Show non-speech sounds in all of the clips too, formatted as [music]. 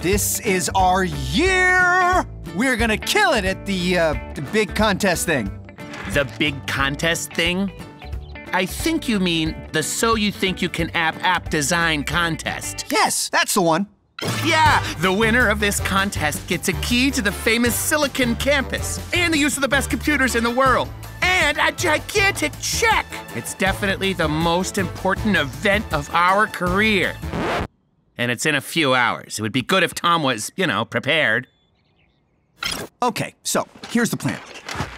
This is our year! We're gonna kill it at the, uh, the big contest thing. The big contest thing? I think you mean the So You Think You Can App App Design Contest. Yes, that's the one. Yeah, the winner of this contest gets a key to the famous Silicon campus and the use of the best computers in the world. And a gigantic check! It's definitely the most important event of our career. And it's in a few hours. It would be good if Tom was, you know, prepared. Okay, so here's the plan.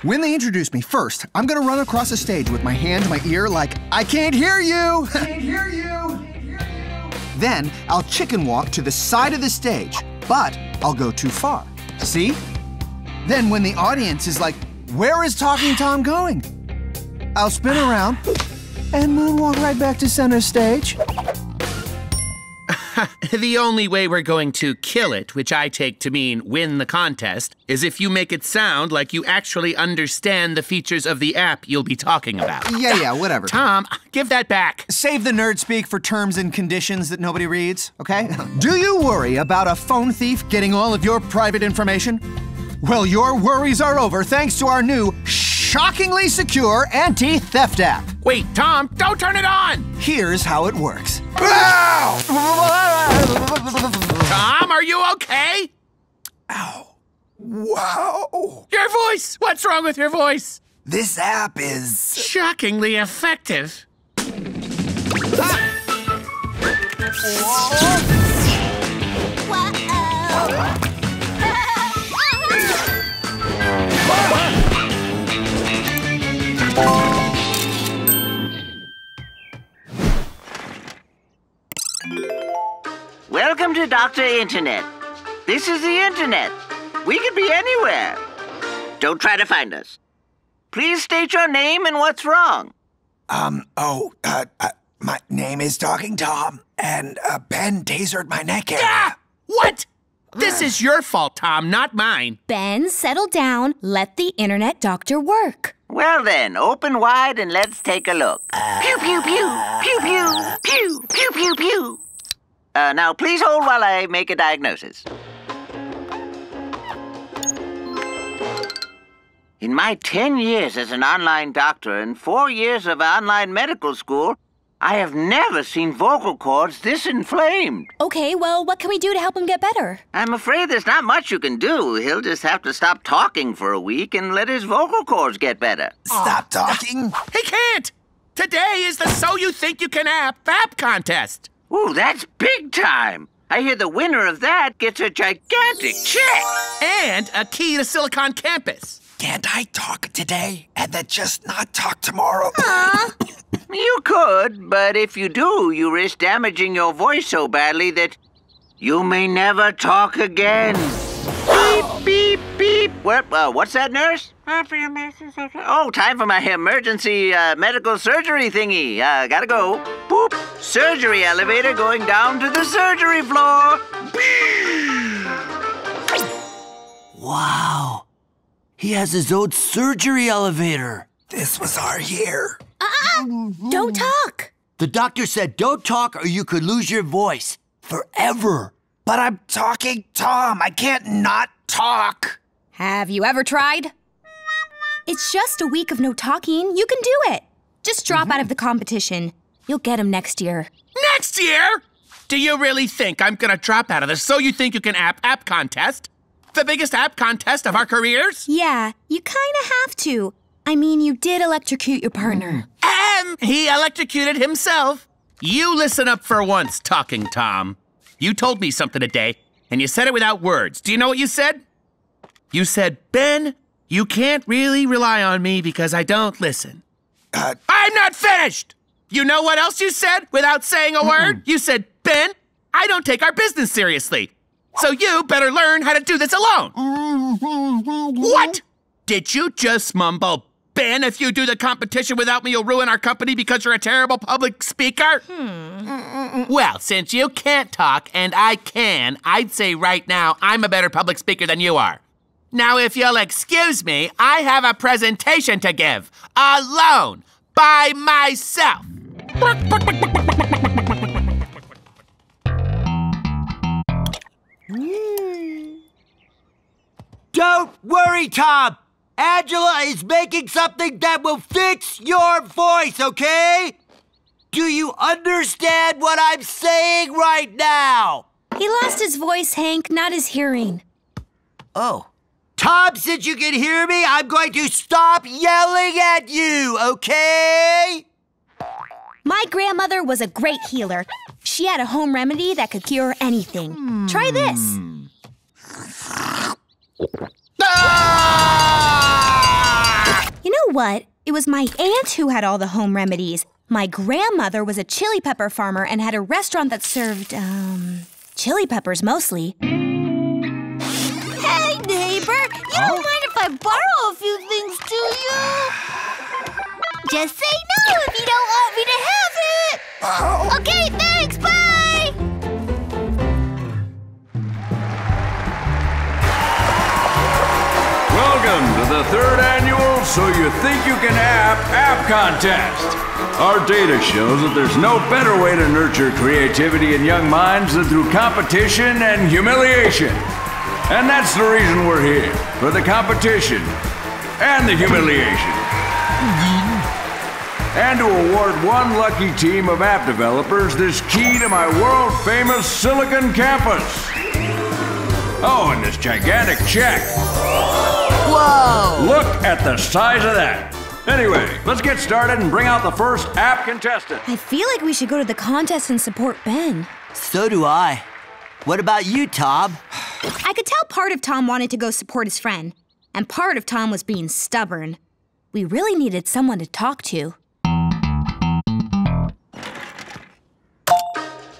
When they introduce me, first, I'm gonna run across the stage with my hand to my ear like, I can't hear you! [laughs] Can't hear you! Then I'll chicken walk to the side of the stage, but I'll go too far. See? Then when the audience is like, where is Talking Tom going? I'll spin around and moonwalk right back to center stage. [laughs] the only way we're going to kill it, which I take to mean win the contest, is if you make it sound like you actually understand the features of the app you'll be talking about. Yeah, yeah, [laughs] whatever. Tom, give that back. Save the nerd speak for terms and conditions that nobody reads, okay? Do you worry about a phone thief getting all of your private information? Well, your worries are over thanks to our new, shockingly secure anti theft app. Wait, Tom, don't turn it on! Here's how it works. Tom, are you okay? Ow. Wow. Your voice! What's wrong with your voice? This app is. Shockingly effective. Welcome to Dr. Internet. This is the Internet. We could be anywhere. Don't try to find us. Please state your name and what's wrong. Um, oh, uh, uh my name is Talking Tom, and uh, Ben tasered my neck area. Ah! What? This is your fault, Tom, not mine. Ben, settle down. Let the internet doctor work. Well then, open wide and let's take a look. Pew pew pew, pew pew, pew pew pew pew. Uh, now please hold while I make a diagnosis. In my 10 years as an online doctor and four years of online medical school, I have never seen vocal cords this inflamed. Okay, well, what can we do to help him get better? I'm afraid there's not much you can do. He'll just have to stop talking for a week and let his vocal cords get better. Stop talking. He can't! Today is the So You Think You Can App app contest. Ooh, that's big time. I hear the winner of that gets a gigantic check. And a key to Silicon Campus. Can't I talk today and then just not talk tomorrow? [laughs] You could, but if you do, you risk damaging your voice so badly that you may never talk again. Beep, beep, beep. What, uh, what's that, nurse? Oh, time for my emergency uh, medical surgery thingy. Uh, gotta go. Boop. Surgery elevator going down to the surgery floor. Wow. He has his own surgery elevator. This was our year. Don't talk. The doctor said don't talk or you could lose your voice forever. But I'm talking Tom. I can't not talk. Have you ever tried? It's just a week of no talking. You can do it. Just drop mm-hmm. out of the competition. You'll get him next year. Next year? Do you really think I'm gonna drop out of the So You Think You Can App app contest? The biggest app contest of our careers? Yeah, you kind of have to. I mean, you did electrocute your partner. And he electrocuted himself. You listen up for once, Talking Tom. You told me something today, and you said it without words. Do you know what you said? You said, Ben, you can't really rely on me because I don't listen. Uh, I'm not finished! You know what else you said without saying a word? You said, Ben, I don't take our business seriously. So you better learn how to do this alone. What? Did you just mumble, Ben, if you do the competition without me, you'll ruin our company because you're a terrible public speaker? Hmm. Well, since you can't talk and I can, I'd say right now I'm a better public speaker than you are. Now, if you'll excuse me, I have a presentation to give. Alone. By myself. Hmm. Don't worry, Tom. Angela is making something that will fix your voice, okay? Do you understand what I'm saying right now? He lost his voice, Hank, not his hearing. Oh. Tom, since you can hear me, I'm going to stop yelling at you, okay? My grandmother was a great healer. She had a home remedy that could cure anything. Try this. You know what? It was my aunt who had all the home remedies. My grandmother was a chili pepper farmer and had a restaurant that served, um, chili peppers mostly. Hey, neighbor! You don't mind if I borrow a few things, do you? Just say no if you don't want me to have it! Okay, thanks, the third annual So You Think You Can App app contest. Our data shows that there's no better way to nurture creativity in young minds than through competition and humiliation. And that's the reason we're here for the competition and the humiliation. And to award one lucky team of app developers this key to my world famous Silicon Campus. Oh, and this gigantic check. Whoa! Look at the size of that. Anyway, let's get started and bring out the first app contestant. I feel like we should go to the contest and support Ben. So do I. What about you, Tom? [sighs] I could tell part of Tom wanted to go support his friend, and part of Tom was being stubborn. We really needed someone to talk to.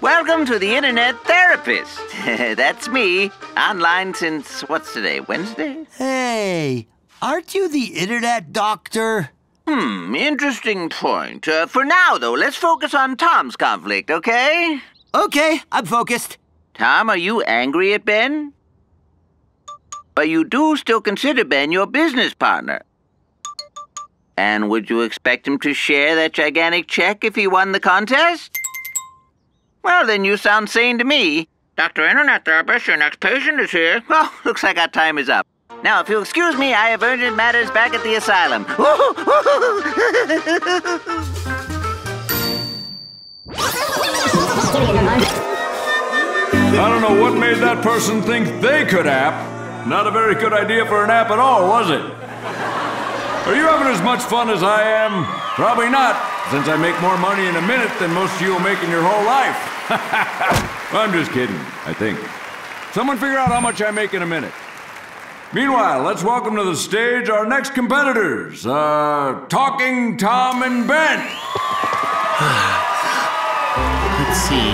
Welcome to the Internet Therapist. [laughs] That's me. Online since, what's today, Wednesday? Hey, aren't you the internet doctor? Hmm, interesting point. Uh, for now, though, let's focus on Tom's conflict, okay? Okay, I'm focused. Tom, are you angry at Ben? But you do still consider Ben your business partner. And would you expect him to share that gigantic check if he won the contest? Well, then you sound sane to me. Dr. Internet Therapist, your next patient is here. Well, oh, [laughs] looks like our time is up. Now, if you'll excuse me, I have urgent matters back at the asylum. [laughs] I don't know what made that person think they could app. Not a very good idea for an app at all, was it? Are you having as much fun as I am? Probably not, since I make more money in a minute than most of you will make in your whole life. [laughs] I'm just kidding, I think. Someone figure out how much I make in a minute. Meanwhile, let's welcome to the stage our next competitors, uh, Talking Tom and Ben. [sighs] Let's see.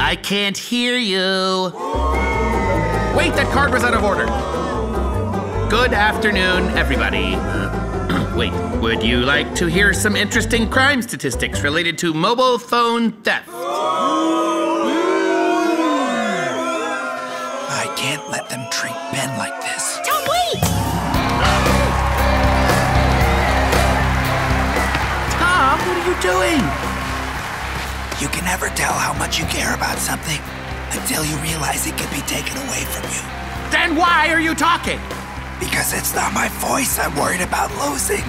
I can't hear you. Wait, that card was out of order. Good afternoon, everybody. [clears throat] Wait, would you like to hear some interesting crime statistics related to mobile phone theft? I can't let them treat Ben like this. Tom, wait! Tom, what are you doing? You can never tell how much you care about something until you realize it can be taken away from you. Then why are you talking? Because it's not my voice I'm worried about losing.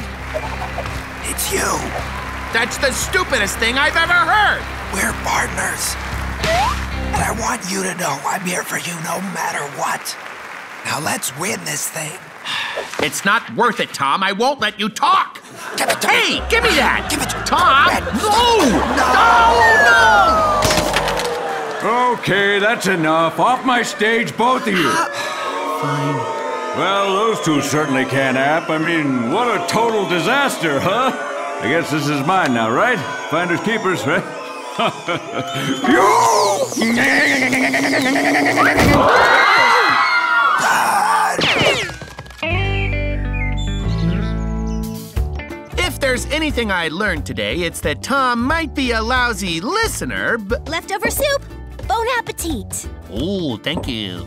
It's you. That's the stupidest thing I've ever heard. We're partners. And I want you to know I'm here for you no matter what. Now let's win this thing. It's not worth it, Tom. I won't let you talk. Give it to me. Hey, give me that. Give it to Tom. Ben. No. No, no. Okay, that's enough. Off my stage, both of you. Fine. Well, those two certainly can't app. I mean, what a total disaster, huh? I guess this is mine now, right? Finders keepers, right? [laughs] If there's anything I learned today, it's that Tom might be a lousy listener, but. Leftover soup? Bon appetit! Oh, thank you.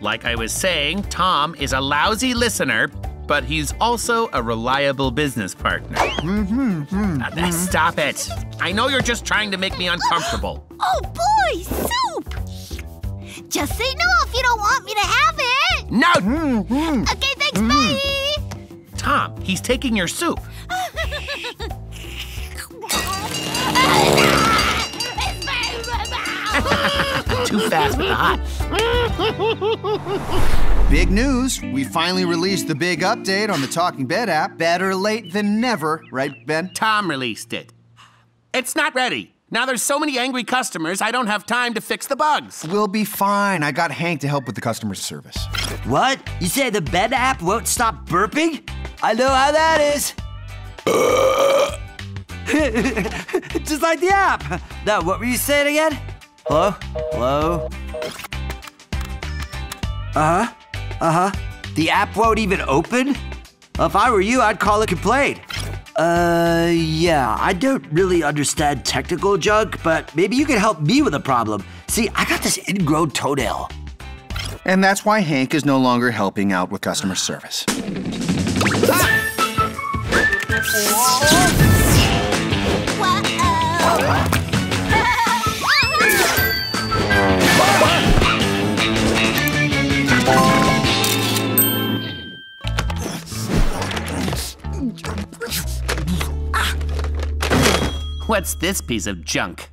Like I was saying, Tom is a lousy listener, but he's also a reliable business partner. Mm-hmm. Stop it. I know you're just trying to make me uncomfortable. [gasps] Oh boy, soup! Just say no if you don't want me to have it. No! Okay, thanks, bye. Tom, he's taking your soup. [laughs] [laughs] Too fast with the hot. Big news. We finally released the big update on the Talking Ben app. Better late than never, right, Ben? Tom released it. It's not ready. Now there's so many angry customers, I don't have time to fix the bugs. We'll be fine. I got Hank to help with the customer service. What? You say the bed app won't stop burping? I know how that is. [laughs] Just like the app. Now, what were you saying again? Hello? Hello? Uh huh. Uh huh. The app won't even open? If I were you, I'd call a complaint. Uh, yeah, I don't really understand technical junk, but maybe you can help me with a problem. See, I got this ingrown toenail. And that's why Hank is no longer helping out with customer service. What's this piece of junk?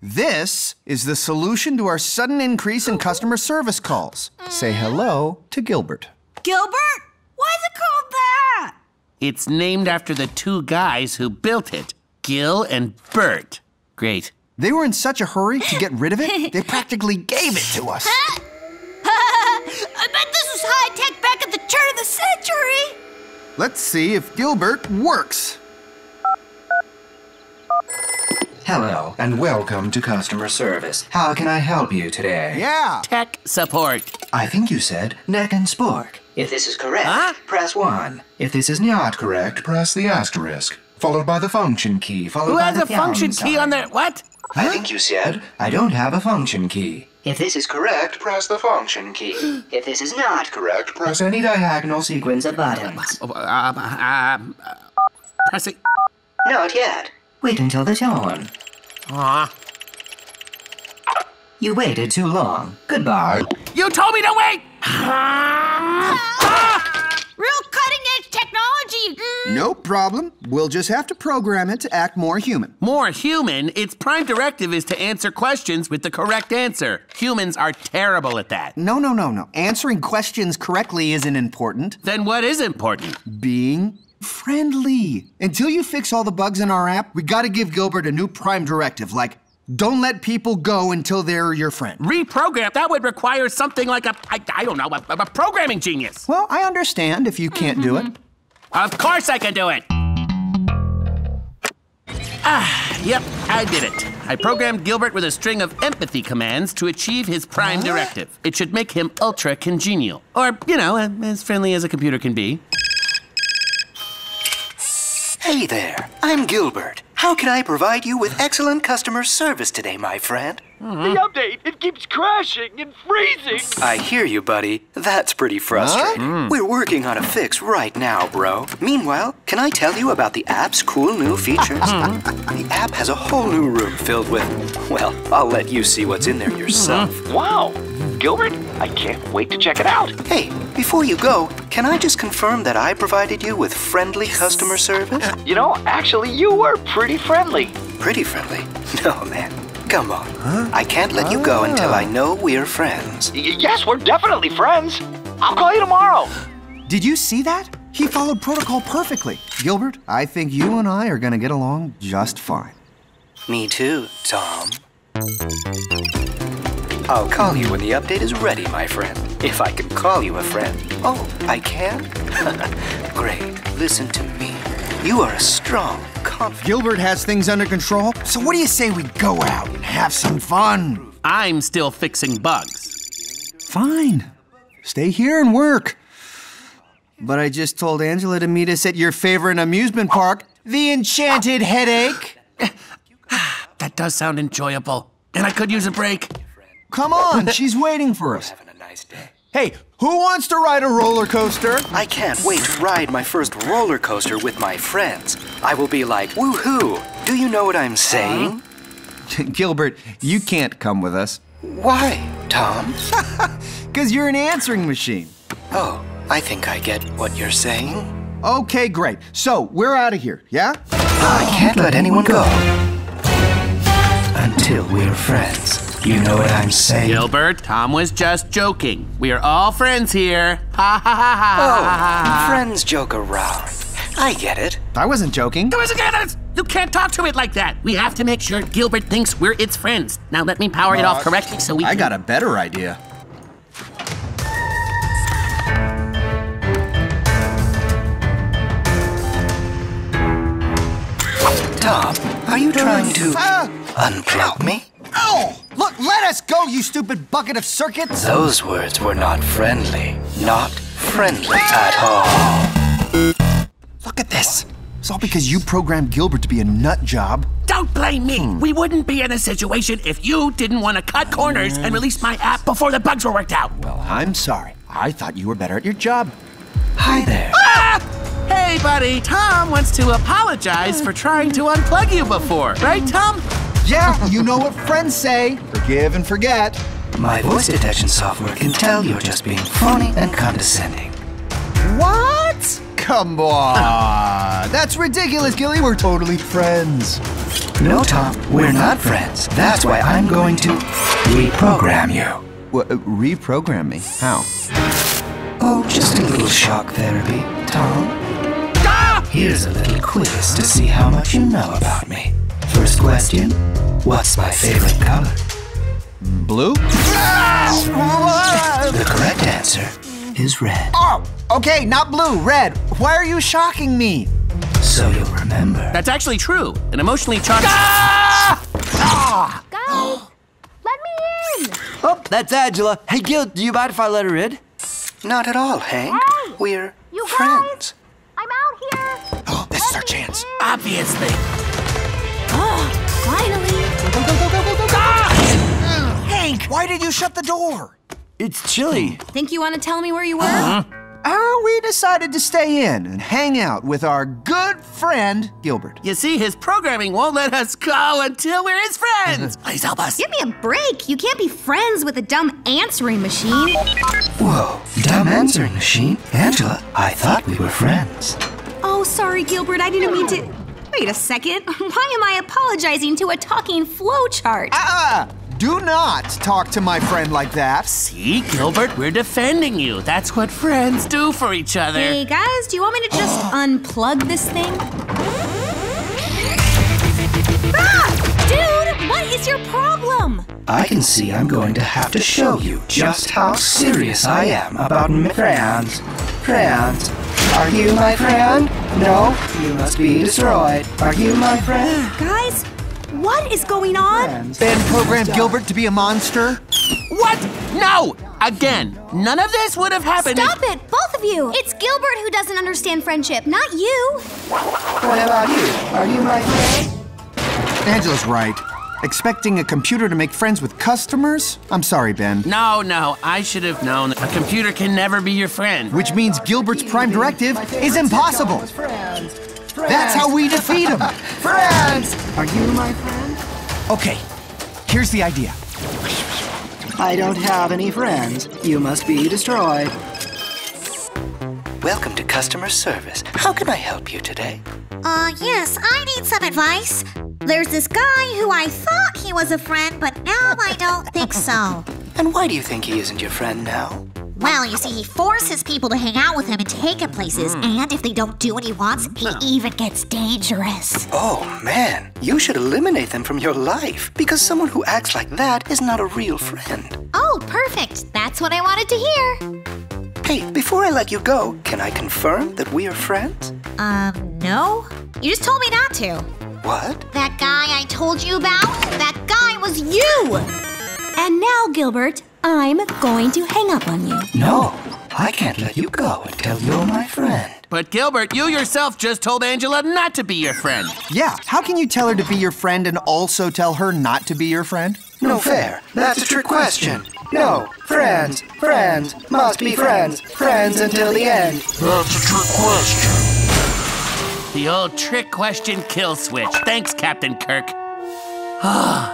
This is the solution to our sudden increase in customer service calls. Say hello to Gilbert. Gilbert? Why is it called that? It's named after the two guys who built it, Gil and Bert. Great. They were in such a hurry to get rid of it, [laughs] they practically gave it to us. [laughs] I bet this was high tech back at the turn of the century. Let's see if Gilbert works. Hello, and welcome to customer service. How can I help you today? Yeah. Tech support. I think you said neck and spork. If this is correct, Huh? press 1. If this is not correct, press the asterisk, followed by the function key, followed Who by has a function pound key on their what? I think you said, I don't have a function key. If this is correct, press the function key. if this is not correct, press any diagonal sequence of buttons. Um, um, uh, press it. Not yet. Wait until the tone. Aw. You waited too long. Goodbye. You told me to wait! [laughs] Real cutting edge technology. Mm. No problem. We'll just have to program it to act more human. More human, its prime directive is to answer questions with the correct answer. Humans are terrible at that. No, no, no, no. Answering questions correctly isn't important. Then what is important? Being friendly. Until you fix all the bugs in our app, we gotta give Gilbert a new prime directive like, don't let people go until they're your friend. Reprogram, that would require something like a, I, I don't know, a, a programming genius. Well, I understand if you can't do it. Of course I can do it. Ah, yep, I did it. I programmed Gilbert with a string of empathy commands to achieve his prime directive. It should make him ultra congenial. Or, you know, as friendly as a computer can be. Hey there, I'm Gilbert. How can I provide you with excellent customer service today, my friend? The update, it keeps crashing and freezing. I hear you, buddy. That's pretty frustrating. Hmm. We're working on a fix right now, bro. Meanwhile, can I tell you about the app's cool new features? Hmm. [laughs] the app has a whole new room filled with, well, I'll let you see what's in there yourself. Wow. Gilbert, I can't wait to check it out. Hey, before you go, can I just confirm that I provided you with friendly customer service? You know, actually, you were pretty friendly. Pretty friendly? [laughs] No, man. Come on. Huh? I can't let you go ah. until I know we're friends. Y- yes, we're definitely friends. I'll call you tomorrow. Did you see that? He followed protocol perfectly. Gilbert, I think you and I are gonna get along just fine. Me too, Tom. I'll call you when the update is ready, my friend. If I can call you a friend. Oh, I can? [laughs] Great. Listen to me. You are a strong, confident. Gilbert has things under control, so what do you say we go out and have some fun? I'm still fixing bugs. Fine. Stay here and work. But I just told Angela to meet us at your favorite amusement park, the Enchanted Headache. [sighs] That does sound enjoyable. And I could use a break. Come on, she's waiting for us. Having a nice day. Hey, who wants to ride a roller coaster? I can't wait to ride my first roller coaster with my friends. I will be like, woohoo! Do you know what I'm saying? [laughs] Gilbert, you can't come with us. Why, Tom? [laughs] Because you're an answering machine. Oh, I think I get what you're saying. Okay, great. So, we're out of here, yeah? I can't let anyone go until we're friends. You know what I'm saying? Gilbert, Tom was just joking. We are all friends here. Ha ha ha ha. Oh, ha, ha. friends joke around. I get it. I wasn't joking. You wasn't gonna- You can't talk to it like that. We have to make sure Gilbert thinks we're its friends. Now let me power it off correctly so we I can- got a better idea. Tom, are you trying to Ah! unplug me? Oh! Look, let us go, you stupid bucket of circuits! Those words were not friendly. Not friendly at all. Look at this. It's all because you programmed Gilbert to be a nut job. Don't blame me. Hmm. We wouldn't be in a situation if you didn't want to cut corners and release my app before the bugs were worked out. Well, I'm sorry. I thought you were better at your job. Hi there. Ah! Hey, buddy. Tom wants to apologize for trying to unplug you before, right, Tom? Yeah, you know what friends say. Forgive and forget. My voice detection software can tell you're just being phony and condescending. What? Come on. That's ridiculous, Gilly. We're totally friends. No, Tom, we're not friends. That's why I'm going to reprogram you. What, uh, reprogram me? How? Oh, just a little shock therapy, Tom. Here's a little quiz to see how much you know about me. First question What's my favorite color? Blue? The correct answer is red. Oh, okay, not blue, red. Why are you shocking me? So you'll remember. That's actually true. An emotionally charged. Ah! Guys, let me in. Oh, that's Angela. Hey, Gil, do you mind if I let her in? Not at all, Hank. Hey, We're you guys. friends. I'm out here. Oh, this is our chance. Obviously. Finally. Hank, why did you shut the door? It's chilly. Think you want to tell me where you were? Uh, we decided to stay in and hang out with our good friend, Gilbert. You see, his programming won't let us go until we're his friends. [laughs] Please help us. Give me a break. You can't be friends with a dumb answering machine. Whoa, dumb answering machine. Angela, I thought we were friends. Oh, sorry, Gilbert. I didn't mean to. Wait a second. [laughs] Why am I apologizing to a talking flowchart? Ah! Do not talk to my friend like that. See, Gilbert, we're defending you. That's what friends do for each other. Hey, guys, do you want me to just [gasps] unplug this thing? Ah! Dude, what is your problem? I can see I'm going to have to show you just how serious I am about my friends. Friends. Are you my friend? No, you must be destroyed. Are you my friend? Guys, what is going on? Ben programmed Gilbert to be a monster. What? No! Again, none of this would have happened. Stop it, both of you! It's Gilbert who doesn't understand friendship, not you. What about you? Are you my friend? Angela's right. Expecting a computer to make friends with customers? I'm sorry, Ben. No, no, I should have known a computer can never be your friend. Which means Gilbert's prime directive is impossible. That's how we defeat him. [laughs] Friends! Are you my friend? Okay, here's the idea. I don't have any friends. You must be destroyed. Welcome to customer service. How can I help you today? Uh, yes, I need some advice. There's this guy who I thought he was a friend, but now I don't think so. [laughs] And why do you think he isn't your friend now? Well, you see, he forces people to hang out with him and take him places, and if they don't do what he wants, he even gets dangerous. Oh man, you should eliminate them from your life because someone who acts like that is not a real friend. Oh, perfect. That's what I wanted to hear. Hey, before I let you go, can I confirm that we are friends? Um, no? You just told me not to. What? That guy I told you about? That guy was you! And now, Gilbert, I'm going to hang up on you. No, I can't let you go until you're my friend. But Gilbert, you yourself just told Angela not to be your friend. Yeah, how can you tell her to be your friend and also tell her not to be your friend? No fair. That's a trick question. No, friends, friends, must be friends, friends until the end. That's a trick question. The old trick question kill switch. Thanks, Captain Kirk. Ah.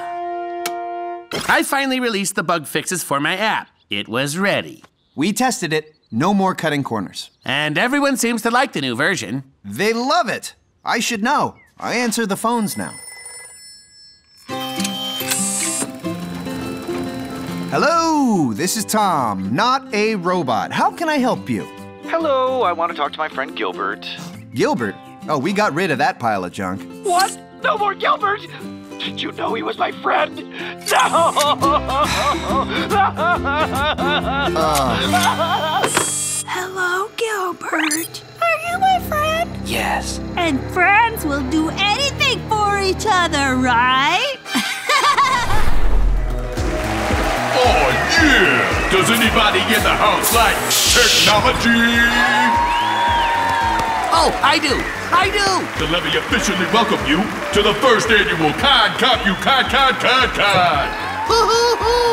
I finally released the bug fixes for my app. It was ready. We tested it. No more cutting corners. And everyone seems to like the new version. They love it. I should know. I answer the phones now. Hello, this is Tom, not a robot. How can I help you? Hello, I want to talk to my friend Gilbert. Gilbert? Oh, we got rid of that pile of junk. What? No more Gilbert? Did you know he was my friend? No! Uh. Hello, Gilbert. Are you my friend? Yes. And friends will do anything for each other, right? [laughs] Oh, yeah! Does anybody in the house like technology? Oh, I do! I do! Then let me officially welcome you to the first annual Con Compu Con Con Con Con!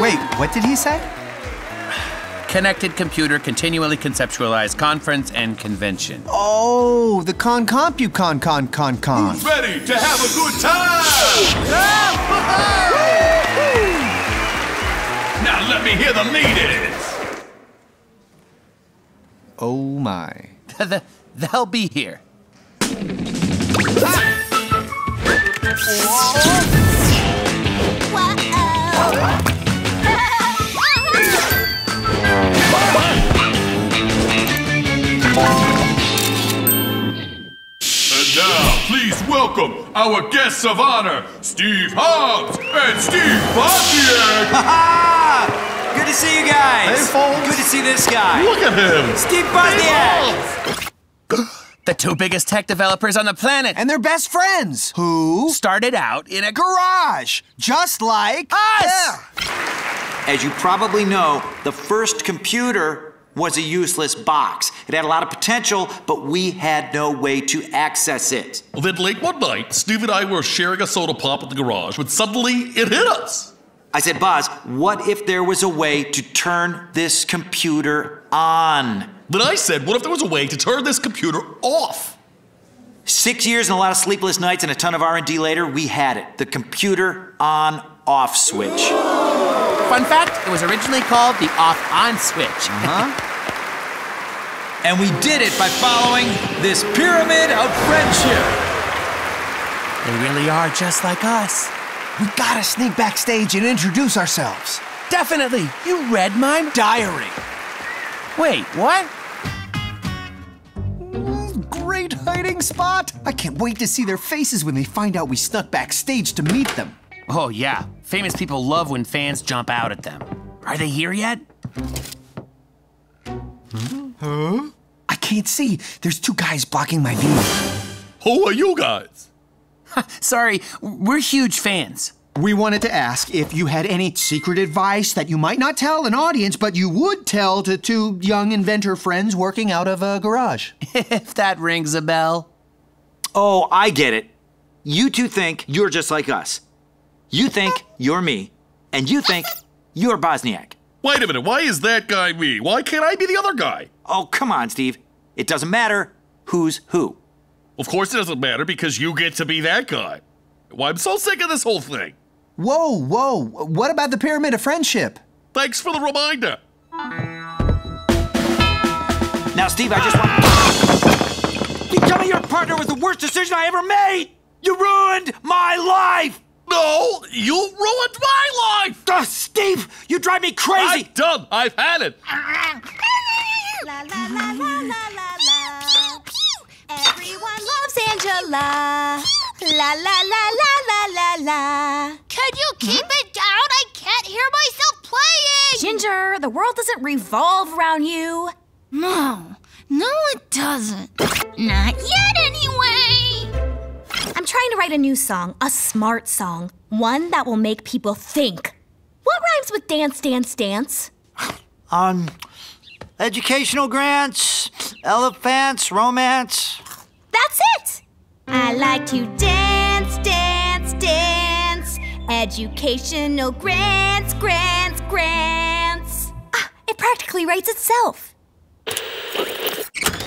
Wait, what did he say? Connected Computer Continually Conceptualized Conference and Convention. Oh, the con compu con con con con. Who's ready to have a good time? Now let me hear the lead-ins. Oh my. [laughs] They'll be here. And welcome our guests of honor, Steve Hobbs and Steve Bosniak. [laughs] Good to see you guys. Hey, folks. Good to see this guy. Look at him. Steve Bosniak. The two biggest tech developers on the planet. And they're best friends. Who? Started out in a Garage. Just like us. As you probably know, the first computer was a useless box. It had a lot of potential, but we had no way to access it. Well, then late one night, Steve and I were sharing a soda pop at the garage when suddenly it hit us. I said, Boz, what if there was a way to turn this computer on? Then I said, what if there was a way to turn this computer off? Six years and a lot of sleepless nights and a ton of R&D later, we had it. The computer on-off switch. Fun fact, it was originally called the off-on switch. Uh-huh. [laughs] and we did it by following this pyramid of friendship. They really are just like us. We gotta sneak backstage and introduce ourselves. Definitely. You read my diary. Wait, what? Great hiding spot. I can't wait to see their faces when they find out we snuck backstage to meet them. Oh, yeah. Famous people love when fans jump out at them. Are they here yet? Hmm? Huh? I can't see. There's two guys blocking my view. Who are you guys? Sorry, we're huge fans. We wanted to ask if you had any secret advice that you might not tell an audience, but you would tell to two young inventor friends working out of a garage. [laughs] if that rings a bell. Oh, I get it. You two think you're just like us. You think you're me, and you think you're Bosniak. Wait a minute, why is that guy me? Why can't I be the other guy? Oh, come on, Steve. It doesn't matter who's who. Of course it doesn't matter because you get to be that guy. Why, I'm so sick of this whole thing. Whoa, whoa. What about the Pyramid of Friendship? Thanks for the reminder. Now, Steve, I just want. You tell me your partner was the worst decision I ever made! You ruined my life! No, you ruined my life! Uh, Steve, you drive me crazy! I'm done. I've had it. La la la la la la la. Everyone loves Angela. La la la la la la la. Can you keep it down? I can't hear myself playing. Ginger, the world doesn't revolve around you. No, no, it doesn't. Not yet, anyway. I'm trying to write a new song, a smart song, one that will make people think. What rhymes with dance, dance, dance? Um, educational grants, elephants, romance. That's it! I like to dance, dance, dance. Educational grants, grants, grants. It practically writes itself.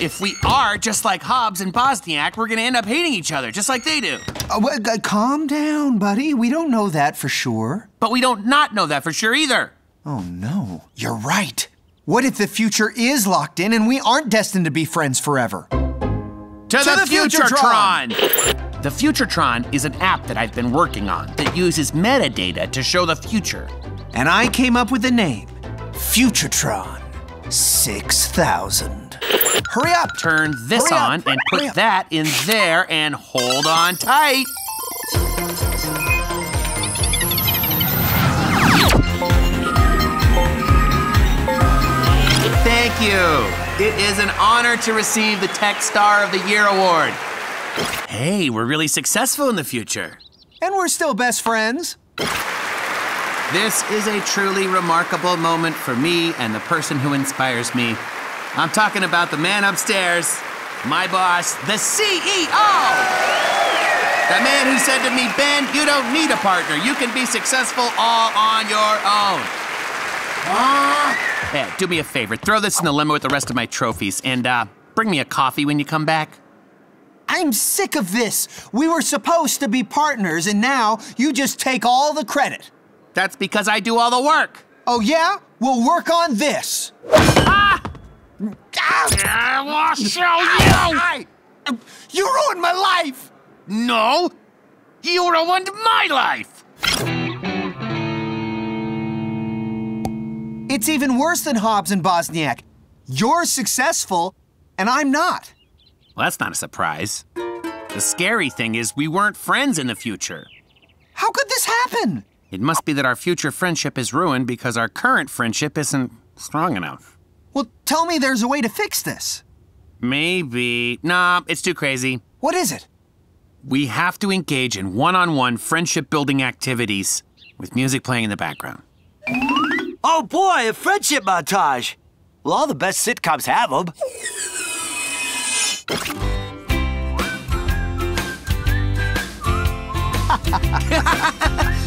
If we are just like Hobbs and Bosniak, we're gonna end up hating each other, just like they do. Uh, well, uh, calm down, buddy. We don't know that for sure. But we don't not know that for sure either. Oh no, you're right. What if the future is locked in and we aren't destined to be friends forever? To, the, the Futuretron! The Futuretron is an app that I've been working on that uses metadata to show the future. And I came up with the name Futuretron 6000. Hurry up! Turn this Hurry up, on and put that in there and hold on tight. Thank you. It is an honor to receive the Tech Star of the Year award. Hey, we're really successful in the future. And we're still best friends. This is a truly remarkable moment for me and the person who inspires me. I'm talking about the man upstairs, my boss, the CEO! The man who said to me, Ben, you don't need a partner. You can be successful all on your own. Hey, do me a favor. Throw this in the limo with the rest of my trophies and uh, bring me a coffee when you come back. I'm sick of this. We were supposed to be partners, and now you just take all the credit. That's because I do all the work. Oh, yeah? We'll work on this. Ah! I will show you! You ruined my life! No! You ruined my life! It's even worse than Hobbs and Bosniak. You're successful, and I'm not. Well, that's not a surprise. The scary thing is, we weren't friends in the future. How could this happen? It must be that our future friendship is ruined because our current friendship isn't strong enough. Well, tell me there's a way to fix this. Maybe. Nah, it's too crazy. What is it? We have to engage in one on one friendship building activities with music playing in the background. Oh boy, a friendship montage. Well, all the best sitcoms have them. [laughs]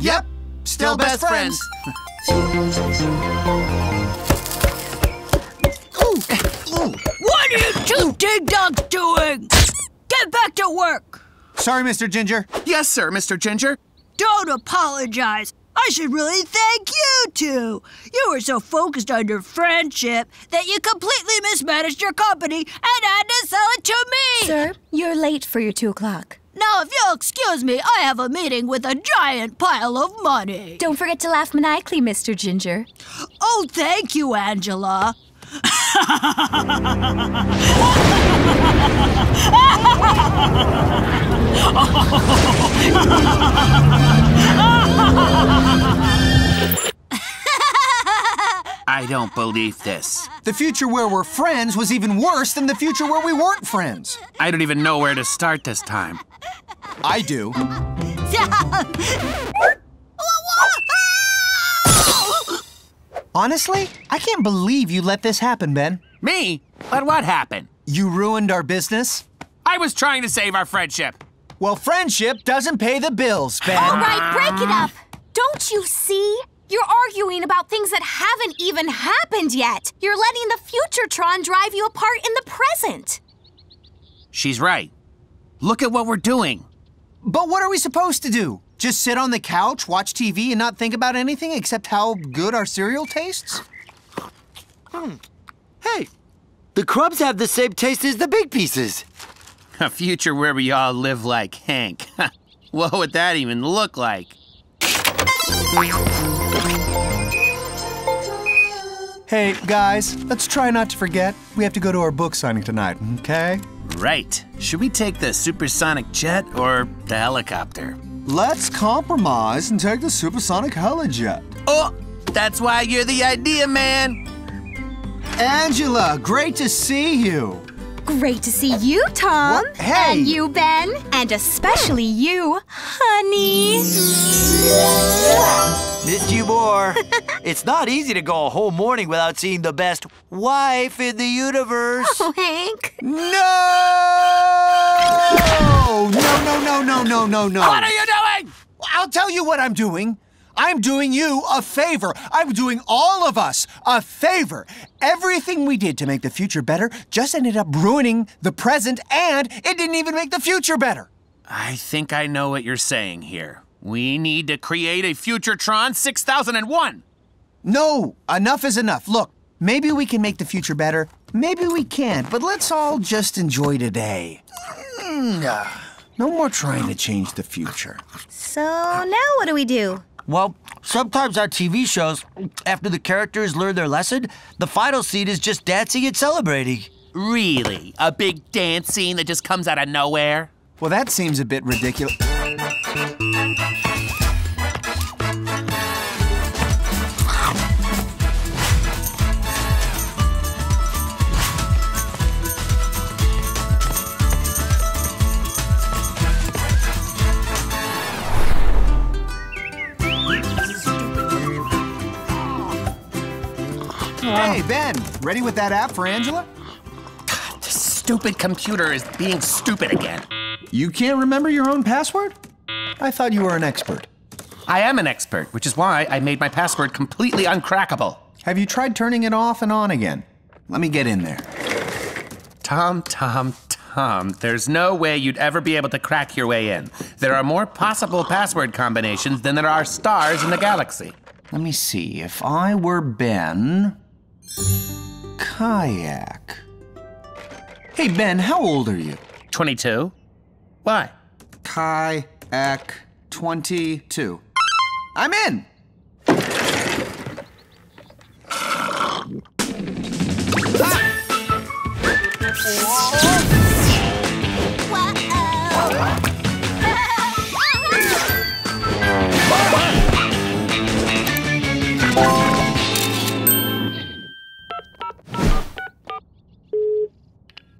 Yep, still best, friends. [laughs] What are you two ding dongs doing? Get back to work! Sorry, Mr. Ginger. Yes, sir, Mr. Ginger. Don't apologize. I should really thank you two. You were so focused on your friendship that you completely mismanaged your company and had to sell it to me. Sir, you're late for your two o'clock. Now, if you'll excuse me, I have a meeting with a giant pile of money. Don't forget to laugh maniacally, Mr. Ginger. Oh, thank you, Angela. [laughs] I don't believe this. The future where we're friends was even worse than the future where we weren't friends. I don't even know where to start this time. I do. Honestly, I can't believe you let this happen, Ben. Me? But what happened? You ruined our business? I was trying to save our friendship. Well, friendship doesn't pay the bills, Ben. All right, break it up. Don't you see? You're arguing about things that haven't even happened yet. You're letting the Futuretron drive you apart in the present. She's right. Look at what we're doing. But what are we supposed to do? Just sit on the couch, watch TV, and not think about anything except how good our cereal tastes? Hmm. Hey, the crumbs have the same taste as the big pieces. A future where we all live like Hank. [laughs] what would that even look like? Hey, guys, let's try not to forget. We have to go to our book signing tonight, okay? Right. Should we take the supersonic jet or the helicopter? Let's compromise and take the supersonic helijet. Oh, that's why you're the idea man. Angela, great to see you. Great to see you, Tom. What? Hey. And you, Ben. And especially you, honey. Missed you more. [laughs] it's not easy to go a whole morning without seeing the best wife in the universe. Oh, Hank. No! No, no, no, no, no, no, no. What are you doing? I'll tell you what I'm doing. I'm doing you a favor. I'm doing all of us a favor. Everything we did to make the future better just ended up ruining the present, and it didn't even make the future better. I think I know what you're saying here. We need to create a Futuretron 6001. No, enough is enough. Look, maybe we can make the future better. Maybe we can't, but let's all just enjoy today. Mm, No more trying to change the future. So now what do we do? Well, sometimes on TV shows, after the characters learn their lesson, the final scene is just dancing and celebrating. Really? A big dance scene that just comes out of nowhere? Well, that seems a bit ridiculous. Hey, Ben, ready with that app for Angela? God, this stupid computer is being stupid again. You can't remember your own password? I thought you were an expert. I am an expert, which is why I made my password completely uncrackable. Have you tried turning it off and on again? Let me get in there. Tom, Tom, Tom, there's no way you'd ever be able to crack your way in. There are more possible password combinations than there are stars in the galaxy. Let me see. If I were Ben. Kayak. Hey, Ben, how old are you? 22. Why? Kayak 22. I'm in! Ah!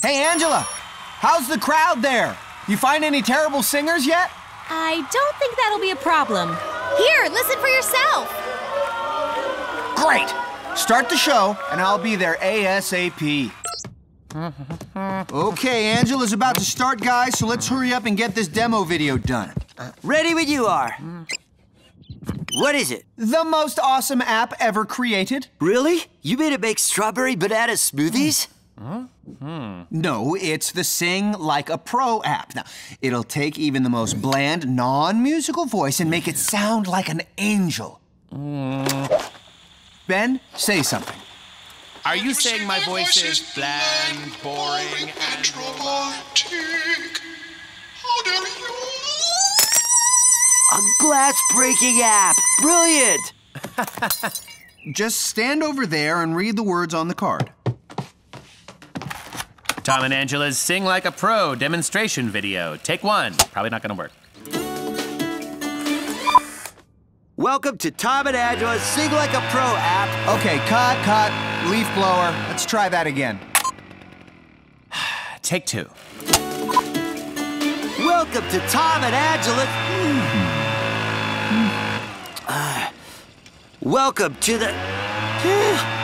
Hey, Angela! How's the crowd there? You find any terrible singers yet? I don't think that'll be a problem. Here, listen for yourself. Great! Start the show, and I'll be there ASAP. [laughs] Okay, Angela's about to start, guys, so let's hurry up and get this demo video done. Uh, ready when you are. What is it? The most awesome app ever created. Really? You made it make strawberry banana smoothies? Hmm. No, it's the Sing Like a Pro app. Now, it'll take even the most bland, non musical voice and make it sound like an angel. Hmm. Ben, say something. Are you saying my voice is bland, boring, and romantic? How dare you? A glass breaking app. Brilliant. [laughs] Just stand over there and read the words on the card. Tom and Angela's Sing Like a Pro demonstration video. Take one. Probably not gonna work. Welcome to Tom and Angela's Sing Like a Pro app. Okay, cut, cut, leaf blower. Let's try that again. [sighs] Take two. Welcome to Tom and Angela's. Ah. welcome to the. [sighs]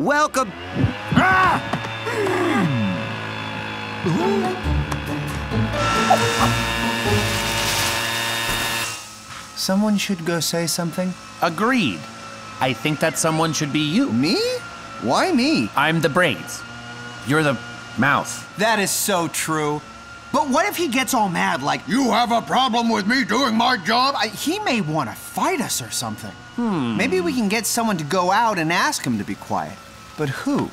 Welcome. Ah! Someone should go say something. Agreed. I think that someone should be you. Me? Why me? I'm the brains. You're the mouth. That is so true. But what if he gets all mad, like, You have a problem with me doing my job? I, he may want to fight us or something. Hmm. Maybe we can get someone to go out and ask him to be quiet. But who?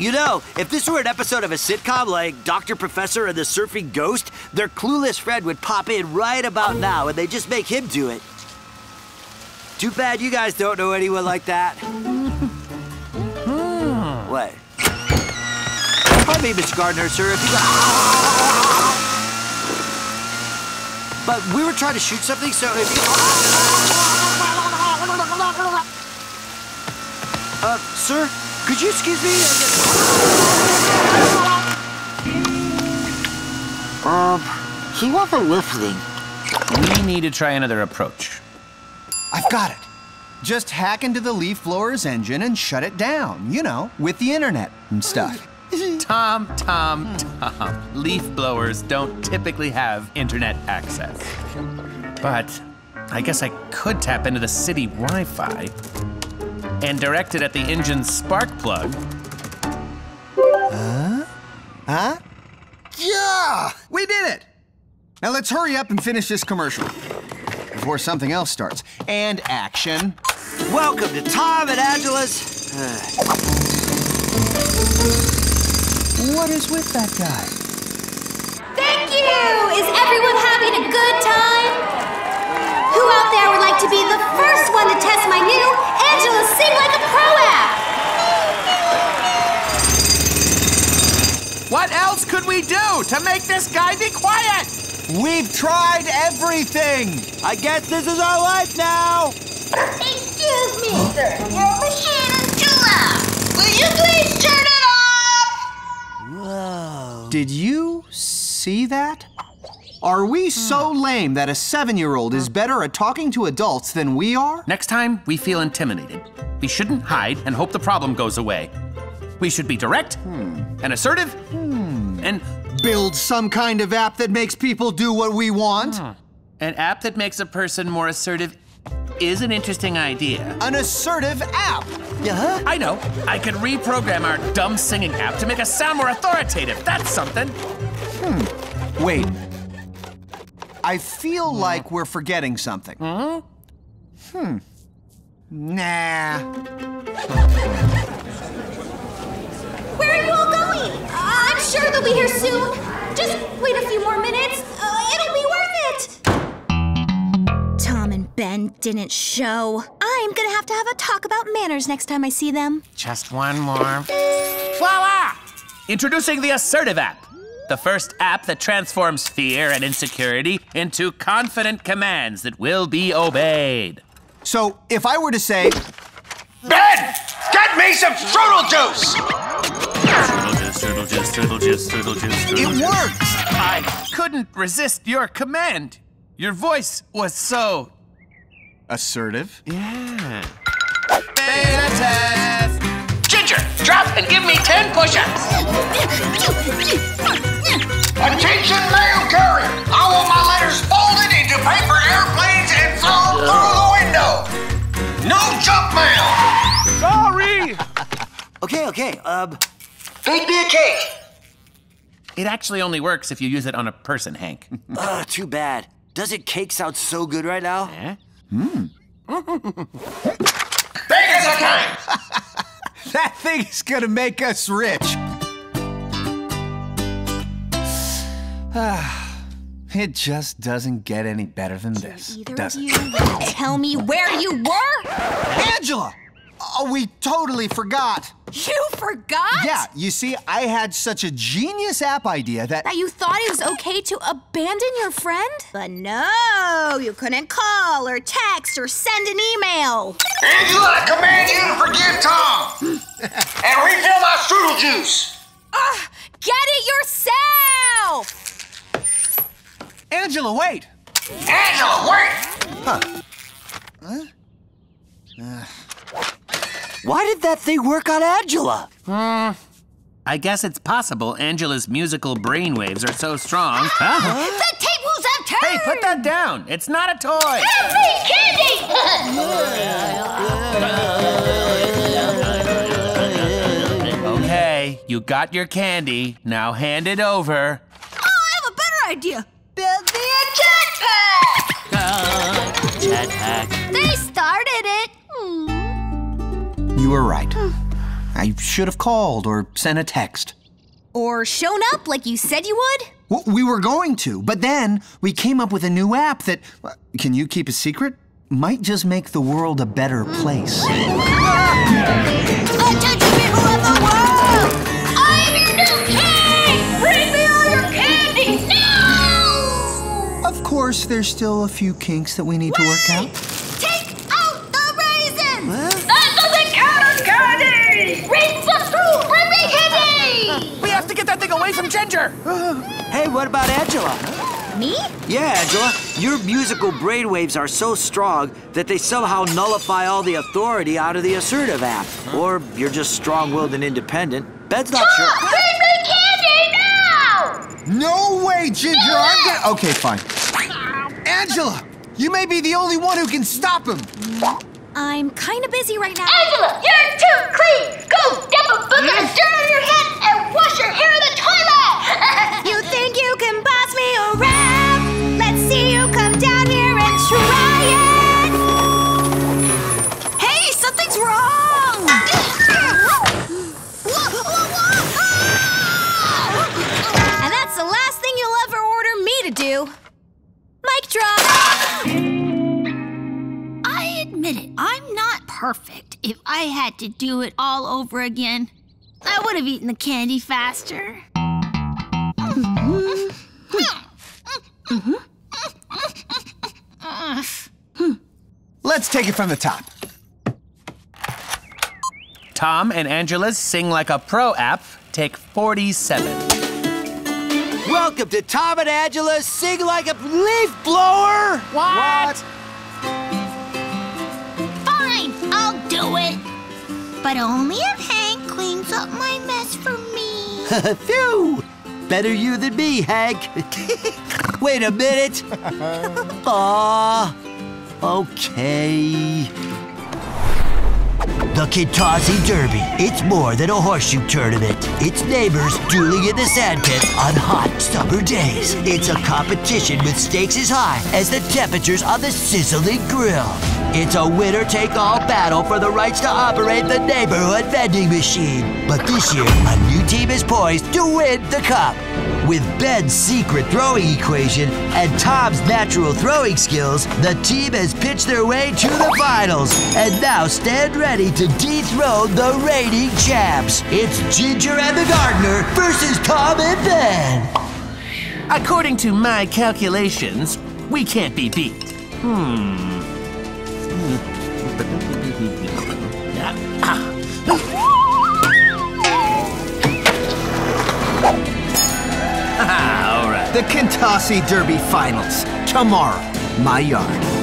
You know, if this were an episode of a sitcom like Dr. Professor and the Surfing Ghost, their clueless friend would pop in right about now and they just make him do it. Too bad you guys don't know anyone like that. What? Pardon me, Mr. Gardner, sir, if you But we were trying to shoot something, so if you... Uh, sir, could you excuse me? Um, he wasn't listening. We need to try another approach. I've got it. Just hack into the leaf blower's engine and shut it down, you know, with the internet and stuff. [laughs] Tom, Tom, Tom. Leaf blowers don't typically have internet access. But I guess I could tap into the city Wi Fi and direct it at the engine's spark plug. Huh? Huh? Yeah! We did it! Now let's hurry up and finish this commercial before something else starts. And action. Welcome to Tom and Angela's. Uh, what is with that guy? Thank you! Is everyone having a good time? Who out there would like to be the first one to test my new Angela Sing Like a Pro app? What else could we do to make this guy be quiet? We've tried everything! I guess this is our life now! Excuse me, sir. Your machine is too loud. Will you please turn it off? Whoa. Did you see that? Are we hmm. so lame that a seven year old is hmm. better at talking to adults than we are? Next time we feel intimidated, we shouldn't hide and hope the problem goes away. We should be direct hmm. and assertive and Build some kind of app that makes people do what we want? An app that makes a person more assertive is an interesting idea. An assertive app! Yeah? I know. I could reprogram our dumb singing app to make us sound more authoritative. That's something. Hmm. Wait. I feel like we're forgetting something. Hmm? Hmm. Nah. Where are you all going? I'm sure they'll be here soon. Just wait a few more minutes. Uh, it'll be worth it. Tom and Ben didn't show. I'm gonna have to have a talk about manners next time I see them. Just one more. Voila! Introducing the Assertive app. The first app that transforms fear and insecurity into confident commands that will be obeyed. So, if I were to say, Ben, get me some strudel juice! Strudel juice, strudel juice, strudel juice, strudel juice, It juice. works! I couldn't resist your command. Your voice was so. assertive? Yeah. Beta test! Ginger, drop and give me 10 push-ups. [laughs] Attention mail carrier! I want my letters folded into paper airplanes and thrown through the window. No junk mail. Sorry! [laughs] okay, okay, um. Feed me a cake. It actually only works if you use it on a person, Hank. Ugh, [laughs] too bad. Does it cake sound so good right now? Eh? Hmm. Big as a can. That thing's gonna make us rich. Ah, [sighs] it just doesn't get any better than this, Either does of it? tell me where you were? Angela! Oh, we totally forgot. You forgot? Yeah, you see, I had such a genius app idea that. That you thought it was okay to abandon your friend? But no, you couldn't call or text or send an email. Angela, I command you to forgive Tom [laughs] and refill my strudel juice. Ugh, get it yourself! Angela, wait! Angela, wait! Huh? Huh? Uh, Why did that thing work on Angela? Hmm. I guess it's possible Angela's musical brainwaves are so strong. Huh? The tables have turned! Hey, put that down. It's not a toy. Free candy! Okay, you got your candy. Now hand it over. Oh, I have a better idea. Build me a jetpack! Jetpack. they started it. you were right. I should have called or sent a text. Or shown up like you said you would? W- We were going to, but then we came up with a new app that. uh, Can you keep a secret? Might just make the world a better place. course, there's still a few kinks that we need Wait! to work out. Take out the raisins! What? That doesn't count candy! Raisins are through! Really hitting! [laughs] We have to get that thing away from Ginger! [sighs] hey, what about Angela? Me? Yeah, Angela. Your musical brainwaves are so strong that they somehow nullify all the authority out of the assertive app. Or you're just strong-willed and independent. Bed's not Stop! sure. Bring me candy now! No way, Ginger! I'm gonna... Okay, fine. Angela, you may be the only one who can stop him. I'm kind of busy right now. Angela, you're too clean! Go dip a bucket of dirt on your head and wash your hair in the toilet! [laughs] you think you can boss me around? Let's see you come down here and try it! Hey, something's wrong! And that's the last thing you'll ever order me to do. Mic drop! [gasps] I admit it, I'm not perfect. If I had to do it all over again, I would have eaten the candy faster. Let's take it from the top. Tom and Angela's Sing Like a Pro app take 47. Welcome to Tom and Angela's Sing Like a Leaf Blower! What? Fine, I'll do it. But only if Hank cleans up my mess for me. [laughs] Phew! Better you than me, Hank. [laughs] Wait a minute. Aw. [laughs] Ah, okay. The Kintazi Derby. It's more than a horseshoe tournament. It's neighbors dueling in the sandpit on hot summer days. It's a competition with stakes as high as the temperatures on the sizzling grill. It's a winner-take-all battle for the rights to operate the neighborhood vending machine. But this year, a new team is poised to win the cup. With Ben's secret throwing equation and Tom's natural throwing skills, the team has pitched their way to the finals and now stand ready to dethrone the reigning champs. It's Ginger and the Gardener versus Tom and Ben. According to my calculations, we can't be beat. Hmm. All right. The Kintasi Derby Finals. Tomorrow, my yard.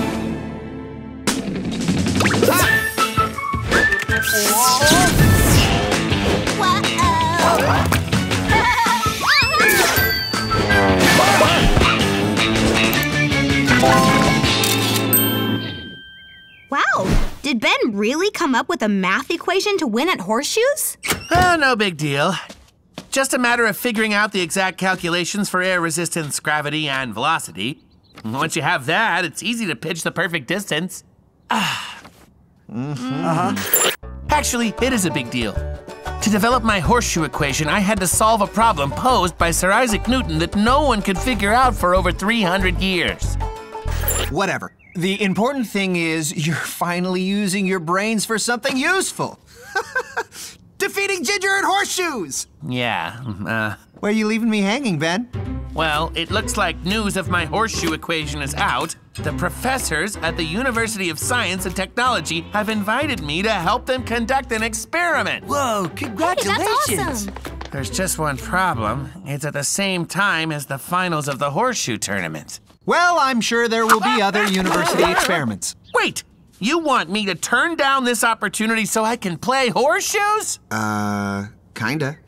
Wow, did Ben really come up with a math equation to win at horseshoes? Oh, no big deal. Just a matter of figuring out the exact calculations for air resistance, gravity, and velocity. Once you have that, it's easy to pitch the perfect distance. Ah. Uh-huh. Actually, it is a big deal. To develop my horseshoe equation, I had to solve a problem posed by Sir Isaac Newton that no one could figure out for over 300 years. Whatever. The important thing is you're finally using your brains for something useful. [laughs] Defeating Ginger and horseshoes! Yeah, uh. Where are you leaving me hanging, Ben? Well, it looks like news of my horseshoe equation is out. The professors at the University of Science and Technology have invited me to help them conduct an experiment. Whoa, congratulations! That's awesome. There's just one problem. It's at the same time as the finals of the horseshoe tournament. Well, I'm sure there will be [laughs] other university [laughs] experiments. Wait! You want me to turn down this opportunity so I can play horseshoes? Uh, kinda.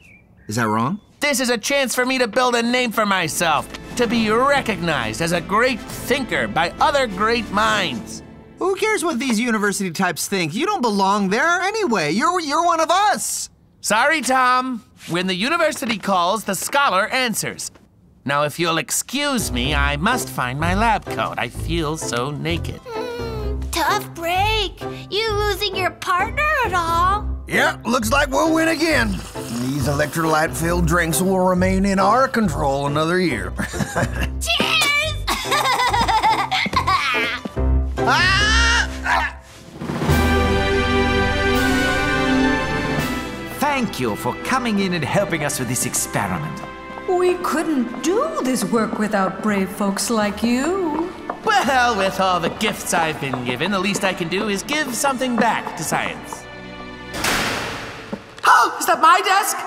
Is that wrong? This is a chance for me to build a name for myself, to be recognized as a great thinker by other great minds. Who cares what these university types think? You don't belong there anyway. You're you're one of us. Sorry, Tom. When the university calls, the scholar answers. Now, if you'll excuse me, I must find my lab coat. I feel so naked. Hmm, tough break. You losing your partner at all? Yeah, looks like we'll win again. These electrolyte-filled drinks will remain in our control another year. Cheers! [laughs] Thank you for coming in and helping us with this experiment. We couldn't do this work without brave folks like you. Well, with all the gifts I've been given, the least I can do is give something back to science. Oh, is that my desk?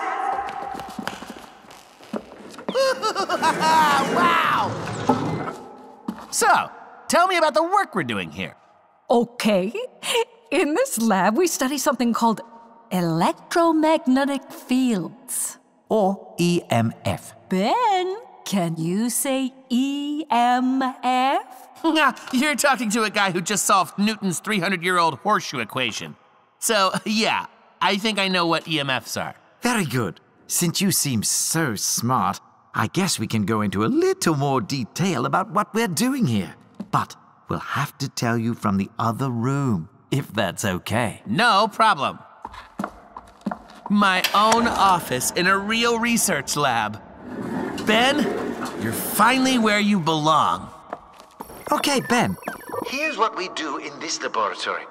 [laughs] wow! So, tell me about the work we're doing here. Okay. In this lab, we study something called electromagnetic fields. Or EMF. Ben, can you say E EMF? You're talking to a guy who just solved Newton's 300 year old horseshoe equation. So, yeah, I think I know what EMFs are. Very good. Since you seem so smart, I guess we can go into a little more detail about what we're doing here. But we'll have to tell you from the other room, if that's okay. No problem. My own office in a real research lab. Ben, you're finally where you belong. Okay, Ben. Here's what we do in this laboratory.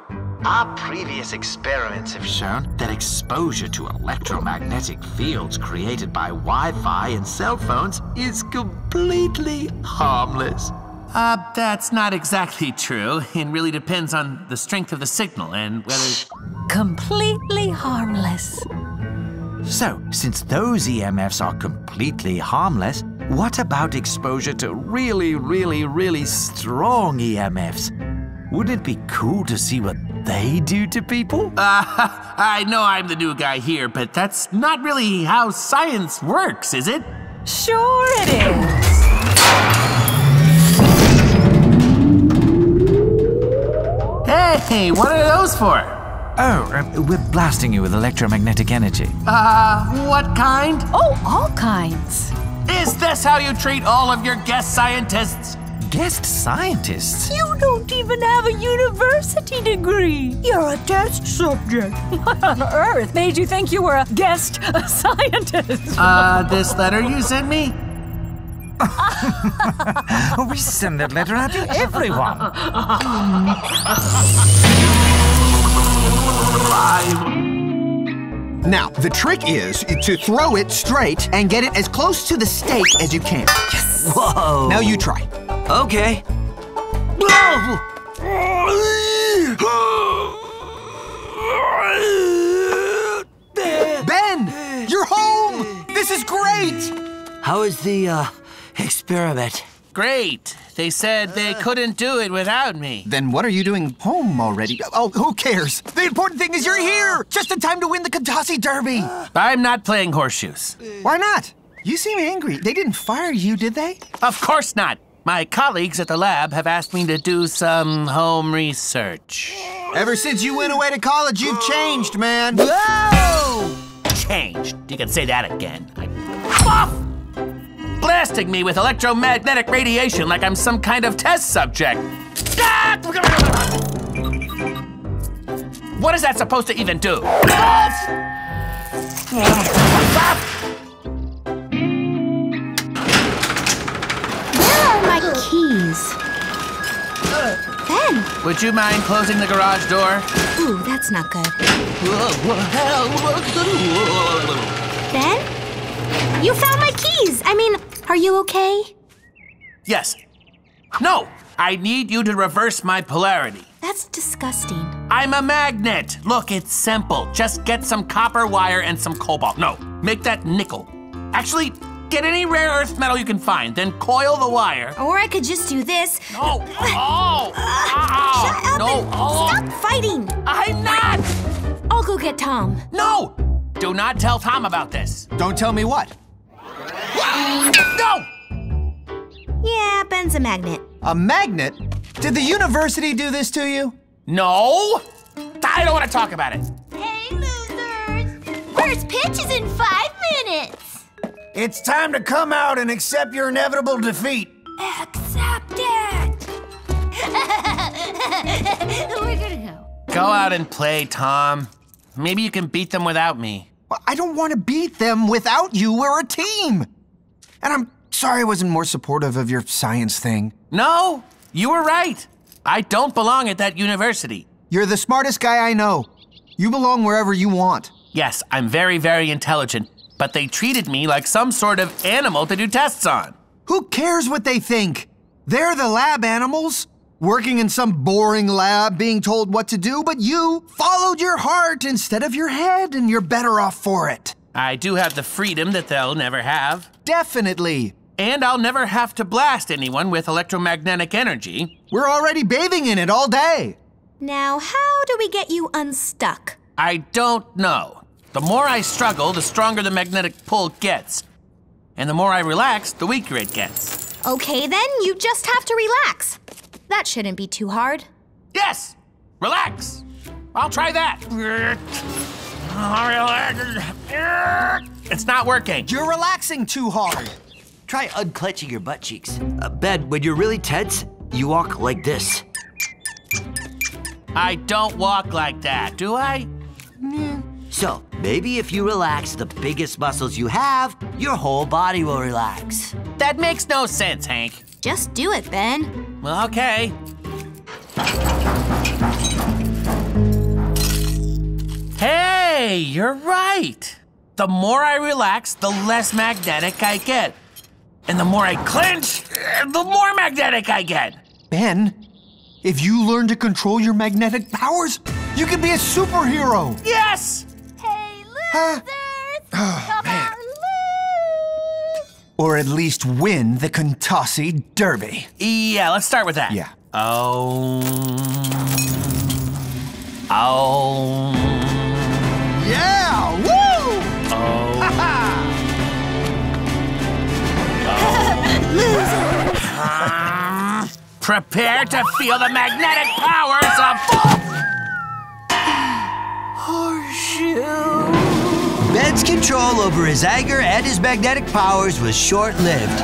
Our previous experiments have Shown that exposure to electromagnetic fields created by Wi Fi and cell phones is completely harmless. Uh, that's not exactly true. It really depends on the strength of the signal and whether. Completely harmless. So, since those EMFs are completely harmless, what about exposure to really, really, really strong EMFs? Wouldn't it be cool to see what they do to people? Uh, [laughs] I know I'm the new guy here, but that's not really how science works, is it? Sure it is. Hey, what are those for? Oh, uh, we're blasting you with electromagnetic energy. Uh, what kind? Oh, all kinds. Is this how you treat all of your guest scientists? Guest scientists? You don't even have a university degree. You're a test subject. [laughs] What on earth made you think you were a guest [laughs] scientist? Uh, this letter you sent me? [laughs] we send that letter out to everyone. Now, the trick is to throw it straight and get it as close to the stake as you can. Yes! Whoa. Now you try. Okay. Ben! You're home! This is great! How is the, uh, experiment? Great. They said they couldn't do it without me. Then what are you doing home already? Oh, who cares? The important thing is you're here! Just in time to win the Kentucky Derby! I'm not playing horseshoes. Why not? You seem angry. They didn't fire you, did they? Of course not. My colleagues at the lab have asked me to do some home research. Ever since you went away to college, you've changed, man. Whoa! Changed. You can say that again. I... Off! Blasting me with electromagnetic radiation like I'm some kind of test subject. What is that supposed to even do? Where are my keys? Ben! Would you mind closing the garage door? Ooh, that's not good. Ben? You found my keys! I mean, are you okay? Yes. No! I need you to reverse my polarity. That's disgusting. I'm a magnet. Look, it's simple. Just get some copper wire and some cobalt. No, make that nickel. Actually, get any rare earth metal you can find, then coil the wire. Or I could just do this. No! Oh! Ow! Uh-uh. Shut up No! and Oh! stop fighting! I'm not! I'll go get Tom. No! Do not tell Tom about this. Don't tell me what. No! Yeah, Ben's a magnet. A magnet? Did the university do this to you? No! I don't want to talk about it. Hey, losers! First pitch is in five minutes. It's time to come out and accept your inevitable defeat. Accept it. [laughs] We're gonna go. Go out and play, Tom. Maybe you can beat them without me. Well, I don't want to beat them without you. We're a team. And I'm sorry I wasn't more supportive of your science thing. No, you were right. I don't belong at that university. You're the smartest guy I know. You belong wherever you want. Yes, I'm very, very intelligent, but they treated me like some sort of animal to do tests on. Who cares what they think? They're the lab animals, working in some boring lab being told what to do, but you followed your heart instead of your head, and you're better off for it. I do have the freedom that they'll never have. Definitely. And I'll never have to blast anyone with electromagnetic energy. We're already bathing in it all day. Now, how do we get you unstuck? I don't know. The more I struggle, the stronger the magnetic pull gets. And the more I relax, the weaker it gets. Okay, then, you just have to relax. That shouldn't be too hard. Yes! Relax! I'll try that. It's not working. You're relaxing too hard. Try unclenching your butt cheeks. Uh, ben, when you're really tense, you walk like this. I don't walk like that, do I? So, maybe if you relax the biggest muscles you have, your whole body will relax. That makes no sense, Hank. Just do it, Ben. Well, Okay. Hey, you're right. The more I relax, the less magnetic I get. And the more I clench, the more magnetic I get. Ben, if you learn to control your magnetic powers, you can be a superhero. Yes! Hey, losers! Oh, man. Or at least win the Kentucky Derby. Yeah, let's start with that. Yeah. Oh. Oh. Yeah! Woo! Oh. [laughs] Prepare to feel the magnetic powers of Horseshoe. Ben's control over his anger and his magnetic powers was short-lived.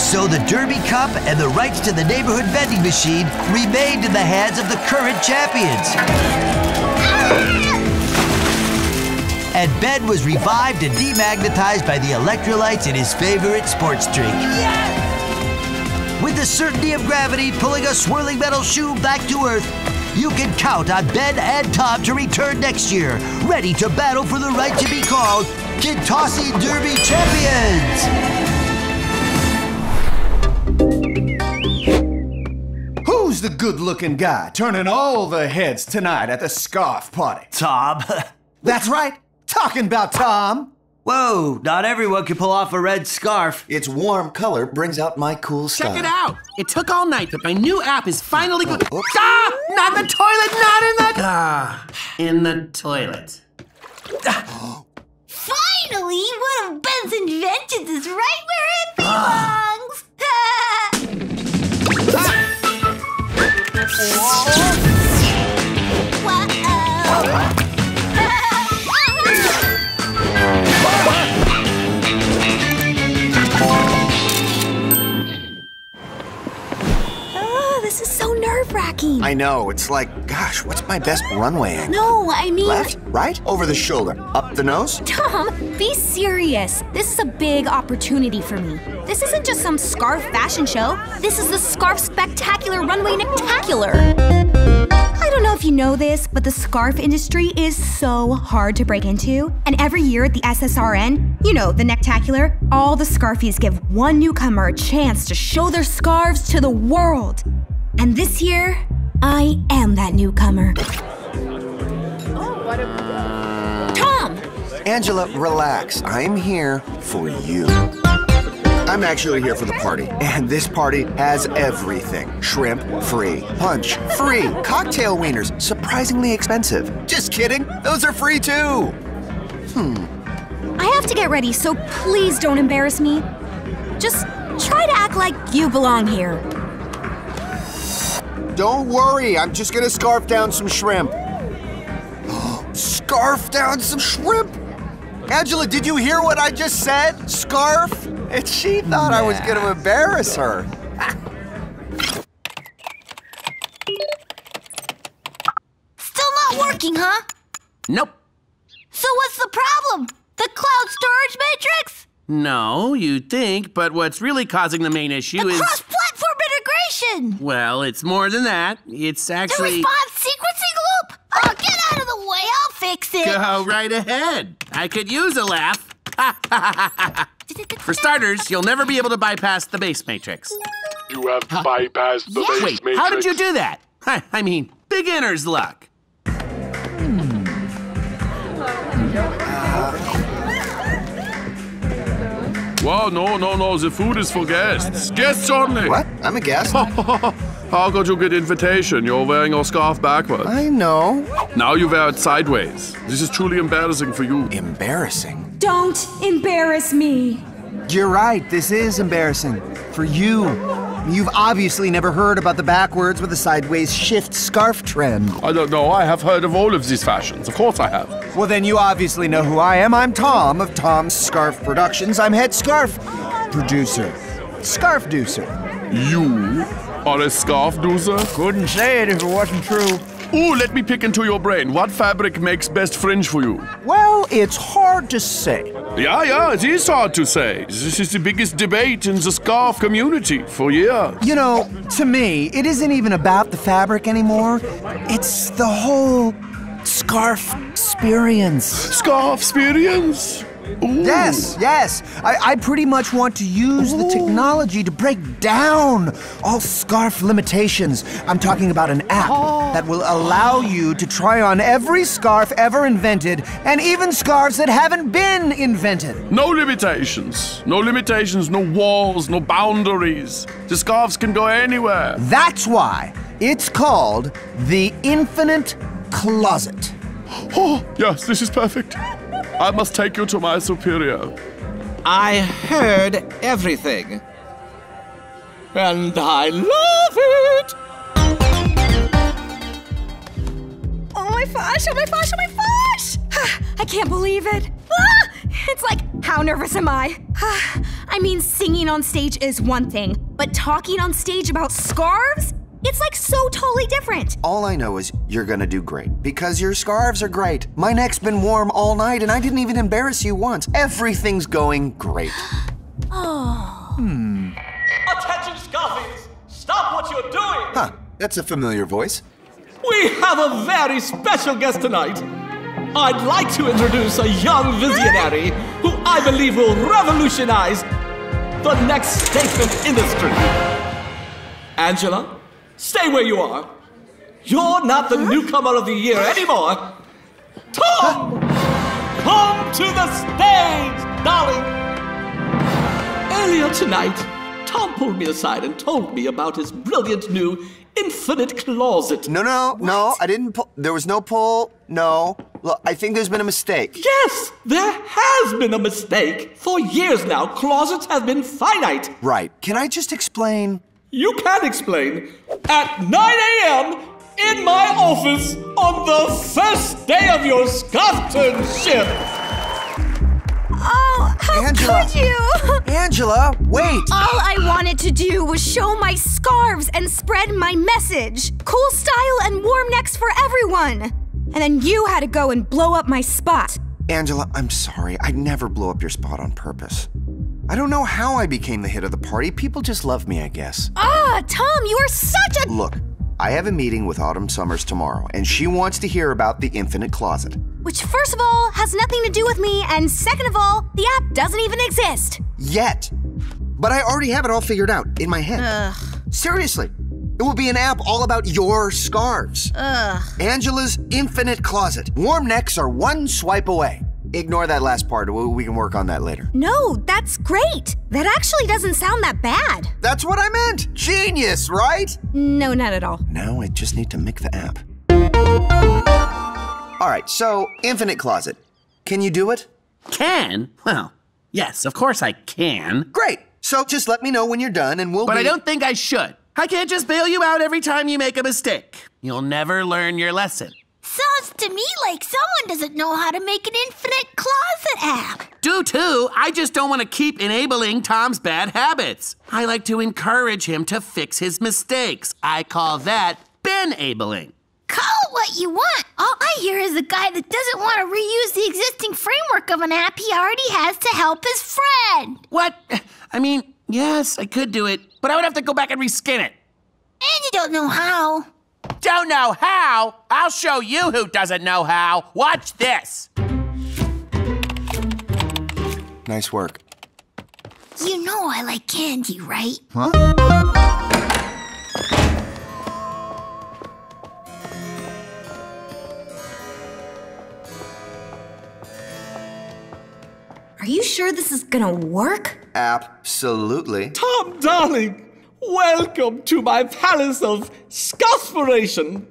So the Derby Cup and the rights to the neighborhood vending machine remained in the hands of the current champions. And Ben was revived and demagnetized by the electrolytes in his favorite sports drink. With the certainty of gravity pulling a swirling metal shoe back to Earth, you can count on Ben and Tom to return next year, ready to battle for the right to be called Kintossy Derby Champions! Who's the good looking guy turning all the heads tonight at the scarf party? Tom. [laughs] That's right. Talking about Tom. Whoa, not everyone can pull off a red scarf. Its warm color brings out my cool style. Check it out. It took all night, but my new app is finally good. Ah! Not in the toilet, not in the. Ah, in the toilet. [gasps] Finally, one of Ben's inventions is right where it belongs. Oh, [laughs] this is so nerve wracking. I know, it's like, gosh, what's my best runway angle? No, I mean. Left, right, over the shoulder, up the nose? Tom, be serious. This is a big opportunity for me. This isn't just some scarf fashion show. This is the Scarf Spectacular Runway Nectacular. I don't know if you know this, but the scarf industry is so hard to break into. And every year at the SSRN, you know, the Nectacular, all the Scarfies give one newcomer a chance to show their scarves to the world. And this year, I am that newcomer. Oh, what a Tom! Angela, relax. I'm here for you. I'm actually here for the party, and this party has everything. Shrimp free, punch free, cocktail wieners, surprisingly expensive. Just kidding, those are free too. Hmm. I have to get ready, so please don't embarrass me. Just try to act like you belong here. Don't worry, I'm just gonna scarf down some shrimp. [gasps] scarf down some shrimp? Angela, did you hear what I just said? Scarf? And she thought I was gonna embarrass her. [laughs] Still not working, huh? Nope. So what's the problem? The cloud storage matrix? No, you'd think, but what's really causing the main issue The is. cross-platform integration! Well, it's more than that. It's actually... The response sequencing loop! Oh, get out of the way, I'll fix it! Go right ahead. I could use a laugh. For starters, you'll never be able to bypass the base matrix. You have bypassed the base Wait, matrix. how did you do that? I [laughs] I mean, beginner's luck. Wow, no, no, no, the food is for guests. Guests only. What? I'm a guest. [laughs] How could you get invitation? You're wearing your scarf backwards. I know. Now you wear it sideways. This is truly embarrassing for you. Embarrassing? Don't embarrass me. You're right, this is embarrassing. For you. You've obviously never heard about the backwards with the sideways shift scarf trend. I don't know. I have heard of all of these fashions. Of course I have. Well, then you obviously know who I am. I'm Tom of Tom's Scarf Productions. I'm head scarf producer. Scarf deucer. You are a scarf doozer? Couldn't say it if it wasn't true. Ooh, let me pick into your brain. What fabric makes best fringe for you? Well, it's hard to say. Yeah, yeah, it is hard to say. This is the biggest debate in the scarf community for years. You know, to me, it isn't even about the fabric anymore. It's the whole scarf experience. Scarf experience? Ooh. Yes, yes. I, I pretty much want to use the technology to break down all scarf limitations. I'm talking about an app oh. that will allow you to try on every scarf ever invented, and even scarves that haven't been invented. No limitations. No limitations, no walls, no boundaries. The scarves can go anywhere. That's why it's called the Infinite Closet. Oh, yes, this is perfect. I must take you to my superior. I heard everything. And I love it! Oh my gosh, oh my gosh, oh my gosh! I can't believe it. Ah! It's like, how nervous am I? I mean, singing on stage is one thing, but talking on stage about scarves? It's like so totally different. All I know is you're gonna do great because your scarves are great. My neck's been warm all night and I didn't even embarrass you once. Everything's going great. [gasps] Oh. Hmm. Attention, Scarfies! Stop what you're doing! Huh, that's a familiar voice. We have a very special guest tonight. I'd like to introduce a young visionary [gasps] who I believe will revolutionize the next statement industry. Angela, stay where you are. You're not the newcomer of the year anymore. Tom, come to the stage, darling. Earlier tonight, Tom pulled me aside and told me about his brilliant new infinite closet. No, no, no, I didn't pull. There was no pull. No. Look, I think there's been a mistake. Yes, there has been a mistake. For years now, closets have been finite. Right. Can I just explain? You can explain. At 9 a.m. in my office on the first day of your scarfturnship. Oh, how Angela. could you? Angela, wait. All I wanted to do was show my scarves and spread my message. Cool style and warm necks for everyone. And then you had to go and blow up my spot. Angela, I'm sorry. I'd never blow up your spot on purpose. I don't know how I became the hit of the party. People just love me, I guess. Ah, Tom, you are such a. Look, I have a meeting with Autumn Summers tomorrow, and she wants to hear about the Infinite Closet. Which, first of all, has nothing to do with me, and second of all, the app doesn't even exist. Yet. But I already have it all figured out in my head. Ugh. Seriously. It will be an app all about your scarves. Ugh. Angela's Infinite Closet. Warm necks are one swipe away. Ignore that last part. We we can work on that later. No, that's great. That actually doesn't sound that bad. That's what I meant. Genius, right? No, not at all. Now I just need to make the app. All right, so Infinite Closet. Can you do it? Can? Well, yes, of course I can. Great. So just let me know when you're done and we'll But be I don't think I should. I can't just bail you out every time you make a mistake. You'll never learn your lesson. Sounds to me like someone doesn't know how to make an infinite closet app. Do too. I just don't want to keep enabling Tom's bad habits. I like to encourage him to fix his mistakes. I call that Ben-abling. Call it what you want. All I hear is a guy that doesn't want to reuse the existing framework of an app he already has to help his friend. What? [sighs] I mean, yes, I could do it, but I would have to go back and reskin it. And you don't know how. Don't know how? I'll show you who doesn't know how. Watch this. Nice work. You know I like candy, right? Huh? Are you sure this is gonna work? Absolutely. Tom, darling, welcome to my palace of scarspiration.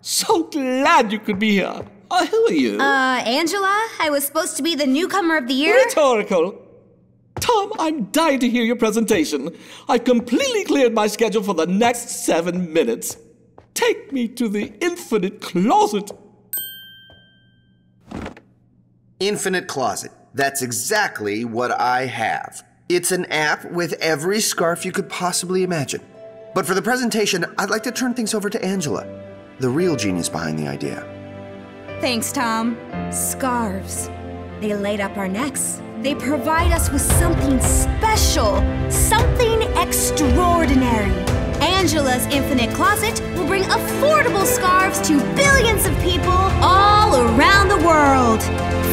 So glad you could be here. Uh, who are you? Uh, Angela? I was supposed to be the newcomer of the year? Rhetorical. Tom, I'm dying to hear your presentation. I've completely cleared my schedule for the next seven minutes. Take me to the infinite closet. Infinite Closet. That's exactly what I have. It's an app with every scarf you could possibly imagine. But for the presentation, I'd like to turn things over to Angela, the real genius behind the idea. Thanks, Tom. Scarves. They light up our necks. They provide us with something special, something extraordinary. Angela's Infinite Closet will bring affordable scarves to billions of people all around the world.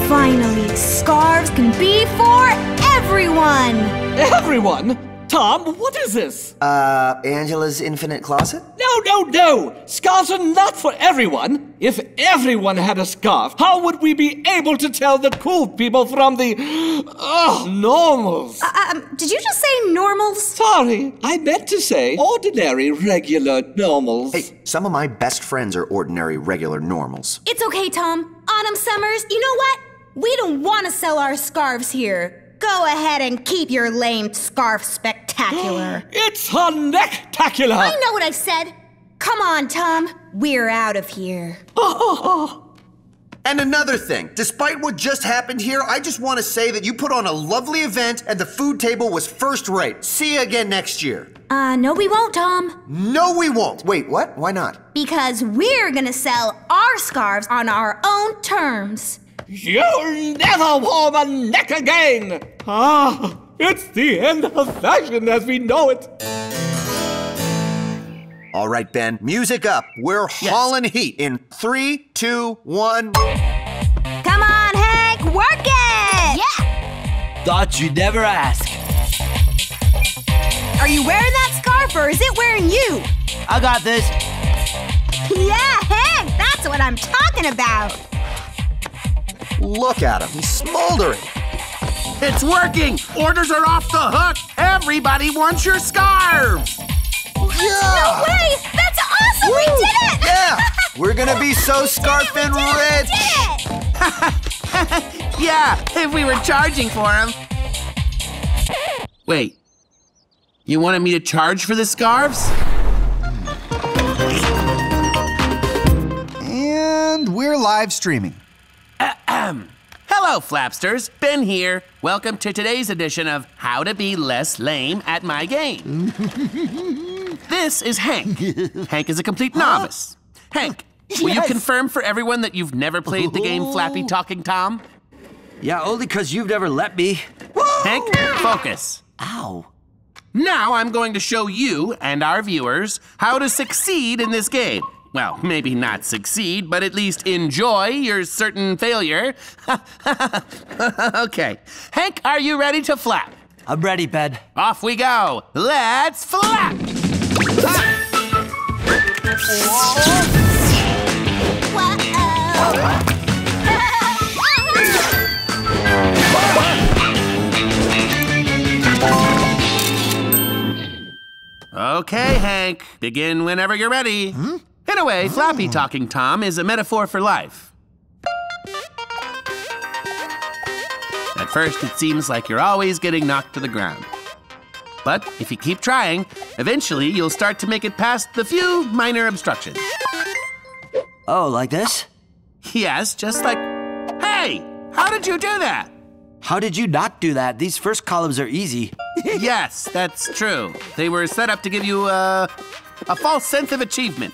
Finally, scarves can be for everyone. Everyone? Tom, what is this? Uh, Angela's Infinite Closet? No, no, no! Scarves are not for everyone. If everyone had a scarf, how would we be able to tell the cool people from the. Oh, normals? Uh, um, did you just say normals? Sorry, I meant to say ordinary, regular normals. Hey, some of my best friends are ordinary, regular normals. It's okay, Tom. Autumn Summers, you know what? We don't want to sell our scarves here. Go ahead and keep your lame scarf spectacular. [gasps] it's a necktacular! I know what I said. Come on, Tom. We're out of here. [laughs] And another thing, despite what just happened here, I just want to say that you put on a lovely event and the food table was first rate. See you again next year. Uh, no, we won't, Tom. No, we won't. Wait, what? Why not? Because we're gonna sell our scarves on our own terms. You'll never warm a neck again! Ah, it's the end of fashion as we know it. All right, Ben, music up. We're hauling heat in three, two, one. Come on, Hank, work it! Yeah! Thought you'd never ask. Are you wearing that scarf or is it wearing you? I got this. Yeah, Hank, that's what I'm talking about. Look at him. He's smoldering. It's working! Orders are off the hook! Everybody wants your scarves! Yeah. No way! That's awesome! We did it! Yeah! We're gonna be so [laughs] scarf and rich! [laughs] yeah, if we were charging for them. Wait. You wanted me to charge for the scarves? And we're live streaming. [clears throat] Hello, Flapsters. Ben here. Welcome to today's edition of How to Be Less Lame at My Game. [laughs] this is Hank. Hank is a complete novice. Hank, will you confirm for everyone that you've never played the game oh. Flappy Talking Tom? Yeah, only because you've never let me. [gasps] Hank, focus. Ow. Now I'm going to show you and our viewers how to succeed in this game. Well, maybe not succeed, but at least enjoy your certain failure. [laughs] okay. Hank, are you ready to flap? I'm ready, Ben. Off we go. Let's flap! [laughs] Okay, Hank. Begin whenever you're ready. Hmm? In a way, Flappy Talking Tom is a metaphor for life. At first, it seems like you're always getting knocked to the ground. But if you keep trying, eventually you'll start to make it past the few minor obstructions. Oh, like this? Yes, just like. Hey! How did you do that? How did you not do that? These first columns are easy. yes, that's true. They were set up to give you uh, a false sense of achievement.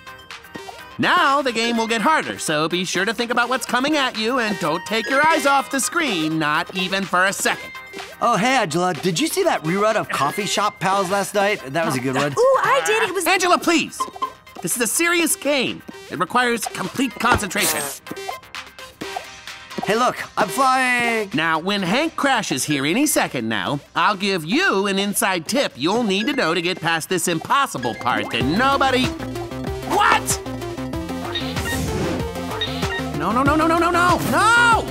Now the game will get harder, so be sure to think about what's coming at you and don't take your eyes off the screen, not even for a second. Oh, hey, Angela, did you see that rerun of Coffee Shop Pals last night? That was a good one. Ooh, I did. It was. Angela, please! This is a serious game. It requires complete concentration. Hey, look, I'm flying! Now, when Hank crashes here any second now, I'll give you an inside tip you'll need to know to get past this impossible part that nobody. What? No, no, no, no, no, no, no, no!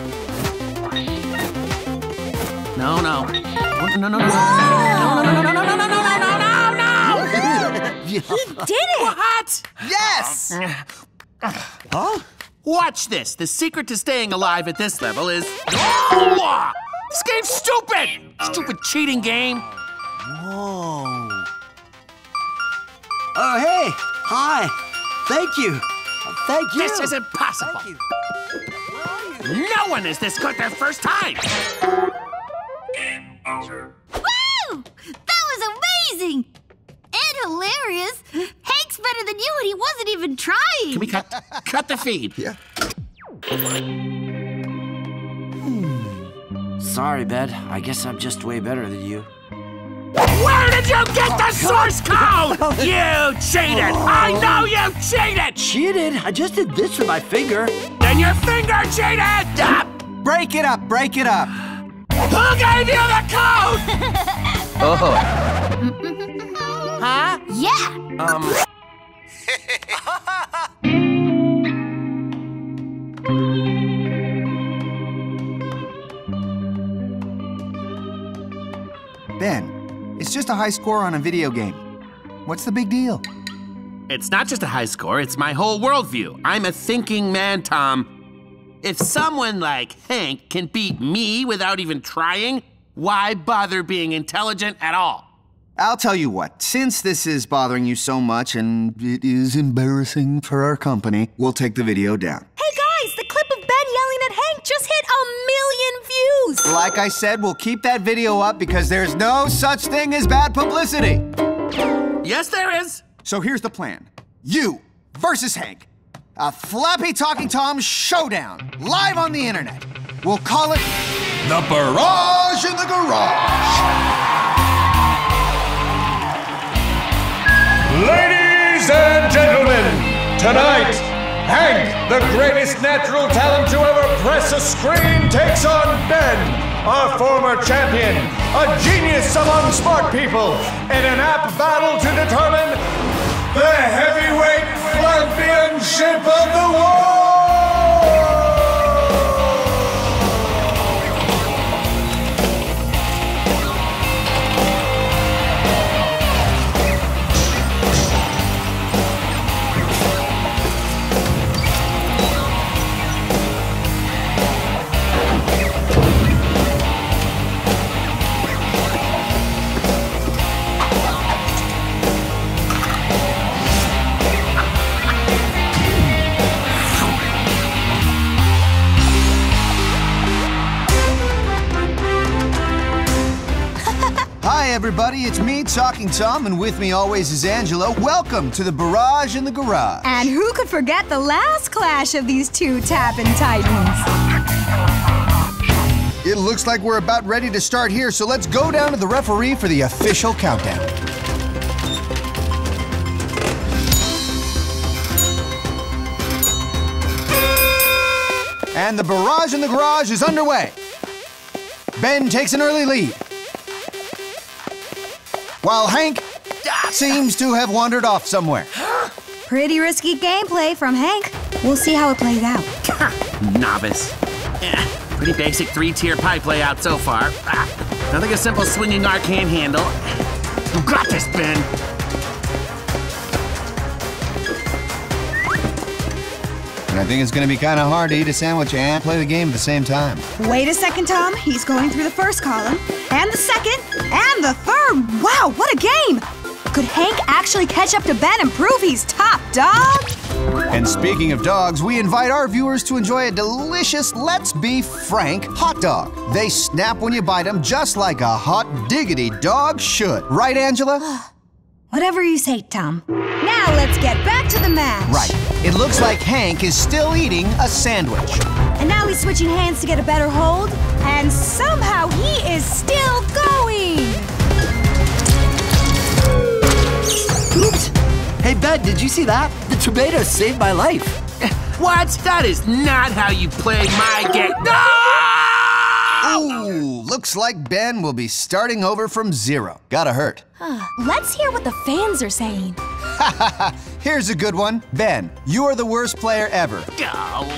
No, no. No, no, no, no. No, no, no, no, no, no, no, no, no, no, no, no! He did it! What? Yes! Huh? Watch this. The secret to staying alive at this level is. Oh! This game's stupid! Stupid cheating game. Whoa. Oh, hey. Hi. Thank you. Thank you. This is impossible. No one is this good their first time. Woo! That was amazing! And hilarious! Hank's better than you and he wasn't even trying! Can we cut cut the feed? Yeah. Hmm. Sorry, Ben. I guess I'm just way better than you. Where did you get the source code? [laughs] You cheated! I know you cheated! Cheated? I just did this with my finger. Then your finger cheated! Break it up, break it up. Who gave you the code? [laughs] Oh. Huh? Yeah! Um. [laughs] Ben, it's just a high score on a video game. What's the big deal? It's not just a high score, it's my whole worldview. I'm a thinking man, Tom. If someone like Hank can beat me without even trying, why bother being intelligent at all? I'll tell you what, since this is bothering you so much and it is embarrassing for our company, we'll take the video down. Hey Hank just hit a million views! Like I said, we'll keep that video up because there's no such thing as bad publicity. Yes, there is. So here's the plan you versus Hank. A Flappy Talking Tom showdown, live on the internet. We'll call it The Barrage in the Garage. Ladies and gentlemen, tonight, Hank, the greatest natural talent to ever press a screen, takes on Ben, our former champion, a genius among smart people, in an app battle to determine the heavyweight championship of the world! Hi, everybody, it's me, Talking Tom, and with me always is Angela. Welcome to the Barrage in the Garage. And who could forget the last clash of these two tapping titans? It looks like we're about ready to start here, so let's go down to the referee for the official countdown. And the barrage in the garage is underway. Ben takes an early lead. While Hank seems to have wandered off somewhere. [gasps] Pretty risky gameplay from Hank. We'll see how it plays out. [laughs] Novice. Eh, pretty basic three-tier pipe layout so far. Ah, nothing a simple swinging arc can't handle. You got this, Ben. And I think it's gonna be kind of hard to eat a sandwich and play the game at the same time. Wait a second, Tom. He's going through the first column, and the second, and the third. Wow, what a game! Could Hank actually catch up to Ben and prove he's top dog? And speaking of dogs, we invite our viewers to enjoy a delicious Let's Be Frank hot dog. They snap when you bite them just like a hot diggity dog should. Right, Angela? [sighs] [laughs] Whatever you say, Tom. Now let's get back to the match. right. It looks like Hank is still eating a sandwich. And now he's switching hands to get a better hold, and somehow he is still going. Oops. Hey, Ben, did you see that? The tomato saved my life. [laughs] What? That is not how you play my game. No! Ooh, looks like Ben will be starting over from zero. Gotta hurt. Let's hear what the fans are saying. [laughs] Here's a good one. Ben, you are the worst player ever.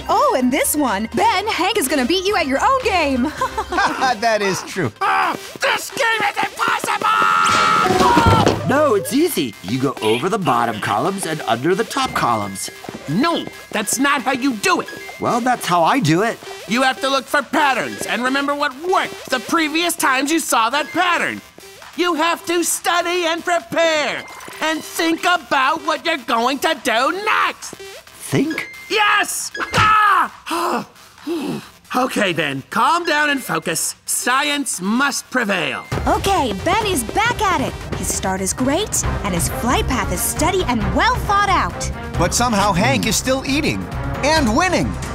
Oh, and this one. Ben, Hank is gonna beat you at your own game. [laughs] [laughs] that is true. Ah, this game is impossible! No, it's easy. You go over the bottom columns and under the top columns. No, that's not how you do it. Well, that's how I do it. You have to look for patterns and remember what worked the previous times you saw that pattern. You have to study and prepare and think about what you're going to do next. Think? Yes! Ah! [sighs] okay, then, calm down and focus. Science must prevail. Okay, Ben is back at it. His start is great, and his flight path is steady and well thought out. But somehow Hank is still eating and winning.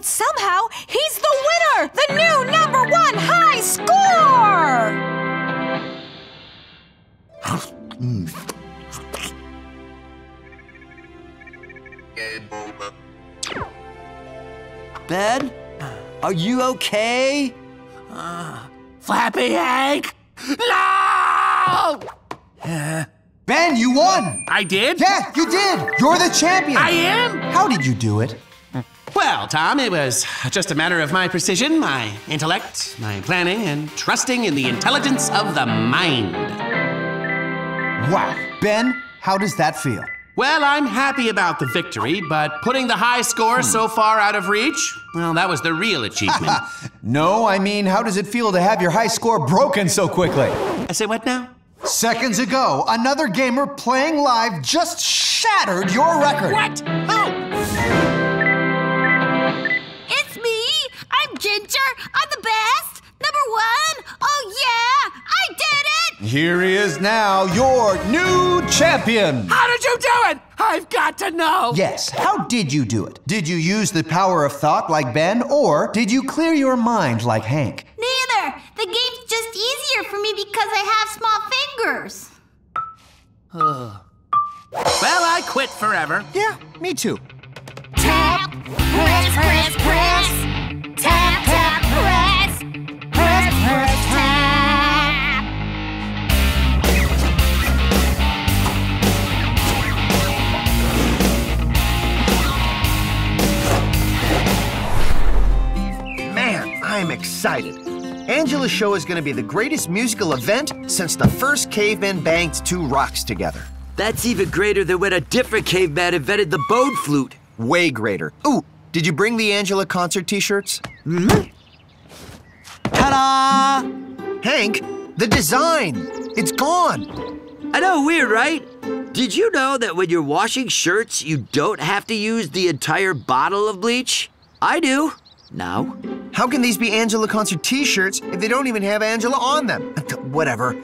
But somehow, he's the winner! The new number one high score! Ben, are you okay? Flappy Hank! No! Uh, ben, you won! I did? Yeah, you did! You're the champion! I am? How did you do it? Well, Tom, it was just a matter of my precision, my intellect, my planning, and trusting in the intelligence of the mind. Wow. Ben, how does that feel? Well, I'm happy about the victory, but putting the high score so hmm. far out of reach, well, that was the real achievement. [laughs] No, I mean, how does it feel to have your high score broken so quickly? I say what now? Seconds ago, another gamer playing live just shattered your record. What? Who? I'm Ginger! I'm the best! Number one! Oh yeah! I did it! Here he is now, your new champion. How did you do it? I've got to know. Yes, how did you do it? Did you use the power of thought like Ben, or did you clear your mind like Hank? Neither! The game's just easier for me because I have small fingers. Ugh. [sighs] well, I quit forever. Yeah, me too. Tap, press, press, press. I'm excited. Angela's show is going to be the greatest musical event since the first caveman banged two rocks together. That's even greater than when a different caveman invented the bone flute. Way greater. Ooh, did you bring the Angela concert t-shirts? Mm-hmm. Ta-da! Hank, the design! It's gone! I know, weird, right? Did you know that when you're washing shirts, you don't have to use the entire bottle of bleach? I do. Now. How can these be Angela concert t-shirts if they don't even have Angela on them? [laughs] Whatever.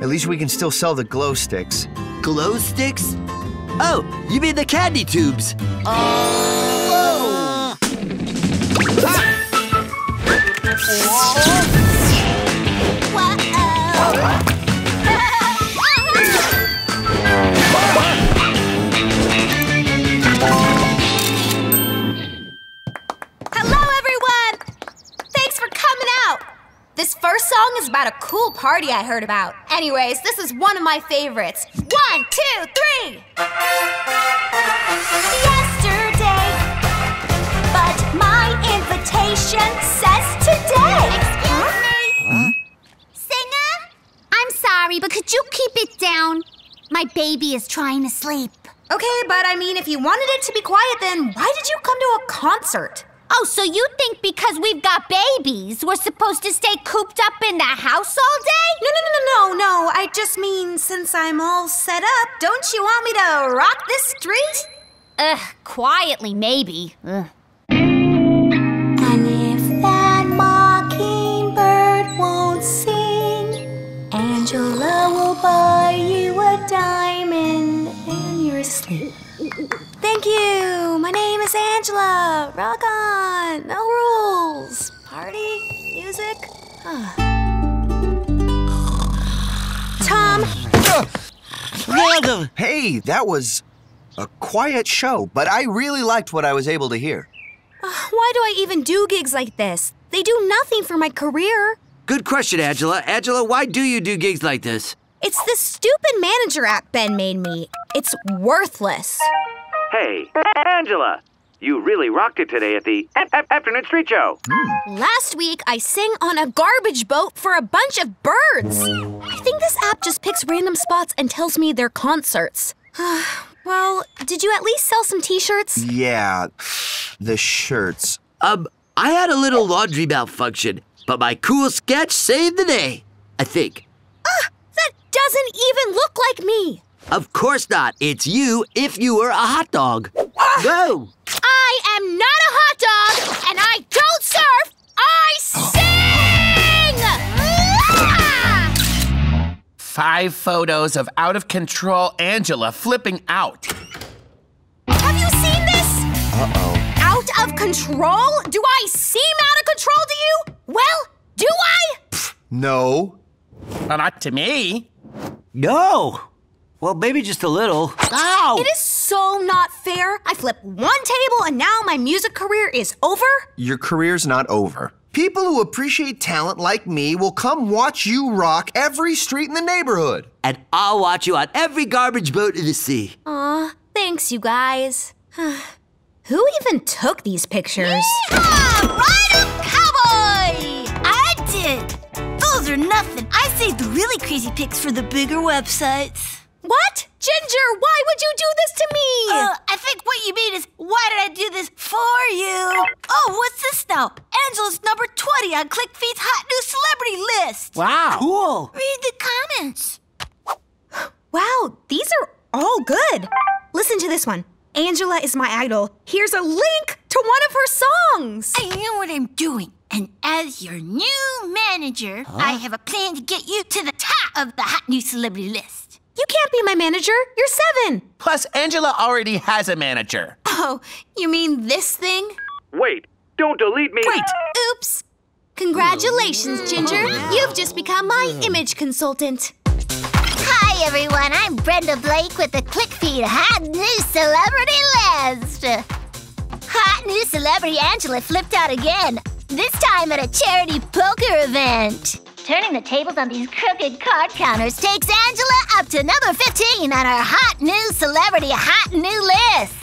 At least we can still sell the glow sticks. Glow sticks? Oh, you mean the candy tubes? Oh! oh. Hello, first song is about a cool party I heard about. Anyways, this is one of my favorites. One, two, three! Yesterday, but my invitation says today. Excuse me? Singer? I'm sorry, but could you keep it down? My baby is trying to sleep. Okay, but I mean, if you wanted it to be quiet, then why did you come to a concert? Oh, so you think because we've got babies, we're supposed to stay cooped up in the house all day? No, no, no, no, no, no. I just mean since I'm all set up, don't you want me to rock this street? Ugh, quietly, maybe. Ugh. Angela will buy you a diamond in your sleep. Thank you. My name is Angela. Rock on. No rules. Party, music. Ah. Tom, Hey, that was a quiet show, but I really liked what I was able to hear. uh, why do I even do gigs like this? They do nothing for my career. Good question, Angela. Angela, why do you do gigs like this? It's this stupid manager app Ben made me. It's worthless. Hey, Angela, you really rocked it today at the a- a- afternoon street show. Last week, I sang on a garbage boat for a bunch of birds. I think this app just picks random spots and tells me their concerts. [sighs] well, did you at least sell some t shirts? Yeah, the shirts. Um, I had a little laundry malfunction, but my cool sketch saved the day. I think. That doesn't even look like me. Of course not. It's you if you were a hot dog. Go! I am not a hot dog, and I don't surf. I sing! Ah! Five photos of out of control Angela flipping out. Have you seen this? Uh oh. Out of control? Do I seem out of control to you? Well, do I? No. Not to me. No. Well, maybe just a little. Ow! It is so not fair. I flipped one table and now my music career is over? Your career's not over. People who appreciate talent like me will come watch you rock every street in the neighborhood. And I'll watch you on every garbage boat in the sea. Aw, thanks, you guys. [sighs] Who even took these pictures? Yeehaw! Ride up, cowboy! I did. Those are nothing. I saved the really crazy pics for the bigger websites. What? Ginger, why would you do this to me? Uh, I think what you mean is, why did I do this for you? Oh, what's this now? Angela's number 20 on ClickFeed's hot new celebrity list. Wow. Cool. Read the comments. [gasps] Wow, these are all good. Listen to this one. Angela is my idol. Here's a link to one of her songs. I know what I'm doing. And as your new manager, I have a plan to get you to the top of the hot new celebrity list. You can't be my manager. You're seven. Plus, Angela already has a manager. Oh, you mean this thing? Wait, don't delete me. Wait. Oops. Congratulations, Ginger. You've just become my image consultant. Hi, everyone. I'm Brenda Blake with the ClickFeed Hot New Celebrity List. Hot new celebrity Angela flipped out again, this time at a charity poker event. Turning the tables on these crooked card counters takes Angela up to number 15 on our hot new celebrity hot new list.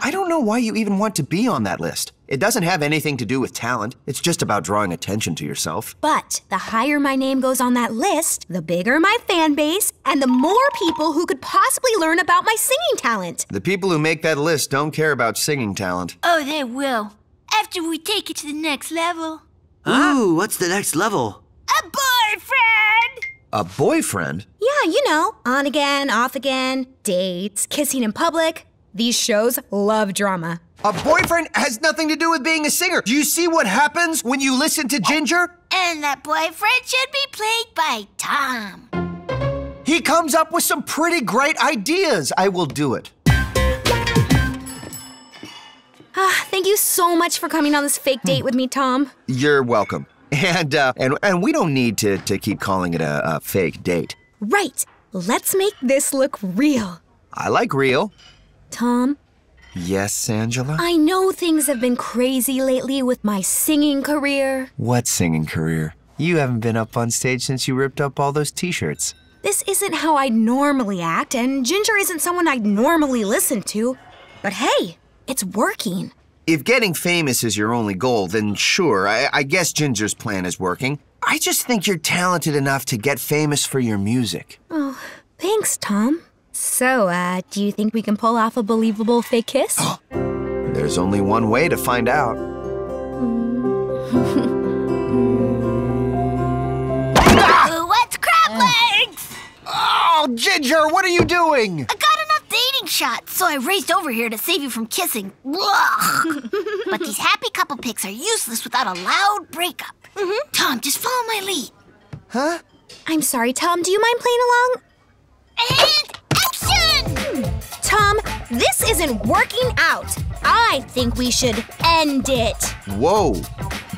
I don't know why you even want to be on that list. It doesn't have anything to do with talent. It's just about drawing attention to yourself. But the higher my name goes on that list, the bigger my fan base, and the more people who could possibly learn about my singing talent. The people who make that list don't care about singing talent. Oh, they will. After we take it to the next level. Ooh, what's the next level? A boyfriend! A boyfriend? Yeah, you know, on again, off again, dates, kissing in public. These shows love drama. A boyfriend has nothing to do with being a singer. Do you see what happens when you listen to Ginger? And that boyfriend should be played by Tom. He comes up with some pretty great ideas. I will do it. Thank you so much for coming on this fake date with me, Tom. You're welcome. And uh, and and we don't need to to keep calling it a, a fake date. Right. Let's make this look real. I like real. Tom, Yes, Angela. I know things have been crazy lately with my singing career. What singing career? You haven't been up on stage since you ripped up all those T-shirts. This isn't how I'd normally act, and Ginger isn't someone I'd normally listen to. But hey, it's working. If getting famous is your only goal, then sure, I, I guess Ginger's plan is working. I just think you're talented enough to get famous for your music. Oh, thanks, Tom. So, uh, do you think we can pull off a believable fake kiss? [gasps] There's only one way to find out. [laughs] What's crab legs? Oh, Ginger, what are you doing? I got enough dating shots, so I raced over here to save you from kissing. [laughs] But these happy couple pics are useless without a loud breakup. Mm-hmm. Tom, just follow my lead. Huh? I'm sorry, Tom. Do you mind playing along? And action! Tom, this isn't working out. I think we should end it. Whoa,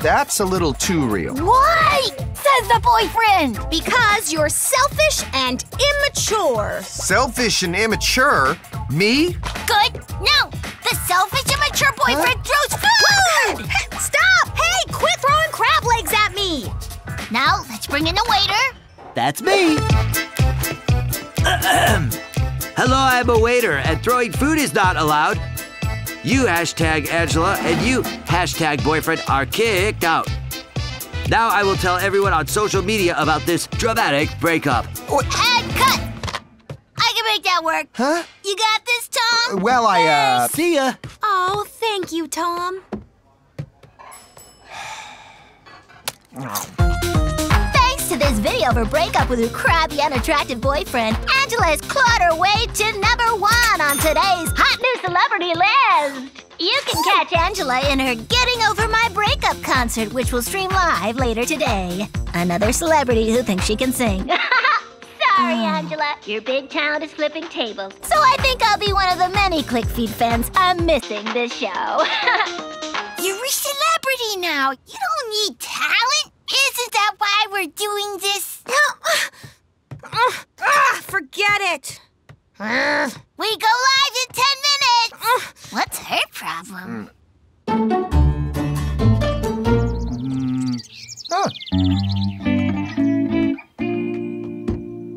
that's a little too real. Why? Says the boyfriend. Because you're selfish and immature. Selfish and immature? Me? Good. No, the selfish, immature boyfriend throws food. [laughs] Stop! Hey, quit throwing crab legs at me. Now let's bring in the waiter. That's me. [clears throat] Hello, I'm a waiter, and throwing food is not allowed. You hashtag Angela and you hashtag boyfriend are kicked out. Now I will tell everyone on social media about this dramatic breakup. And cut. I can make that work. Huh? You got this, Tom? Well, I, uh. See ya. Oh, thank you, Tom. [sighs] [sighs] [sighs] Thanks to this video of her breakup with her crabby, unattractive boyfriend, Angela has clawed her way to number one on today's Hot New Celebrity List. You can catch Angela in her Getting Over My Breakup concert, which will stream live later today. Another celebrity who thinks she can sing. [laughs] Sorry, ah. Angela. Your big talent is flipping tables. So I think I'll be one of the many ClickFeed fans I'm missing this show. [laughs] You're a celebrity now. You don't need talent. Isn't that why we're doing this? [gasps] Ah, forget it. We go live in 10 minutes. What's her problem?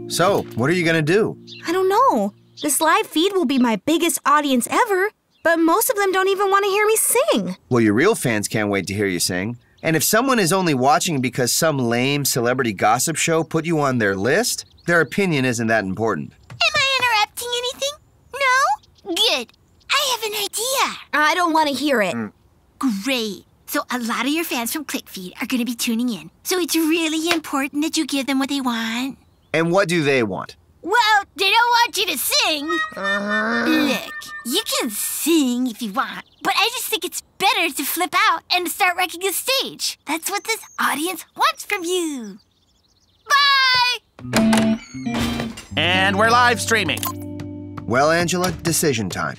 So, what are you gonna do? I don't know. This live feed will be my biggest audience ever, but most of them don't even want to hear me sing. Well, your real fans can't wait to hear you sing. And if someone is only watching because some lame celebrity gossip show put you on their list, their opinion isn't that important. Am I interrupting anything? No? Good. I have an idea. I don't want to hear it. Mm. Great. So a lot of your fans from ClickFeed are going to be tuning in. So it's really important that you give them what they want. And what do they want? Well, they don't want you to sing. Uh-huh. Look, you can sing if you want, but I just think it's better to flip out and start wrecking the stage. That's what this audience wants from you. Bye! And we're live streaming. Well, Angela, decision time.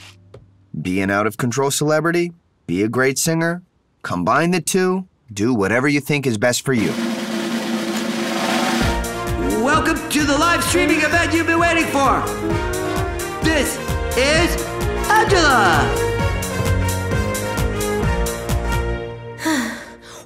Be an out of control celebrity, be a great singer, combine the two, do whatever you think is best for you. Welcome to the live streaming event you've been waiting for. This is Angela.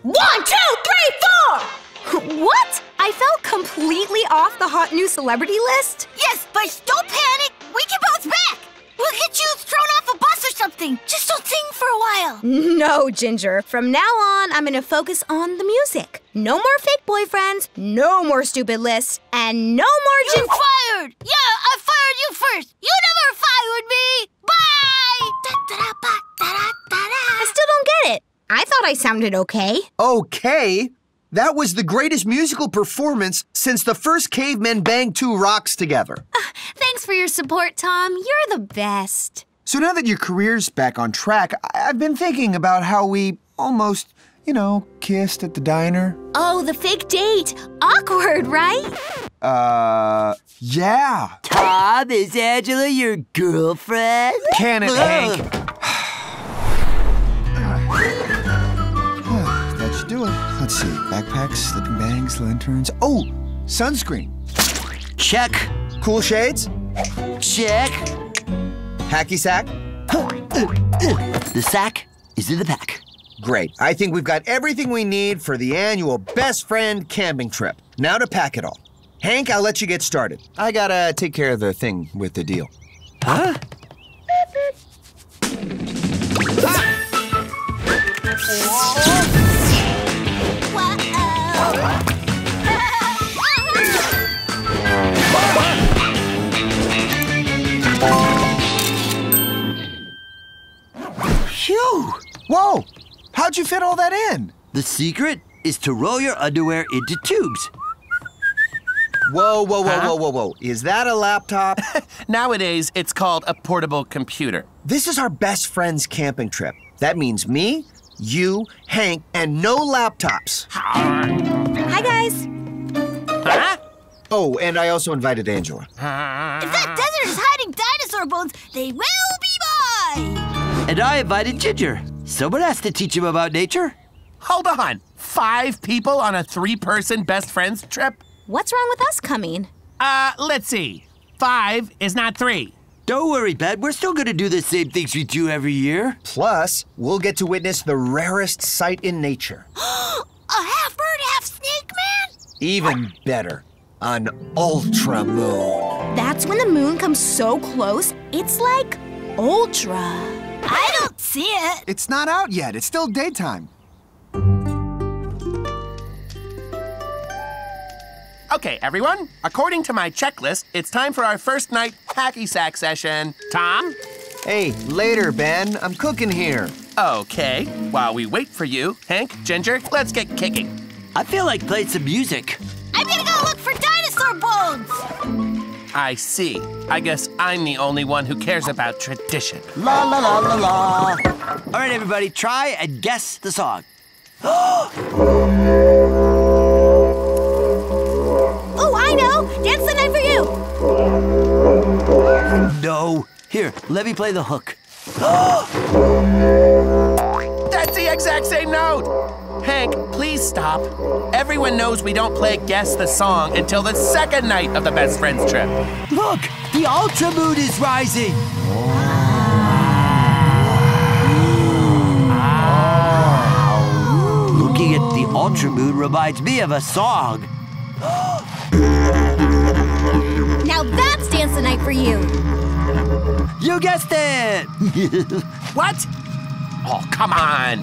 One, two, three, four! What? I fell completely off the hot new celebrity list? Yes, but don't panic. We can bounce back. We'll get you thrown off a bus or something. Just don't sing for a while. No, Ginger. From now on, I'm gonna focus on the music. No more fake boyfriends, no more stupid lists, and no more You're fired. Yeah, I fired you first. You never fired me. Bye. I still don't get it. I thought I sounded okay. Okay? That was the greatest musical performance since the first cavemen banged two rocks together. Thanks for your support, Tom. You're the best. So now that your career's back on track, I- I've been thinking about how we almost, you know, kissed at the diner. Oh, the fake date. Awkward, right? Uh, yeah. Tom, is Angela your girlfriend? Can it, Hank? [sighs] [sighs] [sighs] Let's see. Backpacks, sleeping bags, lanterns. Oh, sunscreen. Check. Cool shades? Check. Hacky sack? The sack is in the pack. Great. I think we've got everything we need for the annual best friend camping trip. Now to pack it all. Hank, I'll let you get started. I gotta take care of the thing with the deal. Huh? Phew! Whoa! How'd you fit all that in? The secret is to roll your underwear into tubes. Whoa, whoa, whoa, Huh? whoa, whoa, whoa. Is that a laptop? [laughs] Nowadays, it's called a portable computer. this is our best friend's camping trip. That means me, you, Hank, and no laptops. Hi, guys. Huh? Oh, and I also invited Angela. If that desert is hiding dinosaur bones, they will be mine! And I invited Ginger. Someone has to teach him about nature. Hold on. Five people on a three person best friends trip? What's wrong with us coming? Uh, let's see. Five is not three. Don't worry, Ben. We're still gonna do the same things we do every year. Plus, we'll get to witness the rarest sight in nature. [gasps] A half bird, half snake man? Even better, an ultra moon. That's when the moon comes so close, it's like ultra. I don't see it. It's not out yet. It's still daytime. Okay, everyone. According to my checklist, it's time for our first night hacky sack session. Tom? Hey, later, Ben. I'm cooking here. Okay. While we wait for you, Hank, Ginger, let's get kicking. I feel like playing some music. I'm gonna go look for dinosaur bones! I see. I guess I'm the only one who cares about tradition. La la la la la. All right, everybody, try and guess the song. [gasps] Oh, I know! Dance the night for you! No. Here, let me play the hook. [gasps] [gasps] That's the exact same note! Hank, please stop. Everyone knows we don't play Guess the Song until the second night of the Best Friends trip. Look, the ultra moon is rising. Ah. Looking at the ultra moon reminds me of a song. [gasps] Now that's Dance the Night for You! You guessed it! [laughs] What? Oh, come on.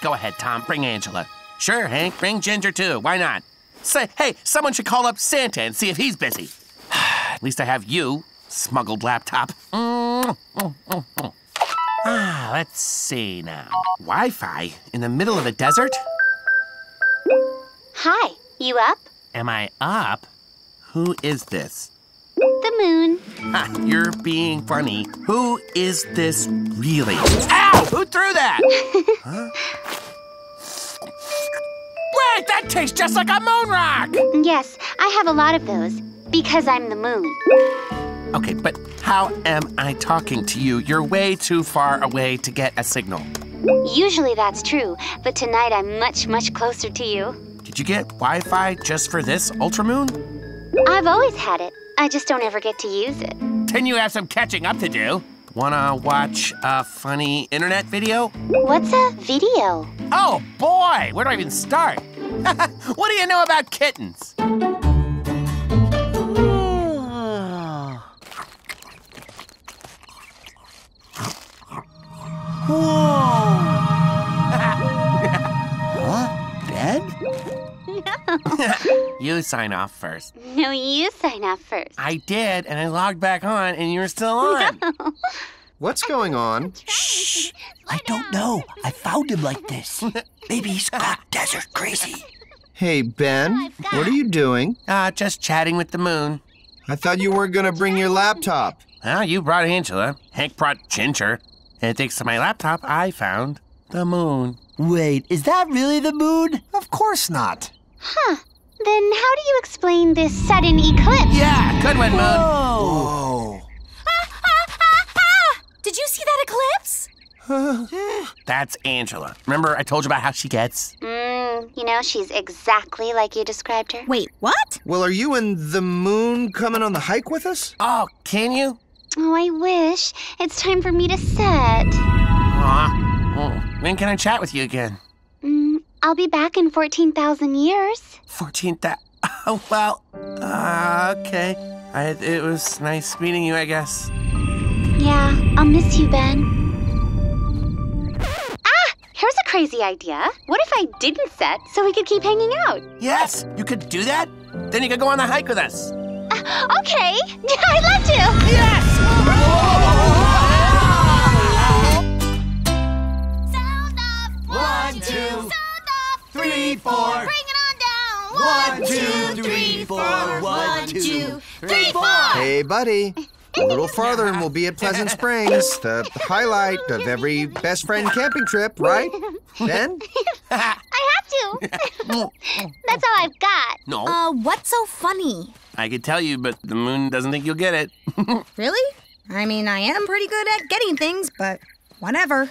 Go ahead, Tom. Bring Angela. Sure, Hank. Bring Ginger, too. Why not? Say, hey, someone should call up Santa and see if he's busy. [sighs] At least I have you, smuggled laptop. Mm, mm. Ah, let's see now. Wi Fi in the middle of a desert? Hi, you up? Am I up? Who is this? The moon. Ha, you're being funny. Who is this really? Ow! Who threw that? [laughs] huh? Wait, that tastes just like a moon rock! Yes, I have a lot of those because I'm the moon. Okay, but how am I talking to you? You're way too far away to get a signal. Usually that's true, but tonight I'm much, much closer to you. Did you get Wi Fi just for this ultramoon? I've always had it. I just don't ever get to use it. Then you have some catching up to do. Wanna watch a funny internet video? What's a video? Oh boy, where do I even start? [laughs] what do you know about kittens? huh? [laughs] you sign off first. No, you sign off first. I did, and I logged back on, and you're still on. [laughs] What's going on? Shh! I don't know. I found him like this. [laughs] Maybe he's got desert crazy. Hey, Ben, what are you doing? Uh, just chatting with the moon. I thought you weren't gonna bring your laptop. Well, you brought Angela. Hank brought Ginger. And thanks to my laptop, I found the moon. Wait, is that really the moon? Of course not. Huh. Then how do you explain this sudden eclipse? Yeah, good one, Moon. Whoa. Ah, ah, ah, Did you see that eclipse? [laughs] That's Angela. Remember I told you about how she gets? Mm, you know, she's exactly like you described her. Wait, what? Well, are you and the moon coming on the hike with us? Oh, can you? Oh, I wish. It's time for me to set. Aw. Oh, when can I chat with you again? I'll be back in 14,000 years. 14th. [laughs] Oh, well, uh, okay. I, it was nice meeting you, I guess. Yeah, I'll miss you, Ben. Ah! Here's a crazy idea. What if I didn't set so we could keep hanging out? Yes, you could do that. Then you could go on the hike with us. Uh, okay, [laughs] I'd love to. Yes! One, three, four. Bring it on down. One, two, three, four. One, two, three, four. Hey, buddy. [laughs] A little farther and we'll be at Pleasant Springs, [laughs] the highlight of every best friend camping trip, right? Ben? [laughs] I have to. That's all I've got. No. Uh, what's so funny? I could tell you, but the moon doesn't think you'll get it. Really? I mean, I am pretty good at getting things, but whatever.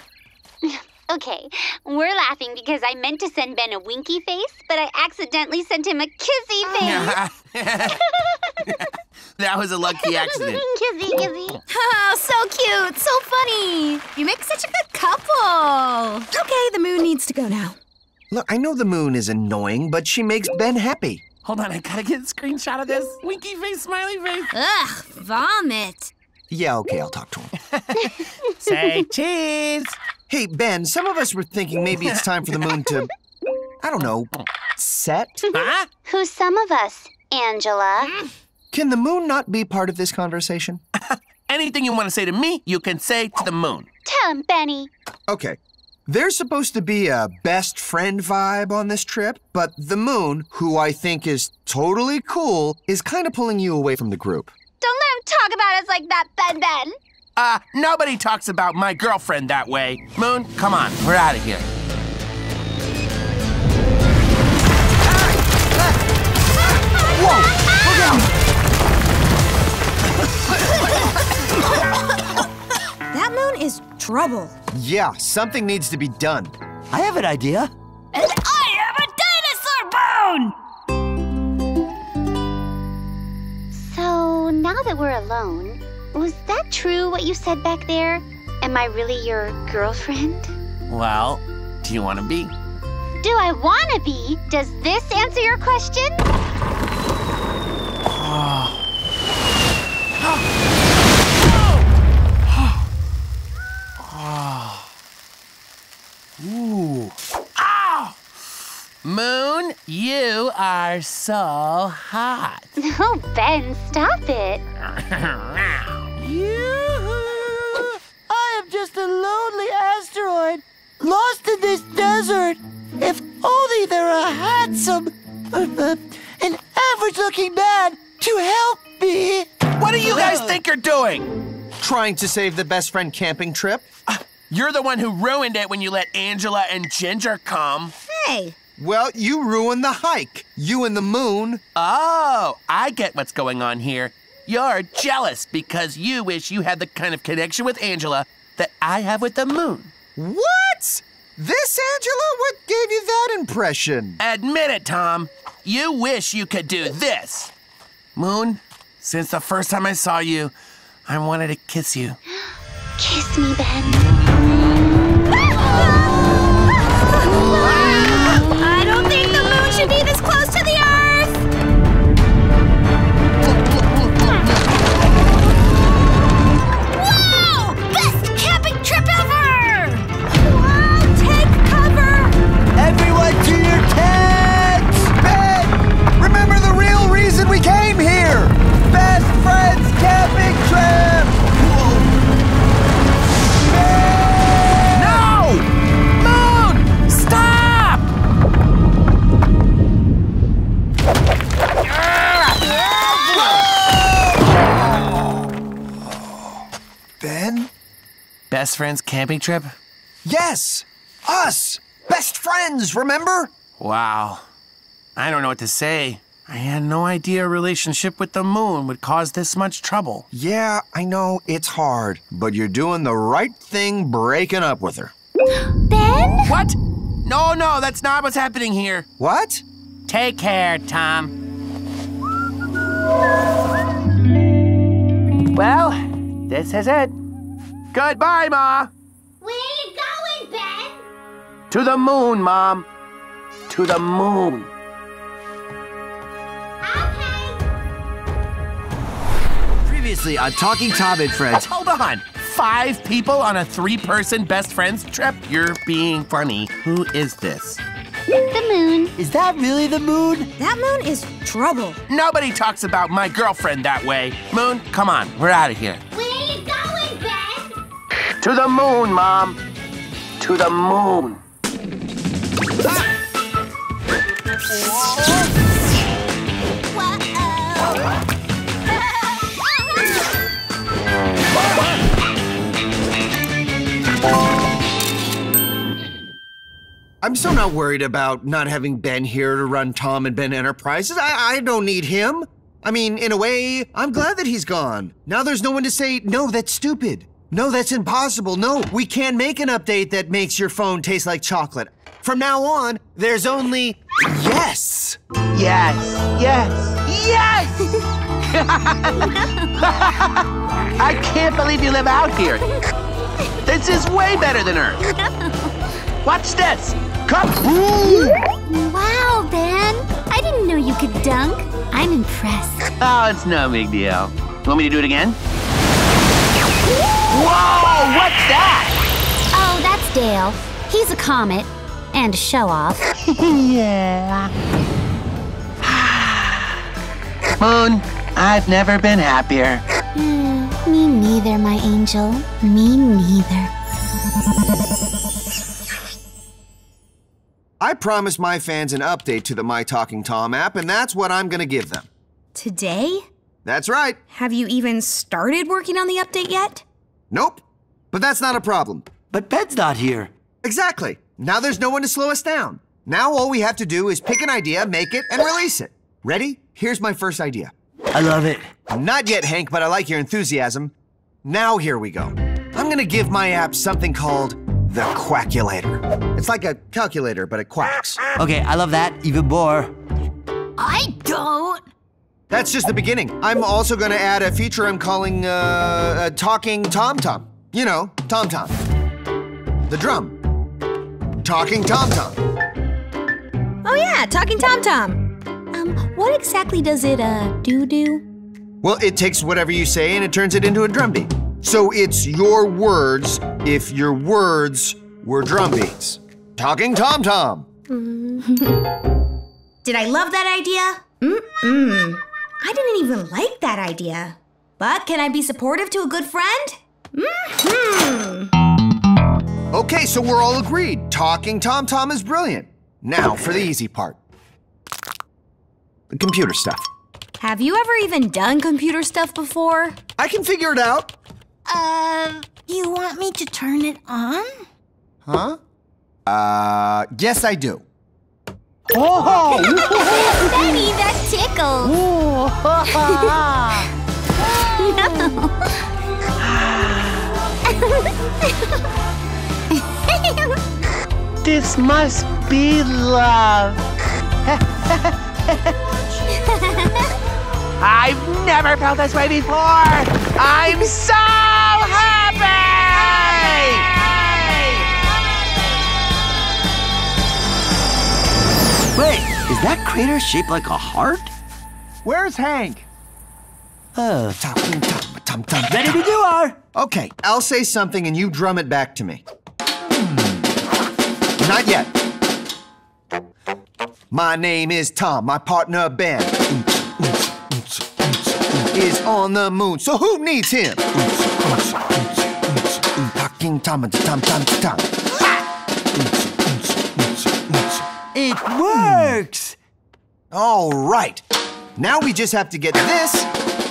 Okay, we're laughing because I meant to send Ben a winky face, but I accidentally sent him a kissy [laughs] face. [laughs] that was a lucky [laughs] accident. kissy, kissy. Oh, so cute, so funny. You make such a good couple. Okay, the moon needs to go now. Look, I know the moon is annoying, but she makes Ben happy. Hold on, I gotta get a screenshot of this. Winky face, smiley face. Ugh, vomit. Yeah, okay, I'll talk to him. Say cheese. Hey, Ben, some of us were thinking maybe it's time for the moon to, I don't know, set? Huh? Who's some of us, Angela? Can the moon not be part of this conversation? [laughs] Anything you want to say to me, you can say to the moon. Tell him, Benny. Okay. There's supposed to be a best friend vibe on this trip, but the moon, who I think is totally cool, is kind of pulling you away from the group. Don't let him talk about us like that, Ben Ben. Uh, nobody talks about my girlfriend that way. Moon, come on, we're out of [laughs] here. That moon is trouble. Yeah, something needs to be done. I have an idea. And I have a dinosaur bone! So now that we're alone, was that true what you said back there? Am I really your girlfriend? Well, do you want to be? Do I want to be? Does this answer your question? [sighs] [sighs] [sighs] Ooh. Ow! Moon, you are so hot. [laughs] Oh, Ben, stop it. I am just a lonely asteroid, lost in this desert. If only there were a handsome, uh, uh, an average-looking man to help me. What do you guys think you're doing? Trying to save the best friend camping trip? You're the one who ruined it when you let Angela and Ginger come. Hey, Well, you ruined the hike. You and the moon. Oh, I get what's going on here. You're jealous because you wish you had the kind of connection with Angela that I have with the moon. What? This Angela? What gave you that impression? Admit it, Tom. You wish you could do this. Moon, since the first time I saw you, I wanted to kiss you. [gasps] Kiss me, Ben. [laughs] camping trip! No! Moon! Stop! Ben? Best friends camping trip? Yes! Us! Best friends, remember? Wow. I don't know what to say. I had no idea a relationship with the moon would cause this much trouble. Yeah, I know it's hard, but you're doing the right thing breaking up with her. [gasps] Ben? What? No, no, that's not what's happening here. What? Take care, Tom. Well, this is it. Goodbye, Ma. Where are you going, Ben? To the moon, Mom. To the moon. Previously on Talking Tom and Friends. Hold on. Five people on a three person best friends trip? You're being funny. Who is this? The moon. Is that really the moon? That moon is trouble. Nobody talks about my girlfriend that way. Moon, come on. We're out of here. Where are you going, Ben? To the moon, Mom. To the moon. I'm so not worried about not having Ben here to run Tom and Ben Enterprises. I, I don't need him. I mean, in a way, I'm glad that he's gone. Now there's no one to say, no, that's stupid. No, that's impossible. No, we can't make an update that makes your phone taste like chocolate. From now on, there's only yes. Yes, yes, yes! [laughs] I can't believe you live out here. This is way better than Earth. Watch this. Come. Wow, Ben. I didn't know you could dunk. I'm impressed. Oh, it's no big deal. You want me to do it again? Whoa! What's that? Oh, that's Dale. He's a comet and a show off. [laughs] yeah. [sighs] Moon, I've never been happier. Hmm, me neither, my angel. Me neither. I promised my fans an update to the My Talking Tom app, and that's what I'm gonna give them. Today? That's right. Have you even started working on the update yet? Nope. But that's not a problem. But Ben's not here. Exactly. Now there's no one to slow us down. Now all we have to do is pick an idea, make it, and release it. Ready? Here's my first idea. I love it. Not yet, Hank, but I like your enthusiasm. Now here we go. I'm gonna give my app something called the Quackulator. It's like a calculator, but it quacks. Okay, I love that even more. I don't. That's just the beginning. I'm also gonna add a feature I'm calling uh, uh Talking Tom Tom. You know, Tom Tom. The drum. Talking Tom Tom. Oh yeah, Talking Tom Tom. Um, what exactly does it uh do do? Well, it takes whatever you say and it turns it into a drum beat. So it's your words if your words were drum beats. Talking Tom Tom. [laughs] Did I love that idea? Mm-mm. I didn't even like that idea. But can I be supportive to a good friend? Mm-hmm. Okay, so we're all agreed. Talking Tom Tom is brilliant. Now for the easy part. The computer stuff. Have you ever even done computer stuff before? I can figure it out. Uh, you want me to turn it on? Huh? Uh, yes, I do. [laughs] Oh! [laughs] Benny, that tickles. [laughs] This must be love. I've never felt this way before. I'm so happy! Wait, is that crater shaped like a heart? Where's Hank? Uh, Talking Tom Tom Tom. ready to do our. Okay, I'll say something and you drum it back to me. Not yet. My name is Tom, my partner Ben. Is on the moon, so who needs him? It works! All right. Now we just have to get this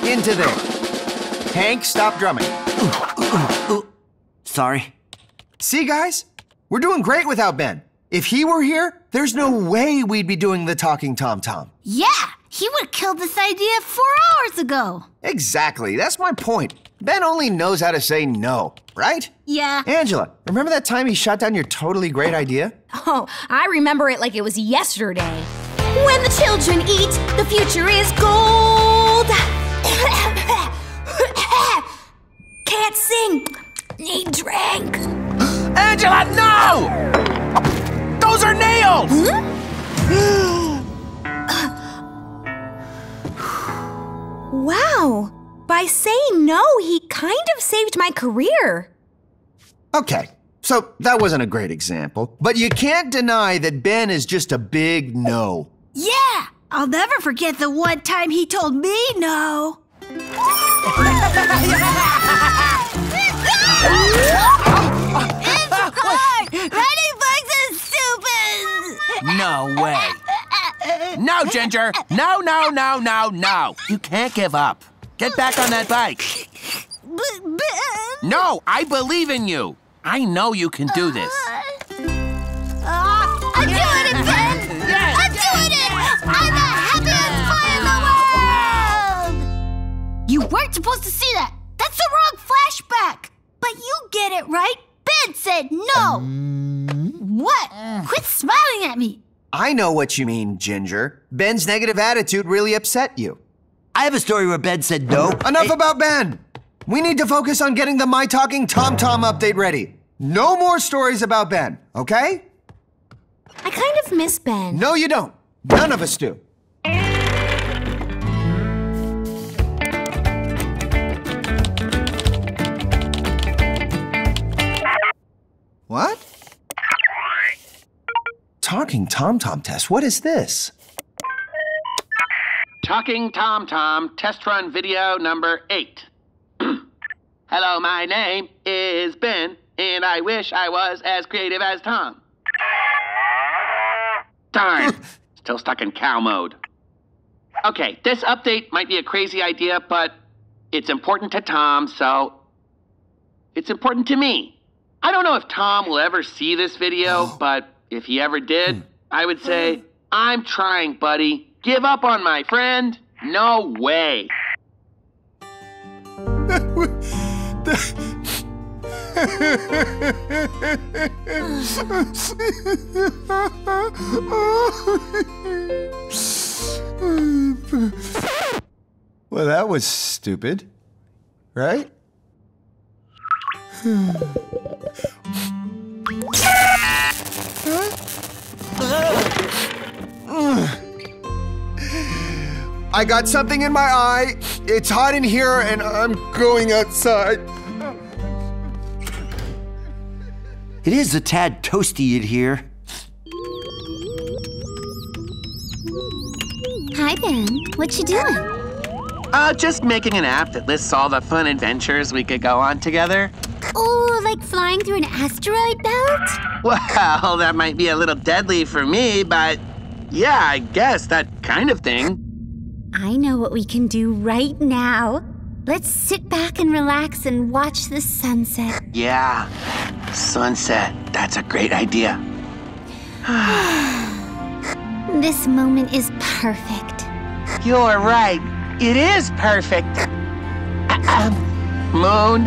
into there. Hank, stop drumming. Sorry. See, guys? We're doing great without Ben. If he were here, there's no way we'd be doing the talking Tom Tom. Yeah, he would have killed this idea four hours ago. Exactly. That's my point. Ben only knows how to say no, right? Yeah. Angela, remember that time he shot down your totally great idea? Oh, I remember it like it was yesterday. When the children eat, the future is gold. [coughs] Can't sing. Need drink. Angela, no! Those are nails! [gasps] [gasps] [gasps] Wow. By saying no, he kind of saved my career. Okay, so that wasn't a great example, but you can't deny that Ben is just a big no. Yeah, I'll never forget the one time he told me no. [laughs] It's hard! Writing books is stupid! No way. No, Ginger. No, no, no, no, no. You can't give up. Get back on that bike. No, I believe in you. I know you can do this. I'm doing it, Ben! I'm doing it! I'm the happiest boy in the world! You weren't supposed to see that. That's the wrong flashback. But you get it right. Ben said no. Mm. What? Quit smiling at me. I know what you mean, Ginger. Ben's negative attitude really upset you. I have a story where Ben said no. Enough about Ben! We need to focus on getting the My Talking Tom Tom update ready. No more stories about Ben, okay? I kind of miss Ben. No, you don't. None of us do. What? Talking Tom Tom test. What is this? Talking Tom Tom test run video number eight. [clears throat] Hello, my name is Ben, and I wish I was as creative as Tom. Darn, [laughs] still stuck in cow mode. Okay, this update might be a crazy idea, but it's important to Tom, so it's important to me. I don't know if Tom will ever see this video, oh. but if he ever did, hmm. I would say, I'm trying, buddy. Give up on my friend? No way. [laughs] Well, that was stupid, right? [laughs] I got something in my eye. It's hot in here, and I'm going outside. It is a tad toasty in here. Hi, Ben. What you doing? Uh, just making an app that lists all the fun adventures we could go on together. Oh, like flying through an asteroid belt? Well, that might be a little deadly for me, but yeah, I guess that kind of thing. I know what we can do right now. Let's sit back and relax and watch the sunset. Yeah, sunset. That's a great idea. [sighs] This moment is perfect. You're right. It is perfect. Ahem. Moon,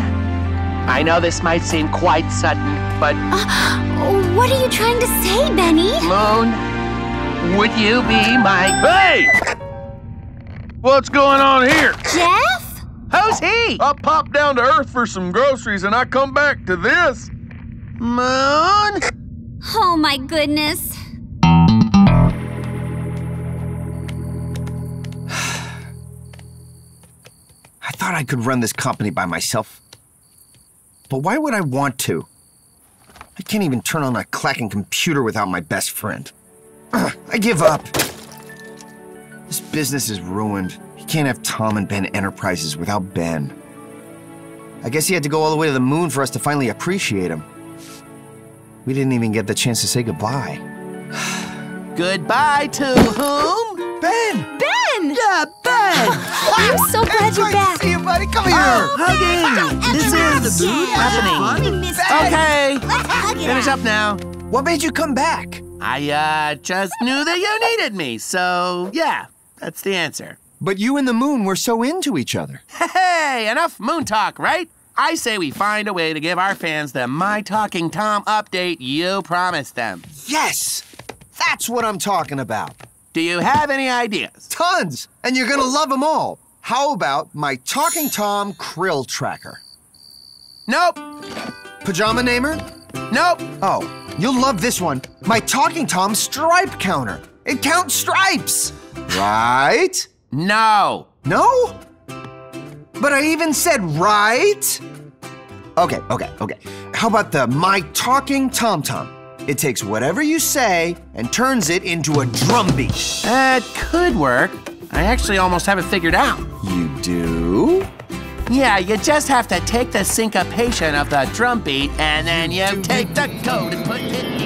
I know this might seem quite sudden, but Oh, what are you trying to say, Benny? Moon, would you be my. Hey! What's going on here? Jeff? Who's he? I popped down to Earth for some groceries and I come back to this. Moon? Oh my goodness. [sighs] I thought I could run this company by myself. But why would I want to? I can't even turn on a clacking computer without my best friend. Ugh, [clears throat] I give up. This business is ruined. You can't have Tom and Ben Enterprises without Ben. I guess he had to go all the way to the moon for us to finally appreciate him. We didn't even get the chance to say goodbye. [sighs] Goodbye to whom? Ben! Ben! Yeah, Ben! [laughs] I'm so glad you're back. See you, buddy. Come here. Hugging! This is the mood happening. Okay, Let's hug it finish out. up now. What made you come back? I, uh, just knew that you needed me, so yeah, that's the answer. But you and the moon were so into each other. Hey, enough moon talk, right? I say we find a way to give our fans the My Talking Tom update you promised them. Yes! That's what I'm talking about. Do you have any ideas? Tons! And you're gonna love them all. How about my Talking Tom Krill Tracker? Nope. Pajama Namer? Nope. Oh, you'll love this one. My Talking Tom Stripe Counter. It counts stripes. Right? No. No? But I even said right. Okay, okay, okay. How about the My Talking Tom Tom? It takes whatever you say and turns it into a drum beat. That could work. I actually almost have it figured out. You do? Yeah, you just have to take the syncopation of the drum beat and then you take the code and put it in.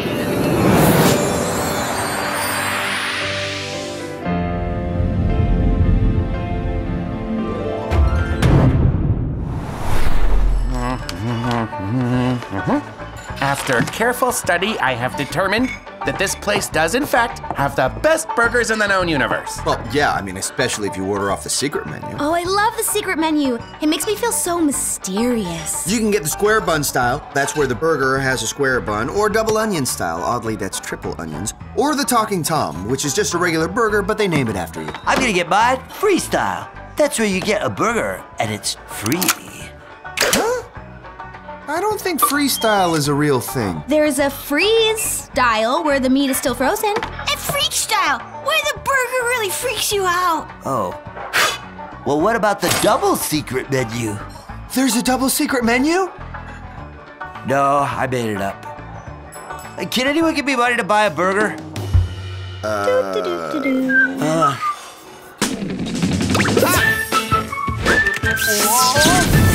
[laughs] After careful study, I have determined that this place does, in fact, have the best burgers in the known universe. Well, yeah, I mean, especially if you order off the secret menu. Oh, I love the secret menu. It makes me feel so mysterious. You can get the square bun style, that's where the burger has a square bun, or double onion style, oddly, that's triple onions, or the Talking Tom, which is just a regular burger, but they name it after you. I'm gonna get mine freestyle. That's where you get a burger and it's free. I don't think freestyle is a real thing. There's a freeze style where the meat is still frozen. And freak style, where the burger really freaks you out. Oh. Well, what about the double secret menu? There's a double secret menu? No, I made it up. Can anyone give me money to buy a burger? Uh, what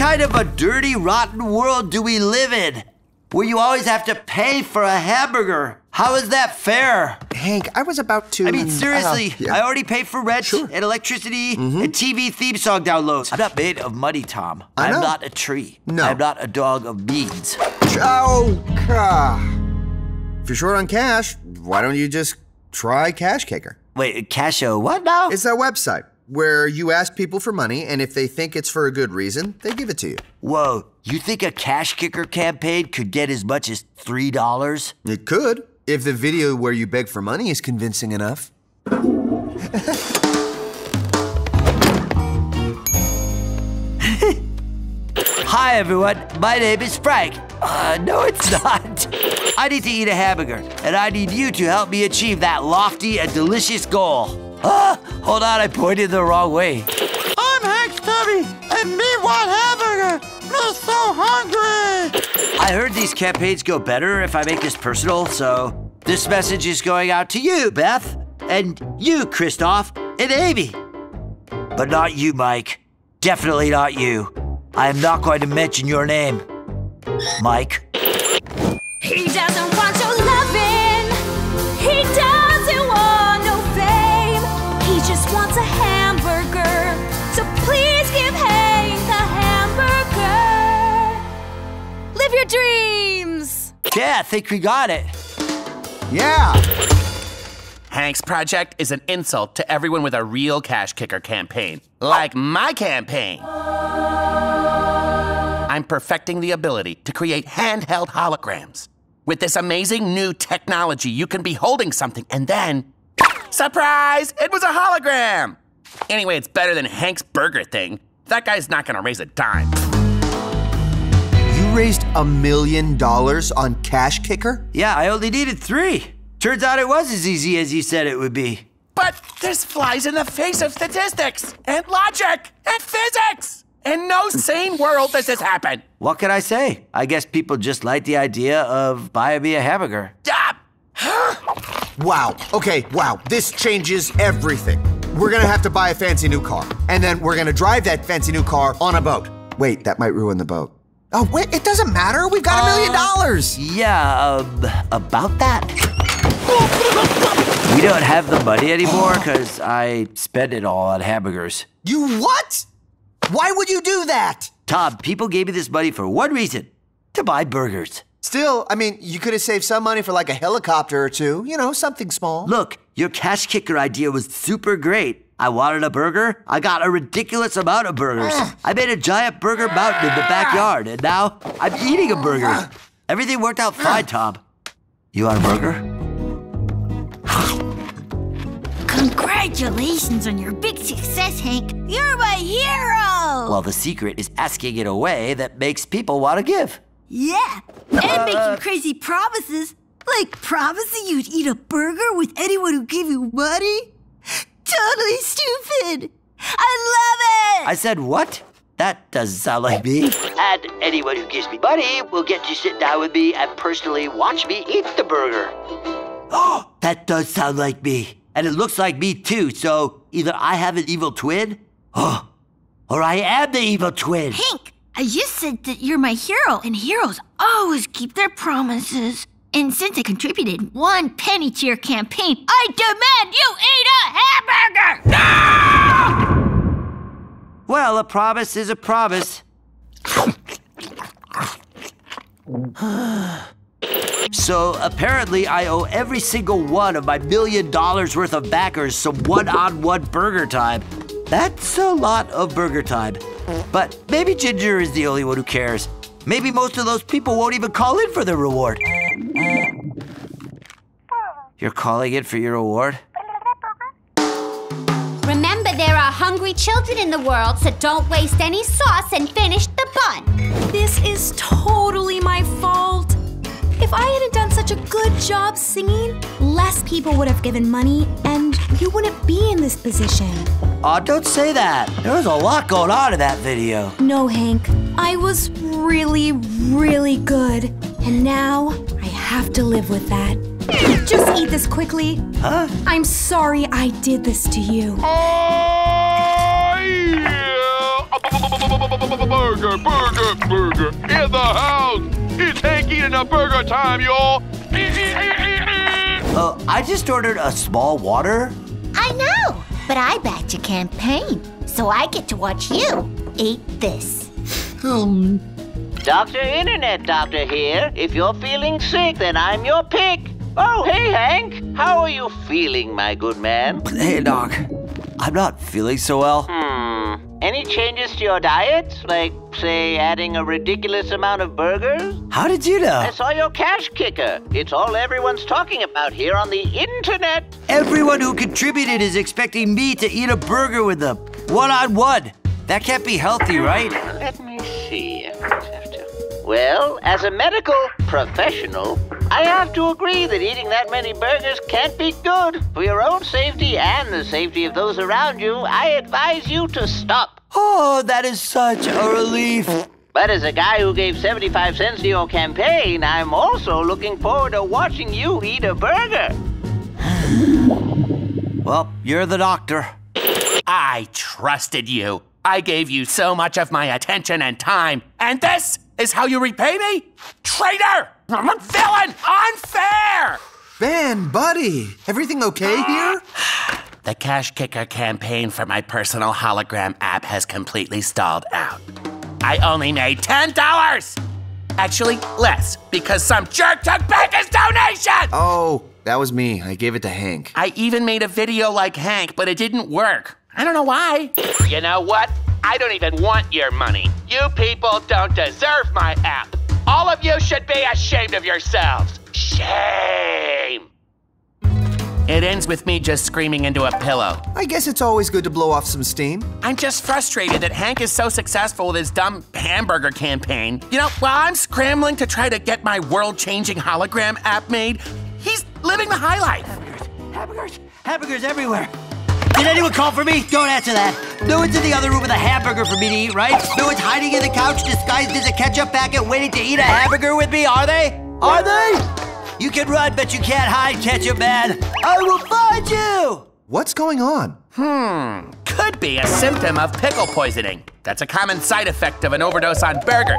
kind of a dirty, rotten world do we live in? Where you always have to pay for a hamburger. How is that fair? Hank, I was about to. I mean, seriously, Uh, yeah. I already paid for rent and electricity and TV theme song downloads. I'm not made of money, Tom. I I'm know. not a tree. No. I'm not a dog of beans. Oh, God. If you're short on cash, why don't you just try Cash Kicker? Wait, Casho, what now? It's that website where you ask people for money, and if they think it's for a good reason, they give it to you. Whoa, you think a cash kicker campaign could get as much as $3? It could, if the video where you beg for money is convincing enough. [laughs] Hi, everyone. My name is Frank. Uh, no, it's not. I need to eat a hamburger, and I need you to help me achieve that lofty and delicious goal. Ah, hold on, I pointed the wrong way. I'm Hank Stubby, and me want hamburger. Me so hungry. I heard these campaigns go better if I make this personal, so this message is going out to you, Beth, and you, Christoph, and Amy. But not you, Mike. Definitely not you. I am not going to mention your name. Mike. He doesn't want your dreams. Yeah, I think we got it. Yeah. Hank's project is an insult to everyone with a real cash kicker campaign, like my campaign. I'm perfecting the ability to create handheld holograms. With this amazing new technology, you can be holding something and then. Surprise! It was a hologram! Anyway, it's better than Hank's burger thing. That guy's not gonna raise a dime. You raised a million dollars on Cash Kicker? Yeah, I only needed three. Turns out it was as easy as you said it would be. But this flies in the face of statistics and logic and physics. In no sane world does this happen. What can I say? I guess people just like the idea of buying me a hamburger. Wow. Okay, wow. This changes everything. We're gonna have to buy a fancy new car. And then we're gonna drive that fancy new car on a boat. Wait, that might ruin the boat. Oh, wait, it doesn't matter. We've got a million dollars. Yeah, um, about that. We don't have the money anymore because I spent it all on hamburgers. You what? Why would you do that? Tom, people gave me this money for one reason to buy burgers. Still, I mean, you could have saved some money for like a helicopter or two. You know, something small. Look, your cash kicker idea was super great. I wanted a burger. I got a ridiculous amount of burgers. Ah. I made a giant burger mountain in the backyard, and now I'm eating a burger. Everything worked out fine, ah. Tom. You want a burger? Congratulations on your big success, Hank. You're my hero. Well, the secret is asking in a way that makes people want to give. Yeah, and making crazy promises. Like promising you'd eat a burger with anyone who gave you money? Totally stupid. I love it. I said, what? That doesn't sound like me. And anyone who gives me money will get to sit down with me and personally watch me eat the burger. Oh, [gasps] that does sound like me. And it looks like me too, so either I have an evil twin, oh, [gasps] or I am the evil twin. Hank, I just said that you're my hero, and heroes always keep their promises. And since I contributed one penny to your campaign, I demand you eat a hamburger! No! Well, a promise is a promise. [sighs] So apparently, I owe every single one of my million dollars worth of backers some one on one burger time. That's a lot of burger time. But maybe Ginger is the only one who cares. Maybe most of those people won't even call in for their reward. You're calling it for your award? Remember, there are hungry children in the world, so don't waste any sauce and finish the bun. This is totally my fault. If I hadn't done such a good job singing, less people would have given money, and you wouldn't be in this position. Aw, don't say that. There was a lot going on in that video. No, Hank. I was really, really good. And now I have to live with that. Just eat this quickly. Huh? I'm sorry I did this to you. Burger, burger, burger in the house. It's Hank eating a burger time, y'all. Uh, I just ordered a small water. I know, but I backed your campaign, so I get to watch you eat this. Hmm. Dr. Internet Doctor here. If you're feeling sick, then I'm your pick. Oh, hey, Hank. How are you feeling, my good man? Hey, Doc. I'm not feeling so well. Hmm. Any changes to your diet? Like, say, adding a ridiculous amount of burgers? How did you know? I saw your cash kicker. It's all everyone's talking about here on the internet. Everyone who contributed is expecting me to eat a burger with them, one on one. That can't be healthy, right? Let me see. Well, as a medical professional, I have to agree that eating that many burgers can't be good. For your own safety and the safety of those around you, I advise you to stop. Oh, that is such a relief. But as a guy who gave 75 cents to your campaign, I'm also looking forward to watching you eat a burger. [sighs] Well, you're the doctor. I trusted you. I gave you so much of my attention and time, and this is how you repay me? Traitor! Villain! Unfair! Ben, buddy, everything okay here? The Cash Kicker campaign for my personal hologram app has completely stalled out. I only made $10! Actually, less, because some jerk took back his donation! Oh, that was me. I gave it to Hank. I even made a video like Hank, but it didn't work. I don't know why. You know what? I don't even want your money. You people don't deserve my app. All of you should be ashamed of yourselves. Shame. It ends with me just screaming into a pillow. I guess it's always good to blow off some steam. I'm just frustrated that Hank is so successful with his dumb hamburger campaign. You know, while I'm scrambling to try to get my world changing hologram app made, he's living the high life. Hamburgers, hamburgers everywhere. Did anyone call for me? Don't answer that. No one's in the other room with a hamburger for me to eat, right? No one's hiding in the couch disguised as a ketchup packet waiting to eat a hamburger with me, are they? Are they? You can run, but you can't hide, ketchup man. I will find you! What's going on? Hmm, could be a symptom of pickle poisoning. That's a common side effect of an overdose on burgers.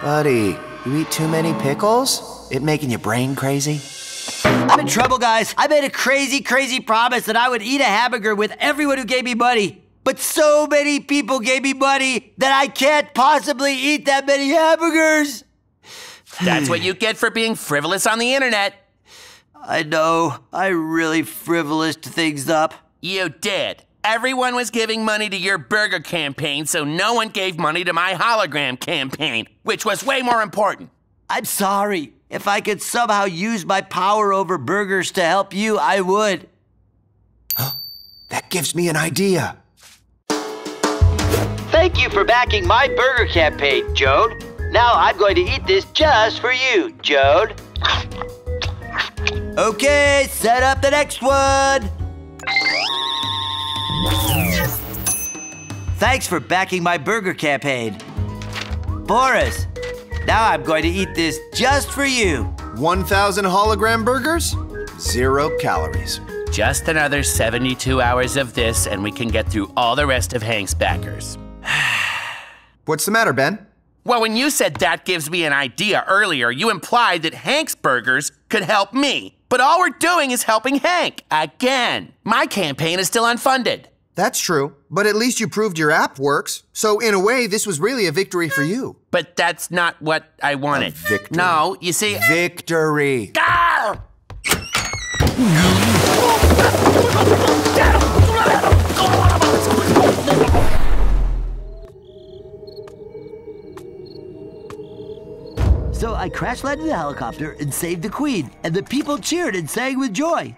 Buddy, you eat too many pickles? It making your brain crazy? I'm in trouble, guys. I made a crazy, crazy promise that I would eat a hamburger with everyone who gave me money. But so many people gave me money that I can't possibly eat that many hamburgers. That's what you get for being frivolous on the internet. I know. I really frivolous things up. You did. Everyone was giving money to your burger campaign, so no one gave money to my hologram campaign, which was way more important. I'm sorry. If I could somehow use my power over burgers to help you, I would. that gives me an idea. Thank you for backing my burger campaign, Jode. Now I'm going to eat this just for you, Jode. Okay, set up the next one. Thanks for backing my burger campaign. Boris, now I'm going to eat this just for you. 1,000 hologram burgers? Zero calories. Just another 72 hours of this, and we can get through all the rest of Hank's backers. [sighs] What's the matter, Ben? Well, when you said that gives me an idea earlier, you implied that Hank's Burgers could help me. But all we're doing is helping Hank again. My campaign is still unfunded. That's true, but at least you proved your app works. So, in a way, this was really a victory for you. But that's not what I wanted. victory. No, you see. Victory. Ah! So I crash landed the helicopter and saved the queen, and the people cheered and sang with joy.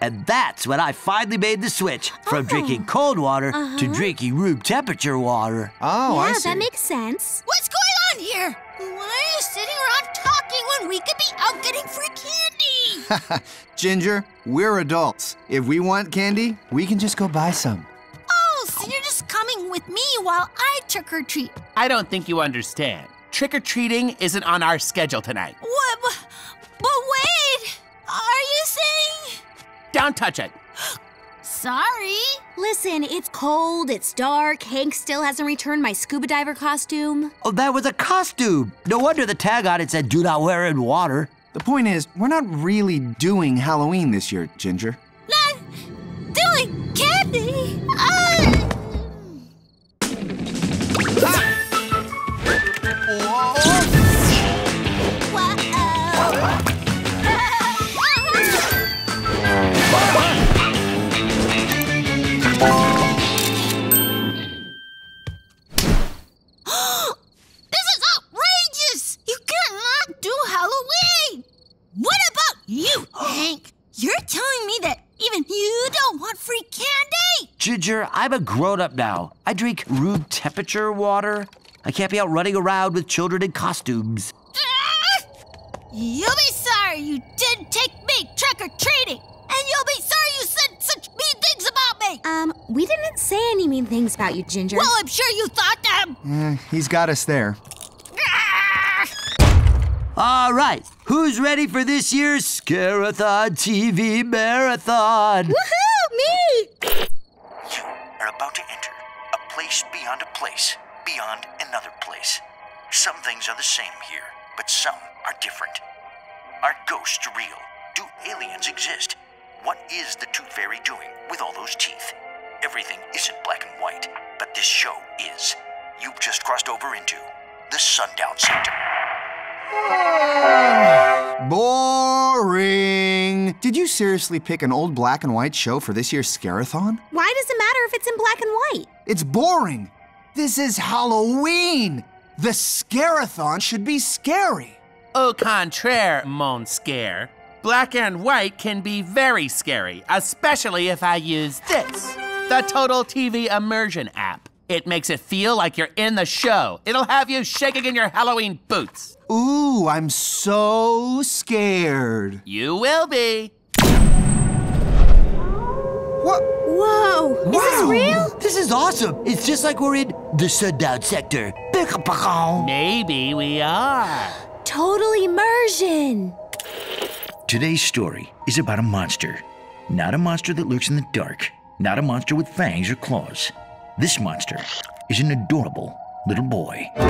And that's when I finally made the switch from oh. drinking cold water to uh-huh. drinking room temperature water. Oh, yeah, that makes sense. What's going on here? Why are you sitting around talking when we could be out getting free candy? [laughs] Ginger, we're adults. If we want candy, we can just go buy some. oh, so you're just coming with me while I trick or treat. I don't think you understand. Trick or treating isn't on our schedule tonight. What? But, but wait, are you saying? Don't touch it. Sorry. Listen, it's cold, it's dark. Hank still hasn't returned my scuba diver costume. Oh, that was a costume. No wonder the tag on it said, do not wear in water. The point is, we're not really doing Halloween this year, Ginger. Not doing candy. Uh, this you, Hank? You're telling me that even you don't want free candy? Ginger, I'm a grown up now. I drink room temperature water. I can't be out running around with children in costumes. [laughs] You'll be sorry you didn't take me trick or treating, and you'll be sorry you said such mean things about me. Um, we didn't say any mean things about you, Ginger. Well, I'm sure you thought them. Eh, he's got us there. All right, who's ready for this year's Scarathon TV Marathon? Woohoo! Me! You are about to enter a place beyond a place, beyond another place. Some things are the same here, but some are different. Are ghosts real? Do aliens exist? What is the Tooth Fairy doing with all those teeth? Everything isn't black and white, but this show is. You've just crossed over into the Sundown Sector. [sighs] Boring. Did you seriously pick an old black and white show for this year's Scarathon? Why does it matter if it's in black and white? It's boring. This is Halloween. The Scarathon should be scary. Au contraire, mon scare. Black and white can be very scary, especially if I use this the Total TV Immersion app. It makes it feel like you're in the show. It'll have you shaking in your Halloween boots. Ooh, I'm so scared. You will be. What? Whoa! Is this real? This is awesome. It's just like we're in the Sundown Sector. Maybe we are. Total immersion. Today's story is about a monster. Not a monster that lurks in the dark, not a monster with fangs or claws. This monster is an adorable little boy. All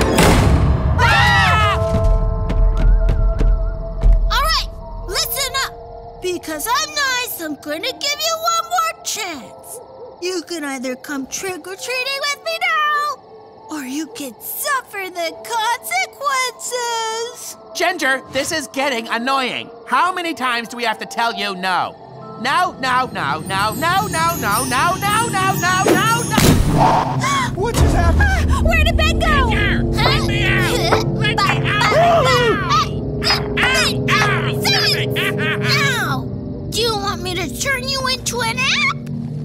Because I'm nice, I'm gonna give you one more chance. You can either come trick or treating with me now, or you can suffer the consequences. Ginger, this is getting annoying. How many times do we have to tell you no? No, no, no, no, no, no, no, no, no, no, no, no, no. What just happened? Where did turn you into an app?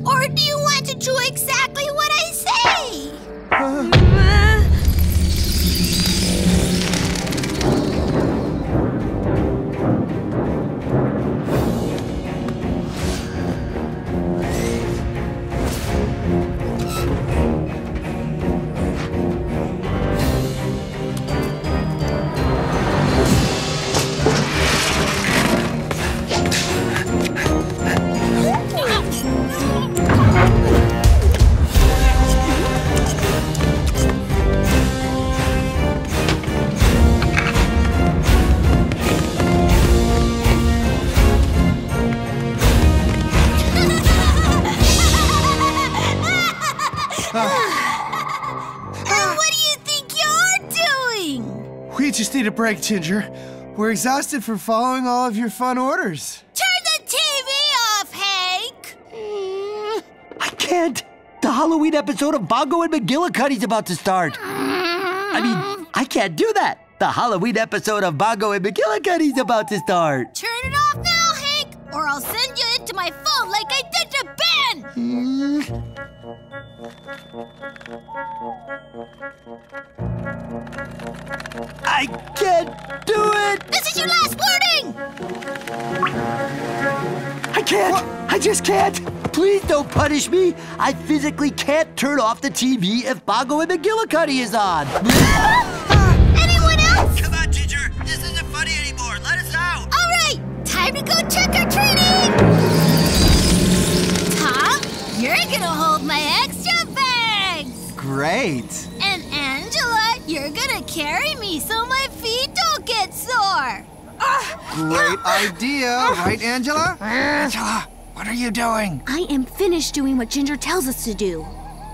Or do you want to do exactly what I say? Just need a break, Ginger. We're exhausted from following all of your fun orders. Turn the TV off, Hank! Mm. I can't. The Halloween episode of Bongo and McGillicuddy's about to start. I mean, I can't do that. The Halloween episode of Bongo and McGillicuddy's about to start. Turn it off now, Hank, or I'll send you into my phone like I did to Ben! Mm. I can't do it. This is your last warning! I can't. I just can't. Please don't punish me. I physically can't turn off the TV if Bongo and McGillicuddy is on. [laughs] Uh, anyone else? Come on, Ginger. This isn't funny anymore. Let us out. All right, time to go trick or treating! Tom, you're gonna hold my extra bags! Great. And Angela, you're gonna carry me so my feet don't get sore! Great idea, right, Angela? Angela, what are you doing? I am finished doing what Ginger tells us to do.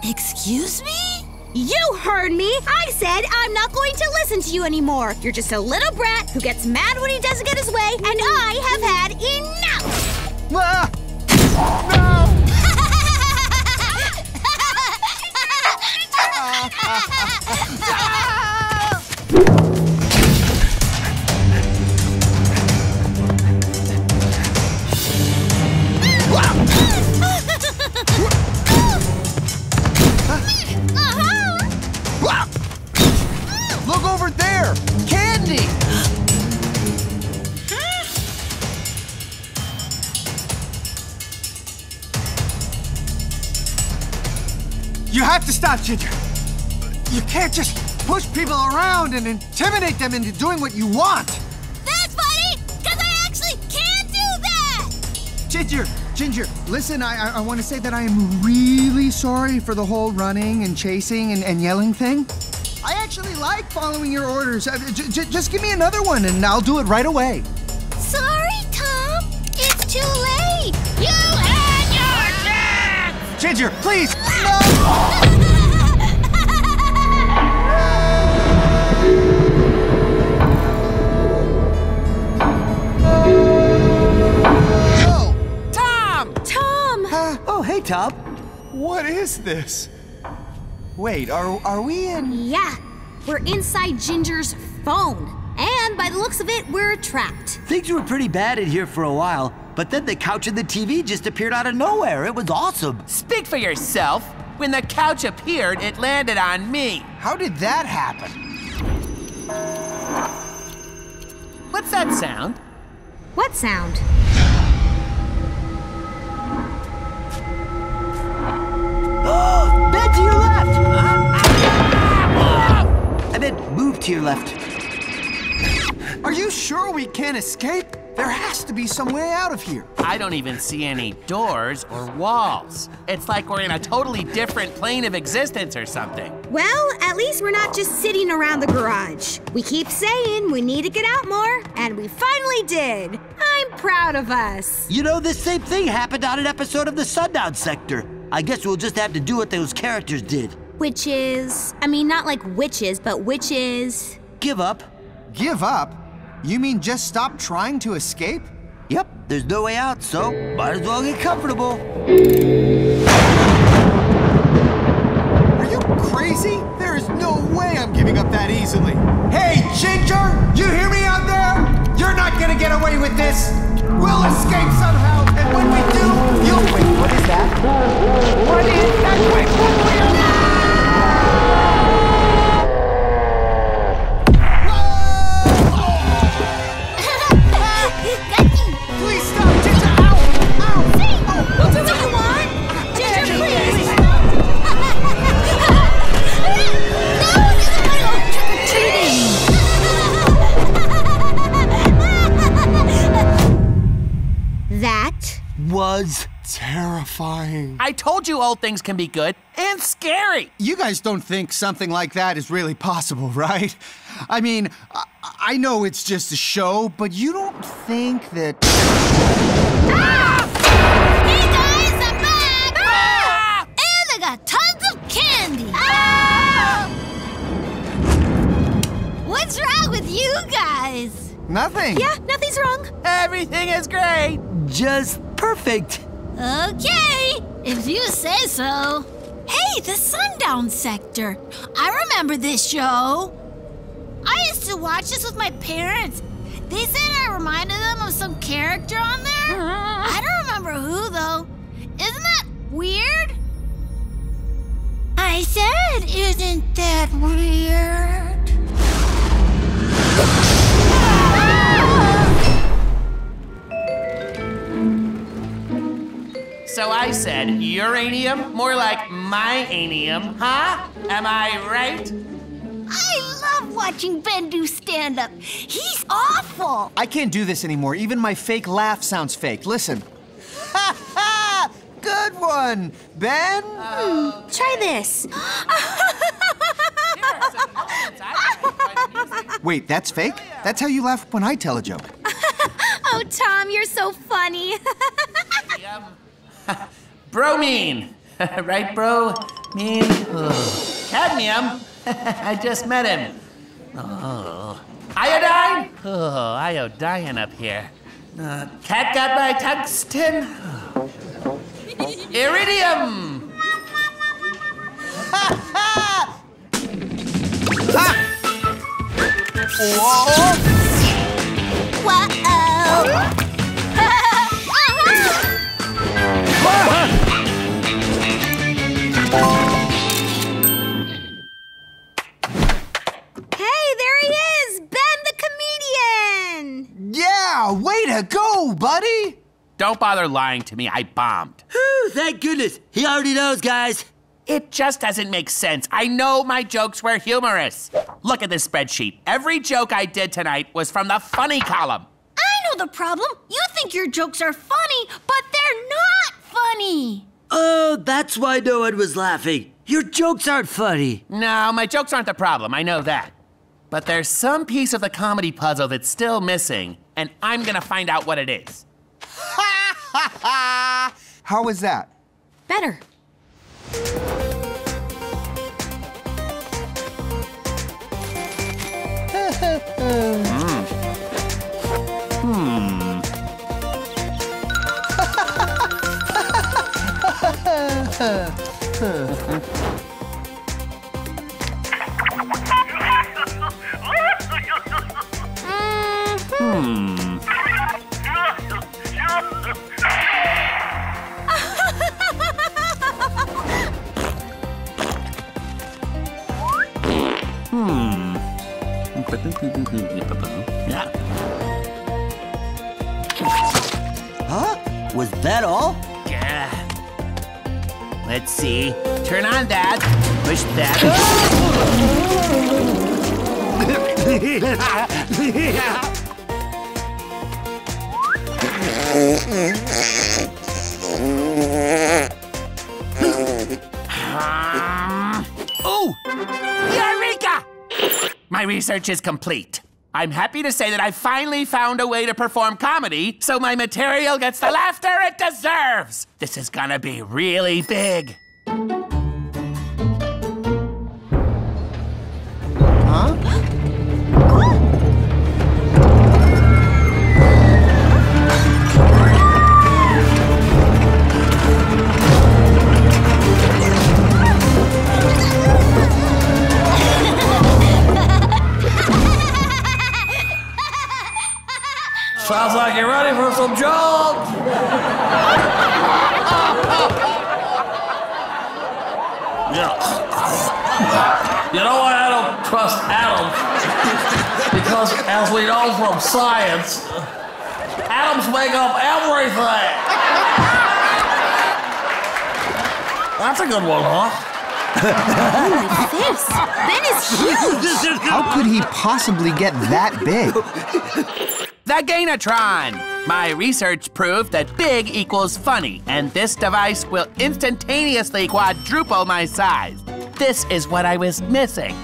Excuse me? You heard me! I said I'm not going to listen to you anymore. You're just a little brat who gets mad when he doesn't get his way, and I have had enough! Ah! Look [laughs] You have to stop, Ginger. You can't just push people around and intimidate them into doing what you want. That's funny, because I actually can do that! Ginger, Ginger, listen, I, I, I want to say that I am really sorry for the whole running and chasing and, and yelling thing. I actually like following your orders. Uh, j- j- just give me another one and I'll do it right away. Sorry, Tom. It's too late. You had your chance! Ginger, please! [laughs] Tom! Hey, Tom. What is this? Wait, are, are we in. Yeah, we're inside Ginger's phone. And by the looks of it, we're trapped. Things were pretty bad in here for a while, but then the couch and the TV just appeared out of nowhere. It was awesome. Speak for yourself. When the couch appeared, it landed on me. How did that happen? What's that sound? What sound? [gasps] Bed to your left! I meant move to your left. Are you sure we can't escape? There has to be some way out of here. I don't even see any doors or walls. It's like we're in a totally different plane of existence or something. Well, at least we're not just sitting around the garage. We keep saying we need to get out more, and we finally did. I'm proud of us. You know, this same thing happened on an episode of the Sundown Sector. I guess we'll just have to do what those characters did. Which is, I mean, not like witches, but witches. Give up. Give up? You mean just stop trying to escape? Yep, there's no way out, so might as well get comfortable. Are you crazy? There is no way I'm giving up that easily. Hey, Ginger! You hear me out there? You're not gonna get away with this! We'll escape somehow, and when we do, you'll. Wait, what is that? What is that? Wait, what? Please stop, Ginger! Ow! Ow! What do you want? Ginger, please! [laughs] That was terrifying. I told you old things can be good and scary. You guys don't think something like that is really possible, [laughs] right? I mean, I, I know it's just a show, but you don't think that. Ah! Hey guys, I'm back! Ah! And I got tons of candy! Ah! What's wrong with you guys? Nothing. Yeah, nothing's wrong. Everything is great. Just perfect. Okay, if you say so. Hey, the Sundown Sector. I remember this show. I used to watch this with my parents. They said I reminded them of some character on there. Uh-huh. I don't remember who, though. Isn't that weird? I said, isn't that weird? So I said uranium, more like myanium, huh? Am I right? I love watching Ben do stand up. He's awful. I can't do this anymore. Even my fake laugh sounds fake. Listen. Ha [laughs] ha! Good one, Ben. Hmm, try this. [laughs] Wait, that's fake? That's how you laugh when I tell a joke. [laughs] oh, Tom, you're so funny. [laughs] Bromine. [laughs] right, bro? Mean. Ugh. Cadmium. [laughs] I just met him. Oh. Iodine? Oh, iodine up here. Uh, cat got my tungsten. [gasps] Iridium. hey, Yeah, way to go, buddy! Don't bother lying to me. I bombed. Whew, thank goodness. He already knows, guys. It just doesn't make sense. I know my jokes were humorous. Look at this spreadsheet. Every joke I did tonight was from the funny column. I know the problem. You think your jokes are funny, but they're not funny. Oh, that's why no one was laughing. Your jokes aren't funny. No, my jokes aren't the problem. I know that. But there's some piece of the comedy puzzle that's still missing, and I'm gonna find out what it is. [laughs] How was that? Better. [laughs] [laughs] Hmm. Hmm. Yeah. Huh? Was that all? Yeah. Let's see. Turn on that. Push that. [laughs] [laughs] My research is complete. I'm happy to say that I finally found a way to perform comedy so my material gets the laughter it deserves. This is gonna be really big. Sounds like you're ready for some jokes. yeah. You know why I don't trust atoms? Because as we know from science, atoms make up everything. That's a good one, huh? this? Ben is huge! [laughs] How could he possibly get that big? The Gainatron! My research proved that big equals funny, and this device will instantaneously quadruple my size. This is what I was missing.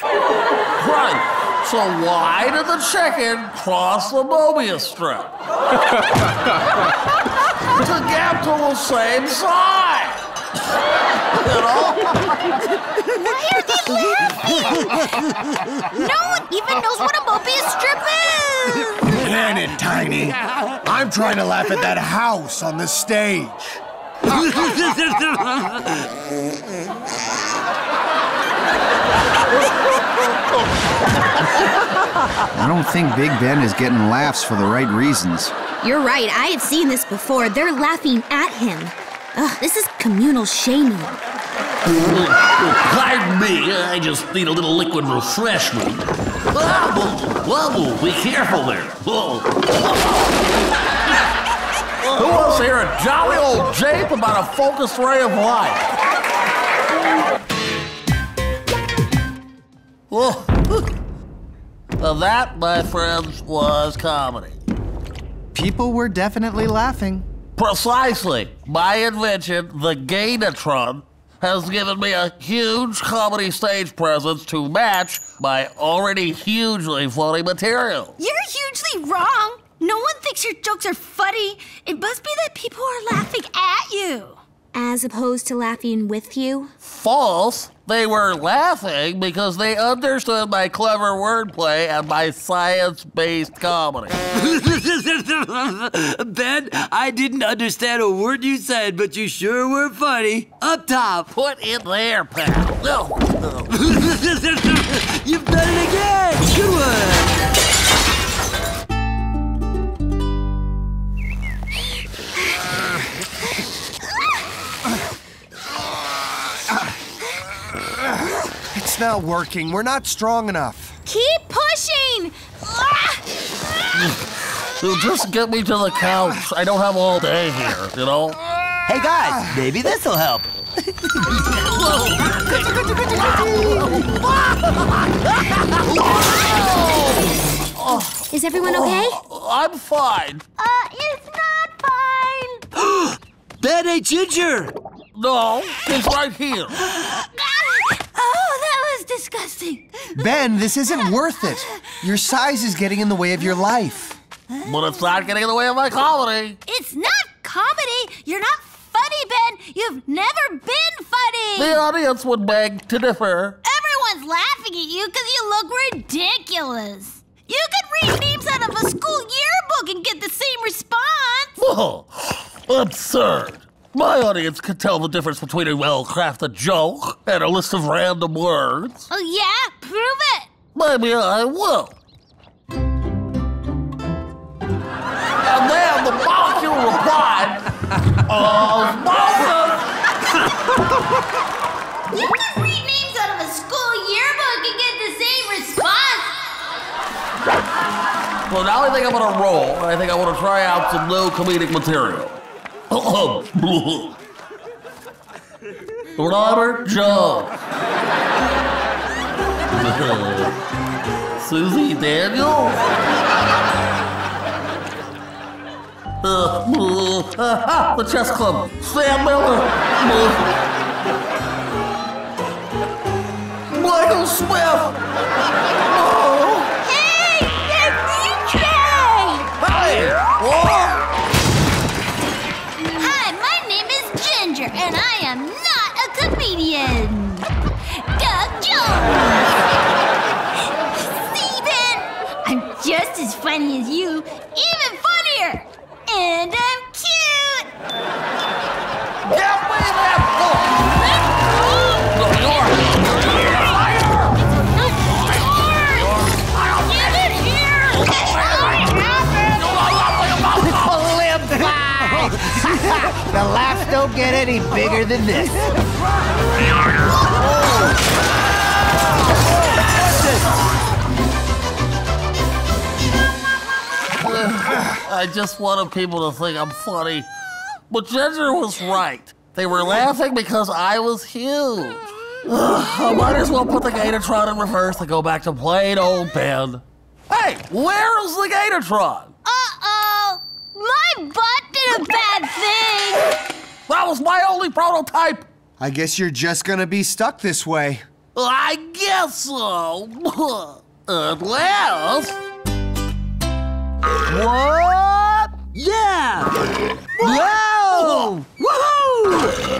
Right. So why did the chicken cross the Mobius strip? to get to the same size. You know? Why are they laughing? no one even knows what a Mobius strip is. Tiny. I'm trying to laugh at that house on the stage. I don't think Big Ben is getting laughs for the right reasons. You're right, I have seen this before. They're laughing at him. Ugh, this is communal shaming. Pardon me, I just need a little liquid refreshment. Whoa, whoa, be careful there. Whoa. Who wants to hear a jolly old jape about a focused ray of light? Whoa. Now that, my friends, was comedy. People were definitely laughing. Precisely. My invention, the Gainatron, has given me a huge comedy stage presence to match my already hugely funny material. You're hugely wrong. No one thinks your jokes are funny. It must be that people are laughing at you. As opposed to laughing with you? False. They were laughing because they understood my clever wordplay and my science based comedy. [laughs] ben, I didn't understand a word you said, but you sure were funny. Up top. Put it there, pal. No. [laughs] You've done it again. Good one. It's not working. We're not strong enough. Keep pushing! So just get me to the couch. I don't have all day here, you know? Hey guys, maybe this'll help. [laughs] Is everyone okay? I'm fine. Uh, it's not fine. [gasps] Ben, hey, Ginger. No, he's right here. [gasps] That was disgusting. Ben, this isn't worth it. Your size is getting in the way of your life. But it's not getting in the way of my comedy. It's not comedy. You're not funny, Ben. You've never been funny. The audience would beg to differ. Everyone's laughing at you because you look ridiculous. You could read names out of a school yearbook and get the same response. Oh, absurd. My audience can tell the difference between a well-crafted joke and a list of random words. Oh, yeah? Prove it. Maybe I will. And then the molecule replied, Osmosis! You could read names out of a school yearbook and get the same response. Well, now I think I'm gonna roll, and I think I wanna try out some new comedic material. [laughs] Robert Jones. [laughs] Susie Daniel. Uh, [laughs] uh, the chess club. Sam Miller. Michael Smith. Comedian. Doug Jones. [laughs] See, Ben? I'm just as funny as you, even funnier. And I'm cute. The laughs don't get any bigger than this. I just wanted people to think I'm funny. But Ginger was right. They were laughing because I was huge. I might as well put the Gainatron in reverse and go back to plain old Ben. Hey, where's the Gainatron? Uh-oh. My butt did a bad thing. That was my only prototype. I guess you're just gonna be stuck this way. I guess so. [laughs] Unless. What? Yeah! Whoa! Woohoo!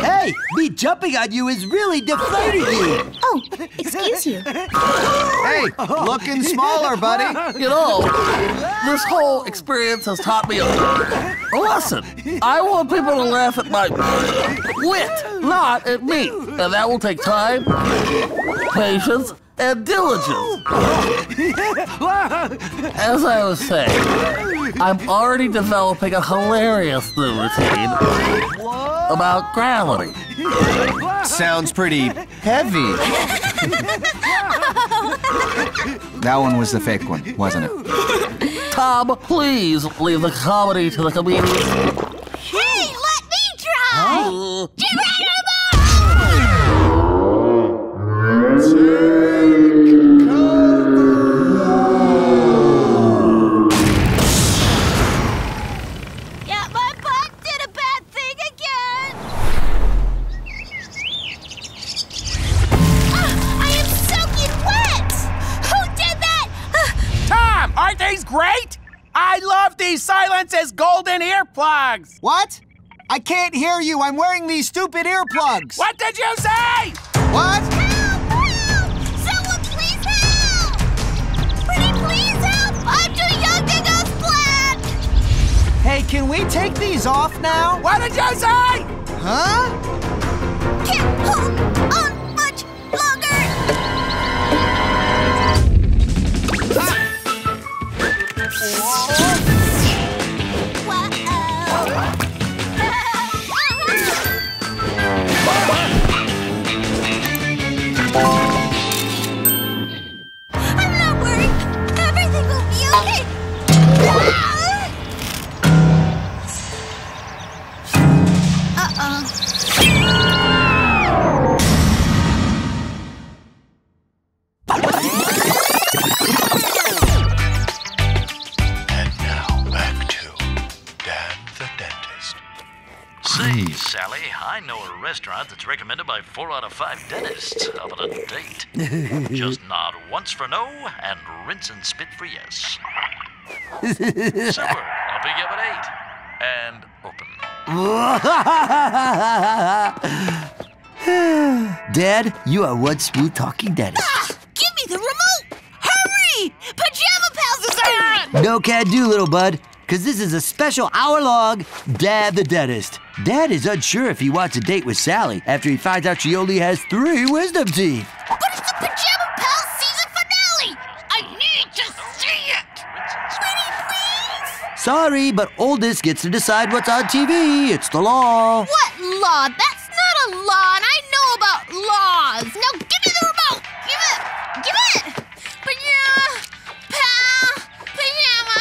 Hey! Hey, me jumping on you is really deflating you. Oh, excuse you. Hey, looking smaller, buddy. You know, this whole experience has taught me a, a lesson. I want people to laugh at my wit, not at me. And that will take time, patience, and diligence. As I was saying, I'm already developing a hilarious new routine about gravity. Sounds pretty heavy. that one was the fake one, wasn't it? Tom, please leave the comedy to the comedians. Hey, let me try! Oh. Huh? Yeah, great? I love these silence as golden earplugs. What? I can't hear you. I'm wearing these stupid earplugs. What did you say? What? Someone please help! Pretty please help! I'm too young to go splat! Hey, can we take these off now? What did you say? Huh? Can't hold I'm restaurant that's recommended by four out of five dentists up on a date. [laughs] Just nod once for no and rinse and spit for yes. [laughs] Super. I'll pick you up at eight. And open. [laughs] Dad, you are one smooth talking dentist. Ah, give me the remote! Hurry! Pajama Pals is on! No can do, little bud, because this is a special hour long Dan the Dentist. Dad is unsure if he wants a date with Sally after he finds out she only has three wisdom teeth. But it's the Pajama Pals season finale! I need to see it! Sorry, but oldest gets to decide what's on TV. It's the law. What law? That's not a law, and I know about laws. Now give me the remote! Give it! Give it! Pajama Pal! Pajama!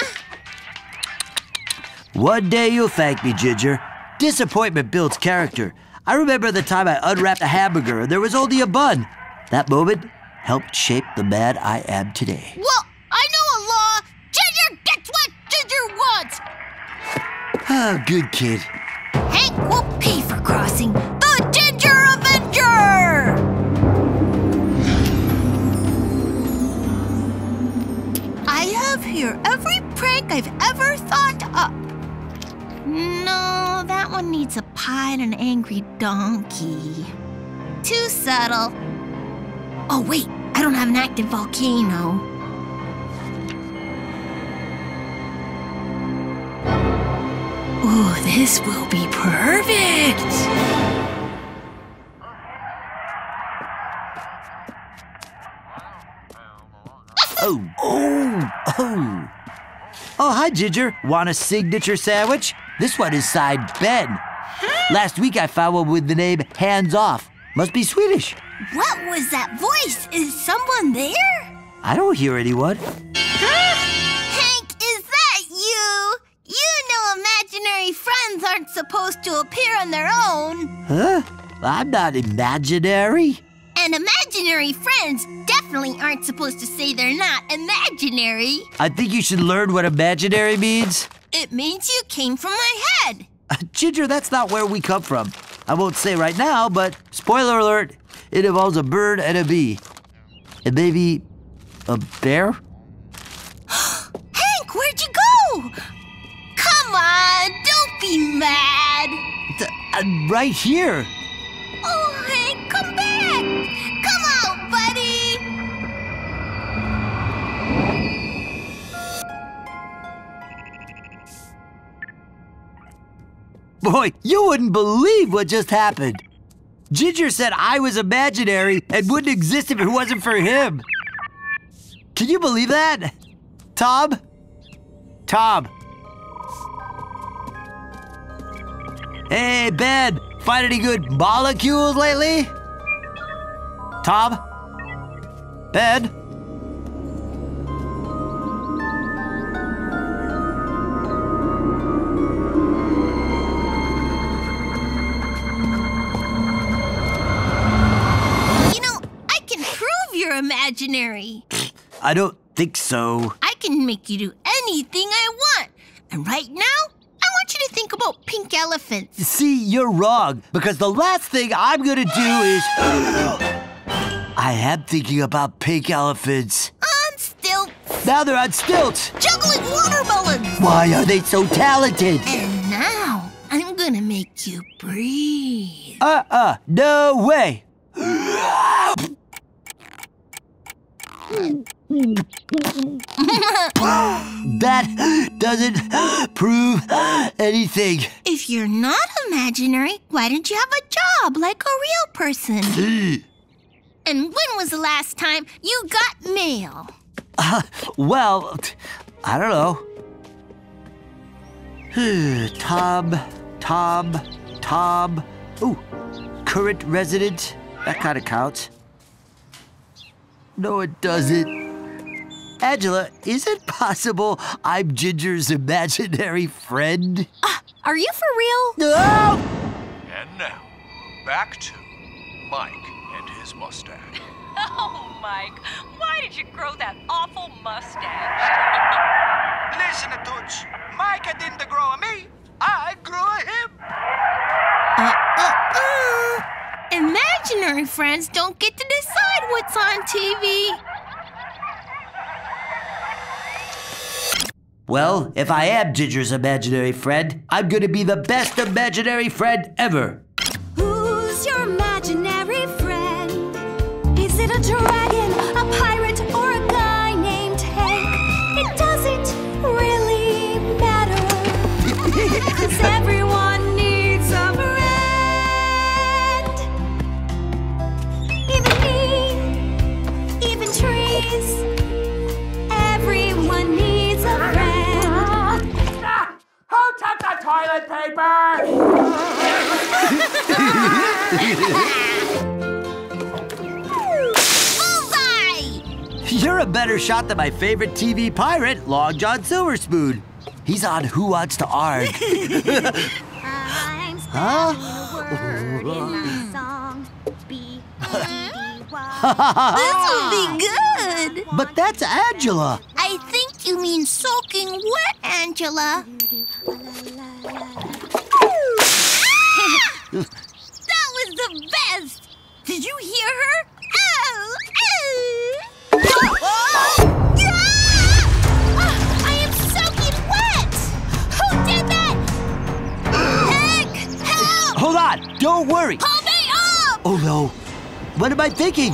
One day you'll thank me, Ginger. Disappointment builds character. I remember the time I unwrapped a hamburger and there was only a bun. That moment helped shape the man I am today. Well, I know a law. Ginger gets what Ginger wants. Ah, good kid. Hank will pay for crossing the Ginger Avenger! I have here every prank I've ever thought up. No, that one needs a pie and an angry donkey. Too subtle. Oh, wait, I don't have an active volcano. Ooh, this will be perfect! Oh, oh, oh. Oh, hi, Ginger. Want a signature sandwich? This one is signed Ben. Last week I found one with the name Hands Off. Must be Swedish. What was that voice? Is someone there? I don't hear anyone. [gasps] Hank, is that you? You know imaginary friends aren't supposed to appear on their own. Huh? I'm not imaginary. And imaginary friends definitely aren't supposed to say they're not imaginary. I think you should learn what imaginary means. It means you came from my head. Uh, Ginger, that's not where we come from. I won't say right now, but spoiler alert, it involves a bird and a bee. And maybe a bear? [gasps] Hank, where'd you go? Come on, don't be mad. I'm uh, right here. Oh, Hank, come back. Come out, buddy. Boy, you wouldn't believe what just happened. Ginger said I was imaginary and wouldn't exist if it wasn't for him. Can you believe that? Tom? Tom. Hey, Ben, find any good molecules lately? Tom? Ben? Imaginary. I don't think so. I can make you do anything I want. And right now, I want you to think about pink elephants. See, you're wrong, because the last thing I'm gonna do is. [gasps] I am thinking about pink elephants. On stilts. Now they're on stilts. Juggling watermelons. Why are they so talented? And now, I'm gonna make you breathe. Uh uh, no way. [gasps] [gasps] [laughs] that doesn't prove anything. If you're not imaginary, why don't you have a job like a real person? and when was the last time you got mail? Uh, well, I don't know. [sighs] Tom, Tom, Tom. Ooh, current resident. That kind of counts. No, it doesn't. Angela, is it possible I'm Ginger's imaginary friend? Uh, are you for real? No! And now, back to Mike and his mustache. [laughs] Oh, Mike, why did you grow that awful mustache? [laughs] Listen, Toots. Micah didn't grow a me. I grew a him. Uh, uh, uh. Imaginary friends don't get to decide what's on TV. Well, if I am Ginger's imaginary friend, I'm gonna be the best imaginary friend ever. Took the toilet You're a better shot than my favorite TV pirate, Long John Silverspoon. He's on Who Wants to Arg. huh? [laughs] [laughs] this will be good. But that's Angela. I think you mean soaking wet, Angela. [laughs] that was the best. Did you hear her? Oh, oh. Oh, ah! I am soaking wet. Who did that? Hank, help! Hold on, don't worry. Pull me up! Oh no. What am I thinking?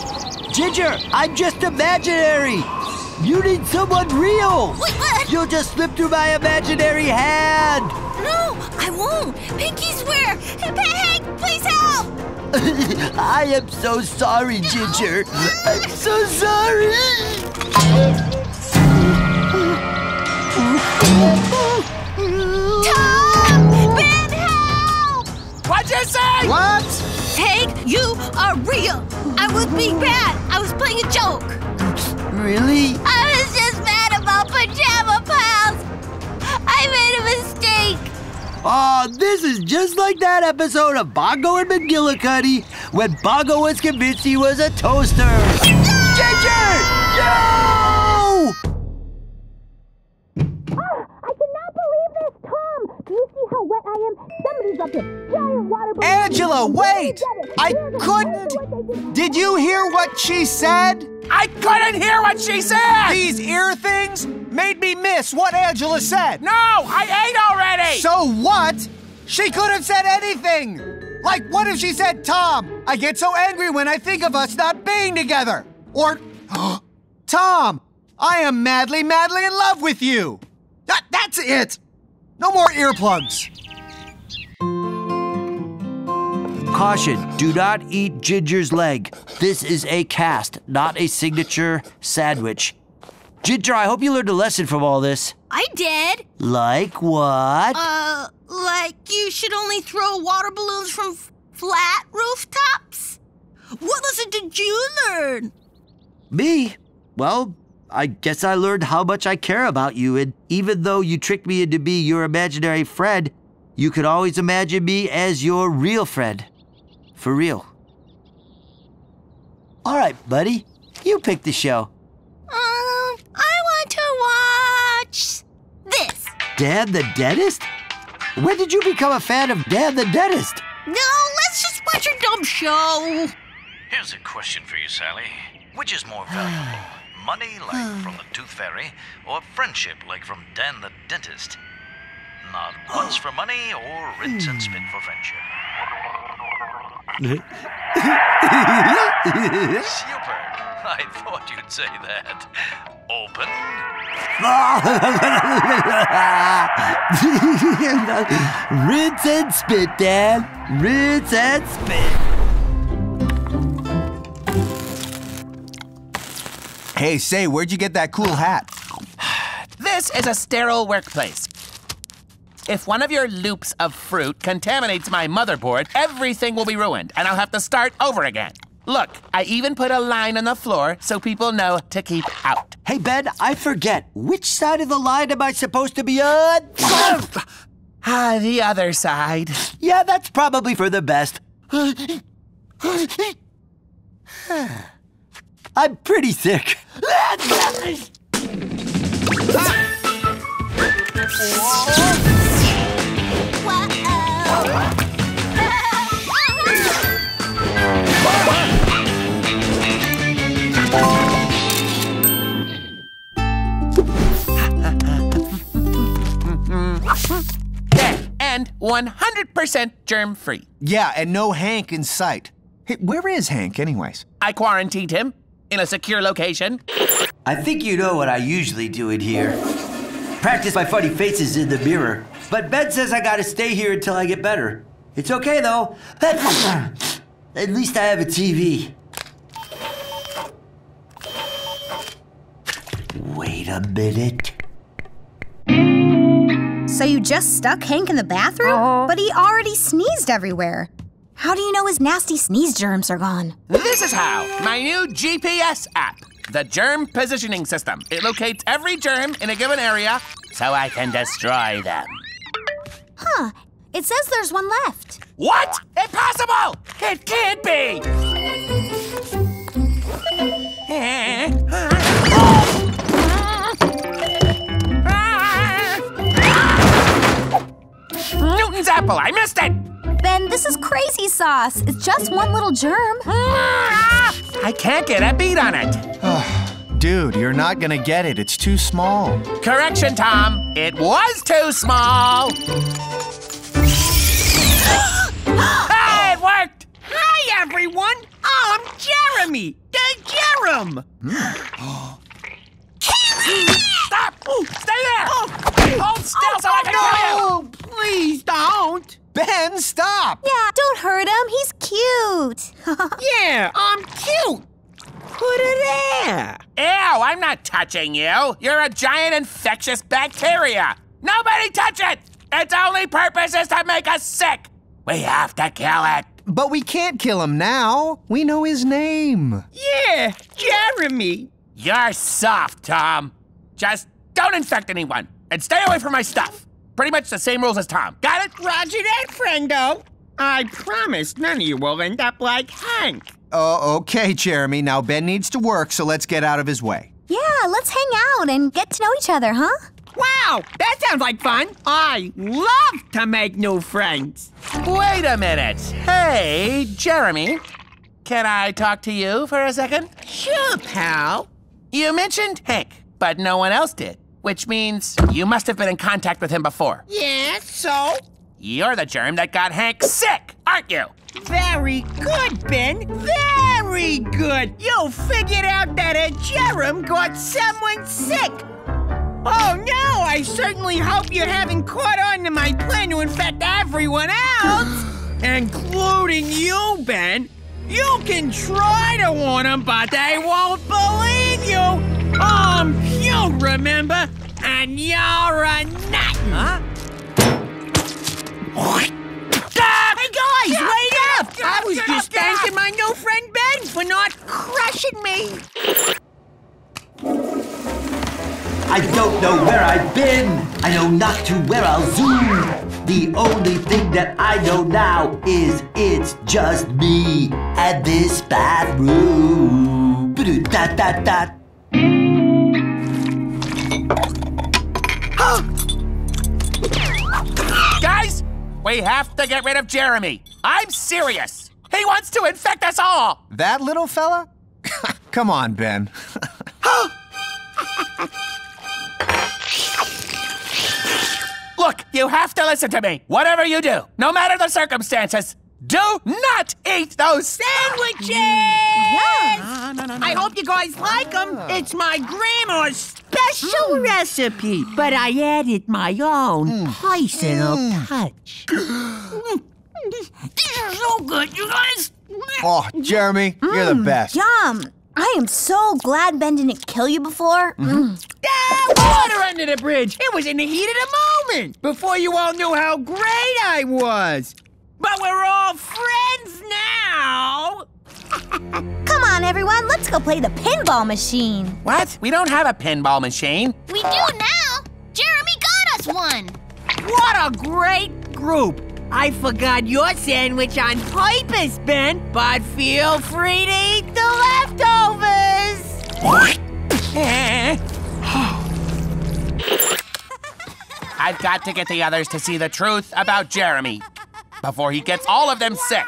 Ginger, I'm just imaginary. You need someone real. Wait, what? You'll just slip through my imaginary hand. No, I won't. Pinky's where? Hank, please help! [laughs] I am so sorry, Ginger. I'm so sorry. Tom! Ben, help! What'd you say? What? Hank, you are real. I was being bad. I was playing a joke. Really? I was just mad about pajama pals. I made a mistake. Oh, this is just like that episode of Bongo and McGillicuddy when Bongo was convinced he was a toaster. [laughs] Ginger! No! How wet I am? Somebody's up here. Giant water balloon. Angela, wait! I couldn't. Did you hear what she said? I couldn't hear what she said! These ear things made me miss what Angela said. No, I ate already! So what? She could have said anything. Like, what if she said, Tom, I get so angry when I think of us not being together? Or, [gasps] Tom, I am madly, madly in love with you. That, that's it. No more earplugs. Caution, do not eat Ginger's leg. This is a cast, not a signature sandwich. Ginger, I hope you learned a lesson from all this. I did. Like what? Uh, like you should only throw water balloons from f- flat rooftops? What lesson did you learn? Me? Well, I guess I learned how much I care about you, and even though you tricked me into being your imaginary friend, you could always imagine me as your real friend. For real. All right, buddy. You pick the show. Um, I want to watch this. Dan the Dentist? When did you become a fan of Dan the Dentist? No, let's just watch your dumb show. Here's a question for you, Sally. Which is more valuable? [sighs] [sighs] [sighs] Money, like hmm. from the Tooth Fairy, or friendship, like from Dan the Dentist? Not once for money or rinse and hmm. spit for friendship. Super. I thought you'd say that. Open. [laughs] Rinse and spit, Dan. Rinse and spit. Hey, say, where'd you get that cool hat? This is a sterile workplace. If one of your loops of fruit contaminates my motherboard, everything will be ruined, and I'll have to start over again. Look, I even put a line on the floor so people know to keep out. Hey, Ben, I forget. Which side of the line am I supposed to be on? [laughs] Ah, the other side. Yeah, that's probably for the best. [sighs] [sighs] [sighs] I'm pretty sick. And 100% germ free. Yeah, and no Hank in sight. Hey, where is Hank, anyways? I quarantined him in a secure location. I think you know what I usually do in here. Practice my funny faces in the mirror. But Ben says I gotta stay here until I get better. It's okay though. [coughs] At least I have a TV. Wait a minute. So you just stuck Hank in the bathroom? Uh-huh. But he already sneezed everywhere. How do you know his nasty sneeze germs are gone? This is how my new GPS app, the germ positioning system. It locates every germ in a given area so I can destroy them. Huh. It says there's one left. What? Impossible! It can't be! [laughs] Newton's apple, I missed it! Ben, this is crazy sauce. It's just one little germ. I can't get a beat on it. Ah, dude, you're not gonna get it. It's too small. Correction, Tom. It was too small. [gasps] hey, it worked! Hi, everyone. I'm Jeremy, the Jerem. [gasps] Stop! Stay there! Oh. Hold still so I can oh, kill you! Oh, please don't. Ben, stop! Yeah, don't hurt him. He's cute. [laughs] Yeah, I'm cute. Put it there. Ew, I'm not touching you. You're a giant infectious bacteria. Nobody touch it! Its only purpose is to make us sick. We have to kill it. But we can't kill him now. We know his name. Yeah, Jeremy. You're soft, Tom. Just don't infect anyone and stay away from my stuff. Pretty much the same rules as Tom. Got it? Roger that, friendo. I promise none of you will end up like Hank. Oh, okay, Jeremy. Now Ben needs to work, so let's get out of his way. yeah, let's hang out and get to know each other, huh? Wow, that sounds like fun. I love to make new friends. Wait a minute. Hey, Jeremy. Can I talk to you for a second? Sure, pal. You mentioned Hank, but no one else did, which means you must have been in contact with him before. Yeah, so? You're the germ that got Hank sick, aren't you? Very good, Ben. Very good. You figured out that a germ got someone sick. Oh, no, I certainly hope you haven't caught on to my plan to infect everyone else. Including you, Ben. You can try to warn them, but they won't believe you. Um, I'm cute, remember? And you're a nut. Huh? Hey guys, wait up! I was just thanking my new friend Ben for not crushing me. I don't know where I've been. I know not to where I'll zoom. The only thing that I know now is it's just me and this bathroom. Da da da. Guys, we have to get rid of Jeremy. I'm serious. He wants to infect us all. That little fella? [laughs] Come on, Ben. [laughs] Look, you have to listen to me. Whatever you do, no matter the circumstances, do not eat those sandwiches. I hope you guys like them. It's my grandma's special mm. recipe, but I added my own mm. personal mm. touch. [gasps] These are so good, you guys. Oh, Jeremy, you're the best. Yum! I am so glad Ben didn't kill you before. Mm. Ah, water under the bridge. It was in the heat of the moment before you all knew how great I was. But we're all friends now. [laughs] Come on, everyone, let's go play the pinball machine. What? We don't have a pinball machine. We do now. Jeremy got us one. What a great group. I forgot your sandwich on purpose, Ben, but feel free to eat the leftovers. [laughs] I've got to get the others to see the truth about Jeremy before he gets all of them sick.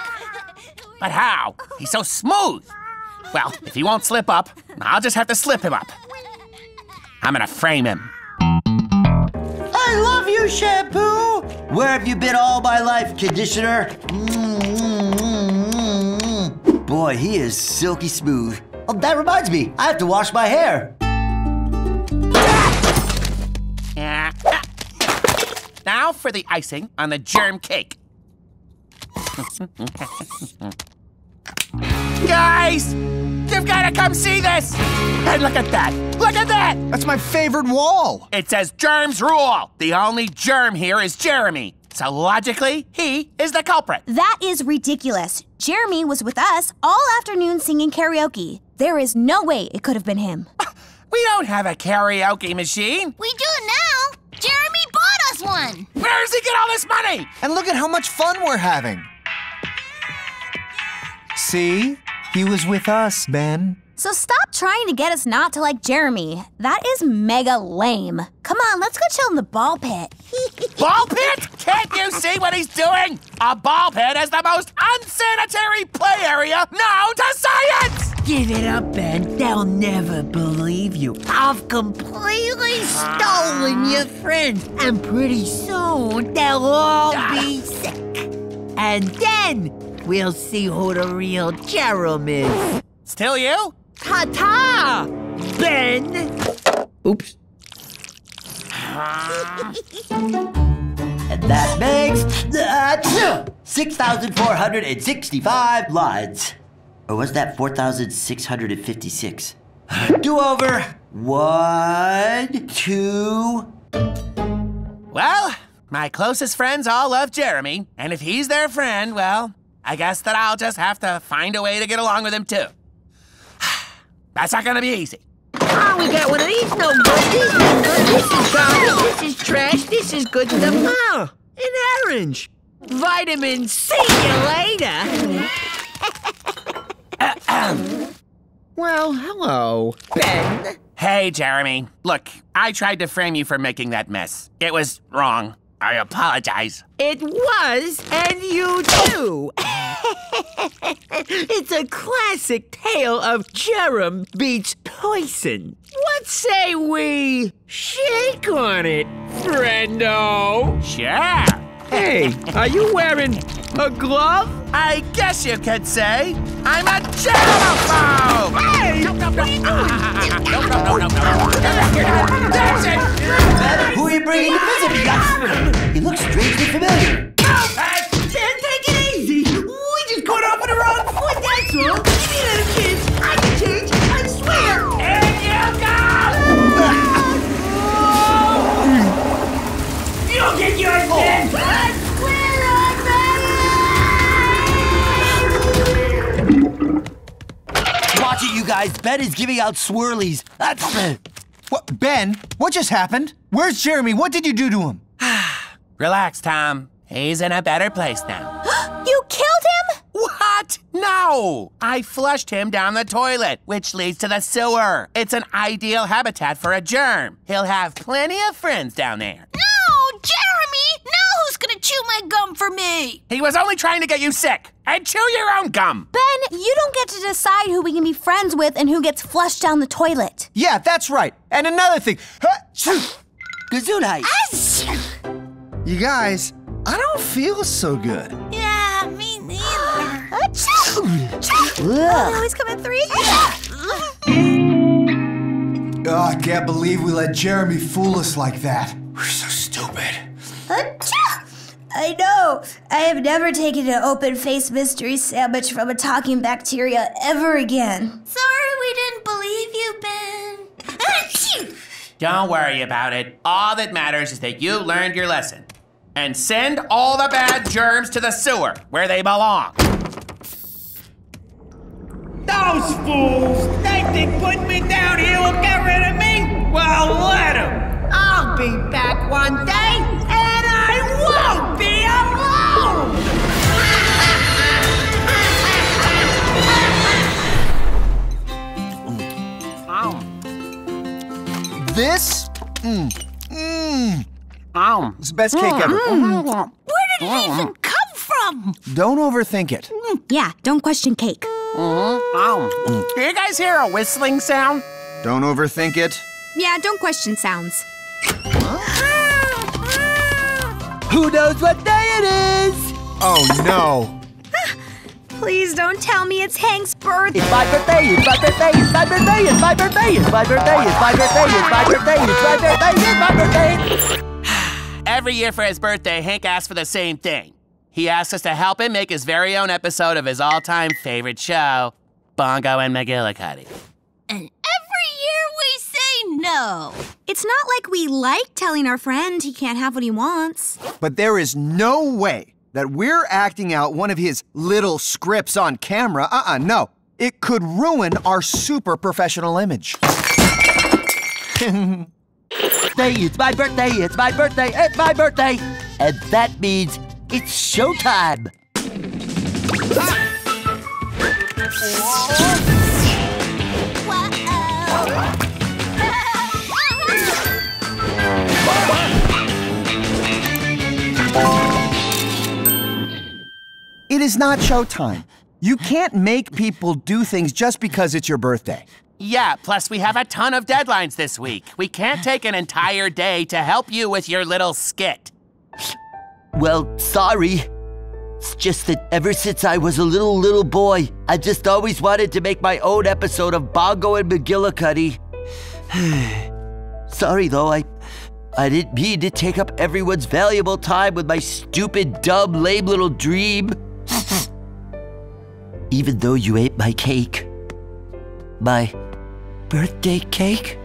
But how? He's so smooth. Well, if he won't slip up, I'll just have to slip him up. I'm gonna frame him. I love you, shampoo. Where have you been all my life, conditioner? Mm-mm-mm-mm. Boy, he is silky smooth. Oh, that reminds me, I have to wash my hair. Now for the icing on the germ cake. [laughs] Guys, you've got to come see this. And look at that. Look at that. That's my favorite wall. It says germs rule. The only germ here is Jeremy. So logically, he is the culprit. That is ridiculous. Jeremy was with us all afternoon singing karaoke. There is no way it could have been him. [laughs] We don't have a karaoke machine. We do now. Jeremy bought us one. Where does he get all this money? And look at how much fun we're having. See? He was with us, Ben. So stop trying to get us not to like Jeremy. That is mega lame. Come on, let's go chill in the ball pit. [laughs] ball pit? Can't you see what he's doing? A ball pit is the most unsanitary play area known to science! Give it up, Ben. They'll never believe you. I've completely stolen your friends, and pretty soon they'll all be sick. And then we'll see who the real Jerem is. Still you? Ta-ta! Ben! Oops. And that makes uh, 6,465 lines. Or was that 4,656? Do over. One, two. Well, my closest friends all love Jeremy, and if he's their friend, well, I guess that I'll just have to find a way to get along with him too. [sighs] That's not gonna be easy. Oh, we got one of these no good. These no good. This is garbage. This is trash. This is good stuff. Oh, ah, an orange. Vitamin C you later. [laughs] well, hello, Ben. Hey, Jeremy. Look, I tried to frame you for making that mess. It was wrong. I apologize. It was, and you too. [laughs] it's a classic tale of Jerem beats poison. What say we shake on it, friendo? Sure. Hey, are you wearing a glove? I guess you could say I'm a germaphobe! Hey! No, no, no. no, no, no, no, no, no, no, no, no, That's it! Who are you bringing to visit me, guys? He looks strangely familiar. Oh, I can't no, no, no, no, no, no, no, no, no, no, no, no, no, no, no, no, no, no, no, no Ben is giving out swirlies. That's What, Ben? What just happened? Where's Jeremy? What did you do to him? [sighs] Relax, Tom. He's in a better place now. [gasps] you killed him? What? No! I flushed him down the toilet, which leads to the sewer. It's an ideal habitat for a germ. He'll have plenty of friends down there. No, Jeremy! Now who's gonna chew my gum for me? He was only trying to get you sick. And chew your own gum. Ben, you don't get to decide who we can be friends with and who gets flushed down the toilet. Yeah, that's right. And another thing. Gesundheit. You guys, I don't feel so good. Yeah, me neither. [gasps] Oh, he's coming three. Oh, I can't believe we let Jeremy fool us like that. We're so stupid. I know. I have never taken an open faced mystery sandwich from a talking bacteria ever again. Sorry we didn't believe you, Ben. [laughs] Don't worry about it. All that matters is that you learned your lesson. And send all the bad germs to the sewer, where they belong. Those fools! They think putting me down here will get rid of me? Well, let 'em. I'll be back one day, and I won't be alone! This? Mmm. Mmm. Oh. It's the best cake ever. Mm-hmm. Where did it even mm-hmm. come from? Don't overthink it. Mm, yeah, don't question cake. Oh. Do you guys hear a whistling sound? Don't overthink it. Yeah, don't question sounds. Who knows what day it is? Oh no. [sighs] Please don't tell me it's Hank's birthday. It's my birthday, it's my birthday, it's my birthday, it's my birthday, it's my birthday, it's my birthday, it's my birthday, it's my birthday, it's my birthday. [sighs] Every year for his birthday, Hank asks for the same thing. He asks us to help him make his very own episode of his all time favorite show, Bongo and McGillicuddy. And every year we say no. It's not like we like telling our friend he can't have what he wants. But there is no way that we're acting out one of his little scripts on camera. Uh uh no. It could ruin our super professional image. Birthday, it's my birthday, it's my birthday, it's my birthday. And that means it's showtime. It is not showtime. You can't make people do things just because it's your birthday. Yeah, plus we have a ton of deadlines this week. We can't take an entire day to help you with your little skit. Well, sorry. It's just that ever since I was a little, little boy, I just always wanted to make my own episode of Bongo and McGillicuddy. [sighs] sorry, though, I, I didn't mean to take up everyone's valuable time with my stupid, dumb, lame little dream. Even though you ate my cake. My birthday cake?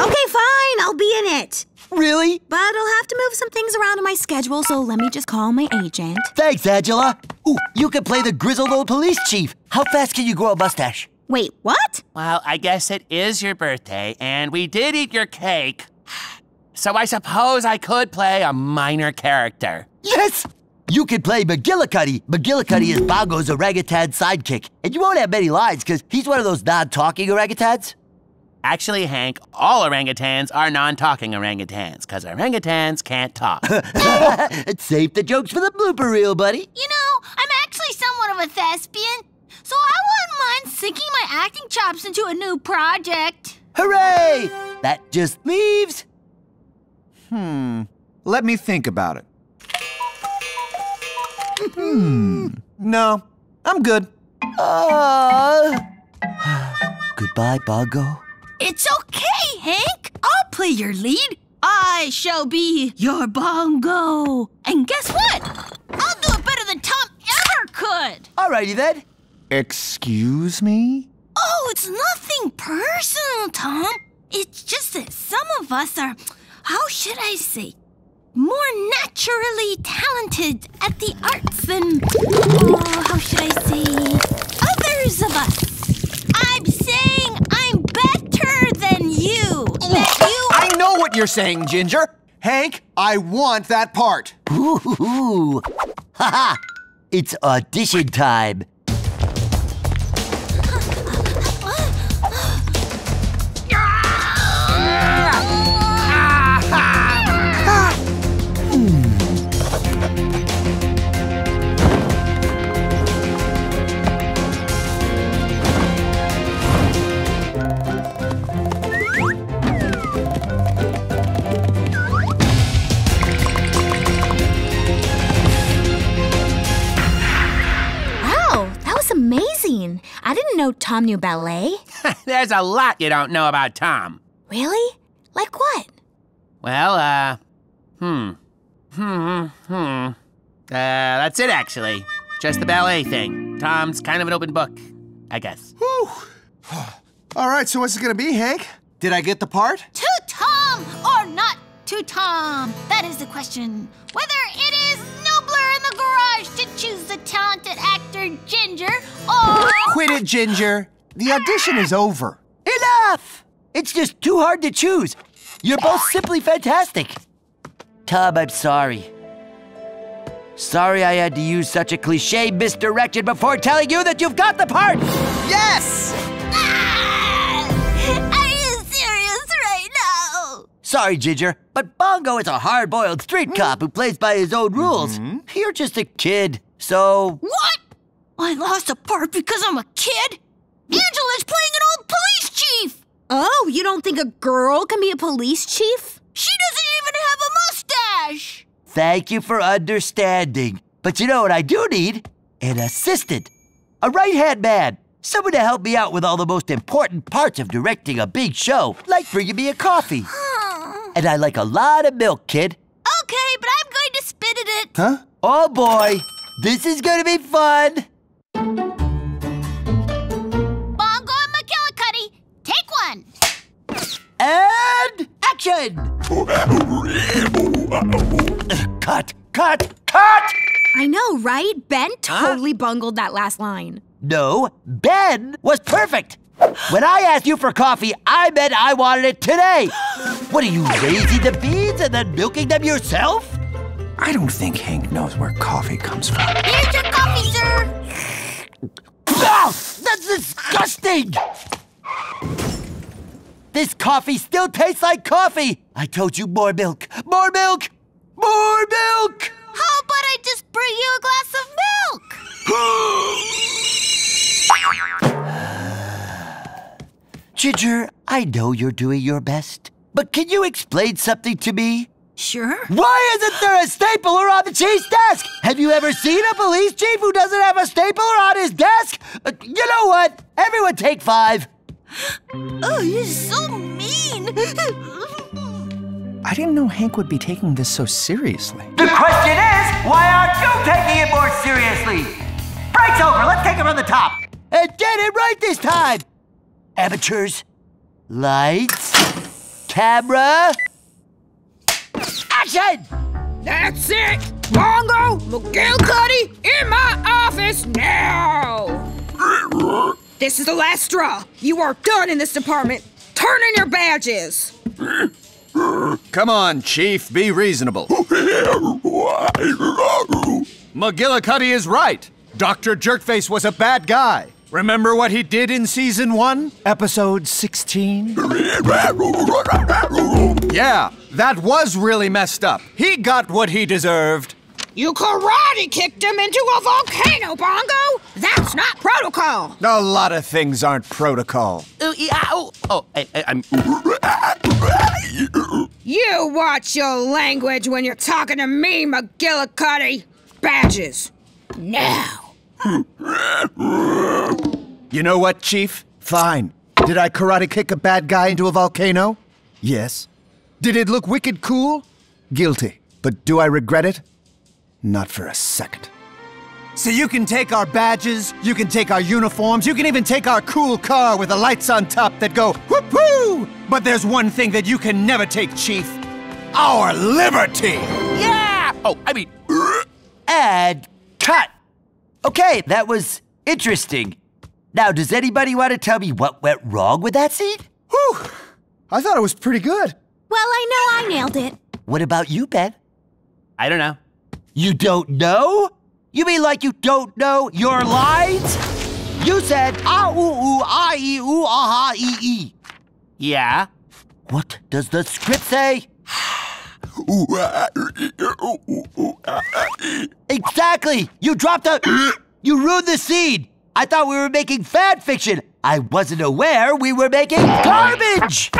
Okay, fine, I'll be in it. Really? But I'll have to move some things around in my schedule, so let me just call my agent. Thanks, Angela. Ooh, you can play the grizzled old police chief. How fast can you grow a mustache? Wait, what? Well, I guess it is your birthday, and we did eat your cake. So I suppose I could play a minor character. Yes! You could play McGillicuddy. McGillicuddy is Bongo's orangutan sidekick. And you won't have many lines because he's one of those non-talking orangutans. Actually, Hank, all orangutans are non talking orangutans, because orangutans can't talk. It's [laughs] [laughs] save the jokes for the blooper reel, buddy. You know, I'm actually somewhat of a thespian, so I wouldn't mind sinking my acting chops into a new project. Hooray! That just leaves. Hmm. Let me think about it. Hmm. No, I'm good. Uh... [sighs] Goodbye, Bongo. It's okay, Hank. I'll play your lead. I shall be your bongo. And guess what? I'll do it better than Tom ever could. Alrighty then. Excuse me? Oh, it's nothing personal, Tom. It's just that some of us are, how should I say, more naturally talented at the arts than, oh, how should I say, others of us. I'm saying I'm better than you. That you. I know what you're saying, Ginger. Hank, I want that part. Ooh, ha ha! It's audition time. Amazing. I didn't know Tom knew ballet. [laughs] There's a lot you don't know about Tom. Really? Like what? Well, uh, hmm. Hmm, hmm. Uh, that's it, actually. Just the ballet thing. Tom's kind of an open book, I guess. [sighs] All right, so what's it gonna be, Hank? Did I get the part? To Tom or not to Tom? That is the question. Whether it is nobler in the garage to choose the talented actor Ginger or. Quit it, Ginger. The audition is over. Enough! It's just too hard to choose. You're both simply fantastic. Tub, I'm sorry. Sorry I had to use such a cliche misdirection before telling you that you've got the part! Yes! Sorry, Ginger, but Bongo is a hard boiled street hmm? cop who plays by his own rules. Hmm? You're just a kid, so. What? I lost a part because I'm a kid? Angela's playing an old police chief! Oh, you don't think a girl can be a police chief? She doesn't even have a mustache! Thank you for understanding. But you know what I do need? An assistant. A right hand man. Someone to help me out with all the most important parts of directing a big show, like bringing me a coffee. And I like a lot of milk, kid. Okay, but I'm going to spit in it. Huh? Oh boy, this is gonna be fun. Bongo and McGillicuddy, take one. And action! cut, cut, cut! I know, right? Ben totally bungled that last line. No, Ben was perfect. When I asked you for coffee, I meant I wanted it today. What are you, raising the beans and then milking them yourself? I don't think Hank knows where coffee comes from. Here's your coffee, sir. Ah, that's disgusting! This coffee still tastes like coffee! I told you more milk! More milk! More milk! How about I just bring you a glass of milk? [gasps] [laughs] Ginger, I know you're doing your best, but can you explain something to me? Sure. Why isn't there a stapler on the chief's desk? Have you ever seen a police chief who doesn't have a stapler on his desk? Uh, you know what? Everyone take five. Oh, you're so mean. I didn't know Hank would be taking this so seriously. The question is, why aren't you taking it more seriously? Break's over. Let's take it from the top. And get it right this time. Amateurs, lights, camera, action! That's it! Bongo, McGillicuddy, in my office now! This is the last straw. You are done in this department. Turn in your badges. Come on, Chief, be reasonable. [laughs] McGillicuddy is right. Dr. Jerkface was a bad guy. Remember what he did in season one, episode 16? yeah, that was really messed up. He got what he deserved. You karate kicked him into a volcano, Bongo! That's not protocol! A lot of things aren't protocol. Oh, yeah, oh, oh I, I, I'm. You watch your language when you're talking to me, McGillicuddy! Badges. Now. You know what, Chief? Fine. Did I karate kick a bad guy into a volcano? Yes. Did it look wicked cool? Guilty. But do I regret it? Not for a second. So you can take our badges, you can take our uniforms, you can even take our cool car with the lights on top that go whoop whoo! But there's one thing that you can never take, Chief. Our liberty! Yeah! Oh, I mean. [grunts] And cut. Okay, that was interesting. Now, does anybody want to tell me what went wrong with that scene? Whew! I thought it was pretty good. Well, I know I nailed it. What about you, Ben? I don't know. You don't know? You mean like you don't know your lines? You said ah ooh ooh ah ee ooh ah ha ee ee. Yeah. What does the script say? Exactly! You dropped a. You ruined the scene! I thought we were making fan fiction! I wasn't aware we were making garbage!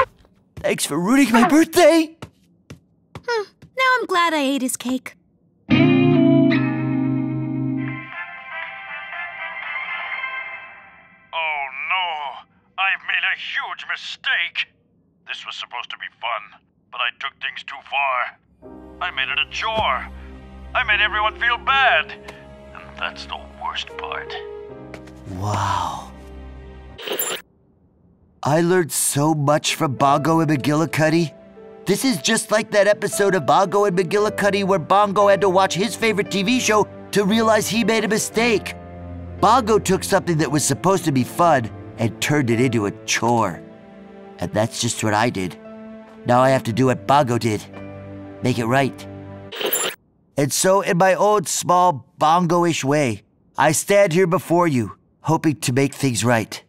Thanks for ruining my birthday! Hmm. Now I'm glad I ate his cake. Oh no, I've made a huge mistake. This was supposed to be fun, but I took things too far. I made it a chore. I made everyone feel bad. And that's the worst part. Wow. I learned so much from Bongo and McGillicuddy. This is just like that episode of Bongo and McGillicuddy where Bongo had to watch his favorite TV show to realize he made a mistake. Bongo took something that was supposed to be fun and turned it into a chore. And that's just what I did. Now I have to do what Bongo did make it right. And so, in my own small, bongo ish way, I stand here before you, hoping to make things right.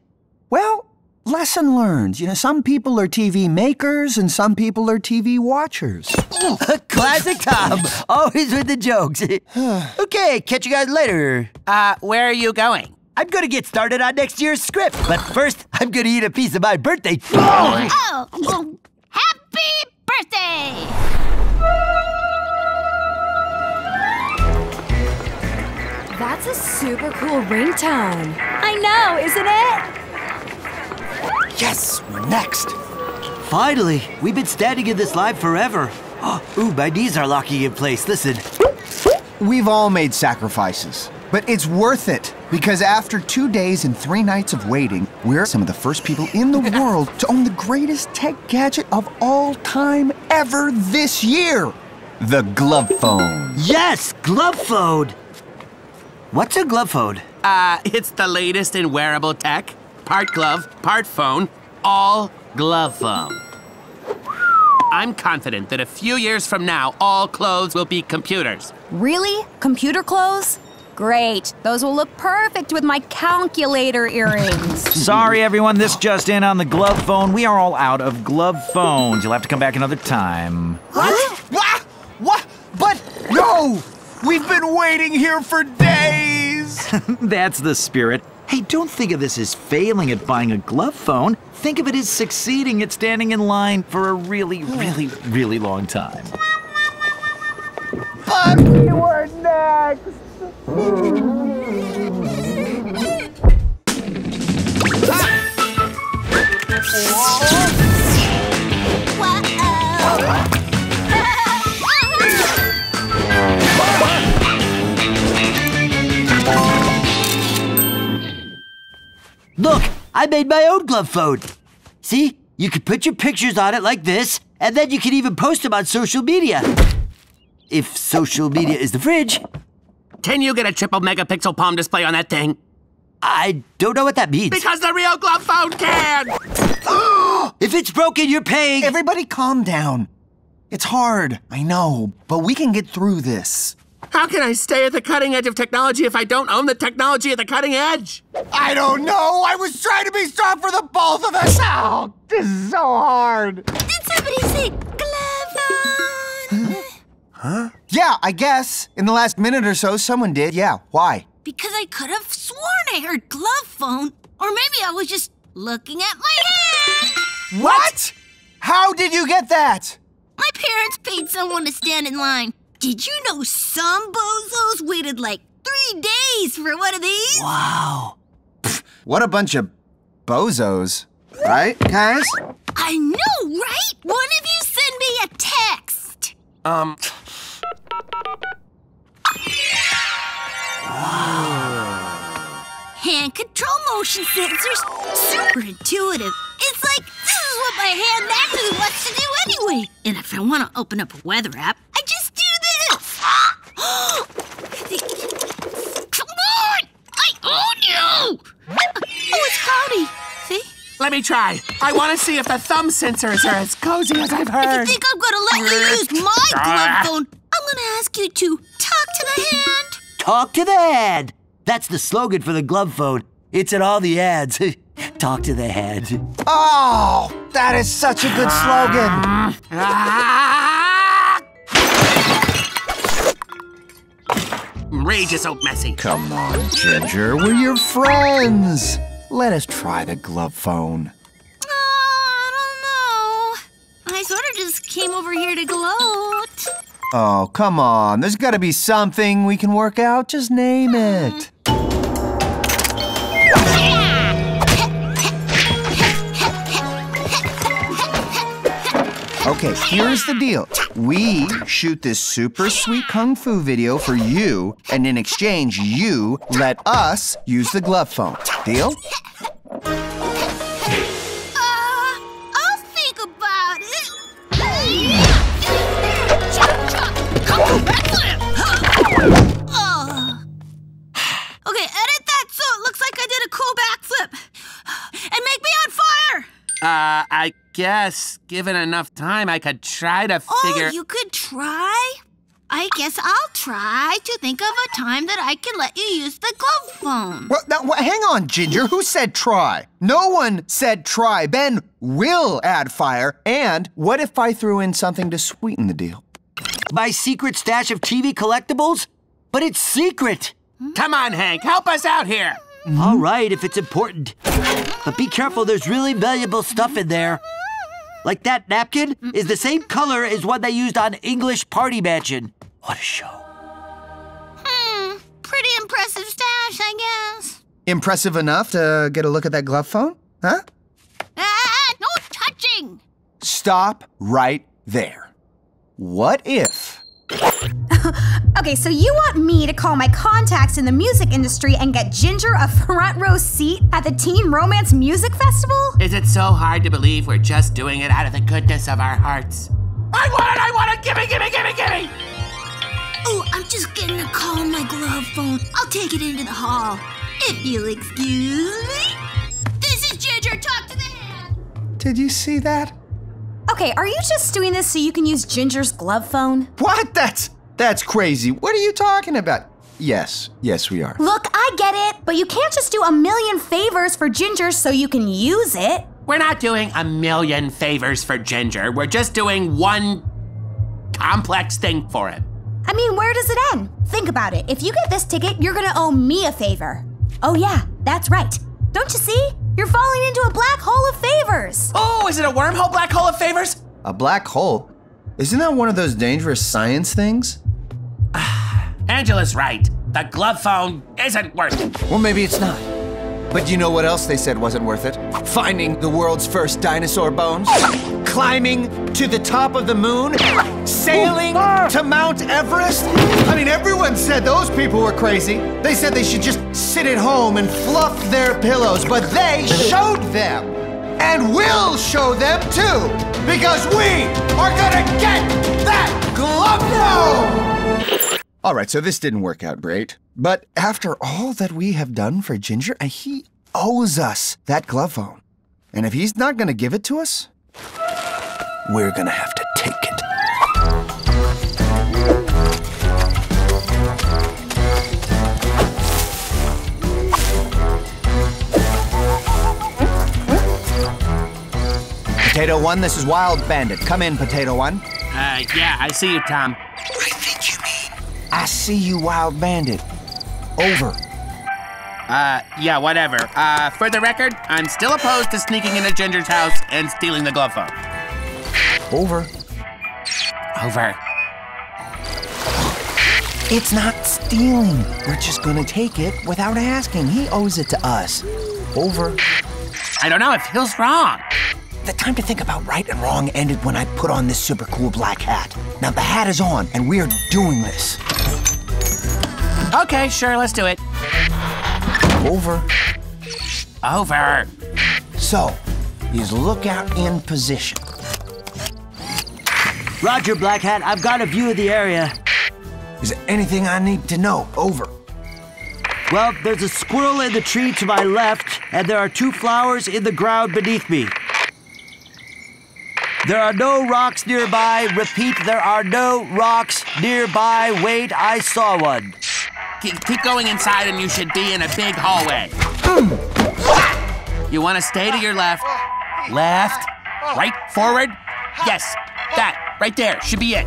Well, lesson learned. You know, some people are TV makers and some people are TV watchers. [laughs] Classic Tom, always with the jokes. [sighs] okay, catch you guys later. Uh, where are you going? I'm gonna get started on next year's script, but first, I'm gonna eat a piece of my birthday. Oh, well, happy birthday! That's a super cool ringtone. I know, isn't it? Yes, we're next. Finally, we've been standing in this line forever. [gasps] Ooh, my knees are locking in place. Listen. We've all made sacrifices, but it's worth it because after two days and three nights of waiting, we're some of the first people in the [laughs] world to own the greatest tech gadget of all time ever this year the glove phone. Yes, glove phone. What's a glove phone? Uh, it's the latest in wearable tech. Part glove, part phone, all glove phone. I'm confident that a few years from now, all clothes will be computers. Really? Computer clothes? Great. Those will look perfect with my calculator earrings. Sorry, everyone. This just in on the glove phone. We are all out of glove phones. You'll have to come back another time. What? What? What? But no! We've been waiting here for days! [laughs] That's the spirit. Hey, don't think of this as failing at buying a glove phone. Think of it as succeeding at standing in line for a really, really, really long time. But you were next! Look, I made my own glove phone. See, you can put your pictures on it like this, and then you can even post them on social media. If social media is the fridge. Can you get a triple megapixel palm display on that thing? I don't know what that means. Because the real glove phone can! [gasps] if it's broken, you're paying. Everybody calm down. It's hard, I know, but we can get through this. How can I stay at the cutting edge of technology if I don't own the technology at the cutting edge? I don't know. I was trying to be strong for the both of us. Oh, this is so hard. Did somebody say glove phone? Huh? Yeah, I guess. In the last minute or so, someone did. Yeah, why? Because I could have sworn I heard glove phone, or maybe I was just looking at my hand. What? How did you get that? My parents paid someone to stand in line. Did you know some bozos waited like three days for one of these? Wow. What a bunch of bozos. Right, guys? I know, right? One of you send me a text. Um. Hand control motion sensors, super intuitive. It's like this is what my hand naturally wants to do anyway. And if I want to open up a weather app, I just do this. [gasps] Come on! I own you! Uh, oh, it's cloudy. See? Let me try. I want to see if the thumb sensors are as cozy as I've If heard. you think I'm gonna let you use my glove phone, I'm gonna ask you to talk to the hand. Talk to the hand. That's the slogan for the glove phone. It's in all the ads. [laughs] Talk to the hand. Oh, that is such a good slogan. Rage is so oh, messy. Come on, Ginger. We're your friends. Let us try the glove phone. Oh, I don't know. I sort of just came over here to gloat. Oh, come on. There's got to be something we can work out. Just name it. Okay, here's the deal. We shoot this super sweet kung fu video for you, and in exchange, you let us use the glove phone. Deal? I guess, given enough time, I could try to oh, figure. Oh, you could try? I guess I'll try to think of a time that I can let you use the glove phone. Well, now, wh- hang on, Ginger. Who said try? No one said try. Ben will add fire. And what if I threw in something to sweeten the deal? My secret stash of TV collectibles? But it's secret. Hmm? Come on, Hank, help us out here. All right, if it's important. But be careful, there's really valuable stuff in there. Like that napkin is the same color as one they used on English Party Mansion. What a show. Hmm, pretty impressive stash, I guess. Impressive enough to get a look at that glove phone? Huh? Ah, no touching! Stop right there. What if? [laughs] Okay, so you want me to call my contacts in the music industry and get Ginger a front row seat at the Teen Romance Music Festival? Is it so hard to believe we're just doing it out of the goodness of our hearts? I want it! I want it! Gimme, gimme, gimme, gimme! Oh, I'm just getting a call on my glove phone. I'll take it into the hall. If you'll excuse me. This is Ginger. Talk to the hand. Did you see that? Okay, are you just doing this so you can use Ginger's glove phone? What? That's that's crazy. What are you talking about? Yes, yes, we are. Look, I get it, but you can't just do a million favors for Ginger so you can use it. We're not doing a million favors for Ginger. We're just doing one complex thing for him. I mean, where does it end? Think about it. If you get this ticket, you're gonna owe me a favor. Oh, yeah, that's right. Don't you see? You're falling into a black hole of favors. Oh, is it a wormhole black hole of favors? A black hole? Isn't that one of those dangerous science things? [sighs] Angela's right. The glove phone isn't worth it. Well, maybe it's not. But you know what else they said wasn't worth it? Finding the world's first dinosaur bones, climbing to the top of the moon, sailing ah! to Mount Everest. I mean, everyone said those people were crazy. They said they should just sit at home and fluff their pillows, but they showed them. And we'll show them too, because we are gonna get that glove! All right, so this didn't work out great. But after all that we have done for Ginger, he owes us that glove phone. And if he's not going to give it to us, we're going to have to take it. Potato One, this is Wild Bandit. Come in, Potato One. Uh, yeah, I see you, Tom. I see you, Wild Bandit. Over. Uh, yeah, whatever. Uh, for the record, I'm still opposed to sneaking into Ginger's house and stealing the glove phone. Over. Over. It's not stealing. We're just gonna take it without asking. He owes it to us. Over. I don't know, it feels wrong. The time to think about right and wrong ended when I put on this super cool black hat. Now the hat is on, and we are doing this. Okay, sure, let's do it. Over. Over. So, is lookout in position. Roger, Black Hat. I've got a view of the area. Is there anything I need to know? Over. Well, there's a squirrel in the tree to my left, and there are two flowers in the ground beneath me. There are no rocks nearby. Repeat, there are no rocks nearby. Wait, I saw one. Keep, keep going inside and you should be in a big hallway. you want to stay to your left. Left. Right. Forward. Yes. That. Right there. Should be it.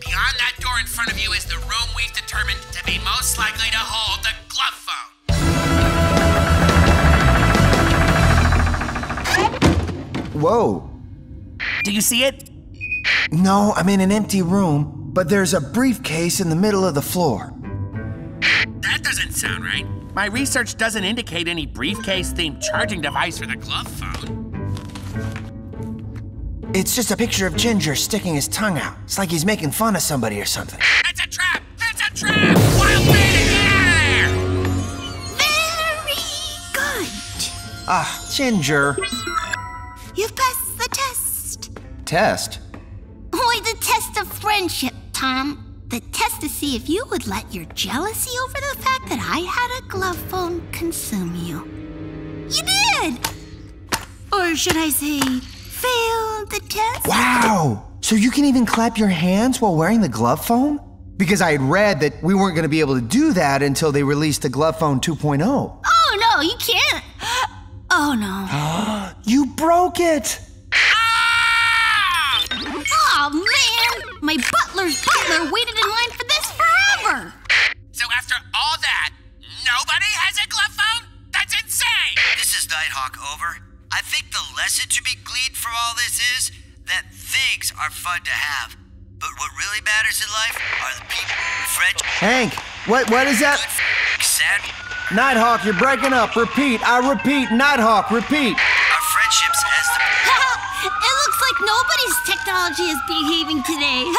Beyond that door in front of you is the room we've determined to be most likely to hold the glove phone. Whoa. Do you see it? No, I'm in an empty room, but there's a briefcase in the middle of the floor. That doesn't sound right. My research doesn't indicate any briefcase themed charging device for the glove phone. It's just a picture of Ginger sticking his tongue out. It's like he's making fun of somebody or something. It's a trap! It's a trap! Wild man, get out Good. Ah, Ginger. You've passed the test. Test? Why, the test of friendship, Tom. The test to see if you would let your jealousy over the fact that I had a glove phone consume you. You did! Or should I say, failed the test? Wow! So you can even clap your hands while wearing the glove phone? Because I had read that we weren't going to be able to do that until they released the glove phone 2.0. Oh, no, you can't. Oh, no. [gasps] you broke it! Oh, man! My butler's butler waited in line for this forever! So after all that, nobody has a glove phone? That's insane! This is Nighthawk, over. I think the lesson to be gleaned from all this is that things are fun to have. But what really matters in life are the people, friends, Hank, what what is that? sad, Nighthawk, you're breaking up. Repeat. I repeat. Nighthawk, repeat. our friendships as the [laughs] it looks like nobody's technology is behaving today. [laughs]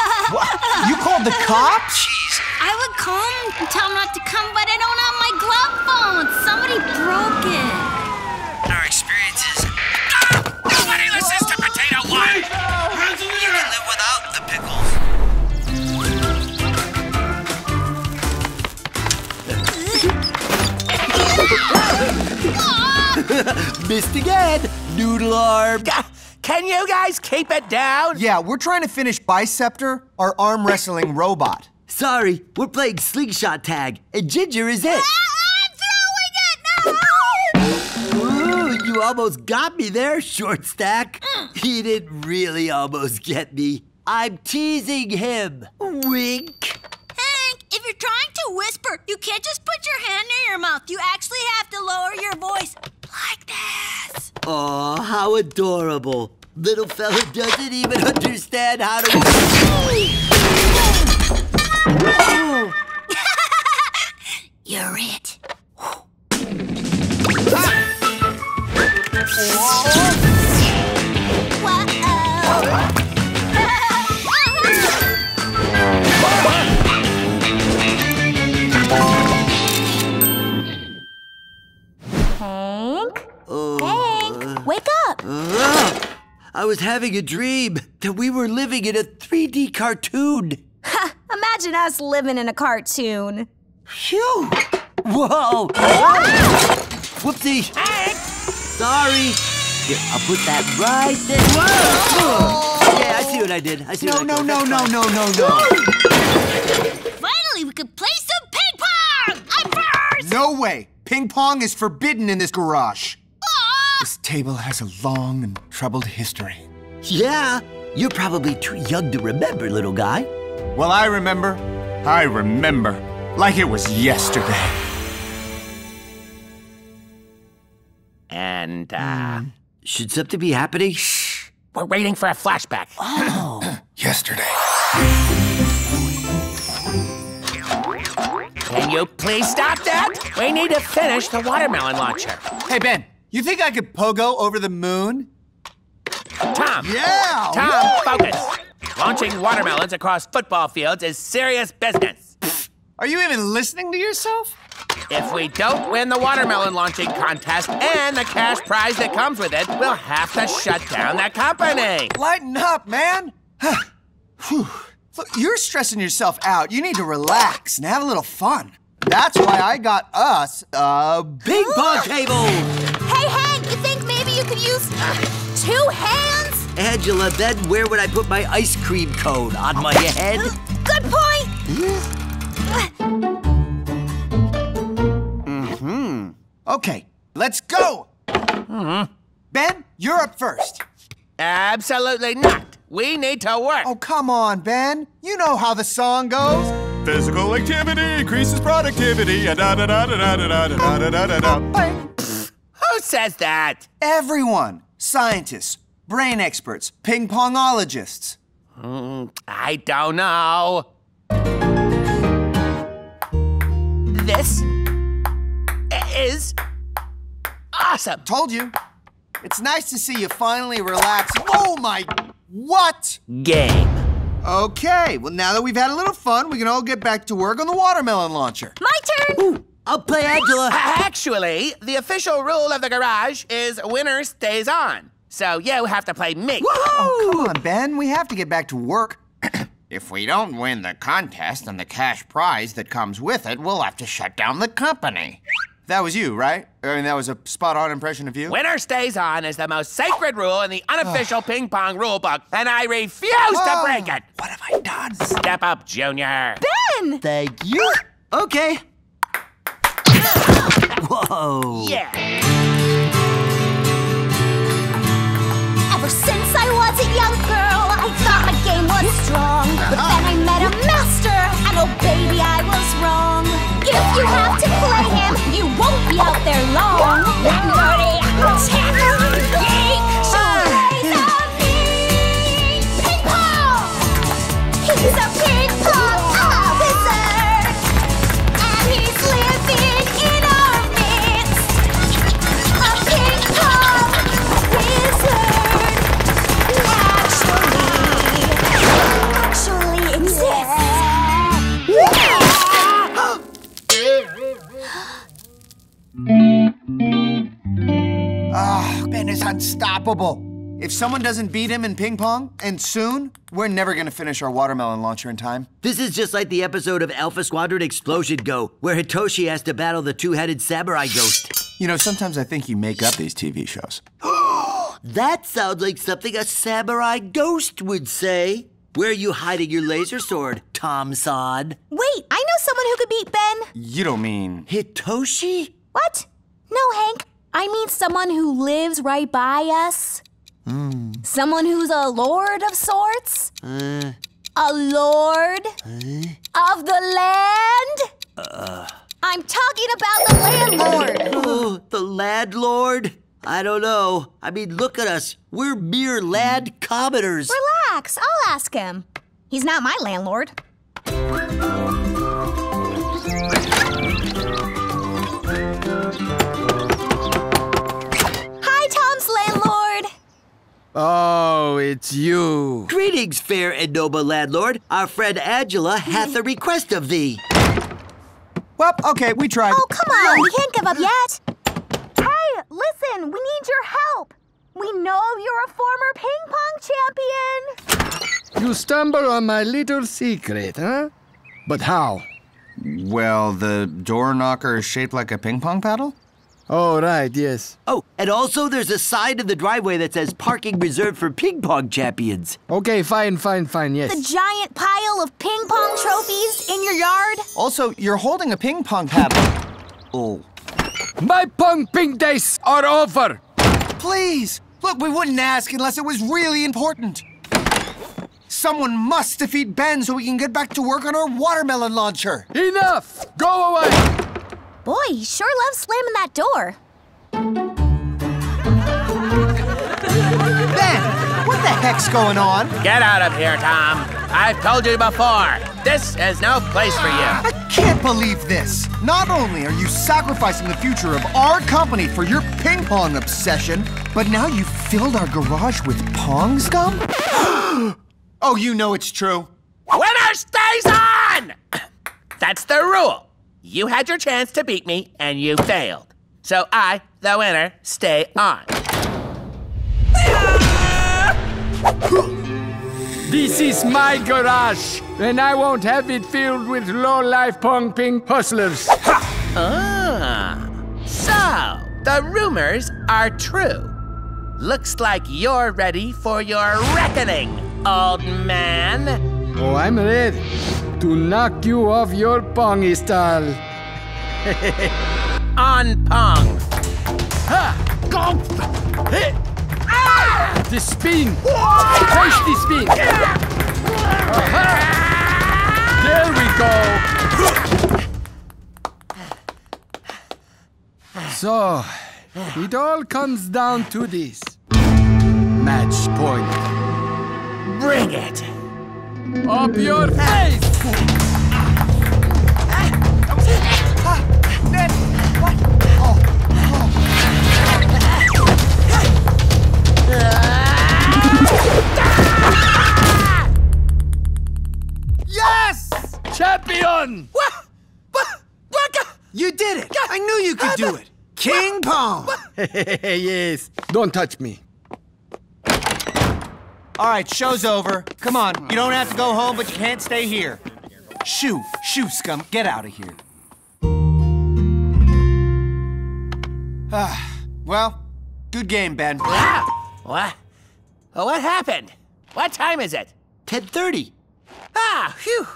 You called the cops? Jeez. I would call them and tell them not to come, but I don't have my glove phone. Somebody broke it. [laughs] Missed again. Noodle arm. Can you guys keep it down? Yeah, we're trying to finish Biceptor, our arm wrestling robot. Sorry, we're playing slingshot tag, and Ginger is it. Ah, Ooh, you almost got me there, short stack. Mm. He didn't really almost get me. I'm teasing him. Wink. Hank, if you're trying to whisper, you can't just put your hand near your mouth. You actually have to lower your voice like this. Aw, how adorable. Little fella doesn't even understand how to. [laughs] You're it. Hank? I was having a dream that we were living in a 3D cartoon. Ha! Imagine us living in a cartoon. Phew! Whoa! Ah! Whoopsie! Sorry. Here, I'll put that right there. Whoa! Yeah, I see what I did. I see No, what I no, did. no, That's no, no, no, no. Finally, we could play some ping pong! I'm first! No way. Ping pong is forbidden in this garage. This table has a long and troubled history. Yeah, you're probably too young to remember, little guy. Well, I remember. I remember. Like it was yesterday. And, uh, Should something be happening? Shh. We're waiting for a flashback. [clears throat] Oh. [clears throat] Yesterday. Can you please stop that? We need to finish the watermelon launcher. Hey, Ben, you think I could pogo over the moon? Tom. Yeah! Tom, focus. Launching watermelons across football fields is serious business. Are you even listening to yourself? If we don't win the watermelon launching contest and the cash prize that comes with it, we'll have to shut down the company. Lighten up, man. Look, you're stressing yourself out. You need to relax and have a little fun. That's why I got us a big pong table. Could use two hands? Angela, then where would I put my ice cream cone? On my head? Good point. Mm-hmm. Okay, let's go. Mm-hmm. Ben, you're up first. Absolutely not. We need to work. Oh, come on, Ben. You know how the song goes. Physical activity increases productivity. Da da da da da da da da da da da. Who says that? Everyone. Scientists, brain experts, ping pongologists. Mm, I don't know. This is awesome. Told you. It's nice to see you finally relax. Oh my. What? Game. Okay, well, now that we've had a little fun, we can all get back to work on the watermelon launcher. My turn. Ooh, I'll play Angela. Actually, the official rule of the garage is winner stays on. So you have to play me. Oh, come on, Ben. We have to get back to work. [clears throat] If we don't win the contest and the cash prize that comes with it, we'll have to shut down the company. That was you, right? I mean, that was a spot on impression of you? Winner stays on is the most sacred rule in the unofficial ping pong rule book, and I refuse Whoa. to break it. What have I done? Step up, Junior. Ben! Thank you. Okay. Whoa. Yeah. Ever since I was a young girl, I thought my game was strong. But then I met a master, and oh baby, I was wrong. If you have to play him, you won't be out there long. Nerdy, attack, Ah, Ben is unstoppable. If someone doesn't beat him in ping pong, and soon, we're never gonna finish our watermelon launcher in time. This is just like the episode of Alpha Squadron Explosion Go, where Hitoshi has to battle the two-headed samurai ghost. You know, sometimes I think you make up these TV shows. [gasps] That sounds like something a samurai ghost would say. Where are you hiding your laser sword, Tom Sod? Wait, I know someone who could beat Ben. You don't mean. Hitoshi? What? No, Hank. I mean someone who lives right by us. Someone who's a lord of sorts. Uh, A lord of the land. uh. I'm talking about the landlord. [laughs] Oh, the landlord? I don't know. I mean, look at us. We're mere land commoners. Relax, I'll ask him. He's not my landlord. Oh, it's you. Greetings, fair and noble landlord. Our friend Angela hath a request of thee. Well, okay, we tried. Oh, come on, we can't give up yet. Hey, listen, we need your help. We know you're a former ping pong champion. You stumble on my little secret, huh? But how? Well, the door knocker is shaped like a ping pong paddle? Oh, right, yes. Oh, and also there's a sign in the driveway that says parking reserved for ping pong champions. Okay, fine, fine, fine, yes. The giant pile of ping pong trophies in your yard. Also, you're holding a ping pong paddle. Oh. My pong ping days are over. Please! Look, we wouldn't ask unless it was really important. Someone must defeat Ben so we can get back to work on our watermelon launcher. Enough! Go away! Boy, he sure loves slamming that door. Ben, what the heck's going on? Get out of here, Tom. I've told you before. This is no place for you. I can't believe this. Not only are you sacrificing the future of our company for your ping pong obsession, but now you've filled our garage with pong scum? [gasps] oh, you know it's true. Winner stays on! [coughs] That's the rule. You had your chance to beat me, and you failed. So I, the winner, stay on. [laughs] This is my garage, and I won't have it filled with low-life pong ping hustlers. [laughs] Ah. So, the rumors are true. Looks like you're ready for your reckoning, old man. Oh, I'm ready to knock you off your pongy stall. [laughs] On Pong. Ha! Go! Ah! The spin! Face the spin! [laughs] There we go! So, it all comes down to this. Match point. Bring it. Up your face! Yes! Champion! You did it! I knew you could do it! King Pong! [laughs] yes. Don't touch me. All right, show's over. Come on, you don't have to go home, but you can't stay here. Shoo, shoo, scum, get out of here. Ah, well, good game, Ben. Ah, What? What happened? What time is it? 10:30. Ah, phew.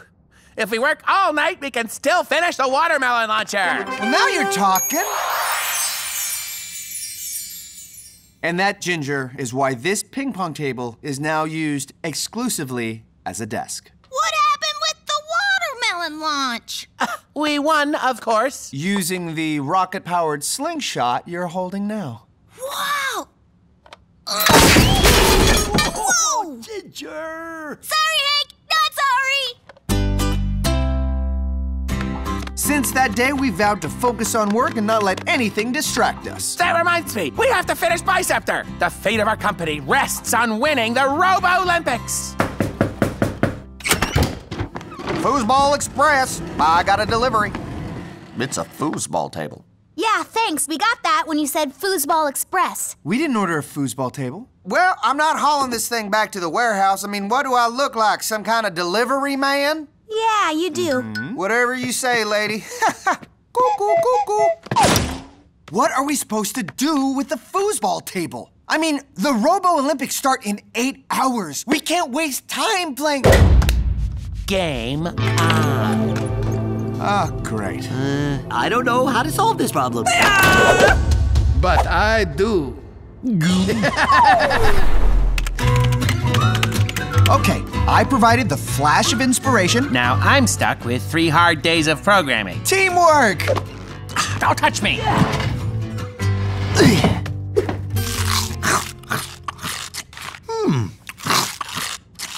If we work all night, we can still finish the watermelon launcher. Well, now you're talking. And that, Ginger, is why this ping pong table is now used exclusively as a desk. What happened with the watermelon launch? [laughs] We won, of course. Using the rocket powered slingshot you're holding now. Wow! [laughs] Whoa! Ginger! Sorry, Hank, not sorry! Since that day, we vowed to focus on work and not let anything distract us. That reminds me, we have to finish Biceptor. The fate of our company rests on winning the Robo Olympics. Foosball Express. I got a delivery. It's a foosball table. Yeah, thanks. We got that when you said Foosball Express. We didn't order a foosball table. Well, I'm not hauling this thing back to the warehouse. I mean, what do I look like? Some kind of delivery man? Yeah, you do. Whatever you say, lady. [laughs] Cuckoo, cuckoo. What are we supposed to do with the foosball table? I mean, the Robo Olympics start in eight hours. We can't waste time playing. Game on. Oh, great. Uh, I don't know how to solve this problem. But I do. [laughs] Okay, I provided the flash of inspiration. Now I'm stuck with three hard days of programming. Teamwork! Don't touch me.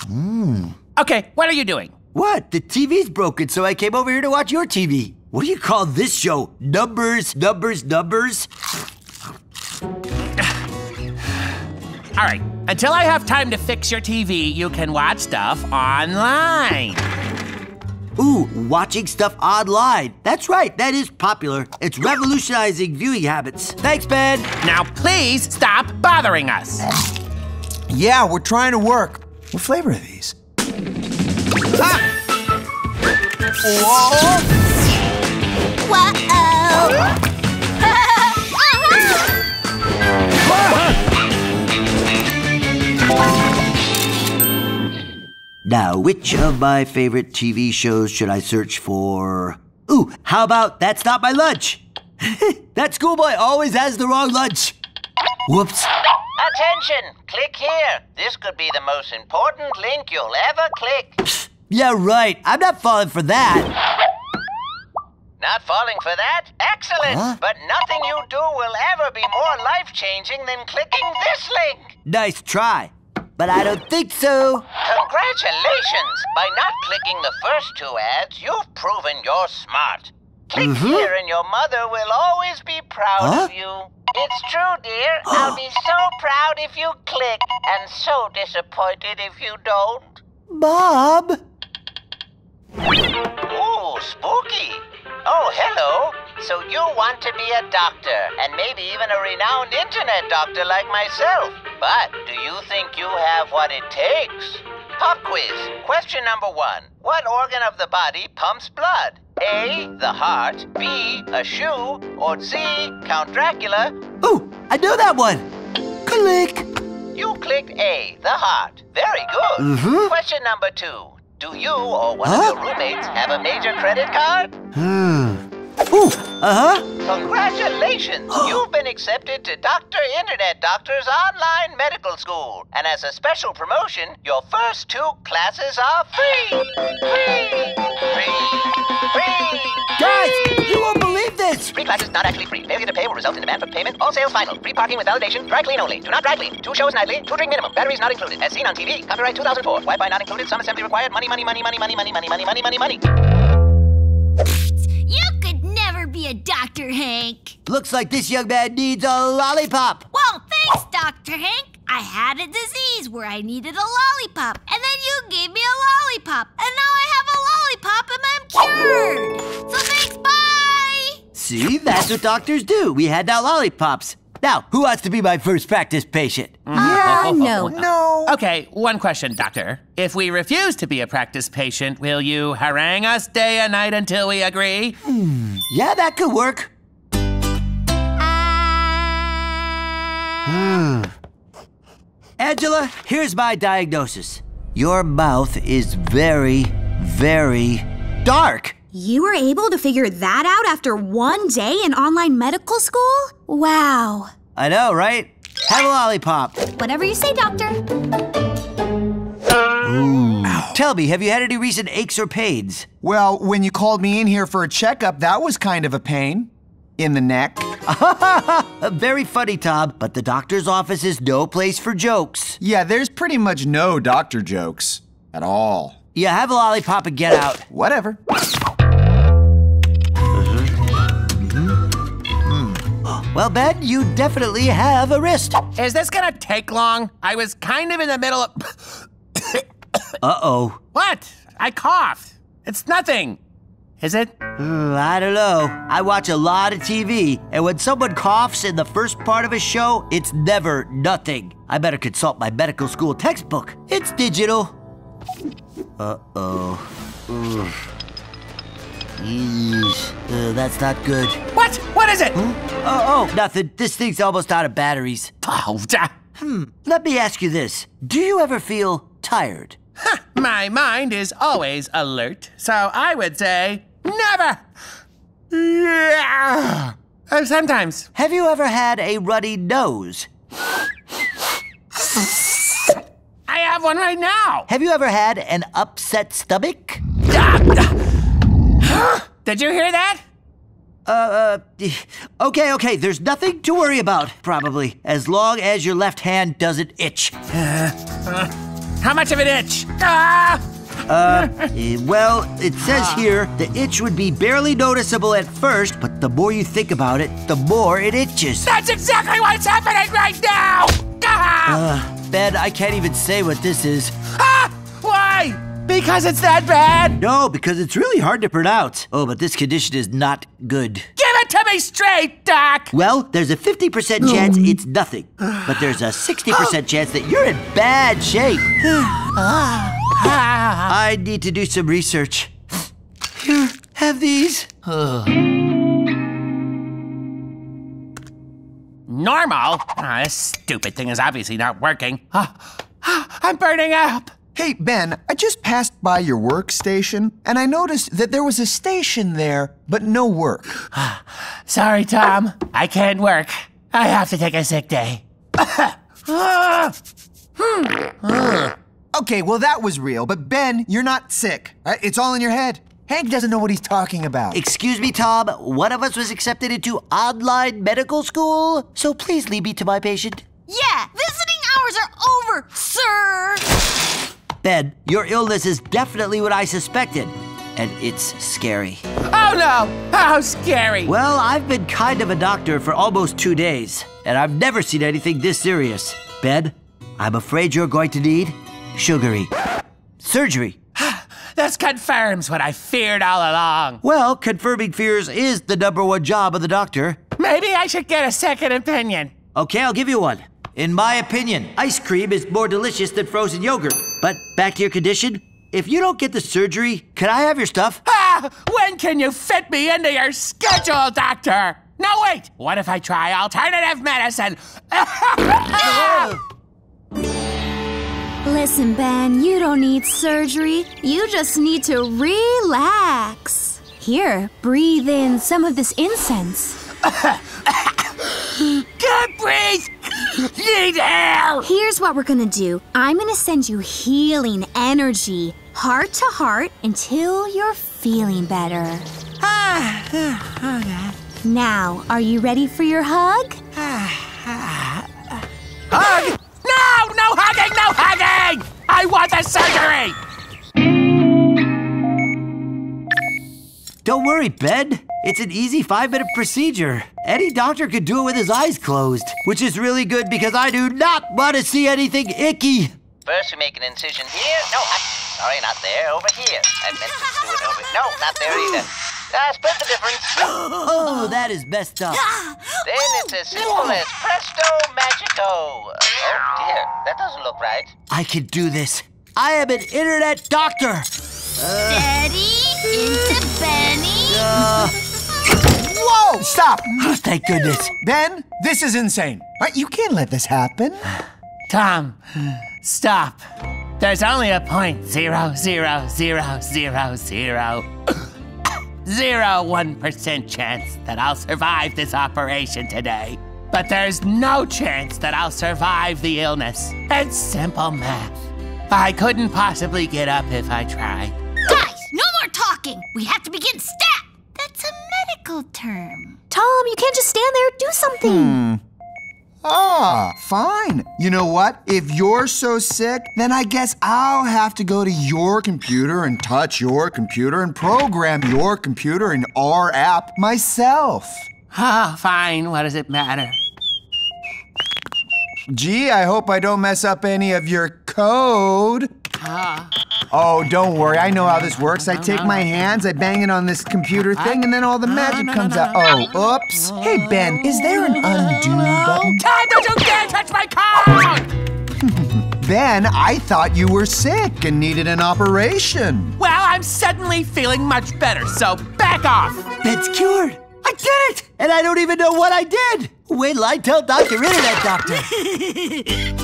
Hmm. Okay, what are you doing? What? The TV's broken, so I came over here to watch your TV. What do you call this show? Numbers, numbers, numbers? All right, until I have time to fix your TV, you can watch stuff online. Ooh, watching stuff online. That's right, that is popular. It's revolutionizing viewing habits. Thanks, Ben. Now, please stop bothering us. Yeah, we're trying to work. What flavor are these? Ah! Whoa! Now, which of my favorite TV shows should I search for? Ooh, how about That's Not My Lunch? [laughs] that schoolboy always has the wrong lunch. Whoops. Attention! Click here. This could be the most important link you'll ever click. [laughs] Yeah, right. I'm not falling for that. Not falling for that? Excellent! Huh? But nothing you do will ever be more life changing than clicking this link. Nice try. But I don't think so. Congratulations! By not clicking the first two ads, you've proven you're smart. Click Mhm. here and your mother will always be proud Huh? of you. It's true, dear. [gasps] I'll be so proud if you click, and so disappointed if you don't. Bob? Ooh, spooky. Oh, hello. So you want to be a doctor, and maybe even a renowned internet doctor like myself. But do you think you have what it takes? Pop quiz. Question number one. What organ of the body pumps blood? A, the heart, B, a shoe, or C, Count Dracula? Ooh, I know that one. Click. You clicked A, the heart. Very good. Mhm. Question number two. Do you or one Huh? of your roommates have a major credit card? Hmm. Ooh, uh-huh. Congratulations! [gasps] You've been accepted to Dr. Internet Doctor's online medical school. And as a special promotion, your first two classes are free! Free! Free! Free! Guys, you won't believe this! Free classes not actually free. Failure to pay will result in demand for payment. All sales final. Free parking with validation. Dry clean only. Do not dry clean. Two shows nightly. Two drink minimum. Batteries not included. As seen on TV. Copyright 2004. Wi-Fi not included. Some assembly required. Money, money, money, money, money, money, money, money, money, money, money. You could never be a doctor, Hank. Looks like this young man needs a lollipop. Well, thanks, Dr. Hank. I had a disease where I needed a lollipop, and then you gave me a lollipop, and now I have a lollipop and I'm cured. So thanks, bye. See, that's what doctors do. We had out lollipops. Now, who wants to be my first practice patient? Yeah, [laughs] no. No. Okay, one question, doctor. If we refuse to be a practice patient, will you harangue us day and night until we agree? Hmm, yeah, that could work. Hmm. Angela, here's my diagnosis. Your mouth is very, very dark. You were able to figure that out after one day in online medical school? Wow. I know, right? Have a lollipop. Whatever you say, doctor. Tell me, have you had any recent aches or pains? Well, when you called me in here for a checkup, that was kind of a pain. In the neck. [laughs] Very funny, Tom, but the doctor's office is no place for jokes. Yeah, there's pretty much no doctor jokes at all. Yeah, have a lollipop and get out. Whatever. Well, Ben, you definitely have a wrist. Is this gonna take long? I was kind of in the middle of. [coughs] Uh oh. What? I coughed. It's nothing. Is it? I don't know. I watch a lot of TV, and when someone coughs in the first part of a show, it's never nothing. I better consult my medical school textbook. It's digital. Uh oh. Yeesh. Uh, that's not good. What? What is it? Oh, oh, nothing. This thing's almost out of batteries. Oh, da- Hmm. Let me ask you this. Do you ever feel tired? My mind is always alert, so I would say never. Yeah. Uh, sometimes. Have you ever had a ruddy nose? I have one right now. Have you ever had an upset stomach? Did you hear that? Uh, uh, okay, okay, there's nothing to worry about, probably, as long as your left hand doesn't itch. Uh, how much of an itch? Ah! Uh, eh, well, it says here the itch would be barely noticeable at first, but the more you think about it, the more it itches. That's exactly what's happening right now! Ah! Uh, Ben, I can't even say what this is. Ah! Why? Because it's that bad? No, because it's really hard to pronounce. Oh, but this condition is not good. Give it to me straight, Doc! Well, there's a 50% chance it's nothing, but there's a 60% [gasps] chance that you're in bad shape. [gasps] I need to do some research. Here, have these. Normal? Ah, this stupid thing is obviously not working. Ah, ah, [gasps] I'm burning up. Hey, Ben, I just passed by your workstation and I noticed that there was a station there, but no work. [sighs] Sorry, Tom. I can't work. I have to take a sick day. [coughs] Hmm. Okay, well, that was real, but Ben, you're not sick. Uh, it's all in your head. Hank doesn't know what he's talking about. Excuse me, Tom. One of us was accepted into online medical school, so please lead me to my patient. Yeah, visiting hours are over, sir. Ben, your illness is definitely what I suspected, and it's scary. Oh no! How scary! Well, I've been kind of a doctor for almost two days, and I've never seen anything this serious. Ben, I'm afraid you're going to need sugary surgery. [gasps] This confirms what I feared all along. Well, confirming fears is the number one job of the doctor. Maybe I should get a second opinion. Okay, I'll give you one. In my opinion, ice cream is more delicious than frozen yogurt. But back to your condition. If you don't get the surgery, can I have your stuff? [laughs] Ah, when can you fit me into your schedule, doctor? No, wait. What if I try alternative medicine? [laughs] Listen, Ben, you don't need surgery. You just need to relax. Here, breathe in some of this incense. [coughs] Can't breathe. Need air. Here's what we're gonna do I'm gonna send you healing energy, heart to heart, until you're feeling better. Now, are you ready for your hug? Hug? No, no hugging, no hugging! I want the surgery! Don't worry, Ben. It's an easy five minute procedure. Any doctor could do it with his eyes closed, which is really good because I do not want to see anything icky. First, we make an incision here. No, I'm sorry, not there. Over here. I meant to do it over. No, not there either. Ah, split the difference. Oh, that is messed up. Then it's as simple as presto magico. Oh dear, that doesn't look right. I can do this. I am an internet doctor. Daddy into Benny. Uh, Whoa! Stop! Mm. oh, thank goodness. Ben, this is insane. Right, You can't let this happen. [sighs] Tom, stop. There's only a point zero zero zero zero zero [coughs] zero one percent chance that I'll survive this operation today. But there's no chance that I'll survive the illness. It's simple math. I couldn't possibly get up if I tried. Guys, no more talking. We have to begin stat. That's a medical term. Tom, you can't just stand there. Do something. Ah, fine. You know what? If you're so sick, then I guess I'll have to go to your computer and touch your computer and program your computer in our app myself. Ah, fine. What does it matter? Gee, I hope I don't mess up any of your code. Ah. Oh, don't worry. I know how this works. I take my hands, I bang it on this computer thing, and then all the magic comes out. Oh, oops. Hey, Ben, is there an undo button? Tom, don't you dare touch my code! [laughs] Ben, I thought you were sick and needed an operation. Well, I'm suddenly feeling much better, so back off. Ben's cured. I did it! And I don't even know what I did. Wait till I tell Dr. Internet Doctor. [laughs]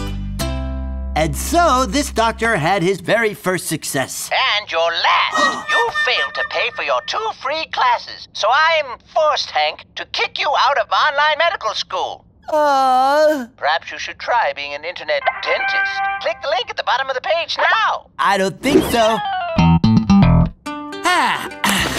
and so, this doctor had his very first success. And your last. [gasps] you failed to pay for your two free classes, so I'm forced, Hank, to kick you out of online medical school. Uh, Perhaps you should try being an internet dentist. Click the link at the bottom of the page now. I don't think so. Ah,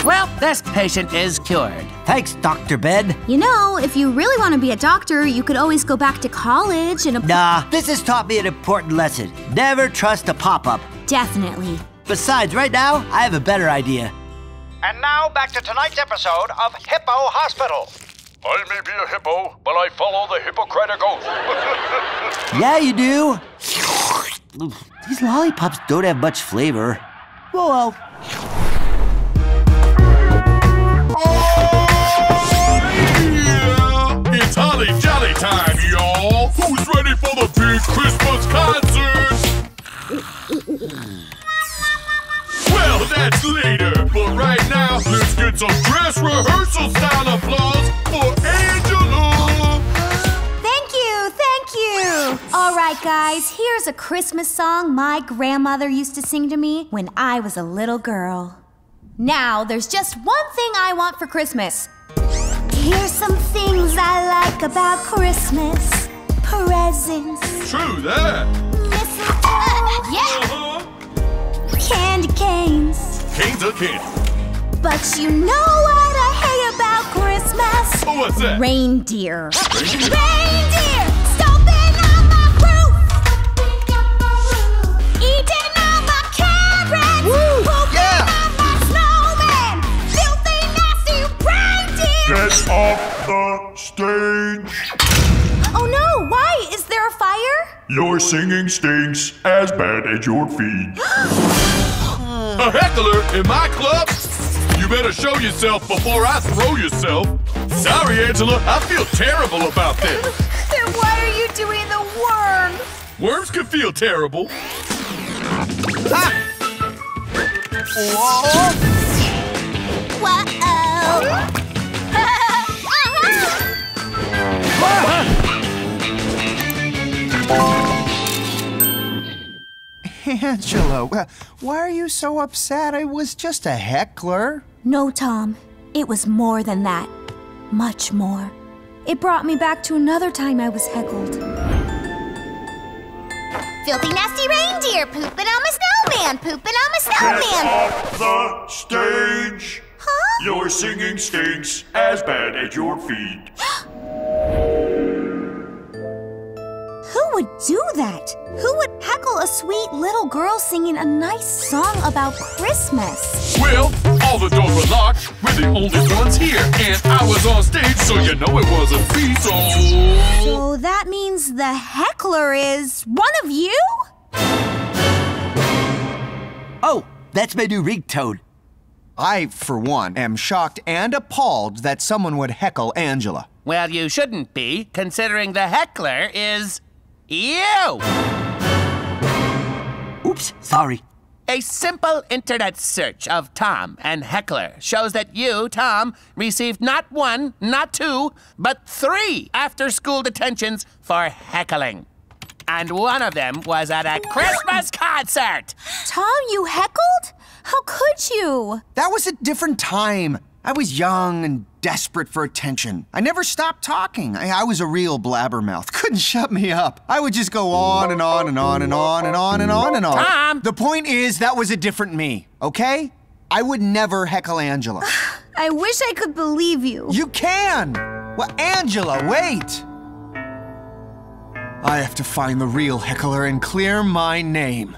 well, this patient is cured. Thanks, Dr. Bed. You know, if you really want to be a doctor, you could always go back to college and. Nah, this has taught me an important lesson. Never trust a pop up. Definitely. Besides, right now, I have a better idea. And now back to tonight's episode of Hippo Hospital. I may be a hippo, but I follow the Hippocratic Oath. [laughs] Yeah, you do. These lollipops don't have much flavor. Oh, well, well. Christmas concert? Well, that's later, but right now, let's get some dress rehearsal style applause for Angela! Thank you, thank you. All right, guys, here's a Christmas song my grandmother used to sing to me when I was a little girl. Now, there's just one thing I want for Christmas. Here's some things I like about Christmas presents, True that! yeah, uh-huh. candy canes. Kings of candy. But you know what I hate about Christmas? Oh, what's that? Reindeer. Reindeer? Reindeer! Stomping on my roof! Eating all my carrots! Pooping Yeah! on my snowman! Filthy, nasty reindeer! Get off the stage! There a fire? Your singing stinks as bad as your feet. [gasps] a heckler in my club? You better show yourself before I throw yourself. Sorry, Angela, I feel terrible about this. [laughs] Then why are you doing the worm? Worms can feel terrible. Angela, [laughs] uh, why are you so upset? I was just a heckler. No, Tom. It was more than that. Much more. It brought me back to another time I was heckled. Filthy nasty reindeer pooping on my snowman, pooping on my snowman. off the stage. Huh? Your singing stinks as bad as your feet. [gasps] [gasps] Who would do that? Who would heckle a sweet little girl singing a nice song about Christmas? Well, all the doors were locked. We're the only ones here, and I was on stage, so you know it wasn't me. So So that means the heckler is one of you? Oh, that's my new ringtone. I, for one, am shocked and appalled that someone would heckle Angela. Well, you shouldn't be, considering the heckler is you. Oops, sorry. A simple internet search of Tom and Heckler shows that you, Tom, received not one, not two, but three after school detentions for heckling. And one of them was at a Christmas concert. Tom, you heckled? How could you? That was a different time. I was young and desperate for attention. I never stopped talking. I, I was a real blabbermouth. [laughs] Couldn't shut me up. I would just go on and on and on and on and on and on and on. Tom! The point is, that was a different me, okay? I would never heckle Angela. [sighs] I wish I could believe you. You can! Well, Angela, wait! I have to find the real heckler and clear my name.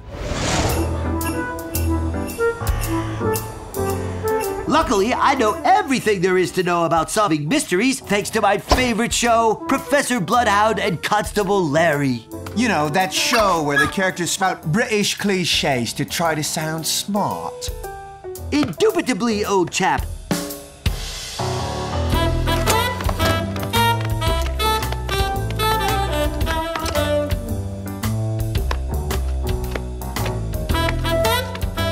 Luckily, I know everything there is to know about solving mysteries thanks to my favorite show, Professor Bloodhound and Constable Larry. You know, that show where the characters spout British cliches to try to sound smart. Indubitably, old chap.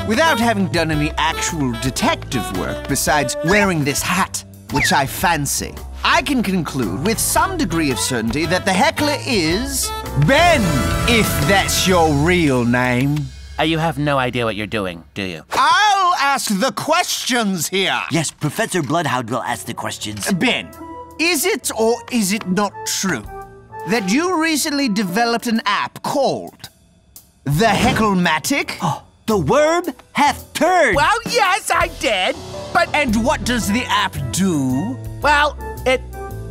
Without having done any actual detective work besides wearing this hat, which I fancy, I can conclude with some degree of certainty that the heckler is Ben, if that's your real name. Uh, you have no idea what you're doing, do you? I'll ask the questions here. Yes, Professor Bloodhound will ask the questions. Ben, is it or is it not true that you recently developed an app called the Heckle-matic? The worm hath turned. Well, yes, I did. But And what does the app do? well, it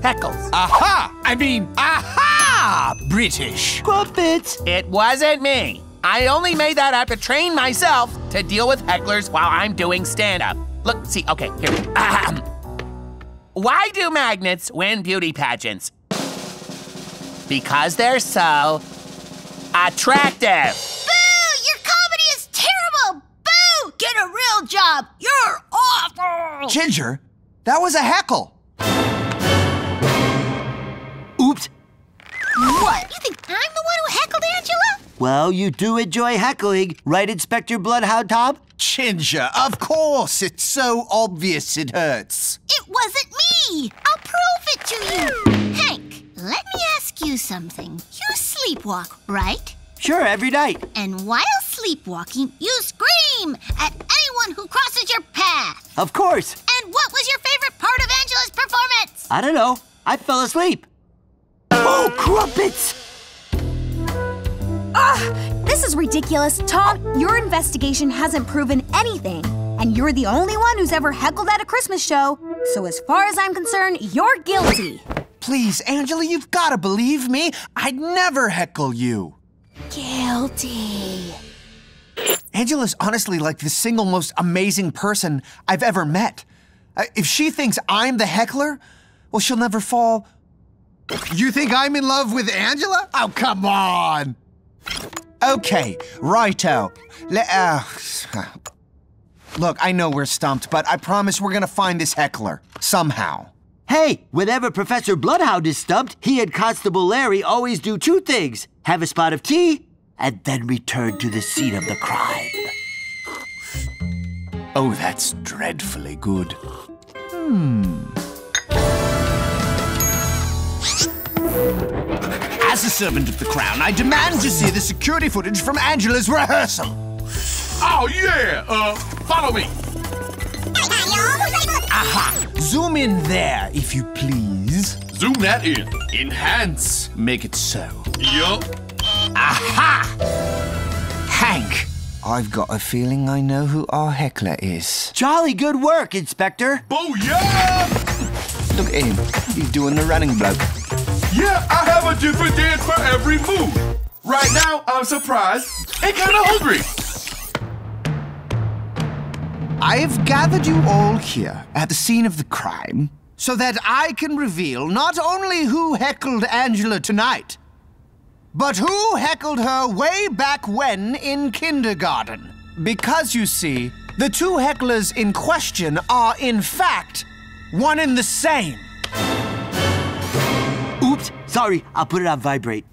heckles. Aha! I mean, aha! British. Crumpets. It wasn't me. I only made that app to train myself to deal with hecklers while I'm doing stand-up. Look, see, okay, here. Ahem. Why do magnets win beauty pageants? Because they're so attractive. Get a real job! You're awful! Ginger, that was a heckle. Oops. What? You think I'm the one who heckled Angela? Well, you do enjoy heckling, right, Inspector Bloodhound Tom? Ginger, of course. It's so obvious it hurts. It wasn't me! I'll prove it to you! Hank, let me ask you something. You sleepwalk, right? Sure, every night. And while sleepwalking, you scream at anyone who crosses your path. Of course. And what was your favorite part of Angela's performance? I don't know. I fell asleep. Oh, crumpets! Ugh, this is ridiculous. Tom, your investigation hasn't proven anything. And you're the only one who's ever heckled at a Christmas show. So, as far as I'm concerned, you're guilty. Please, Angela, you've got to believe me. I'd never heckle you. Guilty. Angela's honestly like the single most amazing person I've ever met. Uh, if she thinks I'm the heckler, well, she'll never fall. You think I'm in love with Angela? Oh, come on. Okay, righto. Let, uh, [sighs] Look, I know we're stumped, but I promise we're gonna find this heckler. Somehow. Hey, whenever Professor Bloodhound is stumped, he and Constable Larry always do two things have a spot of tea and then return to the scene of the crime. Oh, that's dreadfully good. Hmm. As a servant of the crown, I demand to see the security footage from Angela's rehearsal. Oh, yeah! Uh, follow me. Aha! Zoom in there, if you please. Zoom that in. Enhance. Make it so. Yup. Aha! Hank, I've got a feeling I know who our heckler is. Jolly good work, Inspector. Booyah! Look at him. He's doing the running bloke. Yeah, I have a different dance for every move. Right now, I'm surprised and kind of hungry. I've gathered you all here at the scene of the crime so that I can reveal not only who heckled Angela tonight, but who heckled her way back when in kindergarten. Because you see, the two hecklers in question are, in fact, one and the same. Oops, sorry, I'll put it on vibrate.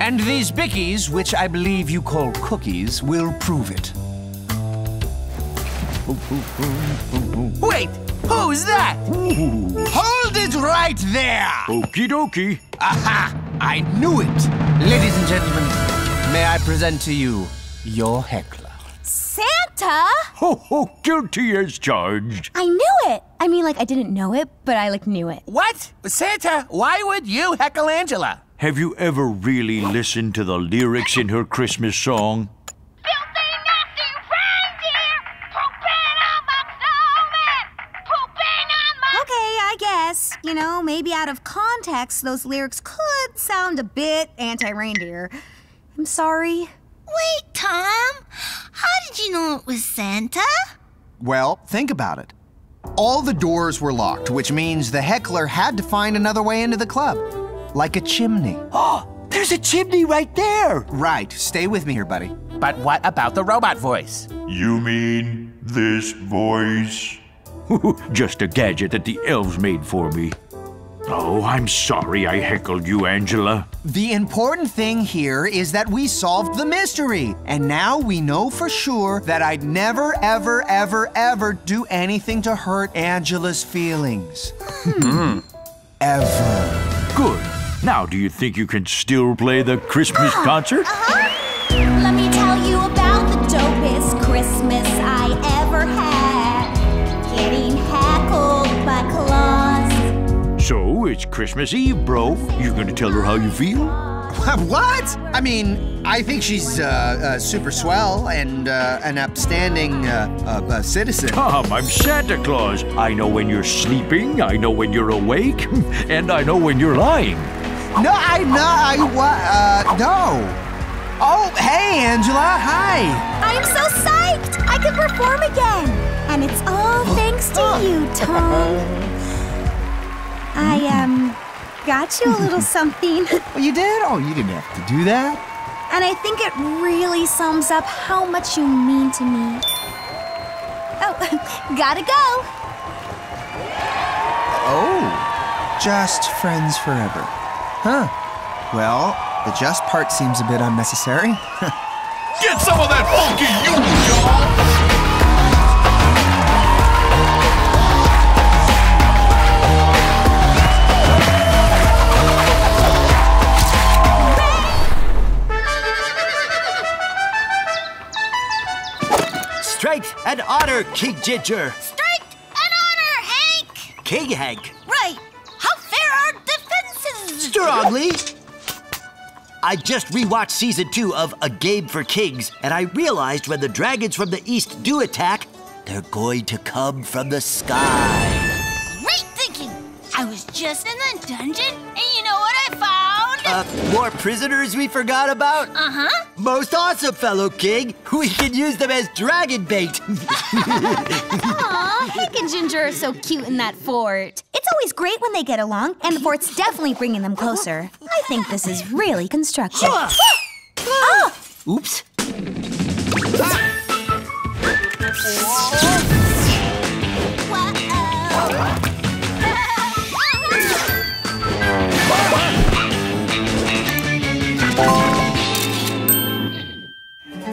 And these bickies, which I believe you call cookies, will prove it. Wait, who's that? Hold it right there! Okie dokie. Aha! I knew it! Ladies and gentlemen, may I present to you your heckler? Santa? Ho ho, guilty as charged. I knew it. I mean, like, I didn't know it, but I, like, knew it. What? Santa, why would you heckle Angela? Have you ever really listened to the lyrics in her Christmas song? Guess. You know, maybe out of context, those lyrics could sound a bit anti reindeer. I'm sorry. Wait, Tom. How did you know it was Santa? Well, think about it. All the doors were locked, which means the heckler had to find another way into the club. Like a chimney. [gasps] Oh, there's a chimney right there. Right. Stay with me here, buddy. But what about the robot voice? You mean this voice? [laughs] Just a gadget that the elves made for me. Oh, I'm sorry I heckled you, Angela. The important thing here is that we solved the mystery. And now we know for sure that I'd never, ever, ever, ever do anything to hurt Angela's feelings. Hmm. Ever. Good. Now, do you think you can still play the Christmas [gasps] concert? Let me it's Christmas Eve, bro. You're gonna tell her how you feel? [laughs] what? I mean, I think she's uh, uh, super swell and uh, an upstanding uh, uh, uh, citizen. Tom, [laughs] I'm Santa Claus. I know when you're sleeping, I know when you're awake, [laughs] and I know when you're lying. No, I no, I what? Uh, no. Oh, hey, Angela. Hi. I'm so psyched! I can perform again! And it's all [gasps] thanks to you, Tom. I, um, got you a little [laughs] something. [laughs] Oh, you did? Oh, you didn't have to do that. And I think it really sums up how much you mean to me. Oh, [laughs] gotta go. Oh, just friends forever. Huh. Well, the just part seems a bit unnecessary. Get some of that funky you, y'all! Strength and honor, King Ginger. Strength and honor, Hank! King Hank. Right. How fair are defenses? Strongly. I just rewatched season two of A Game for Kings, and I realized when the dragons from the east do attack, they're going to come from the sky. Great thinking. I was just in the dungeon, Uh, more prisoners we forgot about? Uh-huh. Most awesome, fellow king. We can use them as dragon bait. Aw, Hank and Ginger are so cute in that fort. It's always great when they get along, and the fort's definitely bringing them closer. I think this is really constructive. oh! Oops.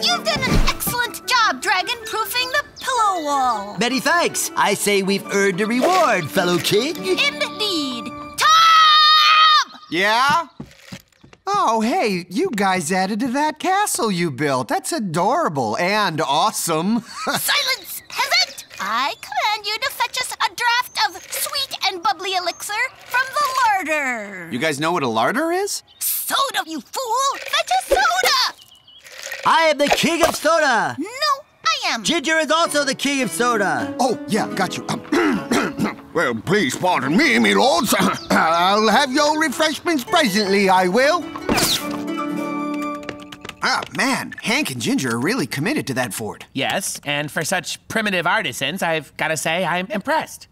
You've done an excellent job dragon proofing the pillow wall. Many thanks. I say we've earned a reward, fellow king. Indeed. Yeah? Oh, hey, you guys added to that castle you built. That's adorable and awesome. [laughs] Silence, peasant! I command you to fetch us a draft of sweet and bubbly elixir from the larder. you guys know what a larder is? Soda, you fool! Fetch a soda! I am the king of soda. No, I am. Ginger is also the king of soda. Oh, yeah, got you. Um, [clears throat] Well, please pardon me, me lords. [clears throat] I'll have your refreshments presently, I will. ah, man, Hank and Ginger are really committed to that fort. Yes, and for such primitive artisans, I've got to say I'm impressed.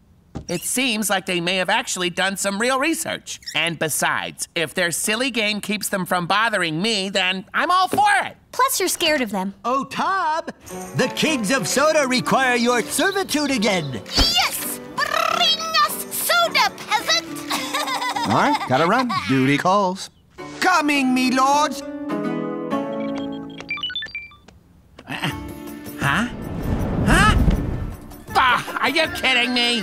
It seems like they may have actually done some real research. And besides, if their silly game keeps them from bothering me, then I'm all for it. Plus, you're scared of them. Oh, Tom, the kings of soda require your servitude again. Yes! Bring us soda, peasant! [laughs] All right, gotta run. Duty calls. Coming, me lords. Huh? Huh? Are you kidding me?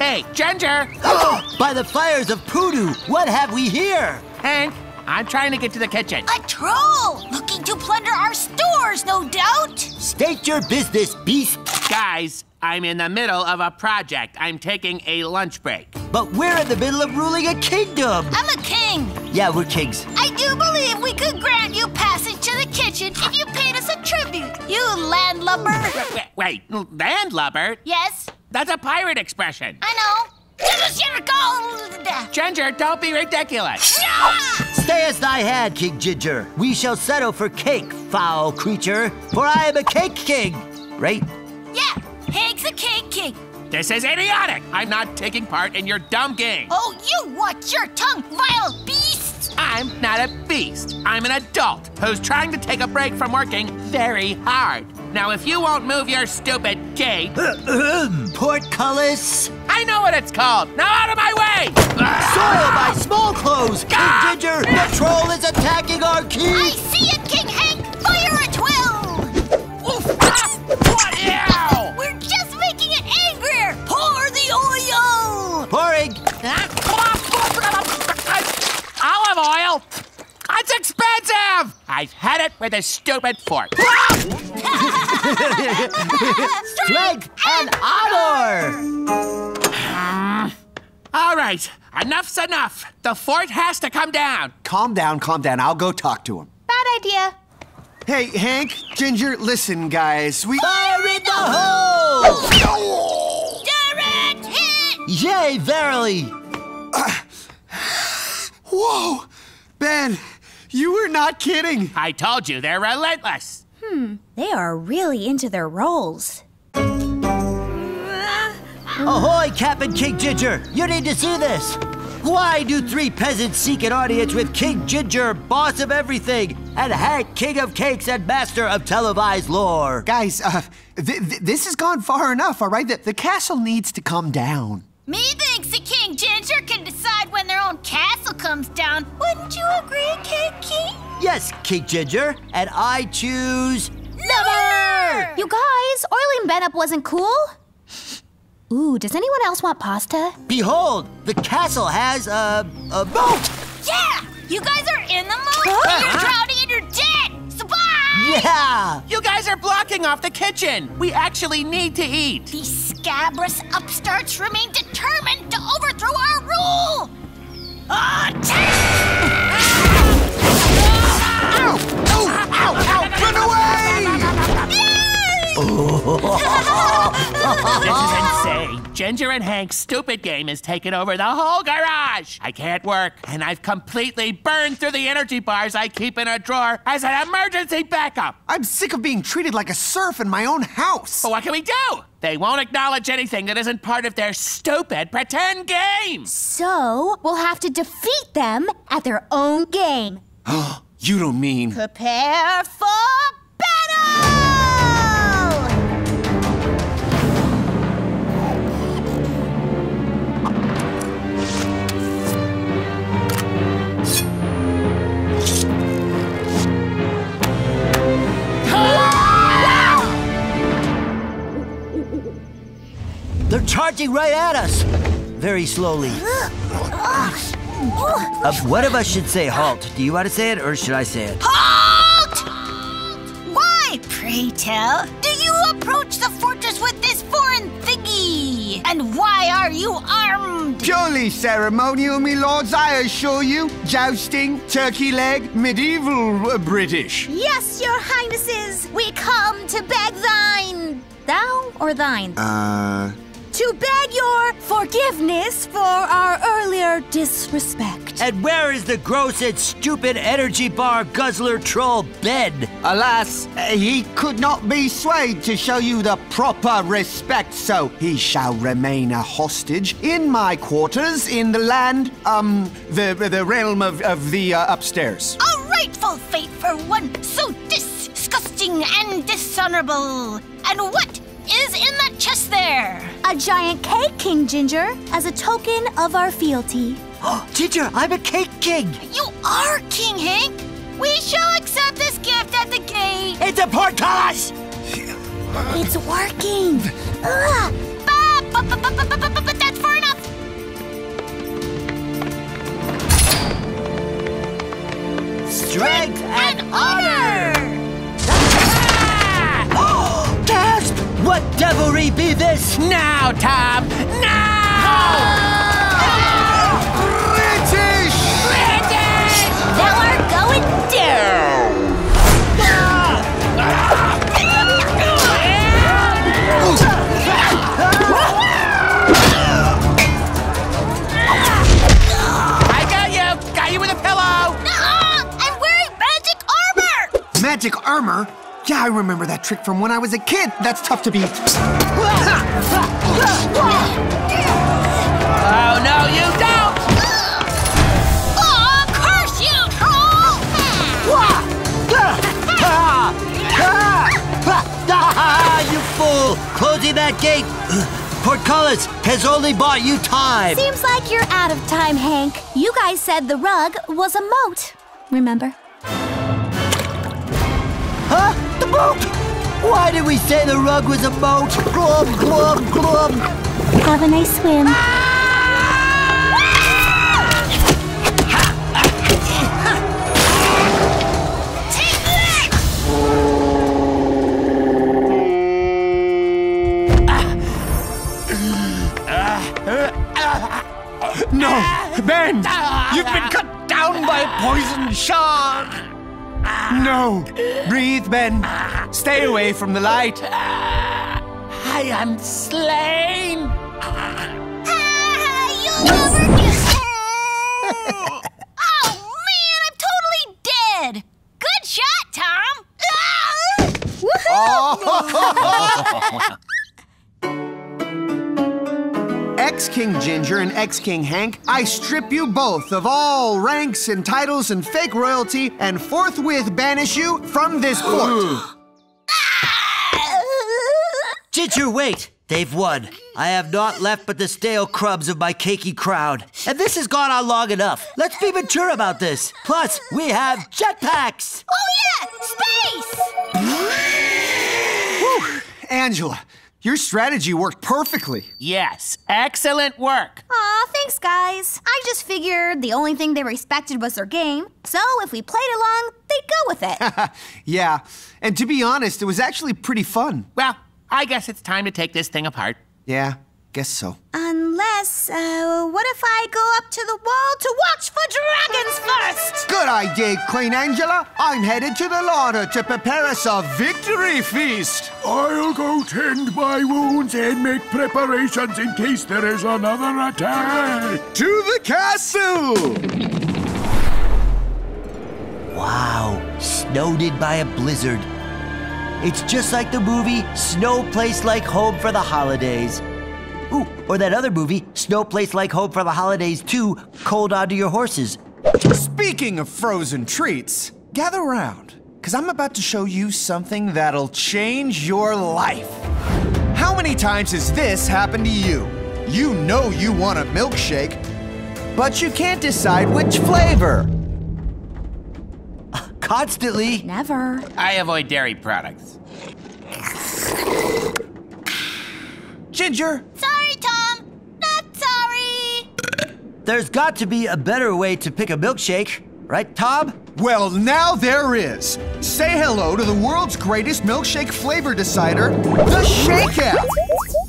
Hey, Ginger! Oh, by the fires of Poodoo, what have we here? Hank, I'm trying to get to the kitchen. A troll! Looking to plunder our stores, no doubt! State your business, beast. Guys, I'm in the middle of a project. I'm taking a lunch break. But we're in the middle of ruling a kingdom. I'm a king! Yeah, we're kings. I do believe we could grant you passage to the kitchen if you paid us a tribute, you landlubber! Wait, wait, landlubber? Yes? That's a pirate expression. I know. Give us your gold! Ginger, don't be ridiculous. Stay as thy hand, King Ginger. We shall settle for cake, foul creature, for I am a cake king. Right? Yeah, Hank's a cake king. This is idiotic. I'm not taking part in your dumb game. Oh, you watch your tongue, vile beast! I'm not a beast. I'm an adult who's trying to take a break from working very hard. Now, if you won't move your stupid gate. [clears throat] Portcullis. I know what it's called. Now, out of my way! Soil by small clothes, King Ginger. The troll is attacking our king. I see it, King Hank! Fire at will! Oof! Ah! What? Oil? That's expensive! I've had it with a stupid fork. Strength and honor. Hmm. All right, enough's enough. The fort has to come down. Calm down, calm down. I'll go talk to him. Bad idea. Hey, Hank, Ginger, listen, guys. We. Fire in the hole! Direct hit! Yea, verily. [sighs] Whoa! Ben, you were not kidding. I told you they're relentless. Hmm, they are really into their roles. Ahoy, Captain King Ginger! You need to see this! Why do three peasants seek an audience with King Ginger, boss of everything, and Hank, king of cakes and master of televised lore? Guys, uh, th- th- this has gone far enough, all right? The, the castle needs to come down. Me thinks the King Ginger can decide when their own castle comes down. Wouldn't you agree, King King? Yes, King Ginger, and I choose never! You guys, oiling Ben up wasn't cool? Ooh, does anyone else want pasta? Behold, the castle has a, a boat! Yeah! You guys are in the moat, and you're drowning and you're dead! So bye! Yeah! You guys are blocking off the kitchen. We actually need to eat. These scabrous upstarts remain determined to overthrow our rule! Ow! Ow! Ow! Run away! This is insane. Ginger and Hank's stupid game has taken over the whole garage. I can't work, and I've completely burned through the energy bars I keep in a drawer as an emergency backup. I'm sick of being treated like a serf in my own house. But what can we do? They won't acknowledge anything that isn't part of their stupid pretend game. So, we'll have to defeat them at their own game. [gasps] you don't mean. Prepare for battle! Marching right at us. Very slowly. Uh, one of us should say halt. Do you want to say it or should I say it? Halt! Why, pray tell, do you approach the fortress with this foreign thingy? And why are you armed? Purely ceremonial, me lords, I assure you. Jousting, turkey leg, medieval uh, British. Yes, your highnesses, we come to beg thine. Thou or thine? Uh. To beg your forgiveness for our earlier disrespect. And where is the gross and stupid energy bar guzzler troll Ben? Alas, he could not be swayed to show you the proper respect, so he shall remain a hostage in my quarters in the land, um, the the realm of, of the uh, upstairs. A rightful fate for one so disgusting and dishonorable. And what is in that chest there? A giant cake, King Ginger, as a token of our fealty. [gasps] Ginger, I'm a cake king. You are King Hank. We shall accept this gift at the gate. It's a portcullis! It's working. Ugh. But that's far enough. Strength and honor. What devilry be this? Now, Tom! Now! British! Now we're going down. I got you! Got you with a pillow! Nuh-uh. I'm wearing magic armor. Magic armor? Yeah, I remember that trick from when I was a kid. That's tough to beat. Oh, no, you don't! Oh, curse you, Ah, [laughs] you fool! Closing that gate! Portcullis has only bought you time! Seems like you're out of time, Hank. You guys said the rug was a moat. Remember? Huh? The moat! Why did we say the rug was a moat? Glub, glub, glub! Have a nice swim. Ah! Ah! Ah! No! Ben! You've been cut down by a poison shark! No! Breathe, Ben. Stay away from the light. I am slain! You'll never get. [laughs] oh man, I'm totally dead. Good shot, Tom. Ah! [laughs] [laughs] Ex King Ginger and ex King Hank, I strip you both of all ranks and titles and fake royalty and forthwith banish you from this [gasps] fort. Ginger, [laughs] wait! They've won. I have not left but the stale crumbs of my cakey crowd. And this has gone on long enough. Let's be mature about this. Plus, we have jetpacks! Oh yeah, space. Angela, your strategy worked perfectly. Yes, excellent work. Aw, thanks, guys. I just figured the only thing they respected was their game. So if we played along, they'd go with it. [laughs] yeah, and to be honest, it was actually pretty fun. Well, I guess it's time to take this thing apart. Yeah, guess so. Unless, uh, what if I go up to the wall to watch for dragons first? Good idea, Queen Angela. I'm headed to the larder to prepare us a victory feast. I'll go tend my wounds and make preparations in case there is another attack. To the castle! Wow, snowed in by a blizzard. It's just like the movie Snow Place Like Home for the Holidays. Ooh, or that other movie, Snow Place Like Home for the Holidays 2, Cold Onto Your Horses. Speaking of frozen treats, gather round, because I'm about to show you something that'll change your life. How many times has this happened to you? You know you want a milkshake, but you can't decide which flavor. Constantly. Never. I avoid dairy products. Ginger, Sorry, Tom. Not sorry! There's got to be a better way to pick a milkshake, right, Tom? Well, now there is. Say hello to the world's greatest milkshake flavor decider, the Shake app.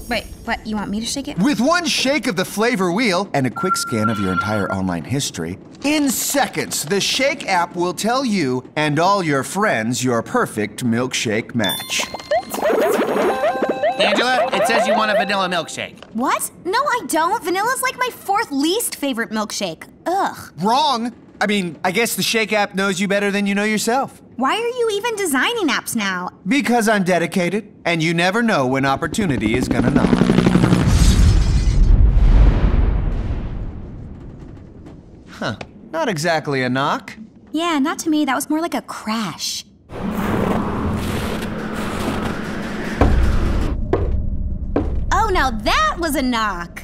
Wait, what? You want me to shake it? With one shake of the flavor wheel and a quick scan of your entire online history, in seconds, the Shake app will tell you and all your friends your perfect milkshake match. Angela, it says you want a vanilla milkshake. What? No, I don't. Vanilla's like my fourth least favorite milkshake. Ugh. Wrong. I mean, I guess the Shake app knows you better than you know yourself. Why are you even designing apps now? Because I'm dedicated, and you never know when opportunity is gonna knock. Huh. Not exactly a knock. Yeah, not to me. That was more like a crash. Now that was a knock.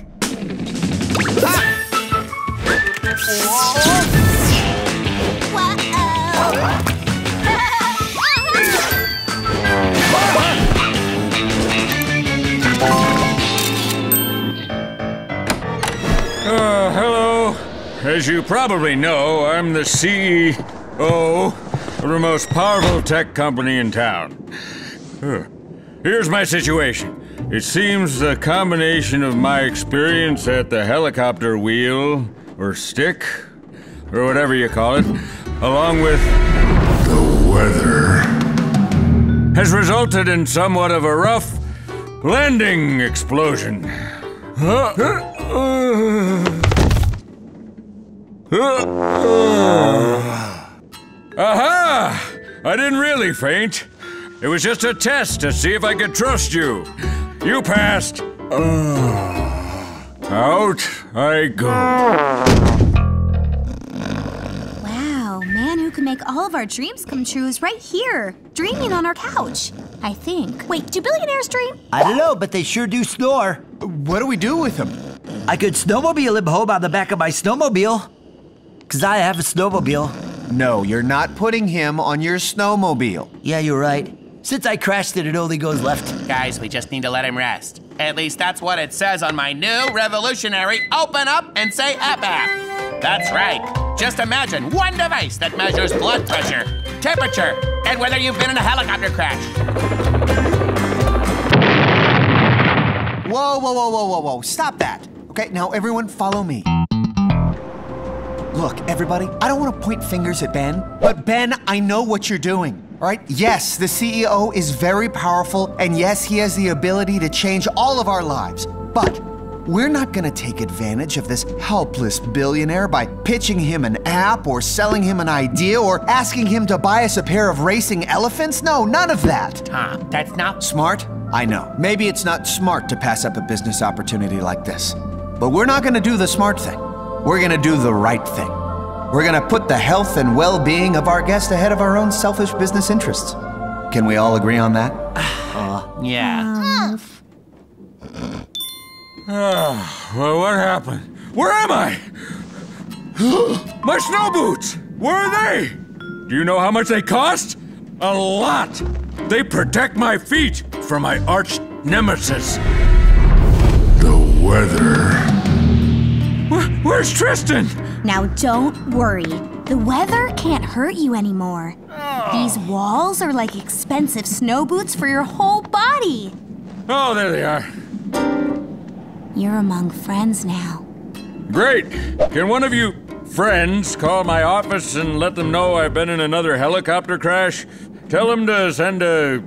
Uh, hello. As you probably know, I'm the CEO of the most powerful tech company in town. Here's my situation. It seems the combination of my experience at the helicopter wheel, or stick, or whatever you call it, along with the weather, has resulted in somewhat of a rough landing explosion. Uh, Aha! I didn't really faint. It was just a test to see if I could trust you. You passed. Uh, out I go. Wow, man who can make all of our dreams come true is right here, dreaming on our couch. I think. Wait, do billionaires dream? I don't know, but they sure do snore. What do we do with them? I could snowmobile him home on the back of my snowmobile. Because I have a snowmobile. No, you're not putting him on your snowmobile. Yeah, you're right. Since I crashed it, it only goes left. Guys, we just need to let him rest. At least that's what it says on my new revolutionary open up and say app app. That's right. Just imagine one device that measures blood pressure, temperature, and whether you've been in a helicopter crash. Whoa, whoa, whoa, whoa, whoa, whoa. Stop that. Okay, now everyone follow me. Look, everybody, I don't want to point fingers at Ben, but Ben, I know what you're doing. All right? Yes, the CEO is very powerful, and yes, he has the ability to change all of our lives. But we're not going to take advantage of this helpless billionaire by pitching him an app or selling him an idea or asking him to buy us a pair of racing elephants. No, none of that. Tom, that's not Smart? I know. Maybe it's not smart to pass up a business opportunity like this. But we're not going to do the smart thing. We're going to do the right thing. We're going to put the health and well being of our guest ahead of our own selfish business interests. Can we all agree on that? [sighs] Yeah. Ah, well, what happened? Where am I? [gasps] My snow boots! Where are they? Do you know how much they cost? A lot! They protect my feet from my arch nemesis. The weather. Wh- where's Tristan? Now don't worry. The weather can't hurt you anymore. Oh. These walls are like expensive snow boots for your whole body. Oh, there they are. You're among friends now. Great. Can one of you friends call my office and let them know I've been in another helicopter crash? Tell them to send a,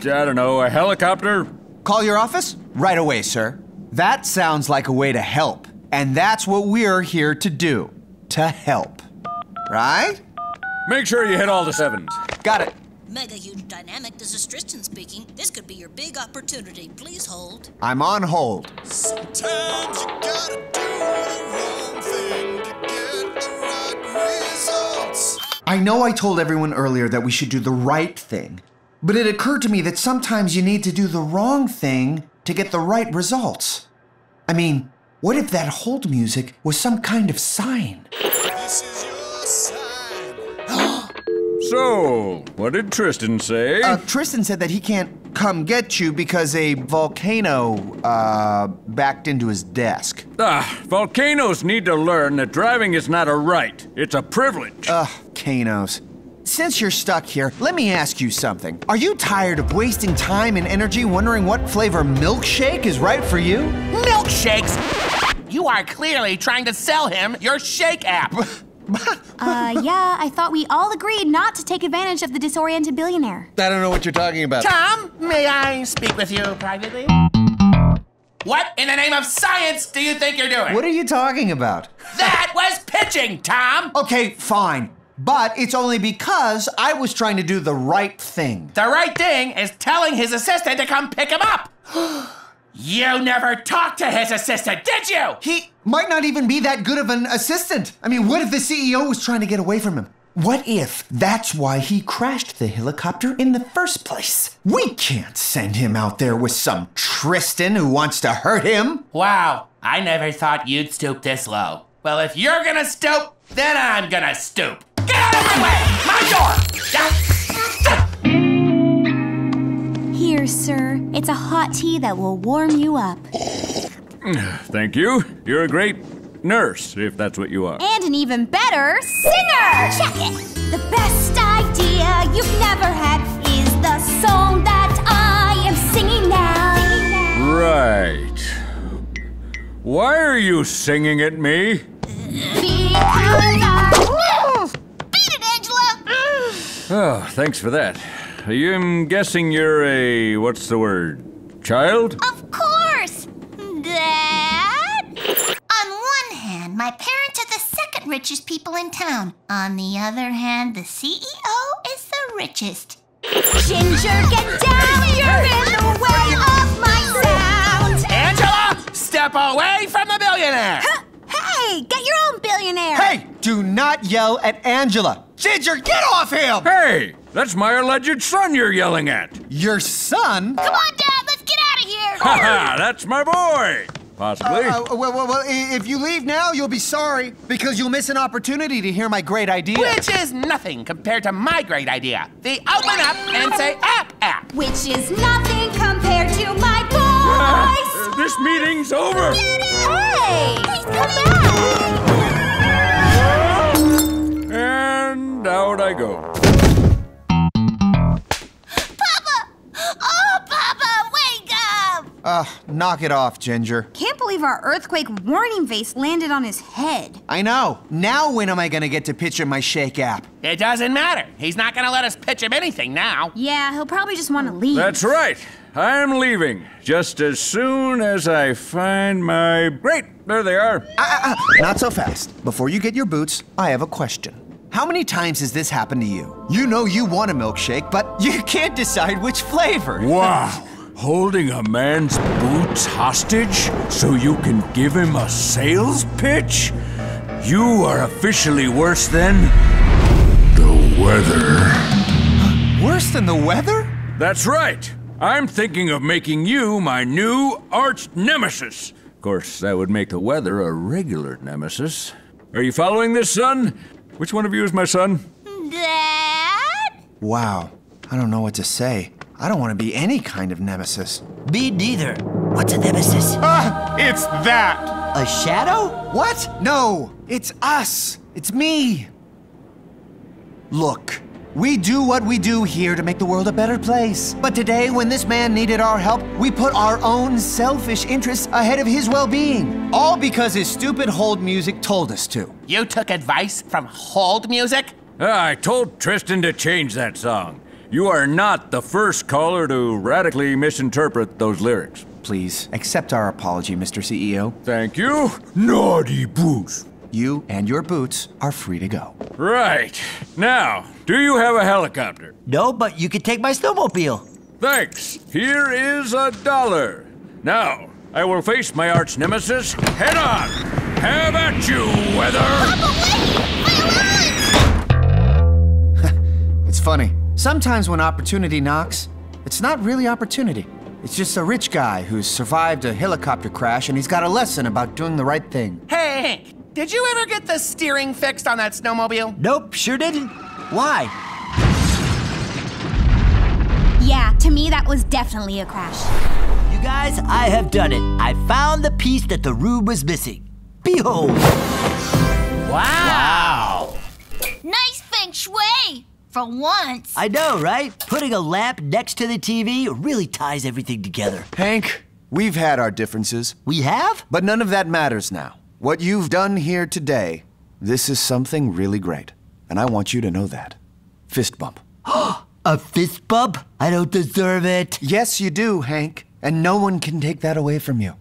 I don't know, a helicopter? Call your office? Right away, sir. That sounds like a way to help. And that's what we're here to do to help. Right? Make sure you hit all the sevens. Got it. Mega Huge Dynamic, this is Tristan speaking. This could be your big opportunity. Please hold. I'm on hold. Sometimes you gotta do the wrong thing to get the right results. I know I told everyone earlier that we should do the right thing, but it occurred to me that sometimes you need to do the wrong thing to get the right results. I mean, what if that hold music was some kind of sign? This is your sign. [gasps] So, what did Tristan say? Uh, Tristan said that he can't come get you because a volcano uh, backed into his desk. Ah, volcanoes need to learn that driving is not a right, it's a privilege. Ugh, Kanos. Since you're stuck here, let me ask you something. Are you tired of wasting time and energy wondering what flavor milkshake is right for you? Milkshakes? You are clearly trying to sell him your Shake app. [laughs] Uh, yeah, I thought we all agreed not to take advantage of the disoriented billionaire. I don't know what you're talking about. Tom, may I speak with you privately? What in the name of science do you think you're doing? What are you talking about? That was pitching, Tom! Okay, fine. But it's only because I was trying to do the right thing. The right thing is telling his assistant to come pick him up. [gasps] you never talked to his assistant, did you? He might not even be that good of an assistant. I mean, what if the CEO was trying to get away from him? What if that's why he crashed the helicopter in the first place? We can't send him out there with some Tristan who wants to hurt him. Wow, I never thought you'd stoop this low. Well, if you're gonna stoop, then I'm gonna stoop. Get out of my way! My door! Here, sir. It's a hot tea that will warm you up. [sighs] Thank you. You're a great nurse, if that's what you are. And an even better singer! Check it! The best idea you've never had is the song that I am singing now. Right. Why are you singing at me? Because I... Beat it, Angela! Oh, thanks for that. I'm guessing you're a. what's the word? Child? Of course! Dad? On one hand, my parents are the second richest people in town. On the other hand, the CEO is the richest. Ginger, get down! You're in the way of my sound! Angela, step away from the billionaire! Hey, get your own billionaire! Hey, do not yell at Angela. Ginger, get off him! Hey, that's my alleged son you're yelling at. Your son? Come on, Dad, let's get out of here! Haha, that's my boy. Possibly. Uh, uh, well, well, well, if you leave now, you'll be sorry because you'll miss an opportunity to hear my great idea. Which is nothing compared to my great idea. The open up and say app app. Which is nothing compared to my voice! Ah, [laughs] this meeting's over. Hey! Please come back! And out I go. Papa! Oh, Papa, wake up! Uh, knock it off, Ginger. Can't believe our earthquake warning vase landed on his head. I know. Now when am I gonna get to pitch him my Shake app? It doesn't matter. He's not gonna let us pitch him anything now. Yeah, he'll probably just want to leave. That's right. I'm leaving just as soon as I find my. Great! There they are. Ah, Not so fast. Before you get your boots, I have a question. How many times has this happened to you? You know you want a milkshake, but [laughs] you can't decide which flavor. [laughs] Wow! Holding a man's boots hostage so you can give him a sales pitch? You are officially worse than. the weather. [gasps] Worse than the weather? That's right. I'm thinking of making you my new arch nemesis. Of course, that would make the weather a regular nemesis. Are you following this, son? Which one of you is my son? Dad? Wow. I don't know what to say. I don't want to be any kind of nemesis. Me neither. What's a nemesis? Ah, it's that. A shadow? What? No, it's us. It's me. Look, we do what we do here to make the world a better place. But today, when this man needed our help, we put our own selfish interests ahead of his well being. All because his stupid hold music told us to. You took advice from hold music? I told Tristan to change that song. You are not the first caller to radically misinterpret those lyrics. Please accept our apology, Mr. CEO. Thank you. Naughty boots. You and your boots are free to go. Right. Now, do you have a helicopter? No, but you could take my snowmobile. Thanks. Here is a dollar. Now, I will face my arch nemesis head on. Have at you, weather. [laughs] It's funny. Sometimes when opportunity knocks, it's not really opportunity. It's just a rich guy who's survived a helicopter crash and he's got a lesson about doing the right thing. Hey, Hank, did you ever get the steering fixed on that snowmobile? Nope, sure didn't. Why? Yeah, to me, that was definitely a crash. You guys, I have done it. I found the piece that the room was missing. Behold. Wow! Wow. Nice feng shui. For once. I know, right? Putting a lamp next to the TV really ties everything together. Hank, we've had our differences. We have? But none of that matters now. What you've done here today, this is something really great. And I want you to know that. Fist bump. [gasps] a fist bump? I don't deserve it. Yes, you do, Hank. And no one can take that away from you.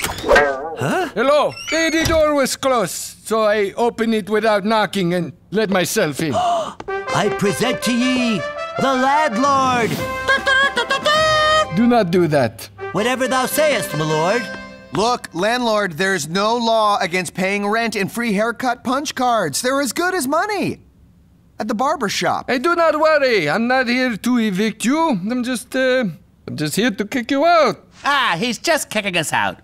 Huh? Hello. Eh, The door was closed, so I opened it without knocking and let myself in. [gasps] I present to ye the landlord. Do not do that. Whatever thou sayest, my lord. Look, landlord, there's no law against paying rent and free haircut punch cards. They're as good as money. At the barber shop. Hey, do not worry. I'm not here to evict you. I'm just, uh, I'm just here to kick you out. Ah, he's just kicking us out.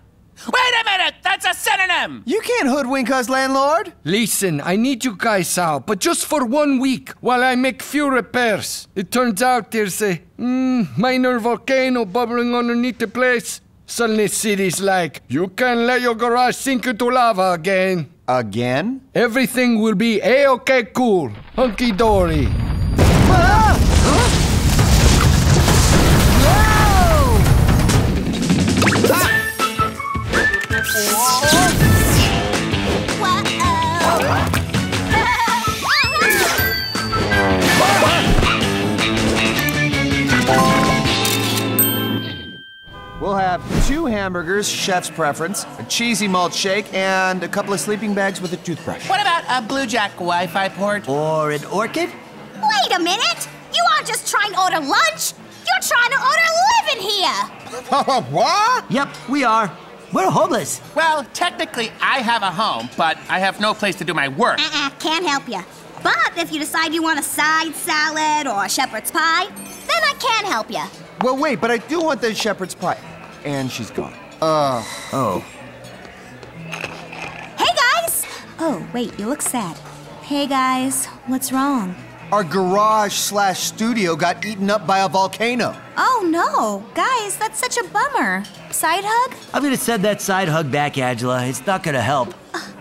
Wait a minute! That's a synonym! You can't hoodwink us, landlord. Listen, I need you guys out, but just for one week while I make few repairs. It turns out there's a mm, minor volcano bubbling underneath the place. Suddenly, cities like, you can let your garage sink into lava again. Again? Everything will be a-okay cool, hunky dory. Ah! Two hamburgers, chef's preference, a cheesy malt shake, and a couple of sleeping bags with a toothbrush. What about a Blue Jack Wi Fi port? Or an orchid? Wait a minute! You aren't just trying to order lunch! You're trying to order living here! [laughs] what? Yep, we are. We're homeless. Well, technically, I have a home, but I have no place to do my work. Uh-uh, can't help you. But if you decide you want a side salad or a shepherd's pie, then I can help you. Well, wait, but I do want the shepherd's pie. And she's gone. Uh. Oh. Hey, guys! Oh, wait, you look sad. Hey, guys, what's wrong? Our garage slash studio got eaten up by a volcano. Oh, no. Guys, that's such a bummer. Side hug? I'm gonna send that side hug back, Angela. It's not gonna help.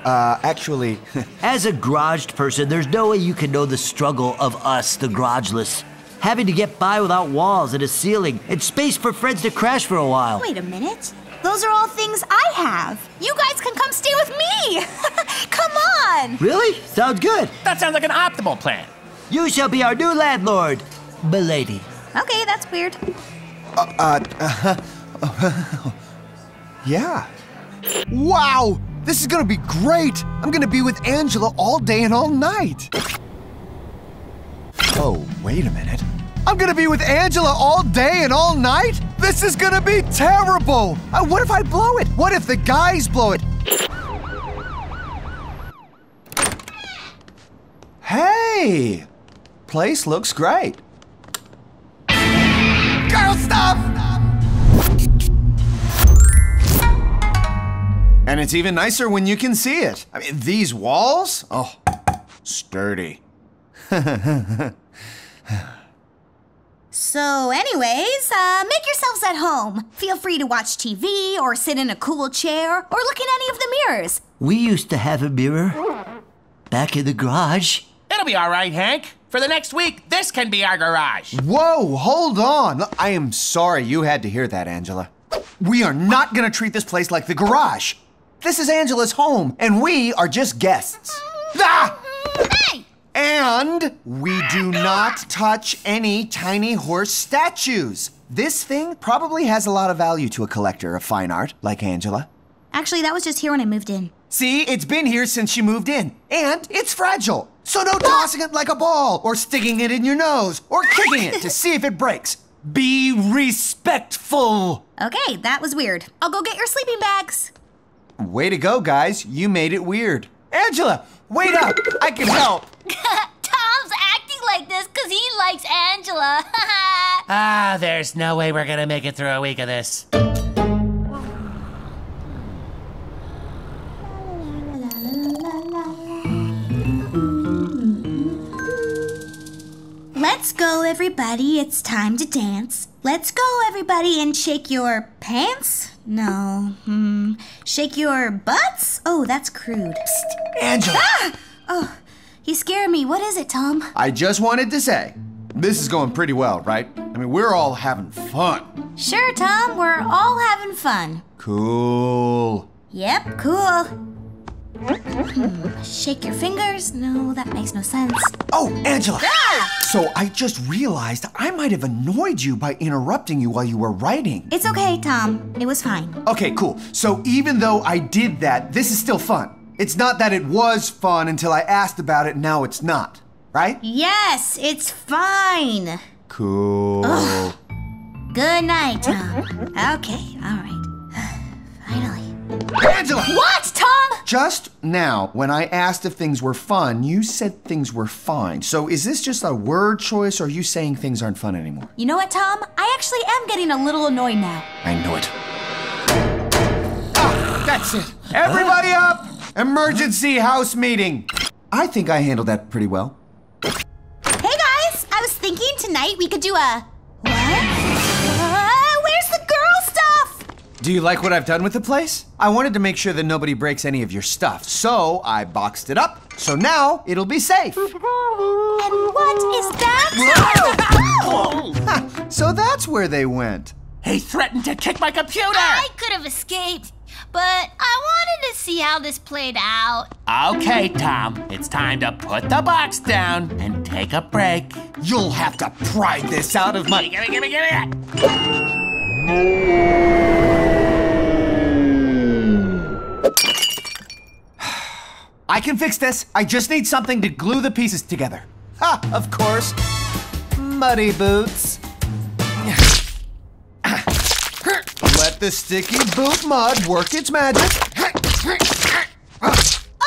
Uh, actually, [laughs] As a garaged person, there's no way you can know the struggle of us, the garageless. Having to get by without walls and a ceiling and space for friends to crash for a while. Wait a minute. Those are all things I have. You guys can come stay with me. [laughs] come on. Really? Sounds good. That sounds like an optimal plan. You shall be our new landlord, milady. Okay, that's weird. uh, uh, uh, [laughs] uh yeah. Wow, this is gonna be great. I'm gonna be with Angela all day and all night. Oh, wait a minute. I'm gonna be with Angela all day and all night? This is gonna be terrible! Uh, what if I blow it? What if the guys blow it? Hey! Place looks great. Girl, stop! And it's even nicer when you can see it. I mean, these walls? Oh, sturdy. [laughs] So, anyways, uh, make yourselves at home. Feel free to watch TV or sit in a cool chair or look in any of the mirrors. We used to have a mirror back in the garage. It'll be all right, Hank. For the next week, this can be our garage. Whoa, hold on. I am sorry you had to hear that, Angela. We are not gonna treat this place like the garage. This is Angela's home, and we are just guests. Ah! And we do [laughs] not touch any tiny horse statues. This thing probably has a lot of value to a collector of fine art like Angela. Actually, that was just here when I moved in. See, it's been here since she moved in, and it's fragile. So no tossing it like a ball, or sticking it in your nose, or kicking it to [laughs] see if it breaks. Be respectful. Okay, that was weird. I'll go get your sleeping bags. Way to go, guys. You made it weird. Angela, wait up. I can help. [laughs] Tom's acting like this because he likes Angela. [laughs] Ah, there's no way we're gonna make it through a week of this. Let's Let's go, everybody. It's time to dance. Let's go, everybody, and shake your pants? No. Hmm. Shake your butts? Oh, that's crude. Psst. Angela! Ah! Oh, you scared me. What is it, Tom? I just wanted to say, this is going pretty well, right? I mean, we're all having fun. Sure, Tom. We're all having fun. Cool. Yep, cool. Hmm, Shake your fingers? No, that makes no sense. Oh, Angela! Ah! So I just realized I might have annoyed you by interrupting you while you were writing. It's okay, Tom. It was fine. Okay, cool. So even though I did that, this is still fun. It's not that it was fun until I asked about it, now it's not. Right? Yes, it's fine. Cool. Ugh. Good night, Tom. Okay, all right. [sighs] Finally. Angela! What, Tom? Just now, when I asked if things were fun, you said things were fine. So is this just a word choice or are you saying things aren't fun anymore? You know what, Tom? I actually am getting a little annoyed now. I know it. Ah, that's it. Everybody up! Emergency house meeting. I think I handled that pretty well. Hey guys, I was thinking tonight we could do a. What? Do you like what I've done with the place? I wanted to make sure that nobody breaks any of your stuff, so I boxed it up. So now it'll be safe. And what is that? [laughs] Ha, so that's where they went. He threatened to kick my computer! I could have escaped, but I wanted to see how this played out. Okay, Tom, it's time to put the box down and take a break. You'll have to pry this out of my. Gimme, gimme, gimme, gimme! I can fix this. I just need something to glue the pieces together. Ha, of course. Muddy boots. Let the sticky boot mud work its magic.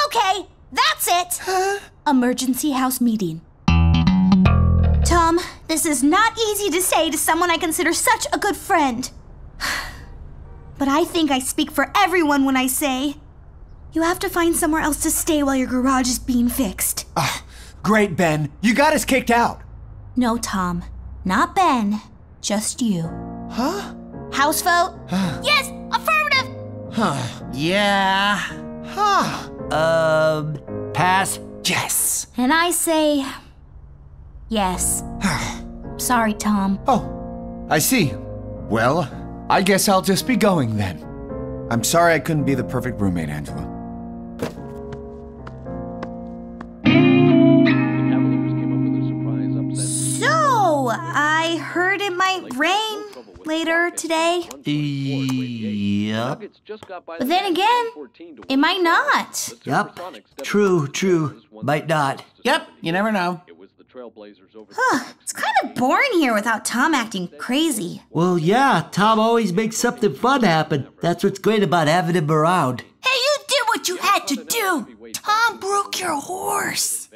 Okay, that's it. Emergency house meeting. Tom, this is not easy to say to someone I consider such a good friend. [sighs] But I think I speak for everyone when I say you have to find somewhere else to stay while your garage is being fixed. Ah, great, Ben. You got us kicked out. No, Tom. Not Ben. Just you. Huh? House vote? yes, affirmative. Huh. Yeah. Huh. Um, pass. Yes. And I say yes. Sorry, Tom. Oh, I see. Well, I guess I'll just be going then. I'm sorry I couldn't be the perfect roommate, Angela. I heard it might rain later today. Yep. But then again, it might not. Yep. True, true. Might not. Yep, you never know. Huh, it's kind of boring here without Tom acting crazy. Well, yeah, Tom always makes something fun happen. That's what's great about having him around. Hey, you did what you had to do. Tom broke your horse.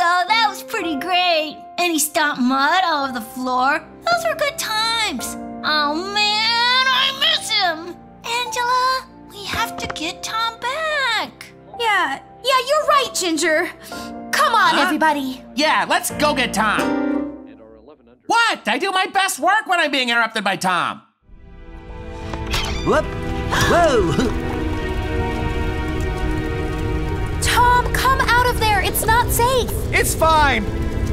Oh, that was pretty great. And he stomped mud all over the floor. Those were good times. Oh man, I miss him. Angela, we have to get Tom back. Yeah, yeah, you're right, Ginger. Come on, Huh? everybody. Yeah, let's go get Tom. What? I do my best work when I'm being interrupted by Tom. Whoop. Whoa. Tom, come out of there. It's not safe. It's fine.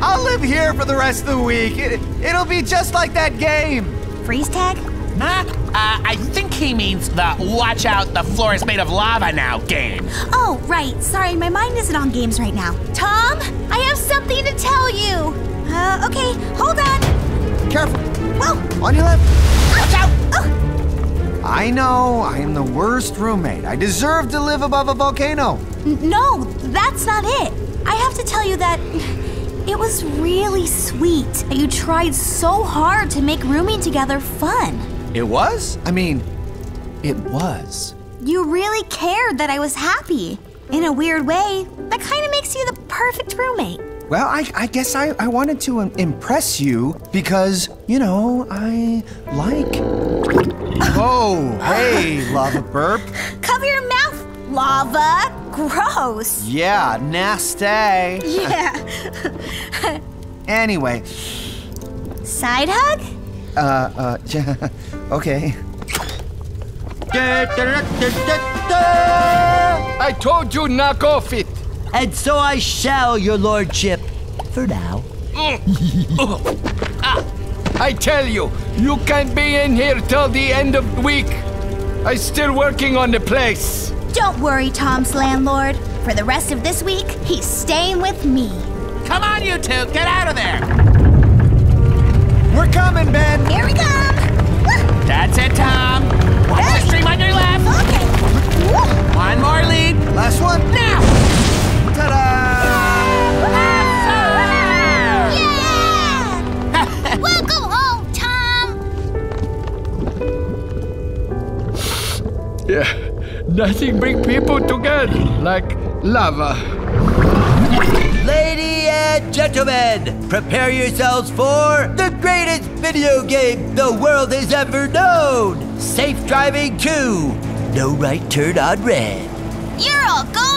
I'll live here for the rest of the week. It, it'll be just like that game. Freeze tag? Huh? Uh, I think he means the watch out, the floor is made of lava now game. Oh, right. Sorry, my mind isn't on games right now. Tom, I have something to tell you. Uh, okay, hold on. Careful. Whoa. On your left. Watch out. Oh, I know, I am the worst roommate. I deserve to live above a volcano. no, that's not it. I have to tell you that [laughs] it was really sweet that you tried so hard to make rooming together fun. It was? I mean, it was. You really cared that I was happy. In a weird way, that kind of makes you the perfect roommate. Well, I, I guess I, I wanted to impress you because, you know, I like. [laughs] Oh, hey, lava burp. Cover your mouth, lava. Gross. Yeah, nasty. Yeah. [laughs] Anyway, Side hug? Uh, uh, yeah, [laughs] okay. I told you knock off it. And so I shall, your lordship. For now. Mm. Oh. Ah. I tell you, you can't be in here till the end of the week. I'm still working on the place. Don't worry, Tom's landlord. For the rest of this week, he's staying with me. Come on, you two, get out of there. We're coming, Ben. Here we come. That's it, Tom. Watch the stream on your left. Okay. One more lead. Last one. Now. Yeah! Welcome home, Tom! Yeah, nothing bring people together like lava. Ladies and gentlemen, prepare yourselves for the greatest video game the world has ever known Safe Driving 2 No Right Turn on Red. You're all going down!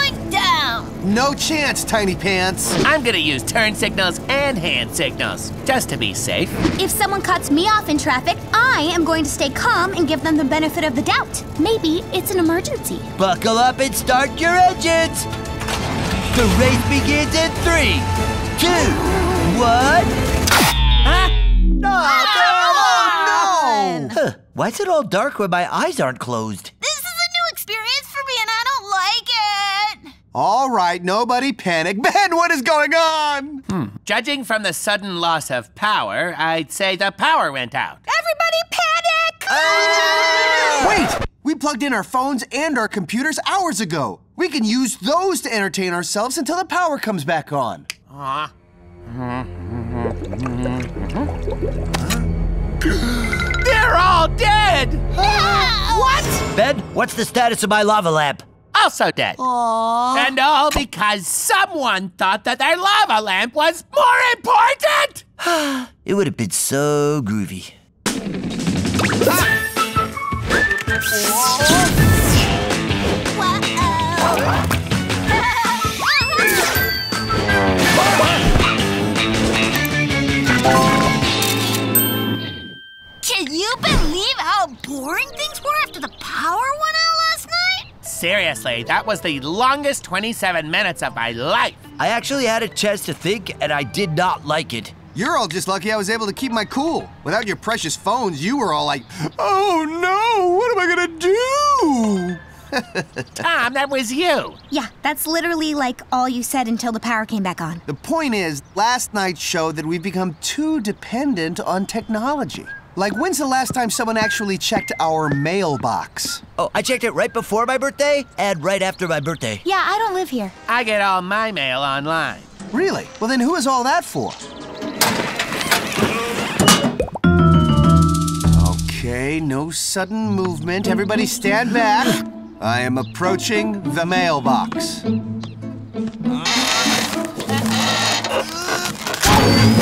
No chance, Tiny Pants. I'm gonna use turn signals and hand signals, just to be safe. If someone cuts me off in traffic, I am going to stay calm and give them the benefit of the doubt. Maybe it's an emergency. Buckle up and start your engines. The race begins in three, two, one. Huh? Oh, no! Huh, why is it all dark when my eyes aren't closed? All right, nobody panic. [laughs] Ben, what is going on? Hmm. Judging from the sudden loss of power, I'd say the power went out. Everybody panic! Wait! We plugged in our phones and our computers hours ago. We can use those to entertain ourselves until the power comes back on. Aw. They're all dead! what? Ben, what's the status of my lava lamp? Also dead. Aww. And all because someone thought that their lava lamp was more important! [sighs] it would have been so groovy. Can you believe how boring things were after the power went out last night? Seriously, that was the longest 27 minutes of my life. I actually had a chance to think, and I did not like it. You're all just lucky I was able to keep my cool. Without your precious phones, you were all like, oh no, what am I gonna do? [laughs] Tom, that was you. Yeah, that's literally like all you said until the power came back on. The point is, last night showed that we've become too dependent on technology. Like, when's the last time someone actually checked our mailbox? Oh, I checked it right before my birthday and right after my birthday. Yeah, I don't live here. I get all my mail online. Really? Well, then who is all that for? Okay, no sudden movement. Everybody stand back. I am approaching the mailbox. Uh.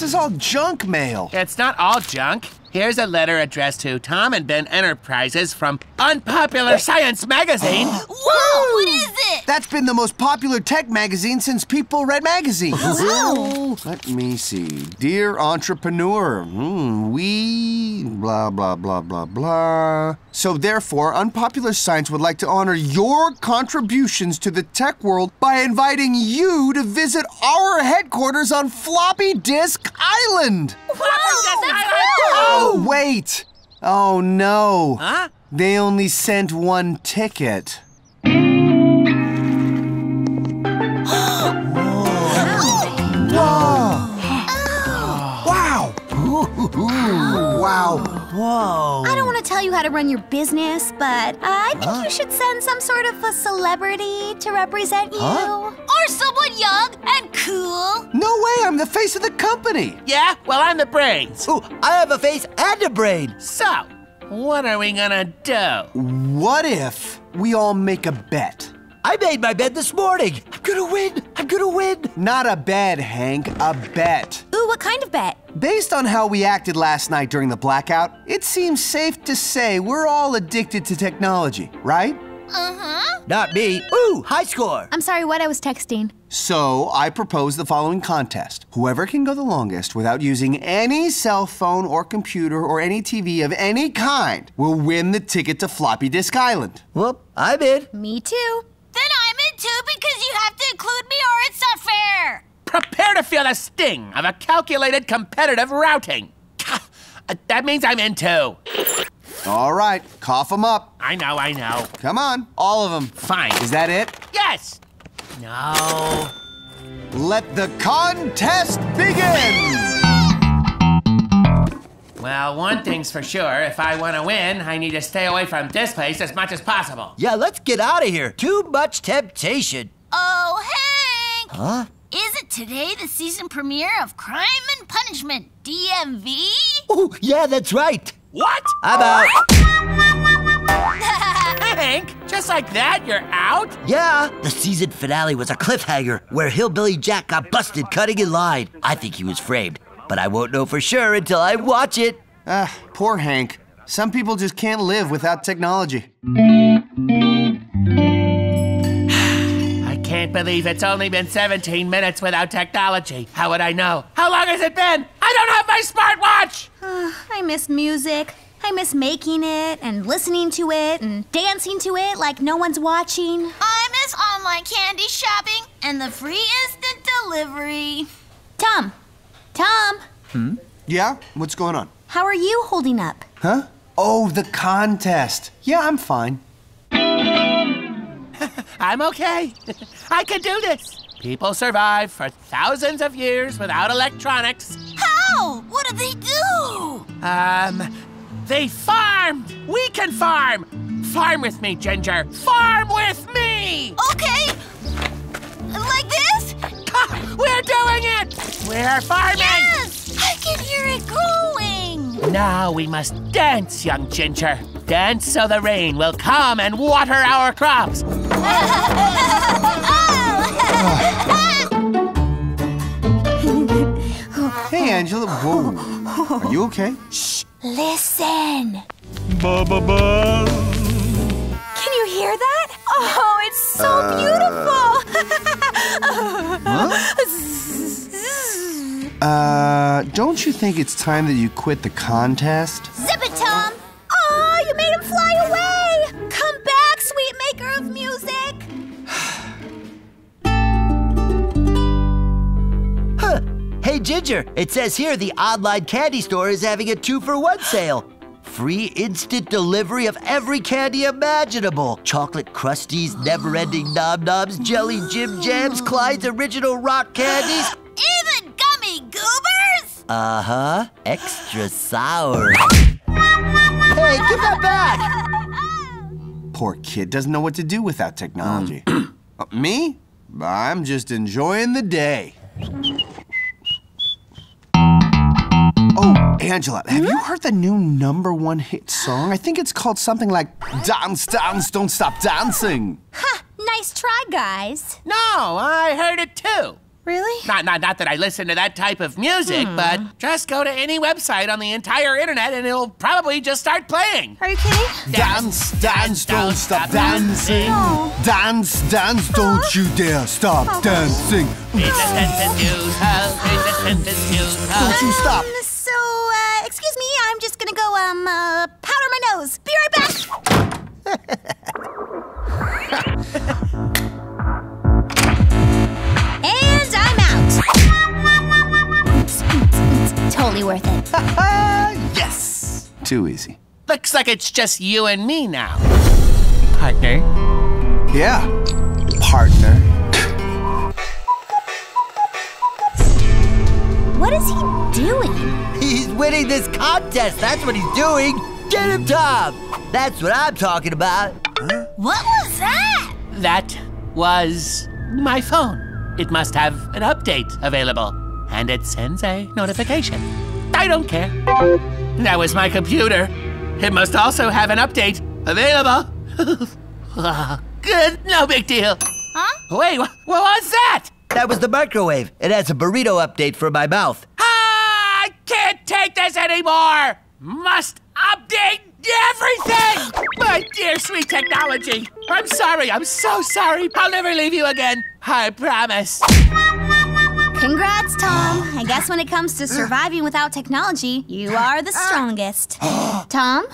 This is all junk mail. It's not all junk. Here's a letter addressed to Tom and Ben Enterprises from Unpopular Science Magazine. [gasps] Whoa, what is it? That's been the most popular tech magazine since people read magazines. Wow. Let me see. Dear entrepreneur, hmm, we blah blah blah blah blah. So therefore, Unpopular Science would like to honor your contributions to the tech world by inviting you to visit our headquarters on Floppy Disk Island. Oh, wait. Oh no. Huh? They only sent one ticket. [gasps] [gasps] Wow! wow! Whoa! I don't want to tell you how to run your business, but uh, I think you should send some sort of a celebrity to represent you. Huh? Or someone young and cool? No way! I'm the face of the company. Yeah? Well, I'm the brains. Ooh, I have a face and a brain. So, what are we gonna do? What if we all make a bet? I made my bed this morning. I'm gonna win. I'm gonna win. Not a bet, Hank. A bet. Ooh, what kind of bet? Based on how we acted last night during the blackout, it seems safe to say we're all addicted to technology, right? Uh-huh. Not me. Ooh, high score. I'm sorry, what I was texting. So I propose the following contest. Whoever can go the longest without using any cell phone or computer or any TV of any kind will win the ticket to Floppy Disk Island. Well, I'm in. Me too. Then I'm in too because you have to include me or it's not fair. Prepare to feel the sting of a calculated competitive routing. [sighs] Uh, That means I'm in too. All right, cough them up. I know, I know. Come on, all of them. Fine. Is that it? Yes. No. Let the contest begin! Well, one thing's for sure. If I want to win, I need to stay away from this place as much as possible. Yeah, let's get out of here. Too much temptation. Oh, Hank! Huh? Isn't today the season premiere of Crime and Punishment, DMV? Oh, yeah, that's right. What? I'm out. [laughs] Hank, just like that, you're out? Yeah, the season finale was a cliffhanger where Hillbilly Jack got busted cutting in line. I think he was framed, but I won't know for sure until I watch it. Ah, poor Hank. Some people just can't live without technology. [sighs] I can't believe it's only been 17 minutes without technology. How would I know? How long has it been? I don't have my smartwatch! [sighs] I miss music. I miss making it and listening to it and dancing to it like no one's watching. I miss online candy shopping and the free instant delivery. Tom, Tom, Hmm? Yeah? What's going on? how are you holding up? Huh? Oh, the contest. Yeah, I'm fine. [laughs] I'm okay. [laughs] I can do this. People survive for thousands of years without electronics. How? What did they do? Um, they farmed. We can farm. Farm with me, Ginger. Farm with me. Okay. Like this? We're doing it. We're farming. Yes! I can hear it growing. Now we must dance, young Ginger. Dance so the rain will come and water our crops. [laughs] Hey, Angela. Whoa. Are you okay? Shh. Listen. Ba ba ba. Can you hear that? Oh, it's so beautiful. [laughs] Uh, don't you think it's time that you quit the contest? Zip it, Tom. Oh, you made him fly away. Come back, sweet maker of music. Huh. Hey, Ginger, it says here the online candy store is having a two for one sale. Free instant delivery of every candy imaginable chocolate crusties, never ending [gasps] nom noms, jelly Jim Jams, [gasps] Clyde's original rock candies. [gasps] Even gummy goobers? Uh huh. Extra sour. [laughs] Hey, give that back! [laughs] Poor kid doesn't know what to do without technology. [clears throat] Uh, me? I'm just enjoying the day. Oh, Angela, have you heard the new number one hit song? I think it's called something like Dance, Dance, Don't Stop Dancing. Ha! Nice try, guys. No, I heard it too. Really? Not, not, not that I listen to that type of music, Hmm. but just go to any website on the entire internet and it'll probably just start playing. Are you kidding? Dance, dance, don't stop dancing. Dance, dance, don't you dare stop dancing. It's a sentence news house, it's a sentence news house. Don't you stop. Um, so, uh, excuse me, I'm just gonna go, um, uh, powder my nose. Be right back. [laughs] totally worth it. yes. Too easy. Looks like it's just you and me now. Partner. Yeah. Partner. What is he doing? He's winning this contest. That's what he's doing. Get him, Tom. That's what I'm talking about. What was that? That was my phone. It must have an update available, and it sends a notification. I don't care. That was my computer. It must also have an update available. [laughs] Good, no big deal. Huh? Wait, wha- what was that? That was the microwave. It has a burrito update for my mouth. Ah, I can't take this anymore. Must update everything! My dear sweet technology. I'm sorry. I'm so sorry. I'll never leave you again. I promise. Congrats, Tom. I guess when it comes to surviving without technology, you are the strongest. [gasps] [gasps] Tom?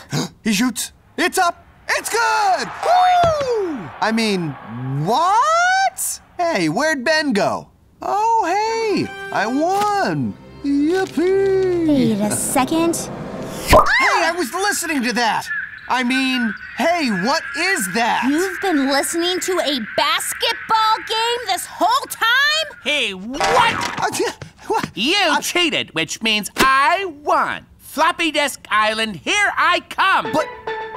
He shoots. It's up. It's good. Woo! I mean, what? Hey, where'd Ben go? Oh, hey, I won. Yippee. Wait a second. Hey, I was listening to that. I mean, hey, what is that? You've been listening to a basketball game this whole time? Hey, what? What? You cheated, which means I won. Floppy Disk Island, here I come. But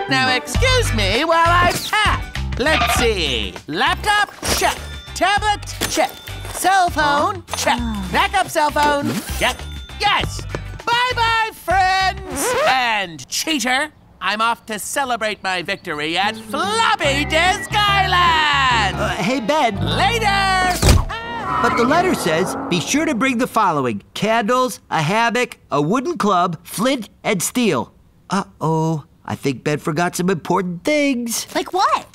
now, excuse me while I pack. Let's see. Laptop, check. Tablet, check. Cell phone, check. Backup cell phone, hmm? check. Yes. Bye bye, friends. And cheater, I'm off to celebrate my victory at Floppy Disk Island. Uh, hey, Ben. Later. But the letter says be sure to bring the following candles, a hammock, a wooden club, flint, and steel. Uh oh, I think Ben forgot some important things. Like what?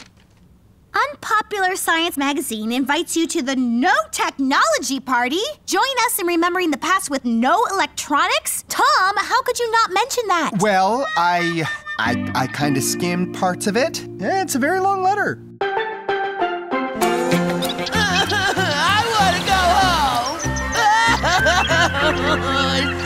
Unpopular Science Magazine invites you to the No Technology Party. Join us in remembering the past with no electronics. Tom, how could you not mention that? Well, I, I, I kind of skimmed parts of it. Yeah, it's a very long letter. [laughs] I want to go home. [laughs]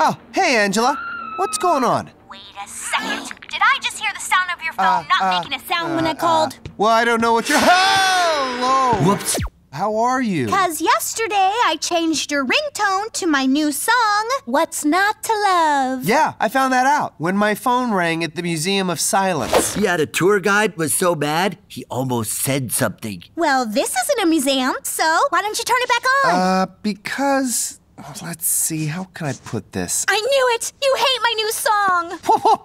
Oh, hey, Angela. What's going on? Wait a second. Did I just hear the sound of your phone Uh, not uh, making a sound uh, when I called? Well, I don't know what you're. [laughs] Hello! Whoops. How are you? Because yesterday I changed your ringtone to my new song, What's Not to Love. Yeah, I found that out when my phone rang at the Museum of Silence. Yeah, the tour guide was so bad, he almost said something. Well, this isn't a museum, so why don't you turn it back on? Uh, because. Let's see, how can I put this? I knew it! You hate my new song!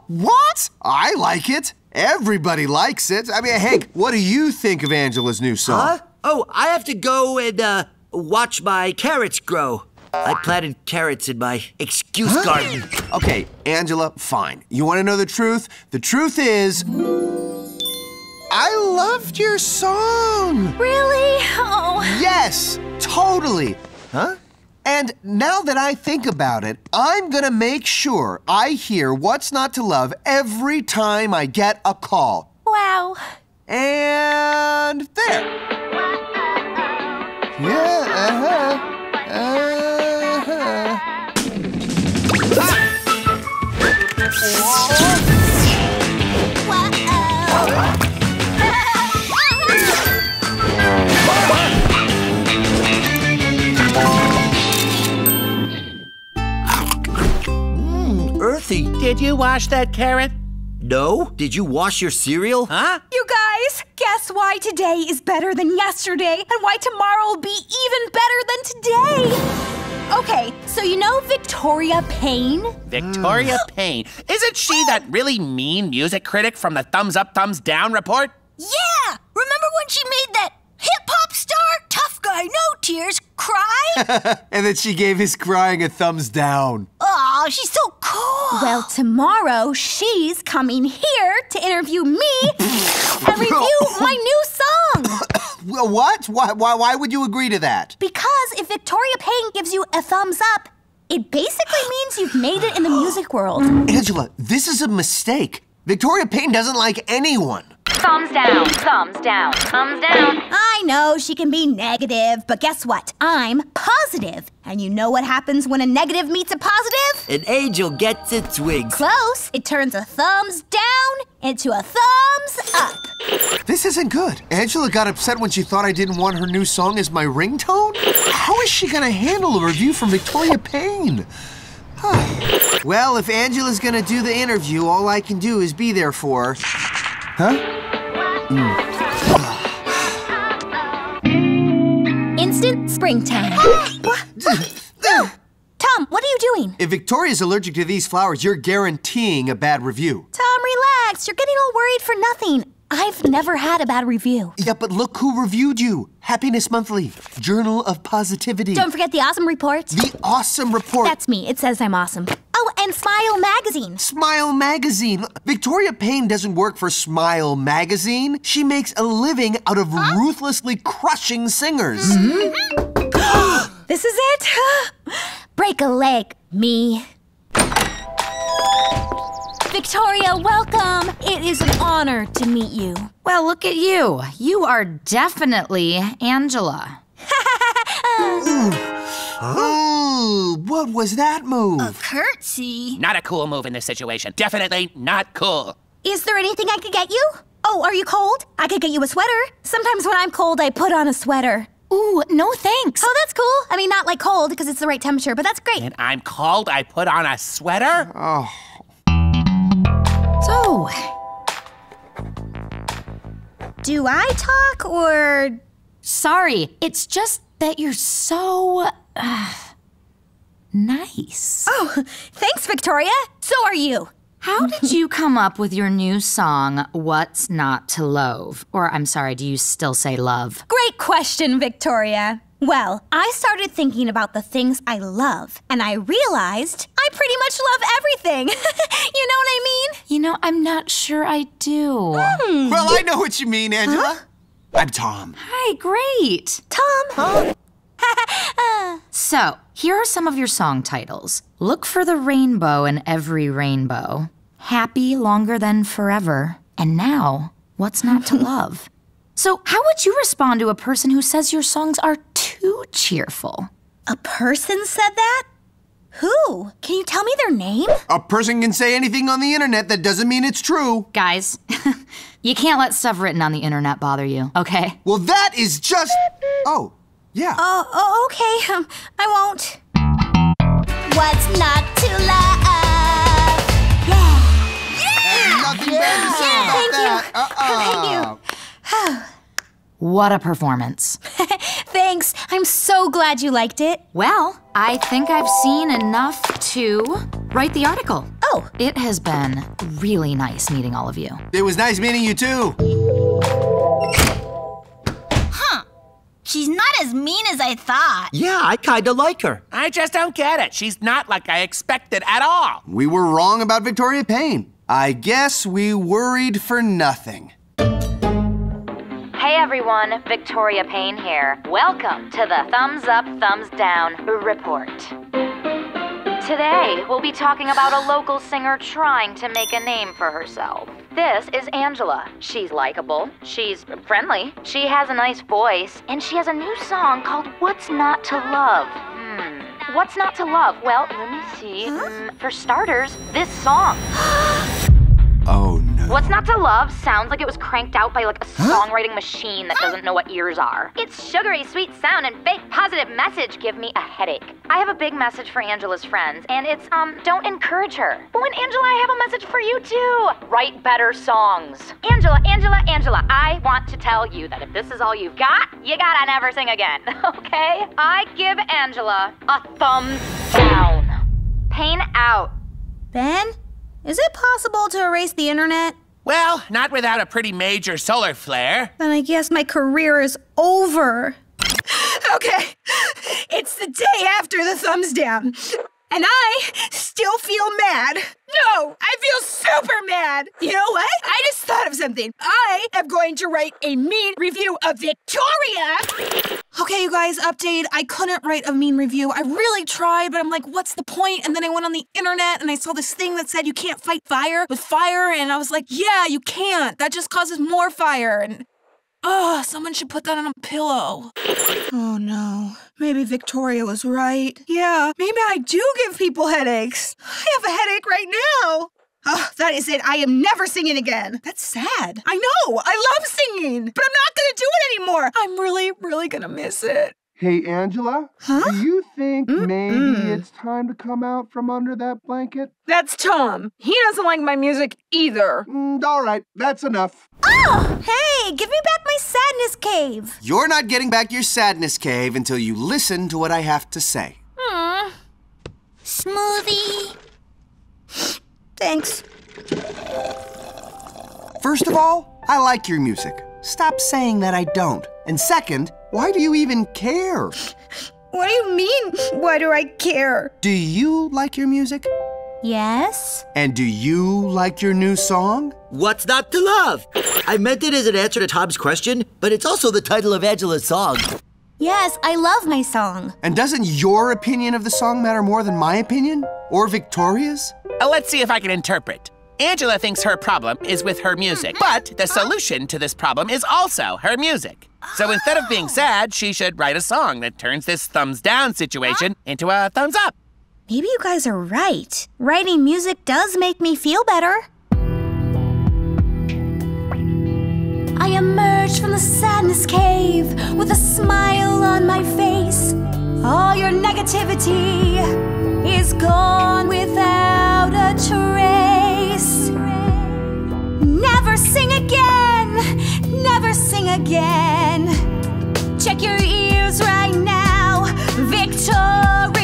[laughs] What? I like it. Everybody likes it. I mean, Hank, what do you think of Angela's new song? Huh? Oh, I have to go and uh, watch my carrots grow. I planted carrots in my excuse Huh? garden. Okay, Angela, fine. You want to know the truth? The truth is. I loved your song! Really? Oh. Yes, totally. Huh? And now that I think about it, I'm gonna make sure I hear What's Not to Love every time I get a call. Wow. And there. Yeah, uh-huh. Uh-huh. Earthy. Did you wash that carrot? No? Did you wash your cereal? Huh? You guys, guess why today is better than yesterday and why tomorrow will be even better than today? Okay, so you know Victoria Payne? Victoria hmm. Payne. Isn't she that really mean music critic from the Thumbs Up, Thumbs Down report? Yeah! Remember when she made that hip hop star, tough guy, no tears, cry? [laughs] and then she gave his crying a thumbs down. oh, she's so cool. Well, tomorrow she's coming here to interview me [laughs] and review my new song. Well, [coughs] what? Why, why, why would you agree to that? Because if Victoria Payne gives you a thumbs up, it basically means you've made it in the music world. [gasps] Angela, this is a mistake. Victoria Payne doesn't like anyone. Thumbs down, thumbs down, thumbs down. I know she can be negative, but guess what? I'm positive. And you know what happens when a negative meets a positive? An angel gets its wings. Close. It turns a thumbs down into a thumbs up. This isn't good. Angela got upset when she thought I didn't want her new song as my ringtone? How is she gonna handle a review from Victoria Payne? [sighs] well, if Angela's gonna do the interview, all I can do is be there for her. Huh? Mm. Instant springtime. Tom, [gasps] Tom, what are you doing? If Victoria's allergic to these flowers, you're guaranteeing a bad review. Tom, relax. You're getting all worried for nothing. I've never had a bad review. Yeah, but look who reviewed you. Happiness Monthly, Journal of Positivity. Don't forget the awesome report. The awesome report. That's me. It says I'm awesome. Oh, and Smile Magazine. Smile Magazine. Victoria Payne doesn't work for Smile Magazine. She makes a living out of ruthlessly crushing singers. Mm-hmm. [gasps] This is it. [gasps] Break a leg, me. Victoria, welcome. It is an honor to meet you. Well, look at you. You are definitely Angela. [laughs] Oh, what was that move? A curtsy? Not a cool move in this situation. Definitely not cool. Is there anything I could get you? Oh, are you cold? I could get you a sweater. Sometimes when I'm cold, I put on a sweater. Ooh, no thanks. Oh, that's cool. I mean, not like cold because it's the right temperature, but that's great. And I'm cold, I put on a sweater? Oh. So, Do I talk or. sorry. It's just that you're so. Uh, nice. Oh, thanks, Victoria. So are you. How did you come up with your new song, What's Not to Love? Or, I'm sorry, do you still say love? Great question, Victoria. Well, I started thinking about the things I love, and I realized I pretty much love everything. [laughs] you know what I mean? You know, I'm not sure I do. Hmm. Well, I know what you mean, Angela. I'm Tom. Hi, great. Tom? [laughs] So, here are some of your song titles Look for the Rainbow in Every Rainbow, Happy Longer Than Forever, and Now, What's Not to [laughs] Love. So, how would you respond to a person who says your songs are too cheerful? A person said that? Who? Can you tell me their name? A person can say anything on the internet that doesn't mean it's true. Guys, [laughs] you can't let stuff written on the internet bother you, okay? Well, that is just. Oh, yeah. Oh, oh okay. Um, [laughs] I won't. What's not to love? Nothing bad to say about Thank that. you. Uh-uh. [laughs] Thank you. [sighs] [sighs] [sighs] What a performance. [laughs] Thanks. I'm so glad you liked it. Well, I think I've seen enough to write the article. Oh. It has been really nice meeting all of you. It was nice meeting you, too. Huh. She's not as mean as I thought. Yeah, I kinda like her. I just don't get it. She's not like I expected at all. We were wrong about Victoria Payne. I guess we worried for nothing. Hey everyone, Victoria Payne here. Welcome to the Thumbs Up, Thumbs Down report. Today, we'll be talking about a local singer trying to make a name for herself. This is Angela. She's likable, she's friendly, she has a nice voice, and she has a new song called What's Not to Love. Hmm. What's Not to Love? Well, let me see. Mm, for starters, this song. [gasps] Oh, no. What's Not to Love sounds like it was cranked out by like a songwriting machine that doesn't know what ears are. Its sugary sweet sound and fake positive message give me a headache. I have a big message for Angela's friends, and it's um, don't encourage her. But when Angela, I have a message for you too. Write better songs. Angela, Angela, Angela, I want to tell you that if this is all you've got, you gotta never sing again, [laughs] okay? I give Angela a thumbs down. Payne out. Ben, is it possible to erase the internet? Well, not without a pretty major solar flare. Then I guess my career is over. [laughs] Okay, it's the day after the thumbs down. And I still feel mad. No, I feel super mad. You know what? I just thought of something. I am going to write a mean review of Victoria. Okay, you guys, update. I couldn't write a mean review. I really tried, but I'm like, what's the point? And then I went on the internet and I saw this thing that said you can't fight fire with fire. And I was like, yeah, you can't. That just causes more fire. And Oh, someone should put that on a pillow. Oh no. Maybe Victoria was right. Yeah, maybe I do give people headaches. I have a headache right now. Oh, that is it. I am never singing again. That's sad. I know. I love singing, but I'm not going to do it anymore. I'm really, really going to miss it. Hey, Angela? Huh? Do you think maybe it's time to come out from under that blanket? That's Tom. He doesn't like my music either. Mm, all right, that's enough. Oh, hey, give me back my sadness cave. You're not getting back your sadness cave until you listen to what I have to say. Hmm. Smoothie. Thanks. First of all, I like your music. Stop saying that I don't. And second, why do you even care? What do you mean? Why do I care? Do you like your music? Yes? And do you like your new song? What's not to love? I meant it as an answer to Tom's question, but it's also the title of Angela's song. Yes, I love my song. And doesn't your opinion of the song matter more than my opinion? Or Victoria's? Uh, let's see if I can interpret. Angela thinks her problem is with her music, but the solution to this problem is also her music. So instead of being sad, she should write a song that turns this thumbs down situation into a thumbs up. Maybe you guys are right. Writing music does make me feel better. I emerged from the sadness cave with a smile on my face. All your negativity is gone without a trace. Never sing again, never sing again. Check your ears right now, Victoria.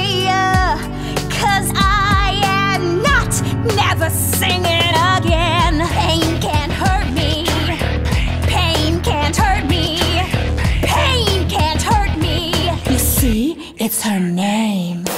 Not sing it again. Pain can't hurt me. Pain can't hurt me. Pain can't hurt me. You see, it's her name.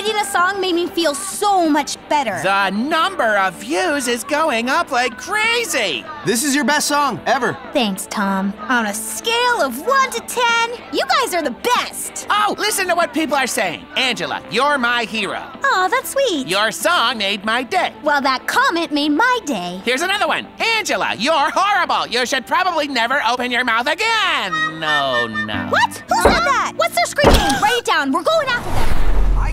Writing a song made me feel so much better. The number of views is going up like crazy. This is your best song ever. Thanks, Tom. On a scale of 1 to 10, you guys are the best. Oh, listen to what people are saying. Angela, you're my hero. Aw, that's sweet. Your song made my day. Well, that comment made my day. Here's another one. Angela, you're horrible. You should probably never open your mouth again. No, no. What? Who said that? What's their screaming? name? Write it down. We're going after them.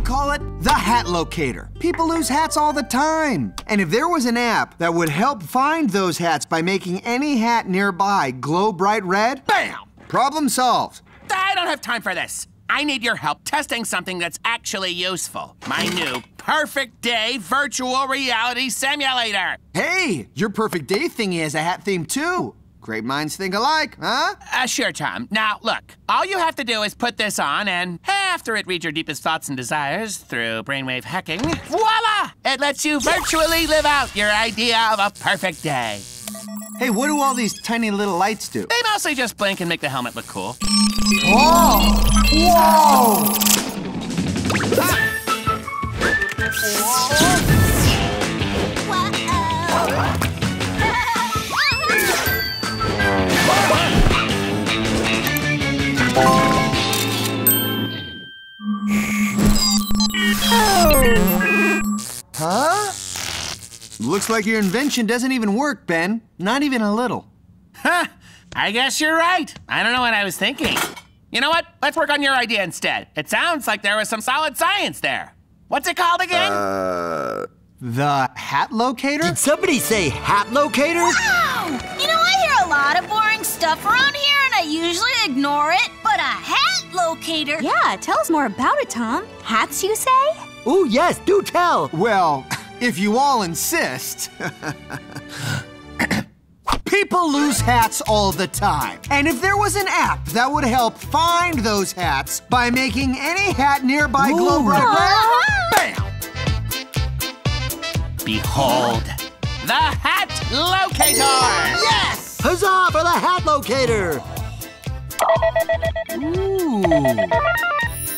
Call it the hat locator. People lose hats all the time. And if there was an app that would help find those hats by making any hat nearby glow bright red, Bam! problem solved. I don't have time for this. I need your help testing something that's actually useful. My new perfect day virtual reality simulator. Hey, your perfect day thingy has a hat theme too. Great minds think alike, huh? Uh, sure, Tom. Now, look, all you have to do is put this on, and after it reads your deepest thoughts and desires through brainwave hacking, voila! It lets you virtually live out your idea of a perfect day. Hey, what do all these tiny little lights do? They mostly just blink and make the helmet look cool. Whoa! Whoa! Huh? Looks like your invention doesn't even work, Ben. Not even a little. Huh, I guess you're right. I don't know what I was thinking. You know what? Let's work on your idea instead. It sounds like there was some solid science there. What's it called again? Uh, the hat locator? Did somebody say hat locator? Wow! You know, I hear a lot of boring stuff around here and I usually ignore it, but a hat locator. Yeah, tell us more about it, Tom. Hats, you say? Oh, yes, do tell. Well, [laughs] if you all insist. [laughs] People lose hats all the time. And if there was an app that would help find those hats by making any hat nearby glow bright red, bam! Behold, the Hat Locator! Yes! Huzzah for the hat locator! Ooh.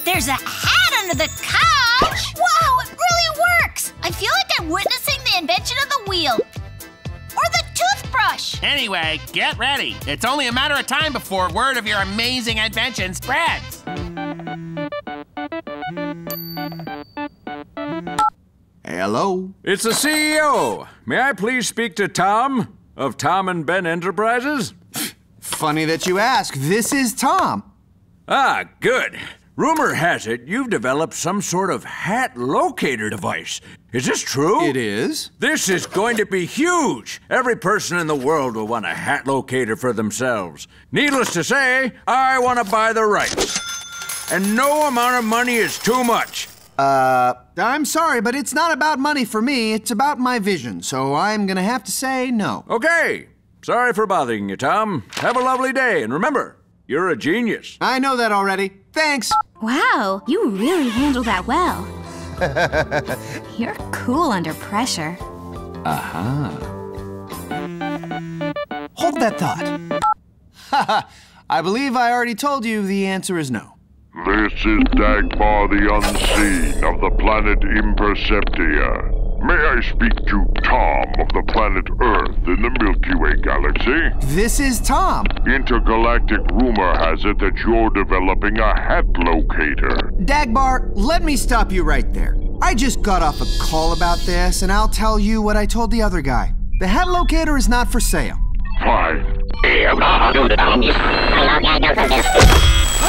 There's a hat under the couch. Wow, it really works. I feel like I'm witnessing the invention of the wheel. Or the toothbrush. Anyway, get ready. It's only a matter of time before word of your amazing invention spreads. Hello? It's the CEO. May I please speak to Tom of Tom and Ben Enterprises? Funny that you ask. This is Tom. Ah, good. Rumor has it you've developed some sort of hat locator device. Is this true? It is. This is going to be huge. Every person in the world will want a hat locator for themselves. Needless to say, I want to buy the rights. And no amount of money is too much. Uh, I'm sorry, but it's not about money for me. It's about my vision. So I'm gonna have to say no. Okay. Sorry for bothering you, Tom. Have a lovely day, and remember, you're a genius. I know that already. Thanks. Wow, you really handle that well. [laughs] You're cool under pressure. Uh-huh. Hold that thought. Haha, [laughs] I believe I already told you the answer is no. This is Dagmar the Unseen of the planet Imperceptia. May I speak to Tom of the planet Earth in the Milky Way galaxy? This is Tom. Intergalactic rumor has it that you're developing a hat locator. Dagbar, let me stop you right there. I just got off a call about this, and I'll tell you what I told the other guy. The hat locator is not for sale. Fine. What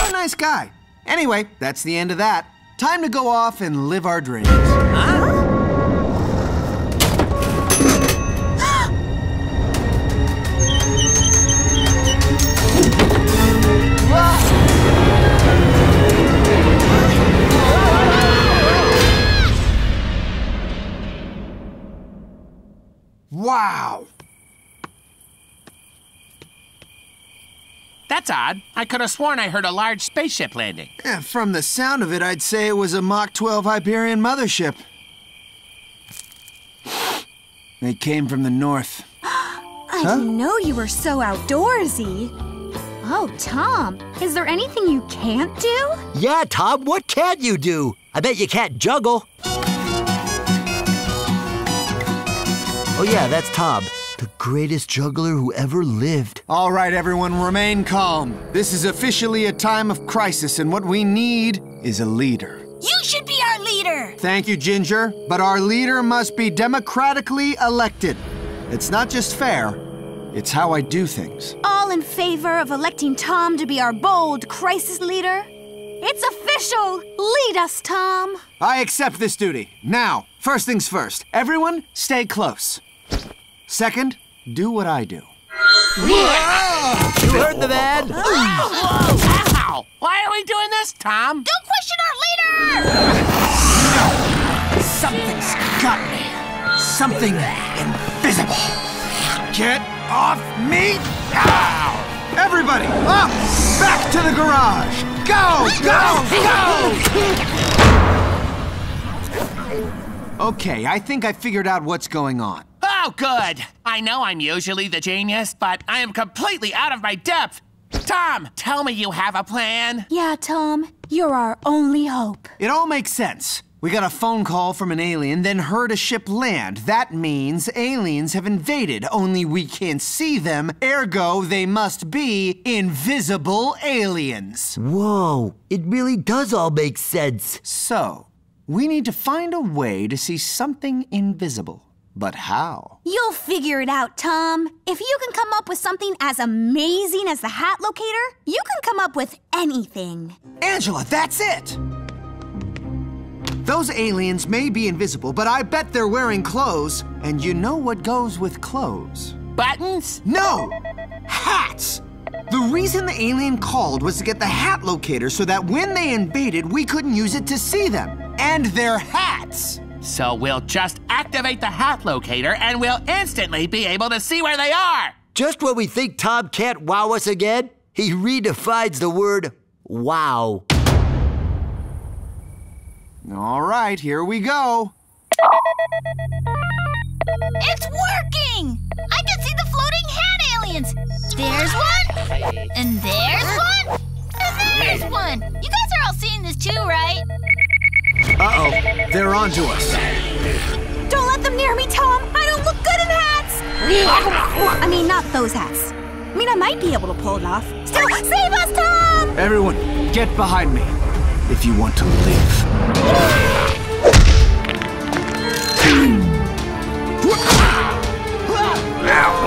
a nice guy. Anyway, that's the end of that. Time to go off and live our dreams. Wow. That's odd. I could have sworn I heard a large spaceship landing. Yeah, from the sound of it, I'd say it was a Mach 12 Hyperion mothership. They came from the north. [gasps] I didn't know you were so outdoorsy. Oh, Tom, is there anything you can't do? Yeah, Tom, what can't you do? I bet you can't juggle. Oh, yeah, that's Tom, the greatest juggler who ever lived. All right, everyone, remain calm. This is officially a time of crisis, and what we need is a leader. You should be our leader! Thank you, Ginger, but our leader must be democratically elected. It's not just fair, it's how I do things. All in favor of electing Tom to be our bold crisis leader? It's official! Lead us, Tom! I accept this duty. Now, first things first, everyone stay close. Second, do what I do. You heard the man. Ow! Why are we doing this, Tom? Don't question our leader! Something's got me. Something invisible. Get off me! Ow! Everybody, up! Back to the garage! Go! Go! Go! Okay, I think I figured out what's going on. Oh, good. I know I'm usually the genius, but I am completely out of my depth. Tom, tell me you have a plan. Yeah, Tom, you're our only hope. It all makes sense. We got a phone call from an alien, then heard a ship land. That means aliens have invaded, only we can't see them, ergo, they must be invisible aliens. Whoa, it really does all make sense. So, we need to find a way to see something invisible. But how? You'll figure it out, Tom. If you can come up with something as amazing as the hat locator, you can come up with anything. Angela, that's it! Those aliens may be invisible, but I bet they're wearing clothes. And you know what goes with clothes? Buttons? No! Hats! The reason the alien called was to get the hat locator so that when they invaded, we couldn't use it to see them. And their hats! So we'll just activate the hat locator and we'll instantly be able to see where they are. Just when we think Tom can't wow us again, he redefines the word wow. All right, here we go. It's working! I can see the floating hat aliens. There's one, and there's one, and there's one. You guys are all seeing this too, right? Uh-oh, they're on to us. Don't let them near me, Tom! I don't look good in hats! I mean, not those hats. I mean, I might be able to pull it off. Still, save us, Tom! Everyone, get behind me if you want to live. Now!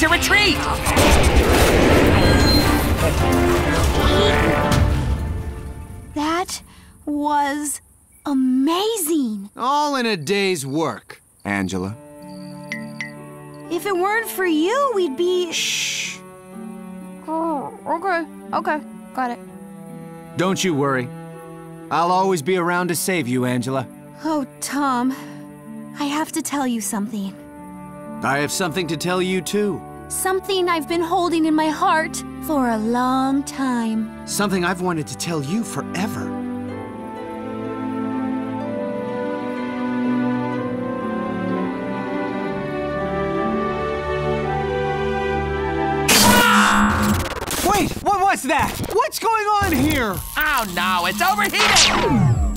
To retreat! That was amazing. All in a day's work, Angela. If it weren't for you, we'd be. Shh. Oh, okay. Okay. Got it. Don't you worry. I'll always be around to save you, Angela. Oh, Tom. I have to tell you something. I have something to tell you, too. Something I've been holding in my heart for a long time. Something I've wanted to tell you forever. Wait, what was that? What's going on here? Oh no, it's overheating!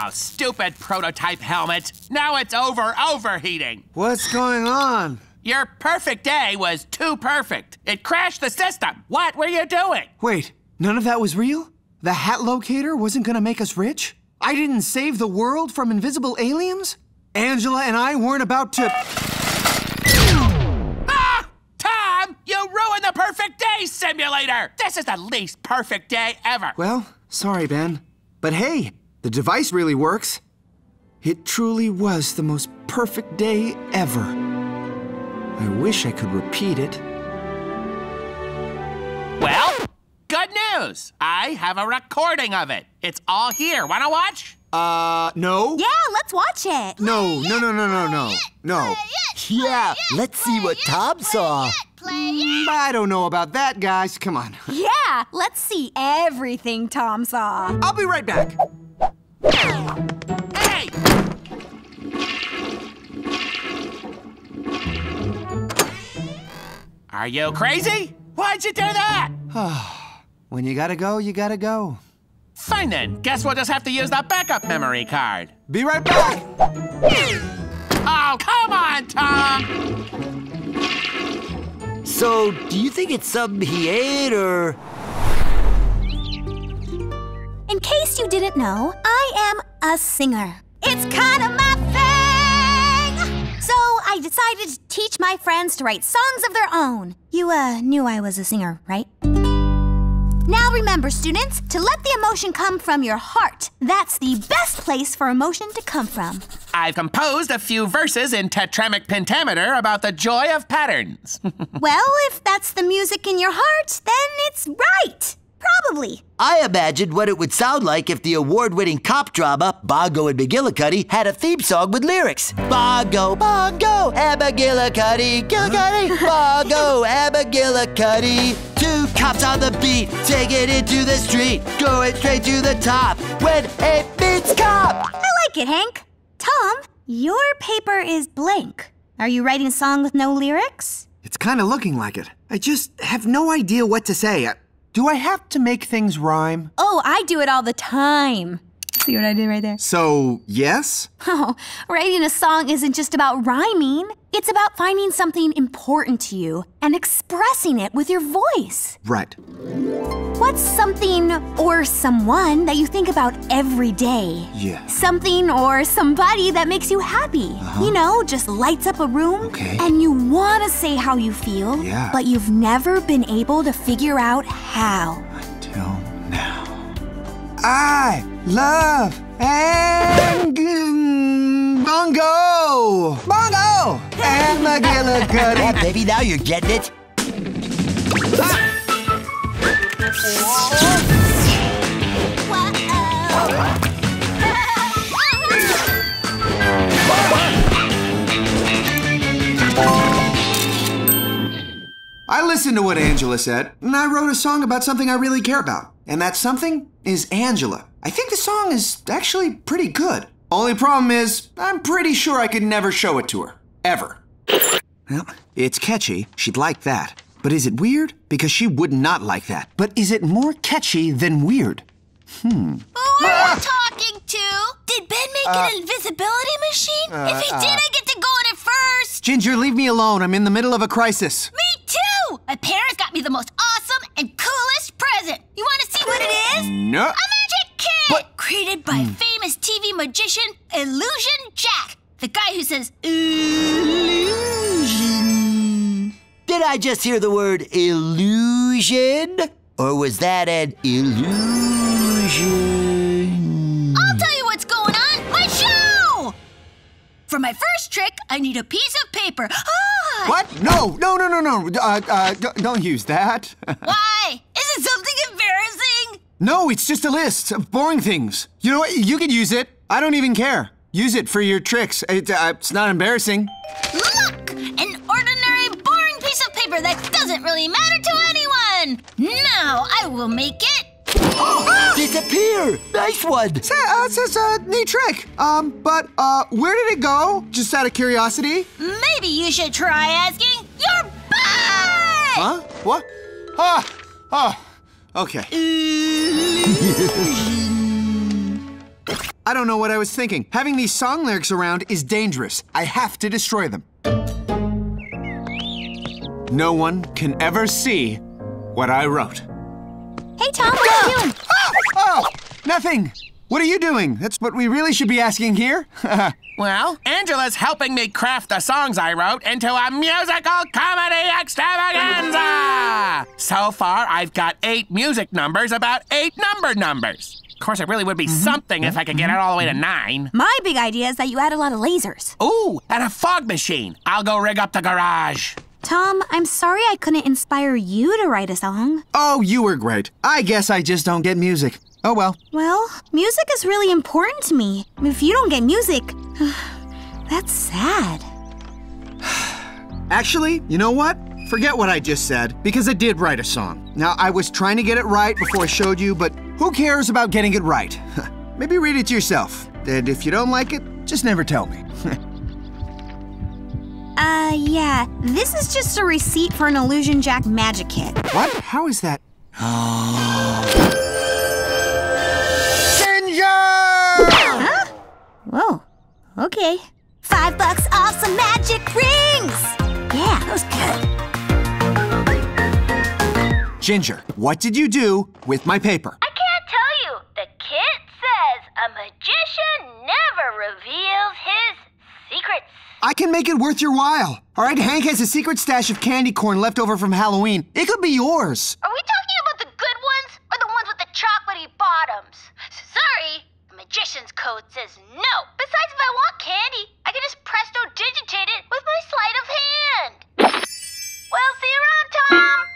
Oh, stupid prototype helmet. Now it's over overheating. What's going on? Your perfect day was too perfect. It crashed the system. What were you doing? Wait, none of that was real? The hat locator wasn't gonna make us rich? I didn't save the world from invisible aliens? Angela and I weren't about to. Ah! Tom, you ruined the perfect day simulator! This is the least perfect day ever. Well, sorry, Ben. But hey, the device really works. It truly was the most perfect day ever. I wish I could repeat it. Well, good news. I have a recording of it. It's all here. Wanna watch? Uh, no? Yeah, let's watch it. No, no, no, no, no, no. No. Yeah, let's see what Tom saw. Mm, I don't know about that, guys. Come on. [laughs] Yeah, let's see everything Tom saw. I'll be right back. Are you crazy? Why'd you do that? [sighs] when you gotta go, you gotta go. Fine then. Guess we'll just have to use the backup memory card. Be right back. Oh, come on, Tom! So, do you think it's something he ate or. In case you didn't know, I am a singer. It's kind of my thing! So I decided to teach my friends to write songs of their own. You, uh, knew I was a singer, right? Now remember, students, to let the emotion come from your heart. That's the best place for emotion to come from. I've composed a few verses in tetramic pentameter about the joy of patterns. [laughs] well, if that's the music in your heart, then it's right. Probably. I imagined what it would sound like if the award winning cop drama, Bongo and McGillicuddy, had a theme song with lyrics. Bongo, Bongo, and McGillicuddy, Gillicuddy, [laughs] Bongo, and McGillicuddy. Two cops on the beat, take it into the street, going straight to the top when it meets cop. I like it, Hank. Tom, your paper is blank. Are you writing a song with no lyrics? It's kind of looking like it. I just have no idea what to say. I- Do I have to make things rhyme? Oh, I do it all the time. See what I did right there? So, yes? Oh, writing a song isn't just about rhyming. It's about finding something important to you and expressing it with your voice. Right. What's something or someone that you think about every day? Yeah. Something or somebody that makes you happy. Uh-huh. You know, just lights up a room. Okay. And you want to say how you feel, Yeah. but you've never been able to figure out how. Until now. I love and Bongo! Bongo! And McGillicuddy. Yeah, baby, now you're getting it. I listened to what Angela said, and I wrote a song about something I really care about. And that something is Angela. I think the song is actually pretty good. Only problem is, I'm pretty sure I could never show it to her. Ever. Well, it's catchy. She'd like that. But is it weird? Because she would not like that. But is it more catchy than weird? Hmm. Who are you talking to? Did Ben make Uh, an invisibility machine? uh, if he uh. did, I get to go in it first. Ginger, leave me alone. I'm in the middle of a crisis. Me too! My parents got me the most awesome and coolest present. You want to see what it is? No. A magic kit! Created by hmm. famous TV magician Illusion Jack. The guy who says, Illusion. Did I just hear the word illusion? Or was that an illusion? I'll tell you For my first trick, I need a piece of paper. Ah! What? No, no, no, no, no. Uh, uh, don't use that. [laughs] Why? Is it something embarrassing? no, it's just a list of boring things. You know what? You could use it. I don't even care. Use it for your tricks. It, uh, it's not embarrassing. Look! An ordinary, boring piece of paper that doesn't really matter to anyone! Now I will make it. Disappear! Nice one! It's a, uh, it's it's a neat trick. Um, but uh, where did it go? Just out of curiosity. Maybe you should try asking your butt! Huh? What? Ah, oh, okay. I don't know what I was thinking. Having these song lyrics around is dangerous. I have to destroy them. No one can ever see what I wrote. Hey, Tom, what are you doing? [gasps] Oh, nothing. What are you doing? That's what we really should be asking here. [laughs] Well, Angela's helping me craft the songs I wrote into a musical comedy extravaganza! So far, I've got eight music numbers about eight number numbers. Of course, it really would be mm-hmm. something if I could get it all the way to mm-hmm. nine. My big idea is that you add a lot of lasers. Ooh, and a fog machine. I'll go rig up the garage. Tom, I'm sorry I couldn't inspire you to write a song. oh, you were great. I guess I just don't get music. Oh well. Well, music is really important to me. If you don't get music, [sighs] that's sad. [sighs] Actually, you know what? Forget what I just said, because I did write a song. Now, I was trying to get it right before I showed you, but who cares about getting it right? [laughs] Maybe read it to yourself. And if you don't like it, just never tell me. [laughs] Uh, yeah. This is just a receipt for an Illusion Jack magic kit. what? How is that? [gasps] Ginger! Huh? Whoa. Okay. Five bucks off some magic rings! Yeah, that was good. Ginger, what did you do with my paper? I can't tell you. The kit says a magician never reveals his secrets. I can make it worth your while. All right, Hank has a secret stash of candy corn left over from Halloween. It could be yours. Are we talking about the good ones or the ones with the chocolatey bottoms? Sorry, the magician's code says no. Besides, if I want candy, I can just presto digitate it with my sleight of hand. Well, see you around, Tom.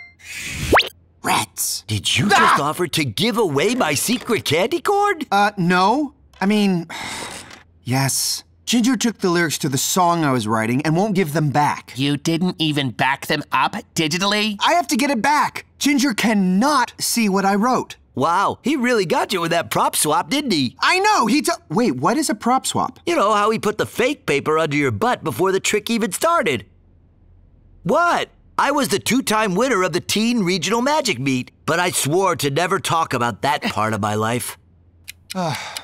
Rats. Did you just offer to give away my secret candy corn? Uh, no. I mean, [sighs] yes. Ginger took the lyrics to the song I was writing and won't give them back. You didn't even back them up digitally? I have to get it back. Ginger cannot see what I wrote. Wow, he really got you with that prop swap, didn't he? I know. He t- Wait, what is a prop swap? You know how he put the fake paper under your butt before the trick even started. What? I was the two time winner of the Teen Regional Magic Meet, but I swore to never talk about that part of my life. [sighs] Ah.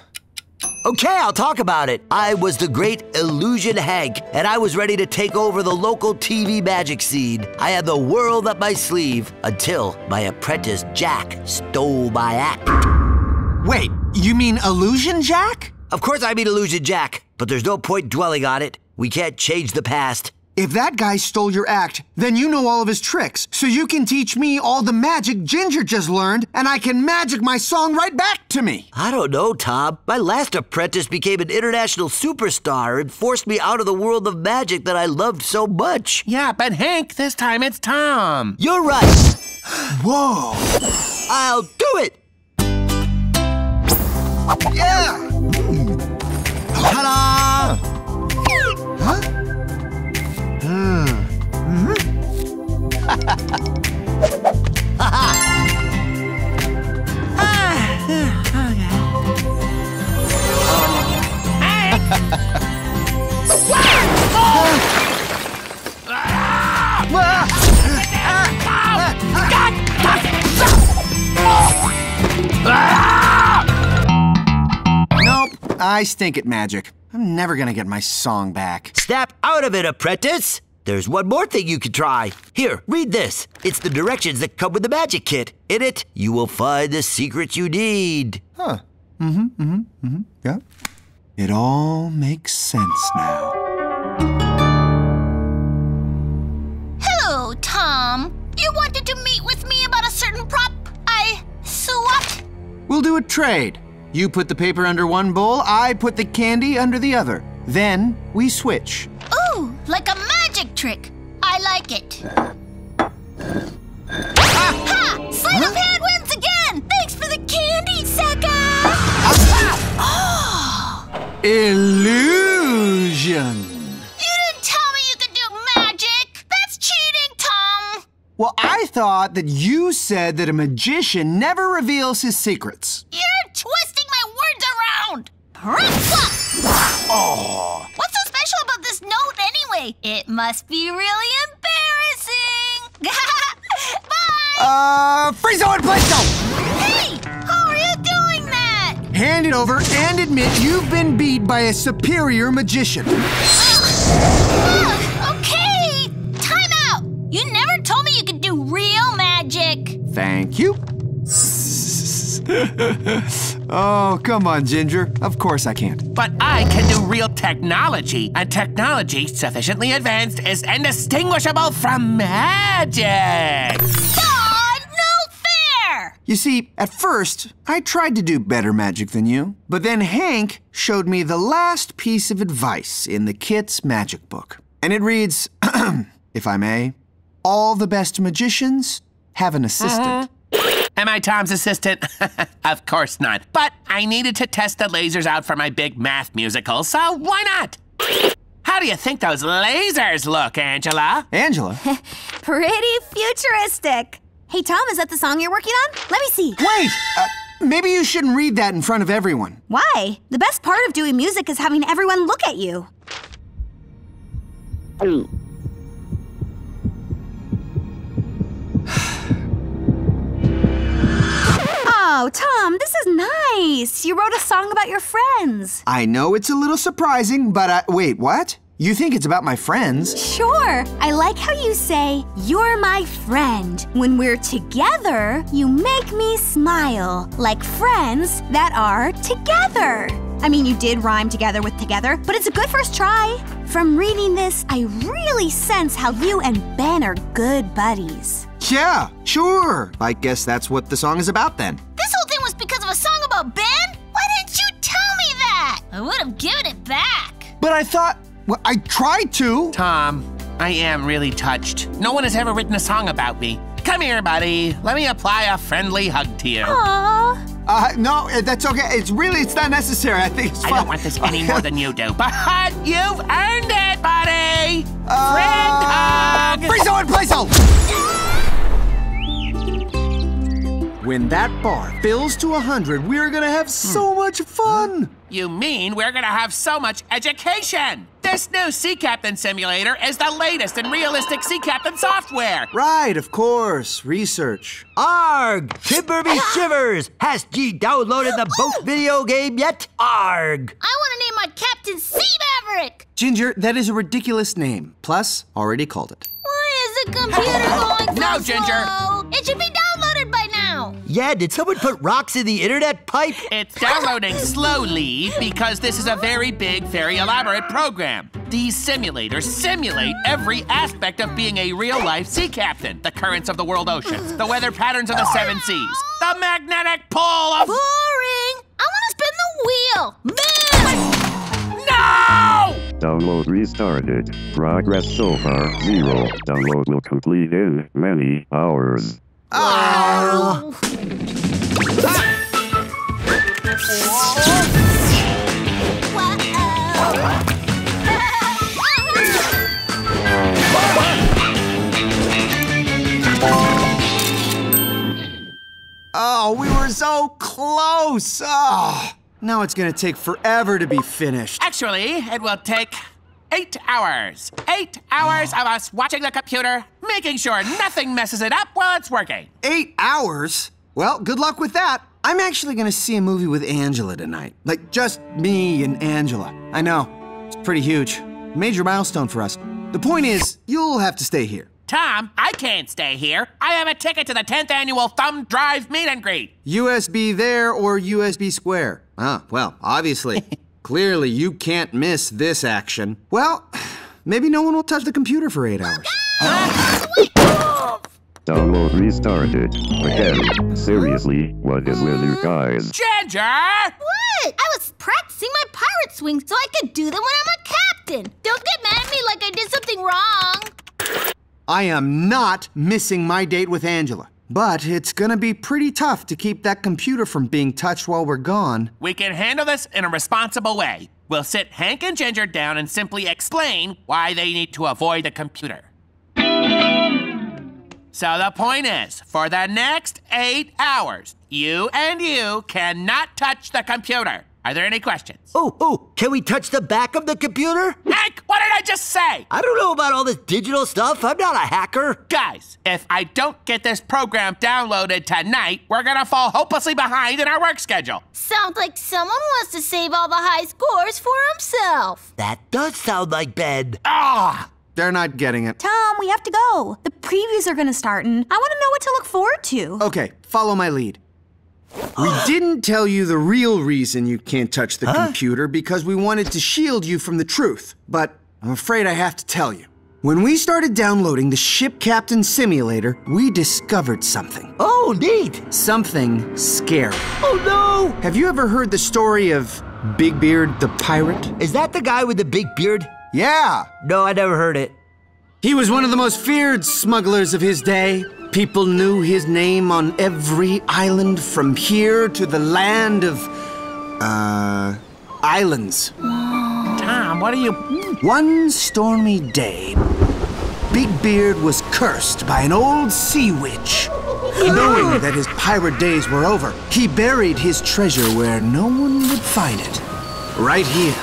Okay, I'll talk about it. I was the great Illusion Hank, and I was ready to take over the local TV magic scene. I had the world up my sleeve until my apprentice Jack stole my act. Wait, you mean Illusion Jack? Of course, I mean Illusion Jack, but there's no point dwelling on it. We can't change the past. If that guy stole your act, then you know all of his tricks, so you can teach me all the magic Ginger just learned, and I can magic my song right back to me. I don't know, Tom. My last apprentice became an international superstar and forced me out of the world of magic that I loved so much. Yeah, but Hank, this time it's Tom. You're right. [gasps] Whoa. I'll do it. Yeah! Ta-da! 嗯。嗯，哈哈，哈哈，哈哈，I stink at magic. I'm never gonna get my song back. Snap out of it, apprentice. There's one more thing you can try. Here, read this. It's the directions that come with the magic kit. In it, you will find the secrets you need. Huh. Mm-hmm, mm-hmm, mm-hmm. Yeah. It all makes sense now. Hello, Tom. You wanted to meet with me about a certain prop. I swapped. We'll do a trade. You put the paper under one bowl, I put the candy under the other. Then we switch. Ooh, like a magic trick. I like it. Ah! Ha! Sleight of hand wins again! Thanks for the candy, Seka! Oh! [gasps] Illusion. You didn't tell me you could do magic! That's cheating, Tom! Well, I thought that you said that a magician never reveals his secrets. You're twisting my words around! Press Oh. What's so special about this note anyway? It must be really embarrassing! [laughs] Bye! Uh, freeze and play Hey! How are you doing that? Hand it over and admit you've been beat by a superior magician. Ugh, okay! Time out! You never told me you could do real magic! Thank you. [laughs] oh, come on, Ginger. Of course I can't. But I can do real technology, and technology sufficiently advanced is indistinguishable from magic. God, no fair! You see, at first, I tried to do better magic than you, but then Hank showed me the last piece of advice in the Kit's magic book. And it reads, [clears throat] if I may, all the best magicians have an assistant. Uh-huh. Am I Tom's assistant? [laughs] of course not. But I needed to test the lasers out for my big math musical, so why not? How do you think those lasers look, Angela? Angela? [laughs] Pretty futuristic. Hey, Tom, is that the song you're working on? Let me see. Wait! Uh, maybe you shouldn't read that in front of everyone. Why? The best part of doing music is having everyone look at you. Oh, Tom, this is nice. You wrote a song about your friends. I know it's a little surprising, but I. Wait, what? You think it's about my friends? Sure. I like how you say, You're my friend. When we're together, you make me smile. Like friends that are together. I mean, you did rhyme together with together, but it's a good first try. From reading this, I really sense how you and Ben are good buddies. Yeah, sure. I guess that's what the song is about then. This whole thing was because of a song about Ben? Why didn't you tell me that? I would have given it back. But I thought. Well, I tried to. Tom, I am really touched. No one has ever written a song about me. Come here, buddy. Let me apply a friendly hug to you. Aww. Uh, no, uh, that's okay. It's really, it's not necessary. I think it's I fine. don't want this any more [laughs] than you do, but [laughs] you've earned it, buddy. Uh, Friend hug. Freeze and play so. When that bar fills to a hundred, we're gonna have so much fun. You mean we're gonna have so much education? This new Sea Captain simulator is the latest in realistic Sea Captain software. Right, of course. Research. Arg! Timberby ah! Shivers! Has ye downloaded the boat [gasps] video game yet? Arg! I want to name my Captain Sea Maverick. Ginger, that is a ridiculous name. Plus, already called it. Why is the computer going [laughs] so No, Ginger. slow? It should be downloaded by now. Yeah, did someone put rocks in the internet pipe? It's downloading slowly because this is a very big, very elaborate program. These simulators simulate every aspect of being a real life sea captain the currents of the world oceans, the weather patterns of the seven seas, the magnetic pull of. Boring. I want to spin the wheel. Move. No! Download restarted. Progress so far zero. Download will complete in many hours. Oh. Oh, we were so close. Oh. Now it's gonna take forever to be finished. Actually, it will take eight hours. Eight hours of us watching the computer, making sure nothing messes it up while it's working. Eight hours? Well, good luck with that. I'm actually gonna see a movie with Angela tonight. Like, just me and Angela. I know, it's pretty huge. Major milestone for us. The point is, you'll have to stay here. Tom, I can't stay here. I have a ticket to the 10th annual Thumb Drive meet and greet. USB there or USB square? Ah, well, obviously. [laughs] Clearly, you can't miss this action. Well, maybe no one will touch the computer for eight hours. Download restarted. Again. Seriously, what is with you guys? Ginger! What? I was practicing my pirate swing so I could do them when I'm a captain. Don't get mad at me like I did something wrong. I am not missing my date with Angela. But it's gonna be pretty tough to keep that computer from being touched while we're gone. We can handle this in a responsible way. We'll sit Hank and Ginger down and simply explain why they need to avoid the computer. So the point is, for the next eight hours, you and you cannot touch the computer. Are there any questions? Oh, oh, can we touch the back of the computer? Hank, what did I just say? I don't know about all this digital stuff. I'm not a hacker. Guys, if I don't get this program downloaded tonight, we're gonna fall hopelessly behind in our work schedule. Sounds like someone wants to save all the high scores for himself. That does sound like Ben. Ah! They're not getting it. Tom, we have to go. The previews are gonna start, and I want to know what to look forward to. Okay, follow my lead. We didn't tell you the real reason you can't touch the computer because we wanted to shield you from the truth. But I'm afraid I have to tell you. When we started downloading the Ship Captain Simulator, we discovered something. Oh, neat! Something scary. Oh, no! Have you ever heard the story of Big Beard the Pirate? Is that the guy with the big beard? Yeah! No, I never heard it. He was one of the most feared smugglers of his day. People knew his name on every island from here to the land of. uh. islands. Tom, what are you. One stormy day, Big Beard was cursed by an old sea witch. Knowing that his pirate days were over, he buried his treasure where no one would find it. Right here.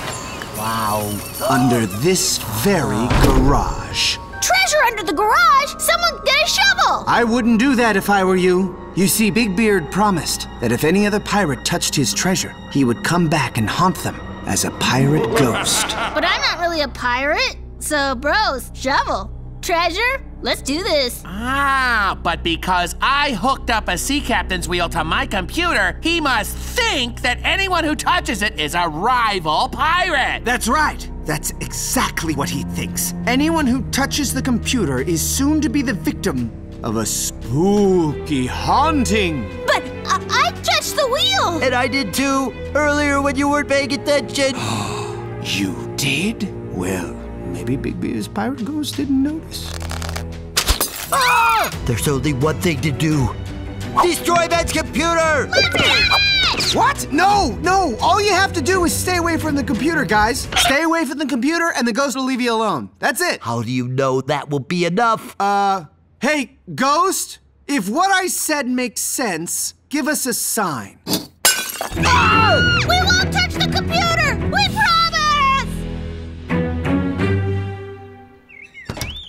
Wow. Under this very garage. Treasure under the garage? Someone get a shovel! I wouldn't do that if I were you. You see, Big Beard promised that if any other pirate touched his treasure, he would come back and haunt them as a pirate ghost. [laughs] But I'm not really a pirate. So, bros, shovel. Treasure? Let's do this. Ah, but because I hooked up a sea captain's wheel to my computer, he must think that anyone who touches it is a rival pirate. That's right. That's exactly what he thinks. Anyone who touches the computer is soon to be the victim of a spooky haunting. But I, I touched the wheel! And I did too, earlier when you weren't paying attention. [gasps] you did? Well, maybe Big Beard's pirate ghost didn't notice. Ah! There's only one thing to do. Destroy Ben's computer! What? No, no. All you have to do is stay away from the computer, guys. Stay away from the computer and the ghost will leave you alone. That's it. How do you know that will be enough? Uh, hey, ghost, if what I said makes sense, give us a sign. Ah! We won't touch the computer!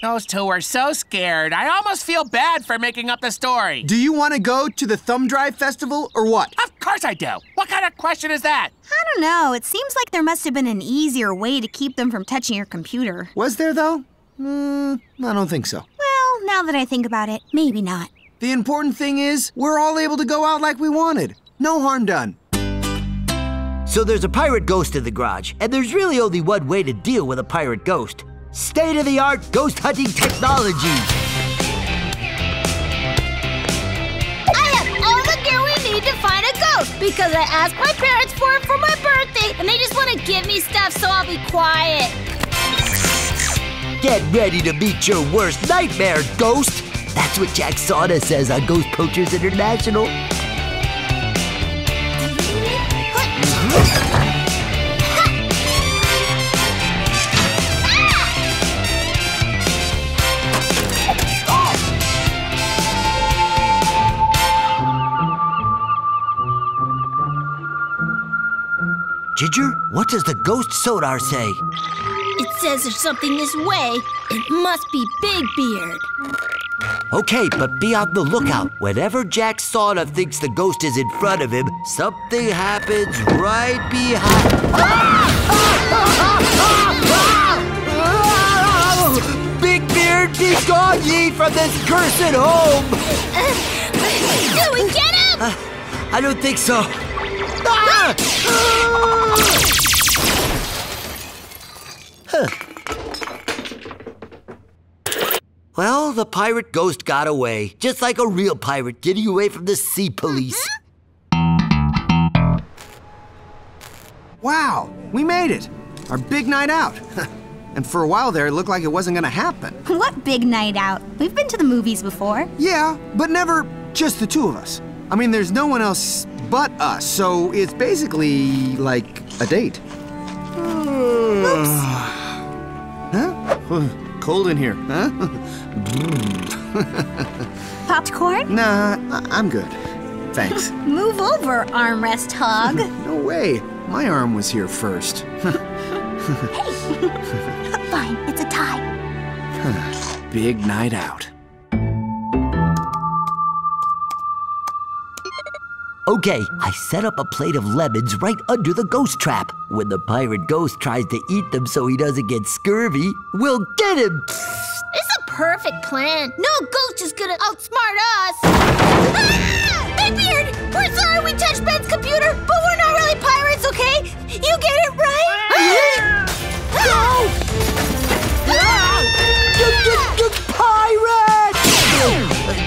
Those two were so scared. I almost feel bad for making up the story. Do you want to go to the Thumb Drive Festival or what? Of course I do. What kind of question is that? I don't know. It seems like there must have been an easier way to keep them from touching your computer. Was there, though? Mm, I don't think so. Well, now that I think about it, maybe not. The important thing is, we're all able to go out like we wanted. No harm done. So there's a pirate ghost in the garage, and there's really only one way to deal with a pirate ghost. State of the art ghost hunting technology. I have all the gear we need to find a ghost because I asked my parents for it for my birthday and they just want to give me stuff so I'll be quiet. Get ready to meet your worst nightmare, ghost. That's what Jack Sauda says on Ghost Poachers International. Ginger, what does the ghost sodar say? It says there's something this way. It must be Big Beard. Okay, but be on the lookout. Whenever Jack Sauda thinks the ghost is in front of him, something happens right behind. Big Beard, be gone ye from this cursed home! Do we get him? Uh, I don't think so. Ah! Huh. Well, the pirate ghost got away, just like a real pirate getting away from the sea police. Wow, we made it. Our big night out. [laughs] and for a while there, it looked like it wasn't gonna happen. [laughs] What big night out? We've been to the movies before. Yeah, but never just the two of us. I mean, there's no one else but us, so it's basically like a date. Hmm. Oops. huh? [laughs] Cold in here, huh? [laughs] Popcorn? nah, I- I'm good. Thanks. [laughs] Move over, armrest hog. no way. My arm was here first. hey! Fine, it's a tie. Big night out. Okay, I set up a plate of lemons right under the ghost trap. When the pirate ghost tries to eat them so he doesn't get scurvy, we'll get him. It's a perfect plan. No ghost is gonna outsmart us. Ah! Big Beard! We're sorry we touched Ben's computer, but we're not really pirates, okay? You get it right? Ah! Ah! Go! Ah! Pirate!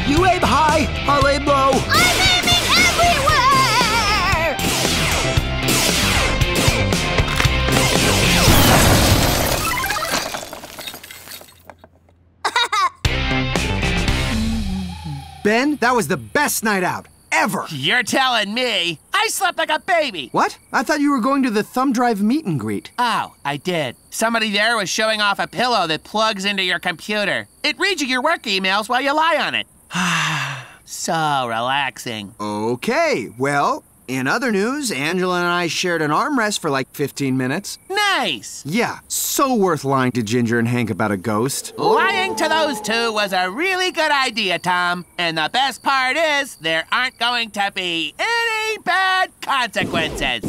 You aim high, I'll aim low. Ben, that was the best night out ever. You're telling me. I slept like a baby. What? I thought you were going to the thumb drive meet and greet. Oh, I did. Somebody there was showing off a pillow that plugs into your computer. It reads you your work emails while you lie on it. [sighs] so relaxing. Okay, well, in other news, Angela and I shared an armrest for like 15 minutes. Nice. Yeah, so worth lying to Ginger and Hank about a ghost. Lying to those two was a really good idea, Tom. And the best part is, there aren't going to be any bad consequences.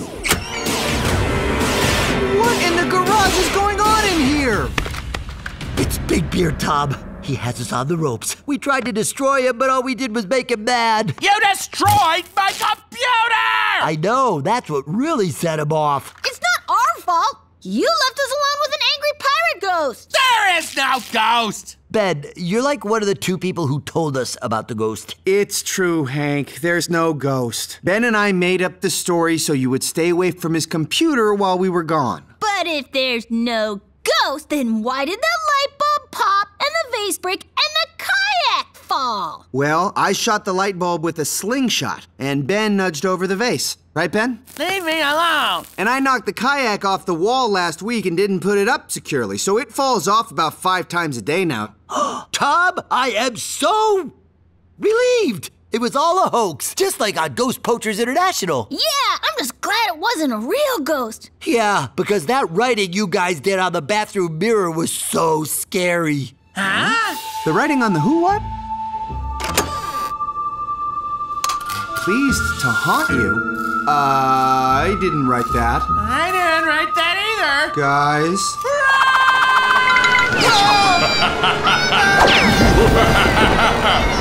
What in the garage is going on in here? It's Big Beard Tom. He has us on the ropes. We tried to destroy him, but all we did was make him mad. You destroyed my computer! I know, that's what really set him off. It's not our fault. You left us alone with an angry pirate ghost. There is no ghost! Ben, you're like one of the two people who told us about the ghost. It's true, Hank. There's no ghost. Ben and I made up the story so you would stay away from his computer while we were gone. But if there's no ghost, then why did the light bulb pop and the vase break and the kayak fall? Well, I shot the light bulb with a slingshot, and Ben nudged over the vase. Right, Ben? Leave me alone. And I knocked the kayak off the wall last week and didn't put it up securely, so it falls off about five times a day now. [gasps] Tom, I am so relieved. It was all a hoax, just like on Ghost Poachers International. Yeah, I'm just glad it wasn't a real ghost. Yeah, because that writing you guys did on the bathroom mirror was so scary. Huh? The writing on the who what? Pleased to haunt you? Uh, I didn't write that. I didn't write that either. Guys.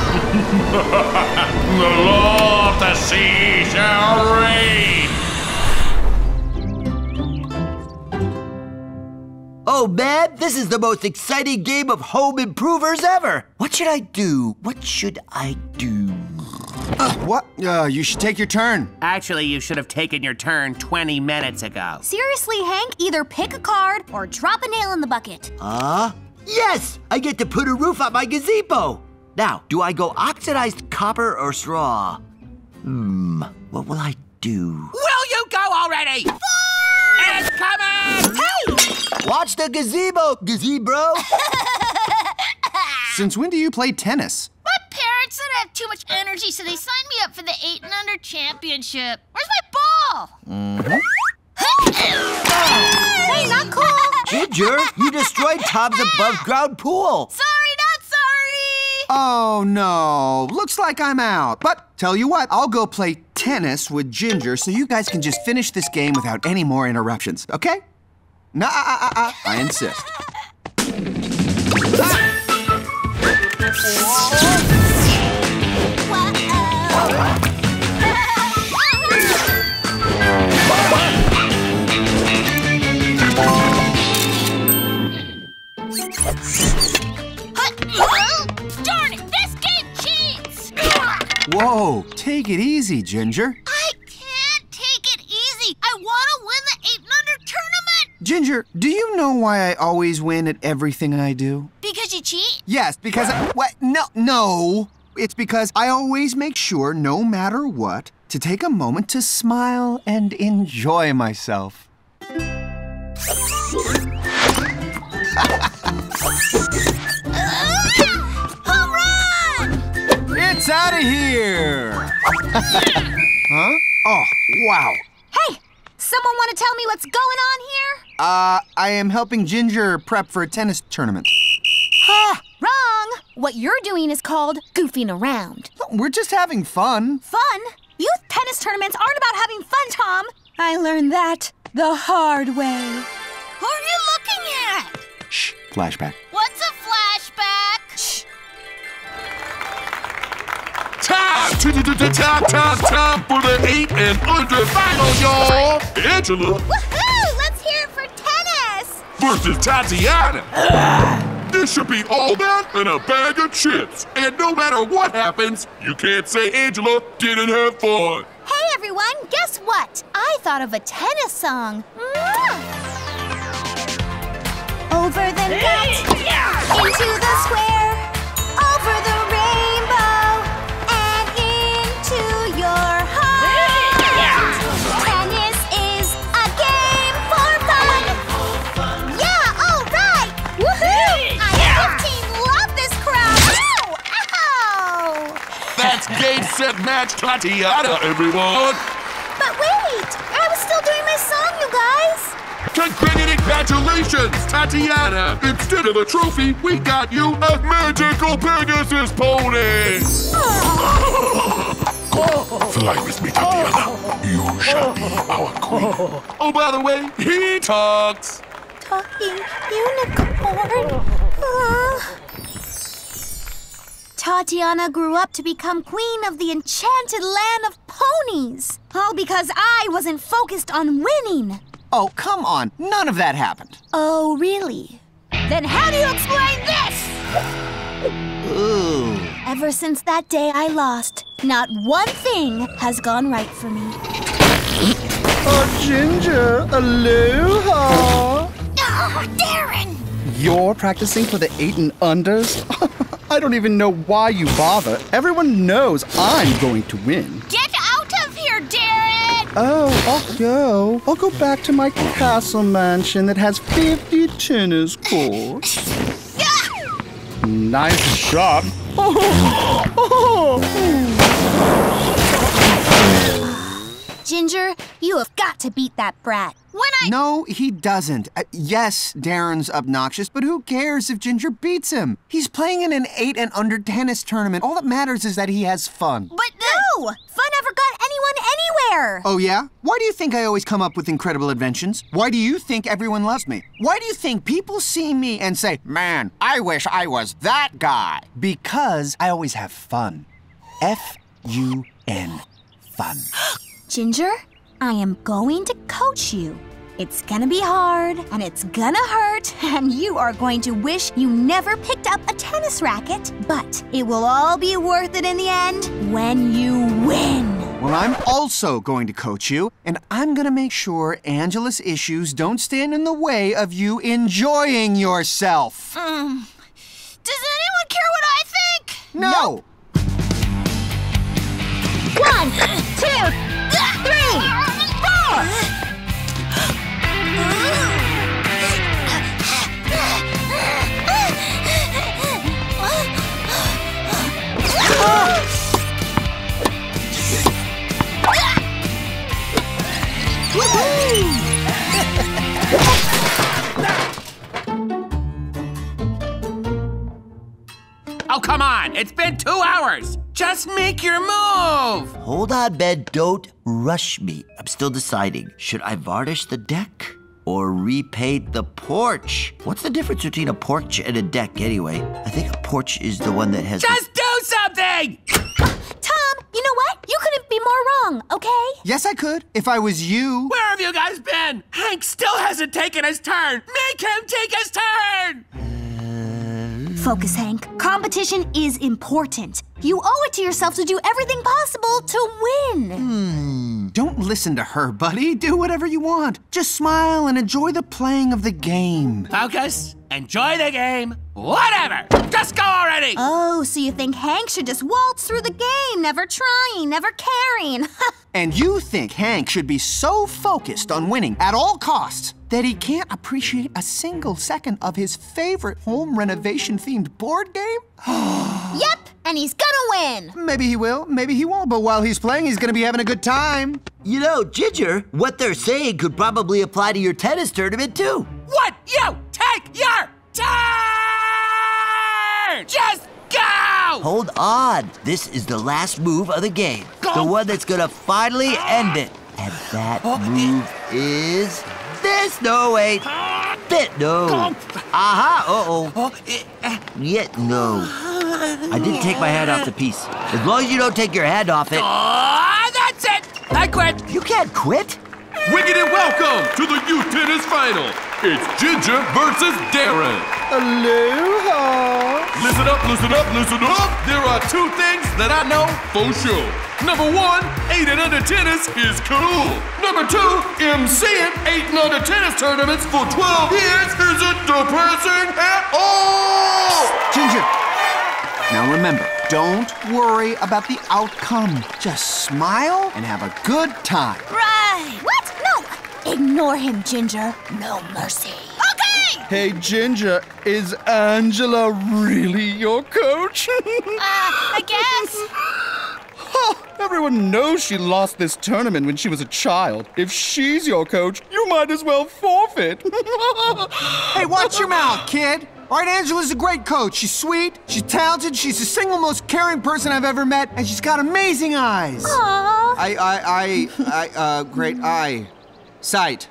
[laughs] [laughs] [laughs] [laughs] the law of the sea shall reign. Oh man, this is the most exciting game of home improvers ever. What should I do? What should I do? Uh, what? Uh, you should take your turn. Actually, you should have taken your turn 20 minutes ago. Seriously, Hank, either pick a card or drop a nail in the bucket. Huh? Yes! I get to put a roof on my gazebo. Now, do I go oxidized copper or straw? Hmm, what will I do? Will you go already? It's coming! Hey! Watch the gazebo, gazebo! [laughs] Since when do you play tennis? My parents said I have too much energy, so they signed me up for the 8 and under championship. Where's my ball? Mm-hmm. [laughs] hey, not cool. Ginger, you destroyed Tom's [laughs] above ground pool. Sorry, sorry. Oh no, looks like I'm out. But tell you what, I'll go play tennis with Ginger so you guys can just finish this game without any more interruptions, okay? Nah, uh, uh, uh, I insist. [laughs] Whoa, take it easy, Ginger. I can't take it easy. I want to win the 8 and under tournament. Ginger, do you know why I always win at everything I do? Because you cheat? Yes, because I, what? No, no. It's because I always make sure, no matter what, to take a moment to smile and enjoy myself. [laughs] It's out of here! [laughs] huh? Oh, wow. Hey, someone want to tell me what's going on here? Uh, I am helping Ginger prep for a tennis tournament. Ha! Wrong! What you're doing is called goofing around. We're just having fun. Fun? Youth tennis tournaments aren't about having fun, Tom. I learned that the hard way. Who are you looking at? Shh, flashback. What's a flashback? Shh. Time, time, time, time for the eight and under final, y'all. Angela Woohoo! Let's hear it for tennis! versus Tatiana. This should be all that and a bag of chips. And no matter what happens, you can't say Angela didn't have fun. Hey everyone, guess what? I thought of a tennis song. Mwah! Over the net, into the square, set, match, Tatiana, everyone. But wait, I was still doing my song, you guys. Congratulations, Tatiana! Instead of a trophy, we got you a magical Pegasus pony! [laughs] Fly with me, Tatiana. You shall be our queen. Oh, by the way, he talks. Talking unicorn. Ah. Tatiana grew up to become queen of the enchanted land of ponies. All because I wasn't focused on winning. Oh, come on. None of that happened. Oh, really? Then how do you explain this? Ooh. Ever since that day I lost, not one thing has gone right for me. Oh, Ginger, aloha! Oh, Darren! You're practicing for the eight and unders? [laughs] I don't even know why you bother. Everyone knows I'm going to win. Get out of here, Darren! Oh, oh I'll go. I'll go back to my castle mansion that has 50 tennis courts. [laughs] nice shot. Ginger, you have got to beat that brat. When I. No, he doesn't. Uh, yes, Darren's obnoxious, but who cares if Ginger beats him? He's playing in an 8 and under tennis tournament. All that matters is that he has fun. But no! Fun never got anyone anywhere! Oh, yeah? Why do you think I always come up with incredible inventions? Why do you think everyone loves me? Why do you think people see me and say, man, I wish I was that guy? Because I always have fun. F U N. Fun. [gasps] Ginger, I am going to coach you. It's gonna be hard, and it's gonna hurt, [laughs] and you are going to wish you never picked up a tennis racket, but it will all be worth it in the end when you win. Well, I'm also going to coach you, and I'm going to make sure Angela's issues don't stand in the way of you enjoying yourself. Um, does anyone care what I think? No! One, two, Oh, come on. It's been two hours. Just make your move. Hold on, Ben. Don't rush me. I'm still deciding. Should I varnish the deck or repaint the porch? What's the difference between a porch and a deck, anyway? I think a porch is the one that has. Just do something! Tom, you know what? You couldn't be more wrong, okay? Yes, I could, if I was you. Where have you guys been? Hank still hasn't taken his turn. Make him take his turn! Focus, Hank. Competition is important. You owe it to yourself to do everything possible to win. Hmm. Don't listen to her, buddy. Do whatever you want. Just smile and enjoy the playing of the game. Focus, enjoy the game, whatever. Just go already. Oh, so you think Hank should just waltz through the game, never trying, never caring? [laughs] And you think Hank should be so focused on winning at all costs that he can't appreciate a single second of his favorite home renovation themed board game? [gasps] yep, and he's gonna win. Maybe he will, maybe he won't, but while he's playing, he's gonna be having a good time. You know, Ginger, what they're saying could probably apply to your tennis tournament too. What? You take your turn! Just go! Hold on. This is the last move of the game. The one that's gonna finally ah. end it. And that oh. move is this. No, wait. Ah. That, no. Aha, uh-oh. Oh, eh, eh. Yeah, no. I didn't take my hand off the piece. As long as you don't take your hand off it. Ah, that's it. I quit. You can't quit. Wicked and welcome to the youth tennis final. It's Ginger versus Darren. Aloha. Listen up, listen up, listen up. There are two things that I know for sure. Number one, 8 and under tennis is cool. Number two, MCing 8 and under tennis tournaments for 12 years isn't depressing at all. Ginger. Now remember, don't worry about the outcome. Just smile and have a good time. Right. What? No. Ignore him, Ginger. No mercy. Okay! Hey, Ginger, is Angela really your coach? Uh, I guess. Huh, [gasps] Everyone knows she lost this tournament when she was a child. If she's your coach, you might as well forfeit. [laughs] Hey, watch your mouth, kid. All right, Angela's a great coach. She's sweet, she's talented, she's the single most caring person I've ever met, and she's got amazing eyes. Aww. I, I, I, I, uh, great eye. Sight.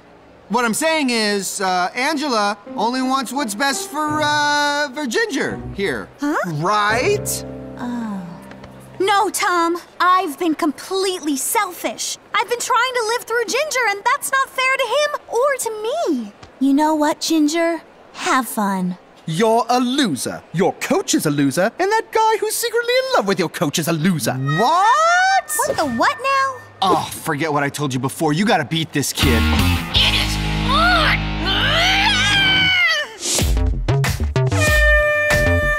What I'm saying is, uh, Angela only wants what's best for, uh, for Ginger here. Huh? Right? Oh no, Tom. I've been completely selfish. I've been trying to live through Ginger, and that's not fair to him or to me. You know what, Ginger? Have fun. You're a loser. Your coach is a loser, and that guy who's secretly in love with your coach is a loser. What? What the what now? Oh, forget what I told you before. You gotta beat this kid. It is on!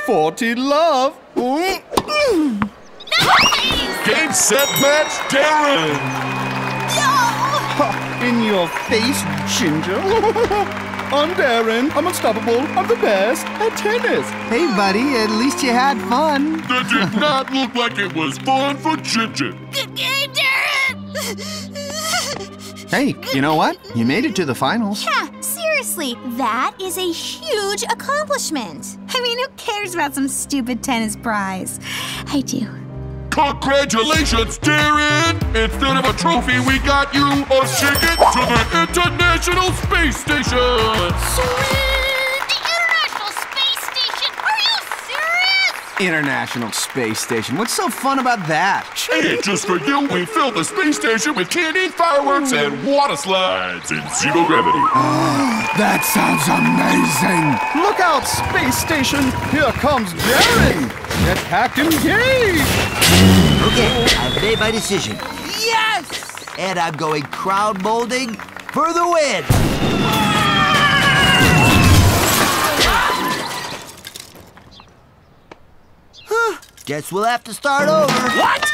40 love. Game, set, match, Darren. Ha, In your face, Ginger. [laughs] I'm Darren. I'm unstoppable. I'm the best at tennis. Hey, buddy, at least you had fun. That did not look like it was fun for Ginger. Good game, Darren! Hey, you know what? You made it to the finals. Yeah, seriously, that is a huge accomplishment. I mean, who cares about some stupid tennis prize? I do. Congratulations, Darren! Instead of a trophy, we got you a ticket to the International Space Station! Sweet! The International Space Station! Are you serious? International Space Station. What's so fun about that? And just for you, we filled the space station with candy, fireworks, and water slides in zero gravity. [gasps] that sounds amazing. Look out, space station. Here comes Darren. Get packed and engaged. Okay, I've made my decision. Yes! And I'm going crown molding for the win. Guess we'll have to start over. What?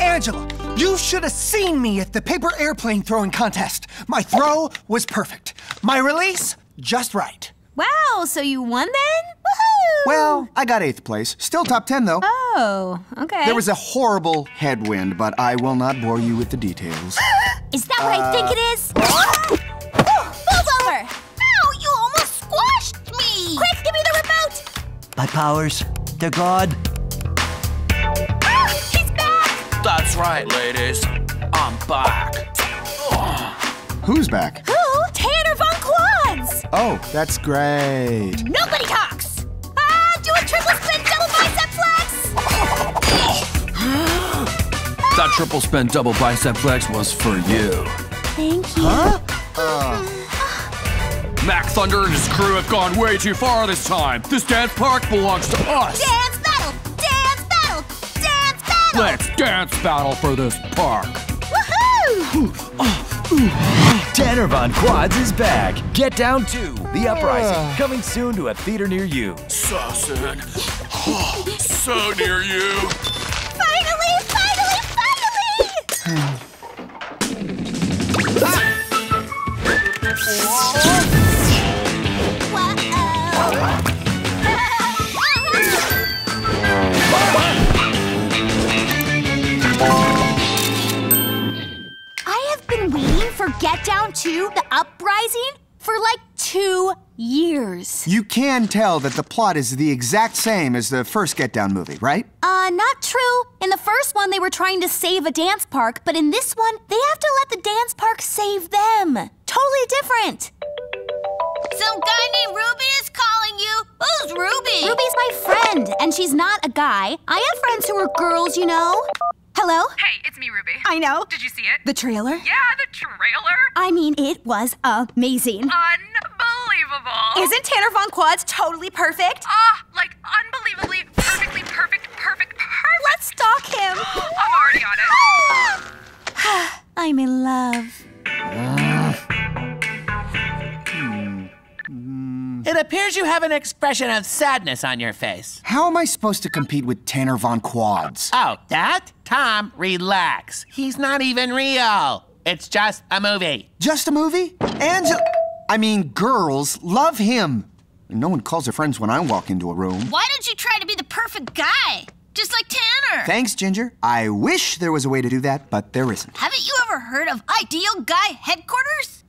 Angela, you should have seen me at the paper airplane throwing contest. My throw was perfect. My release, just right. Wow, so you won then? Well, I got eighth place. Still top ten, though. Oh, okay. There was a horrible headwind, but I will not bore you with the details. [laughs] Is that what I think it is? [gasps] Move over! Ow, you almost squashed me! Quick, give me the remote! My powers, they're gone. Ah, he's back! That's right, ladies. I'm back. Who's back? Who? Tanner Von Quads! Oh, that's great. Nobody talks! Ah, do a triple spin double bicep flex! That triple spin double bicep flex was for you. Thank you. Huh? Mac Thunder and his crew have gone way too far this time. This dance park belongs to us. Dance battle! Dance battle! Dance battle! Let's dance battle for this park. Woohoo! Tanner Von Quads is back. Get Down 2, The Uprising, ah. coming soon to a theater near you. So sad. so near you. Finally! Finally! Finally! I for Get Down 2, The Uprising, for like two years. You can tell that the plot is the exact same as the first Get Down movie, right? Uh, not true. In the first one, they were trying to save a dance park, but in this one, they have to let the dance park save them. Totally different. Some guy named Ruby is calling you. Who's Ruby? Ruby's my friend, and she's not a guy. I have friends who are girls, you know. Hello? Hey, it's me, Ruby. I know. Did you see it? The trailer? Yeah, the trailer. I mean, it was amazing. Unbelievable. Isn't Tanner Von Quads totally perfect? Ah, like unbelievably, perfectly perfect, perfect, perfect. Let's stalk him. [gasps] I'm already on it. [gasps] I'm in love. It appears you have an expression of sadness on your face. How am I supposed to compete with Tanner Von Quads? Oh, that? Tom, relax. He's not even real. It's just a movie. Just a movie? Angela. I mean, girls love him. No one calls their friends when I walk into a room. Why don't you try to be the perfect guy? Just like Tanner. Thanks, Ginger. I wish there was a way to do that, but there isn't. Haven't you ever heard of Ideal Guy Headquarters?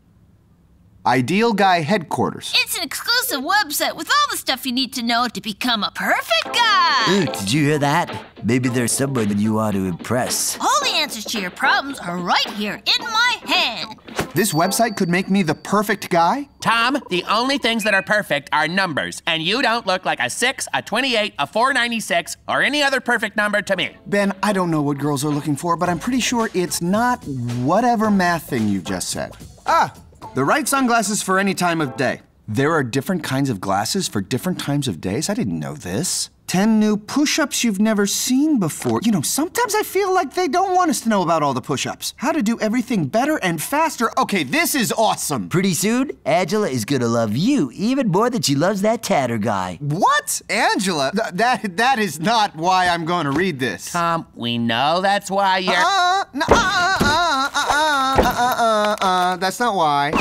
Ideal Guy Headquarters. It's an exclusive website with all the stuff you need to know to become a perfect guy. Ooh, did you hear that? Maybe there's someone that you want to impress. All the answers to your problems are right here in my hand. This website could make me the perfect guy? Tom, the only things that are perfect are numbers, and you don't look like a 6, a 28, a 496, or any other perfect number to me. Ben, I don't know what girls are looking for, but I'm pretty sure it's not whatever math thing you just said. Ah, the right sunglasses for any time of day. There are different kinds of glasses for different times of days. I didn't know this. 10 new push ups you've never seen before. You know, sometimes I feel like they don't want us to know about all the push ups. How to do everything better and faster. Okay, this is awesome. Pretty soon, Angela is gonna love you even more than she loves that Tanner guy. What? Angela? Th- that, that is not why I'm going to read this. Tom, we know that's why you're. Uh, no, uh, uh, uh, uh, uh, uh, uh, uh, Uh, uh, that's not why.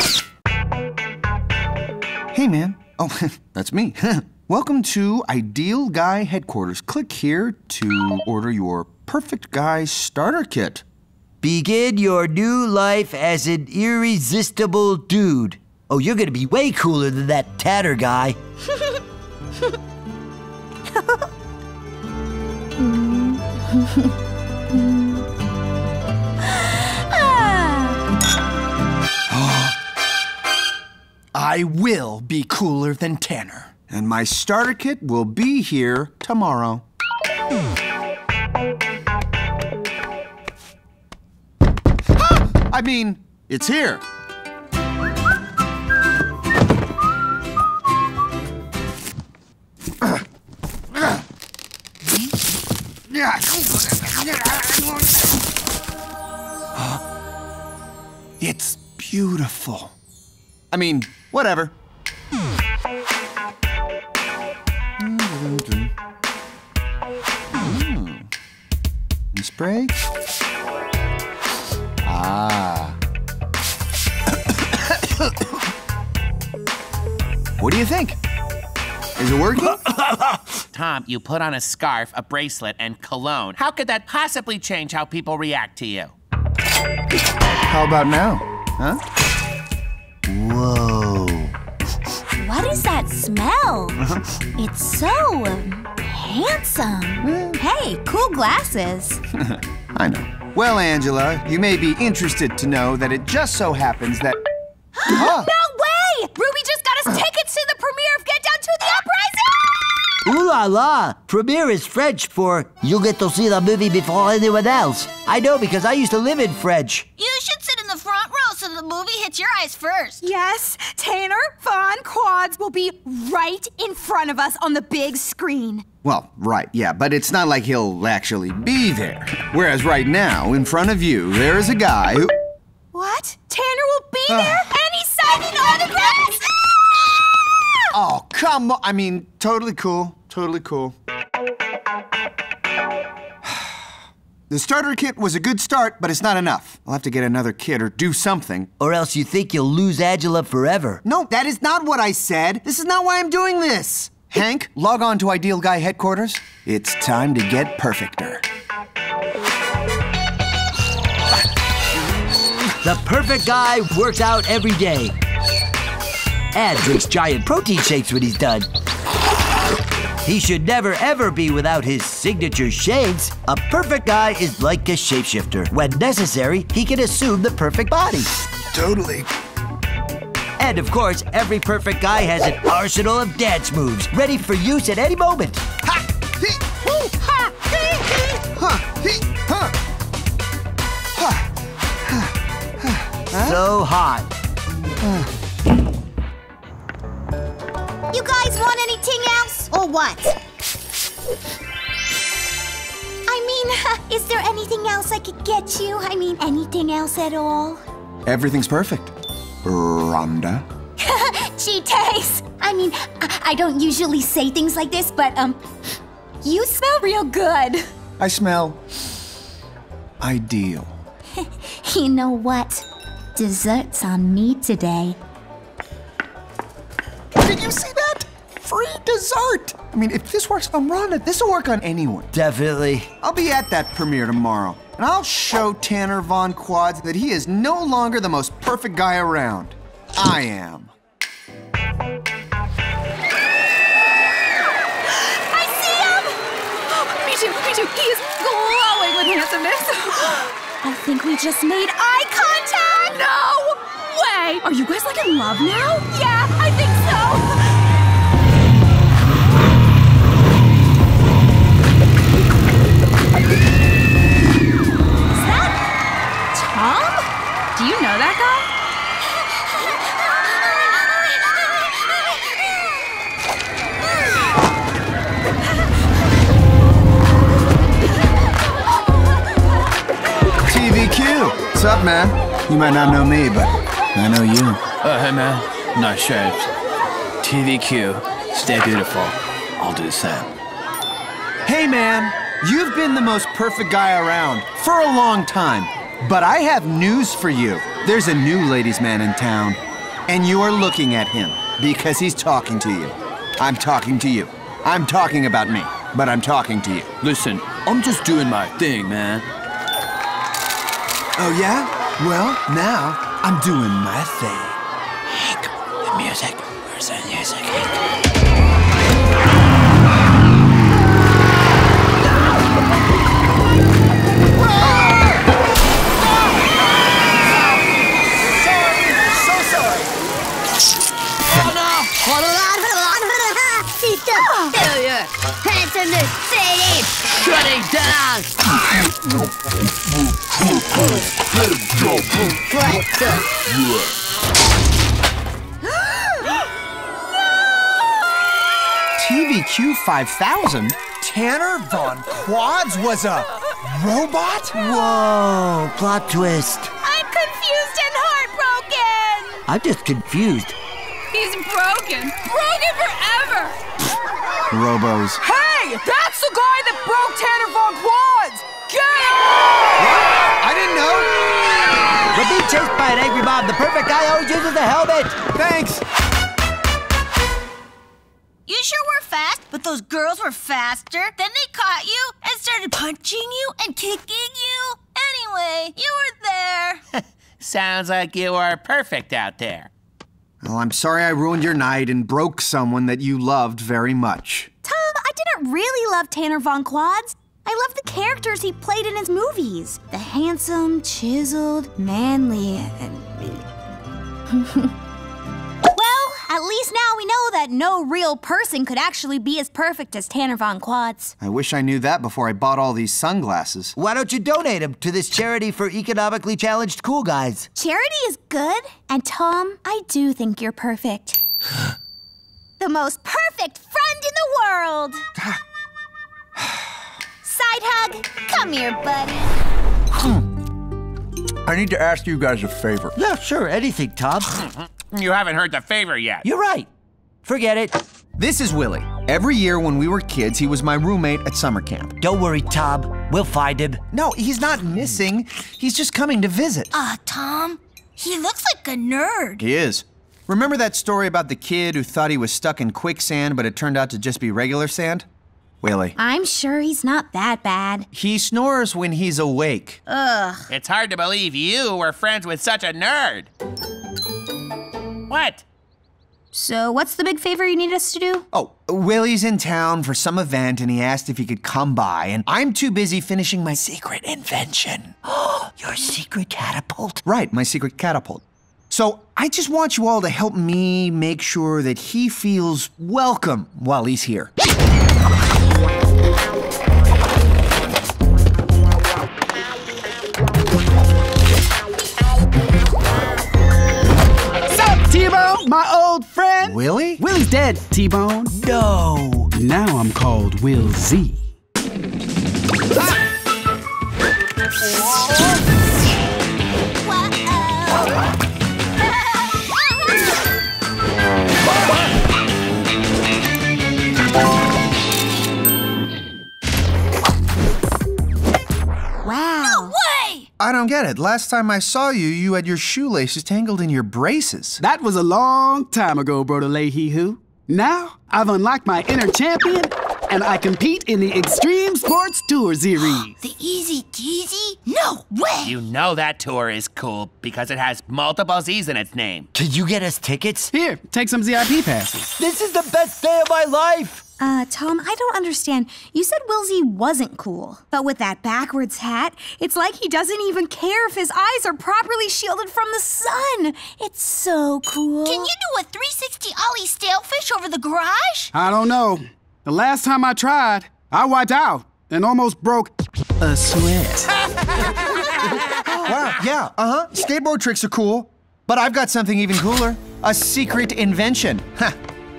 Hey, man. Oh, [laughs] that's me. [laughs] Welcome to Ideal Guy Headquarters. Click here to order your Perfect Guy Starter Kit. Begin your new life as an irresistible dude. Oh, you're gonna be way cooler than that Tanner guy. [laughs] I will be cooler than Tanner. And my starter kit will be here tomorrow. [gasps] I mean, it's here. [gasps] It's beautiful. I mean, whatever. Mm. And spray. Ah. [coughs] what do you think? Is it working? [coughs] Tom, you put on a scarf, a bracelet, and cologne. How could that possibly change how people react to you? How about now? Huh? Whoa. What is that smell? [laughs] It's so um, handsome. Hey, cool glasses. [laughs] I know. Well, Angela, you may be interested to know that it just so happens that. [gasps] Huh? No way! Ruby just got us [gasps] tickets to the premiere of Get Down 2 the Uprising! Ooh la la! Premiere is French for you get to see the movie before anyone else. I know because I used to live in French. You should sit in the front row so the movie hits your eyes first. Yes, Tanner Von Quads will be right in front of us on the big screen. Well, right, yeah, but it's not like he'll actually be there. Whereas right now, in front of you, there is a guy who. What? Tanner will be ah. there and he's signing autographs? Ah! Oh, come on. I mean, totally cool. Totally cool. The starter kit was a good start, but it's not enough. I'll have to get another kit or do something. Or else you think you'll lose Angela forever. No, that is not what I said. This is not why I'm doing this. Hank, log on to Ideal Guy headquarters. It's time to get perfecter. The perfect guy works out every day. And drinks giant protein shakes when he's done. He should never ever be without his signature shakes. A perfect guy is like a shapeshifter. When necessary, he can assume the perfect body. Totally. And of course, every perfect guy has an arsenal of dance moves ready for use at any moment. So hot. You guys want anything else, or what? I mean, [laughs] is there anything else I could get you? I mean, anything else at all? Everything's perfect. Rhonda. [laughs] Gee, Tace. I mean, I, I don't usually say things like this, but, um, you smell real good. I smell ideal. [laughs] You know what? Dessert's on me today. Did you see that? Free dessert. I mean, if this works on Rhonda, this will work on anyone. Definitely. I'll be at that premiere tomorrow, and I'll show Tanner Von Quads that he is no longer the most perfect guy around. I am. I see him! [gasps] me too, me too. He is glowing with handsomeness. [gasps] I think we just made eye contact! No way! Are you guys like in love now? Yeah, I think so. That Tom? Do you know that guy? TVQ. What's up, man? You might not know me, but I know you. Oh, hey man. Nice shapes. TVQ. Stay beautiful. I'll do the same. Hey, man. You've been the most perfect guy around for a long time. But I have news for you. There's a new ladies' man in town, and you are looking at him because he's talking to you. I'm talking to you. I'm talking about me, but I'm talking to you. Listen, I'm just doing my thing, man. Oh, yeah? Well, now I'm doing my thing. The music. Where's the music? On, Hell yeah! Handsomness, say it! Shutting down! TVQ 5000? Tanner Von Quads was a robot? Whoa, plot twist. I'm confused and heartbroken! I'm just confused. He's broken. Broken forever! Robos. Hey! That's the guy that broke Tanner Von Quads! Get I didn't know. We're being chased by an angry mob. The perfect guy always uses a helmet. Thanks. You sure were fast, but those girls were faster. Then they caught you and started punching you and kicking you. Anyway, you were there. [laughs] Sounds like you are perfect out there. Well, I'm sorry I ruined your night and broke someone that you loved very much. Tom, I didn't really love Tanner Von Quads. I love the characters he played in his movies. The handsome, chiseled, manly, and. [laughs] Well, at At least now we know that no real person could actually be as perfect as Tanner Von Quads. I wish I knew that before I bought all these sunglasses. Why don't you donate them to this charity for economically challenged cool guys? Charity is good, and Tom, I do think you're perfect. [gasps] the most perfect friend in the world! [sighs] Ah. Side hug! Come here, buddy. Hmm. I need to ask you guys a favor. Yeah, sure, anything, Tom. [laughs] You haven't heard the favor yet. You're right. Forget it. This is Willie. Every year when we were kids, he was my roommate at summer camp. Don't worry, Tom. We'll find him. No, he's not missing. He's just coming to visit. Ah, Tom, he looks like a nerd. He is. Remember that story about the kid who thought he was stuck in quicksand, but it turned out to just be regular sand? Willie. I'm sure he's not that bad. He snores when he's awake. Ugh. It's hard to believe you were friends with such a nerd. What? So, what's the big favor you need us to do? Oh, Willie's in town for some event and he asked if he could come by, and I'm too busy finishing my secret invention. [gasps] Your secret catapult? Right, my secret catapult. So I just want you all to help me make sure that he feels welcome while he's here. My old friend? Willie? Willie's dead, T-Bone. No. Now I'm called Will Z. Wow. I don't get it. Last time I saw you, you had your shoelaces tangled in your braces. That was a long time ago, Broder Leahy Who. Now, I've unlocked my inner champion, and I compete in the Extreme Sports Tour Series. [gasps] The Easy Teasy? No way! You know that tour is cool because it has multiple Z's in its name. Could you get us tickets? Here, take some ZIP passes. This is the best day of my life. Uh, Tom, I don't understand. You said Will Z wasn't cool. But with that backwards hat, it's like he doesn't even care if his eyes are properly shielded from the sun. It's so cool. Can you do a 360 Ollie stalefish over the garage? I don't know. The last time I tried, I wiped out and almost broke a sweat. [laughs] [laughs] wow, yeah, uh huh. Skateboard tricks are cool. But I've got something even cooler a secret invention. [laughs]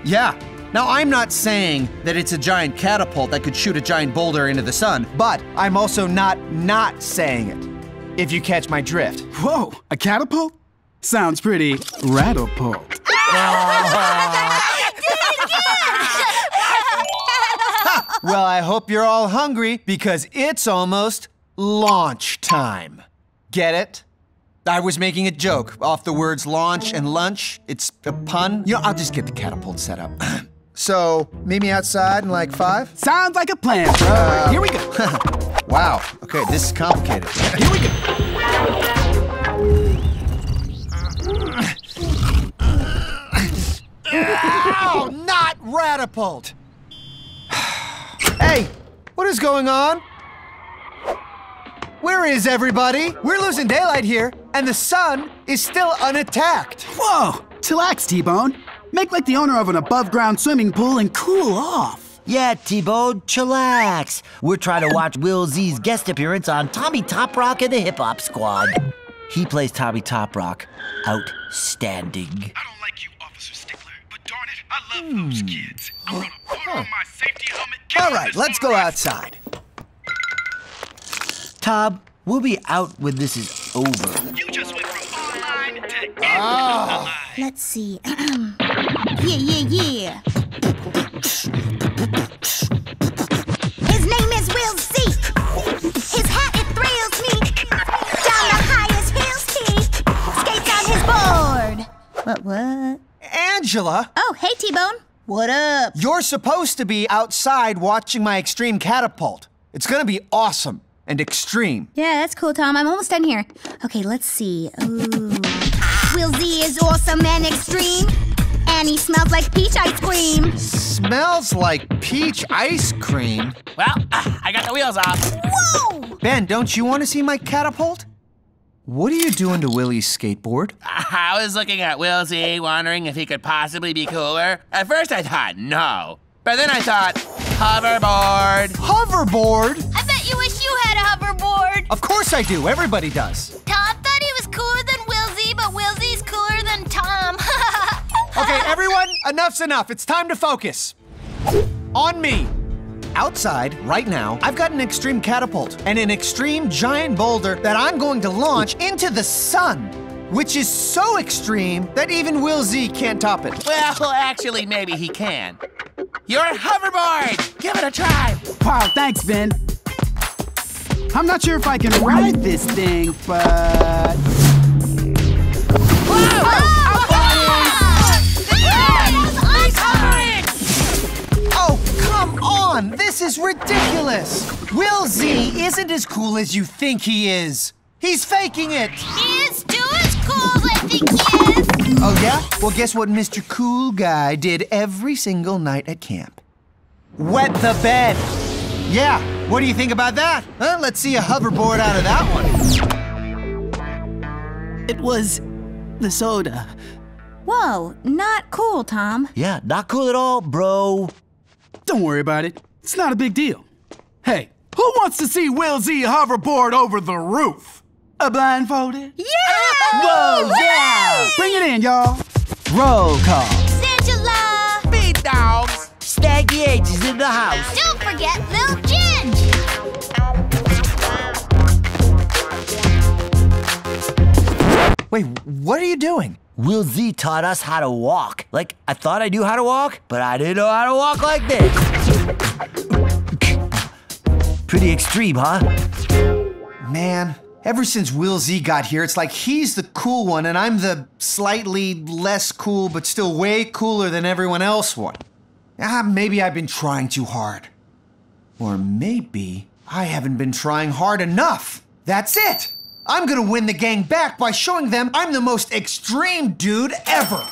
Yeah. Now, I'm not saying that it's a giant catapult that could shoot a giant boulder into the sun, but I'm also not not saying it. If you catch my drift. Whoa, a catapult? Sounds pretty rattlepult. [laughs] Well, I hope you're all hungry because it's almost launch time. Get it? I was making a joke off the words launch and lunch. It's a pun. You know, I'll just get the catapult set up. [clears throat] so, meet me outside in like five? Sounds like a plan, bro. Uh, Here we go. [laughs] wow. Okay, this is complicated. Here we go. Ow! Not Ratapult! [sighs] hey, what is going on? Where is everybody? We're losing daylight here, and the sun is still unattacked. Whoa, chillax, T-Bone. Make like the owner of an above-ground swimming pool and cool off. Yeah, T-Bone, chillax. We're trying to watch Will Z's guest appearance on Tommy Top Rock and the Hip Hop Squad. He plays Tommy Top Rock. Outstanding. I don't like you, Officer Stickler, but darn it, I love those hmm. kids. I'm gonna put on my safety helmet. Get All on right, this let's go outside. Tom, we'll be out when this is over. You just went from online to Oh. Let's see. [clears throat] yeah, yeah, yeah. His name is Will Z. His hat, it thrills me. Down the highest hills he skates on his board. What, what? Angela, Oh, hey, T-Bone. What up? you're supposed to be outside watching my extreme catapult. It's gonna be awesome and extreme. Yeah, that's cool, Tom. I'm almost done here. Okay, let's see. Ooh. Will Z is awesome and extreme. And he smells like peach ice cream. Smells like peach ice cream. Well, uh, I got the wheels off. Whoa! Ben, don't you want to see my catapult? What are you doing to Willie's skateboard? I was looking at Will Z, wondering if he could possibly be cooler. At first I thought no, but then I thought hoverboard. Hoverboard? I bet you wish you had a hoverboard. Of course I do. Everybody does. Tom thought he was cooler than Okay, [laughs] everyone, enough's enough. It's time to focus. On me. Outside, right now, I've got an extreme catapult and an extreme giant boulder that I'm going to launch into the sun, which is so extreme that even Will Z can't top it. Well, actually, maybe he can. Your hoverboard! Give it a try! Wow, thanks, Ben. I'm not sure if I can ride this thing, but. Oh, come on! This is ridiculous! Will Z isn't as cool as you think he is. He's faking it! he is too as cool as I think he is. Oh, yeah? Well, guess what Mr. Cool Guy did every single night at camp? Wet the bed! Yeah, what do you think about that? Huh? Let's see a hoverboard out of that one. It was the soda. Whoa, not cool, Tom. Yeah, not cool at all, bro. Don't worry about it. It's not a big deal. Hey, who wants to see Will Z hoverboard over the roof? A blindfolded? Yeah! Whoa, yeah! Bring it in, y'all. Roll call. Angela! Beat dogs! Staggy H is in the house. Don't forget Lil Ginge! Wait, what are you doing? Will Z taught us how to walk. Like, I thought I knew how to walk, but I didn't know how to walk like this. [laughs] Pretty extreme, huh? Man, ever since Will Z got here, it's like he's the cool one and I'm the slightly less cool but still way cooler than everyone else one. Ah, maybe I've been trying too hard. Or maybe I haven't been trying hard enough. That's it! I'm gonna win the gang back by showing them I'm the most extreme dude ever!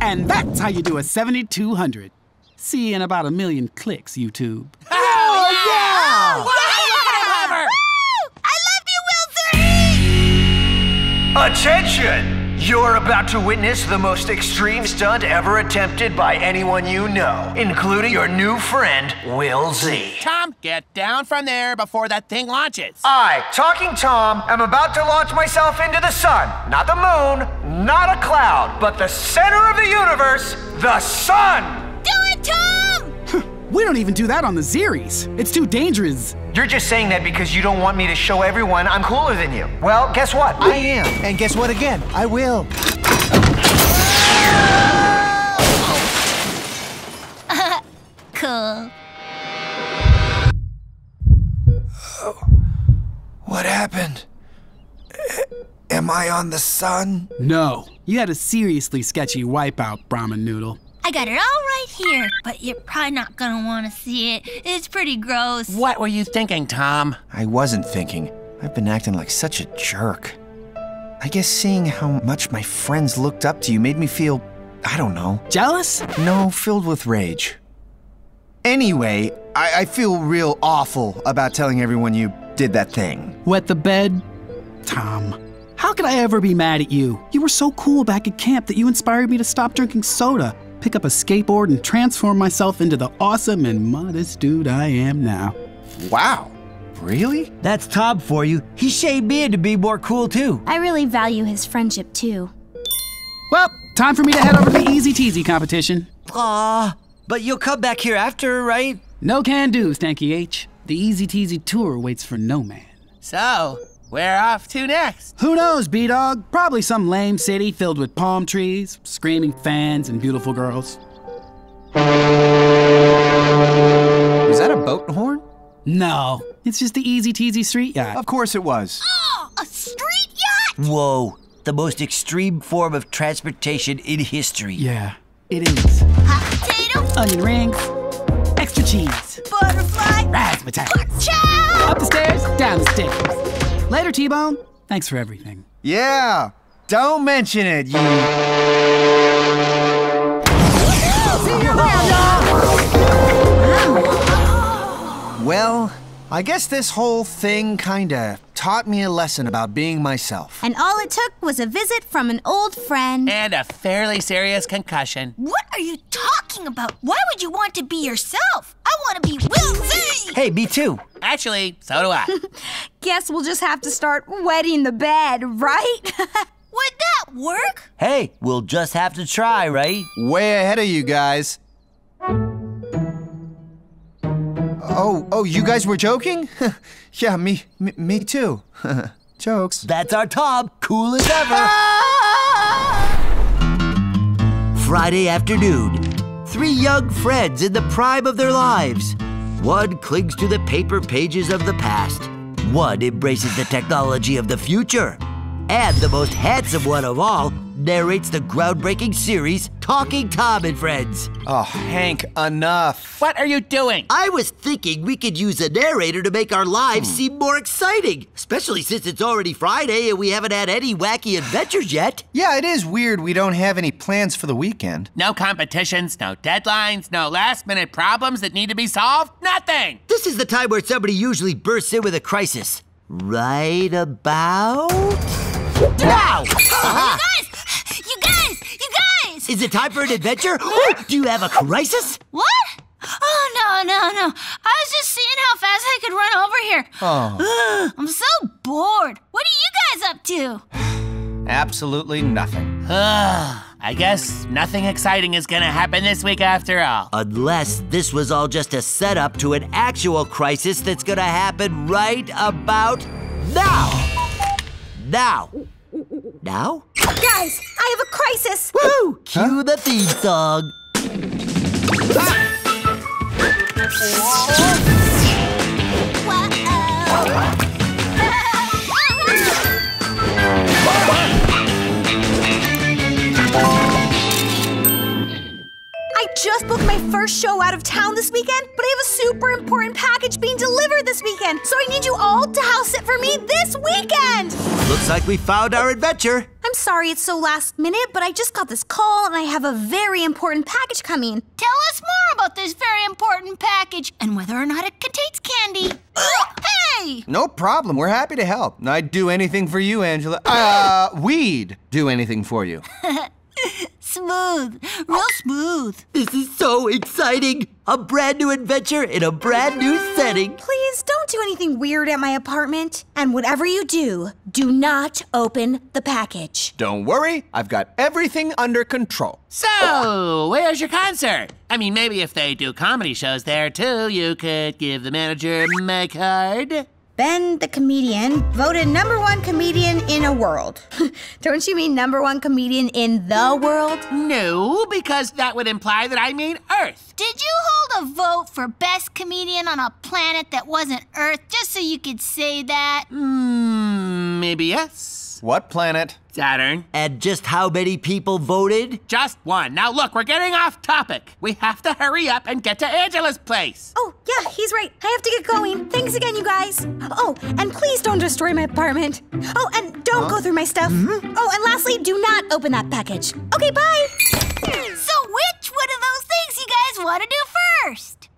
And that's how you do a 7200. See you in about a million clicks, YouTube. [laughs] Oh, yeah! I love you, Will Z! Attention! You're about to witness the most extreme stunt ever attempted by anyone you know, including your new friend, Will Z. Tom, get down from there before that thing launches. I, Talking Tom, am about to launch myself into the sun. Not the moon, not a cloud, but the center of the universe, the sun! Do it, Tom! We don't even do that on the series. It's too dangerous. You're just saying that because you don't want me to show everyone I'm cooler than you. Well, guess what? I am. And guess what again? I will. [laughs] cool. What happened? Am I on the sun? No, you had a seriously sketchy wipeout, Brahmin Noodle. I got it all right here, but you're probably not gonna wanna see it. It's pretty gross. What were you thinking, Tom? I wasn't thinking. I've been acting like such a jerk. I guess seeing how much my friends looked up to you made me feel, I don't know. Jealous? No, filled with rage. Anyway, I, I feel real awful about telling everyone you did that thing. Wet the bed? Tom, how could I ever be mad at you? You were so cool back at camp that you inspired me to stop drinking soda, pick up a skateboard, and transform myself into the awesome and modest dude I am now. Wow. Really? That's Tom for you. He shaved me into be more cool too. I really value his friendship too. Well, time for me to head over to the Easy Teasy competition. Aw, but you'll come back here after, right? No can do, Stanky H. The Easy Teasy tour waits for no man. So, where off to next? Who knows, B Dog? Probably some lame city filled with palm trees, screaming fans, and beautiful girls. Was that a boat horn? No, it's just the Easy Teasy street yacht. Of course it was. Oh, a street yacht? Whoa, the most extreme form of transportation in history. Yeah, it is. Hot potato? Onion rings, extra cheese, Butterfly? razzmatazz. Chow! Up the stairs, down the stairs. Later, T-Bone. Thanks for everything. Yeah. Don't mention it, you. See you around! Well, I guess this whole thing kinda taught me a lesson about being myself. And all it took was a visit from an old friend. And a fairly serious concussion. What are you talking about? Why would you want to be yourself? I want to be Will Z! Hey, me too. Actually, so do I. [laughs] Guess we'll just have to start wetting the bed, right? [laughs] Would that work? Hey, we'll just have to try, right? Way ahead of you guys. Oh, oh, you guys were joking? [laughs] yeah, me, me, me too. [laughs] Jokes. That's our Tom, cool as ever. Ah! Friday afternoon. Three young friends in the prime of their lives. One clings to the paper pages of the past. One embraces the technology of the future. And the most handsome one of all narrates the groundbreaking series Talking Tom and Friends. Oh, Hank, enough. What are you doing? I was thinking we could use a narrator to make our lives hmm. seem more exciting, especially since it's already Friday and we haven't had any wacky adventures yet. Yeah, it is weird we don't have any plans for the weekend. No competitions, no deadlines, no last minute problems that need to be solved, nothing. This is the time where somebody usually bursts in with a crisis. Right about now! You guys! [laughs] Is it time for an adventure? Oh, do you have a crisis? What? Oh, no, no, no. I was just seeing how fast I could run over here. Oh. I'm so bored. What are you guys up to? Absolutely nothing. I guess nothing exciting is gonna happen this week after all. Unless this was all just a setup to an actual crisis that's gonna happen right about now. Now. Now? Guys, I have a crisis. Woo! Cue the theme song. I just booked my first show out of town this weekend, but I have a super important package being delivered this weekend. So I need you all to house it for me this weekend. Looks like we found our adventure. I'm sorry it's so last minute, but I just got this call and I have a very important package coming. Tell us more about this very important package and whether or not it contains candy. [coughs] Hey! No problem. We're happy to help. I'd do anything for you, Angela. Uh, we'd do anything for you. [laughs] smooth, real smooth. This is so exciting. A brand new adventure in a brand new setting. Please don't do anything weird at my apartment. And whatever you do, do not open the package. Don't worry, I've got everything under control. So, where's your concert? I mean, maybe if they do comedy shows there too, you could give the manager my card. Ben, the comedian, voted number one comedian in a world. [laughs] Don't you mean number one comedian in the world? No, because that would imply that I mean Earth. Did you hold a vote for best comedian on a planet that wasn't Earth just so you could say that? Hmm, maybe yes. What planet? Saturn. And just how many people voted? Just one. Now look, we're getting off topic. We have to hurry up and get to Angela's place. Oh, yeah, he's right. I have to get going. Thanks again, you guys. Oh, and please don't destroy my apartment. Oh, and don't go through my stuff. Mm-hmm. Oh, and lastly, do not open that package. Okay, bye. So, which one of those things you guys want to do first?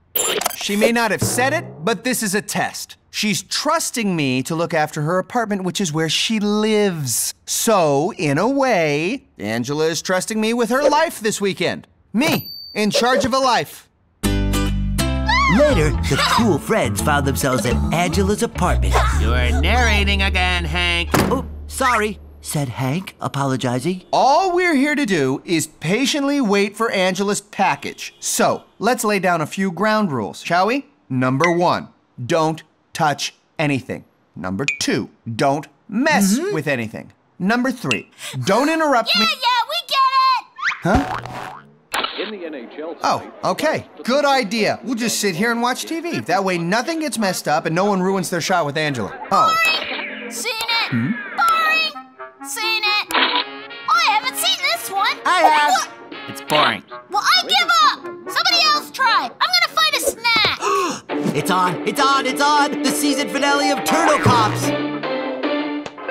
She may not have said it, but this is a test. She's trusting me to look after her apartment, which is where she lives. So, in a way, Angela is trusting me with her life this weekend. Me, in charge of a life. Later, the cool friends found themselves at Angela's apartment. You're narrating again, Hank. Oh, sorry, said Hank, apologizing. All we're here to do is patiently wait for Angela's package. So, let's lay down a few ground rules, shall we? Number one, don't touch anything. Number two, don't mess mm-hmm. with anything. Number three, don't interrupt Yeah, me. yeah, yeah, we get it! Huh? In the NHL Oh, okay. Good idea. We'll just sit here and watch TV. That way nothing gets messed up and no one ruins their shot with Angela. Oh. Boring! Seen it? Hmm? Boring! Seen it? Oh, I haven't seen this one. I have. What? It's boring. Well, I give up. Somebody else try. I'm gonna find a snack. It's on, it's on, it's on! The season finale of Turtle Cops!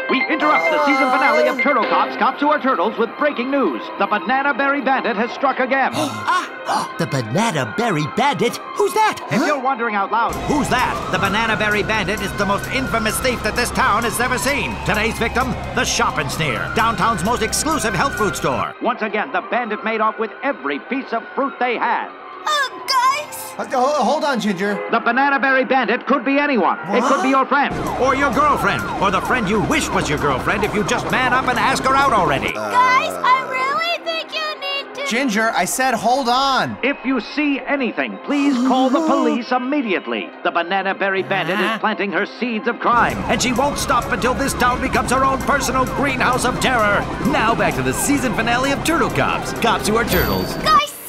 We interrupt the season finale of Turtle Cops Cops Who Are Turtles with breaking news. The Banana Berry Bandit has struck again. [gasps] Ah, the Banana Berry Bandit? Who's that? If you're wondering out loud, who's that? The Banana Berry Bandit is the most infamous thief that this town has ever seen. Today's victim, the Shop and Sneer, downtown's most exclusive health food store. Once again, the bandit made off with every piece of fruit they had. Oh, guys! Uh, hold on, Ginger. The Banana Berry Bandit could be anyone. It could be your friend, or your girlfriend, or the friend you wish was your girlfriend if you just man up and ask her out already. Guys, I really think you need to. Ginger, I said hold on. If you see anything, please call the police immediately. The Banana Berry Bandit is planting her seeds of crime, and she won't stop until this town becomes her own personal greenhouse of terror. Now back to the season finale of Turtle Cops. Cops who are turtles. Guys, seriously!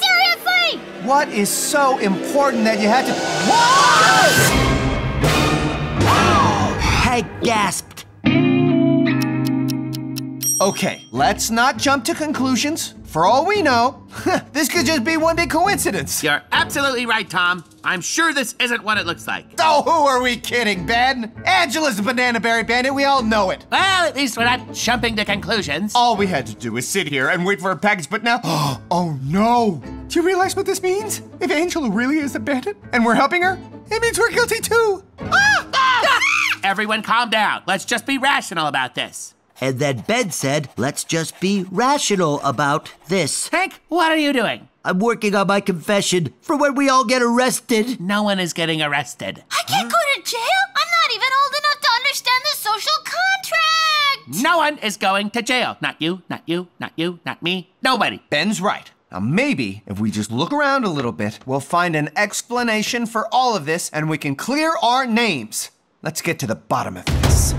What is so important that you had to. What? Hank gasped. Okay, let's not jump to conclusions. For all we know, [laughs] this could just be one big coincidence. You're absolutely right, Tom. I'm sure this isn't what it looks like. Oh, who are we kidding, Ben? Angela's a banana berry bandit. We all know it. Well, at least we're not jumping to conclusions. All we had to do was sit here and wait for a package, but now, [gasps] oh no! Do you realize what this means? If Angela really is a bandit and we're helping her, it means we're guilty too. Ah! Ah! Everyone calm down. Let's just be rational about this. And then Ben said, let's just be rational about this. Hank, what are you doing? I'm working on my confession for when we all get arrested. No one is getting arrested. I can't go to jail. I'm not even old enough to understand the social contract. No one is going to jail. Not you, not you, not you, not me. Nobody. Ben's right. Now, maybe if we just look around a little bit, we'll find an explanation for all of this and we can clear our names. Let's get to the bottom of this.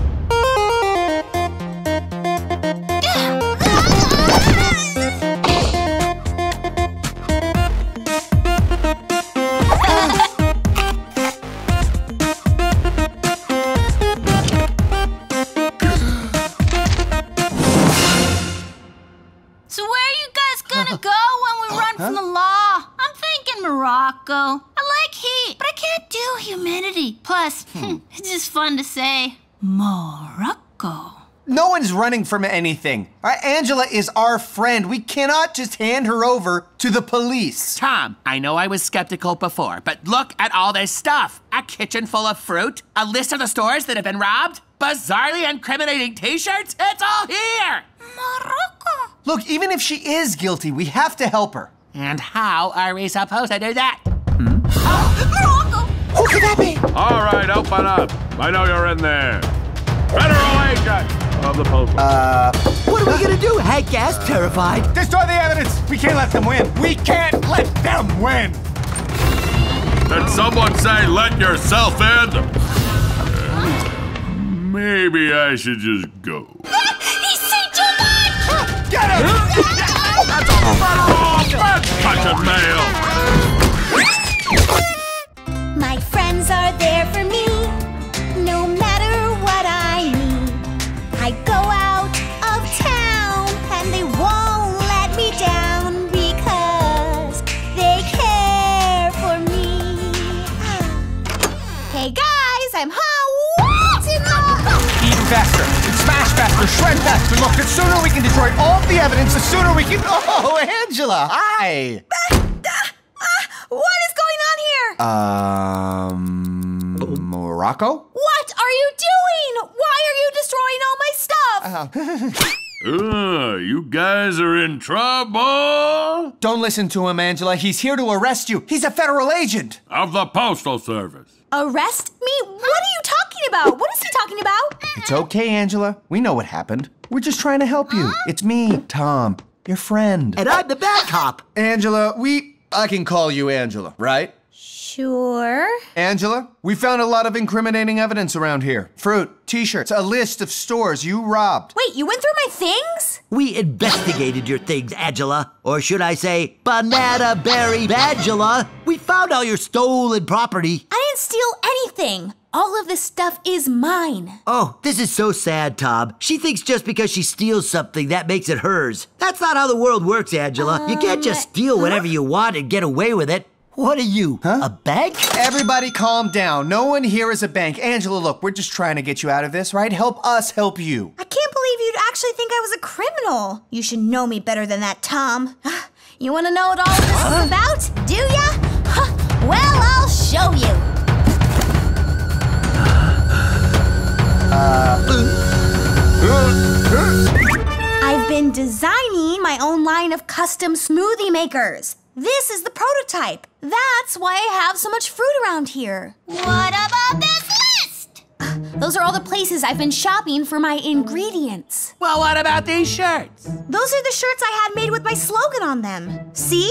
When we run from the law? I'm thinking Morocco. I like heat, but I can't do humidity. Plus, [laughs] hmm. it's just fun to say Morocco. No one's running from anything. All right, Angela is our friend. We cannot just hand her over to the police. Tom, I know I was skeptical before, but look at all this stuff. A kitchen full of fruit, a list of the stores that have been robbed, bizarrely incriminating t-shirts. It's all here. Morocco. Look, even if she is guilty, we have to help her. And how are we supposed to do that? Morocco. Who could that be? All right, open up. I know you're in there. Federal agent of the Postal. Uh, What are we gonna do? Hank gasped, terrified. destroy the evidence. We can't let them win. We can't let them win. Did someone say let yourself in? Maybe I should just go. [laughs] He's seen too much. Get him! My friends are there for me, Smash faster. Shred faster. Look, the sooner we can destroy all the evidence, the sooner we can. [laughs] Oh, Angela. Hi. What is going on here? Um. Morocco? What are you doing? Why are you destroying all my stuff? [laughs] Uh, you guys are in trouble Don't listen to him, Angela. He's here to arrest you. He's a federal agent. of the Postal Service. Arrest me? What are you talking about? What is he talking about? It's okay, Angela. We know what happened. We're just trying to help you. It's me, Tom, your friend. And I'm the bad cop. Angela, we. I can call you Angela, right? Sure. Angela, we found a lot of incriminating evidence around here fruit, t shirts, a list of stores you robbed. Wait, you went through my things? We investigated your things, Angela. Or should I say, Banana Berry Angela. We found all your stolen property. I didn't steal anything. All of this stuff is mine. Oh, this is so sad, Tom. She thinks just because she steals something, that makes it hers. That's not how the world works, Angela. you can't just uh, steal whatever you want and get away with it. What are you, huh? a bank? Everybody calm down. No one here is a bank. Angela, look, we're just trying to get you out of this, right? Help us help you. I can't believe you'd actually think I was a criminal. You should know me better than that, Tom. [sighs] You want to know what all of this is about? Do ya? Huh, Well, I'll show you. Uh, uh, uh. I've been designing my own line of custom smoothie makers. This is the prototype. That's why I have so much fruit around here. What about this list? [sighs] Those are all the places I've been shopping for my ingredients. Well, what about these shirts? Those are the shirts I had made with my slogan on them. See?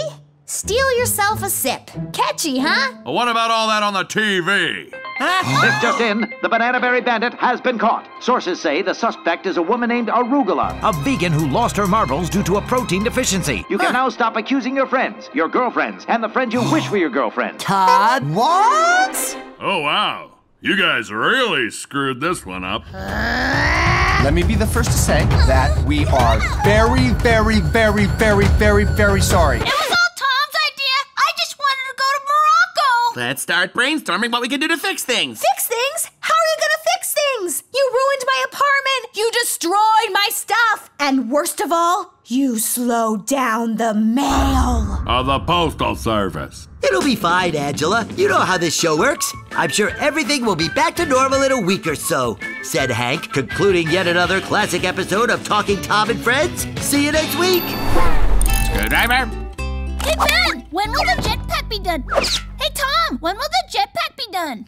Steal yourself a sip. Catchy, huh? Well, what about all that on the TV? This [laughs] just in, the Banana Berry Bandit has been caught. Sources say the suspect is a woman named Arugula, a vegan who lost her marbles due to a protein deficiency. You can now stop accusing your friends, your girlfriends, and the friends you wish were your girlfriend. Todd? [laughs] What? Oh, wow. You guys really screwed this one up. Let me be the first to say that we are very, very, very, very, very, very sorry. Let's start brainstorming what we can do to fix things. Fix things? How are you gonna fix things? You ruined my apartment. You destroyed my stuff. And worst of all, you slowed down the mail. Of the Postal Service. It'll be fine, Angela. You know how this show works. I'm sure everything will be back to normal in a week or so, said Hank, concluding yet another classic episode of Talking Tom and Friends. See you next week. Screwdriver. Hey, Ben, when will the jetpack be done? Hey, Tom, when will the jetpack be done?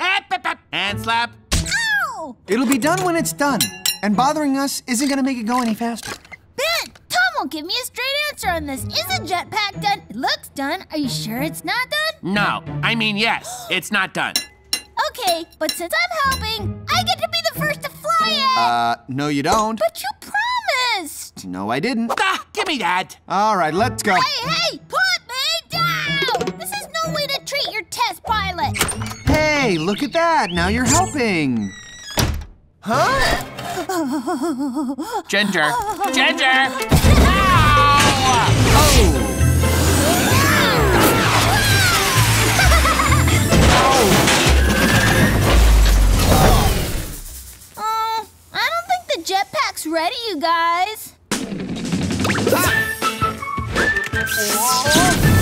Hand slap. Ow! It'll be done when it's done. And bothering us isn't gonna make it go any faster. Ben, Tom won't give me a straight answer on this. Is the jetpack done? It looks done. Are you sure it's not done? No, I mean yes. It's not done. Okay, but since I'm helping, I get to be the first to fly it. Uh, no, you don't. but you promised. No, I didn't. Ah, give me that. All right, let's go. Hey, hey, put me! This is no way to treat your test pilot. Hey, look at that. Now you're helping. Huh? Ginger. Ginger. [laughs] Uh, I don't think the jetpack's ready, you guys. This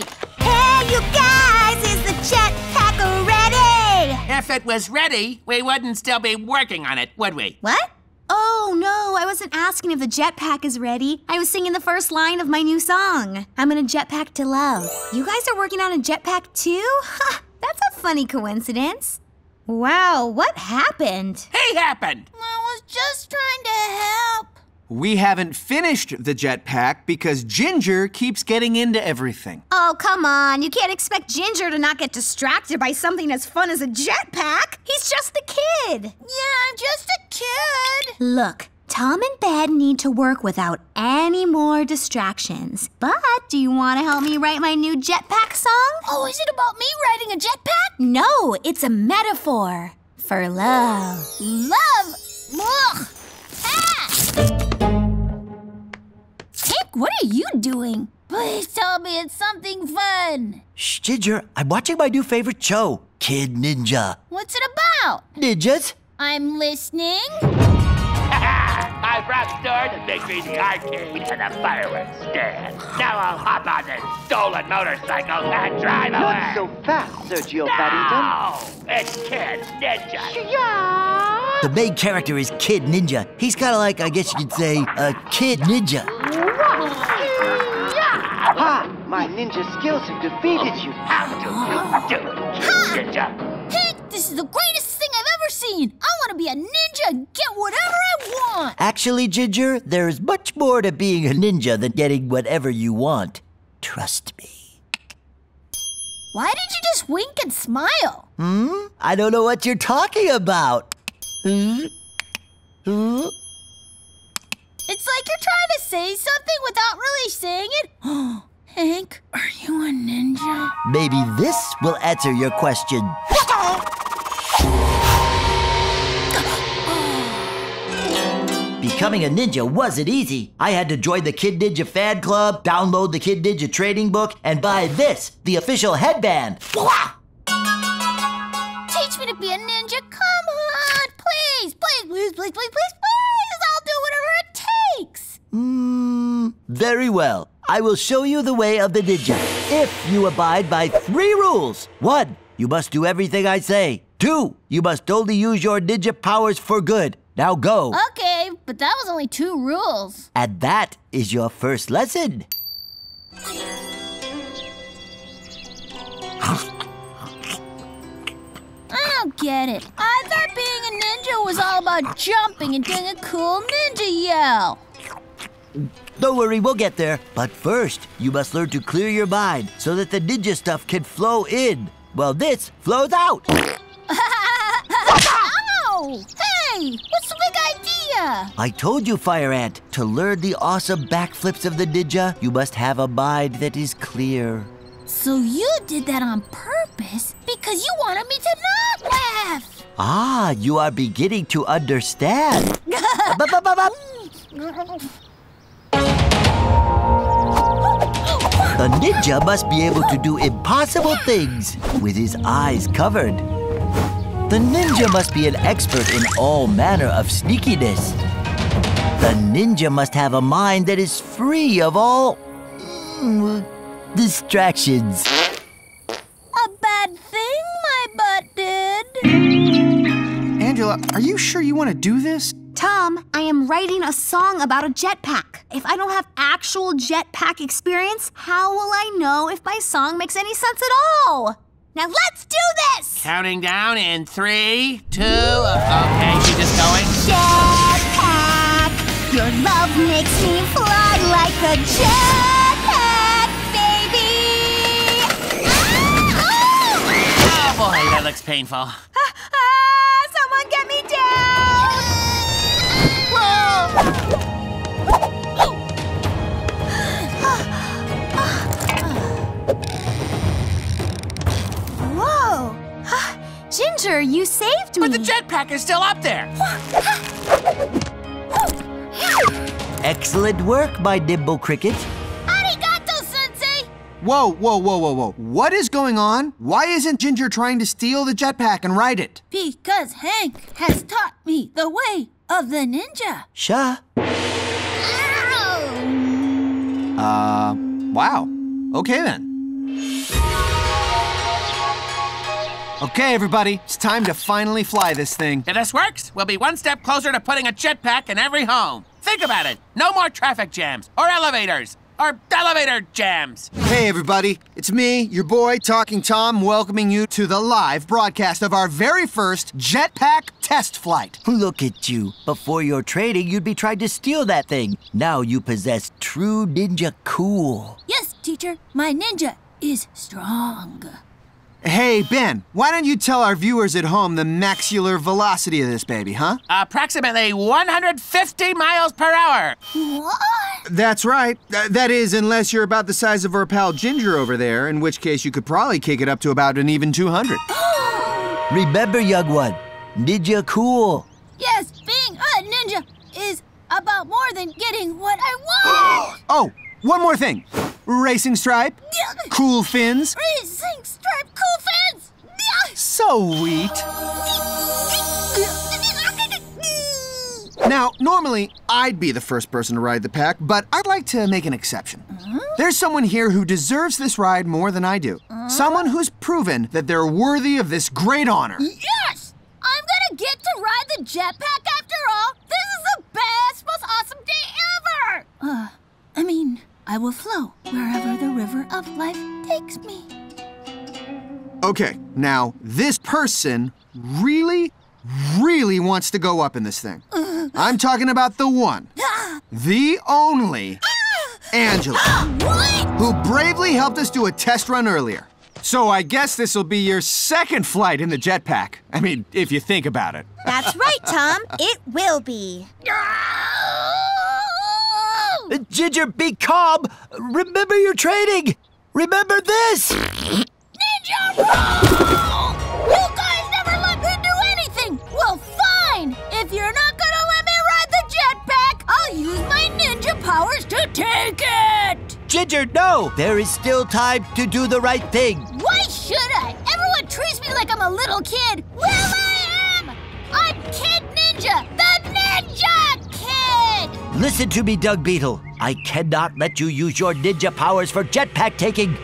Hey, you guys, is the jetpack ready? If it was ready, we wouldn't still be working on it, would we? What? Oh, no, I wasn't asking if the jetpack is ready. I was singing the first line of my new song. I'm in a jetpack to love. You guys are working on a jetpack too? Ha, that's a funny coincidence. Wow, what happened? He happened. I was just trying to help. We haven't finished the jetpack because Ginger keeps getting into everything. Oh, come on. You can't expect Ginger to not get distracted by something as fun as a jetpack. He's just a kid. Yeah, I'm just a kid. Look, Tom and Ben need to work without any more distractions. But do you want to help me write my new jetpack song? Oh, is it about me writing a jetpack? No, it's a metaphor for love. Love? Ugh. Ah! Hank, what are you doing? Please tell me it's something fun. Shh, Ginger, I'm watching my new favorite show, Kid Ninja. What's it about? Ninjas? I'm listening. [laughs] I brought stores and big me the arcade and the fireworks stand. Now I'll hop on this stolen motorcycle and drive away. Not so fast, Sergio Paddington. No, it's Kid Ninja. The main character is Kid Ninja. He's kind of like, I guess you could say, a Kid Ninja. Ha! My ninja skills have defeated you. How do you do it, Ninja? Hank, this is the greatest thing I've ever seen. I want to be a ninja and get whatever I want. Actually, Ginger, there's much more to being a ninja than getting whatever you want. Trust me. Why did you just wink and smile? Hmm? I don't know what you're talking about. It's like you're trying to say something without really saying it. [gasps] Hank, are you a ninja? Maybe this will answer your question. Becoming a ninja wasn't easy. I had to join the Kid Ninja fan club, download the Kid Ninja trading book, and buy this, the official headband. Teach me to be a ninja. Please, please, please, please. I'll do whatever it takes. Mm, very well. I will show you the way of the ninja. If you abide by three rules. One, you must do everything I say. Two, you must only use your ninja powers for good. Now go. Okay, but that was only two rules. And that is your first lesson. [laughs] Don't get it. I thought being a ninja was all about jumping and doing a cool ninja yell. Don't worry, we'll get there. But first, you must learn to clear your mind so that the ninja stuff can flow in. Well, this flows out. [laughs] Ow! Oh, hey, what's the big idea? I told you, Fire Ant, to learn the awesome backflips of the ninja, you must have a mind that is clear. So you did that on purpose because you wanted me to not laugh. Ah, you are beginning to understand. [laughs] The ninja must be able to do impossible things with his eyes covered. The ninja must be an expert in all manner of sneakiness. The ninja must have a mind that is free of all mm, distractions. A bad thing my butt did. Angela, are you sure you want to do this? Tom, I am writing a song about a jetpack. If I don't have actual jetpack experience, how will I know if my song makes any sense at all? Now let's do this! Counting down in three, two. Uh, okay, she just going. Jetpack! Your love makes me fly like a jetpack, boy, that looks painful. Ah, ah, someone get me down! Whoa! Ah, Ginger, you saved me! But the jetpack is still up there. Ah, Excellent work, my nimble cricket. Arigato, Sensei! Whoa, whoa, whoa, whoa, whoa. What is going on? Why isn't Ginger trying to steal the jetpack and ride it? Because Hank has taught me the way of the ninja. Sha. Uh, wow. Okay then. Okay, everybody, it's time to finally fly this thing. If this works, we'll be one step closer to putting a jetpack in every home. Think about it. No more traffic jams or elevators or elevator jams. Hey, everybody, it's me, your boy, Talking Tom, welcoming you to the live broadcast of our very first jetpack test flight. Look at you. Before your training, you'd be trying to steal that thing. Now you possess true ninja cool. Yes, teacher, my ninja is strong. Hey, Ben, why don't you tell our viewers at home the maxillar velocity of this baby, huh? Approximately 150 miles per hour. What? That's right. Th- that is, unless you're about the size of our pal Ginger over there, in which case you could probably kick it up to about an even 200. [gasps] Remember, young one, ninja cool. Yes, being a ninja is about more than getting what I want. Oh, one more thing. Racing stripe, cool fins, Racing stripe cool fans. Sweet. Now, normally I'd be the first person to ride the pack, but I'd like to make an exception. There's someone here who deserves this ride more than I do. Someone who's proven that they're worthy of this great honor. Yes! I'm gonna get to ride the jetpack after all. This is the best, most awesome day ever. Uh, I mean, I will flow wherever the river of life takes me. Okay, now this person really, really wants to go up in this thing. I'm talking about the one, the only Angela, who bravely helped us do a test run earlier. So I guess this will be your second flight in the jetpack. I mean, if you think about it. That's right, Tom. It will be. Ginger, be calm. Remember your training. Remember this. Ninja roll! You guys never let me do anything! Well, fine! If you're not gonna let me ride the jetpack, I'll use my ninja powers to take it! Ginger, no. There is still time to do the right thing. Why should I? Everyone treats me like I'm a little kid. Well, I am! I'm Kid Ninja, the Ninja Kid! Listen to me, Doug Beetle. I cannot let you use your ninja powers for jetpack taking.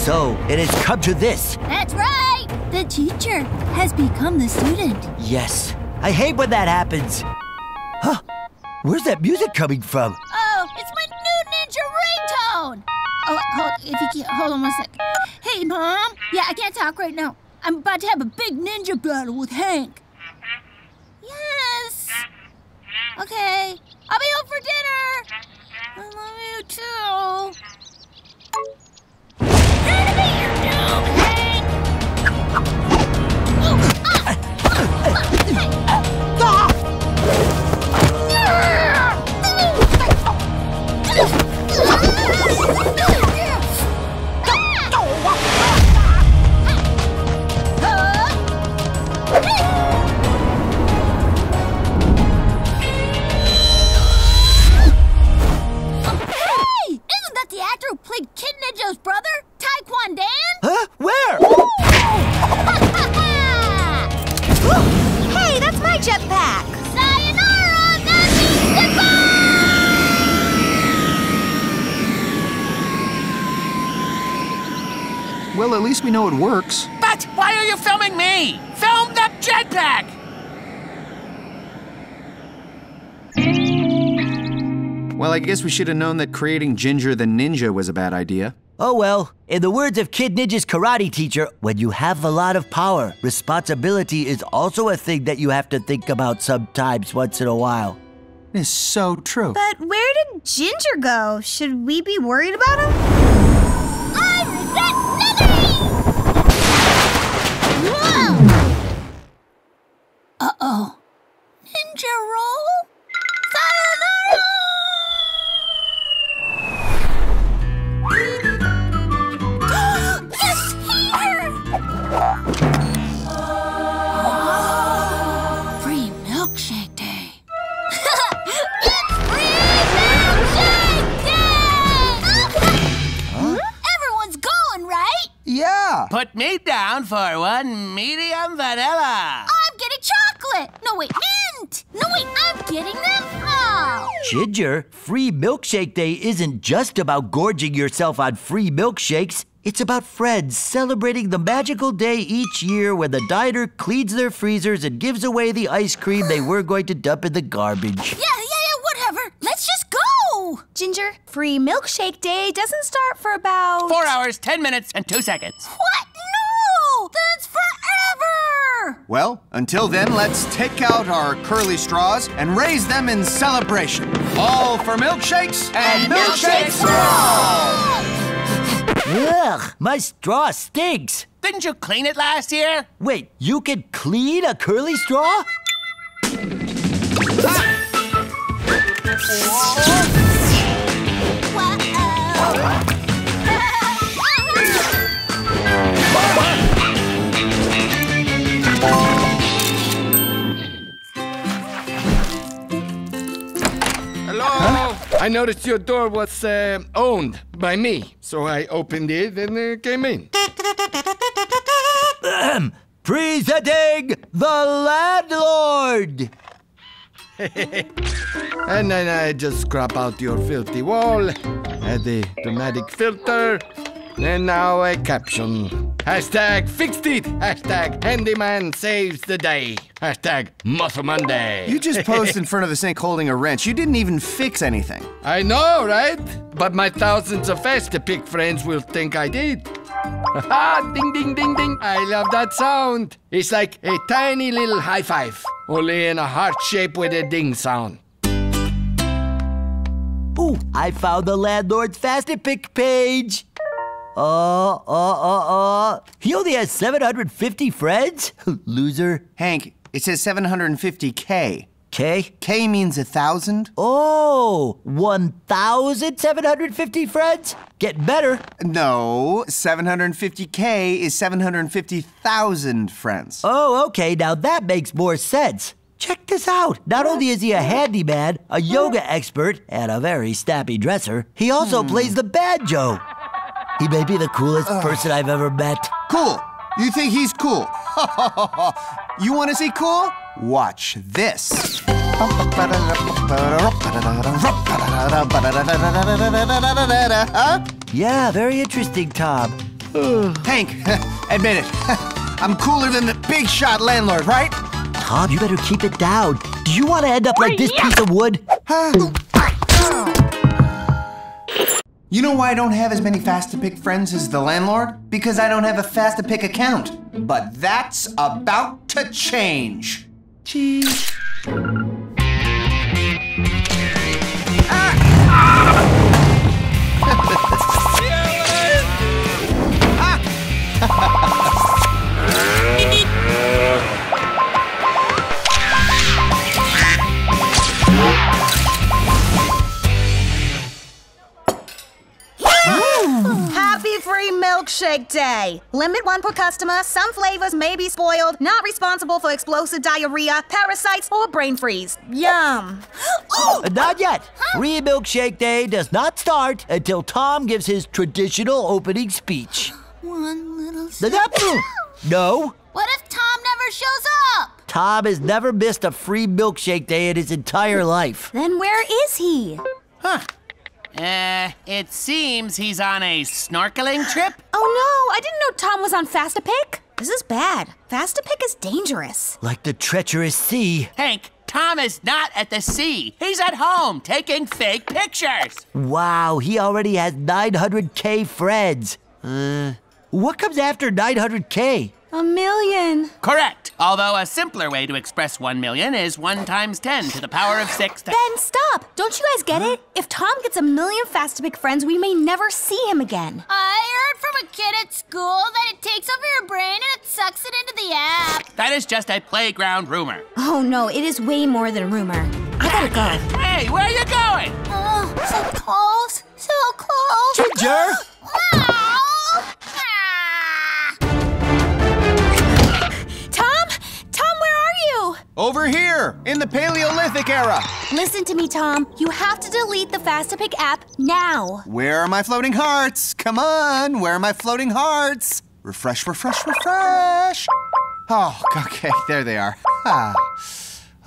So, it has come to this. That's right! The teacher has become the student. Yes. I hate when that happens. Huh? Where's that music coming from? Oh, it's my new ninja ringtone! Oh, hold, if you can't, hold on one sec. Hey, Mom. Yeah, I can't talk right now. I'm about to have a big ninja battle with Hank. Yes. Okay. I'll be home for dinner. I love you too. Who played Kid Ninja's brother? Taekwon Dan? Huh? Where? [laughs] Hey, that's my jetpack. Sayonara! That means goodbye! Well, at least we know it works. But why are you filming me? Film the jetpack! Well, I guess we should have known that creating Ginger the Ninja was a bad idea. Oh well, in the words of Kid Ninja's karate teacher, when you have a lot of power, responsibility is also a thing that you have to think about sometimes once in a while. It is so true. But where did Ginger go? Should we be worried about him? I resent nothing! Uh-oh. Ninja roll? Yeah. Put me down for one medium vanilla. Oh, I'm getting chocolate. No, wait, mint. No, wait, I'm getting them all. Ginger, Free Milkshake Day isn't just about gorging yourself on free milkshakes. It's about friends celebrating the magical day each year when the diner cleans their freezers and gives away the ice cream they were going to dump in the garbage. Yeah, go. Ginger, free milkshake day doesn't start for about. Four hours, ten minutes, and two seconds. What? No! That's forever! Well, until then, let's take out our curly straws and raise them in celebration. All for milkshakes and, milkshake straws! Ugh, my straw stinks. Didn't you clean it last year? Wait, you can clean a curly straw? Hello? I noticed your door was uh, owned by me, so I opened it and uh, came in. Ahem. Presenting the landlord. [laughs] and then I just scrap out your filthy wall, add the dramatic filter, and now a caption. Hashtag fixed it. Hashtag handyman saves the day. Hashtag Muscle Monday. You just posed in front of the sink holding a wrench. You didn't even fix anything. I know, right? But my thousands of Fastapic friends will think I did. Ha [laughs] ah, ding ding ding ding. I love that sound. It's like a tiny little high five, only in a heart shape with a ding sound. Ooh, I found the landlord's Fastapic page. Uh, uh, uh, uh. He only has 750 friends? [laughs] Loser. Hank, it says 750K. K? K means a thousand. Oh, 1,750 friends? Get better. No, 750K is 750,000 friends. Oh, okay, now that makes more sense. Check this out. Not only is he a handyman, a yoga expert, and a very snappy dresser, he also plays the banjo. He may be the coolest person I've ever met. Cool. You think he's cool? [laughs] you want to see cool? Watch this. Yeah, very interesting, Tom. Hank, [laughs] admit it. [laughs] I'm cooler than the big shot landlord, right? Tom, you better keep it down. Do you want to end up like this piece of wood? You know why I don't have as many fast to pick friends as the landlord? Because I don't have a fast to pick account. But that's about to change. Cheese. Milkshake Day! Limit one per customer. Some flavors may be spoiled. Not responsible for explosive diarrhea, parasites, or brain freeze. Yum! [gasps] Uh, Not yet. Free Milkshake Day does not start until Tom gives his traditional opening speech. [gasps] One little The- [gasps] No, What if Tom never shows up? Tom has never missed a free milkshake day in his entire life. Then where is he? Huh. Uh, it seems he's on a snorkeling trip. Oh no, I didn't know Tom was on Fast to Pick. This is bad. Fast to Pick is dangerous. Like the treacherous sea. Hank, Tom is not at the sea. He's at home taking fake pictures. Wow, he already has 900k friends. Uh, what comes after 900k? A million. Correct. Although a simpler way to express 1 million is 1 times 10 to the power of 6. To- Ben, stop! Don't you guys get it? If Tom gets a million Fast to Pick friends, we may never see him again. I heard from a kid at school that it takes over your brain and it sucks it into the app. that is just a playground rumor. Oh no, it is way more than a rumor. I gotta go. Hey, where are you going? Oh, so close, so close. Ginger! [gasps] Tom? Over here, in the Paleolithic era. Listen to me, Tom. You have to delete the Fast to app now. Where are my floating hearts? Come on, where are my floating hearts? Refresh, refresh, refresh. Oh, [laughs] okay, there they are. Ah,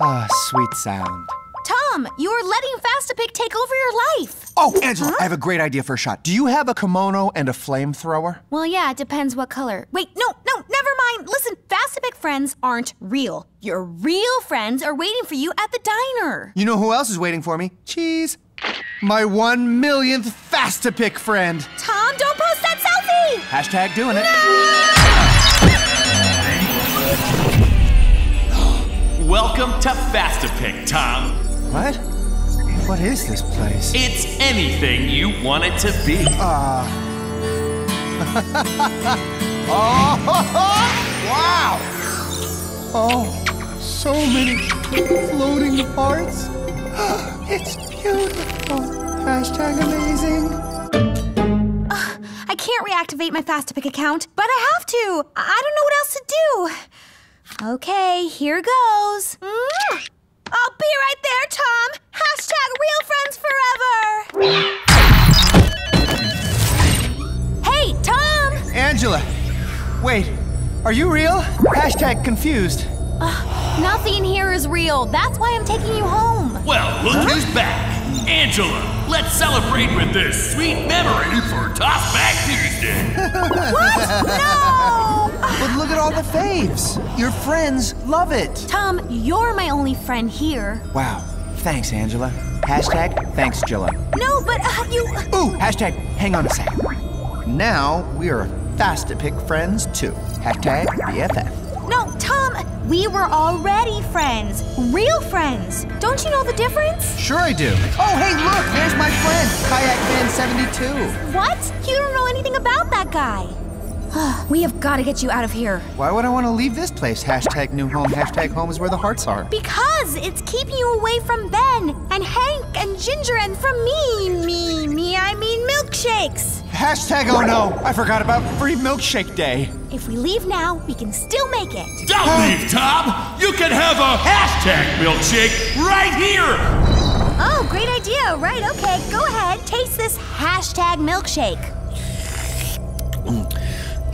ah sweet sound. Tom, you are letting Fast to Pick take over your life. Oh, Angela, I have a great idea for a shot. Do you have a kimono and a flamethrower? Well, yeah, it depends what color. Wait, no, no, never mind. Listen, Fast to Pick friends aren't real. Your real friends are waiting for you at the diner. You know who else is waiting for me? Cheese. My one millionth fast to pick friend. Tom, don't post that selfie! Hashtag doing it. No! [gasps] Welcome to Fastapic, Tom. What? What is this place? It's anything you want it to be. Ah. Uh. [laughs] oh, wow! Oh, so many floating hearts. [gasps] It's beautiful. Hashtag amazing. I can't reactivate my Fast to Pick account, but I have to. I I don't know what else to do. Okay, here goes. Mm. I'll be right there, Tom. Hashtag real friends forever. Hey, Tom! Angela, wait. Are you real? Hashtag confused. Uh, nothing here is real. That's why I'm taking you home. Well, look who's back. Angela, let's celebrate with this sweet memory for Tossback Tuesday. [laughs] What? No! But look at all the faves. Your friends love it. Tom, you're my only friend here. Wow. Thanks, Angela. Hashtag thanks, Jilla. No, but uh, you. Ooh, hashtag hang on a second. Now we are fast to pick friends too. Hashtag BFF. No, Tom, we were already friends. Real friends. Don't you know the difference? Sure I do. Oh, hey, look, there's my friend, Kayak Man 72. What? You don't know anything about that guy. [sighs] we have got to get you out of here. Why would I want to leave this place? Hashtag new home, hashtag home is where the hearts are. Because it's keeping you away from Ben and Hank and Ginger and from me. Me, me, I mean milkshakes. Hashtag oh no, I forgot about free milkshake day. If we leave now, we can still make it. Don't leave, Tom! You can have a hashtag milkshake right here! Oh, great idea. Right, okay. Go ahead. Taste this hashtag milkshake. Mm.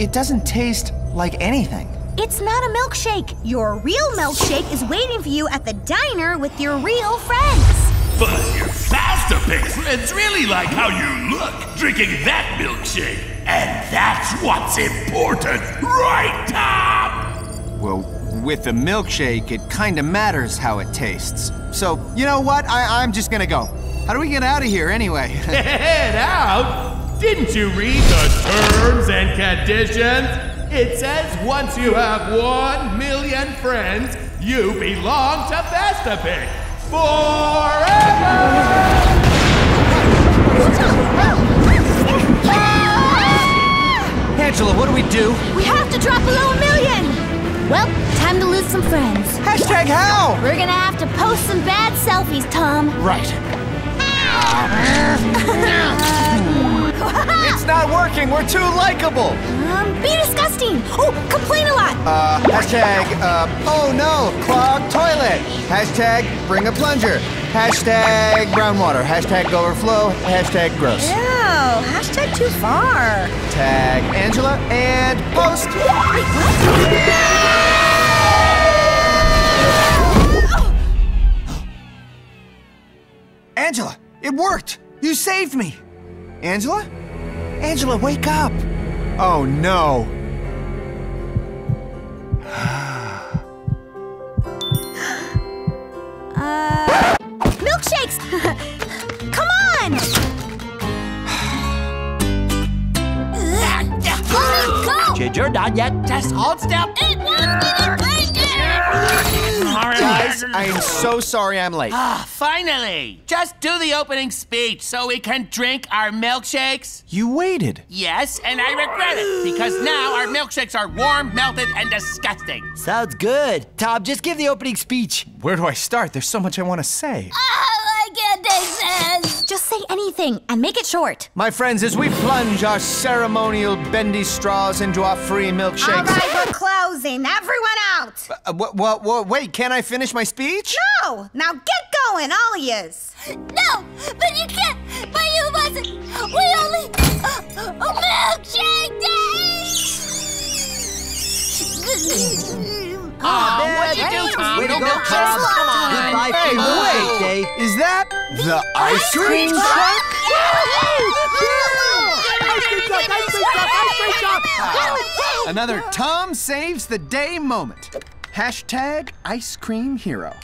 It doesn't taste like anything. It's not a milkshake. Your real milkshake is waiting for you at the diner with your real friends. But your faster pick friends really like how you look drinking that milkshake. And that's what's important, right, Tom? Well, with the milkshake, it kinda matters how it tastes. So, you know what? I, I'm just gonna go. How do we get out of here anyway? [laughs] Head out? Didn't you read the terms and conditions? It says once you have one million friends, you belong to Fastapic Angela, what do we do? We have to drop below a million. Well, time to lose some friends. Hashtag how? We're gonna have to post some bad selfies, Tom. Right. [laughs] [laughs] it's not working. We're too likable. Um, be disgusting. Oh, complain a lot. Uh, hashtag, uh, oh no, clogged toilet. Hashtag, bring a plunger. Hashtag, brown water. Hashtag, overflow. Hashtag, gross. Ew, hashtag too far. Tag Angela and post. [gasps] Angela, it worked. You saved me. Angela? Angela, wake up. Oh no. [gasps] Uh, milkshakes. [laughs] [sighs] Come on. Go. Ginger, not yet. Just hold still. Guys, I am so sorry I'm late. Ah, finally! Just do the opening speech so we can drink our milkshakes. You waited. Yes, and I regret it because now our milkshakes are warm, melted, and disgusting. Sounds good. Tom, just give the opening speech. Where do I start? There's so much I want to say. I can't take this. Just say anything and make it short. My friends, as we plunge our ceremonial bendy straws into our free milkshakes. All right, we're closing. Everyone out. Uh, wha- wha- wha- wait, can I finish my speech? No, now get going, all yous. No, but you can't. But you mustn't. We only a milkshake day. [laughs] Aw, what'd you do, Tom? Way to No go, milkshakes? Tom. Come on. Goodbye, Hey, Milkshake wait! Day. Is that the ice cream truck? Another Tom Saves the Day moment. Hashtag ice cream hero.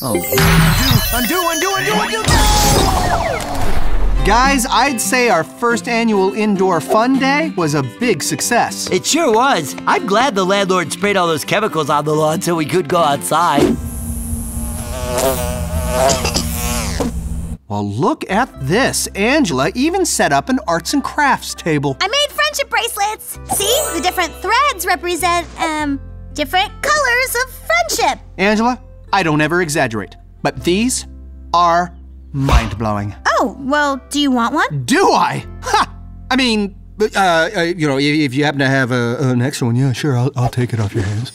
Oh. Undo, undo, undo, undo, undo! Guys, I'd say our first annual indoor fun day was a big success. It sure was. I'm glad the landlord sprayed all those chemicals on the lawn so we could go outside. Well, look at this. Angela even set up an arts and crafts table. I made friendship bracelets. See, the different threads represent um different colors of friendship. Angela, I don't ever exaggerate, but these are mind blowing. Oh, well, do you want one? Do I? Ha! I mean, uh, uh, you know, if, you happen to have a, an extra one, yeah, sure, I'll, I'll take it off your hands.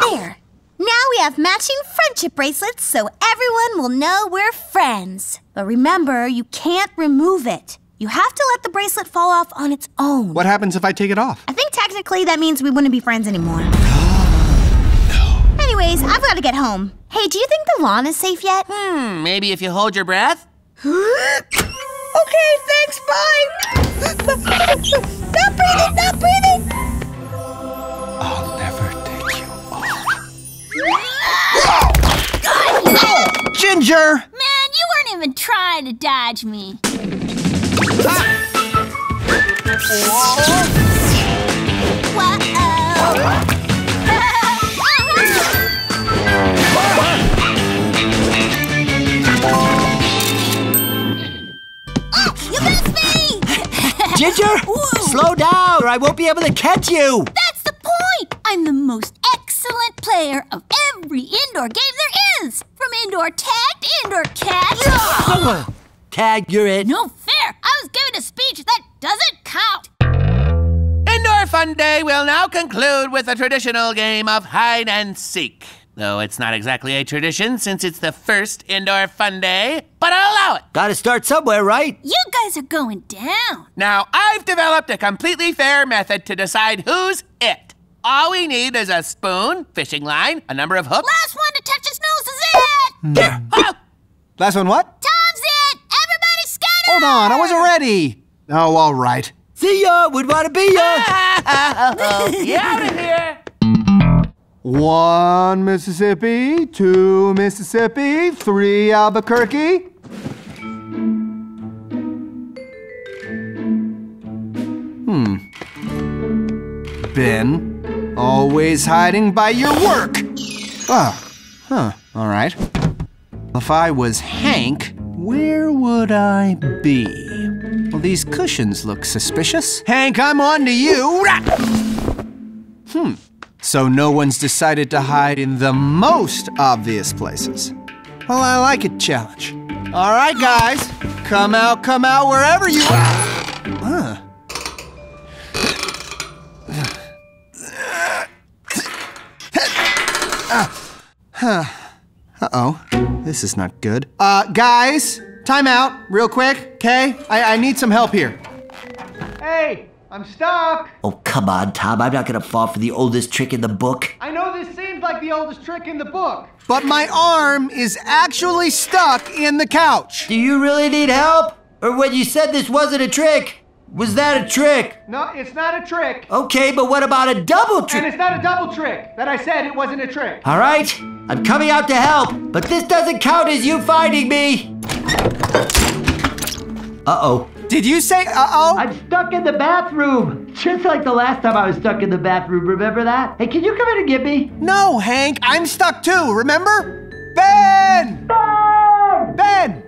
There. Now we have matching friendship bracelets so everyone will know we're friends. But remember, you can't remove it. You have to let the bracelet fall off on its own. What happens if I take it off? I think technically that means we wouldn't be friends anymore. [gasps] no. Anyways, I've got to get home. Hey, do you think the lawn is safe yet? Hmm, maybe if you hold your breath? [gasps] Okay, thanks, bye. [laughs] Stop breathing, stop breathing. I'll never take you off. [laughs] Ginger! Man, you weren't even trying to dodge me. You missed me! Ginger, slow down or I won't be able to catch you. That's the point! I'm the most excellent player of every indoor game there is! From indoor tag to indoor catch. Tag, you're it. No fair! I was giving a speech that doesn't count! Indoor Fun Day will now conclude with the traditional game of hide and seek. Though it's not exactly a tradition since it's the first Indoor Fun Day, but I'll allow it. Gotta start somewhere, right? You guys are going down! Now, I've developed a completely fair method to decide who's it. All we need is a spoon, fishing line, a number of hooks. Last one to touch his nose is it! Hmm. There. Oh, Last one, what? Tom's it! Everybody scatter! Hold on, I wasn't ready. Oh, all right. See ya, would wanna be ya. [laughs] Oh, get out of here! One Mississippi, two Mississippi, three Albuquerque. Hmm. Ben, always hiding by your work. Oh, huh, all right. If I was Hank, where would I be? Well, these cushions look suspicious. Hank, I'm on to you. Hmm. So no one's decided to hide in the most obvious places. Well, I like a challenge. All right, guys. Come out, come out wherever you are. Huh. Huh. Uh-oh. This is not good. Uh, guys, time out, real quick, okay? I, I need some help here. Hey, I'm stuck. Oh, come on, Tom. I'm not gonna fall for the oldest trick in the book. I know this seems like the oldest trick in the book. But my arm is actually stuck in the couch. Do you really need help? Or when you said this wasn't a trick, was that a trick? No, it's not a trick. Okay, but what about a double trick? And it's not a double trick. That I said it wasn't a trick. All right, I'm coming out to help, but this doesn't count as you finding me. Uh-oh. Did you say uh-oh? I'm stuck in the bathroom. Just like the last time I was stuck in the bathroom, remember that? Hey, can you come in and get me? No, Hank, I'm stuck too, remember? Ben! Ben! Ben!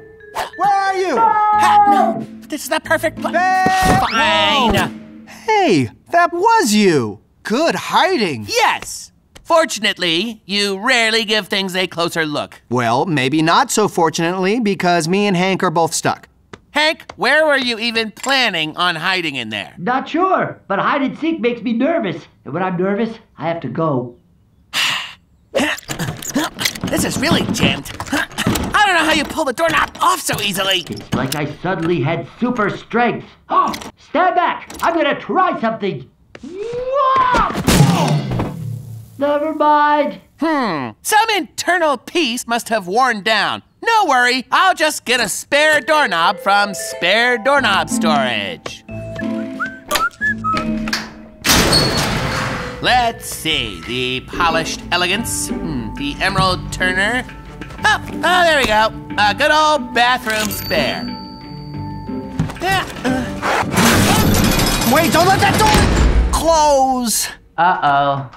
Where are you? Ha, no, this is not perfect place. Fine. Hey, that was you. Good hiding. Yes. Fortunately, you rarely give things a closer look. Well, maybe not so fortunately because me and Hank are both stuck. Hank, where were you even planning on hiding in there? Not sure, but hide and seek makes me nervous. And when I'm nervous, I have to go. This is really jammed. I don't know how you pull the doorknob off so easily. It's like I suddenly had super strength. Oh, stand back! I'm gonna try something. Never mind. Hmm. Some internal peace must have worn down. No worry, I'll just get a spare doorknob from Spare Doorknob Storage. Let's see. The polished elegance. Hmm, the emerald turner. Oh, oh, there we go. A good old bathroom spare. Uh, Wait, don't let that door close. Uh-oh.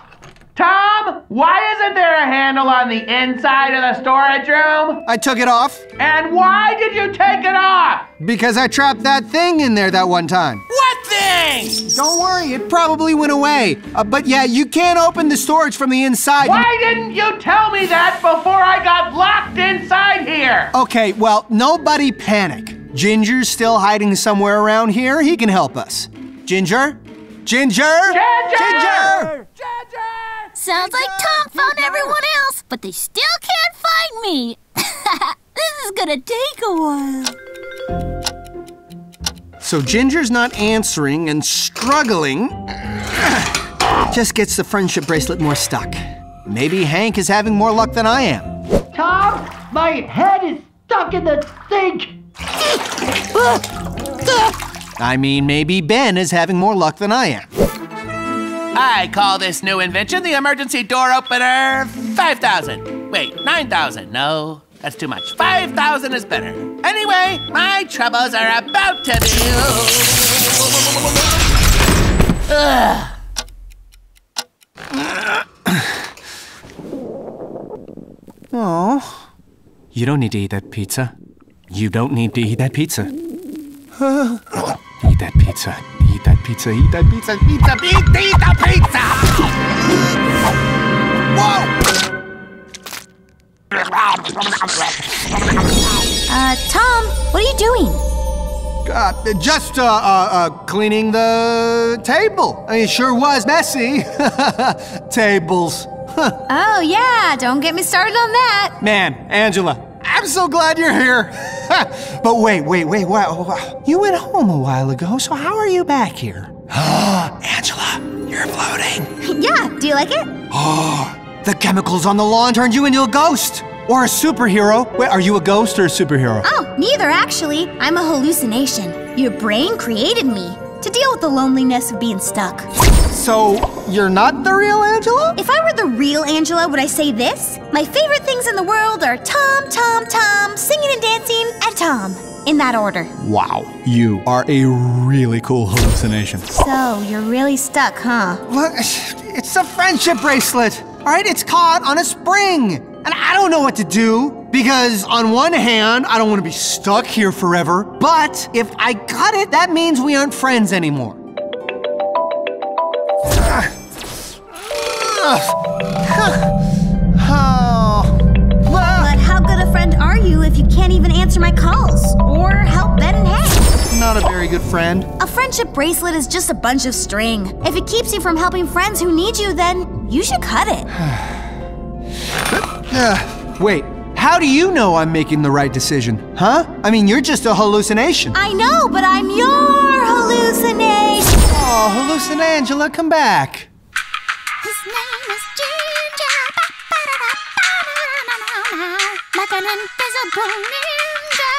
Tom, why isn't there a handle on the inside of the storage room? I took it off And why did you take it off? because I trapped that thing in there that one time. What thing? Don't worry, it probably went away. Uh, but yeah, you can't open the storage from the inside. Why didn't you tell me that before I got locked inside here? Okay, well, nobody panic. Ginger's still hiding somewhere around here. He can help us. Ginger? Ginger? Ginger! Sounds like Tom found everyone else, but they still can't find me. [laughs] this is gonna take a while. So Ginger's not answering and struggling. [clears throat] Just gets the friendship bracelet more stuck. Maybe Hank is having more luck than I am. Tom, my head is stuck in the sink. [laughs] Ah, ah. I mean, maybe Ben is having more luck than I am. I call this new invention the emergency door opener 5000. Wait, 9000. No, that's too much. 5000 is better. Anyway, my troubles are about to be. [coughs] Ugh. Oh. You don't need to eat that pizza. You don't need to eat that pizza. Eat that pizza. pizza. Eat that pizza, eat that pizza, pizza, eat, eat the pizza! Whoa. Uh, Tom, what are you doing? Uh, just uh, uh, uh, cleaning the table. I mean, it sure was messy. [laughs] Tables. [laughs] Oh, yeah, don't get me started on that. Man, Angela, I'm so glad you're here. [laughs] but wait, wait, wait, oh, wow. You went home a while ago, so how are you back here? [gasps] Angela, you're floating. [laughs] yeah, do you like it? Oh, the chemicals on the lawn turned you into a ghost or a superhero. Wait, are you a ghost or a superhero? Oh, neither actually. I'm a hallucination. Your brain created me to deal with the loneliness of being stuck. So, you're not the real Angela? If I were the real Angela, would I say this? My favorite things in the world are Tom, Tom, Tom, singing and dancing, and Tom. In that order. Wow, you are a really cool hallucination. So, you're really stuck, huh? Look, It's a friendship bracelet. All right, it's caught on a spring. And I don't know what to do because, on one hand, I don't want to be stuck here forever. But if I got it, that means we aren't friends anymore. But how good a friend are you if you can't even answer my calls or help Ben and Hank? Not a very good friend. A friendship bracelet is just a bunch of string. If it keeps you from helping friends who need you, then you should cut it. [sighs] Uh, wait, how do you know I'm making the right decision? Huh? I mean, you're just a hallucination. I know, but I'm your hallucination. Oh, hallucin Angela, come back. His name is Ginger. Like an invisible ninja.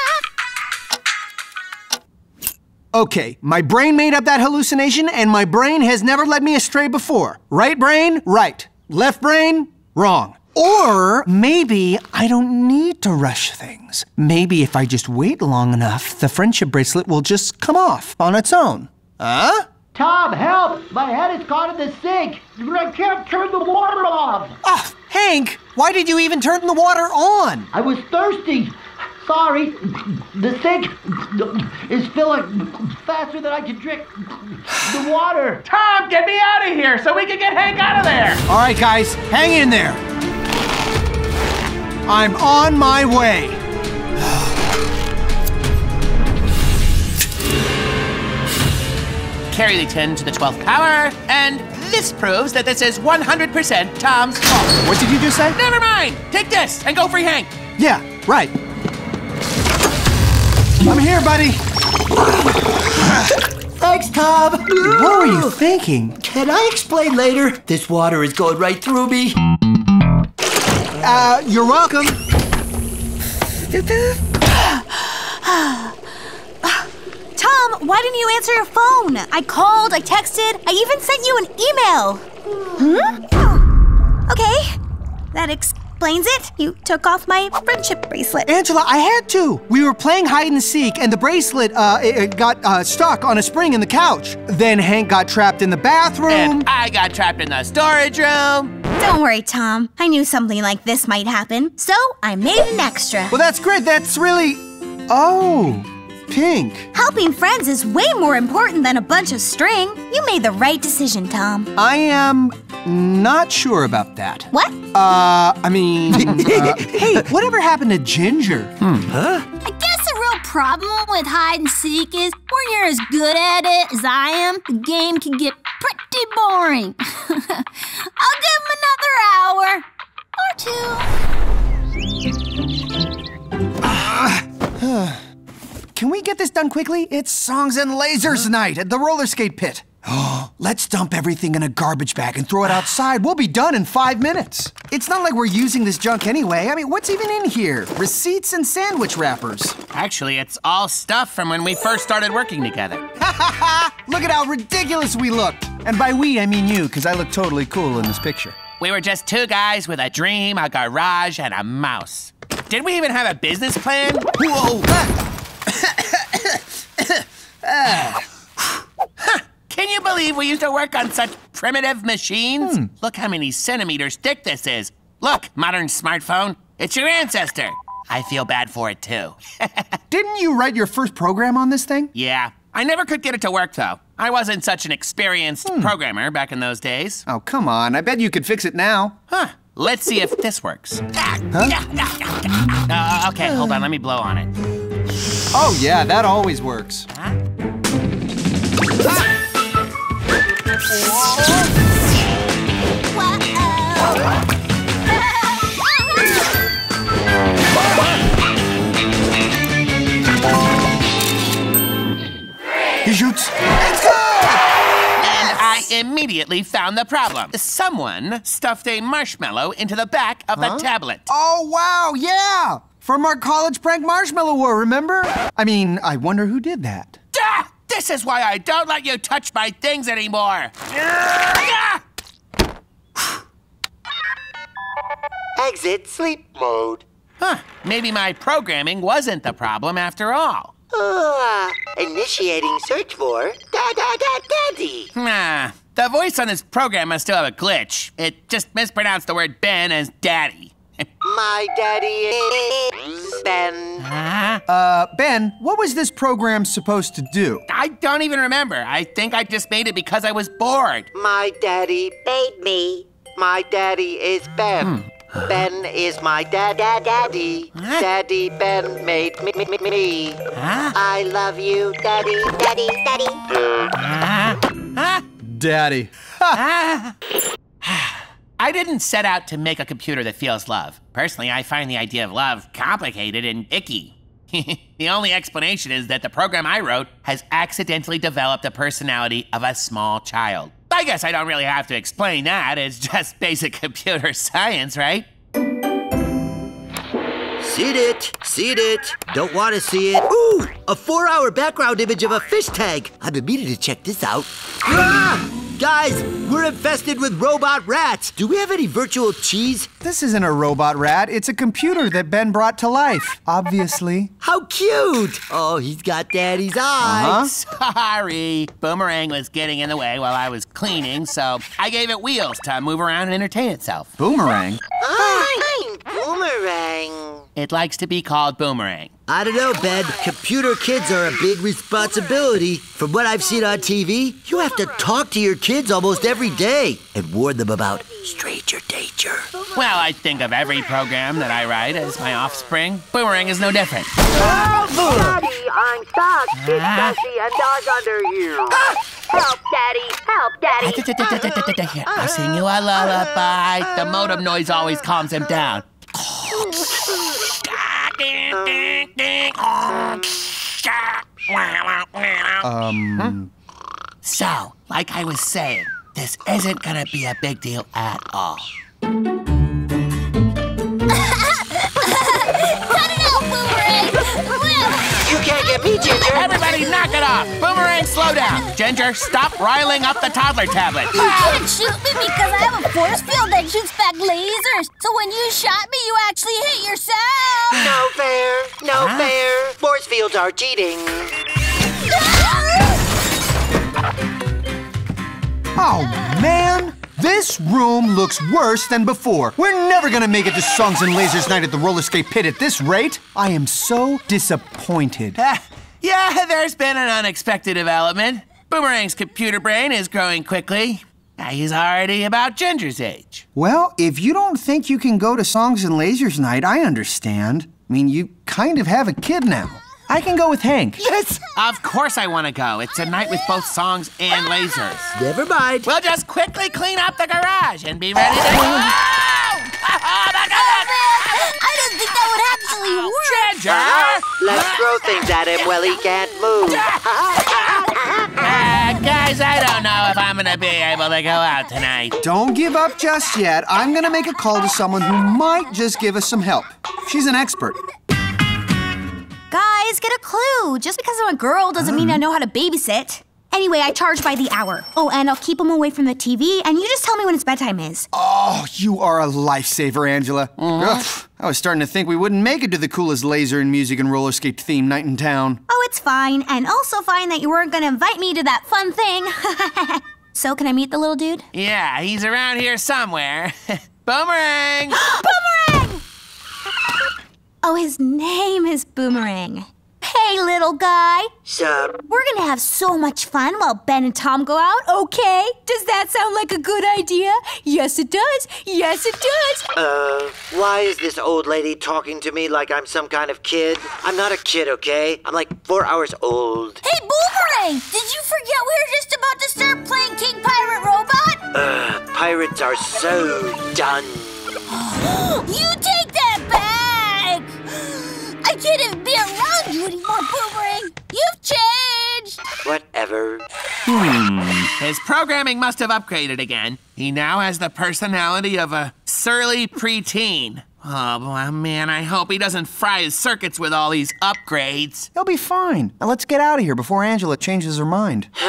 Okay, my brain made up that hallucination, and my brain has never led me astray before. Right brain, right. Left brain, wrong. Or maybe I don't need to rush things. Maybe if I just wait long enough, the friendship bracelet will just come off on its own. Huh? Tom, help! My head is caught in the sink! I can't turn the water off! Ah, Hank, why did you even turn the water on? I was thirsty! Sorry, the sink is filling faster than I can drink the water. Tom, get me out of here so we can get Hank out of there! All right, guys, hang in there. I'm on my way. Carry the 10 to the 12th power, and this proves that this is 100% Tom's fault. What did you just say? Never mind! Take this and go free Hank! Yeah, right. I'm here, buddy. Thanks, Tom. What were you thinking? Can I explain later? This water is going right through me. Uh, you're welcome. [gasps] Tom, why didn't you answer your phone? I called, I texted, I even sent you an email. Hmm? Okay, that explains it. You took off my friendship bracelet. Angela, I had to. We were playing hide and seek, and the bracelet uh, it, it got uh, stuck on a spring in the couch. Then Hank got trapped in the bathroom. And I got trapped in the storage room. Don't worry, Tom. I knew something like this might happen, so I made an extra. Well, that's great. That's really. Oh, pink. Helping friends is way more important than a bunch of string. You made the right decision, Tom. I am not sure about that. What? Uh, I mean, uh, hey, whatever happened to Ginger? Hmm. Huh? I guess the real problem with hide and seek is when you're as good at it as I am, the game can get pretty boring. I'll give him another hour or two. Can we get this done quickly? It's songs and lasers night at the roller skate pit. Oh, [gasps] let's dump everything in a garbage bag and throw it [sighs] outside. We'll be done in five minutes. It's not like we're using this junk anyway. I mean, what's even in here? Receipts and sandwich wrappers. Actually, it's all stuff from when we first started working together. [laughs] Ha ha ha! Look at how ridiculous we looked. And by we, I mean you, because I look totally cool in this picture. We were just two guys with a dream, a garage, and a mouse. Did we even have a business plan? Whoa! [coughs] Can you believe we used to work on such primitive machines? Look how many centimeters thick this is. Look, modern smartphone. It's your ancestor. I feel bad for it too. [laughs] Didn't you write your first program on this thing? Yeah, I never could get it to work, though. I wasn't such an experienced programmer back in those days. Oh, come on. I bet you could fix it now. Huh. Let's see if this works. Huh? Uh, okay, hold on. Let me blow on it. Oh, yeah, that always works. He shoots. It's good! And I immediately found the problem. Someone stuffed a marshmallow into the back of the tablet. Oh, wow, yeah! From our college prank marshmallow war, remember? I mean, I wonder who did that. Ah, this is why I don't let you touch my things anymore. Exit sleep mode. Huh, maybe my programming wasn't the problem after all. Ah, initiating search for da da da daddy. Nah, the voice on this program must still have a glitch. It just mispronounced the word Ben as daddy. My daddy is Ben. Uh, Ben, what was this program supposed to do? I don't even remember. I think I just made it because I was bored. My daddy made me. My daddy is Ben. Ben is my dad, dad, daddy. Daddy Ben made me, me, me, me. I love you, daddy, daddy, daddy. Daddy. I didn't set out to make a computer that feels love. Personally, I find the idea of love complicated and icky. [laughs] the only explanation is that the program I wrote has accidentally developed the personality of a small child. I guess I don't really have to explain that. It's just basic [laughs] computer science, right? Seen it, seen it. Don't want to see it. Ooh, a four-hour background image of a fish tank. I've been meaning to check this out. Ah! Guys, we're infested with robot rats. Do we have any virtual cheese? This isn't a robot rat, it's a computer that Ben brought to life, obviously. How cute! Oh, he's got daddy's eyes. Uh-huh. eyes. [laughs] Sorry. Boomerang was getting in the way while I was cleaning, so I gave it wheels to move around and entertain itself. Boomerang? I'm Boomerang. It likes to be called Boomerang. I don't know, Ben. Computer kids are a big responsibility. From what I've seen on TV, you have to talk to your kids almost every day and warn them about stranger danger. Well, I think of every program that I write as my offspring. Boomerang is no different. Daddy, I'm stuck. It's Ah. Dusty and Dog under here. Help, Daddy! Help, Daddy! I'll sing you a lullaby. The modem noise always calms him down. Um. So, like I was saying, this isn't gonna be a big deal at all. Cut it out, Boomerang! You can't get me, Ginger. Everybody, knock it off! Boomerang, slow down! Ginger, stop riling up the toddler tablet. You can't shoot me because I have a force field that shoots back lasers. So when you shot me, you actually hit yourself. No fair. No fair. Force fields are cheating. Oh, man! This room looks worse than before. We're never gonna make it to Songs and Lasers Night at the roller skate pit at this rate. I am so disappointed. [laughs] Ah, yeah, there's been an unexpected development. Boomerang's computer brain is growing quickly. Ah, He's already about Ginger's age. Well, if you don't think you can go to Songs and Lasers Night, I understand. I mean, you kind of have a kid now. I can go with Hank. [laughs] Yes! Of course I want to go. It's a night with both songs and lasers. Never mind. We'll just quickly clean up the garage and be ready to [laughs] go. [laughs] I didn't think that would actually work. Ginger! Let's throw things at him while he can't move. Uh, guys, I don't know if I'm gonna be able to go out tonight. Don't give up just yet. I'm gonna make a call to someone who might just give us some help. She's an expert. Guys, get a clue. Just because I'm a girl doesn't mean I know how to babysit. Anyway, I charge by the hour. Oh, and I'll keep him away from the TV, and you just tell me when it's bedtime is. Oh, you are a lifesaver, Angela. Mm-hmm. Ugh, I was starting to think we wouldn't make it to the coolest laser and music and roller skate theme night in town. Oh, it's fine, and also fine that you weren't gonna invite me to that fun thing. [laughs] so, can I meet the little dude? Yeah, he's around here somewhere. [laughs] Boomerang! [gasps] Boomerang! Oh, his name is Boomerang. Hey, little guy. Sup? We're gonna have so much fun while Ben and Tom go out, okay? Does that sound like a good idea? Yes, it does. Yes, it does. Uh, why is this old lady talking to me like I'm some kind of kid? I'm not a kid, okay? I'm like four hours old. Hey, Boomerang! Did you forget we were just about to start playing King Pirate Robot? Uh, pirates are so done. [gasps] you take! I can't even be around you anymore, Boomerang! You've changed! Whatever. Hmm. His programming must have upgraded again. He now has the personality of a surly preteen. Oh, boy, man, I hope he doesn't fry his circuits with all these upgrades. He'll be fine. Now let's get out of here before Angela changes her mind. [sighs]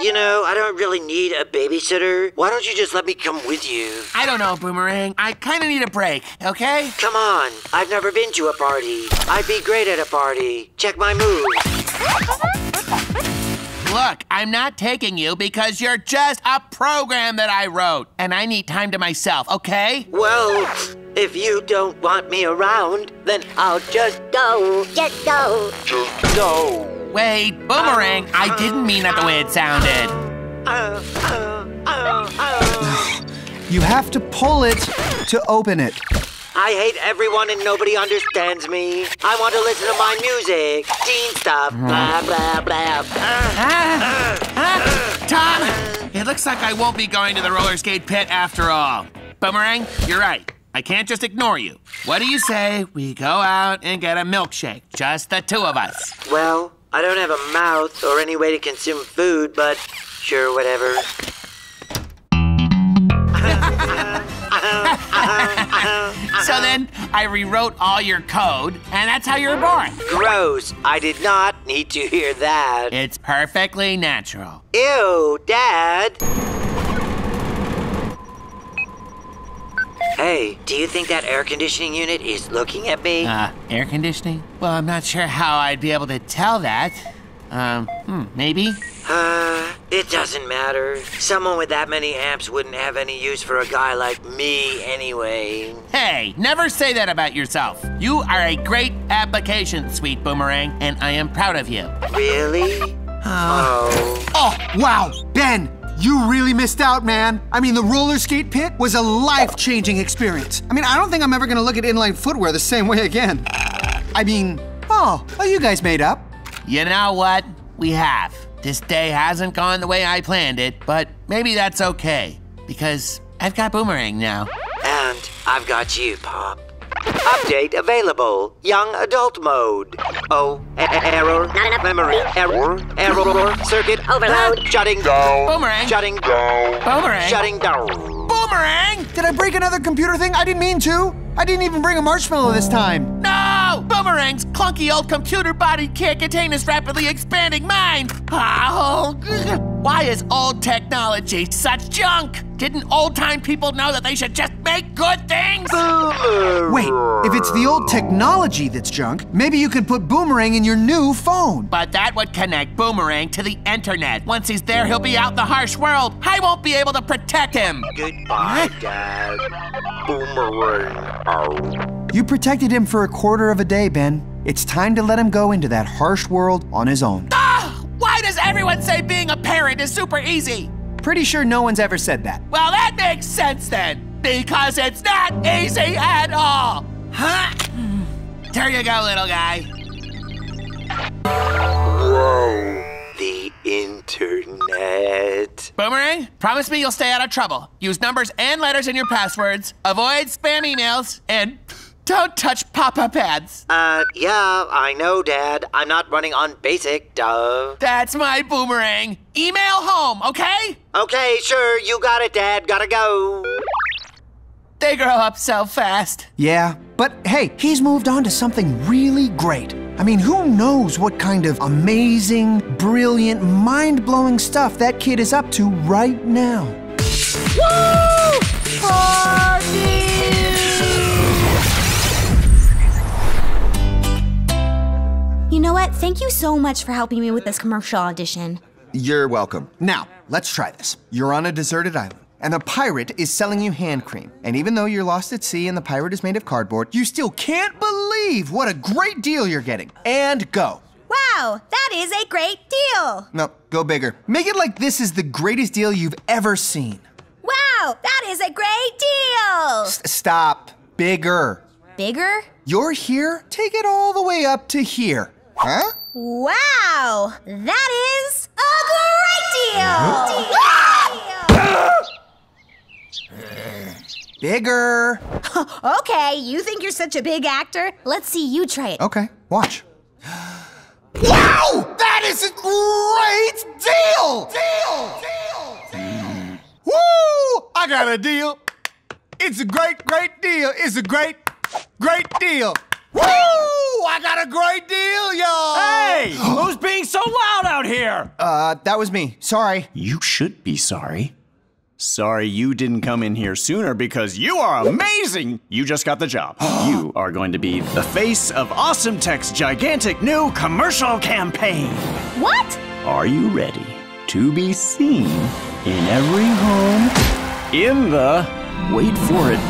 you know, I don't really need a babysitter. Why don't you just let me come with you? I don't know, Boomerang. I kind of need a break, okay? Come on. I've never been to a party. I'd be great at a party. Check my moves. [laughs] Look, I'm not taking you because you're just a program that I wrote, and I need time to myself, okay? Well, if you don't want me around, then I'll just go. Just go. Just go. Wait, Boomerang, I didn't mean that the way it sounded. Uh, uh, uh, [sighs] you have to pull it to open it. I hate everyone and nobody understands me. I want to listen to my music. Teen stuff. Hmm. Blah, blah, blah. Tom, it looks like I won't be going to the roller skate pit after all. Boomerang, you're right. I can't just ignore you. What do you say we go out and get a milkshake? Just the two of us. Well, I don't have a mouth or any way to consume food, but sure, whatever. [laughs] [laughs] Uh-huh, uh-huh, uh-huh, so then I rewrote all your code, and that's how you were born. Gross. I did not need to hear that. It's perfectly natural. Ew, Dad. Hey, do you think that air conditioning unit is looking at me? Uh, air conditioning? Well, I'm not sure how I'd be able to tell that. Um, hmm, maybe? Uh, it doesn't matter. Someone with that many amps wouldn't have any use for a guy like me anyway. Hey, never say that about yourself. You are a great application, sweet boomerang, and I am proud of you. Really? oh. Oh, wow. Ben, you really missed out, man. I mean, the roller skate pit was a life changing experience. I mean, I don't think I'm ever gonna look at inline footwear the same way again. I mean, oh, oh, you guys made up. You know what? We have. This day hasn't gone the way I planned it, but maybe that's okay, because I've got Boomerang now. And I've got you, Pop. Update available. Young adult mode. Oh, e- error. Not enough memory. Error. Error. Circuit Overload. Shutting down. Boomerang. Shutting down. Boomerang. Shutting down. Boomerang! Did I break another computer thing? I didn't mean to. I didn't even bring a marshmallow this time. No! Boomerang's clunky old computer body can't contain his rapidly expanding mind. Ah, oh, [laughs] why is old technology such junk? Didn't old time people know that they should just make good things? Wait, if it's the old technology that's junk, maybe you could put Boomerang in your new phone. But that would connect Boomerang to the internet. Once he's there, he'll be out in the harsh world. I won't be able to protect him. Goodbye, Dad. Boomerang. Ow. You protected him for a quarter of a day, Ben. It's time to let him go into that harsh world on his own. Ah! Why does everyone say being a parent is super easy? Pretty sure no one's ever said that. Well, that makes sense then. Because it's not easy at all. Huh? There you go, little guy. Whoa. The internet. Boomerang, promise me you'll stay out of trouble. Use numbers and letters in your passwords. Avoid spam emails. And don't touch pop-up ads. Uh, yeah, I know, Dad. I'm not running on basic, duh. That's my boomerang. Email home, okay? Okay, sure, you got it, Dad. Gotta go. They grow up so fast. Yeah, but hey, he's moved on to something really great. I mean, who knows what kind of amazing, brilliant, mind blowing stuff that kid is up to right now. Woo! Party! You know what? Thank you so much for helping me with this commercial audition. You're welcome. Now, let's try this. You're on a deserted island, and the pirate is selling you hand cream. And even though you're lost at sea and the pirate is made of cardboard, you still can't believe what a great deal you're getting. And go. Wow, that is a great deal. No, go bigger. Make it like this is the greatest deal you've ever seen. Wow, that is a great deal. S- stop. Bigger. Bigger? You're here, take it all the way up to here. Huh? Wow, that is a great deal. [gasps] Bigger. [laughs] okay, you think you're such a big actor? Let's see you try it. Okay, watch. [gasps] Wow! That is a great deal! Deal! Deal! Woo! I got a deal. It's a great, great deal. It's a great, great deal. Woo! I got a great deal, y'all! Hey! [gasps] Who's being so loud out here? Uh, that was me. Sorry. You should be sorry. Sorry you didn't come in here sooner because you are amazing! You just got the job. [gasps] you are going to be the face of Awesome Tech's gigantic new commercial campaign. What? Are you ready to be seen in every home in the, wait for it,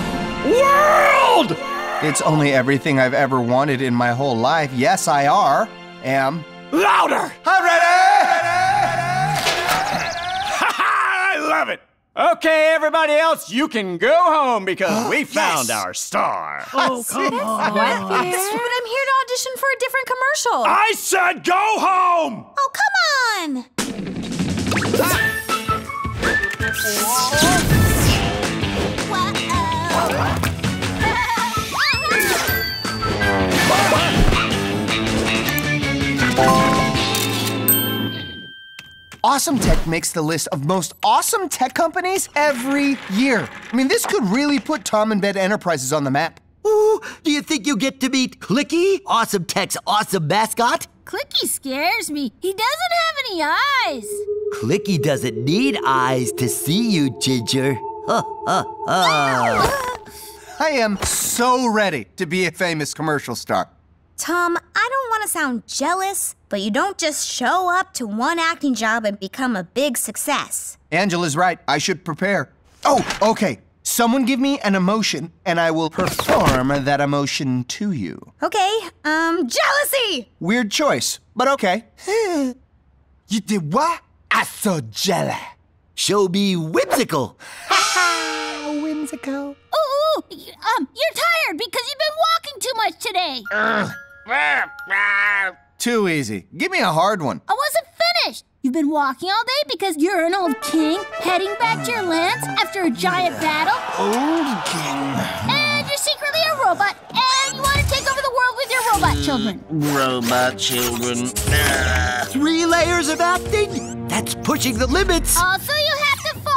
world? It's only everything I've ever wanted in my whole life. Yes, I are. Am. Louder! I'm ready! [laughs] I love it! Okay, everybody else, you can go home because [gasps] we found our star. Oh, come on. What? But I'm here to audition for a different commercial. I said go home! Oh, come on! Ah! Awesome Tech makes the list of most awesome tech companies every year. I mean, this could really put Tom and Ben Enterprises on the map. Ooh, do you think you'll get to meet Clicky, Awesome Tech's awesome mascot? Clicky scares me. He doesn't have any eyes. Clicky doesn't need eyes to see you, Ginger. Ha ha ha. I am so ready to be a famous commercial star. Tom, I don't want to sound jealous, but you don't just show up to one acting job and become a big success. Angela's right. I should prepare. Oh, okay. Someone give me an emotion, and I will perform that emotion to you. Okay, um, jealousy! Weird choice, but okay. [laughs] you did what? I so jealous. Show be whimsical. whimsical. Ooh, ooh, y- um, you're tired because you've been walking too much today. Too easy. Give me a hard one. I wasn't finished. You've been walking all day because you're an old king heading back to your lands after a giant battle. Old king. And you're secretly a robot, and you want to take over the world with your robot mm, children. Robot children. Ah. Three layers of acting? That's pushing the limits. Also, you have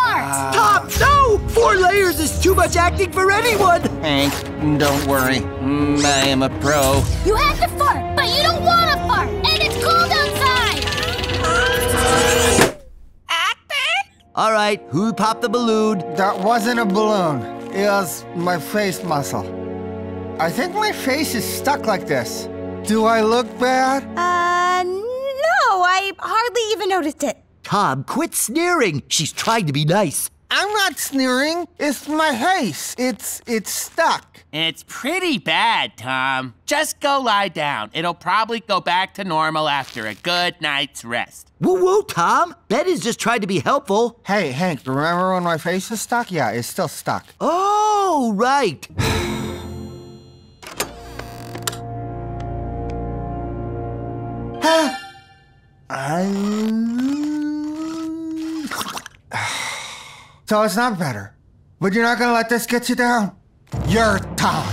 to fart. Tom, no! Four layers is too much acting for anyone. Hank, don't worry. Mm, I am a pro. You have to fart, but you don't want to fart, and it's cold outside. Acting? All right, who popped the balloon? That wasn't a balloon. It was my face muscle. I think my face is stuck like this. Do I look bad? Uh, no, I hardly even noticed it. Tom, quit sneering. She's trying to be nice. I'm not sneering. It's my face. It's it's stuck. It's pretty bad, Tom. Just go lie down. It'll probably go back to normal after a good night's rest. Woo woo, Tom. Betty's just trying to be helpful. Hey, Hank, remember when my face is stuck? Yeah, it's still stuck. Oh, right. [sighs] [sighs] So it's not better. But you're not gonna let this get you down. You're Tom.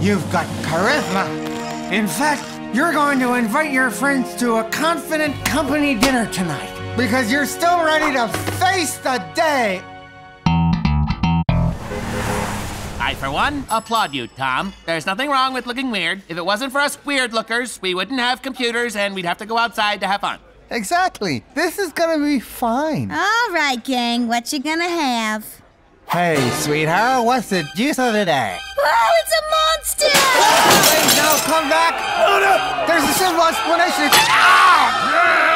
You've got charisma. In fact, you're going to invite your friends to a confident company dinner tonight. Because you're still ready to face the day. I, for one, applaud you, Tom. There's nothing wrong with looking weird. If it wasn't for us weird lookers, we wouldn't have computers and we'd have to go outside to have fun. Exactly. This is gonna be fine. All right, gang, what you gonna have? Hey, sweetheart, what's the juice of the day? Oh, it's a monster! Wait, no, come back! Oh, no! There's a simple explanation. Ah!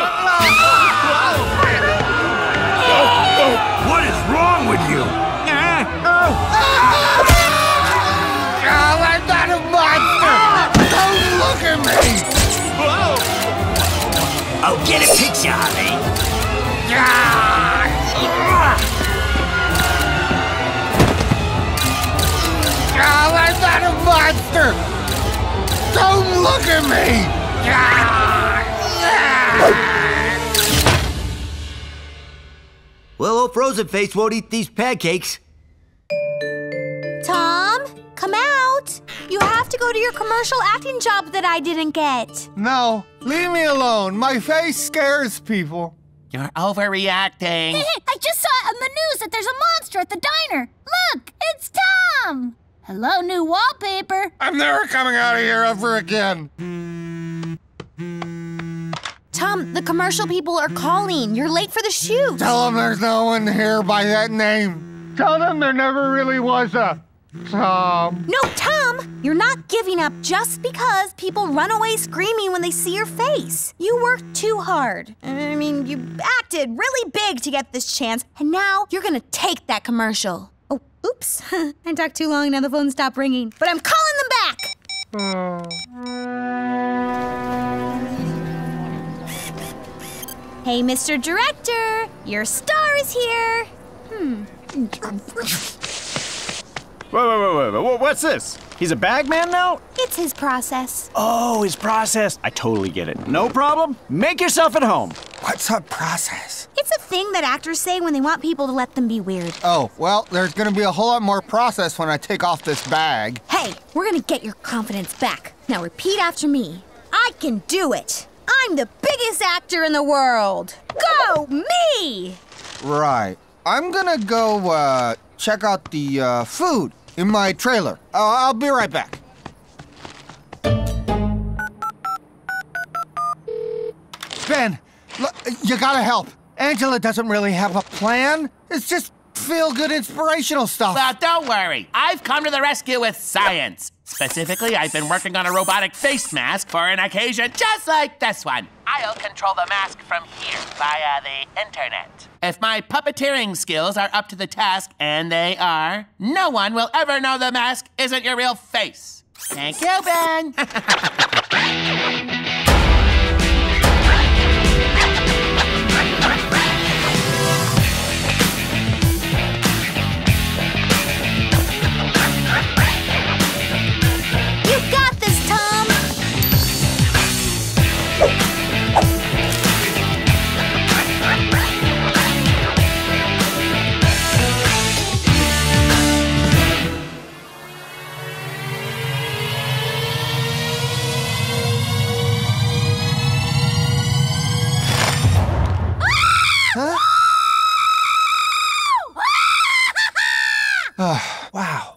Oh, oh, oh. What is wrong with you? Get a picture of me! Oh, I'm not a monster! Don't look at me! Well, old Frozen Face won't eat these pancakes. Tom, come out! You have to go to your commercial acting job that I didn't get. No, leave me alone. My face scares people. You're overreacting. I just saw on the news that there's a monster at the diner. Look, it's Tom. Hello, new wallpaper. I'm never coming out of here ever again. Tom, the commercial people are calling. You're late for the shoot. Tell them there's no one here by that name. Tell them there never really was a Tom. No, Tom, you're not giving up just because people run away screaming when they see your face. You worked too hard. I mean, you acted really big to get this chance, and now you're gonna take that commercial. Oh, oops. [laughs] I talked too long, now the phone stopped ringing. But I'm calling them back! Hey, Mr. Director, your star is here. Hmm. Wait, wait, wait, wait, wait. What's this? He's a bag man now? It's his process. Oh, his process. I totally get it. No problem. Make yourself at home. What's a process? It's a thing that actors say when they want people to let them be weird. Oh, well, there's gonna be a whole lot more process when I take off this bag. Hey, we're gonna get your confidence back. Now repeat after me. I can do it. I'm the biggest actor in the world. Go me! Right. I'm gonna go uh, check out the uh, food in my trailer. Uh, I'll be right back. Ben, look, you gotta help. Angela doesn't really have a plan. It's just feel good inspirational stuff. Well, don't worry. I've come to the rescue with science. Specifically, I've been working on a robotic face mask for an occasion just like this one. I'll control the mask from here via the internet. If my puppeteering skills are up to the task, and they are, no one will ever know the mask isn't your real face. Thank you, Ben. [laughs] Ah, [sighs] wow,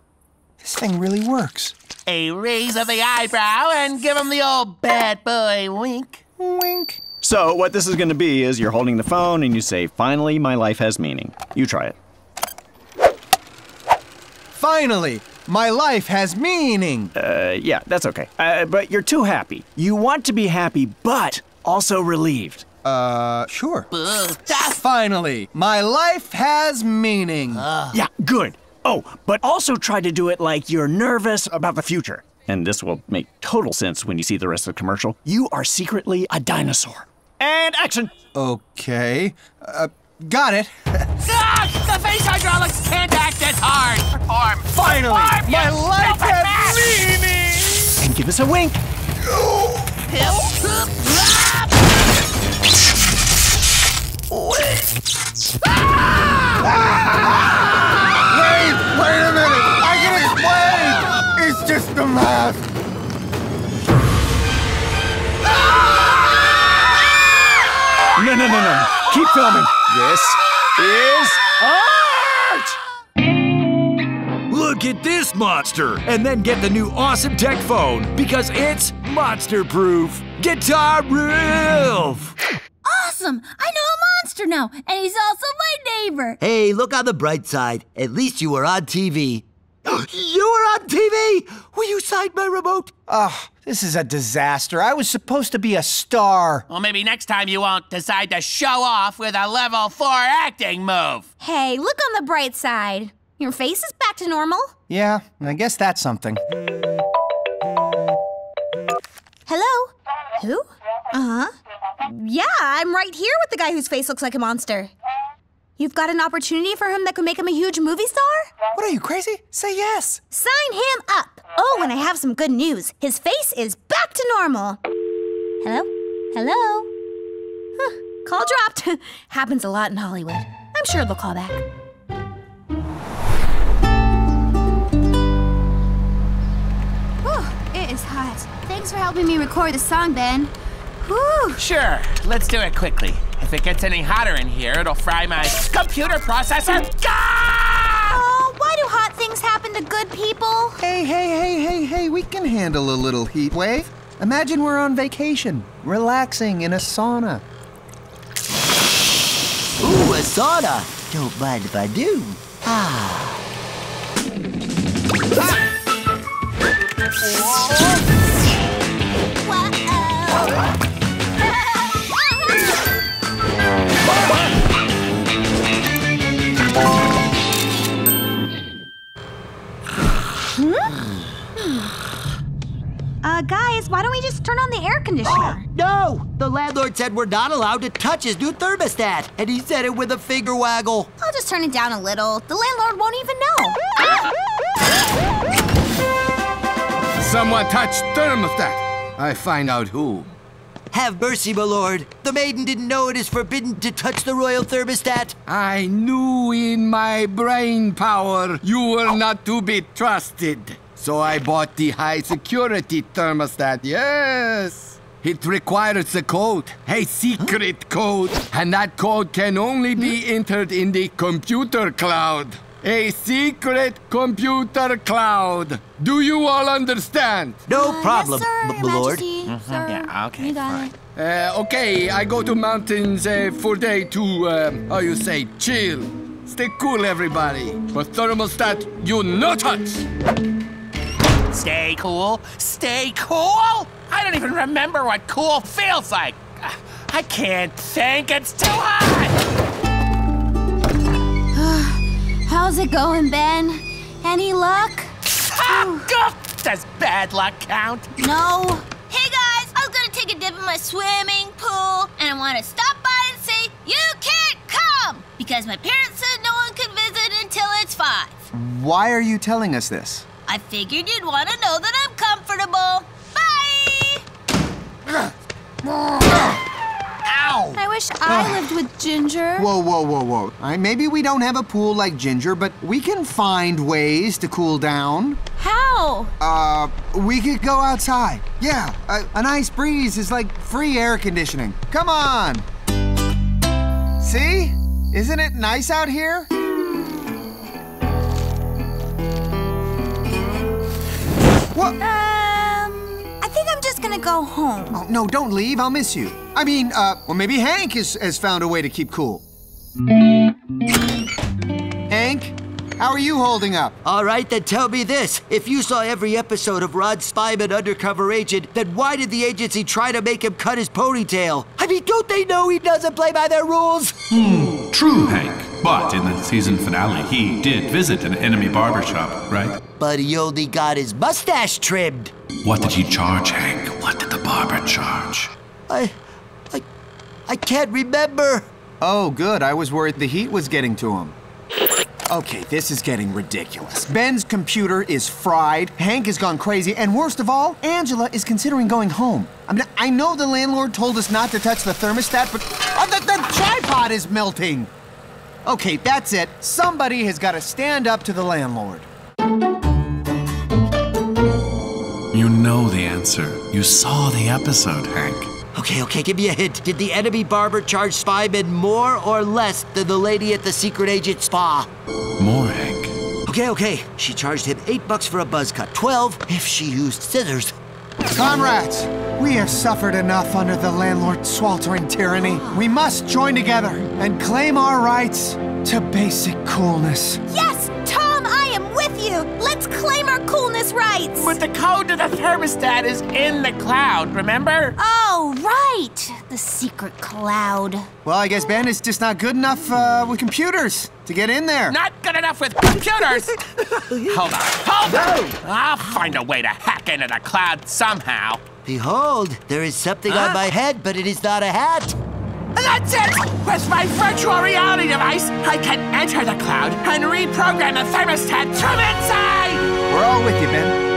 this thing really works. a raise of the eyebrow and give him the old bad boy wink. Wink. So, what this is going to be is you're holding the phone and you say, Finally, my life has meaning. You try it. Finally, my life has meaning. Uh, yeah, that's okay. Uh, but you're too happy. You want to be happy, but also relieved. Uh, sure. Finally, my life has meaning. Yeah, good. Oh, but also try to do it like you're nervous about the future. And this will make total sense when you see the rest of the commercial. You are secretly a dinosaur. And action! Okay. Uh, got it. [laughs] Ah, the face hydraulics can't act as hard. Perform. Finally, Perform, my life has man. meaning. And give us a wink. Wait, It's the mask. No, no, no, no. Keep filming. This is art! Look at this monster! And then get the new awesome tech phone because it's monster proof. Guitar Roof! Awesome! I know a monster now, and he's also my neighbor. Hey, look on the bright side. At least you were on TV. You were on TV? Will you sign my remote? Ugh, this is a disaster. I was supposed to be a star. Well, maybe next time you won't decide to show off with a level 4 acting move. Hey, look on the bright side. Your face is back to normal. Yeah, I guess that's something. Hello? Who? Uh huh. Yeah, I'm right here with the guy whose face looks like a monster. You've got an opportunity for him that could make him a huge movie star? What are you, crazy? Say yes. Sign him up. Oh, and I have some good news. His face is back to normal. Hello? Hello? Huh, call dropped. [laughs] Happens a lot in Hollywood. I'm sure they'll call back. Whew, it is hot. Thanks for helping me record the song, Ben. Whew. Sure, let's do it quickly. If it gets any hotter in here, it'll fry my computer processor. Oh, why do hot things happen to good people? Hey, hey, hey, hey, hey, we can handle a little heat wave. Imagine we're on vacation, relaxing in a sauna. Ooh, a sauna. Don't mind if I do. Ah. Uh, guys, why don't we just turn on the air conditioner? [gasps] No! The landlord said we're not allowed to touch his new thermostat, and he said it with a finger waggle. I'll just turn it down a little. The landlord won't even know. Someone touched thermostat. I find out who. Have mercy, my lord. The maiden didn't know it is forbidden to touch the royal thermostat. I knew in my brain power you were not to be trusted. So I bought the high security thermostat, yes. It requires a code, a secret code, and that code can only be entered in the computer cloud. A secret computer cloud. Do you all understand? No problem, sir, m- my lord. Majesty, sir. Yeah, okay, fine. Uh, okay, I go to mountains uh, for day to, uh, how you say, chill. Stay cool, everybody. But thermostat, you no touch. Stay cool. Stay cool? I don't even remember what cool feels like. I can't think. It's too hot. [sighs] How's it going, Ben? Any luck? Ah! Does bad luck count? No. Hey guys, I was gonna take a dip in my swimming pool, and I want to stop by and say you can't come because my parents said no one can visit until it's five. Why are you telling us this? I figured you'd want to know that I'm comfortable. Bye. [coughs] Ow! I wish I lived with Ginger. Whoa, whoa, whoa, whoa. All right, maybe we don't have a pool like Ginger, but we can find ways to cool down. How? Uh, we could go outside. Yeah, a, a nice breeze is like free air conditioning. Come on. See? Isn't it nice out here? What? Um, I think I'm just gonna go home. Oh, no, don't leave. I'll miss you. I mean, uh, well, maybe Hank has, has found a way to keep cool. Hank, how are you holding up? All right, then tell me this. If you saw every episode of Rod Spyman Undercover Agent, then why did the agency try to make him cut his ponytail? I mean, don't they know he doesn't play by their rules? Hmm, true, Hank. But in the season finale, he did visit an enemy barbershop, right? But he only got his mustache trimmed. What did he charge, Hank? What did the barber charge? I, I, I can't remember. Oh, good. I was worried the heat was getting to him. Okay, this is getting ridiculous. Ben's computer is fried, Hank has gone crazy, and worst of all, Angela is considering going home. I mean, I know the landlord told us not to touch the thermostat, but oh, the, the tripod is melting. Okay, that's it. Somebody has got to stand up to the landlord. You know the answer. You saw the episode, Hank. Okay, okay, give me a hint. Did the enemy barber charge Spyman more or less than the lady at the secret agent spa? More, Hank. Okay, okay. She charged him eight bucks for a buzz cut, twelve if she used scissors. Comrades, we have suffered enough under the landlord's sweltering tyranny. We must join together and claim our rights to basic coolness. Yes, you. Let's claim our coolness rights. But the code to the thermostat is in the cloud, remember? Oh, right. The secret cloud. Well, I guess Ben is just not good enough uh, with computers to get in there. Not good enough with computers. [laughs] hold on, hold on. I'll find a way to hack into the cloud somehow. Behold, there is something Huh? on my head, but it is not a hat. That's it! With my virtual reality device, I can enter the cloud and reprogram the thermostat from inside! We're all with you, Ben.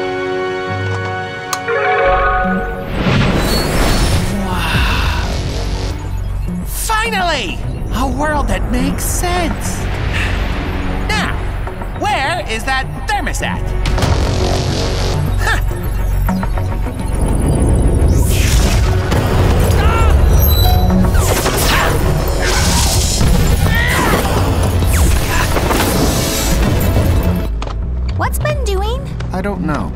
Finally! A world that makes sense! Now, where is that thermostat? What's Ben doing? I don't know.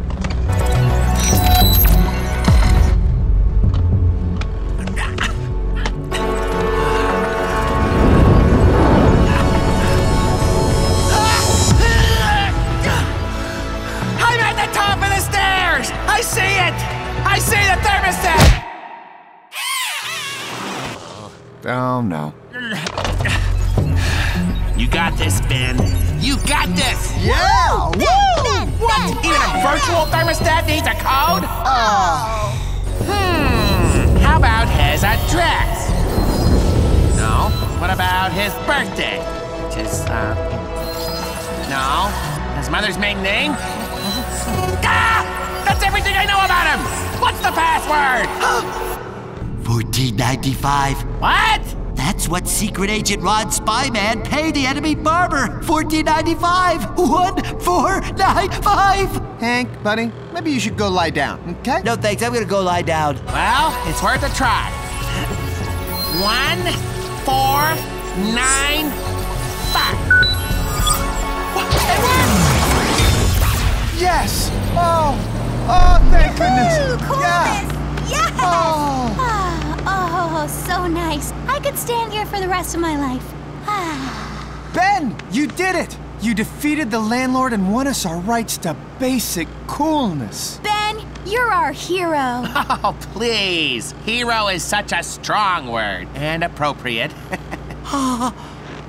Secret Agent Rod Spyman pay the enemy barber. 1495. 1495. Hank, buddy, maybe you should go lie down, okay? No thanks. I'm gonna go lie down. Well, it's worth a try. One, four, nine, five. Yes! Oh! Oh, thank goodness! Coolness! Yes! Oh. Ah, oh, so nice. I could stand here for the rest of my life. Ah. Ben, you did it! You defeated the landlord and won us our rights to basic coolness. Ben, you're our hero. [laughs] Oh, please. Hero is such a strong word and appropriate. [laughs] Ah.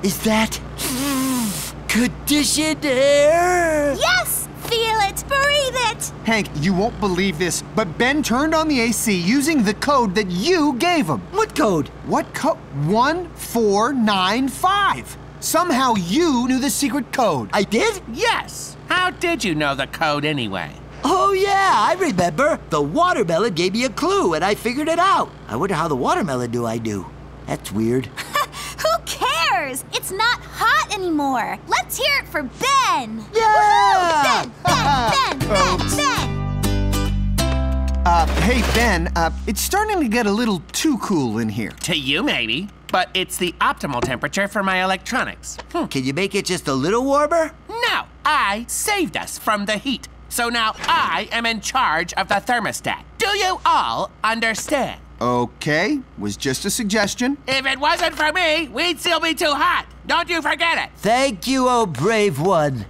Is that [sighs] conditioned air? yes! Feel it, breathe it. Hank, you won't believe this, but Ben turned on the AC using the code that you gave him. What code? What code? 1495. Somehow you knew the secret code. I did? yes. How did you know the code anyway? Oh, yeah, I remember. The watermelon gave me a clue and I figured it out. I wonder how the watermelon do I do. That's weird. [laughs] Who cares? It's not hot anymore. Let's hear it for Ben. Yeah! Ben, [laughs] Ben, Ben, Ben, Ben. Uh, hey, Ben, uh, it's starting to get a little too cool in here. To you, maybe. But it's the optimal temperature for my electronics. Hmm. Can you make it just a little warmer? No, I saved us from the heat. So now I am in charge of the thermostat. Do you all understand? Okay, was just a suggestion. If it wasn't for me, we'd still be too hot. Don't you forget it. Thank you, oh brave one.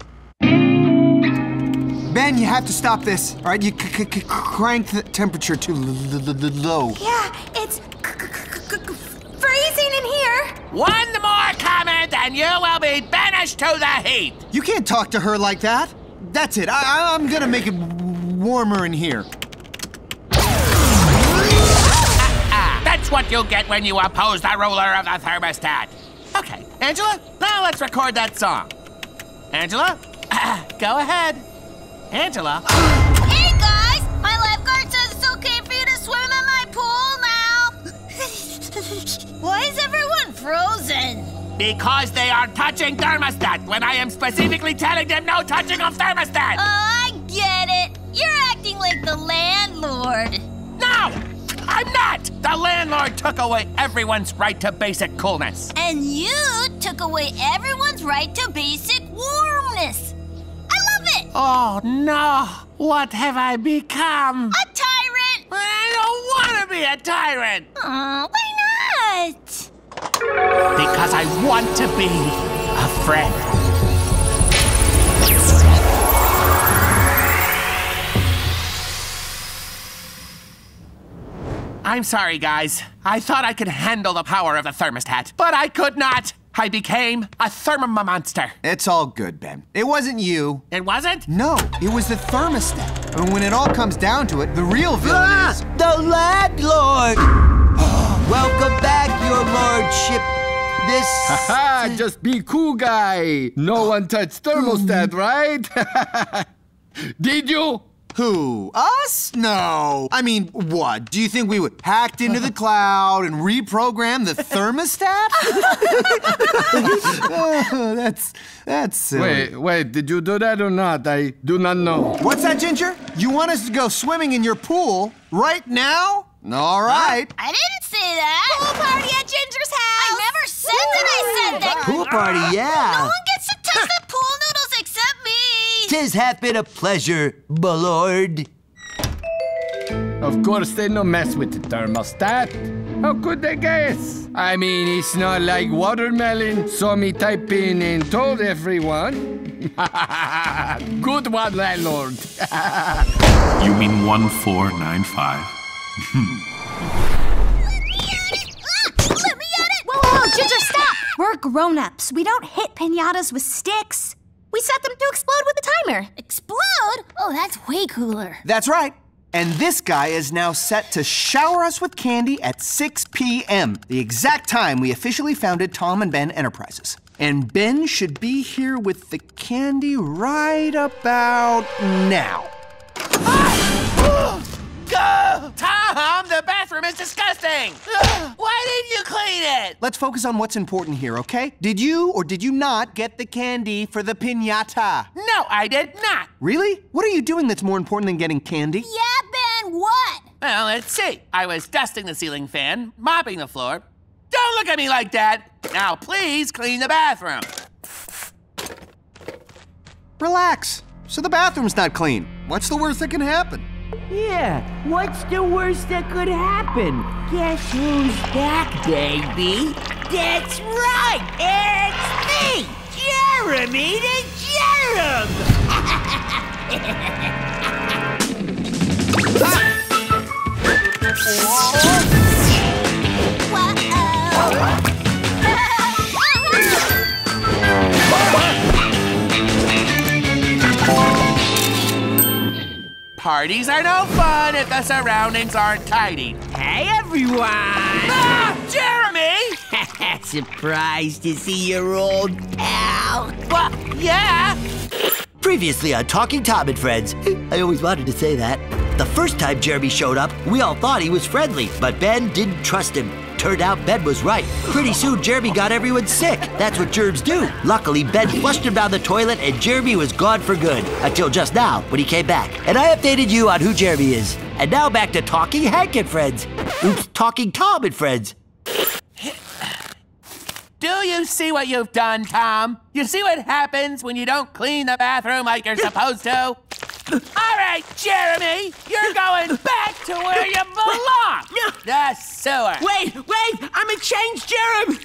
Ben, you have to stop this. All right, you c- c- c- crank the temperature to l- l- l- low. Yeah, it's c- c- c- c- freezing in here. One more comment and you will be banished to the heat. You can't talk to her like that. That's it. I- I- I'm gonna make it warmer in here. That's what you get when you oppose the ruler of the thermostat. Okay, Angela, now let's record that song. Angela, [clears throat] go ahead. Angela. Hey guys, my lifeguard says it's okay for you to swim in my pool now. [laughs] Why is everyone frozen? Because they are touching thermostat when I am specifically telling them no touching of thermostat. Oh, I get it. You're acting like the landlord. No, I'm not. The landlord took away everyone's right to basic coolness. And you took away everyone's right to basic warmness. I love it. Oh no, what have I become? A tyrant. I don't want to be a tyrant. Aw, why not? Because I want to be a friend. I'm sorry, guys. I thought I could handle the power of the thermostat, but I could not. I became a thermoma monster. It's all good, Ben. It wasn't you. It wasn't? No, it was the thermostat. And when it all comes down to it, the real villain Ah, is. the landlord! [gasps] Welcome back, your lordship. This. [laughs] Haha, just be cool, guy. No one touched thermostat, right? [laughs] Did you? Who? Us? No. I mean, what? Do you think we would hacked into the cloud and reprogram the thermostat? Oh, [laughs] that's that's silly. Wait, wait, did you do that or not? I do not know. What's that, Ginger? You want us to go swimming in your pool right now? All right. I didn't say that. Pool party at Ginger's house. I never said that I said that. Pool party, yeah. No one gets to touch the pool noodles except me. Tis hath been a pleasure, my lord. Of course, they no mess with the thermostat. How could they guess? I mean, it's not like watermelon, so me type in and told everyone. [laughs] Good one, landlord. [laughs] You mean 1495? [laughs] Let me at it. Whoa, whoa, whoa, Ginger, stop! We're grown-ups. We don't hit pinatas with sticks. We set them to explode with a timer. Explode? Oh, that's way cooler. That's right. And this guy is now set to shower us with candy at 6 p.m., the exact time we officially founded Tom and Ben Enterprises. And Ben should be here with the candy right about now. [gasps] Go! Tom, the bathroom is disgusting! [gasps] Why didn't you clean it? Let's focus on what's important here, okay? Did you or did you not get the candy for the pinata? No, I did not. Really? What are you doing that's more important than getting candy? Yeah, Ben, what? Well, let's see. I was dusting the ceiling fan, mopping the floor. Don't look at me like that! Now, please clean the bathroom. Relax. So the bathroom's not clean. What's the worst that can happen? Yeah, what's the worst that could happen? Guess who's back, baby? That's right, it's me, Jeremy the Germ! [laughs] Parties are no fun if the surroundings aren't tidy. Hey, everyone! Ah, Jeremy! [laughs] Surprised to see your old pal. Well, yeah. Previously on Talking Tom and Friends, [laughs] I always wanted to say that. The first time Jeremy showed up, we all thought he was friendly, but Ben didn't trust him. Turned out Ben was right. Pretty soon, Jeremy got everyone sick. That's what germs do. Luckily, Ben flushed him down the toilet and Jeremy was gone for good. Until just now, when he came back. And I updated you on who Jeremy is. And now back to Talking Hank and Friends. Oops, Talking Tom and Friends. Do you see what you've done, Tom? You see what happens when you don't clean the bathroom like you're [laughs] supposed to? All right, Jeremy, you're going back to where you [laughs] belong. The sewer. Wait, wait, I'm a changed Jeremy.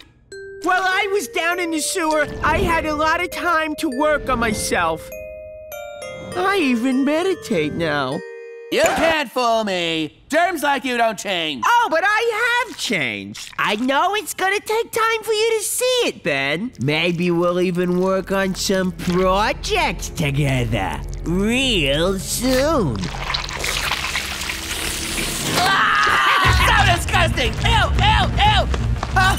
While I was down in the sewer, I had a lot of time to work on myself. I even meditate now. You can't fool me. Germs like you don't change. Oh, but I have changed. I know it's gonna take time for you to see it, Ben. Maybe we'll even work on some projects together. Real soon. Ah, [laughs] so disgusting! Ew, ew, ew! Uh,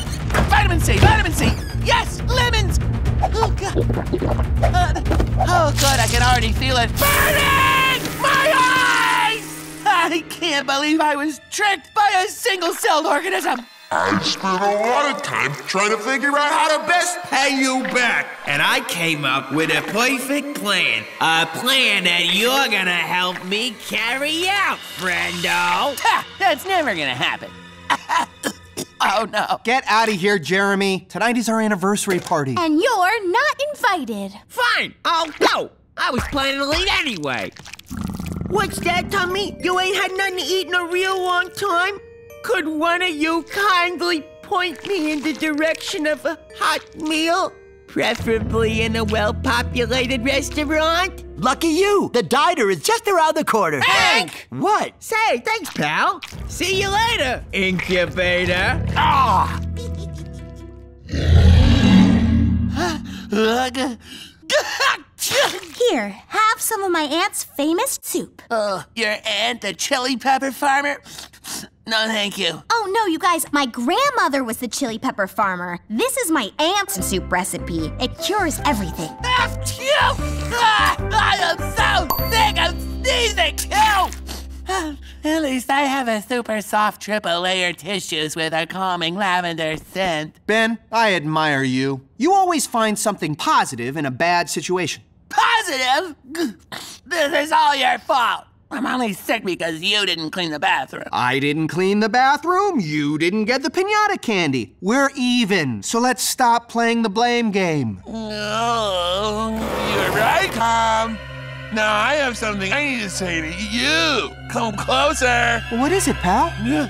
vitamin C, vitamin C! Yes, lemons! Oh, God. Uh, oh, good, I can already feel it burning! My eyes! I can't believe I was tricked by a single-celled organism! I spent a lot of time trying to figure out how to best pay you back. And I came up with a perfect plan. A plan that you're gonna help me carry out, friendo. Ha, that's never gonna happen. [coughs] oh, no. Get out of here, Jeremy. Tonight is our anniversary party. And you're not invited. Fine, I'll go. I was planning to leave anyway. What's that, Tommy? You ain't had nothing to eat in a real long time? Could one of you kindly point me in the direction of a hot meal? Preferably in a well-populated restaurant? Lucky you! The diner is just around the corner. Hank! What? Say, thanks, pal. See you later, incubator. Ah! [laughs] [laughs] Here, have some of my aunt's famous soup. Uh, your aunt, the chili pepper farmer? No, thank you. Oh, no, you guys, my grandmother was the chili pepper farmer. This is my aunt's soup recipe. It cures everything. Ah, I am so sick of sneezing! Ew! At least I have a super soft triple layer tissues with a calming lavender scent. Ben, I admire you. You always find something positive in a bad situation. Positive? This is all your fault. I'm only sick because you didn't clean the bathroom. I didn't clean the bathroom. You didn't get the pinata candy. We're even, so let's stop playing the blame game. Oh, you're right, Tom. Now I have something I need to say to you. Come closer. What is it, pal? Yeah.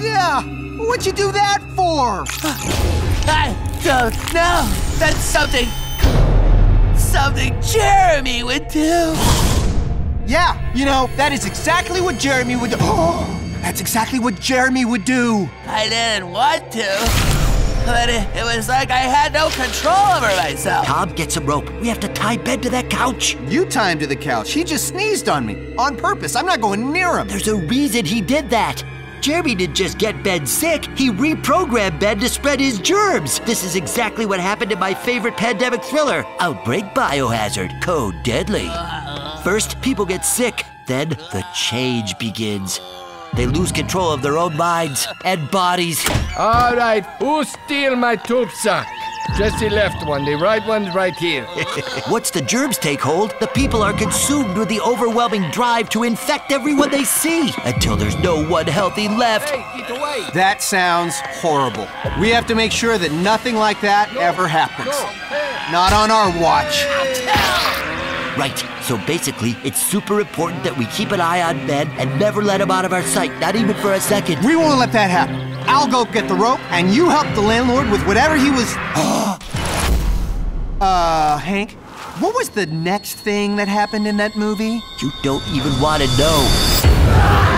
Yeah. What'd you do that for? I don't know. That's something. Something Jeremy would do. Yeah, you know, that is exactly what Jeremy would do. Oh, [gasps] that's exactly what Jeremy would do. I didn't want to. But it, it was like I had no control over myself. Tom, get some rope. We have to tie Ben to that couch. You tie him to the couch. He just sneezed on me. On purpose. I'm not going near him. There's a reason he did that. Jeremy didn't just get Ben sick, he reprogrammed Ben to spread his germs. This is exactly what happened in my favorite pandemic thriller, Outbreak Biohazard, Code Deadly. First, people get sick, then the change begins. They lose control of their own minds and bodies. All right, who steal my tube sock? Jesse left one. The right one's right here. [laughs] Once the germs take hold, the people are consumed with the overwhelming drive to infect everyone they see until there's no one healthy left. That sounds horrible. We have to make sure that nothing like that ever happens. Not on our watch. Right, so basically, it's super important that we keep an eye on Ben and never let him out of our sight, not even for a second. We won't let that happen. I'll go get the rope, and you help the landlord with whatever he was. [gasps] uh, Hank, what was the next thing that happened in that movie? You don't even want to know.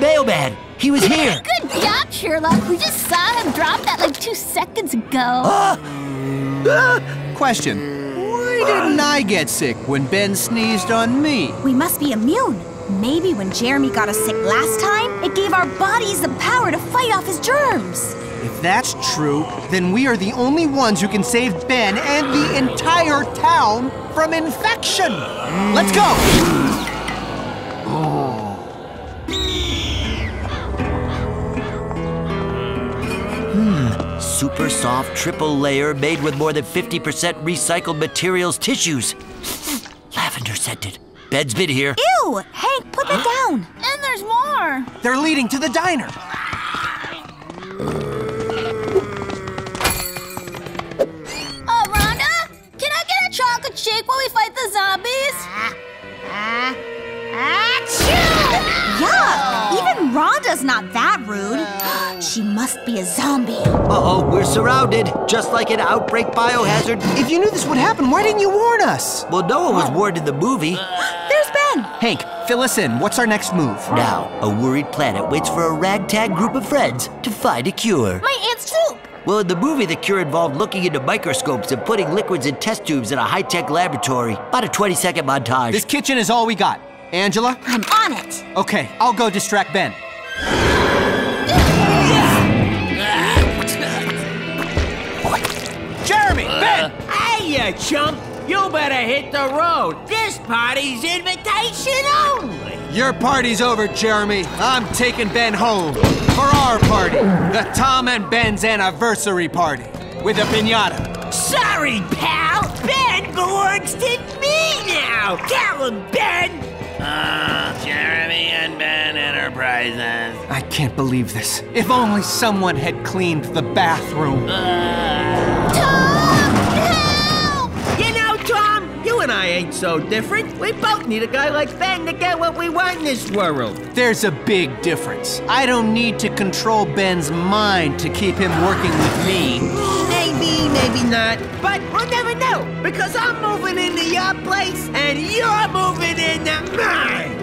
Mailman! He was here! [laughs] Good job, Sherlock. We just saw him drop that like two seconds ago. Ah, question. Why didn't I get sick when Ben sneezed on me? We must be immune. Maybe when Jeremy got us sick last time, it gave our bodies the power to fight off his germs. If that's true, then we are the only ones who can save Ben and the entire town from infection. Let's go! Super soft triple layer made with more than 50% recycled materials tissues. Lavender scented. Ben's been here. Ew! Hank, put that down. And there's more. They're leading to the diner. Oh, Rhonda, can I get a chocolate shake while we fight the zombies? Yuck! Even Rhonda's not that rude. Oh. she must be a zombie. Uh-oh, we're surrounded, just like an outbreak biohazard. If you knew this would happen, why didn't you warn us? Well, no one was warned in the movie. [gasps] There's Ben. Hank, fill us in. What's our next move? Now, a worried planet waits for a ragtag group of friends to find a cure. My aunt's troop. Well, in the movie, the cure involved looking into microscopes and putting liquids in test tubes in a high-tech laboratory. About a 20-second montage. This kitchen is all we got. Angela? I'm on it. Okay, I'll go distract Ben. Jeremy, Ben! Hey, you chump! You better hit the road. This party's invitation only. Your party's over, Jeremy. I'm taking Ben home for our party, the Tom and Ben's anniversary party, with a pinata. Sorry, pal. Ben belongs to me now. Tell him, Ben. Ah, Jeremy and Ben Enterprises. I can't believe this. If only someone had cleaned the bathroom. Tom, help! You know, Tom, you and I ain't so different. We both need a guy like Ben to get what we want in this world. There's a big difference. I don't need to control Ben's mind to keep him working with me. Maybe, maybe not. But we'll never know because I'm moving into your place and you're moving into mine.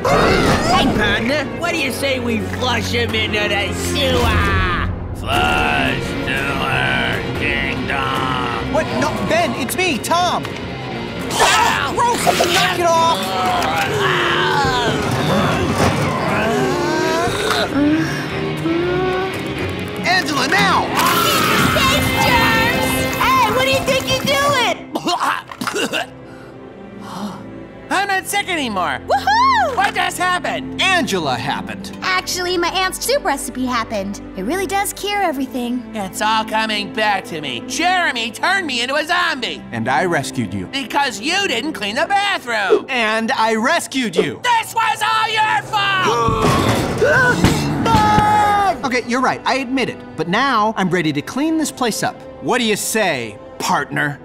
Hey, partner, what do you say we flush him into the sewer? Flush sewer, kingdom. What? No, Ben, it's me, Tom. Ah, gross! Knock it off! Angela, now! Hey, what do you think you're doing? [laughs] I'm not sick anymore. Woohoo! What just happened? Angela happened. Actually, my aunt's soup recipe happened. It really does cure everything. It's all coming back to me. Jeremy turned me into a zombie And I rescued you. because you didn't clean the bathroom. And I rescued you. This was all your fault! [gasps] Okay, you're right. I admit it. But now I'm ready to clean this place up. What do you say, partner?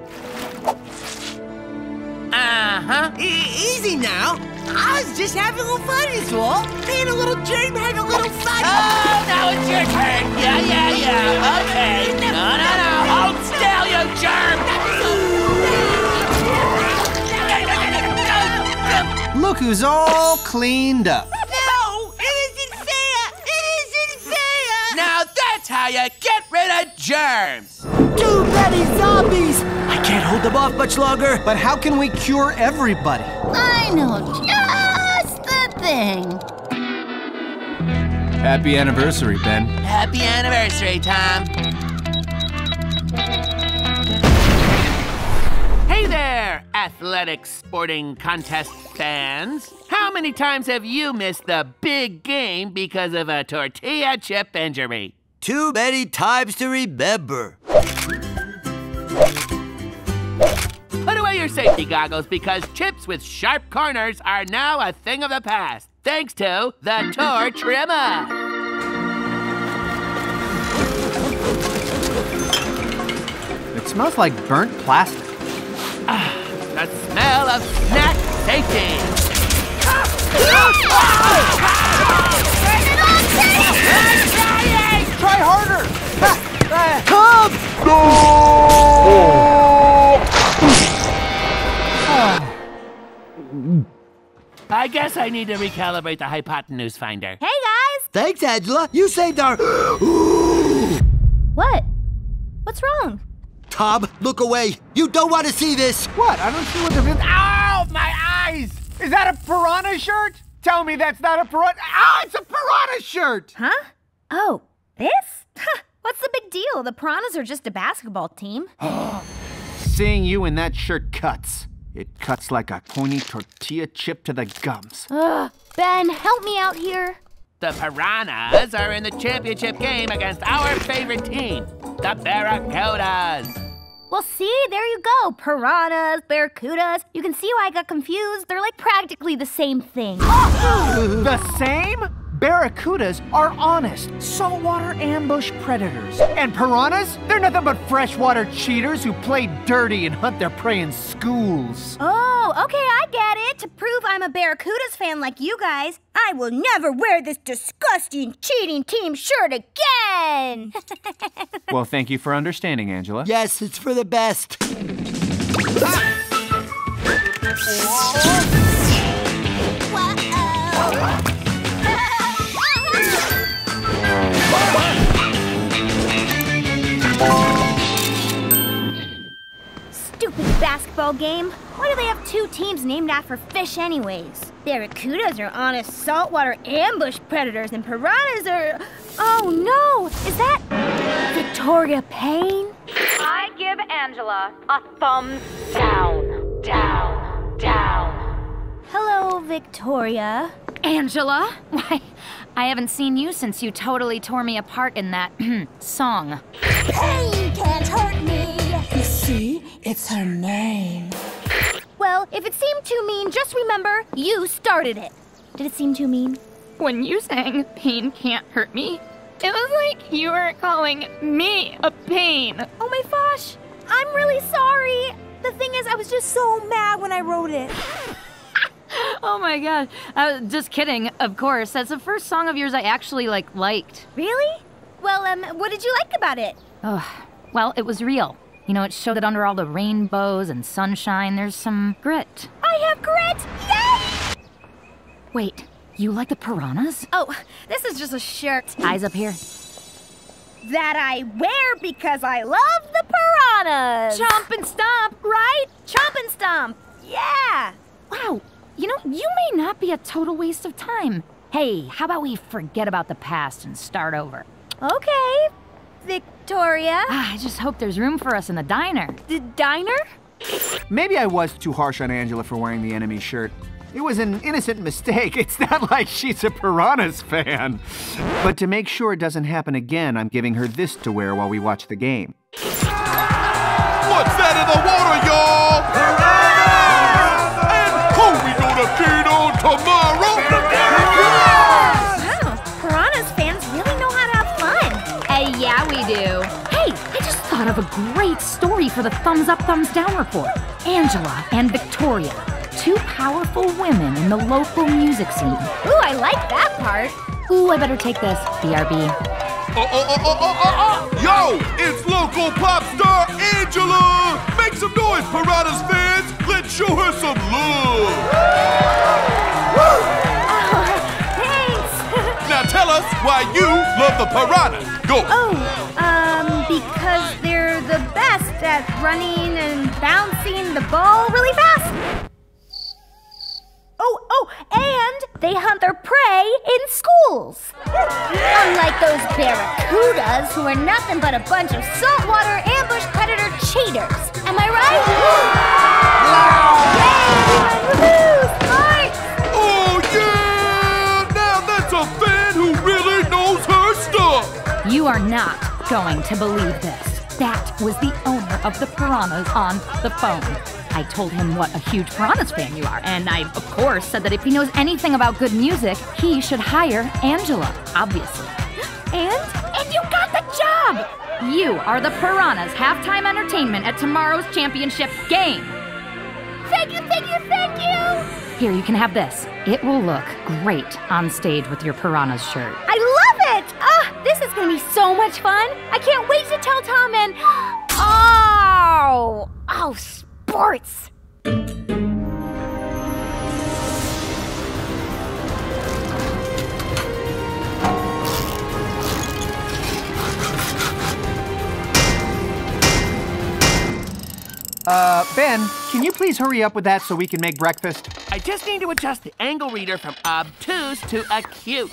Uh-huh. E- easy now. I was just having a little fun, is all. Me and a little germ had a little fun. Oh, now it's your turn. Yeah, yeah, yeah. Okay. No, no, no. Hold still, you germ. Look who's all cleaned up. How you get rid of germs. Too many zombies! I can't hold them off much longer. But how can we cure everybody? I know just the thing. Happy anniversary, Ben. Happy anniversary, Tom. Hey there, athletic sporting contest fans. How many times have you missed the big game because of a tortilla chip injury? Too many times to remember. Put away your safety goggles because chips with sharp corners are now a thing of the past. Thanks to the Tor Trimmer. It smells like burnt plastic. Ah, The smell of snack safety. Try harder! Come! No! I guess I need to recalibrate the hypotenuse finder. Hey guys! Thanks, Angela. You saved our. What? What's wrong? Tom, look away. You don't want to see this. What? I don't see what the. Ow! My eyes! Is that a piranha shirt? Tell me that's not a piranha. Ah, it's a piranha shirt! Huh? Oh, this? What's the big deal? The Piranhas are just a basketball team. [gasps] Seeing you in that shirt cuts. It cuts like a pointy tortilla chip to the gums. Ugh. Ben, help me out here. The Piranhas are in the championship game against our favorite team, the Barracudas. Well, see, there you go. Piranhas, barracudas. You can see why I got confused. They're like practically the same thing. the same? Barracudas are honest, saltwater ambush predators. And piranhas? They're nothing but freshwater cheaters who play dirty and hunt their prey in schools. Oh, okay, I get it. To prove I'm a Barracudas fan like you guys, I will never wear this disgusting, cheating team shirt again. [laughs] Well, thank you for understanding, Angela. Yes, it's for the best. Stupid basketball game. Why do they have two teams named after fish, anyways? Barracudas are honest saltwater ambush predators, and piranhas are. Oh no! Is that Victoria Payne? I give Angela a thumbs down, down, down. Hello, Victoria. Angela? Why, I haven't seen you since you totally tore me apart in that [clears throat] song. Pain can't hurt me. You see, it's her name. Well, if it seemed too mean, just remember you started it. Did it seem too mean? When you sang Pain Can't Hurt Me, it was like you were calling me a pain. Oh my gosh, I'm really sorry. The thing is, I was just so mad when I wrote it. [laughs] Oh my god. Uh, just kidding, of course. That's the first song of yours I actually like liked. Really? Well, um, what did you like about it? Oh, well, it was real. You know, it showed that under all the rainbows and sunshine, there's some grit. I have grit! Yay! Wait, you like the piranhas? Oh, this is just a shirt. Eyes up here. that I wear because I love the piranhas. Chomp and stomp, right? Chomp and stomp. Yeah. Wow, you know, you may not be a total waste of time. Hey, how about we forget about the past and start over? Okay, Victoria. Ah, I just hope there's room for us in the diner. The diner? Maybe I was too harsh on Angela for wearing the enemy shirt. It was an innocent mistake. [laughs] It's not like she's a Piranhas fan. But to make sure it doesn't happen again, I'm giving her this to wear while we watch the game. What's that in the water, y'all? Of a great story for the thumbs up, thumbs down report. Angela and Victoria, two powerful women in the local music scene. Ooh, I like that part. Ooh, I better take this. BRB. Oh, oh, oh, oh, oh, oh, oh! Yo, it's local pop star Angela! Make some noise, Piranhas fans! Let's show her some love! [laughs] Thanks. Now tell us why you love the Piranhas! Go! Oh, um, at running and bouncing the ball really fast. Oh, oh, and they hunt their prey in schools. Unlike those barracudas who are nothing but a bunch of saltwater ambush predator cheaters. Am I right? Yay! Woohoo! Sports! Oh yeah! Now that's a fan who really knows her stuff! You are not going to believe this. That was the owner of the piranhas on the phone. I told him what a huge piranhas fan you are, and I, of course, said that if he knows anything about good music, he should hire Angela, obviously. And? And you got the job! You are the piranhas halftime entertainment at tomorrow's championship game. Thank you, thank you, thank you! Here, you can have this. It will look great on stage with your piranhas shirt. I love it! Ah, this is gonna be so much fun! I can't wait to tell Tom and. [gasps] Oh! Oh, sports! Uh, Ben, can you please hurry up with that so we can make breakfast? I just need to adjust the angle reader from obtuse to acute.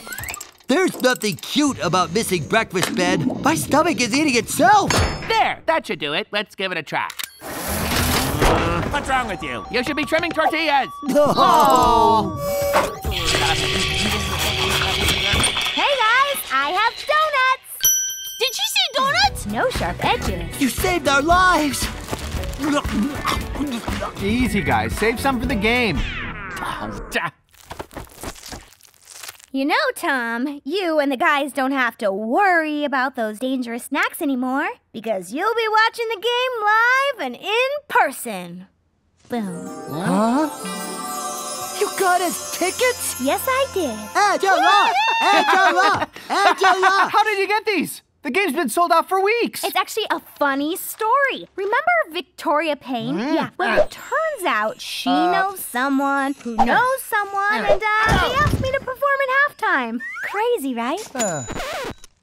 There's nothing cute about missing breakfast, Ben. My stomach is eating itself. There, that should do it. Let's give it a try. Uh, what's wrong with you? You should be trimming tortillas. [laughs] Oh. Hey guys, I have donuts! Did she say donuts? No sharp edges. You saved our lives. Easy, guys. Save some for the game. You know, Tom, you and the guys don't have to worry about those dangerous snacks anymore because you'll be watching the game live and in person. Boom. Huh? You got us tickets? Yes, I did. Angela! Angela! [laughs] Angela! How did you get these? The game's been sold out for weeks. It's actually a funny story. Remember Victoria Payne? Mm. Yeah. Well, it turns out she knows someone who knows someone, and uh, they asked me to perform at halftime. Crazy, right?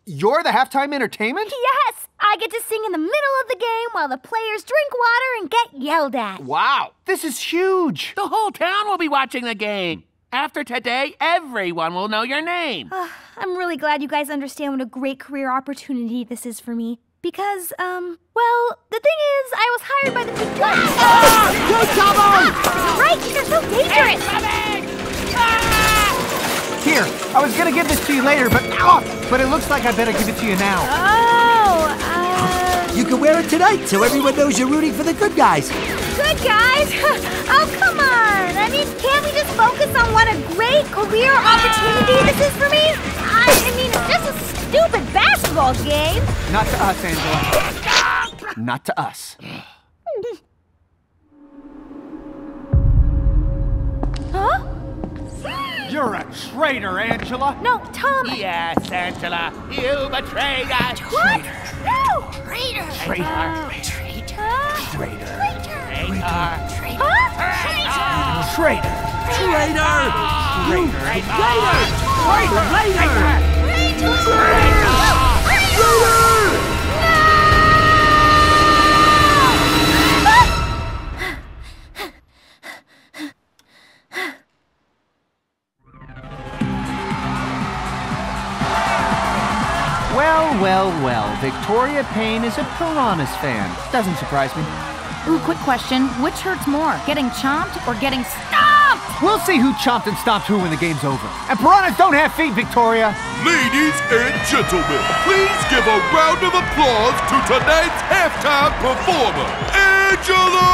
You're the halftime entertainment? Yes! I get to sing in the middle of the game while the players drink water and get yelled at. Wow, this is huge. The whole town will be watching the game. After today, everyone will know your name. I'm really glad you guys understand what a great career opportunity this is for me. Because, um, well, the thing is, I was hired by the big ah! Go, Tomo! Right, these are so dangerous! Here, I was gonna give this to you later, but oh, but it looks like I better give it to you now. Uh, You can wear it tonight so everyone knows you're rooting for the good guys. good guys? [laughs] oh, come on! I mean, can't we just focus on what a great career opportunity this is for me? I, I mean, it's just a stupid basketball game. Not to us, Angela. Not to us. Huh? You're a traitor, Angela. No, Tom. Yes, Angela, you betrayed us. What? No! Traitor. Traitor. Traitor. Traitor. Traitor. Traitor. Huh? Traitor. Traitor! You traitor. Traitor. traitor! Traitor! Traitor. Traitor! Well, well, well. Victoria Payne is a Piranhas fan. Doesn't surprise me. Ooh, quick question. Which hurts more, getting chomped or getting stomped? We'll see who chomped and stomped who when the game's over. And piranhas don't have feet, Victoria. Ladies and gentlemen, please give a round of applause to tonight's halftime performer, Angela!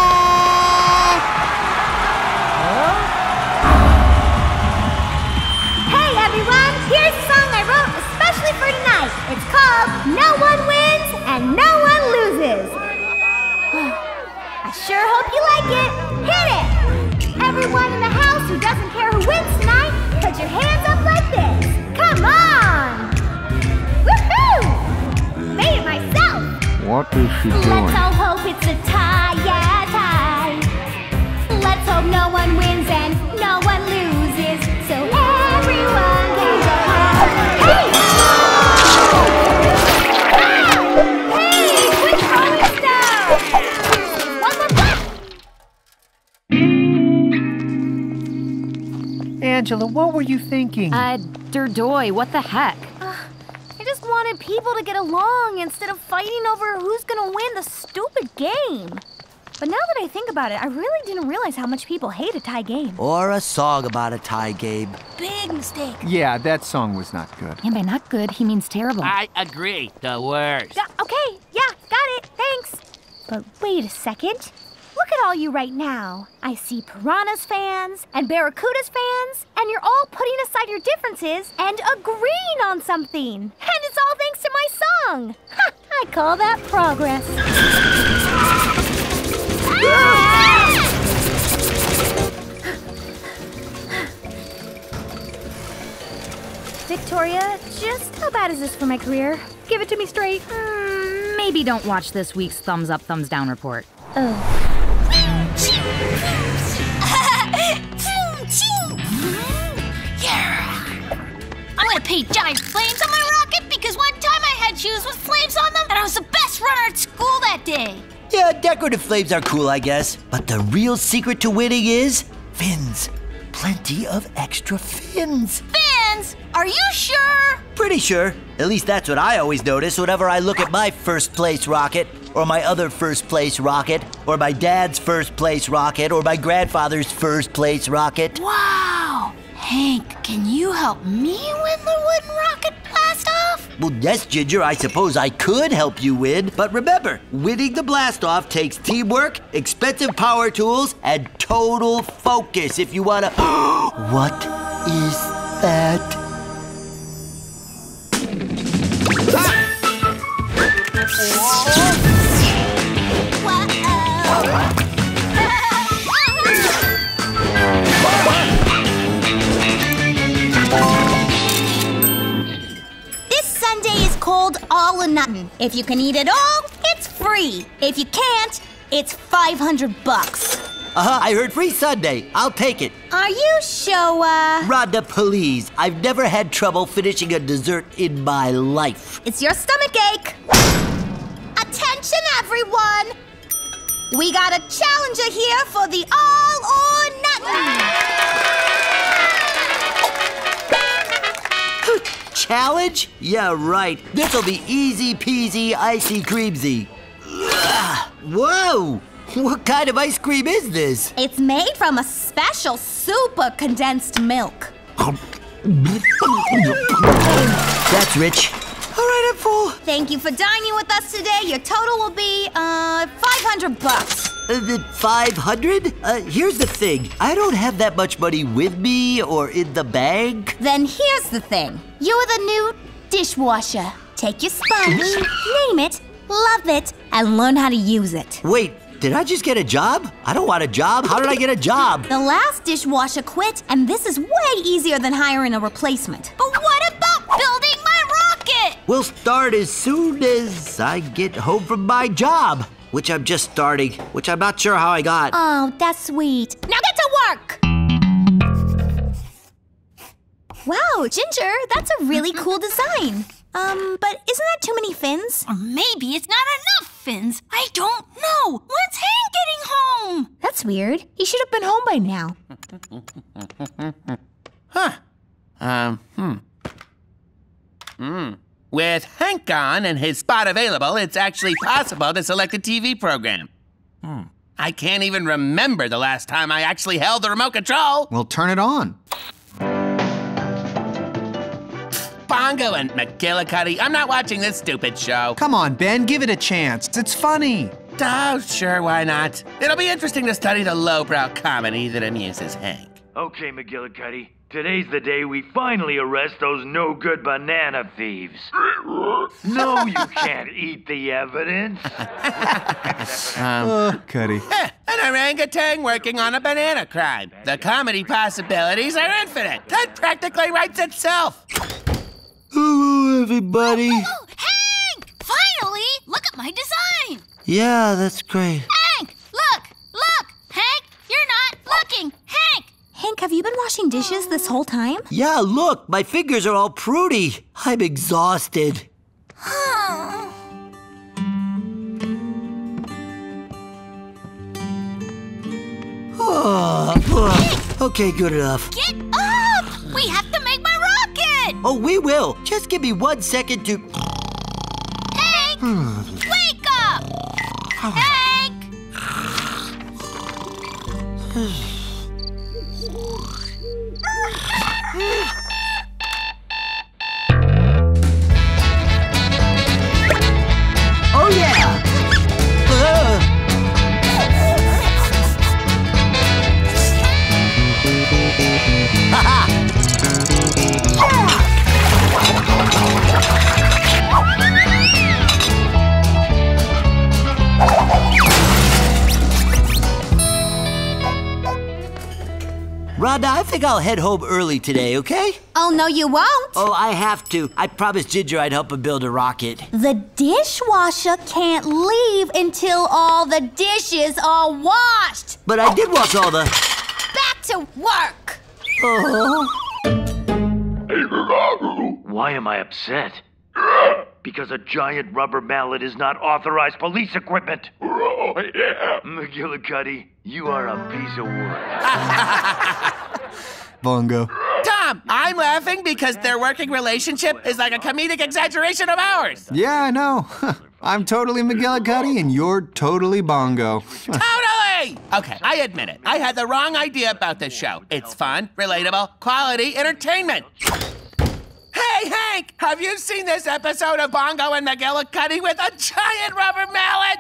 Hey everyone, It's called No One Wins and No One Loses. [sighs] I sure hope you like it. Hit it! Everyone in the house who doesn't care who wins tonight, put your hands up like this. Come on! Woohoo! Made it myself. What is she doing? Let's all hope it's a tie, yeah, tie. Let's hope no one wins and Angela, what were you thinking? Uh, Durdoy, what the heck? I just wanted people to get along instead of fighting over who's gonna win the stupid game. But now that I think about it, I really didn't realize how much people hate a tie game. Or a song about a tie game. Big mistake. Yeah, that song was not good. And by not good, he means terrible. I agree. The worst. Yeah, okay, yeah, got it, thanks. But wait a second. Look at all you right now. I see Piranhas fans and Barracudas fans, and you're all putting aside your differences and agreeing on something. And it's all thanks to my song. Ha, I call that progress. [laughs] Victoria, just how bad is this for my career? Give it to me straight. Mm, maybe don't watch this week's thumbs up, thumbs down report. Oh. [laughs] I'm gonna paint giant flames on my rocket because one time I had shoes with flames on them and I was the best runner at school that day. Yeah, decorative flames are cool, I guess. But the real secret to winning is fins. Plenty of extra fins. Fins? Are you sure? Pretty sure. At least that's what I always notice whenever I look at my first place rocket, or my other first place rocket, or my dad's first place rocket, or my grandfather's first place rocket. Wow! Hank, can you help me win the wooden rocket blast off? Well, yes, Ginger, I suppose I could help you win. But remember, winning the blast off takes teamwork, expensive power tools, and total focus if you wanna. [gasps] what is that? This sundae is called All or Nothing. If you can eat it all, it's free. If you can't, it's 500 bucks. Uh huh, I heard free sundae. I'll take it. Are you sure? uh, Rhonda, please. I've never had trouble finishing a dessert in my life. It's your stomach ache. Attention, everyone! We got a challenger here for the All or Nothing. [laughs] Challenge? Yeah, right. This'll be easy peasy, icy creamsy. [sighs] Whoa! [laughs] What kind of ice cream is this? It's made from a special super condensed milk. [laughs] That's rich. All right, I'm full. Thank you for dining with us today. Your total will be uh 500 bucks. Uh, 500? Uh, here's the thing. I don't have that much money with me or in the bank. Then here's the thing. You're the new dishwasher. Take your sponge, name it, love it, and learn how to use it. Wait, did I just get a job? I don't want a job. How did I get a job? The last dishwasher quit, and this is way easier than hiring a replacement. But what about building my rocket? We'll start as soon as I get home from my job, which I'm just starting, which I'm not sure how I got. Oh, that's sweet. Now get to work! Wow, Ginger, that's a really cool design. Um, but isn't that too many fins? Or maybe it's not enough fins. I don't know. When's Hank getting home? That's weird. He should have been home by now. [laughs] huh. Um, hmm. Hmm. With Hank gone and his spot available, it's actually possible to select a TV program. Hmm. I can't even remember the last time I actually held the remote control. Well, turn it on. Bongo and McGillicuddy, I'm not watching this stupid show. Come on, Ben, give it a chance. It's funny. Oh, sure, why not? It'll be interesting to study the lowbrow comedy that amuses Hank. Okay, McGillicuddy. Today's the day we finally arrest those no good banana thieves. no, you [laughs] can't eat the evidence. [laughs] Um, Cuddy. Heh, [laughs] an orangutan working on a banana crime. The comedy possibilities are infinite. That practically writes itself. Hello, everybody. Oh, oh, oh, Hank! Finally! Look at my design! Yeah, that's great. Hank! Look! Look! Hank! You're not looking! Hank! Hank, have you been washing dishes this whole time? Yeah, look, my fingers are all prudy. I'm exhausted. Oh, [gasps] oh, okay, good enough. Get up! We have Oh, we will. Just give me one second to. Hank! Wake up! Hank! Oh, yeah! Uh. Ha [laughs] [laughs] Rhonda, I think I'll head home early today, okay? Oh, no, you won't. Oh, I have to. I promised Ginger I'd help him build a rocket. The dishwasher can't leave until all the dishes are washed. But I did wash all the. Back to work. Oh. Why am I upset? Because a giant rubber mallet is not authorized police equipment. Oh, yeah. McGillicuddy, you are a piece of work. [laughs] Bongo. Tom, I'm laughing because their working relationship is like a comedic exaggeration of ours. Yeah, I know. [laughs] I'm totally McGillicuddy and you're totally Bongo. [laughs] Totally! Okay, I admit it. I had the wrong idea about this show. It's fun, relatable, quality entertainment. Hey, Hank, have you seen this episode of Bongo and McGillicuddy with a giant rubber mallet?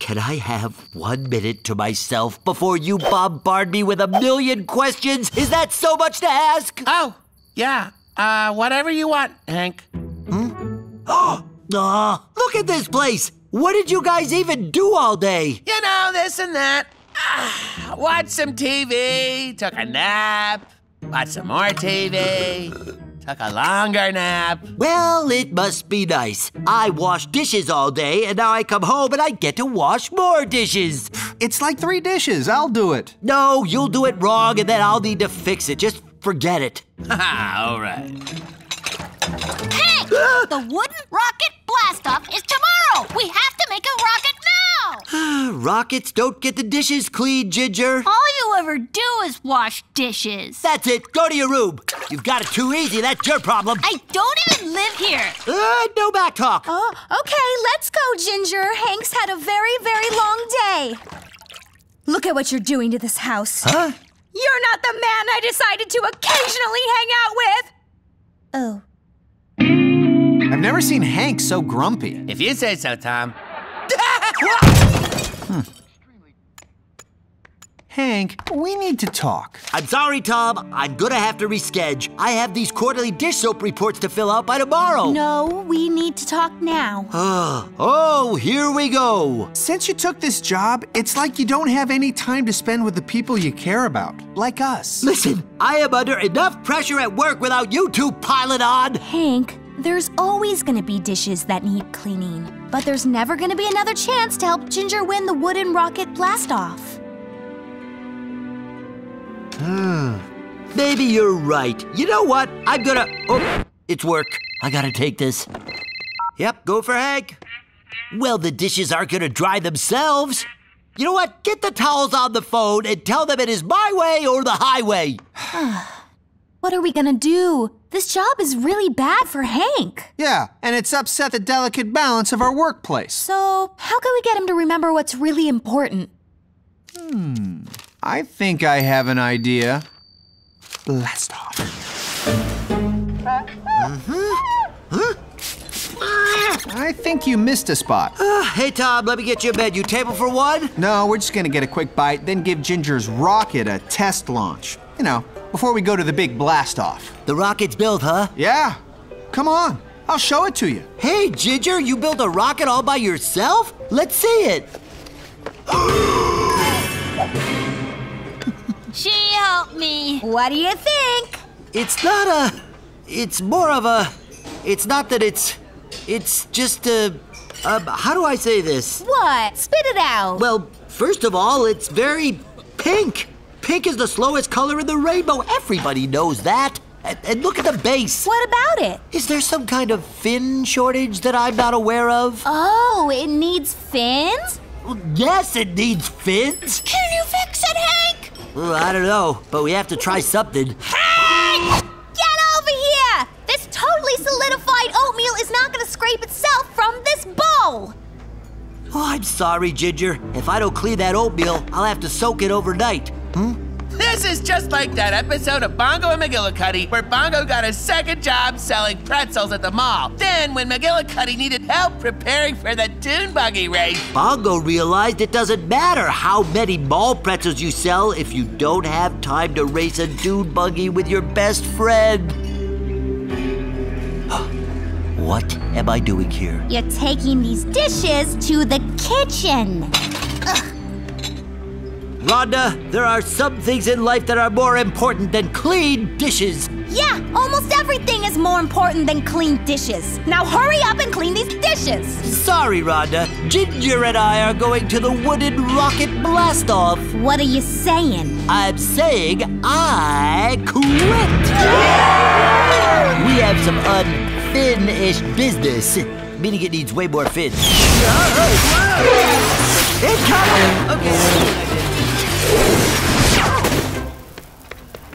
Can I have one minute to myself before you bombard me with a million questions? Is that so much to ask? Oh, yeah. Uh, whatever you want, Hank. Oh, aw, look at this place. What did you guys even do all day? You know, this and that. Ah, watched some TV, took a nap, watched some more TV, took a longer nap. Well, it must be nice. I washed dishes all day, and now I come home and I get to wash more dishes. It's like three dishes. I'll do it. No, you'll do it wrong, and then I'll need to fix it. Just forget it. [laughs] All right. Hank! [laughs] the wooden rocket blastoff is tomorrow! We have to make a rocket now! [sighs] Rockets don't get the dishes clean, Ginger. All you ever do is wash dishes. That's it. Go to your room. You've got it too easy. That's your problem. I don't even live here. Uh, no back talk. Oh, okay, let's go, Ginger. Hank's had a very, very long day. Look at what you're doing to this house. Huh? You're not the man I decided to occasionally hang out with. Oh. I've never seen Hank so grumpy. If you say so, Tom. [laughs] Hmm. Hank, we need to talk. I'm sorry, Tom. I'm gonna have to reschedule. I have these quarterly dish soap reports to fill out by tomorrow. No, we need to talk now. Oh, [sighs] oh, here we go. Since you took this job, it's like you don't have any time to spend with the people you care about, like us. Listen, I am under enough pressure at work without you two piling on. Hank, there's always gonna be dishes that need cleaning. But there's never gonna be another chance to help Ginger win the wooden rocket blast off. Hmm. Maybe you're right. You know what? I'm gonna. Oh, it's work. I gotta take this. Yep, go for Hank. Well, the dishes aren't gonna dry themselves. You know what? Get the towels on the phone and tell them it is my way or the highway. [sighs] [sighs] What are we gonna do? This job is really bad for Hank. Yeah, and it's upset the delicate balance of our workplace. So, how can we get him to remember what's really important? Hmm. I think I have an idea. Blast off. uh-huh I think you missed a spot. hey, Tom, let me get you a bed. You Table for one? No, we're just gonna get a quick bite, then give Ginger's rocket a test launch. You know, before we go to the big blast off. The rocket's built, huh? Yeah. Come on, I'll show it to you. Hey, Ginger, you built a rocket all by yourself? Let's see it. [gasps] She helped me. What do you think? It's not a. It's more of a. It's not that it's. It's just a. Um, how do I say this? What? Spit it out. Well, first of all, it's very pink. Pink is the slowest color in the rainbow. Everybody knows that. And, and look at the base. What about it? Is there some kind of fin shortage that I'm not aware of? Oh, it needs fins? Yes, it needs fins. Can you fix it, Hank? Well, I don't know, but we have to try something. Hank! Get over here! This totally solidified oatmeal is not gonna scrape itself from this bowl! Oh, I'm sorry, Ginger. If I don't clean that oatmeal, I'll have to soak it overnight. Hmm? This is just like that episode of Bongo and McGillicuddy where Bongo got a second job selling pretzels at the mall. Then, when McGillicuddy needed help preparing for the dune buggy race, Bongo realized it doesn't matter how many mall pretzels you sell if you don't have time to race a dune buggy with your best friend. [gasps] what am I doing here? You're taking these dishes to the kitchen. Rhonda, there are some things in life that are more important than clean dishes. Yeah, almost everything is more important than clean dishes. Now hurry up and clean these dishes. Sorry, Rhonda. Ginger and I are going to the wooden rocket blast off. What are you saying? I'm saying I quit. We have some unfinished business, meaning it needs way more fins. Incoming! Okay.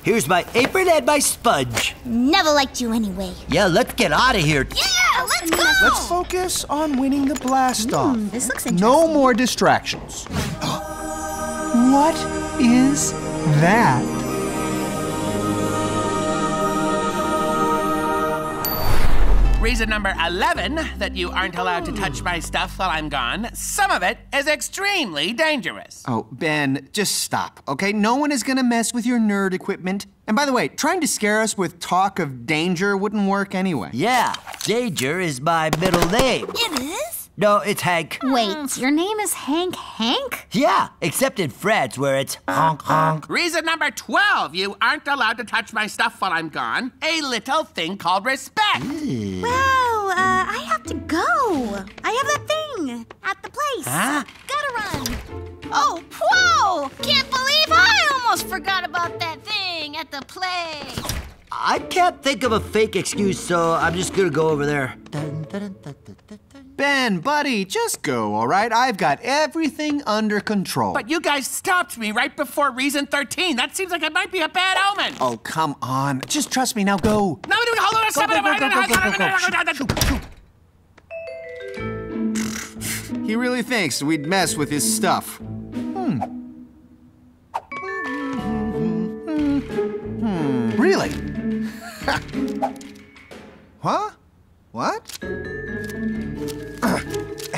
Here's my apron and my sponge. Never liked you anyway. Yeah, let's get out of here. Yeah, let's go. Let's focus on winning the blast hmm, off. This looks interesting. No more distractions. [gasps] what is that? Reason number 11 that you aren't allowed to touch my stuff while I'm gone, some of it is extremely dangerous. Oh, Ben, just stop, okay? No one is gonna mess with your nerd equipment. And by the way, trying to scare us with talk of danger wouldn't work anyway. Yeah, Danger is my middle name. It is? No, it's Hank. Wait, your name is Hank Hank? Yeah, except in France where it's honk honk. Reason number 12 you aren't allowed to touch my stuff while I'm gone. A little thing called respect. Well, uh, I have to go. I have that thing at the place. Huh? Gotta run. Oh, whoa! Can't believe I almost forgot about that thing at the play. I can't think of a fake excuse, so I'm just gonna go over there. Ben, buddy, just go, all right? I've got everything under control. But you guys stopped me right before reason 13. That seems like it might be a bad omen. Oh, come on. Just trust me. Now go. No, no, hold on a second. He really thinks we'd mess with his stuff. Hmm. Hmm. Really? huh? What?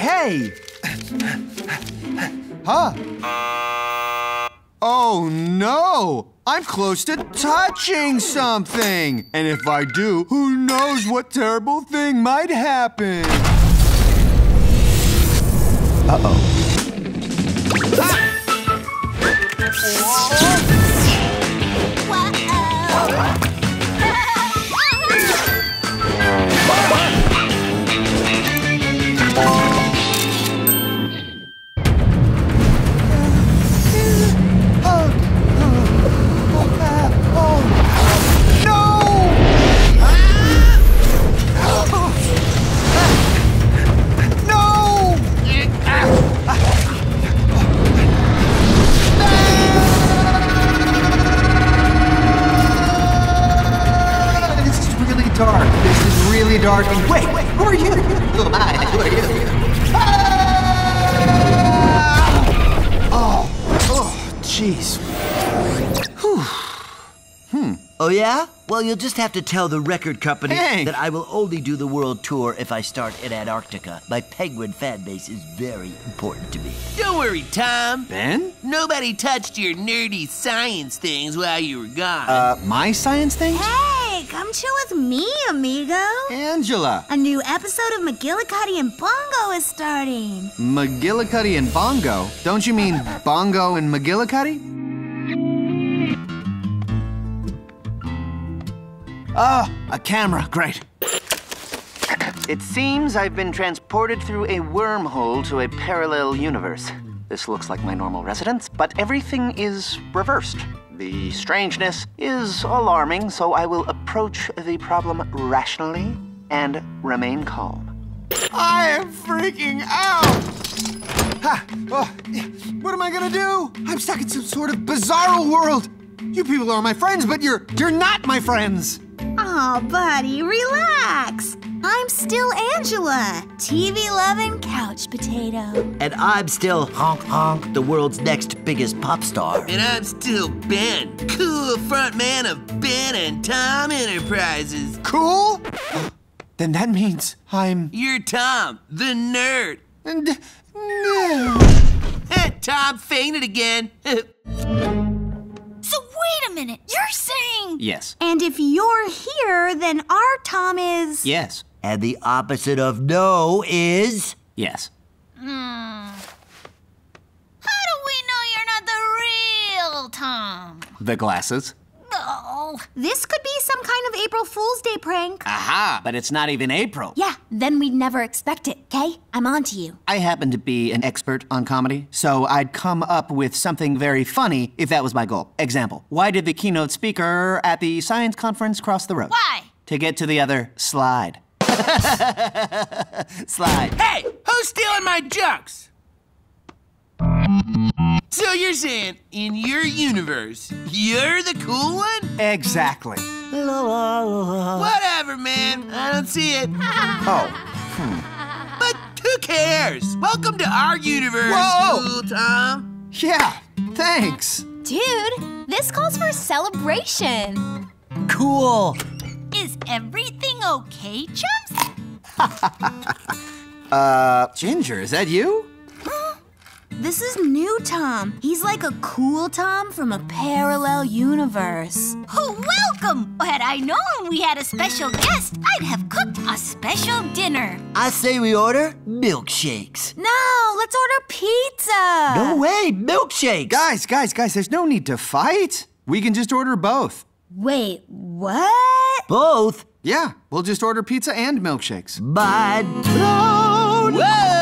Hey! huh? Oh no! I'm close to touching something! And if I do, who knows what terrible thing might happen? Uh oh. wait, who are you? Who am I? Who are you? Oh, oh, jeez. Hmm. Oh, yeah? Well, you'll just have to tell the record company Hank! that I will only do the world tour if I start in Antarctica. My penguin fan base is very important to me. Don't worry, Tom. Ben? Nobody touched your nerdy science things while you were gone. Uh, my science things? Hey, come chill with me, amigo. Angela. A new episode of McGillicuddy and Bongo is starting. McGillicuddy and Bongo? Don't you mean Bongo and McGillicuddy? Oh, a camera, great. It seems I've been transported through a wormhole to a parallel universe. This looks like my normal residence, but everything is reversed. The strangeness is alarming, so I will approach the problem rationally and remain calm. I am freaking out! Ha! Oh, what am I gonna do? I'm stuck in some sort of bizarro world. You people are my friends, but you're you're not my friends. Oh, buddy, relax. I'm still Angela, TV loving couch potato. And I'm still Honk Honk, the world's next biggest pop star. And I'm still Ben, cool front man of Ben and Tom Enterprises. Cool? Then that means I'm. You're Tom, the nerd. And no. [laughs] Tom fainted again. [laughs] So wait a minute, you're saying Yes. And if you're here, then our Tom is. Yes. And the opposite of no is. Yes. Hmm. How do we know you're not the real Tom? The glasses. Oh. This could be some kind of April Fool's Day prank. Aha, but it's not even April. Yeah, then we'd never expect it, okay? I'm on to you. I happen to be an expert on comedy, so I'd come up with something very funny if that was my goal. Example Why did the keynote speaker at the science conference cross the road? Why? To get to the other slide. [laughs] slide. Hey, who's stealing my jokes? So you're saying, in your universe, you're the cool one? Exactly. Whatever, man. I don't see it. [laughs] Oh. Hmm. [laughs] But who cares? Welcome to our universe, Whoa! cool Tom. Yeah, thanks. Dude, this calls for a celebration. Cool. Is everything okay, chums? [laughs] Uh, Ginger, is that you? This is new Tom. He's like a cool Tom from a parallel universe. Oh, welcome! Had I known we had a special guest, I'd have cooked a special dinner. I say we order milkshakes. No, let's order pizza. No way, milkshakes. Guys, guys, guys, there's no need to fight. We can just order both. Wait, what? Both? Yeah, we'll just order pizza and milkshakes. Mind blown! Whoa!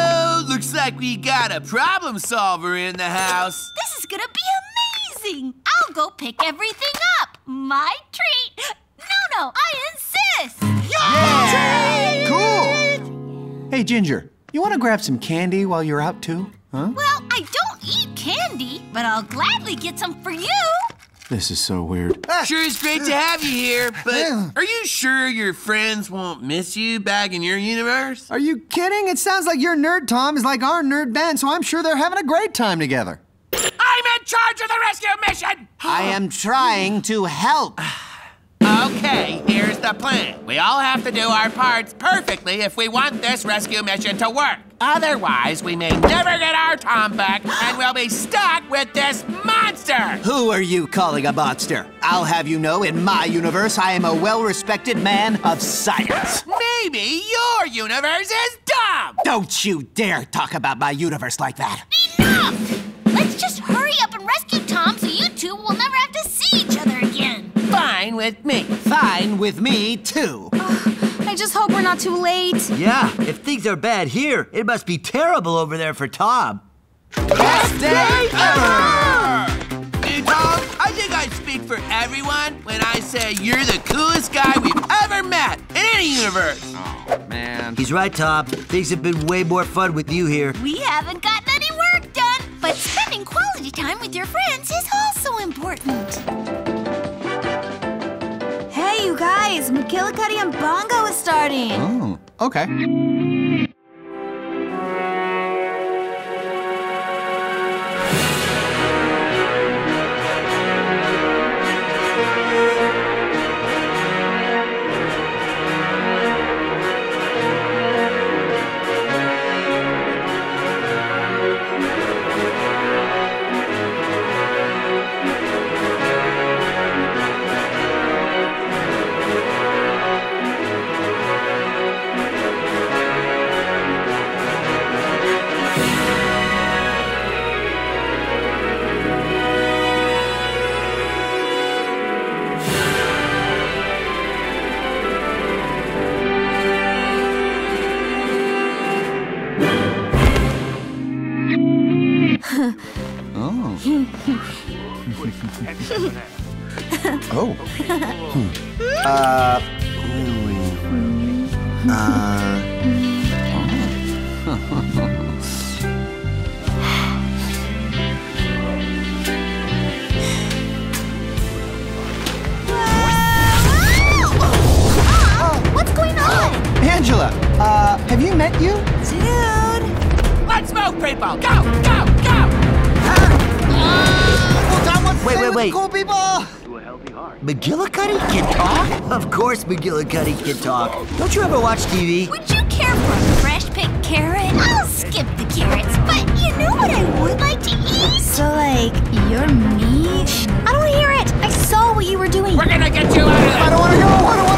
Looks like we got a problem solver in the house. This is gonna be amazing! I'll go pick everything up. My treat. No, no, I insist. Yeah! Cool! Hey, Ginger, you want to grab some candy while you're out too? Huh? Well, I don't eat candy, but I'll gladly get some for you. This is so weird. Ah, sure it's great to have you here, but are you sure your friends won't miss you back in your universe? Are you kidding? It sounds like your nerd Tom is like our nerd Ben, so I'm sure they're having a great time together. I'm in charge of the rescue mission! I am trying to help. [sighs] [sighs] Ah, Okay, here's the plan. We all have to do our parts perfectly if we want this rescue mission to work. Otherwise, we may never get our Tom back and we'll be stuck with this monster! Who are you calling a monster? I'll have you know, in my universe, I am a well respected man of science. Maybe your universe is dumb! Don't you dare talk about my universe like that. Enough! Let's just hurry up and rescue Fine with me. Fine with me, too. I just hope we're not too late. Yeah, if things are bad here, it must be terrible over there for Tom. Best day ever! Hey, Tom, I think I speak for everyone when I say you're the coolest guy we've ever met in any universe. Oh, man. He's right, Tom. Things have been way more fun with you here. We haven't gotten any work done, but spending quality time with your friends is also important. You guys, McGillicuddy and Bongo is starting. Oh. Okay. Oh. [laughs] oh. Uh. hmm. Uh. What's going on? Angela, uh, have you met you? Dude! Let's move, people! Go, go, go! Wait, wait, wait. Cool people. McGillicuddy can talk? Of course McGillicuddy can talk. Don't you ever watch TV? Would you care for a fresh picked carrot? I'll skip the carrots, but you know what I would like to eat? So, like, you're me? I don't wanna hear it. I saw what you were doing. We're gonna get you out of there! I don't want to go. I don't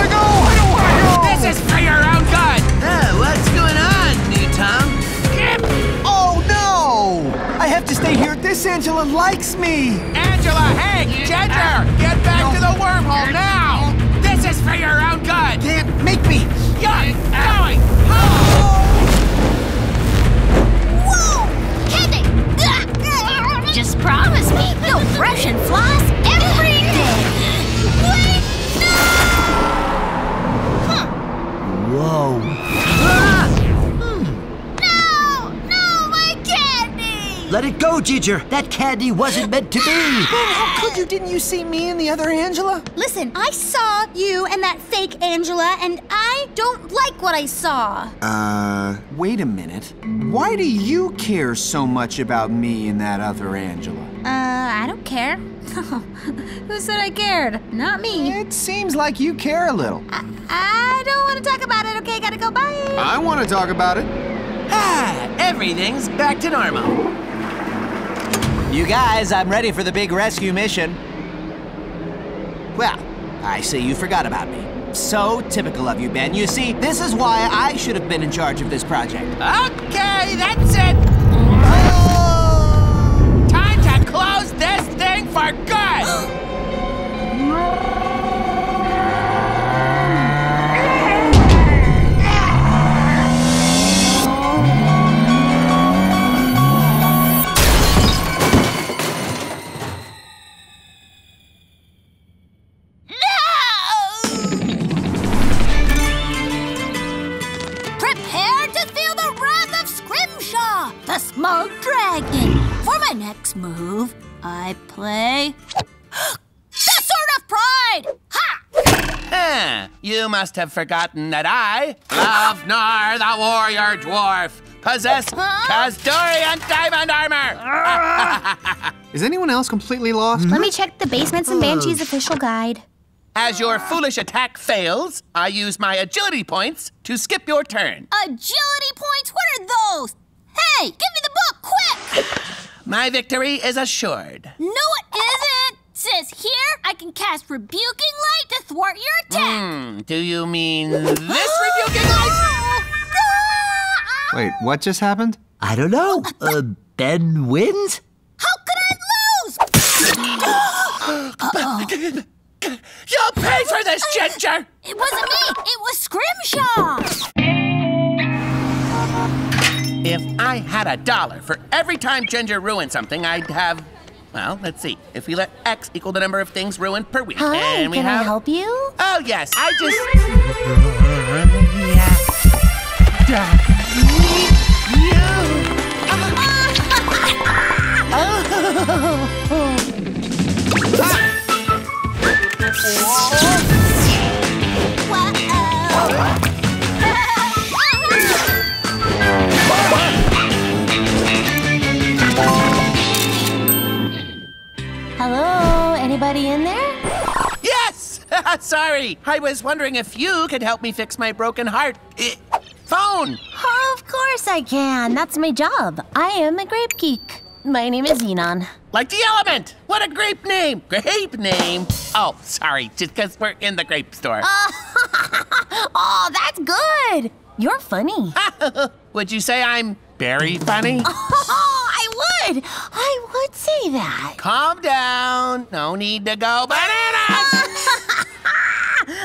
stay here. This Angela likes me. Angela, Hank, Ginger, get back to the wormhole now! This is for your own good! Can't make me. Get going! Whoa! Candy! Just promise me you'll brush and floss every day. Wait! Whoa. No! No, my candy! Let it go, Ginger. That candy wasn't meant to be. Ben, [gasps] How could you? Didn't you see me and the other Angela? Listen, I saw you and that fake Angela, and I don't like what I saw. Uh, wait a minute. Why do you care so much about me and that other Angela? Uh, I don't care. [laughs] Who said I cared? Not me. It seems like you care a little. I don't want to talk about it, okay? Gotta go, bye. I want to talk about it. Ah, everything's back to normal. You guys, I'm ready for the big rescue mission. Well, I see you forgot about me. So typical of you, Ben. You see, this is why I should have been in charge of this project. Okay, that's it! Time to close this thing for good! I play [gasps] the Sword of Pride. Ha! Ah, you must have forgotten that I, Glavnar the warrior dwarf, possess Kazdorian diamond armor! [laughs] Is anyone else completely lost? Let me check the Basements and Banshees official guide. As your foolish attack fails, I use my agility points to skip your turn. Agility points? What are those? Hey, give me the book, quick! My victory is assured. No, it isn't. Says here I can cast Rebuking Light to thwart your attack. Hmm, do you mean this [laughs] rebuking light? [laughs] Wait, what just happened? I don't know. Uh, Ben wins? How could I lose? Uh-oh. [gasps] [gasps] You'll pay for this, Ginger! It wasn't me. It was Scrimshaw. If I had a dollar for every time Ginger ruined something, I'd have. Well, let's see. If we let X equal the number of things ruined per week, Hi, and we can have. I help you? Oh yes, I just. [laughs] [laughs] Oh. [laughs] Sorry, I was wondering if you could help me fix my broken heart. Eh, phone! Oh, of course I can. That's my job. I am a grape geek. My name is Xenon. Like the element! What a grape name! Grape name! Oh, sorry, just because we're in the grape store. [laughs] oh, that's good. You're funny. [laughs] Would you say I'm very funny? I would. I would say that. Calm down. No need to go bananas! [laughs]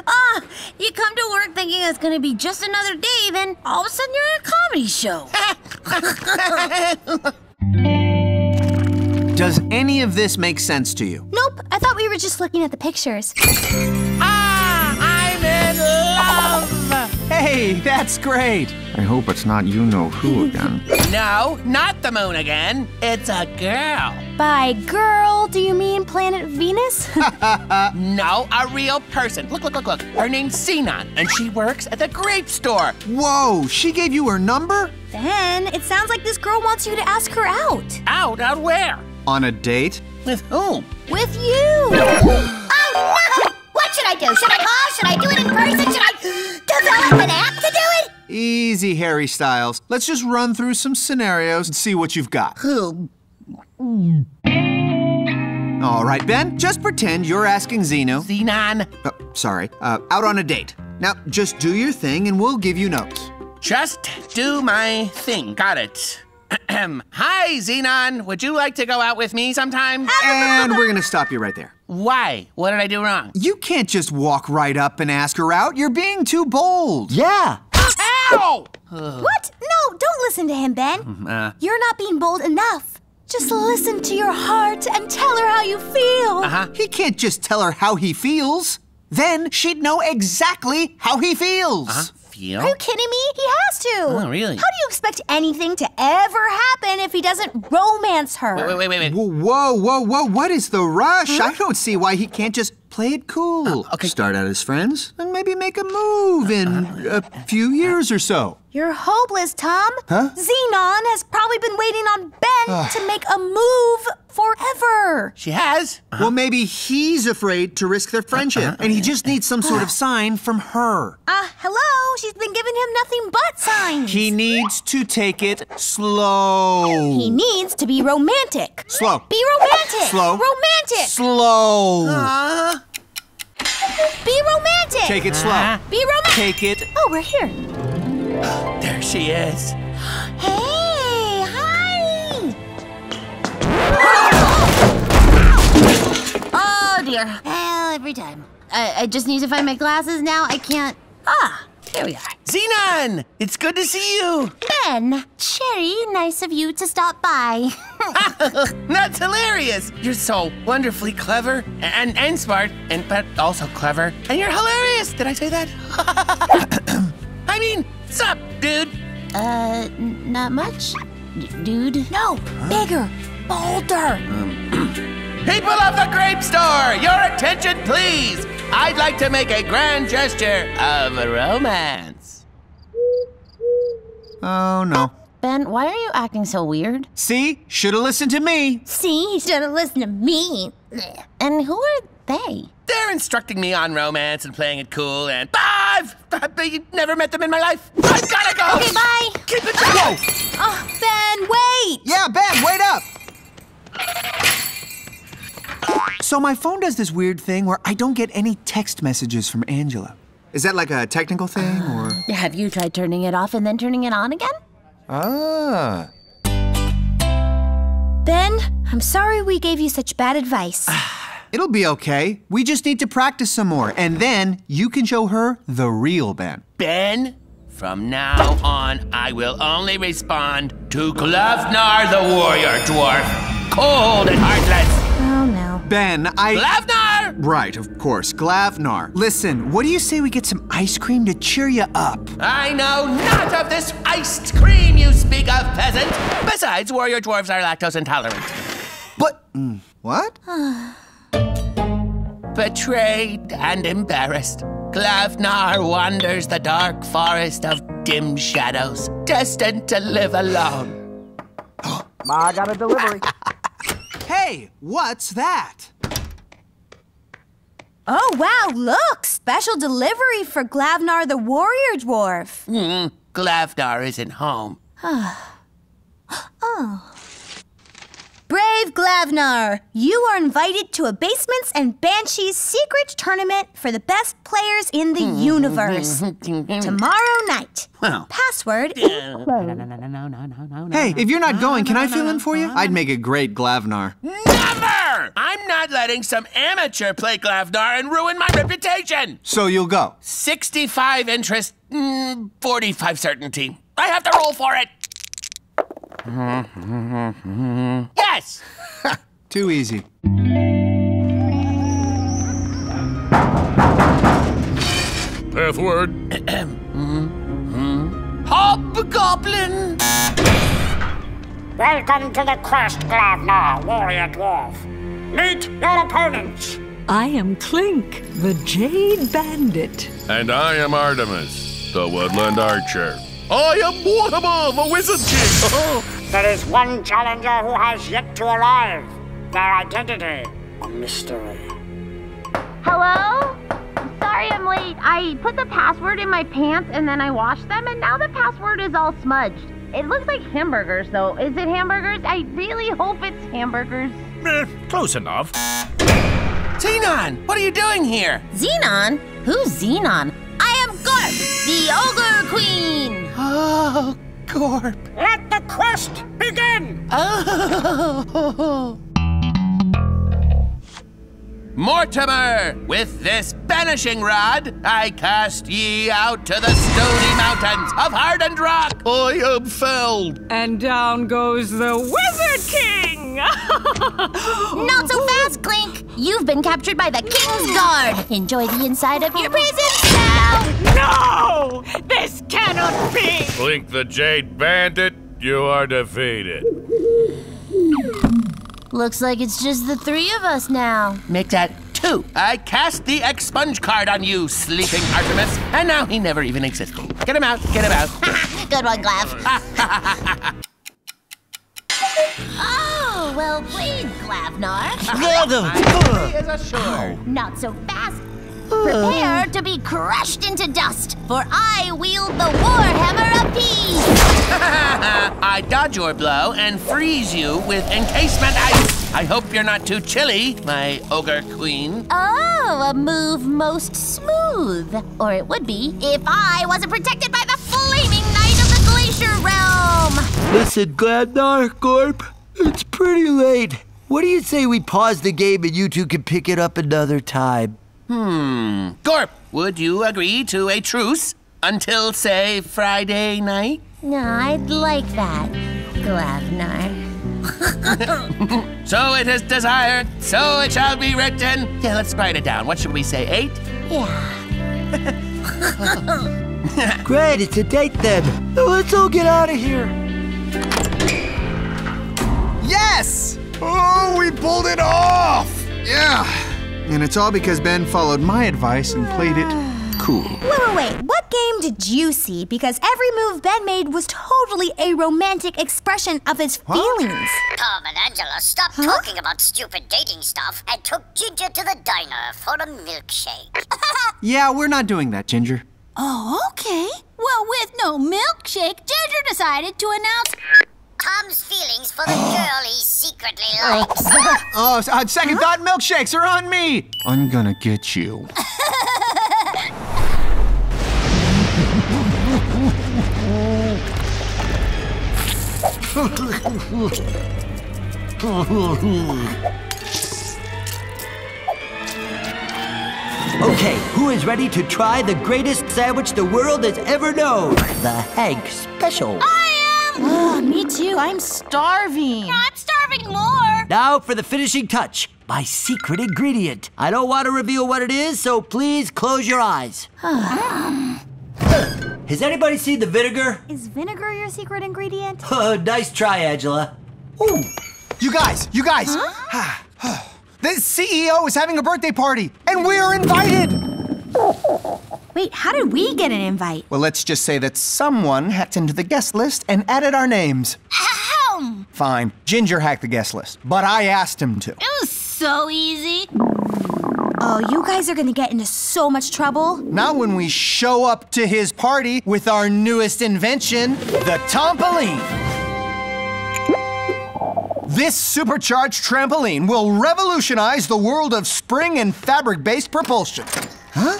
Ah, you come to work thinking it's gonna be just another day, then all of a sudden you're in a comedy show. [laughs] Does any of this make sense to you? Nope, I thought we were just looking at the pictures. ah, I'm in love! Hey, that's great. I hope it's not you know who again. No, not the moon again. It's a girl. By girl, do you mean planet Venus? [laughs] no, a real person. Look, look, look, look. Her name's Xenon, and she works at the grape store. Whoa, she gave you her number? ben, it sounds like this girl wants you to ask her out. Out? Out where? On a date? With whom? With you. [gasps] Oh no! What should I do? Should I call? Should I do it in person? Should I develop an app to do it? Easy, Harry Styles. Let's just run through some scenarios and see what you've got. All right, Ben, just pretend you're asking Zeno. Xenon. Oh, sorry, uh, out on a date. Now, just do your thing and we'll give you notes. Just do my thing. Got it. [clears throat] Hi, Xenon. Would you like to go out with me sometime? And we're gonna stop you right there. Why? What did I do wrong? You can't just walk right up and ask her out. You're being too bold. Yeah. Ow! What? No, don't listen to him, Ben. Uh, You're not being bold enough. Just listen to your heart and tell her how you feel. uh-huh. He can't just tell her how he feels. Then she'd know exactly how he feels. Uh-huh. Feel? Are you kidding me? He has to. Oh, really? How do you expect anything to ever happen if he doesn't romance her? Wait, wait, wait, wait. Whoa, whoa, whoa, whoa, what is the rush? I don't see why he can't just play it cool. okay. Start out as friends and maybe make a move in a few years or so. You're hopeless, Tom. Huh? Xenon has probably been waiting on Ben to make a move forever. She has? Well, maybe he's afraid to risk their friendship and he just needs some sort of sign from her. Uh, hello? She's been giving him nothing but signs. He needs to take it slow. He needs to be romantic. Slow. Be romantic. Slow. Romantic. Slow. Uh, [laughs] Be romantic. Take it slow. Be romantic. Take it. Oh, we're here. there she is. [gasps] Hey, hi. Oh dear. Well, every time. I, I just need to find my glasses now. I can't. Ah, here we are. Xenon! It's good to see you. Ben, Cherry, nice of you to stop by. [laughs] [laughs] That's hilarious. You're so wonderfully clever and and smart, and but also clever. And you're hilarious. Did I say that? [coughs] I mean, sup, dude? uh, n- not much, D- dude. No, bigger, bolder. [clears throat] People of the grape store, your attention, please. I'd like to make a grand gesture of romance. Oh, no. Ben, why are you acting so weird? See? Should have listened to me. See, he should have listened to me. And who are they? They're instructing me on romance and playing it cool, and I've, I've never met them in my life. I've gotta go. Okay, bye. Keep it down. Oh, Ben, wait. Yeah, Ben, wait up. So my phone does this weird thing where I don't get any text messages from Angela. Is that like a technical thing or? Uh, have you tried turning it off and then turning it on again? Ah. Ben, I'm sorry we gave you such bad advice. It'll be okay. We just need to practice some more, and then you can show her the real Ben. Ben, from now on, I will only respond to Glovnar the warrior dwarf. Cold and heartless. oh no. Ben, I. Glovnar! Right, of course, Glavnar. Listen, what do you say we get some ice cream to cheer you up? I know not of this iced cream you speak of, peasant. Besides, warrior dwarves are lactose intolerant. But. mm, what? [sighs] Betrayed and embarrassed, Glavnar wanders the dark forest of dim shadows, destined to live alone. [gasps] I got a delivery. [laughs] Hey, what's that? Oh, wow, look! Special delivery for Glavnar the warrior dwarf. Hmm, Glavnar isn't home. [sighs] oh. Brave Glavnar, you are invited to a Basements and Banshees secret tournament for the best players in the universe. [laughs] Tomorrow night. Well. Password. Hey, if you're not going, can I fill in for you? I'd make a great Glavnar. Never! I'm not letting some amateur play Glavnar and ruin my reputation. So you'll go. 65 interest, mm, 45 certainty. I have to roll for it. Yes! [laughs] Too easy. Pathword. [clears throat] Hobgoblin! Welcome to the quest, Glavnar, warrior dwarf. Meet your opponents. I am Clink, the Jade Bandit. And I am Artemis, the woodland archer. I am Waterbull, the wizard king. [laughs] there is one challenger who has yet to arrive. Their identity, a mystery. Hello? I'm sorry I'm late. I put the password in my pants and then I washed them, and now the password is all smudged. It looks like hamburgers, though. Is it hamburgers? I really hope it's hamburgers. Eh, close enough. Xenon, what are you doing here? Xenon? Who's Xenon? I am Gorp, the Ogre Queen! Oh, Gorp. Let the quest begin! Oh. [laughs] Mortimer, with this banishing rod, I cast ye out to the stony mountains of hardened rock. I am felled. And down goes the Wizard King! [laughs] Not so fast, Clink! You've been captured by the King's Guard. Enjoy the inside of your prison now! No! This cannot be! Blink the Jade Bandit, you are defeated. Looks like it's just the three of us now. Make that two. I cast the expunge card on you, sleeping Artemis, and now he never even existed. Get him out, get him out. [laughs] Good one, Glav. [laughs] oh, well played, Glavnar. Not so fast. Prepare to be crushed into dust, for I wield the Warhammer of Peace! [laughs] I dodge your blow and freeze you with encasement ice. I hope you're not too chilly, my ogre queen. Oh, a move most smooth. Or it would be if I wasn't protected by the flaming knight of the glacier realm. Listen, Glavnar, Gorp, it's pretty late. What do you say we pause the game and you two can pick it up another time? Hmm. Gorp, would you agree to a truce until, say, Friday night? No, I'd like that, Glavnar. [laughs] so it is desired, so it shall be written. Yeah, let's write it down. What should we say, eight? Yeah. [laughs] Great, it's a date then. Let's all get out of here. Yes! Oh, we pulled it off! Yeah. And it's all because Ben followed my advice and played it cool. Wait, wait, wait. What game did you see? Because every move Ben made was totally a romantic expression of his feelings. Tom and Angela stopped Huh? talking about stupid dating stuff and took Ginger to the diner for a milkshake. [laughs] Yeah, we're not doing that, Ginger. Oh, okay. Well, with no milkshake, Ginger decided to announce Tom's feelings for the girl he secretly likes. [laughs] oh, uh, second thought milkshakes are on me! I'm gonna get you. [laughs] Okay, who is ready to try the greatest sandwich the world has ever known? The Hank Special. Oh, me too. I'm starving. I'm starving more. Now for the finishing touch, my secret ingredient. I don't want to reveal what it is, so please close your eyes. [sighs] Has anybody seen the vinegar? Is vinegar your secret ingredient? [laughs] nice try, Angela. Ooh, you guys, you guys. [sighs] [sighs] the CEO is having a birthday party, and we're invited. Wait, how did we get an invite? Well, let's just say that someone hacked into the guest list and added our names. Ahem. Fine, Ginger hacked the guest list, but I asked him to. It was so easy. Oh, you guys are gonna get into so much trouble. Not when we show up to his party with our newest invention, the Tompoline. This supercharged trampoline will revolutionize the world of spring and fabric-based propulsion. Huh?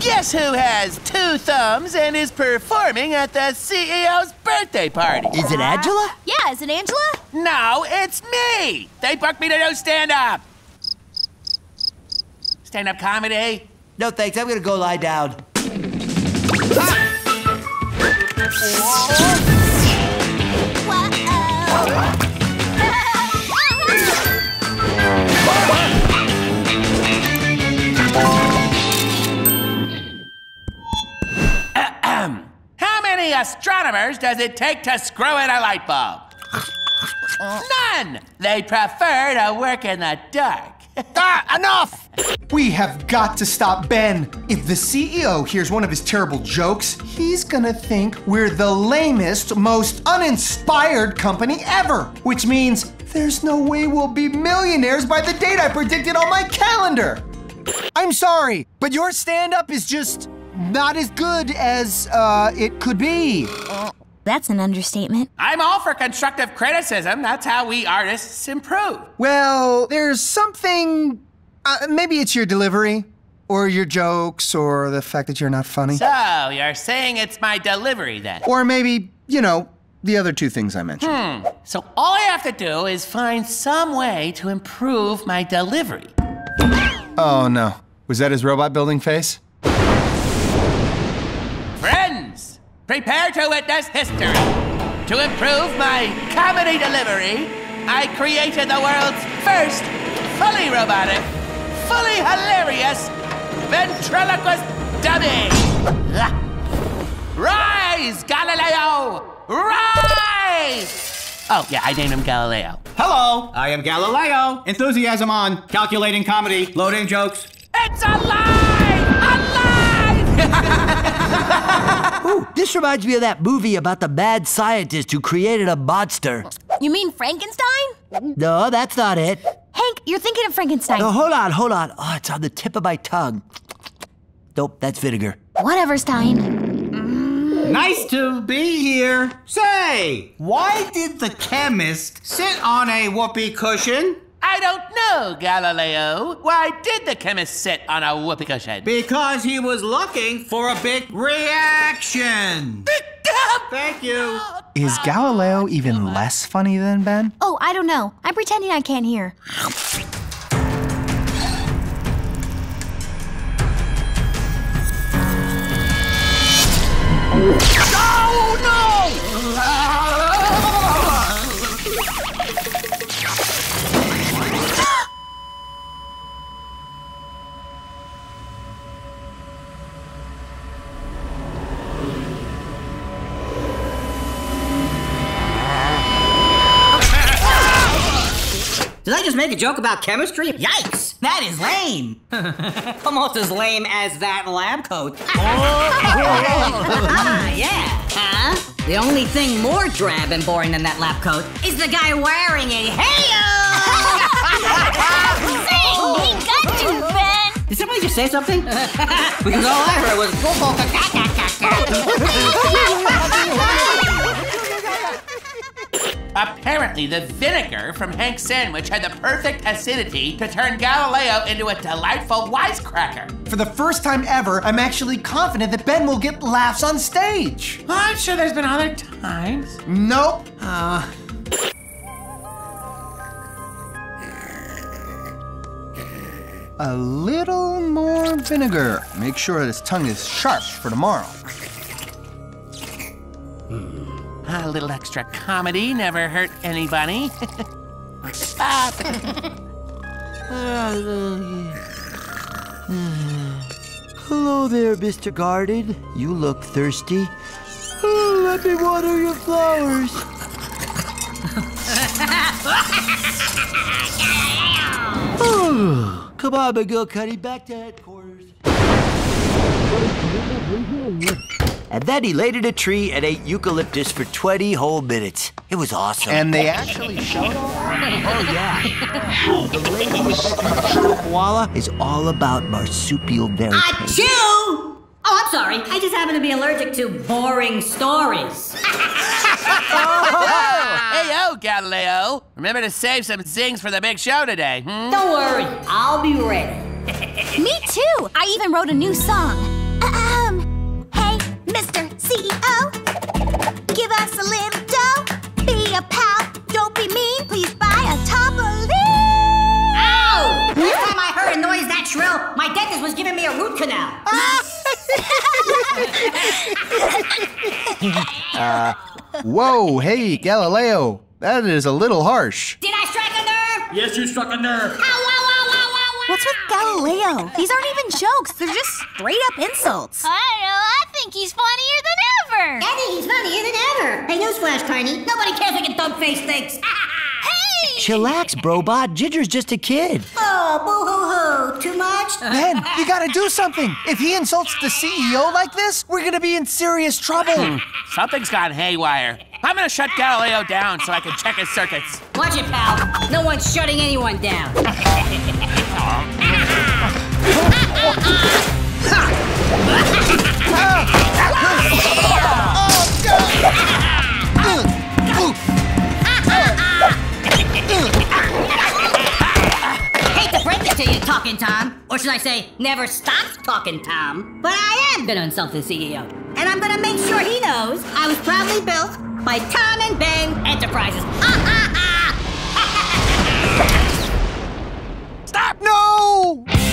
Guess who has two thumbs and is performing at the CEO's birthday party? Is it uh, Angela? Yeah, is it Angela? No, it's me. They booked me to do stand-up. Stand-up comedy? No thanks, I'm gonna go lie down. How many astronomers does it take to screw in a light bulb? None. They prefer to work in the dark. Ah, enough! We have got to stop Ben. If the CEO hears one of his terrible jokes, he's gonna think we're the lamest, most uninspired company ever. Which means there's no way we'll be millionaires by the date I predicted on my calendar. I'm sorry, but your stand up is just not as good as uh, it could be. That's an understatement. I'm all for constructive criticism. That's how we artists improve. Well, there's something. Uh, maybe it's your delivery, or your jokes, or the fact that you're not funny. So, you're saying it's my delivery then? Or maybe, you know, the other two things I mentioned. Hmm. So, all I have to do is find some way to improve my delivery. Oh no. Was that his robot building face? Prepare to witness history. To improve my comedy delivery, I created the world's first fully robotic, fully hilarious ventriloquist dummy. [laughs] Rise, Galileo! Rise! Oh, yeah, I named him Galileo. Hello, I am Galileo. Enthusiasm on. Calculating comedy. Loading jokes. It's alive! Alive! [laughs] Ooh, this reminds me of that movie about the mad scientist who created a monster. You mean Frankenstein? No, that's not it. Hank, you're thinking of Frankenstein. No, hold on, hold on. Oh, it's on the tip of my tongue. Nope, that's vinegar. Whatever, Stein. Nice to be here. Say, why did the chemist sit on a whoopee cushion? I don't know, Galileo. Why did the chemist sit on a whoopee cushion? Because he was looking for a big reaction. Thank you. Is Galileo even less funny than Ben? Oh, I don't know. I'm pretending I can't hear. Oh, Did I just make a joke about chemistry? Yikes! That is lame. [laughs] Almost as lame as that lab coat. [laughs] ah, yeah. Huh? The only thing more drab and boring than that lab coat is the guy wearing it. Hey! [laughs] He got you, Ben! Did somebody just say something? because all I heard was. Apparently, the vinegar from Hank's sandwich had the perfect acidity to turn Galileo into a delightful wisecracker. For the first time ever, I'm actually confident that Ben will get laughs on stage. I'm sure there's been other times. Nope. Uh, A little more vinegar. Make sure his tongue is sharp for tomorrow. A little extra comedy never hurt anybody. Stop. [laughs] Hello there, Mr. Garden. You look thirsty. Oh, let me water your flowers. Oh, [laughs] come on, McGillicuddy, back to headquarters. And then he laid in a tree and ate eucalyptus for 20 whole minutes. It was awesome. And they actually showed all Oh, yeah. The lady with the koala is all about marsupial very Achoo! Oh, I'm sorry. I just happen to be allergic to boring stories. hey, yo, Galileo. Remember to save some zings for the big show today. Hmm? Don't worry, I'll be ready. Me too. I even wrote a new song. Hey, Mr. CEO, give us a little dough. Be a pal, don't be mean. Please buy a Tompoline. Ow! Last time I heard a noise that shrill, my dentist was giving me a root canal. [laughs] Uh, whoa, hey, Galileo. That is a little harsh. Did I strike a nerve? Yes, you struck a nerve. What's with Galileo? These aren't even jokes. They're just straight up insults. I don't know. I think he's funnier than ever. Eddie, he's funnier than ever. Hey, newsflash, Tiny. Nobody cares what your dumb face thinks. [laughs] Hey! Chillax, Brobot. Ginger's just a kid. Oh, boo-hoo-hoo. Too much? [laughs] Ben, you gotta do something. If he insults the CEO like this, we're gonna be in serious trouble. Hmm, Something's gone haywire. I'm gonna shut Galileo down so I can check his circuits. Watch it, pal. No one's shutting anyone down. Hate to break it you, Talking Tom. Or should I say, never stops Talking Tom. But I am gonna insult the CEO. And I'm gonna make sure he knows I was proudly built by Tom and Ben Enterprises. Ah, ah, ah. [laughs] Stop! No!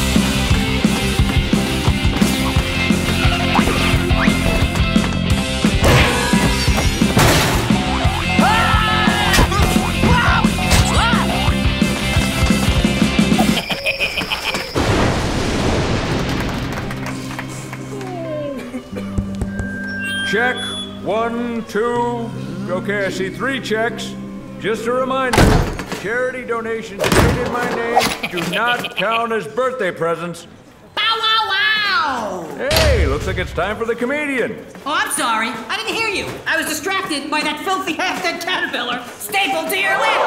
Check. One, two. Okay, I see three checks. Just a reminder charity donations made in my name do not count as birthday presents. Bow wow wow! Hey, looks like it's time for the comedian. Oh, I'm sorry. I didn't hear you. I was distracted by that filthy [laughs] half-dead caterpillar stapled to your lip.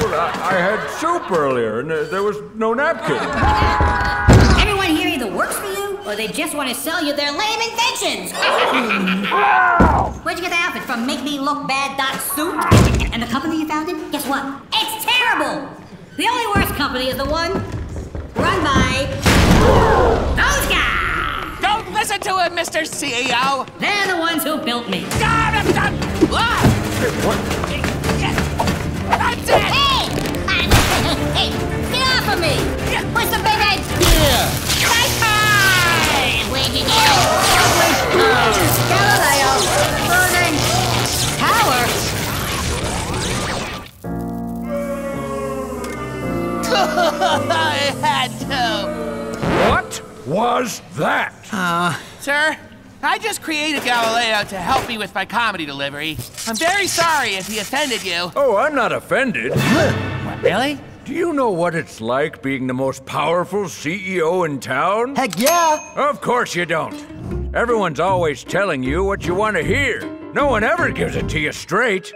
Well, I, I had soup earlier and uh, there was no napkin. [laughs] or they just want to sell you their lame inventions. [laughs] Where'd you get the outfit from? Make me look bad. Dot suit. And the company you founded? Guess what? It's terrible. The only worst company is the one run by those guys. Don't listen to him, Mr. CEO. They're the ones who built me. That's it! Hey! [laughs] hey! Get off of me! Where's the big head? I had to. What was that? Uh, sir, I just created Galileo to help me with my comedy delivery. I'm very sorry if he offended you. Oh, I'm not offended. What, really? Do you know what it's like being the most powerful CEO in town? Heck yeah! Of course you don't. Everyone's always telling you what you want to hear. No one ever gives it to you straight.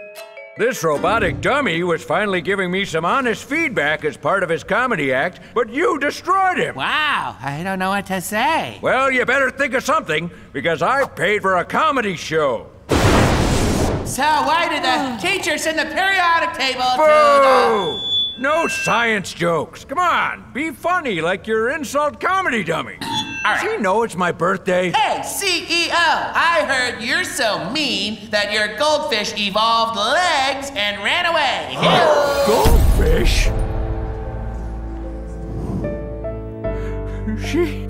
This robotic dummy was finally giving me some honest feedback as part of his comedy act, but you destroyed him. Wow, I don't know what to say. Well, you better think of something, because I paid for a comedy show. So why did the teacher send the periodic table to Boo! No science jokes. Come on, be funny like your insult comedy dummy. Does he know it's my birthday? Hey, CEO, I heard you're so mean that your goldfish evolved legs and ran away. [gasps] Goldfish? She.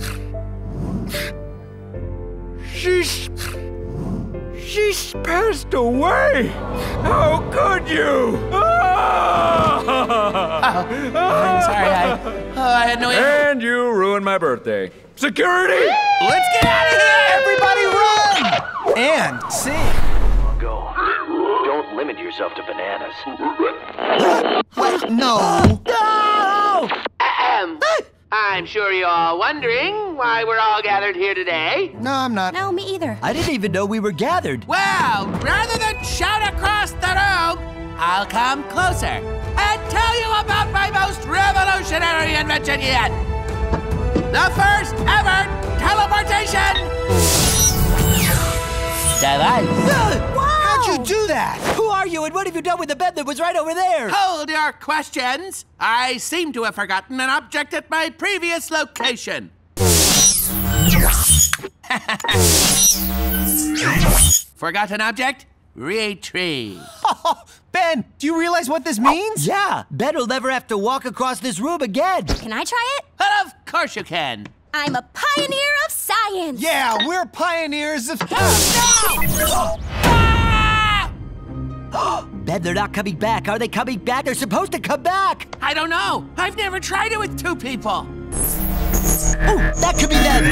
She's. She's passed away! How could you? [laughs] I'm sorry, I, oh, I had no idea. And you ruined my birthday. Security! Let's get out of here! Everybody run! And sing. Go. Don't limit yourself to bananas. What? No. No! Ahem. I'm I'm sure you're all wondering why we're all gathered here today. No, I'm not. No, me either. I didn't even know we were gathered. Well, rather than shout across the room, I'll come closer and tell you about my most revolutionary invention yet. The first ever teleportation! How'd you do that? Who are you and what have you done with the bed that was right over there? Hold your questions. I seem to have forgotten an object at my previous location. [laughs] Forgot an object? Retrieve. [laughs] Ben, do you realize what this means? Yeah, Ben will never have to walk across this room again. Can I try it? But of course you can. I'm a pioneer of science. Yeah, we're pioneers of. Oh, [gasps] ah! [gasps] Ben, they're not coming back. Are they coming back? They're supposed to come back. I don't know. I've never tried it with two people. Oh, that could be them.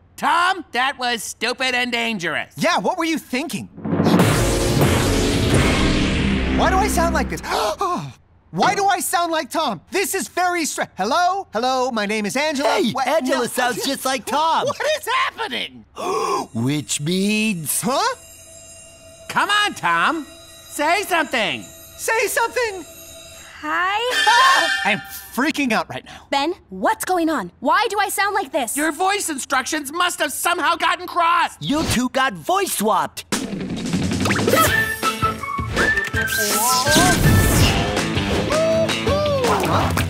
[gasps] Tom, that was stupid and dangerous. Yeah, what were you thinking? Why do I sound like this? [gasps] Why do I sound like Tom? This is very strange. Hello? Hello, my name is Angela. Hey, What- Angela no. sounds just like Tom. What is happening? Which means. Huh? Come on, Tom. Say something. Say something. Hi. [laughs] I'm freaking out right now. Ben, what's going on? Why do I sound like this? Your voice instructions must have somehow gotten crossed. You two got voice swapped. [laughs]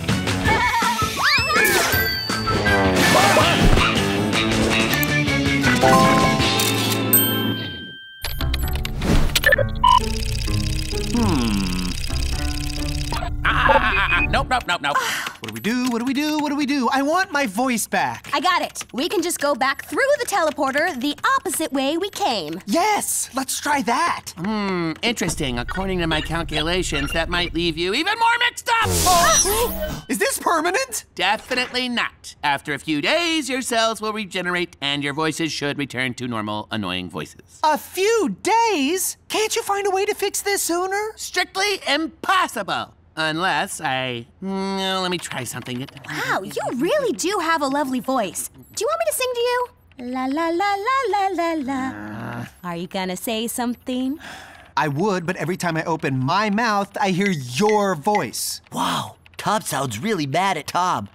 Ah. Nope, nope, nope, nope. What do we do? What do we do? What do we do? I want my voice back. I got it. We can just go back through the teleporter the opposite way we came. Yes, let's try that. Hmm, interesting. According to my calculations, that might leave you even more mixed up. [gasps] Is this permanent? Definitely not. After a few days, your cells will regenerate and your voices should return to normal, annoying voices. A few days? Can't you find a way to fix this sooner? Strictly impossible. Unless I. mm, let me try something. Wow, you really do have a lovely voice. Do you want me to sing to you? La la la la la la la. Are you gonna say something? I would, but every time I open my mouth, I hear your voice. Wow, Tom sounds really mad at Tom.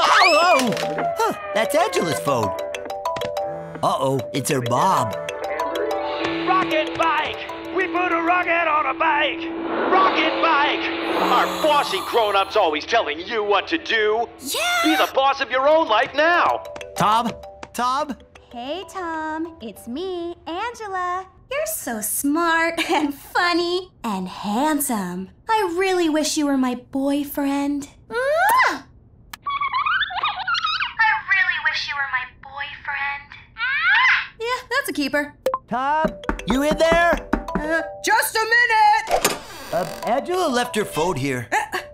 Huh, that's Angela's phone. Uh-oh, it's her mom. Rocket bike! We put a rocket on a bike! Rocket bike! Our bossy grown-ups always telling you what to do. Yeah! Be the boss of your own life now! Tom? Tom? Hey, Tom. It's me, Angela. You're so smart [laughs] and funny and handsome. I really wish you were my boyfriend. Mwah! I really wish you were my boyfriend. Yeah, that's a keeper. Tom? You in there? Uh, just a minute! Uh, Angela left her phone here.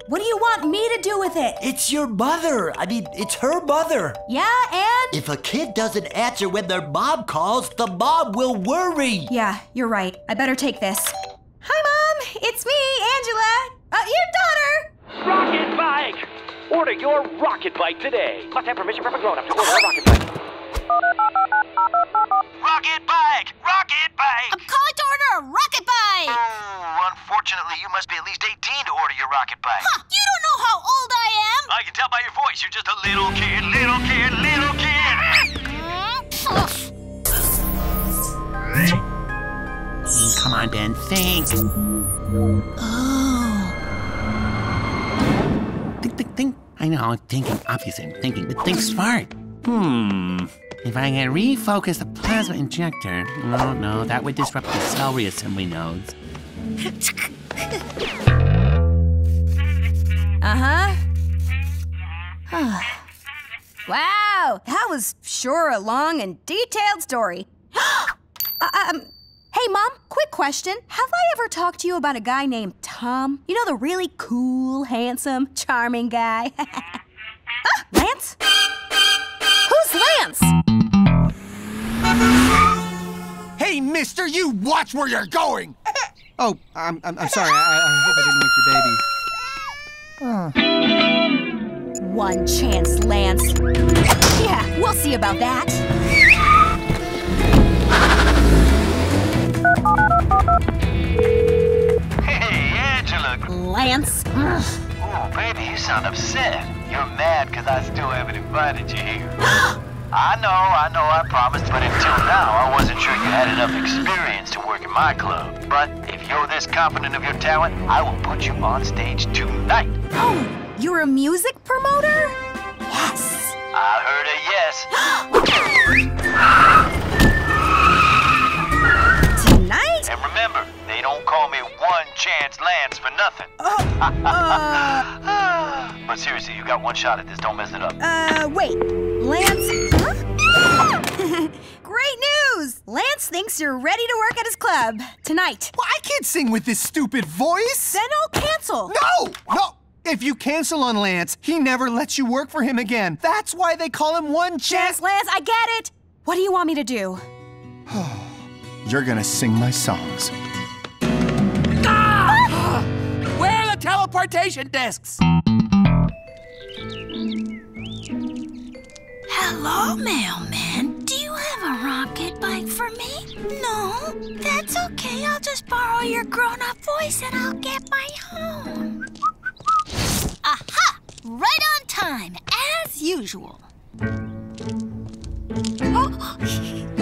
What do you want me to do with it? It's your mother. I mean, it's her mother. Yeah, and? If a kid doesn't answer when their mom calls, the mom will worry. Yeah, you're right. I better take this. Hi, Mom. It's me, Angela. Uh, your daughter. Rocket bike! Order your rocket bike today. Must have permission from a grown-up to order a rocket bike. Rocket bike! Rocket bike! I'm calling to order a rocket bike! Oh, unfortunately, you must be at least 18 to order your rocket bike. Huh, you don't know how old I am! I can tell by your voice, you're just a little kid, little kid, little kid. Come on, Ben. Think. Oh. Think, think, think. I know, I'm thinking. Obviously, I'm thinking, but think smart. Hmm. If I can refocus the plasma injector. No, no, that would disrupt the cell reassembly nodes. Uh huh. [sighs] wow, that was sure a long and detailed story. [gasps] Uh, um, hey, Mom, quick question. Have I ever talked to you about a guy named Tom? You know, the really cool, handsome, charming guy? [laughs] ah, Lance? Who's Lance? Hey, mister, you watch where you're going! [laughs] Oh, I'm, I'm, I'm sorry. I, I hope I didn't wake your baby. One chance, Lance. Yeah, we'll see about that. Hey, Angela. Lance. Oh, baby, you sound upset. You're mad because I still haven't invited you here. [gasps] I know, I know, I promised, but until now, I wasn't sure you had enough experience to work in my club. But if you're this confident of your talent, I will put you on stage tonight. Oh, you're a music promoter? Yes. I heard a yes. [gasps] [gasps] don't call me One Chance Lance for nothing. [laughs] but seriously, you got one shot at this. Don't mess it up. Uh, wait. Lance? Huh? [laughs] Great news! Lance thinks you're ready to work at his club. Tonight. Well, I can't sing with this stupid voice. Then I'll cancel. No! No! If you cancel on Lance, he never lets you work for him again. That's why they call him One Chance. Yes, Lance, I get it. What do you want me to do? [sighs] You're gonna sing my songs. Teleportation discs? Hello, mailman. Do you have a rocket bike for me? No? That's okay. I'll just borrow your grown up voice and I'll get my own. Aha! Right on time, as usual. [gasps] Oh, [laughs]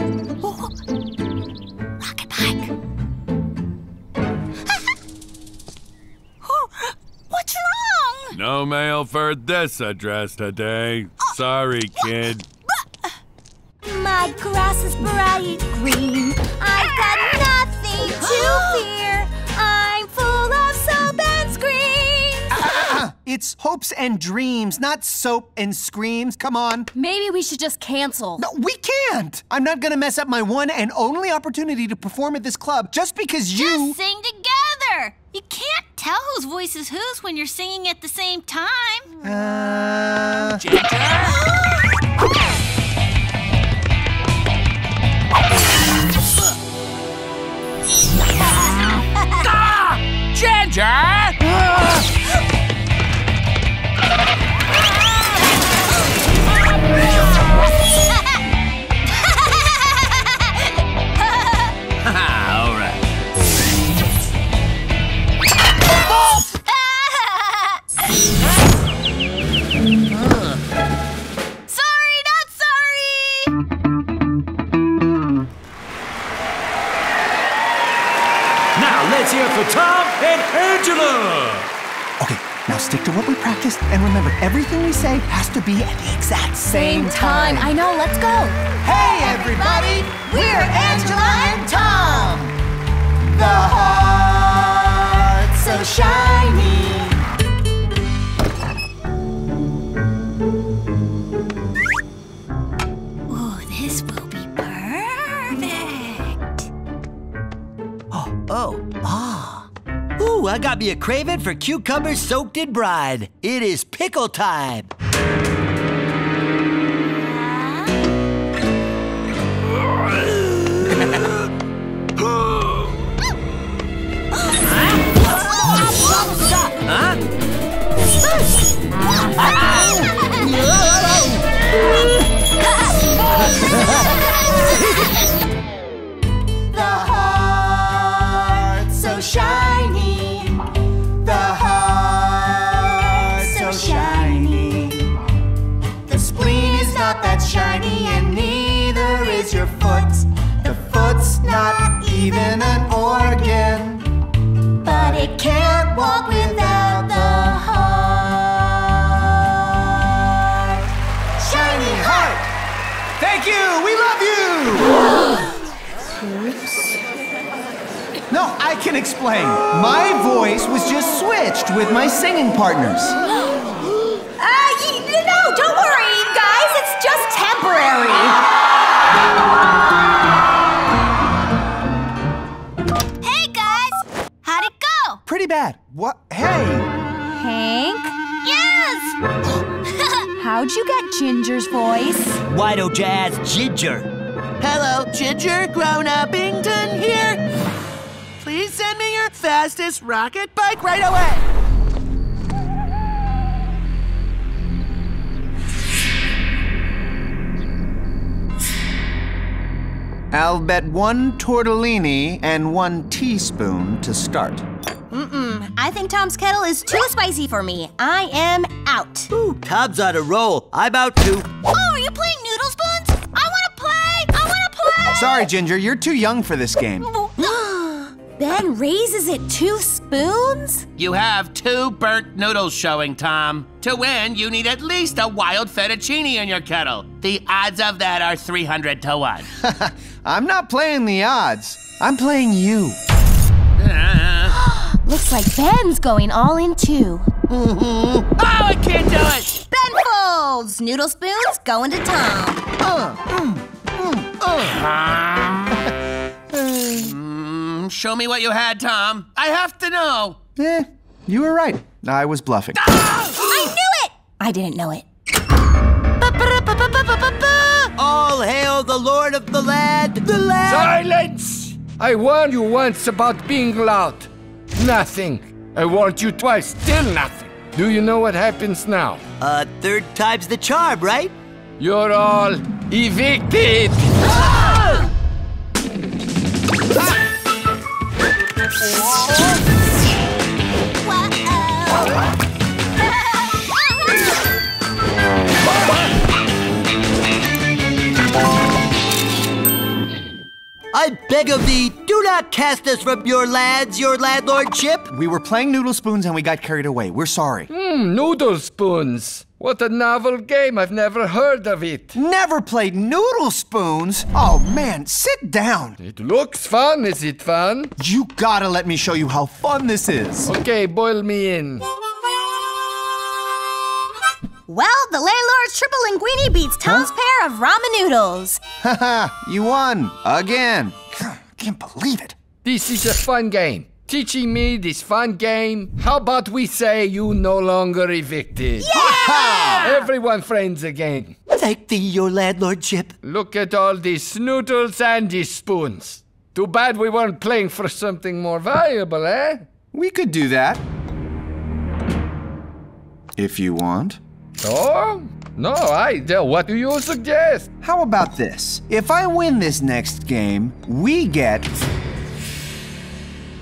What's wrong? No mail for this address today. Oh, Sorry, kid. My grass is bright green. I've got ah! nothing to [gasps] fear. I'm full of soap and screams. Ah, ah, it's hopes and dreams, not soap and screams. Come on. Maybe we should just cancel. No, we can't. I'm not gonna mess up my one and only opportunity to perform at this club just because you. Just sing together. You can't tell whose voice is whose when you're singing at the same time. Uh. Ginger! All Okay, now stick to what we practiced and remember everything we say has to be at the exact same time. I know, let's go. Hey, everybody! We're Angela and Tom! The heart so shiny. I got me a craving for cucumbers soaked in brine. It is pickle time. Not even an organ. But it can't walk without the heart. Shiny heart! Thank you! We love you! No, I can explain. My voice was just switched with my singing partners. [gasps] Uh, no, don't worry, guys. It's just temporary. Pretty bad. What? Hey! Hank, Yes. [laughs] how'd you get Ginger's voice? Why don't you ask Ginger? Hello, Ginger, grown up Ington here. Please send me your fastest rocket bike right away. I'll bet one tortellini and one teaspoon to start. Mm-mm. I think Tom's kettle is too spicy for me. I am out. Ooh, Tom's on a roll. I'm out too. Oh, are you playing Noodle Spoons? I want to play! I want to play! Sorry, Ginger, you're too young for this game. [gasps] Ben raises it two spoons? You have two burnt noodles showing, Tom. To win, you need at least a wild fettuccine in your kettle. The odds of that are 300 to 1. [laughs] I'm not playing the odds. I'm playing you. [gasps] Looks like Ben's going all in too. [laughs] oh, I can't do it! Ben folds! Noodle spoons going to Tom. Mm, show me what you had, Tom. I have to know. Eh, you were right. I was bluffing. I knew it! I didn't know it. All hail the Lord of the Land, the Land! Silence! I warned you once about being loud. Nothing. I warned you twice, still nothing. Do you know what happens now? Uh, third time's the charm, right? You're all evicted! I beg of thee, do not cast us from your lads, your landlordship. We were playing Noodle Spoons and we got carried away. We're sorry. Hmm, noodle spoons. What a novel game. I've never heard of it. Never played Noodle Spoons? Oh man, sit down. It looks fun. Is it fun? You gotta let me show you how fun this is. Okay, boil me in. Well, the landlord's triple linguine beats Tom's pair of ramen noodles. [laughs] Haha, you won. Again. [sighs] Can't believe it. This is a fun game. Teaching me this fun game. How about we say you no longer evicted? Yeah! Everyone friends again. Thank thee, your landlordship. Look at all these noodles and these spoons. Too bad we weren't playing for something more valuable, eh? We could do that. If you want. Oh? No, I. What do you suggest? How about this? If I win this next game, we get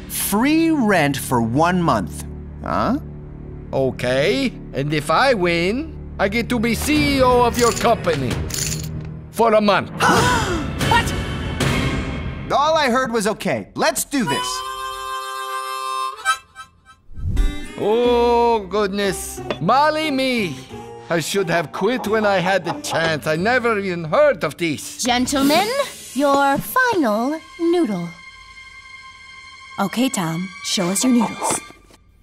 free rent for one month. Huh? Okay. And if I win, I get to be CEO of your company. For a month. [gasps] what? All I heard was okay. Let's do this. Oh, goodness. Molly me. I should have quit when I had the chance. I never even heard of this. Gentlemen, your final noodle. Okay, Tom, show us your noodles.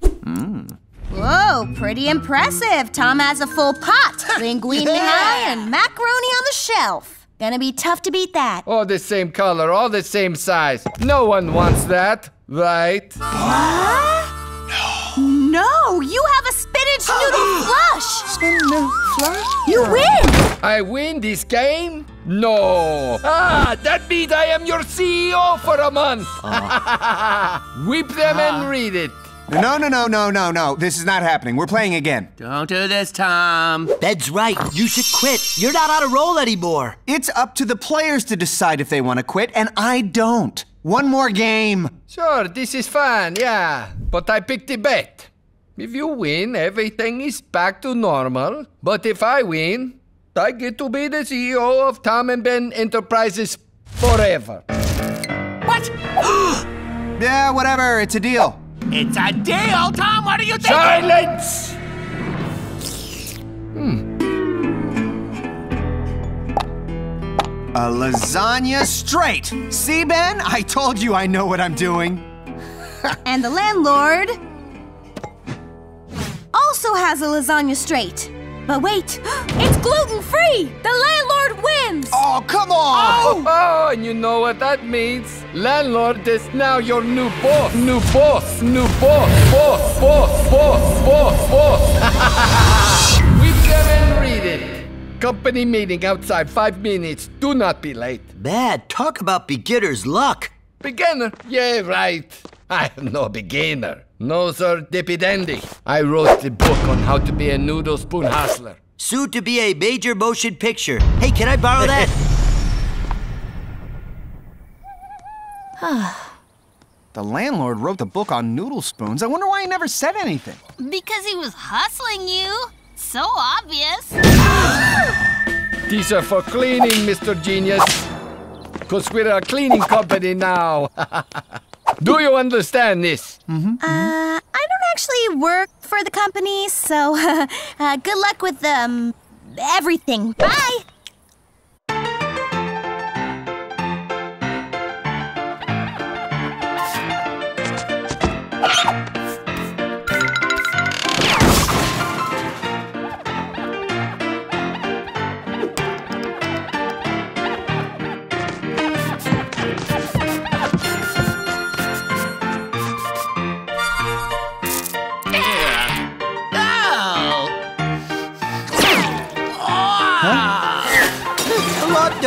Mmm. Whoa, pretty impressive. Tom has a full pot, [laughs] linguine high, and macaroni on the shelf. Gonna be tough to beat that. All the same color, all the same size. No one wants that, right? What? No, you have a spinach [gasps] noodle flush. Spinach noodle flush? You win. I win this game? No. Ah, that means I am your CEO for a month. [laughs] Whip them and read it. No, no, no, no, no, no. This is not happening. We're playing again. Don't do this, Tom. Ben's right. You should quit. You're not on a roll anymore. It's up to the players to decide if they want to quit, and I don't. One more game. Sure, this is fun, yeah. But I picked the bet. If you win, everything is back to normal. But if I win, I get to be the CEO of Tom and Ben Enterprises forever. What? [gasps] Yeah, whatever. It's a deal. it's a deal, Tom. What are you thinking? Silence! Hmm. A lasagna straight. See, Ben? I told you I know what I'm doing. [laughs] And the landlord also has a lasagna straight. But wait, [gasps] it's gluten free. The landlord wins. Oh, come on. Oh, [laughs] oh, and you know what that means? Landlord is now your new boss. New boss. New boss. Boss. Boss. Boss. Boss. Boss. we can read it. Company meeting outside five minutes. Do not be late. Bad. talk about beginner's luck. Beginner? Yeah, right. I am no beginner. No, sir, dippy dandy. I wrote the book on how to be a noodle spoon hustler. Soon to be a major motion picture. Hey, can I borrow [laughs] that? [sighs] the landlord wrote the book on noodle spoons. I wonder why he never said anything. Because he was hustling you. So obvious. [gasps] These are for cleaning, Mr. Genius. Because we're a cleaning company now. [laughs] Do you understand this? Uh, I don't actually work for the company, so [laughs] uh, good luck with um everything. Bye. Lawn [laughs]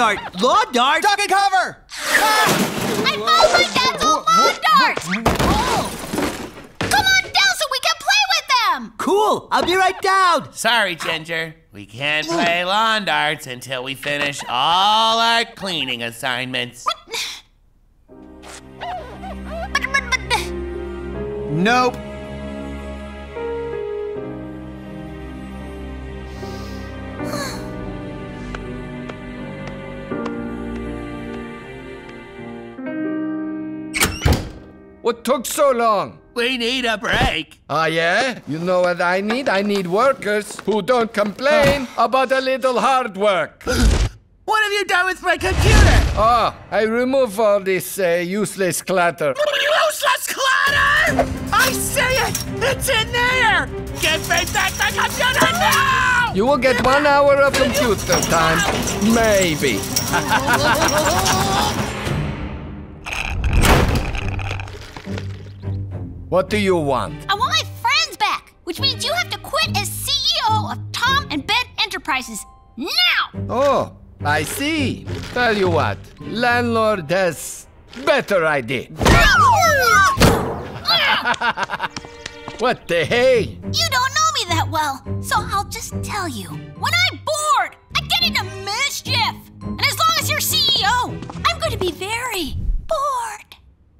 dart! Lawn dart! Duck and cover! I found my dad's old lawn darts! Oh! Come on down so we can play with them! Cool! I'll be right down! Sorry, Ginger. We can't play lawn darts until we finish all our cleaning assignments. Nope. What took so long? We need a break. Ah, yeah? You know what I need? I need workers who don't complain about a little hard work. [gasps] What have you done with my computer? Ah, I remove all this uh, useless clutter. Useless clutter! I see it! It's in there! Give me back the computer now! You will get one hour of computer time. Maybe. [laughs] what do you want? I want my friends back, which means you have to quit as CEO of Tom and Ben Enterprises now! Oh, I see. Tell you what, landlord has better idea. [laughs] what the hey? You don't know me that well, so I'll just tell you. When I'm bored, I get into mischief. And as long as you're CEO, I'm going to be very bored.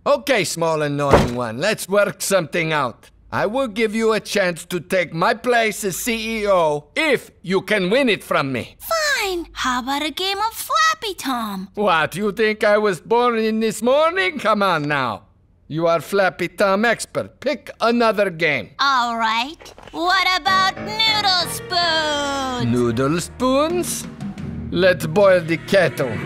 Okay, small annoying one, let's work something out. I will give you a chance to take my place as CEO if you can win it from me. Fine. How about a game of Flappy Tom? What, you think I was born in this morning? Come on now. You are Flappy Tom expert. Pick another game. All right. What about Noodle spoons? Noodle spoons? Let's boil the kettle.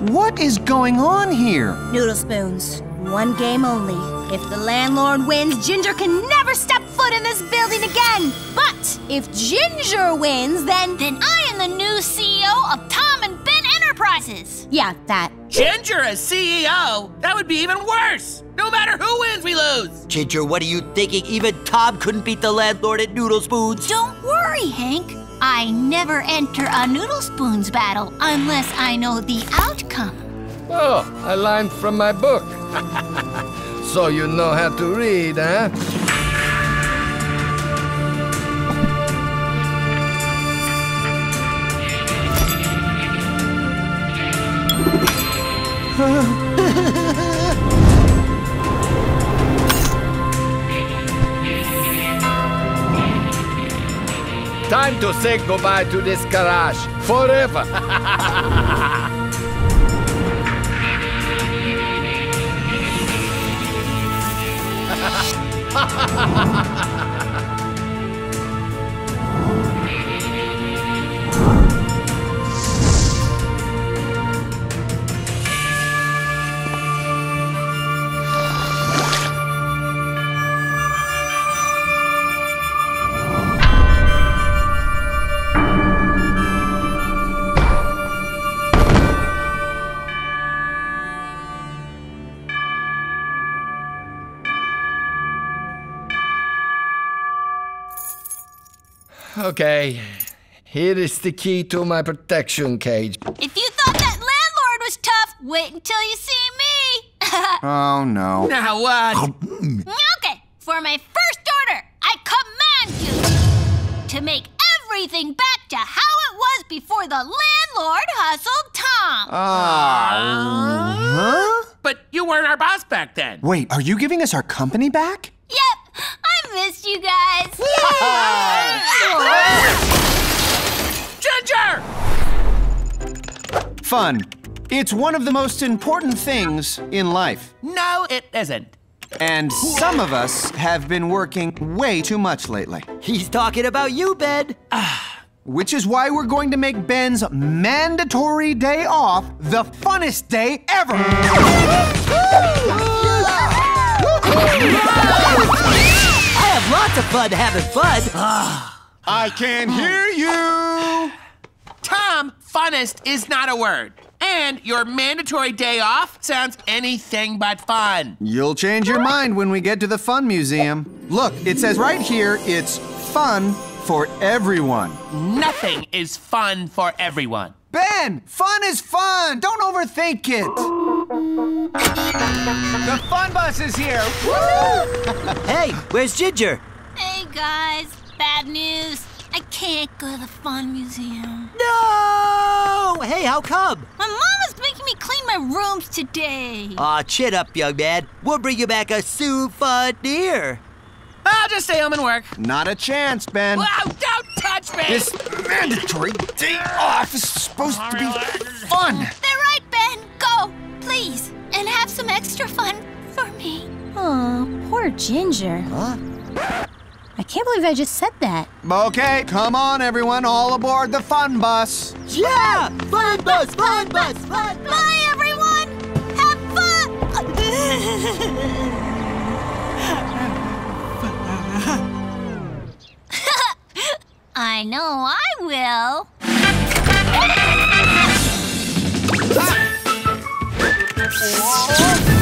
What is going on here? Noodle spoons. One game only. If the landlord wins, Ginger can never step foot in this building again. But if Ginger wins, then Then I am the new CEO of Tom and Ben Enterprises. yeah, that. Ginger as CEO? That would be even worse! No matter who wins, we lose! Ginger, what are you thinking? Even Tom couldn't beat the landlord at Noodle Spoons. Don't worry, Hank. I never enter a Noodle Spoons battle unless I know the outcome. Oh, a line from my book. [laughs] so you know how to read, huh? [laughs] Time to say goodbye to this garage forever. [laughs] [laughs] Okay, Here is the key to my protection cage. If you thought that landlord was tough, wait until you see me. [laughs] Oh no. Now what? okay, for my first order, I command you to make everything back to how it was before the landlord hustled Tom. Ah. Huh? But you weren't our boss back then. Wait, are you giving us our company back? Yep, I missed you guys. [laughs] Ginger! Fun. It's one of the most important things in life. No, it isn't. And some of us have been working way too much lately. He's talking about you, Ben. Ah. Which is why we're going to make Ben's mandatory day off the funnest day ever. [laughs] [laughs] I have of fun having fun. Ah. I can hear you. Tom, funnest is not a word. And your mandatory day off sounds anything but fun. You'll change your mind when we get to the Fun Museum. Look, it says right here it's fun for everyone. Nothing is fun for everyone. Ben, fun is fun. Don't overthink it. The fun bus is here. [laughs] hey, where's Ginger? Hey guys, bad news. I can't go to the fun museum. No! Hey, how come? My mom is making me clean my rooms today. Aw, chin up, young man. We'll bring you back a souvenir. I'll just stay home and work. Not a chance, Ben. Wow, don't touch me! This mandatory day off is supposed to be fun. They're right, Ben. Go, please, and have some extra fun for me. Oh, poor Ginger. Huh? I can't believe I just said that. Okay, come on, everyone, all aboard the fun bus. Yeah! Fun bus, fun bus, fun bus! Bye, everyone. Have fun. [laughs] I know I will. Ah!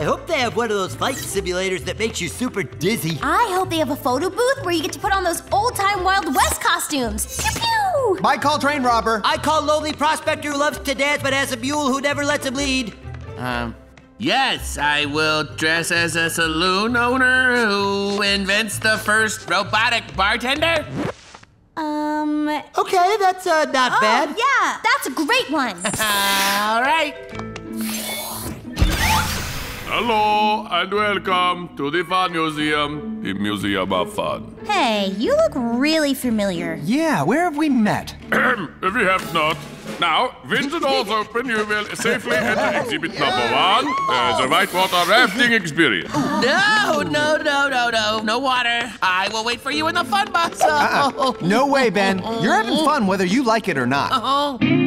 I hope they have one of those flight simulators that makes you super dizzy. I hope they have a photo booth where you get to put on those old time Wild West costumes. Pew pew! My call train robber. I call lonely prospector who loves to dance but has a mule who never lets him lead. Um, yes, I will dress as a saloon owner who invents the first robotic bartender. Um. Okay, that's uh, not oh, bad. Yeah, that's a great one. [laughs] All right. Hello and welcome to the Fun Museum, the Museum of Fun. hey, you look really familiar. Yeah, where have we met? [clears throat] if we have not, now, when the doors [laughs] open, you will safely enter exhibit number one, uh, the whitewater rafting experience. [gasps] No, no, no, no, no, no water. I will wait for you in the fun box. Uh-uh. No way, Ben. You're having fun whether you like it or not. Oh.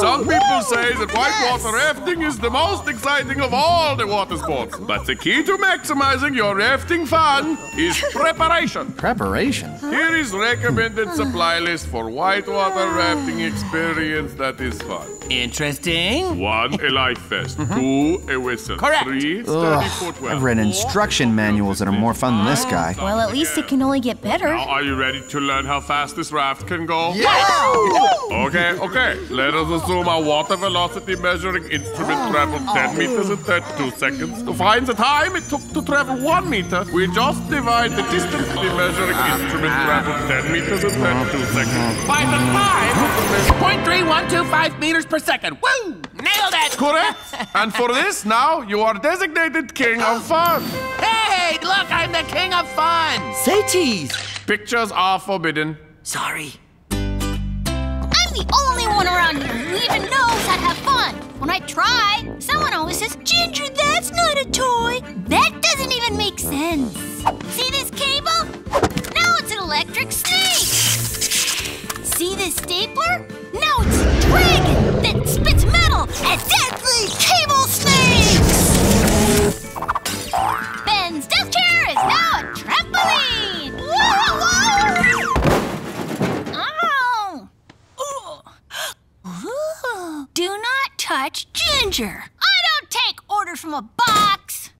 Some people say that whitewater rafting is the most exciting of all the water sports. But the key to maximizing your rafting fun is preparation. Preparation? Here is recommended supply list for whitewater rafting experience that is fun. Interesting. One, a life vest. Mm-hmm. Two, a whistle. Correct. Three, sturdy Ugh, footwear. I've read instruction manuals that are more fun than this guy. Well, at least it can only get better. Now, are you ready to learn how fast this raft can go? Yeah! Okay, okay. Let us assume our water velocity measuring instrument traveled 10 meters in 32 seconds. To find the time it took to travel 1 meter, we just divide the distance the measuring instrument traveled 10 meters in 32 seconds. By the time, 0.3125 meters per second. Woo! Nailed it! Correct? and for this, now you are designated king of fun. Hey, look, I'm the king of fun. Say cheese. Pictures are forbidden. Sorry. I'm the only one around here who even knows how to have fun. When I try, someone always says, Ginger, that's not a toy. That doesn't even make sense. See this cable? Now it's an electric snake this stapler? Now it's dragon that spits metal at deadly cable snakes! Ben's death chair is now a trampoline! Whoa, whoa. Oh. Ooh. Do not touch Ginger! I don't take orders from a box!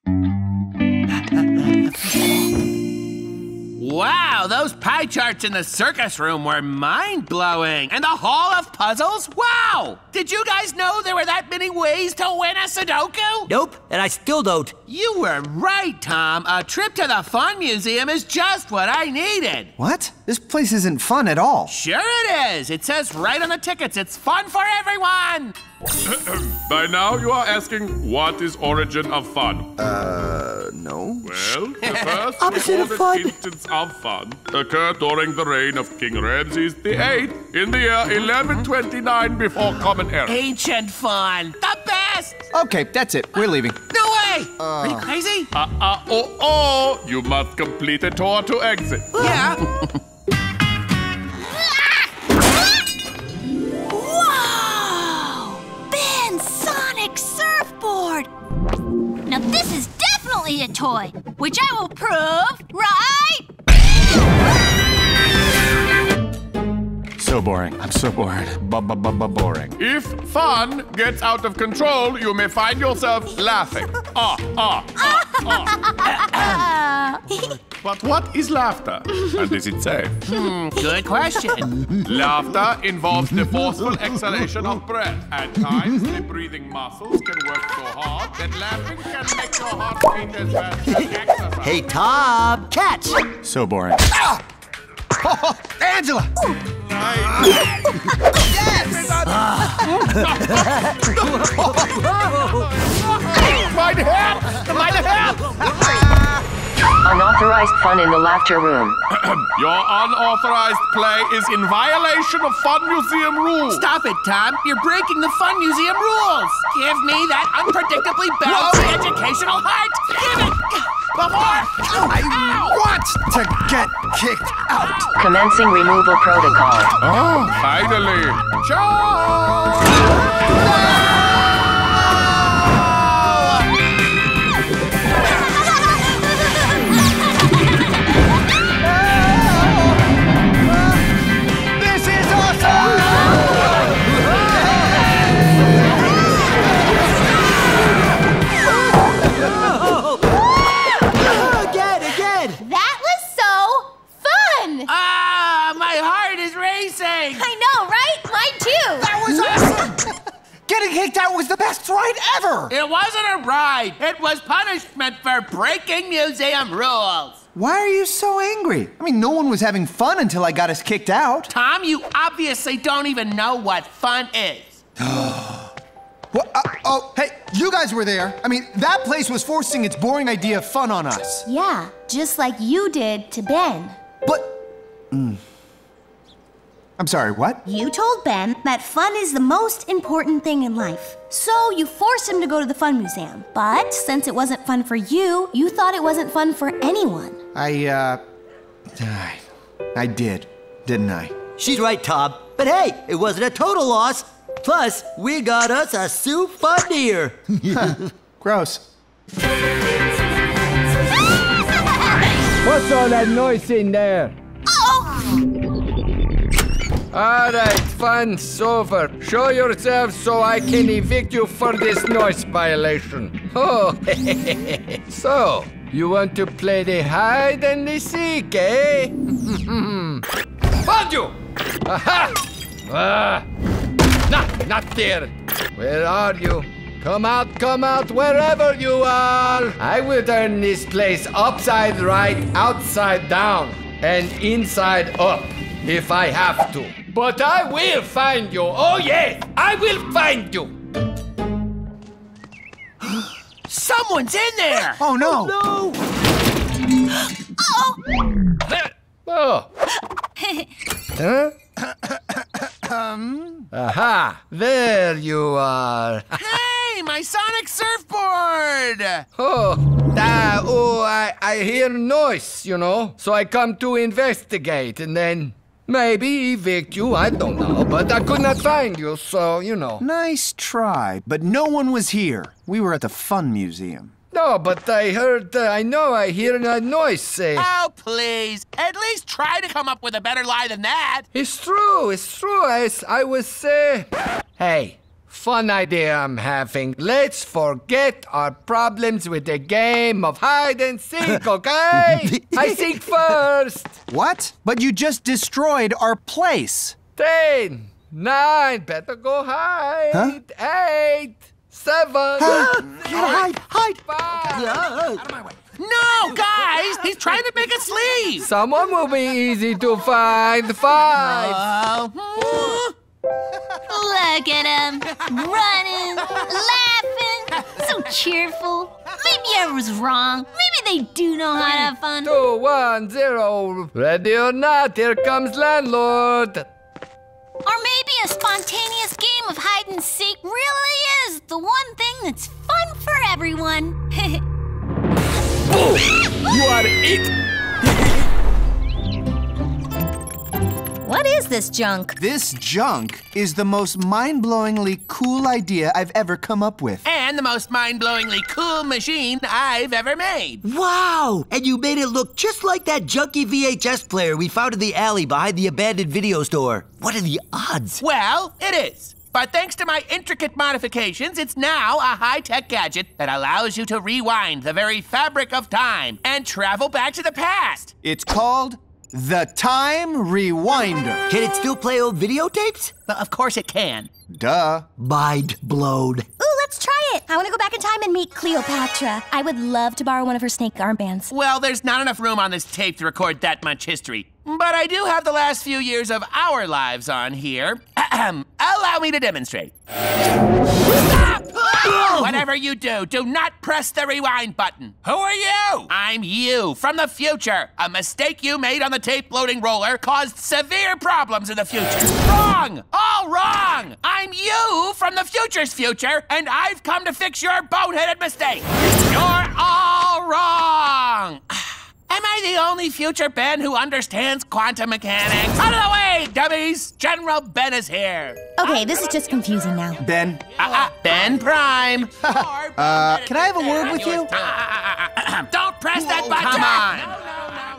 wow! Those pie charts in the circus room were mind blowing. And the Hall of Puzzles? Wow! Did you guys know there were that many ways to win a Sudoku? Nope, and I still don't. You were right, Tom. A trip to the Fun Museum is just what I needed. What? This place isn't fun at all. Sure it is. It says right on the tickets it's fun for everyone. [clears throat] By now you are asking what is origin of fun? Uh, no. Well, the [laughs] first Opposite of recorded fun. instance of fun occurred during the reign of King Ramses VIII in the year 1129 before Common Era. Ancient fun. The best. Okay, that's it. We're leaving. No way. Are you crazy? Uh, uh, oh, oh! You must complete a tour to exit. [laughs] Yeah. Whoa! Ben's Sonic Surfboard! Now this is definitely a toy, which I will prove right So boring. I'm so bored. boring. If fun gets out of control, you may find yourself laughing. Ah, ah, ah, ah. But what is laughter? And is it safe? Hmm, good question. Laughter involves the forceful exhalation of breath. At times, the breathing muscles can work so hard that laughing can make your heart beat as fast as exercise. Hey, Tom, catch! So boring. Ah! Oh, [laughs] Angela! Mein Herr! Meine Herr! Unauthorized fun in the laughter room. [coughs] Your unauthorized play is in violation of Fun Museum rules. Stop it, Tom. You're breaking the Fun Museum rules. Give me that unpredictably bouncy educational heart. Give it. Before. I want to get kicked out. Commencing removal protocol. Oh, finally. Ciao! Getting kicked out was the best ride ever! It wasn't a ride. It was punishment for breaking museum rules. Why are you so angry? I mean, no one was having fun until I got us kicked out. Tom, you obviously don't even know what fun is. [gasps] What? Uh, oh, hey, you guys were there. I mean, that place was forcing its boring idea of fun on us. Yeah, just like you did to Ben. But. Mm. I'm sorry, what? You told Ben that fun is the most important thing in life. So you forced him to go to the fun museum. But since it wasn't fun for you, you thought it wasn't fun for anyone. I, uh. I, [sighs] I did, didn't I? She's right, Tom. But hey, it wasn't a total loss. Plus, we got us a Sue souvenir. [laughs] Gross. What's all that noise in there? All right, fun's over. Show yourself so I can evict you for this noise violation. [laughs] Oh, [laughs] so you want to play the hide and the seek, eh? [laughs] Found you! Aha! Ah, not, not there. Where are you? Come out, come out, wherever you are. I will turn this place upside right, outside down, and inside up if I have to. But I will find you. Oh, yes, I will find you. [gasps] Someone's in there. [gasps] Oh, no. no! Oh. [gasps] [laughs] Huh? Um. Aha! There you are. [laughs] Hey, my sonic surfboard. Oh, ah, oh, I, I hear noise, you know. So I come to investigate and then maybe evict you. I don't know, but I could not find you, so you know. Nice try, but no one was here. We were at the Fun Museum. No, but I heard, uh, I know I hear a noise say. Oh, please. At least try to come up with a better lie than that. It's true, it's true. I was, uh... Hey, Fun idea I'm having. Let's forget our problems with the game of hide and seek, [laughs] okay? I seek first. What? But you just destroyed our place. Ten, nine, better go hide. Eight, seven, hide, hide. five. No, guys! He's trying to make us leave! Someone will be easy to find. Five. Hmm. Look at him, running, laughing, so cheerful. Maybe I was wrong. Maybe they do know how to have fun. Two, one, zero. Ready or not, here comes landlord. Or maybe a spontaneous game of hide and seek really is the one thing that's fun for everyone. [laughs] You are it. [laughs] What is this junk? This junk is the most mind-blowingly cool idea I've ever come up with. And the most mind-blowingly cool machine I've ever made. Wow! And you made it look just like that junky VHS player we found in the alley behind the abandoned video store. What are the odds? Well, it is. But thanks to my intricate modifications, it's now a high-tech gadget that allows you to rewind the very fabric of time and travel back to the past. It's called the Time Rewinder. Can it still play old videotapes? Well, of course it can. Duh. Mind blown. Ooh, let's try it. I want to go back in time and meet Cleopatra. I would love to borrow one of her snake armbands. Well, there's not enough room on this tape to record that much history. But I do have the last few years of our lives on here. Ahem. [clears throat] Allow me to demonstrate. Stop! Whatever you do, do not press the rewind button. Who are you? I'm you from the future. A mistake you made on the tape loading roller caused severe problems in the future. Wrong! All wrong! I'm you from the future's future, and I've come to fix your boneheaded mistake. You're all wrong! [sighs] [sighs] [sighs] Am I the only future Ben who understands quantum mechanics? Out of the way, dummies! General Ben is here. Okay, this is just confusing now. Ben, Uh, uh, ben Prime. [laughs] uh, can I have a word with you? [laughs] Don't press that button! Come on!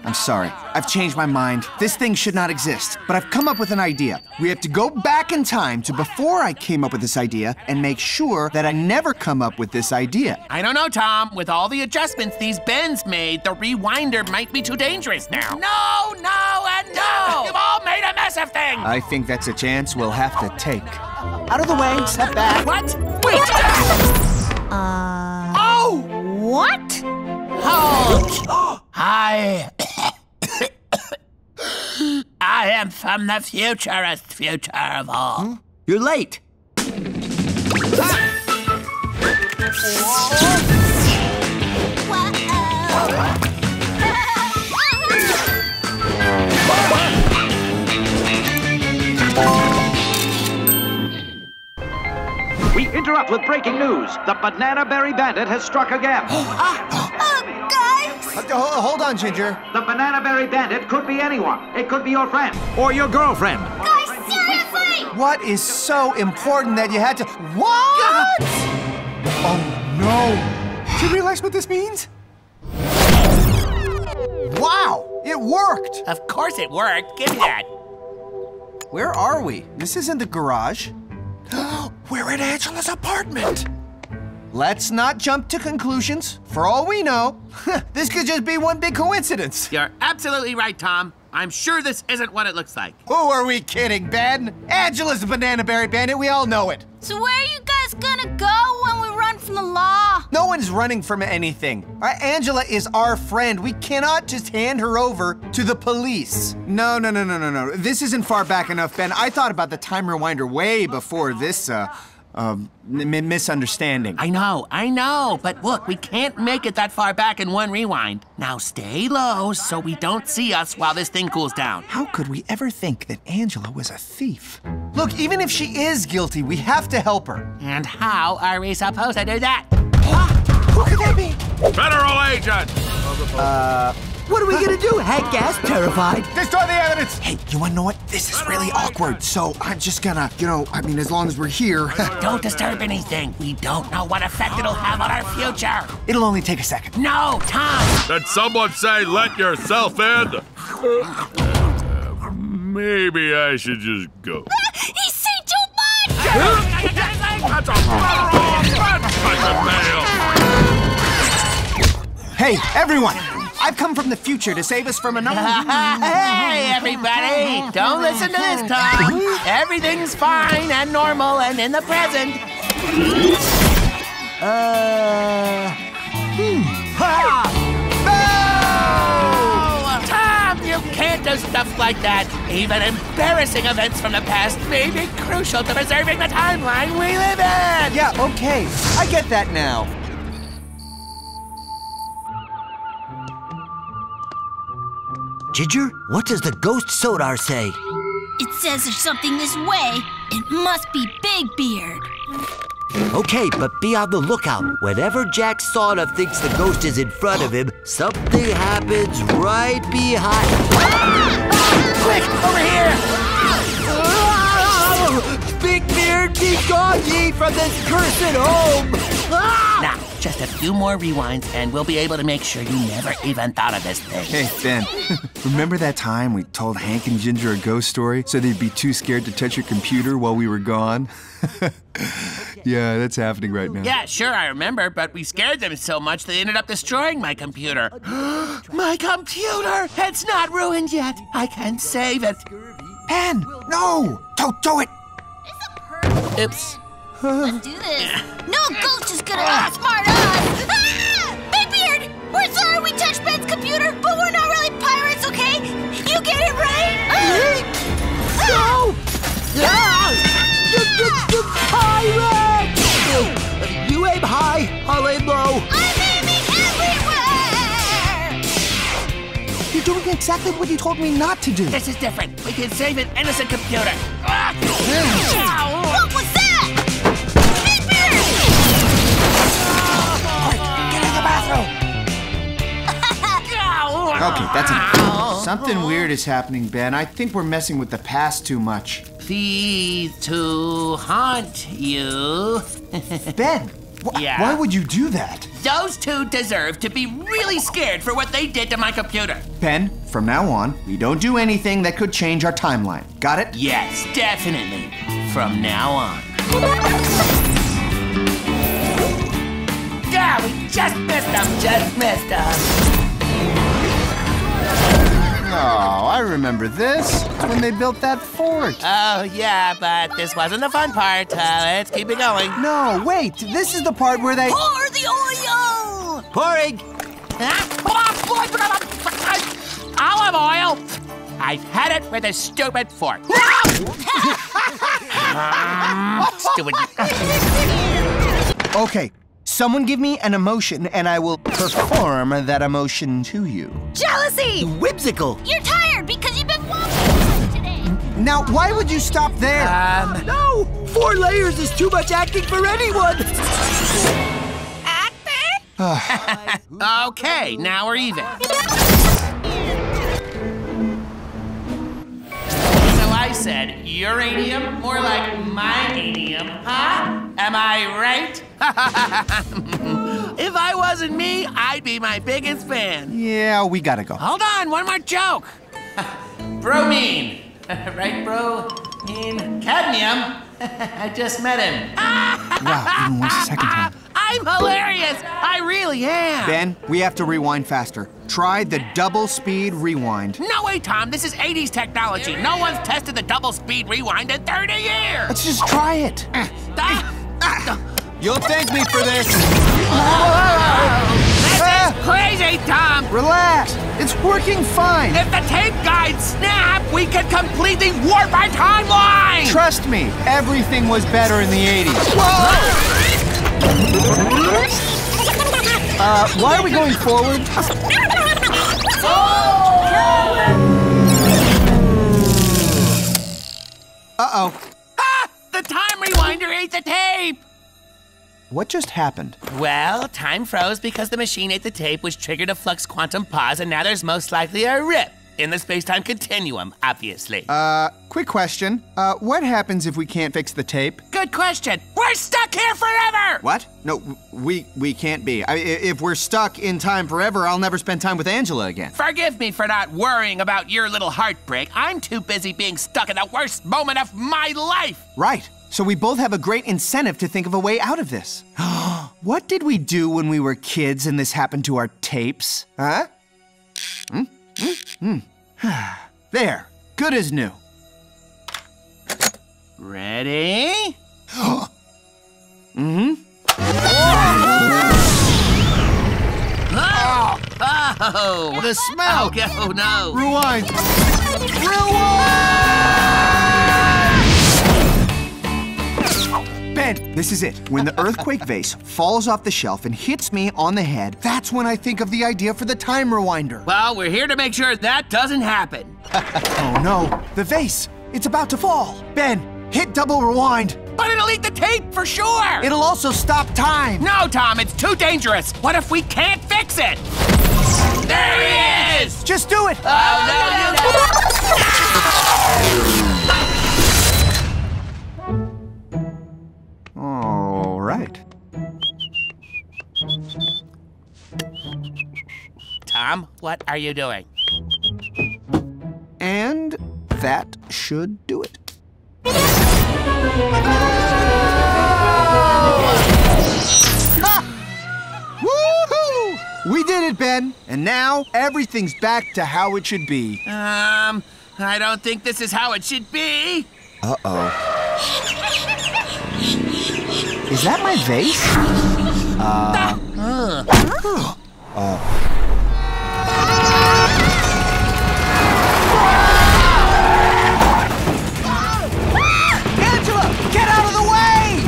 I'm sorry. I've changed my mind. This thing should not exist. But I've come up with an idea. We have to go back in time to before I came up with this idea and make sure that I never come up with this idea. I don't know, Tom. With all the adjustments these Bens made, the rewinder might be too dangerous now. No, no, and no! [laughs] You've all made a mess of things! I think that's a chance we'll have to take. Out of the way, step back. What? Wait! Uh. Oh! What? Halt! [gasps] I. [coughs] I am from the futurest future of all. You're late. We interrupt with breaking news. The Banana Berry Bandit has struck again. [gasps] Uh, hold on, Ginger. The Banana Berry Bandit could be anyone. It could be your friend or your girlfriend. Guys, seriously! What is so important that you had to. What? Oh no! Do you realize what this means? Wow! It worked! Of course it worked. Give me that. Where are we? This isn't the garage. We're at Angela's apartment. Let's not jump to conclusions. For all we know, [laughs] this could just be one big coincidence. You're absolutely right, Tom. I'm sure this isn't what it looks like. Who are we kidding, Ben? Angela's a banana berry bandit. We all know it. So where are you guys gonna go when we run from the law? No one's running from anything. All right, Angela is our friend. We cannot just hand her over to the police. No, no, no, no, no, no. This isn't far back enough, Ben. I thought about the time rewinder way before this, uh, um, m- misunderstanding. I know, I know, but look, we can't make it that far back in one rewind. Now stay low so we don't see us while this thing cools down. How could we ever think that Angela was a thief? Look, even if she is guilty, we have to help her. And how are we supposed to do that? Who could that be? Federal agent! Uh, What are we gonna do? Hank Gas terrified. Destroy the evidence! Hey, you wanna know what? This is really awkward, so I'm just gonna, you know, I mean, as long as we're here. [laughs] Don't disturb anything. We don't know what effect it'll have on our future. It'll only take a second. No, Tom! Did someone say let yourself in? Maybe I should just go. [laughs] He say too much! [laughs] That's a federal offense, Hey, everyone! I've come from the future to save us from a number. [laughs] hey, everybody! Don't listen to this, Tom. Everything's fine and normal and in the present. Uh. Hmm. Ha! Oh, Tom, you can't do stuff like that. Even embarrassing events from the past may be crucial to preserving the timeline we live in. Yeah, okay. I get that now. Ginger, what does the ghost sodar say? It says there's something this way. It must be Big Beard. Okay, but be on the lookout. Whenever Jack Sauter thinks the ghost is in front of him, something happens right behind. Ah! Ah! Quick, over here! Ah! Big Beard, be gone ye from this cursed home! Ah! Now, just a few more rewinds, and we'll be able to make sure you never even thought of this thing. Hey, Ben, [laughs] remember that time we told Hank and Ginger a ghost story so they'd be too scared to touch your computer while we were gone? [laughs] yeah, that's happening right now. Yeah, sure, I remember, but we scared them so much they ended up destroying my computer. [gasps] my computer! It's not ruined yet. I can save it. Ben, no! Don't do it! Oops. Let's do this. No ghost is gonna outsmart us. Ah! Big Beard, we're sorry we touched Ben's computer, but we're not really pirates, okay? You get it right? No! Ah! You, you, you pirate! You aim high, I'll aim low. I'm aiming everywhere! You're doing exactly what you told me not to do. This is different. We can save an innocent computer. Ah! What Okay, that's enough. Something weird is happening, Ben. I think we're messing with the past too much. Please to haunt you. [laughs] Ben, wh- Yeah. why would you do that? Those two deserve to be really scared for what they did to my computer. Ben, from now on, we don't do anything that could change our timeline. Got it? Yes, definitely. From now on. [laughs] Yeah, we just missed them, just missed them. Oh, I remember this. It's when they built that fort. Oh, yeah, but this wasn't the fun part. Uh, let's keep it going. No, wait. This is the part where they. Pour the oil! Pouring. Olive oil! I've had it with a stupid fork. [laughs] [laughs] stupid. [laughs] Okay, someone give me an emotion and I will perform that emotion to you. Jealousy! Whimsical. You're tired because you've been walking today. Now, why would you stop there? Um, No! Four layers is too much acting for anyone! Acting? [sighs] [laughs] okay, now we're even. I said uranium, more like minium, huh? Am I right? [laughs] if I wasn't me, I'd be my biggest fan. Yeah, we gotta go. Hold on, one more joke. [laughs] Bromine. [laughs] right, bro? Mean cadmium. [laughs] I just met him. [laughs] Wow, even worse the second time. [laughs] I'm hilarious. I really am. Ben, we have to rewind faster. Try the double speed rewind. No way, Tom. This is 80s technology. No one's tested the double speed rewind in 30 years. Let's just try it. Ah. You'll thank me for this. This is crazy, Tom. Relax. It's working fine. If the tape guides snap, we could completely warp our timeline. Trust me, everything was better in the 80s. Uh, why are we going forward? Uh-oh. Ah, the time rewinder ate the tape. What just happened? Well, time froze because the machine ate the tape, which triggered a flux quantum pause, and now there's most likely a rip in the space-time continuum, obviously. Uh, quick question. Uh, what happens if we can't fix the tape? Good question. We're stuck here forever. What? No, we we can't be. I, i- if we're stuck in time forever, I'll never spend time with Angela again. Forgive me for not worrying about your little heartbreak. I'm too busy being stuck in the worst moment of my life. Right. So we both have a great incentive to think of a way out of this. [gasps] what did we do when we were kids and this happened to our tapes? Huh? Hmm? Hmm? Hmm. [sighs] there. Good as new. Ready? [gasps] mm-hmm. Oh, oh, the smell. Oh, oh no. Rewind. Rewind! Ben, this is it. When the earthquake vase [laughs] falls off the shelf and hits me on the head, that's when I think of the idea for the time rewinder. Well, we're here to make sure that doesn't happen. [laughs] oh no, the vase. It's about to fall. Ben, hit double rewind. But it'll eat the tape for sure! It'll also stop time! No, Tom, it's too dangerous! What if we can't fix it? There he is! Just do it! Oh, [laughs] right. Tom, what are you doing? And that should do it. [laughs] We did it, Ben. And now everything's back to how it should be. Um, I don't think this is how it should be. Uh-oh. [laughs] Is that my vase? Uh. Uh. uh. Get out of the way!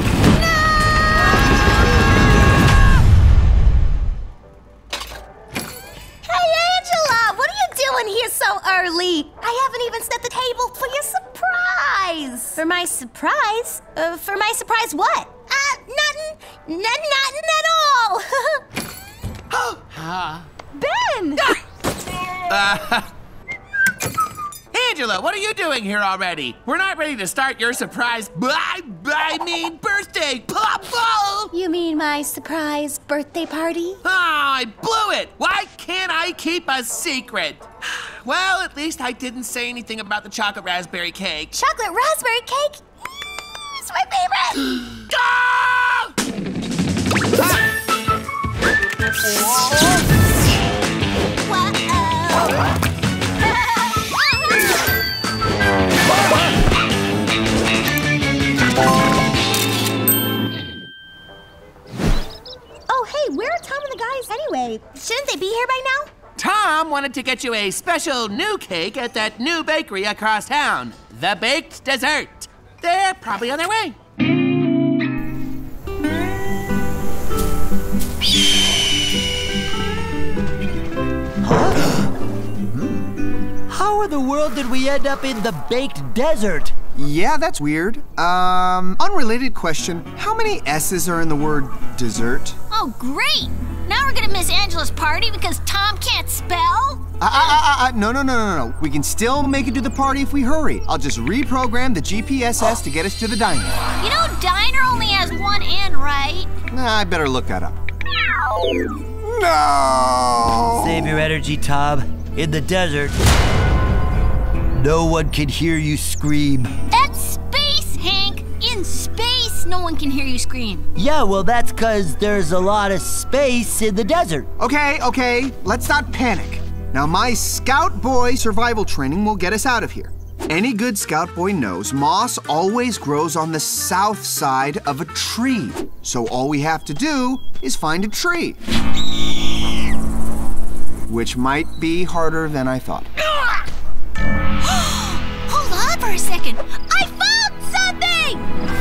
Hey, Angela! What are you doing here so early? I haven't even set the table for your surprise. For my surprise? Uh, for my surprise what? Uh, nothing. N- nothing at all. uh. Ben! Uh, Angela, what are you doing here already? We're not ready to start your surprise, I, I mean birthday pop You mean my surprise birthday party? Oh, I blew it! Why can't I keep a secret? [sighs] Well, at least I didn't say anything about the chocolate raspberry cake. Chocolate raspberry cake? My favorite! [gasps] ah! [laughs] Oh, hey, where are Tom and the guys anyway? Shouldn't they be here by now? Tom wanted to get you a special new cake at that new bakery across town. The Baked Dessert. They're probably on their way. How in the world did we end up in the baked desert? Yeah, that's weird. Um, unrelated question. How many S's are in the word dessert? Oh, great! Now we're gonna miss Angela's party because Tom can't spell? Uh, uh, uh, uh, no, no, no, no, no. We can still make it to the party if we hurry. I'll just reprogram the GPSS to get us to the diner. You know, diner only has one N, right? Nah, I better look that up. No! Save your energy, Tom. In the desert, no one can hear you scream. That's space, Hank! In space, no one can hear you scream. Yeah, well, that's because there's a lot of space in the desert. Okay, okay, let's not panic. Now, my Scout Boy survival training will get us out of here. Any good Scout Boy knows moss always grows on the south side of a tree. So all we have to do is find a tree. Which might be harder than I thought. Ah! [gasps] Hold on for a second. I found something!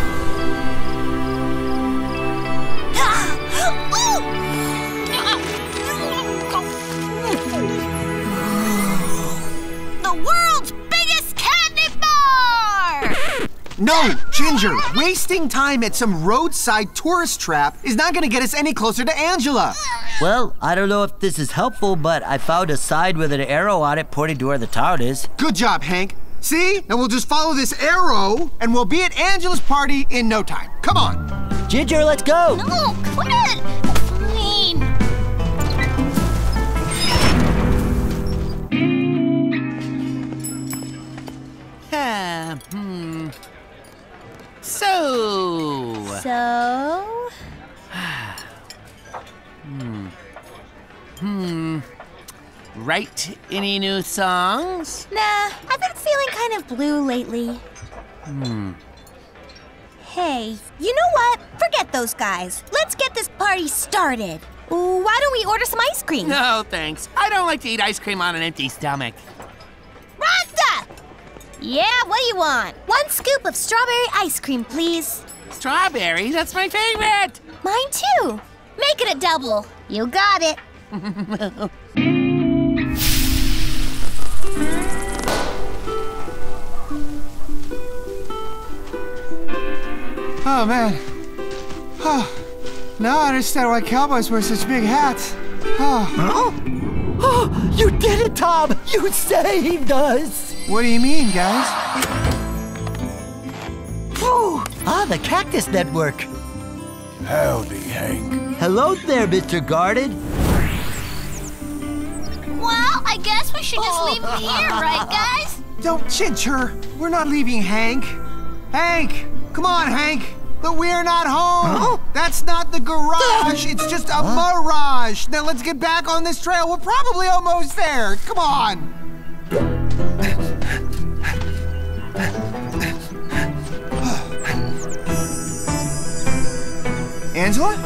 No, Ginger, wasting time at some roadside tourist trap is not gonna get us any closer to Angela. Well, I don't know if this is helpful, but I found a sign with an arrow on it pointing to where the town is. Good job, Hank. See? Now we'll just follow this arrow and we'll be at Angela's party in no time. Come on. Ginger, let's go. No, quit! Fine. Hmm. So. So? Hmm. [sighs] Hmm. Write any new songs? Nah, I've been feeling kind of blue lately. Hmm. Hey, you know what? Forget those guys. Let's get this party started. Why don't we order some ice cream? No, thanks. I don't like to eat ice cream on an empty stomach. Rasta! Yeah, what do you want? One scoop of strawberry ice cream, please. Strawberry? That's my favorite. Mine too. Make it a double. You got it. [laughs] Oh, man. Oh, now I understand why cowboys wear such big hats. Oh. Oh, [gasps] you did it, Tom! You [laughs] saved us! What do you mean, guys? Whew. Ah, the Cactus Network. Howdy, Hank. Hello there, Mr. Garden. Well, I guess we should just leave him here, right, guys? Don't Ginger. We're not leaving Hank. Hank! Come on, Hank! But we're not home! That's not the garage! It's just a mirage! Now let's get back on this trail. We're probably almost there. Come on! Angela?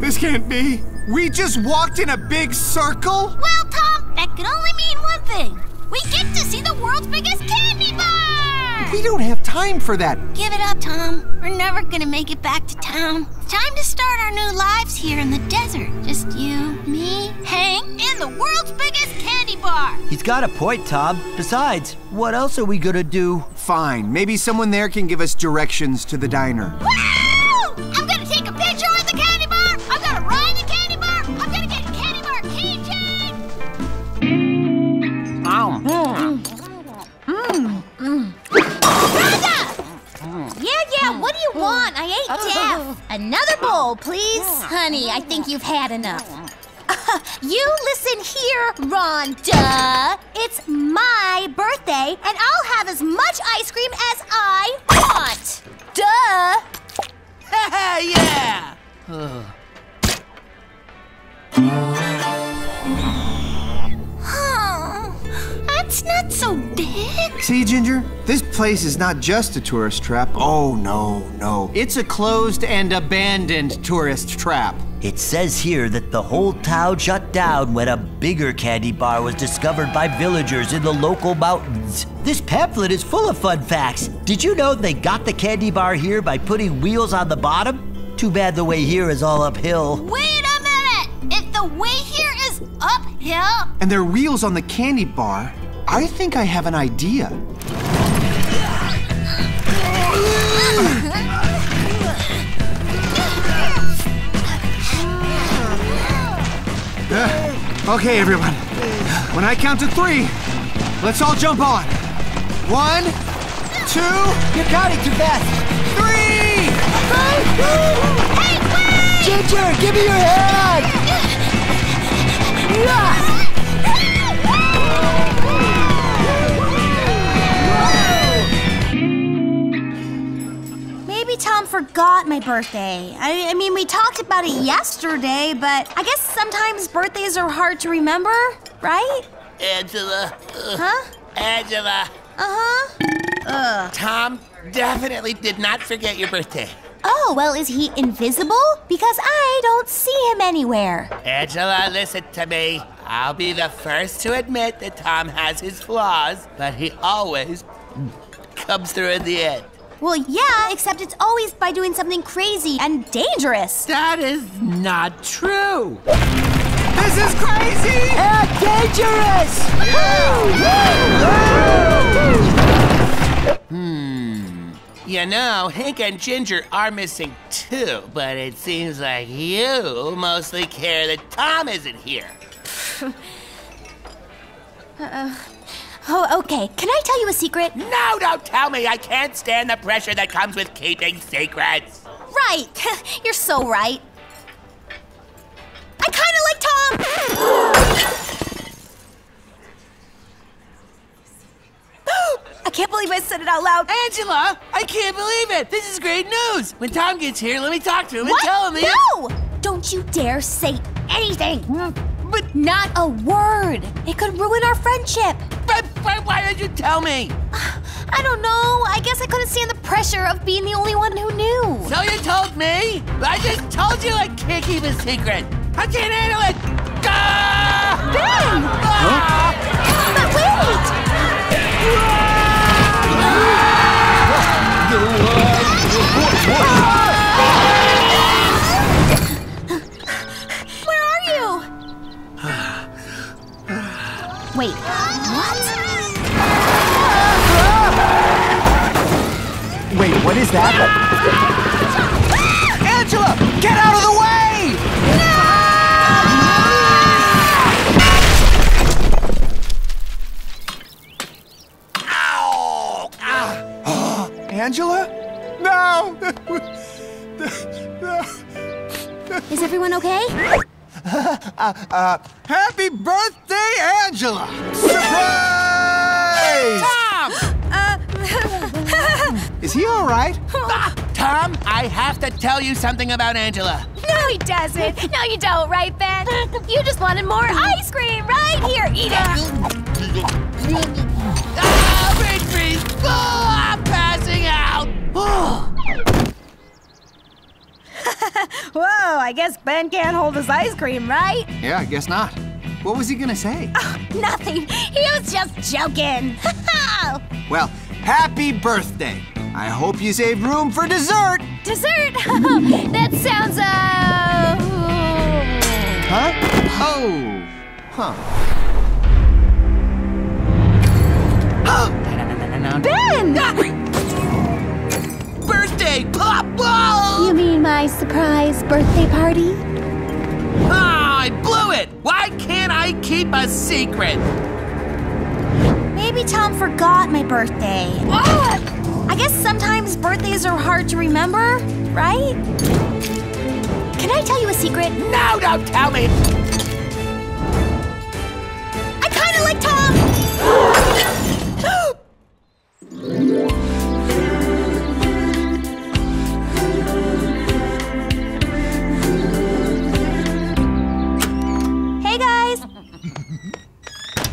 This can't be. We just walked in a big circle? Well, Tom, that could only mean one thing. We get to see the world's biggest candy bar! We don't have time for that. Give it up, Tom. We're never gonna make it back to town. It's time to start our new lives here in the desert. Just you, me, Hank, and the world's biggest candy bar. He's got a point, Tom. Besides, what else are we gonna do? Fine. Maybe someone there can give us directions to the diner. Another bowl, please. Mm. Honey, I think you've had enough. [laughs] you listen here, Rhonda. It's my birthday, and I'll have as much ice cream as I want. Duh. [laughs] yeah! That's not so big. See, Ginger? This place is not just a tourist trap. Oh, no, no. It's a closed and abandoned tourist trap. It says here that the whole town shut down when a bigger candy bar was discovered by villagers in the local mountains. This pamphlet is full of fun facts. Did you know they got the candy bar here by putting wheels on the bottom? Too bad the way here is all uphill. Wait a minute! If the way here is uphill, And there are wheels on the candy bar. I think I have an idea. Uh, [laughs] okay, everyone. When I count to three, let's all jump on. One, two, You got it too fast. three! Ginger, give me your hand! [laughs] Maybe Tom forgot my birthday. I, I mean, we talked about it yesterday, but I guess sometimes birthdays are hard to remember, right? Angela. Ugh. Huh? Angela. Uh huh. Tom definitely did not forget your birthday. Oh, well, is he invisible? Because I don't see him anywhere. Angela, listen to me. I'll be the first to admit that Tom has his flaws, but he always comes through in the end. Well, yeah, except it's always by doing something crazy and dangerous. That is not true. This is crazy! And dangerous! Hmm. You know, Hank and Ginger are missing too, but it seems like you mostly care that Tom isn't here. [laughs] Uh, oh, Oh, okay. Can I tell you a secret? No, don't tell me. I can't stand the pressure that comes with keeping secrets. Right. [laughs] You're so right. I kind of like Tom. [gasps] I can't believe I said it out loud. Angela, I can't believe it. This is great news. When Tom gets here, let me talk to him What? and tell him that. No! Don't you dare say anything. Hmm. But not a word. It could ruin our friendship. But, but why did you tell me? I don't know. I guess I couldn't stand the pressure of being the only one who knew. So you told me? I just told you I can't keep a secret. I can't handle it. Ah! Ben! But wait! Where Wait, what? Wait, what is that? Angela, get out of the way! No! Angela? No! [laughs] Is everyone okay? Uh, uh, happy birthday, Angela! Surprise! Tom! Uh, [laughs] Is he all right? Ah, Tom, I have to tell you something about Angela. No, he doesn't. No, you don't, right, Ben? You just wanted more ice cream, right? Here, eat it. Ah, brain freeze! Oh, I'm passing out. [sighs] [sighs] Oh. [laughs] Whoa, I guess Ben can't hold his ice cream, right? Yeah, I guess not. What was he gonna say? [laughs] Nothing. He was just joking. [laughs] Well, happy birthday! I hope you saved room for dessert! Dessert? that sounds, uh. Huh? Oh. Huh. [gasps] Ben! Birthday! Whoa! You mean my surprise birthday party? Ah, I blew it! Why can't I keep a secret? Maybe Tom forgot my birthday. I guess sometimes birthdays are hard to remember, right? Can I tell you a secret? No, don't tell me! I kinda like Tom! [gasps] [gasps]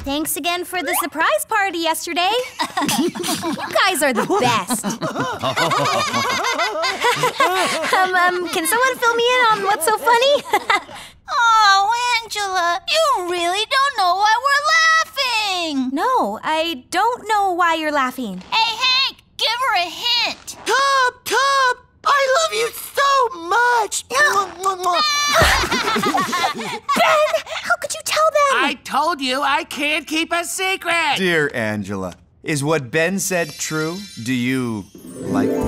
Thanks again for the surprise party yesterday. you [laughs] guys are the best. [laughs] um, um, can someone fill me in on what's so funny? [laughs] Oh, Angela, you really don't know why we're laughing. no, I don't know why you're laughing. Hey, Hank, give her a hint. Tom, Tom, I love you so much! [laughs] Ben, how could you tell them? I told you I can't keep a secret! Dear Angela, is what Ben said true? Do you like me? [laughs]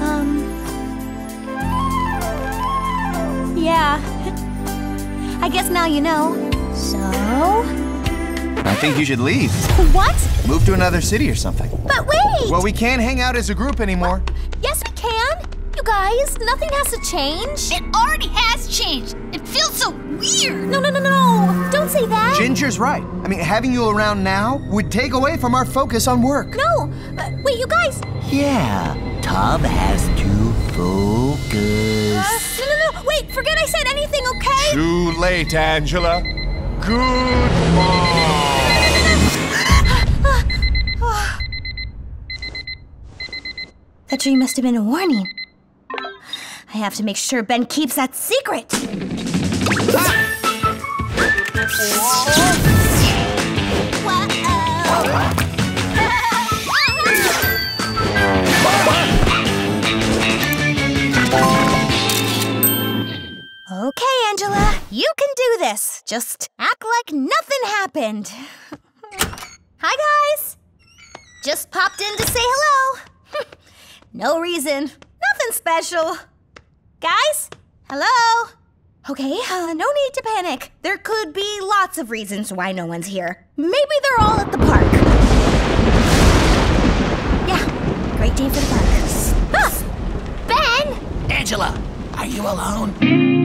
um. Yeah. I guess now you know. So. I think you should leave. What? Move to another city or something. But wait! Well, we can't hang out as a group anymore. Yes, we can. You guys, nothing has to change. It already has changed. It feels so weird. No, no, no, no, no. Don't say that. Ginger's right. I mean, having you around now would take away from our focus on work. No. Uh, wait, you guys. Yeah, Tom has to focus. Uh, no, no, no. Wait, forget I said anything, okay? Too late, Angela. Goodbye. That dream must have been a warning. I have to make sure Ben keeps that secret. Okay, Angela, you can do this. Just act like nothing happened. [laughs] Hi, guys. Just popped in to say hello. [laughs] No reason. Nothing special. Guys? Hello? Okay, uh, no need to panic. There could be lots of reasons why no one's here. Maybe they're all at the park. Yeah, great day for the park. Ah! Ben! Angela, are you alone?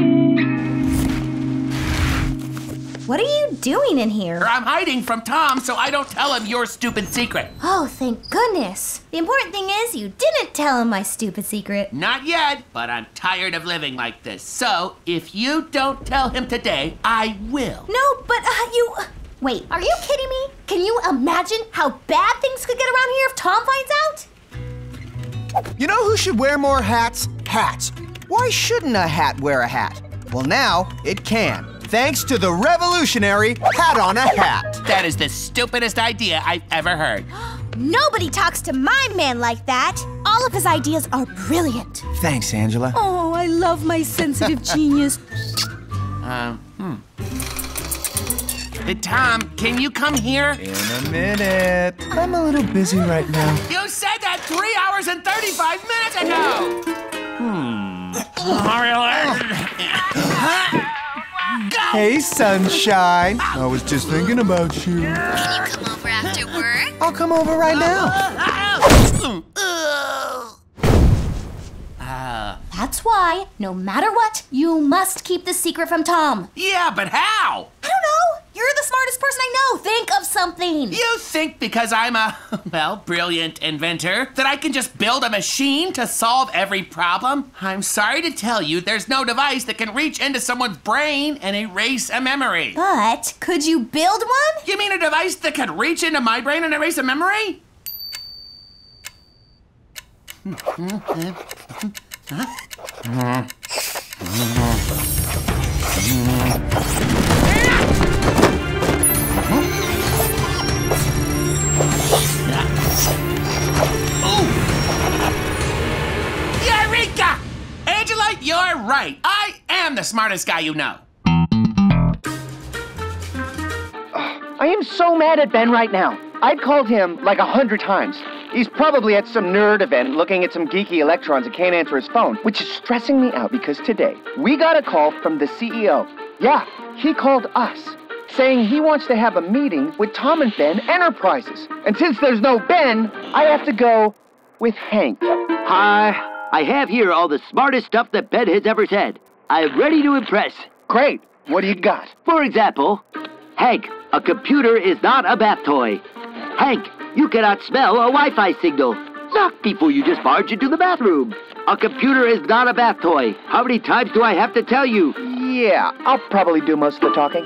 What are you doing in here? I'm hiding from Tom so I don't tell him your stupid secret. Oh, thank goodness. The important thing is you didn't tell him my stupid secret. Not yet, but I'm tired of living like this. So, if you don't tell him today, I will. No, but uh, you. Wait, are you kidding me? Can you imagine how bad things could get around here if Tom finds out? You know who should wear more hats? Hats. Why shouldn't a hat wear a hat? Well, now it can, thanks to the revolutionary hat on a hat. That is the stupidest idea I've ever heard. [gasps] Nobody talks to my man like that. All of his ideas are brilliant. Thanks, Angela. Oh, I love my sensitive [laughs] genius. Um, hmm. Hey, Tom, can you come here? In a minute. I'm a little busy right now. You said that three hours and 35 minutes ago! Hmm. [laughs] [laughs] Hey, sunshine. I was just thinking about you. Can you come over after work? I'll come over right now. Uh, uh, uh. Uh, That's why, no matter what, you must keep the secret from Tom. yeah, but how? I don't know. You're the smartest person I know. Think of something. You think because I'm a, [laughs] well, brilliant inventor, that I can just build a machine to solve every problem? I'm sorry to tell you, there's no device that can reach into someone's brain and erase a memory. But could you build one? You mean a device that could reach into my brain and erase a memory? Eureka! Angela, you're right. I am the smartest guy you know. I am so mad at Ben right now. I've called him like a hundred times. He's probably at some nerd event looking at some geeky electrons and can't answer his phone, which is stressing me out because today we got a call from the CEO. Yeah, he called us, saying he wants to have a meeting with Tom and Ben Enterprises. And since there's no Ben, I have to go with Hank. Hi. I have here all the smartest stuff that Ben has ever said. I'm ready to impress. Great. What do you got? For example, Hank, a computer is not a bath toy. Hank, you cannot smell a Wi Fi signal. Knock before you just barge into the bathroom. A computer is not a bath toy. How many times do I have to tell you? Yeah, I'll probably do most of the talking.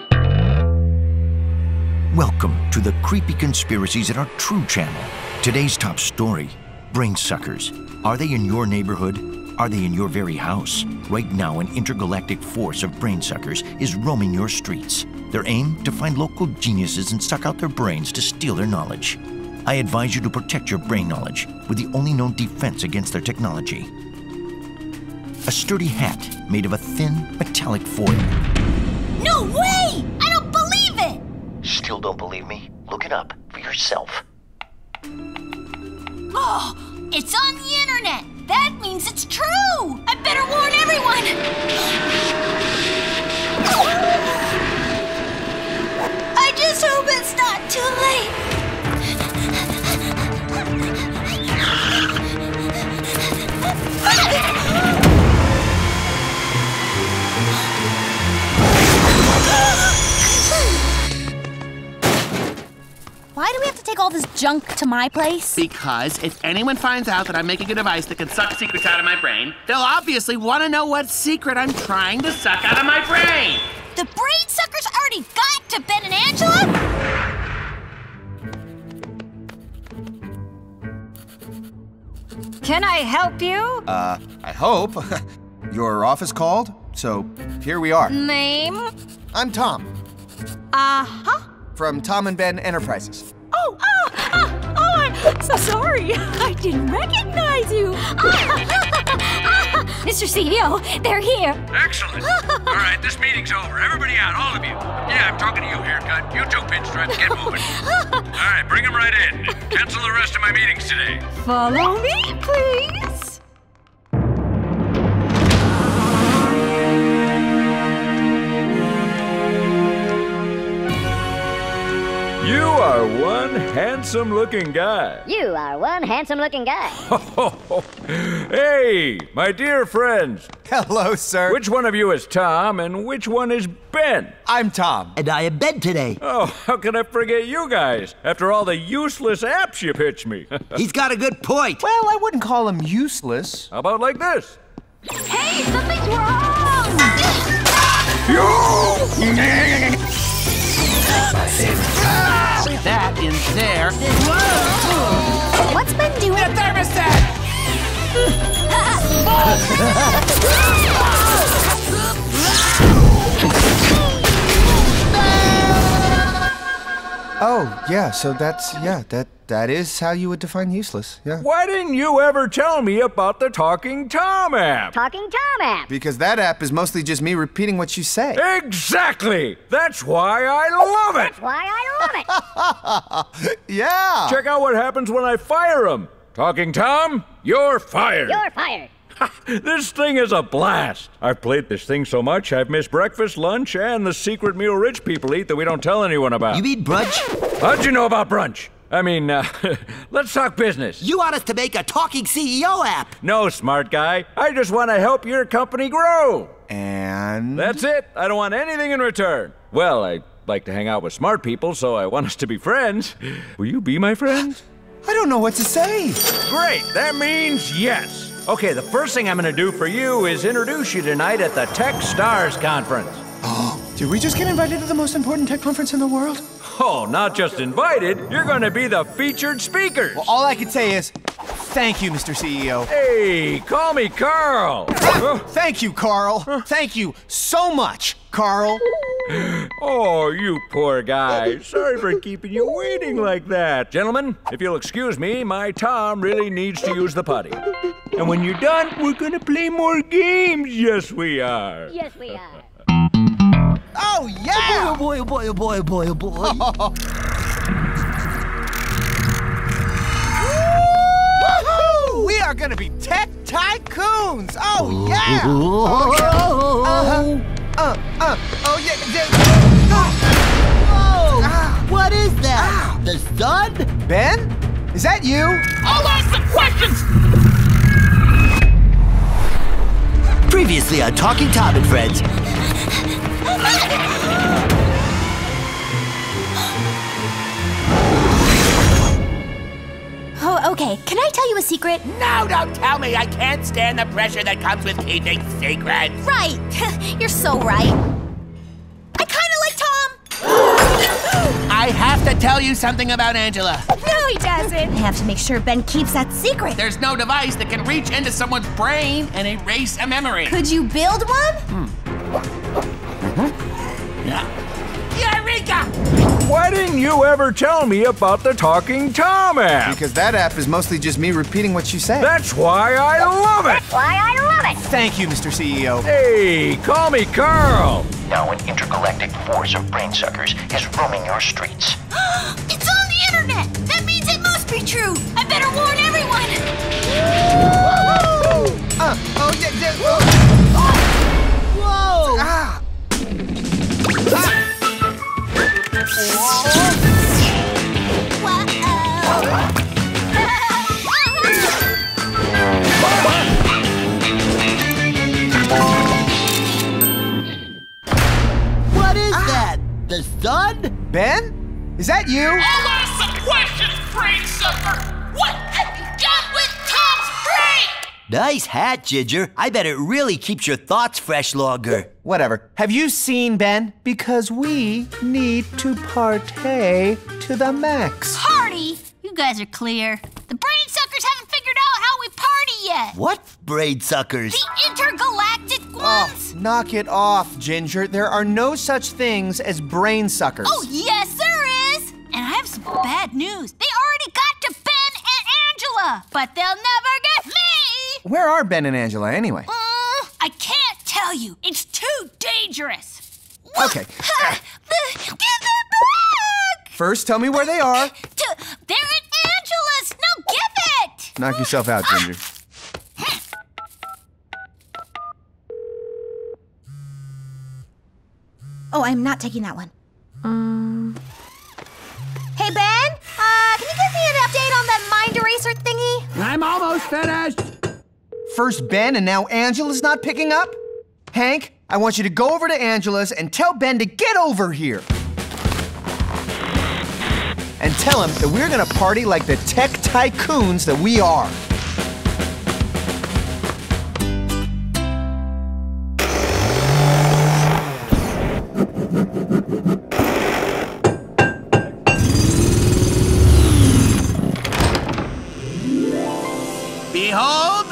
Welcome to the creepy conspiracies at our True channel. Today's top story brain suckers. Are they in your neighborhood? Are they in your very house? Right now, an intergalactic force of brain suckers is roaming your streets. Their aim? To find local geniuses and suck out their brains to steal their knowledge. I advise you to protect your brain knowledge with the only known defense against their technology a sturdy hat made of a thin, metallic foil. No way! I don't believe it! Still don't believe me? Look it up for yourself. Oh, it's on the internet. That means it's true. I better warn everyone. I just hope it's not too late. Why do we have to take all this junk to my place? Because if anyone finds out that I'm making a device that can suck secrets out of my brain, they'll obviously want to know what secret I'm trying to suck out of my brain. The brain suckers already got to Ben and Angela? Can I help you? Uh, I hope. [laughs] Your office called, so here we are. Name? I'm Tom Uh huh. From Tom and Ben Enterprises. Oh, ah, ah, oh, I'm so sorry. [laughs] I didn't recognize you. [laughs] Mr. CEO, they're here. Excellent. [laughs] All right, this meeting's over. Everybody out, all of you. Yeah, I'm talking to you, haircut. You two pinstripes, get moving. All right, bring them right in. Cancel the rest of my meetings today. Follow me, please. You are one handsome looking guy. You are one handsome looking guy. [laughs] hey, my dear friends. Hello, sir. Which one of you is Tom and which one is Ben? I'm Tom. And I am Ben today. Oh, how can I forget you guys after all the useless apps you pitched me? [laughs] He's got a good point. Well, I wouldn't call him useless. How about like this? Hey, something's wrong! [laughs] That in there. What's Ben doing? The thermostat! [laughs] [laughs] Oh, yeah, so that's, yeah, that that is how you would define useless, yeah. Why didn't you ever tell me about the Talking Tom app? Talking Tom app. Because that app is mostly just me repeating what you say. Exactly! That's why I love it! That's why I love it. [laughs] yeah! Check out what happens when I fire him. Talking Tom, you're fired. You're fired. [laughs] this thing is a blast. I've played this thing so much I've missed breakfast, lunch, and the secret meal rich people eat that we don't tell anyone about. You mean brunch? How'd you know about brunch? I mean, uh, [laughs] let's talk business. You want us to make a talking CEO app? No, smart guy. I just want to help your company grow. And? That's it. I don't want anything in return. Well, I like to hang out with smart people, so I want us to be friends. Will you be my friend? I don't know what to say. Great. That means yes. Okay, the first thing I'm going to do for you is introduce you tonight at the Tech Stars Conference. Oh. Did we just get invited to the most important tech conference in the world? Oh, not just invited, you're going to be the featured speaker. Well, all I can say is thank you, Mr. CEO. Hey, call me Carl. Thank you, Carl. Thank you so much, Carl. Oh, you poor guy. Sorry for keeping you waiting like that. Gentlemen, if you'll excuse me, my Tom really needs to use the potty. And when you're done, we're gonna play more games. Yes, we are. Yes, we are. Oh, yeah! Oh boy, oh boy, oh boy, oh boy, oh boy, [laughs] oh boy. We are gonna be tech tycoons! Oh, yeah! Oh, yeah. Uh-huh. Uh, uh, oh, yeah. yeah. Whoa! Ah. What is that? The sun? Ben? Is that you? I'll ask the questions! Previously on Talking Tom and Friends. Oh, okay. Can I tell you a secret? No, don't tell me. I can't stand the pressure that comes with keeping secrets. Right. [laughs] You're so right. I kind of like Tom. [gasps] I have to tell you something about Angela. No, he doesn't. I have to make sure Ben keeps that secret. There's no device that can reach into someone's brain and erase a memory. Could you build one? Hmm. Eureka! Why didn't you ever tell me about the Talking Tom app? Because that app is mostly just me repeating what you say. That's why I love it. That's Why I love it. Thank you, Mr. CEO. Hey, call me Carl. Now an intergalactic force of brain suckers is roaming your streets. [gasps] it's on the internet! That means it must be true! I better warn everyone! Uh, oh, yeah, yeah. Whoa! What is that? The sun? Ben? Is that you? I'll ask the questions, brain sucker! What Nice hat, Ginger. I bet it really keeps your thoughts fresh longer. Whatever. Have you seen Ben? Because we need to partay to the max. Party? You guys are clear. The brain suckers haven't figured out how we party yet. What brain suckers? The intergalactic Oh, ones. knock it off, Ginger. There are no such things as brain suckers. Oh, yes, there is. And I have some bad news. They already got to Ben and Angela, but they'll never get me. Where are Ben and Angela anyway? Uh, I can't tell you. It's too dangerous. Okay. [laughs] Give it back! First, tell me where they are. [laughs] They're at Angela's. Now give it! Knock yourself out, ah! Ginger. [laughs] Oh, I'm not taking that one. Um. Hey, Ben? Uh, can you give me an update on that mind eraser thingy? I'm almost finished! First Ben and now Angela's not picking up? Hank, I want you to go over to Angela's and tell Ben to get over here. And tell him that we're gonna party like the tech tycoons that we are.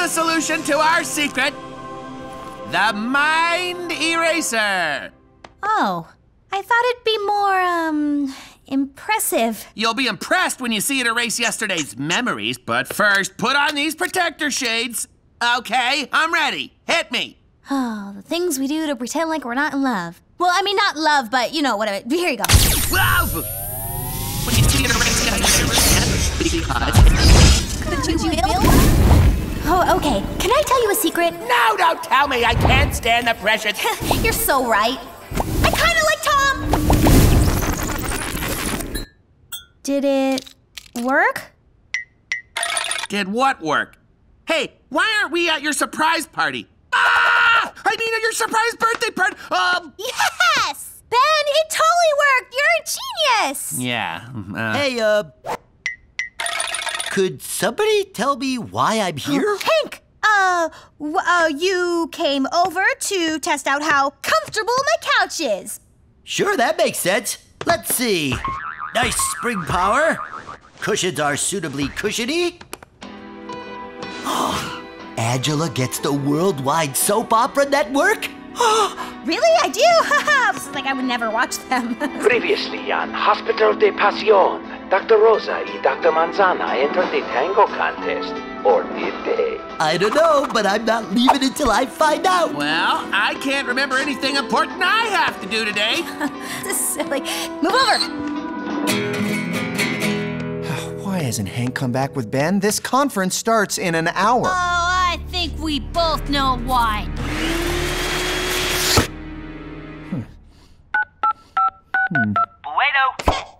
The solution to our secret the Mind Eraser. Oh, I thought it'd be more, um, impressive. You'll be impressed when you see it erase yesterday's memories, but first, put on these protector shades. Okay, I'm ready. Hit me. Oh, the things we do to pretend like we're not in love. Well, I mean, not love, but you know, whatever. Here you go. Love! When you see it erase yesterday's Could you feel Oh, okay. Can I tell you a secret? No, don't tell me. I can't stand the pressure. [laughs] You're so right. I kind of like Tom. Did it work? Did what work? Hey, why aren't we at your surprise party? Ah! I mean, at your surprise birthday party. Um. Yes! Ben, it totally worked. You're a genius. Yeah. Uh, Hey, uh. Could somebody tell me why I'm here? Hank! Uh, w- uh, you came over to test out how comfortable my couch is. Sure, that makes sense. Let's see. Nice spring power. Cushions are suitably cushiony. [gasps] Angela gets the worldwide soap opera network? [gasps] Really? I do? Haha! [laughs] It's like I would never watch them. [laughs] Previously on Hospital de Pasión, Dr. Rosa and Dr. Manzana entered the tango contest. Or did they? I don't know, but I'm not leaving until I find out. Well, I can't remember anything important I have to do today. [laughs] this is silly. Move over. [sighs] Why hasn't Hank come back with Ben? This conference starts in an hour. Oh, I think we both know why. Hmm. [laughs]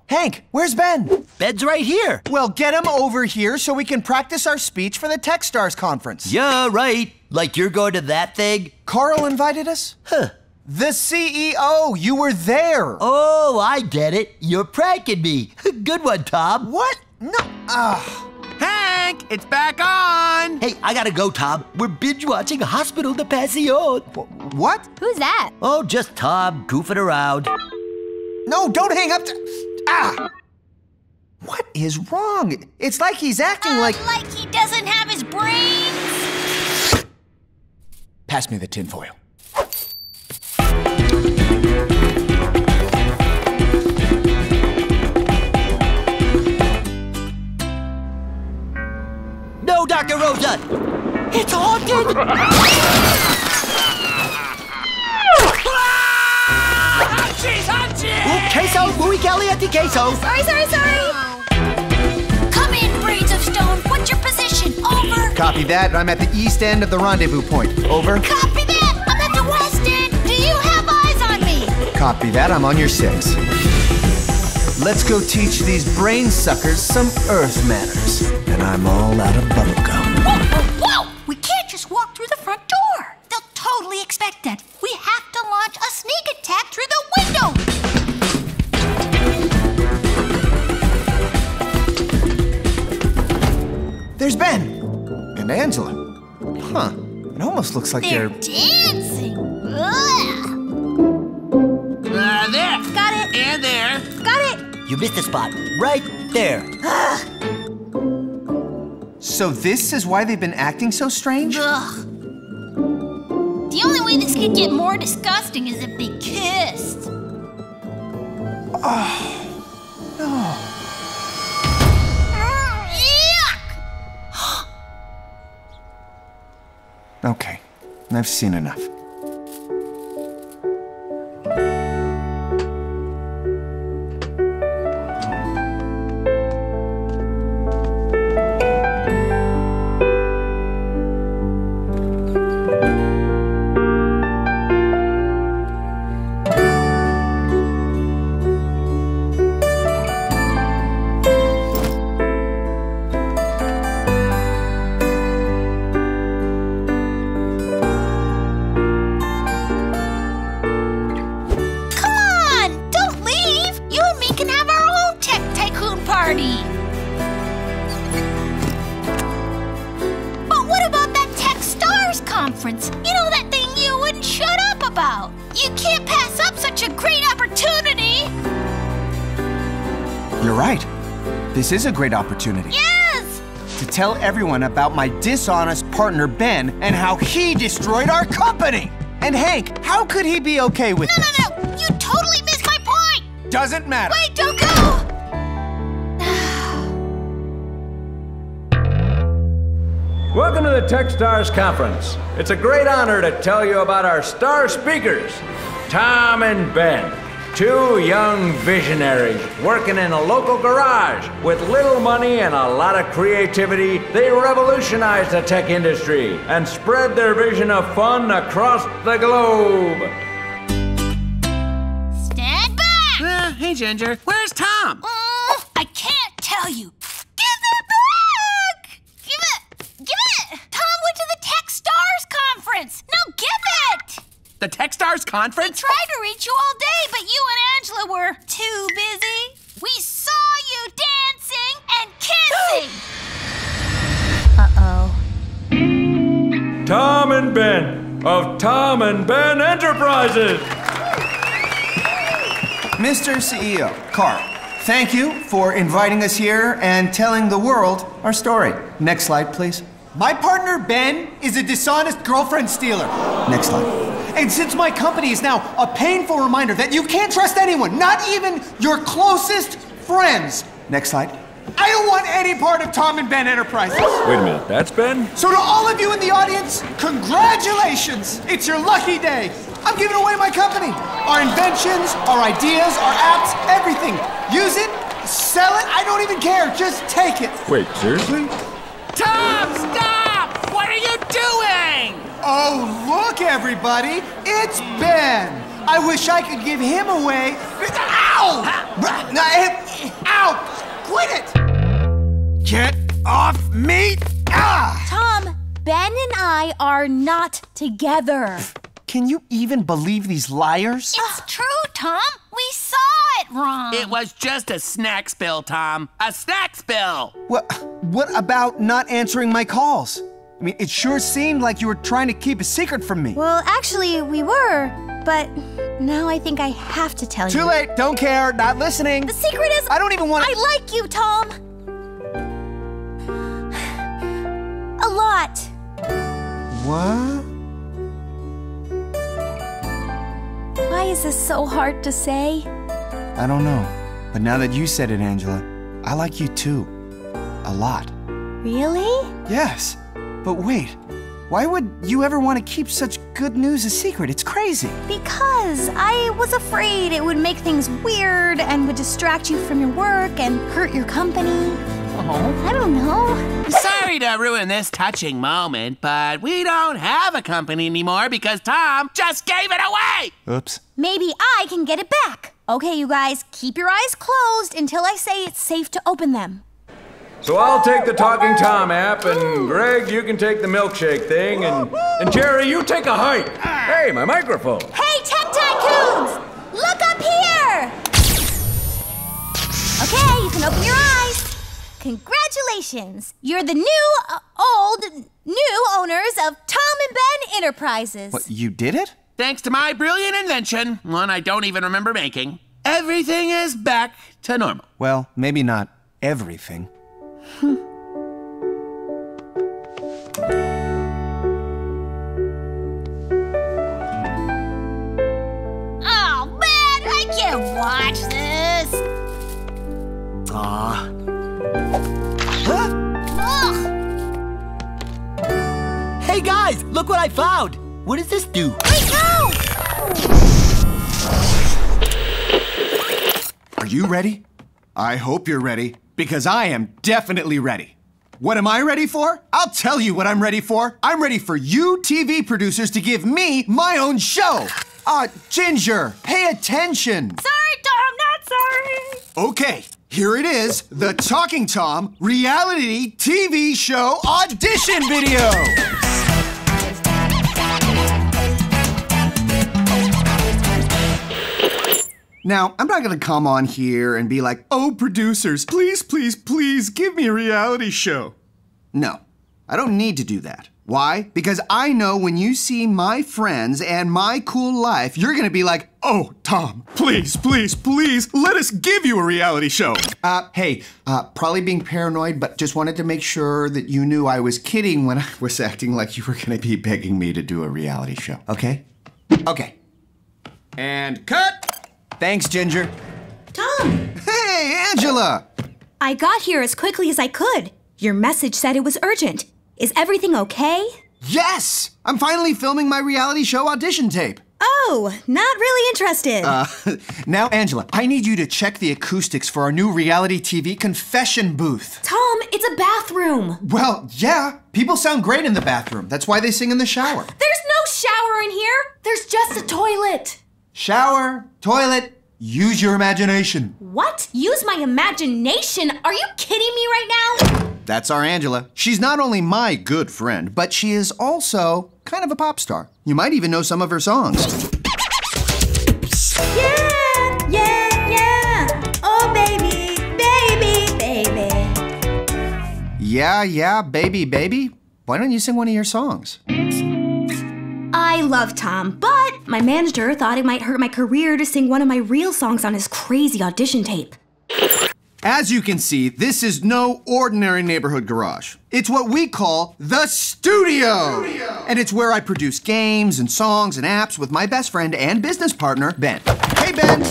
Hank, where's Ben? Ben's right here. Well, get him over here so we can practice our speech for the Techstars conference. Yeah, right. Like you're going to that thing? Carl invited us? Huh. The CEO, you were there. Oh, I get it. You're pranking me. [laughs] Good one, Tom. What? No. Ah. Hank, it's back on. Hey, I gotta go, Tom. We're binge watching Hospital de Pasión. What? Who's that? Oh, just Tom goofing around. No, don't hang up. To... Ah. What is wrong? It's like he's acting Uh, like. Like he doesn't have his brains? Pass me the tinfoil. No, Dr. Rosa! It's haunted! [laughs] Jeez, Oh, queso, muy caliente queso. Sorry, sorry, sorry. Come in, Brains of Stone. What's your position? Over. Copy that. I'm at the east end of the rendezvous point. Over. Copy that. I'm at the west end. Do you have eyes on me? Copy that. I'm on your six. Let's go teach these brain suckers some Earth manners. And I'm all out of bubblegum. Looks like They're they're. dancing. Ugh. Uh, there. Got it. And there. Got it. You missed a spot. Right there. So, this is why they've been acting so strange? Ugh. The only way this could get more disgusting is if they kissed. Oh, I've seen enough. This is a great opportunity. Yes! To tell everyone about my dishonest partner Ben and how he destroyed our company. And Hank, how could he be okay with No, this? no, no! You totally missed my point! Doesn't matter. Wait, don't go! [sighs] Welcome to the Techstars Conference. It's a great honor to tell you about our star speakers, Tom and Ben. Two young visionaries working in a local garage. With little money and a lot of creativity, they revolutionized the tech industry and spread their vision of fun across the globe. Stand back! Uh, hey, Ginger, where's Tom? Oh, I can't tell you. Give it back! Give it! Give it! Tom went to the Tech Stars conference. Now give it! The Techstars conference? Tried to Enterprises. Mr. CEO, Carl, thank you for inviting us here and telling the world our story. Next slide, please. My partner Ben is a dishonest girlfriend stealer. Next slide. And since my company is now a painful reminder that you can't trust anyone, not even your closest friends. Next slide. I don't want any part of Tom and Ben Enterprises. Wait a minute, that's Ben? So to all of you in the audience, congratulations! It's your lucky day. I'm giving away my company. Our inventions, our ideas, our apps, everything. Use it, sell it, I don't even care. Just take it. Wait, seriously? Tom, stop! What are you doing? Oh, look, everybody. It's Ben. I wish I could give him away. Ow! Ow! Quit it! Get off me! Ah! Tom, Ben and I are not together. Can you even believe these liars? It's true, Tom. We saw it wrong. It was just a snack spill, Tom. A snack spill. What, what about not answering my calls? I mean, it sure seemed like you were trying to keep a secret from me. Well, actually, we were, but now I think I have to tell Too you. Too late, don't care, not listening. The secret is I don't even want to. I like you, Tom. [sighs] A lot. What? Why is this so hard to say? I don't know. But now that you said it, Angela, I like you too. A lot. Really? Yes. But wait, why would you ever want to keep such good news a secret? It's crazy. Because I was afraid it would make things weird and would distract you from your work and hurt your company. Oh. I don't know. Sorry to ruin this touching moment, but we don't have a company anymore because Tom just gave it away. Oops. Maybe I can get it back. Okay, you guys, keep your eyes closed until I say it's safe to open them. So I'll take the Talking Tom app, and Greg, you can take the milkshake thing, and, and Jerry, you take a hike. Hey, my microphone. Hey, Tech Tycoons! Look up here! Okay, you can open your eyes. Congratulations! You're the new, uh, old, new owners of Tom and Ben Enterprises. What, you did it? Thanks to my brilliant invention, one I don't even remember making, everything is back to normal. Well, maybe not everything. Oh, man, I can't watch this. Aw. Ugh. Hey guys, look what I found! What does this do? Wait, no! Are you ready? I hope you're ready, because I am definitely ready. What am I ready for? I'll tell you what I'm ready for. I'm ready for you TV producers to give me my own show. Uh, Ginger, pay attention. Sorry, Tom, not sorry. Okay, here it is the Talking Tom reality TV show audition video. Now, I'm not gonna come on here and be like, oh, producers, please, please, please give me a reality show. No, I don't need to do that. Why? Because I know when you see my friends and my cool life, you're gonna be like, Oh, Tom, please, please, please, let us give you a reality show. uh, hey, uh, probably being paranoid, but just wanted to make sure that you knew I was kidding when [laughs] I was acting like you were gonna be begging me to do a reality show, okay? Okay. And cut! Thanks, Ginger. Tom! Hey, Angela! I got here as quickly as I could. Your message said it was urgent. Is everything okay? Yes! I'm finally filming my reality show audition tape. Oh, not really interested. Uh, [laughs] now, Angela, I need you to check the acoustics for our new reality TV confession booth. Tom, it's a bathroom. Well, yeah, people sound great in the bathroom. That's why they sing in the shower. There's no shower in here. There's just a toilet. Shower, toilet, use your imagination. What? Use my imagination? Are you kidding me right now? That's our Angela. She's not only my good friend, but she is also kind of a pop star. You might even know some of her songs. Yeah, yeah, yeah. Oh, baby, baby, baby. Yeah, yeah, baby, baby. Why don't you sing one of your songs? I love Tom, but my manager thought it might hurt my career to sing one of my real songs on his crazy audition tape. As you can see, this is no ordinary neighborhood garage. It's what we call the studio. And it's where I produce games and songs and apps with my best friend and business partner, Ben. Hey, Ben.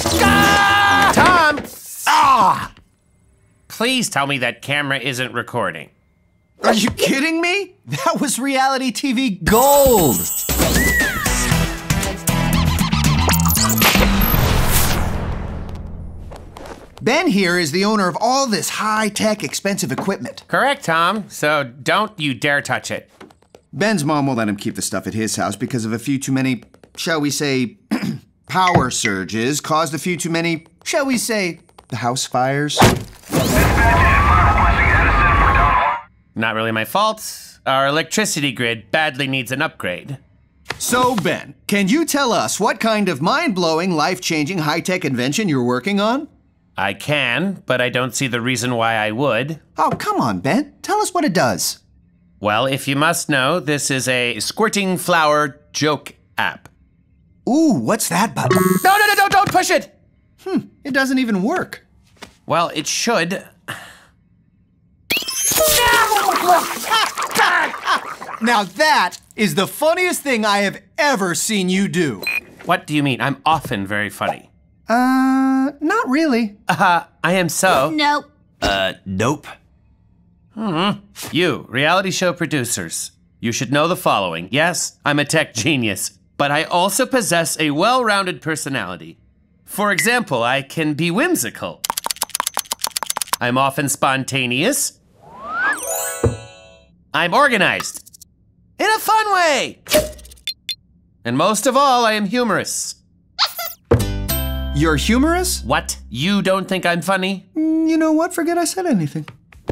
Tom! Ah! [laughs] Please tell me that camera isn't recording. Are you kidding me? That was reality TV gold. [laughs] Ben here is the owner of all this high tech, expensive equipment. Correct, Tom. So don't you dare touch it. Ben's mom won't let him keep the stuff at his house because of a few too many, shall we say, [clears throat] power surges caused a few too many, shall we say, the house fires. Not really my fault. Our electricity grid badly needs an upgrade. So, Ben, can you tell us what kind of mind blowing, life changing, high tech invention you're working on? I can, but I don't see the reason why I would. Oh, come on, Ben. Tell us what it does. Well, if you must know, this is a squirting flower joke app. Ooh, what's that button? No, no, no, no, don't push it! Hmm, it doesn't even work. Well, it should. Now that is the funniest thing I have ever seen you do. What do you mean? I'm often very funny. Uh, not really. Uh, I am so. Nope. Uh, nope. Hmm. You, reality show producers, you should know the following. Yes, I'm a tech genius, but I also possess a well rounded personality. For example, I can be whimsical. I'm often spontaneous. I'm organized. In a fun way. And most of all, I am humorous. You're humorous? What? You don't think I'm funny? Mm, You know what? Forget I said anything.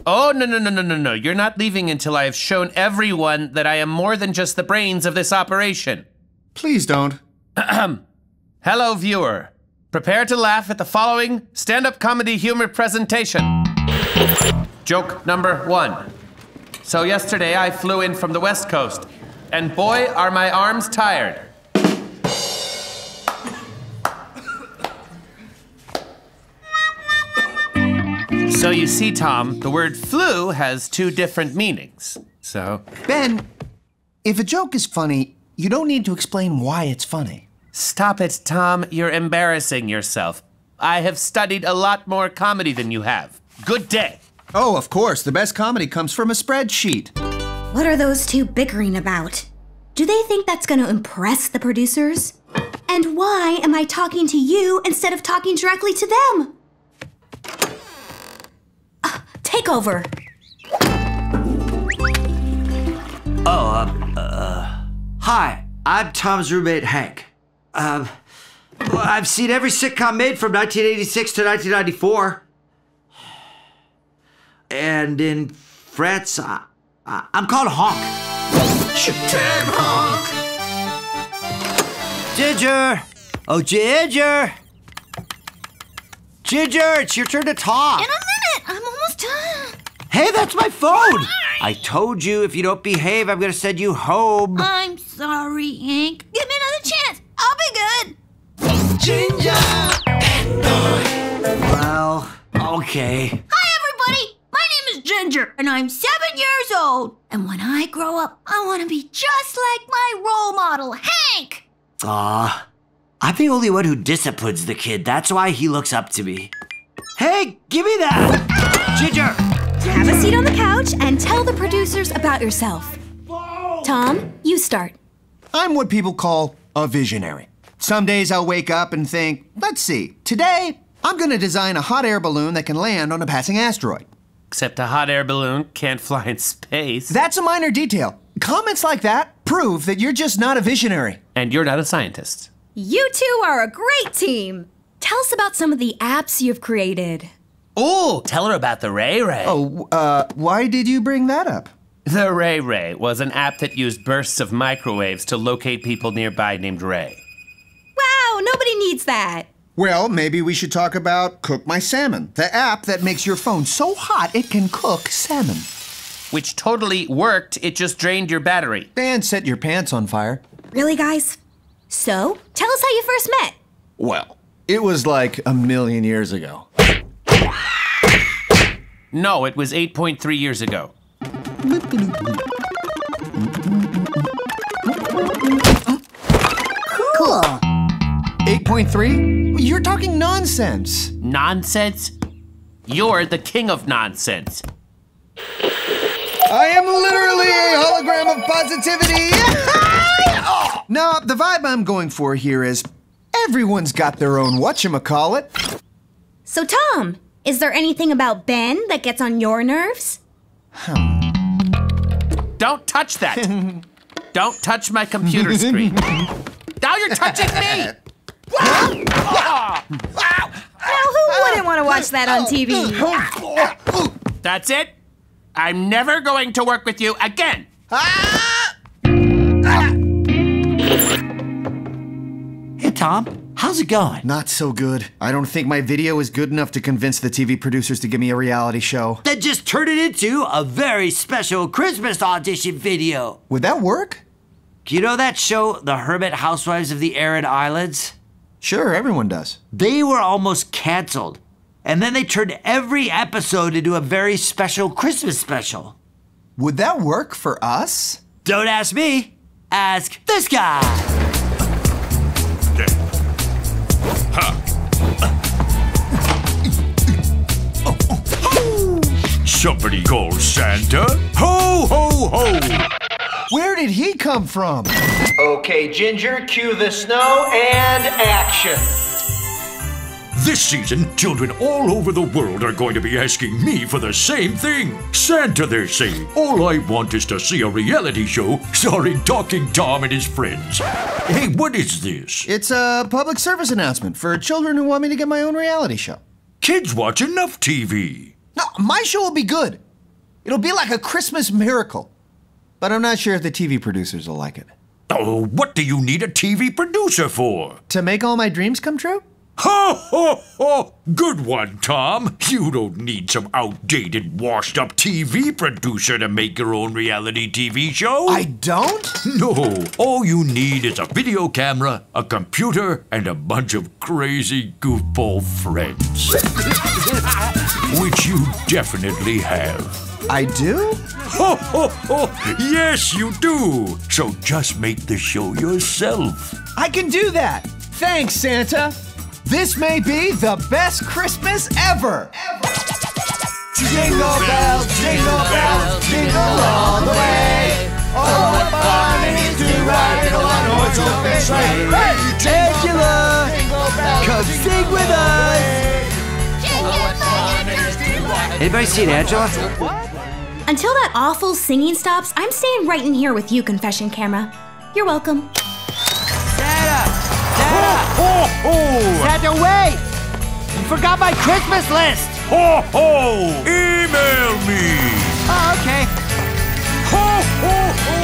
Oh, no, no, no, no, no, no. You're not leaving until I have shown everyone that I am more than just the brains of this operation. Please don't. [clears throat] Hello, viewer. Prepare to laugh at the following stand up comedy humor presentation. Joke number one. So, yesterday I flew in from the West Coast, and boy, are my arms tired. So, you see, Tom, the word flu has two different meanings. So, Ben, if a joke is funny, you don't need to explain why it's funny. Stop it, Tom. You're embarrassing yourself. I have studied a lot more comedy than you have. Good day. Oh, of course, the best comedy comes from a spreadsheet. What are those two bickering about? Do they think that's going to impress the producers? And why am I talking to you instead of talking directly to them? Uh, take over. Oh, um, uh, hi, I'm Tom's roommate, Hank. Um, well, I've seen every sitcom made from 1986 to 1994. And in France, I, I, I'm called Honk. Damn Honk! Ginger! Oh, Ginger! Ginger, it's your turn to talk. In a minute. I'm almost done. Hey, that's my phone! I told you if you don't behave, I'm gonna send you home. I'm sorry, Hank. Give me another chance. I'll be good. Ginger Well, okay. Hi, everybody. My name is Ginger, and I'm seven years old. And when I grow up, I want to be just like my role model, Hank. Aw, I'm the only one who disciplines the kid. That's why he looks up to me. Hey, give me that! Ginger! Have a seat on the couch and tell the producers about yourself. Tom, you start. I'm what people call a visionary. Some days I'll wake up and think, let's see, today I'm gonna design a hot air balloon that can land on a passing asteroid. Except a hot air balloon can't fly in space. That's a minor detail. Comments like that prove that you're just not a visionary. And you're not a scientist. You two are a great team. Tell us about some of the apps you've created. Oh, tell her about the Ray Ray. Oh, uh, why did you bring that up? The Ray Ray was an app that used bursts of microwaves to locate people nearby named Ray. Wow, nobody needs that. Well, maybe we should talk about Cook My Salmon, the app that makes your phone so hot it can cook salmon. Which totally worked, it just drained your battery. And set your pants on fire. Really, guys? So, tell us how you first met. Well, it was like a million years ago. No, it was 8.3 years ago. Cool. 8.3? You're talking nonsense. Nonsense? You're the king of nonsense. I am literally a hologram of positivity. [laughs] no, the vibe I'm going for here is everyone's got their own whatchamacallit. So, Tom, is there anything about Ben that gets on your nerves? Hmm. Don't touch that. [laughs] Don't touch my computer screen. now you're touching me. Now, who wouldn't want to watch that on TV? That's it. I'm never going to work with you again. Hey, Tom, how's it going? Not so good. I don't think my video is good enough to convince the TV producers to give me a reality show. Then just turn it into a very special Christmas audition video. Would that work? You know that show, The Hermit Housewives of the Arid Islands? Sure, everyone does. They were almost canceled. And then they turned every episode into a very special Christmas special. Would that work for us? Don't ask me. Ask this guy. Somebody call Santa? Ho, ho, ho! Where did he come from? Okay, Ginger, cue the snow and action. This season, children all over the world are going to be asking me for the same thing. Santa, they're saying. All I want is to see a reality show starring Talking Tom and his friends. Hey, what is this? It's a public service announcement for children who want me to get my own reality show. Kids watch enough TV. No, my show will be good. It'll be like a Christmas miracle. But I'm not sure if the TV producers will like it. Oh, what do you need a TV producer for? To make all my dreams come true? Ho, ho, ho! Good one, Tom. You don't need some outdated, washed up TV producer to make your own reality TV show. I don't? No. All you need is a video camera, a computer, and a bunch of crazy goofball friends. [laughs] Which you definitely have. I do? Ho, ho, ho! Yes, you do! So just make the show yourself. I can do that! Thanks, Santa! This may be the best Christmas ever! Jingle bells, jingle bells, jingle all the way! Oh, what fun it is to ride in a one-horse open sleigh! Hey, Angela, come sing with us! Anybody seen Angela? Until that awful singing stops, I'm staying right in here with you, confession camera. You're welcome. Ho, ho! Santa, wait! You forgot my Christmas list! Ho, ho! Email me! Oh, okay. Ho, ho, ho!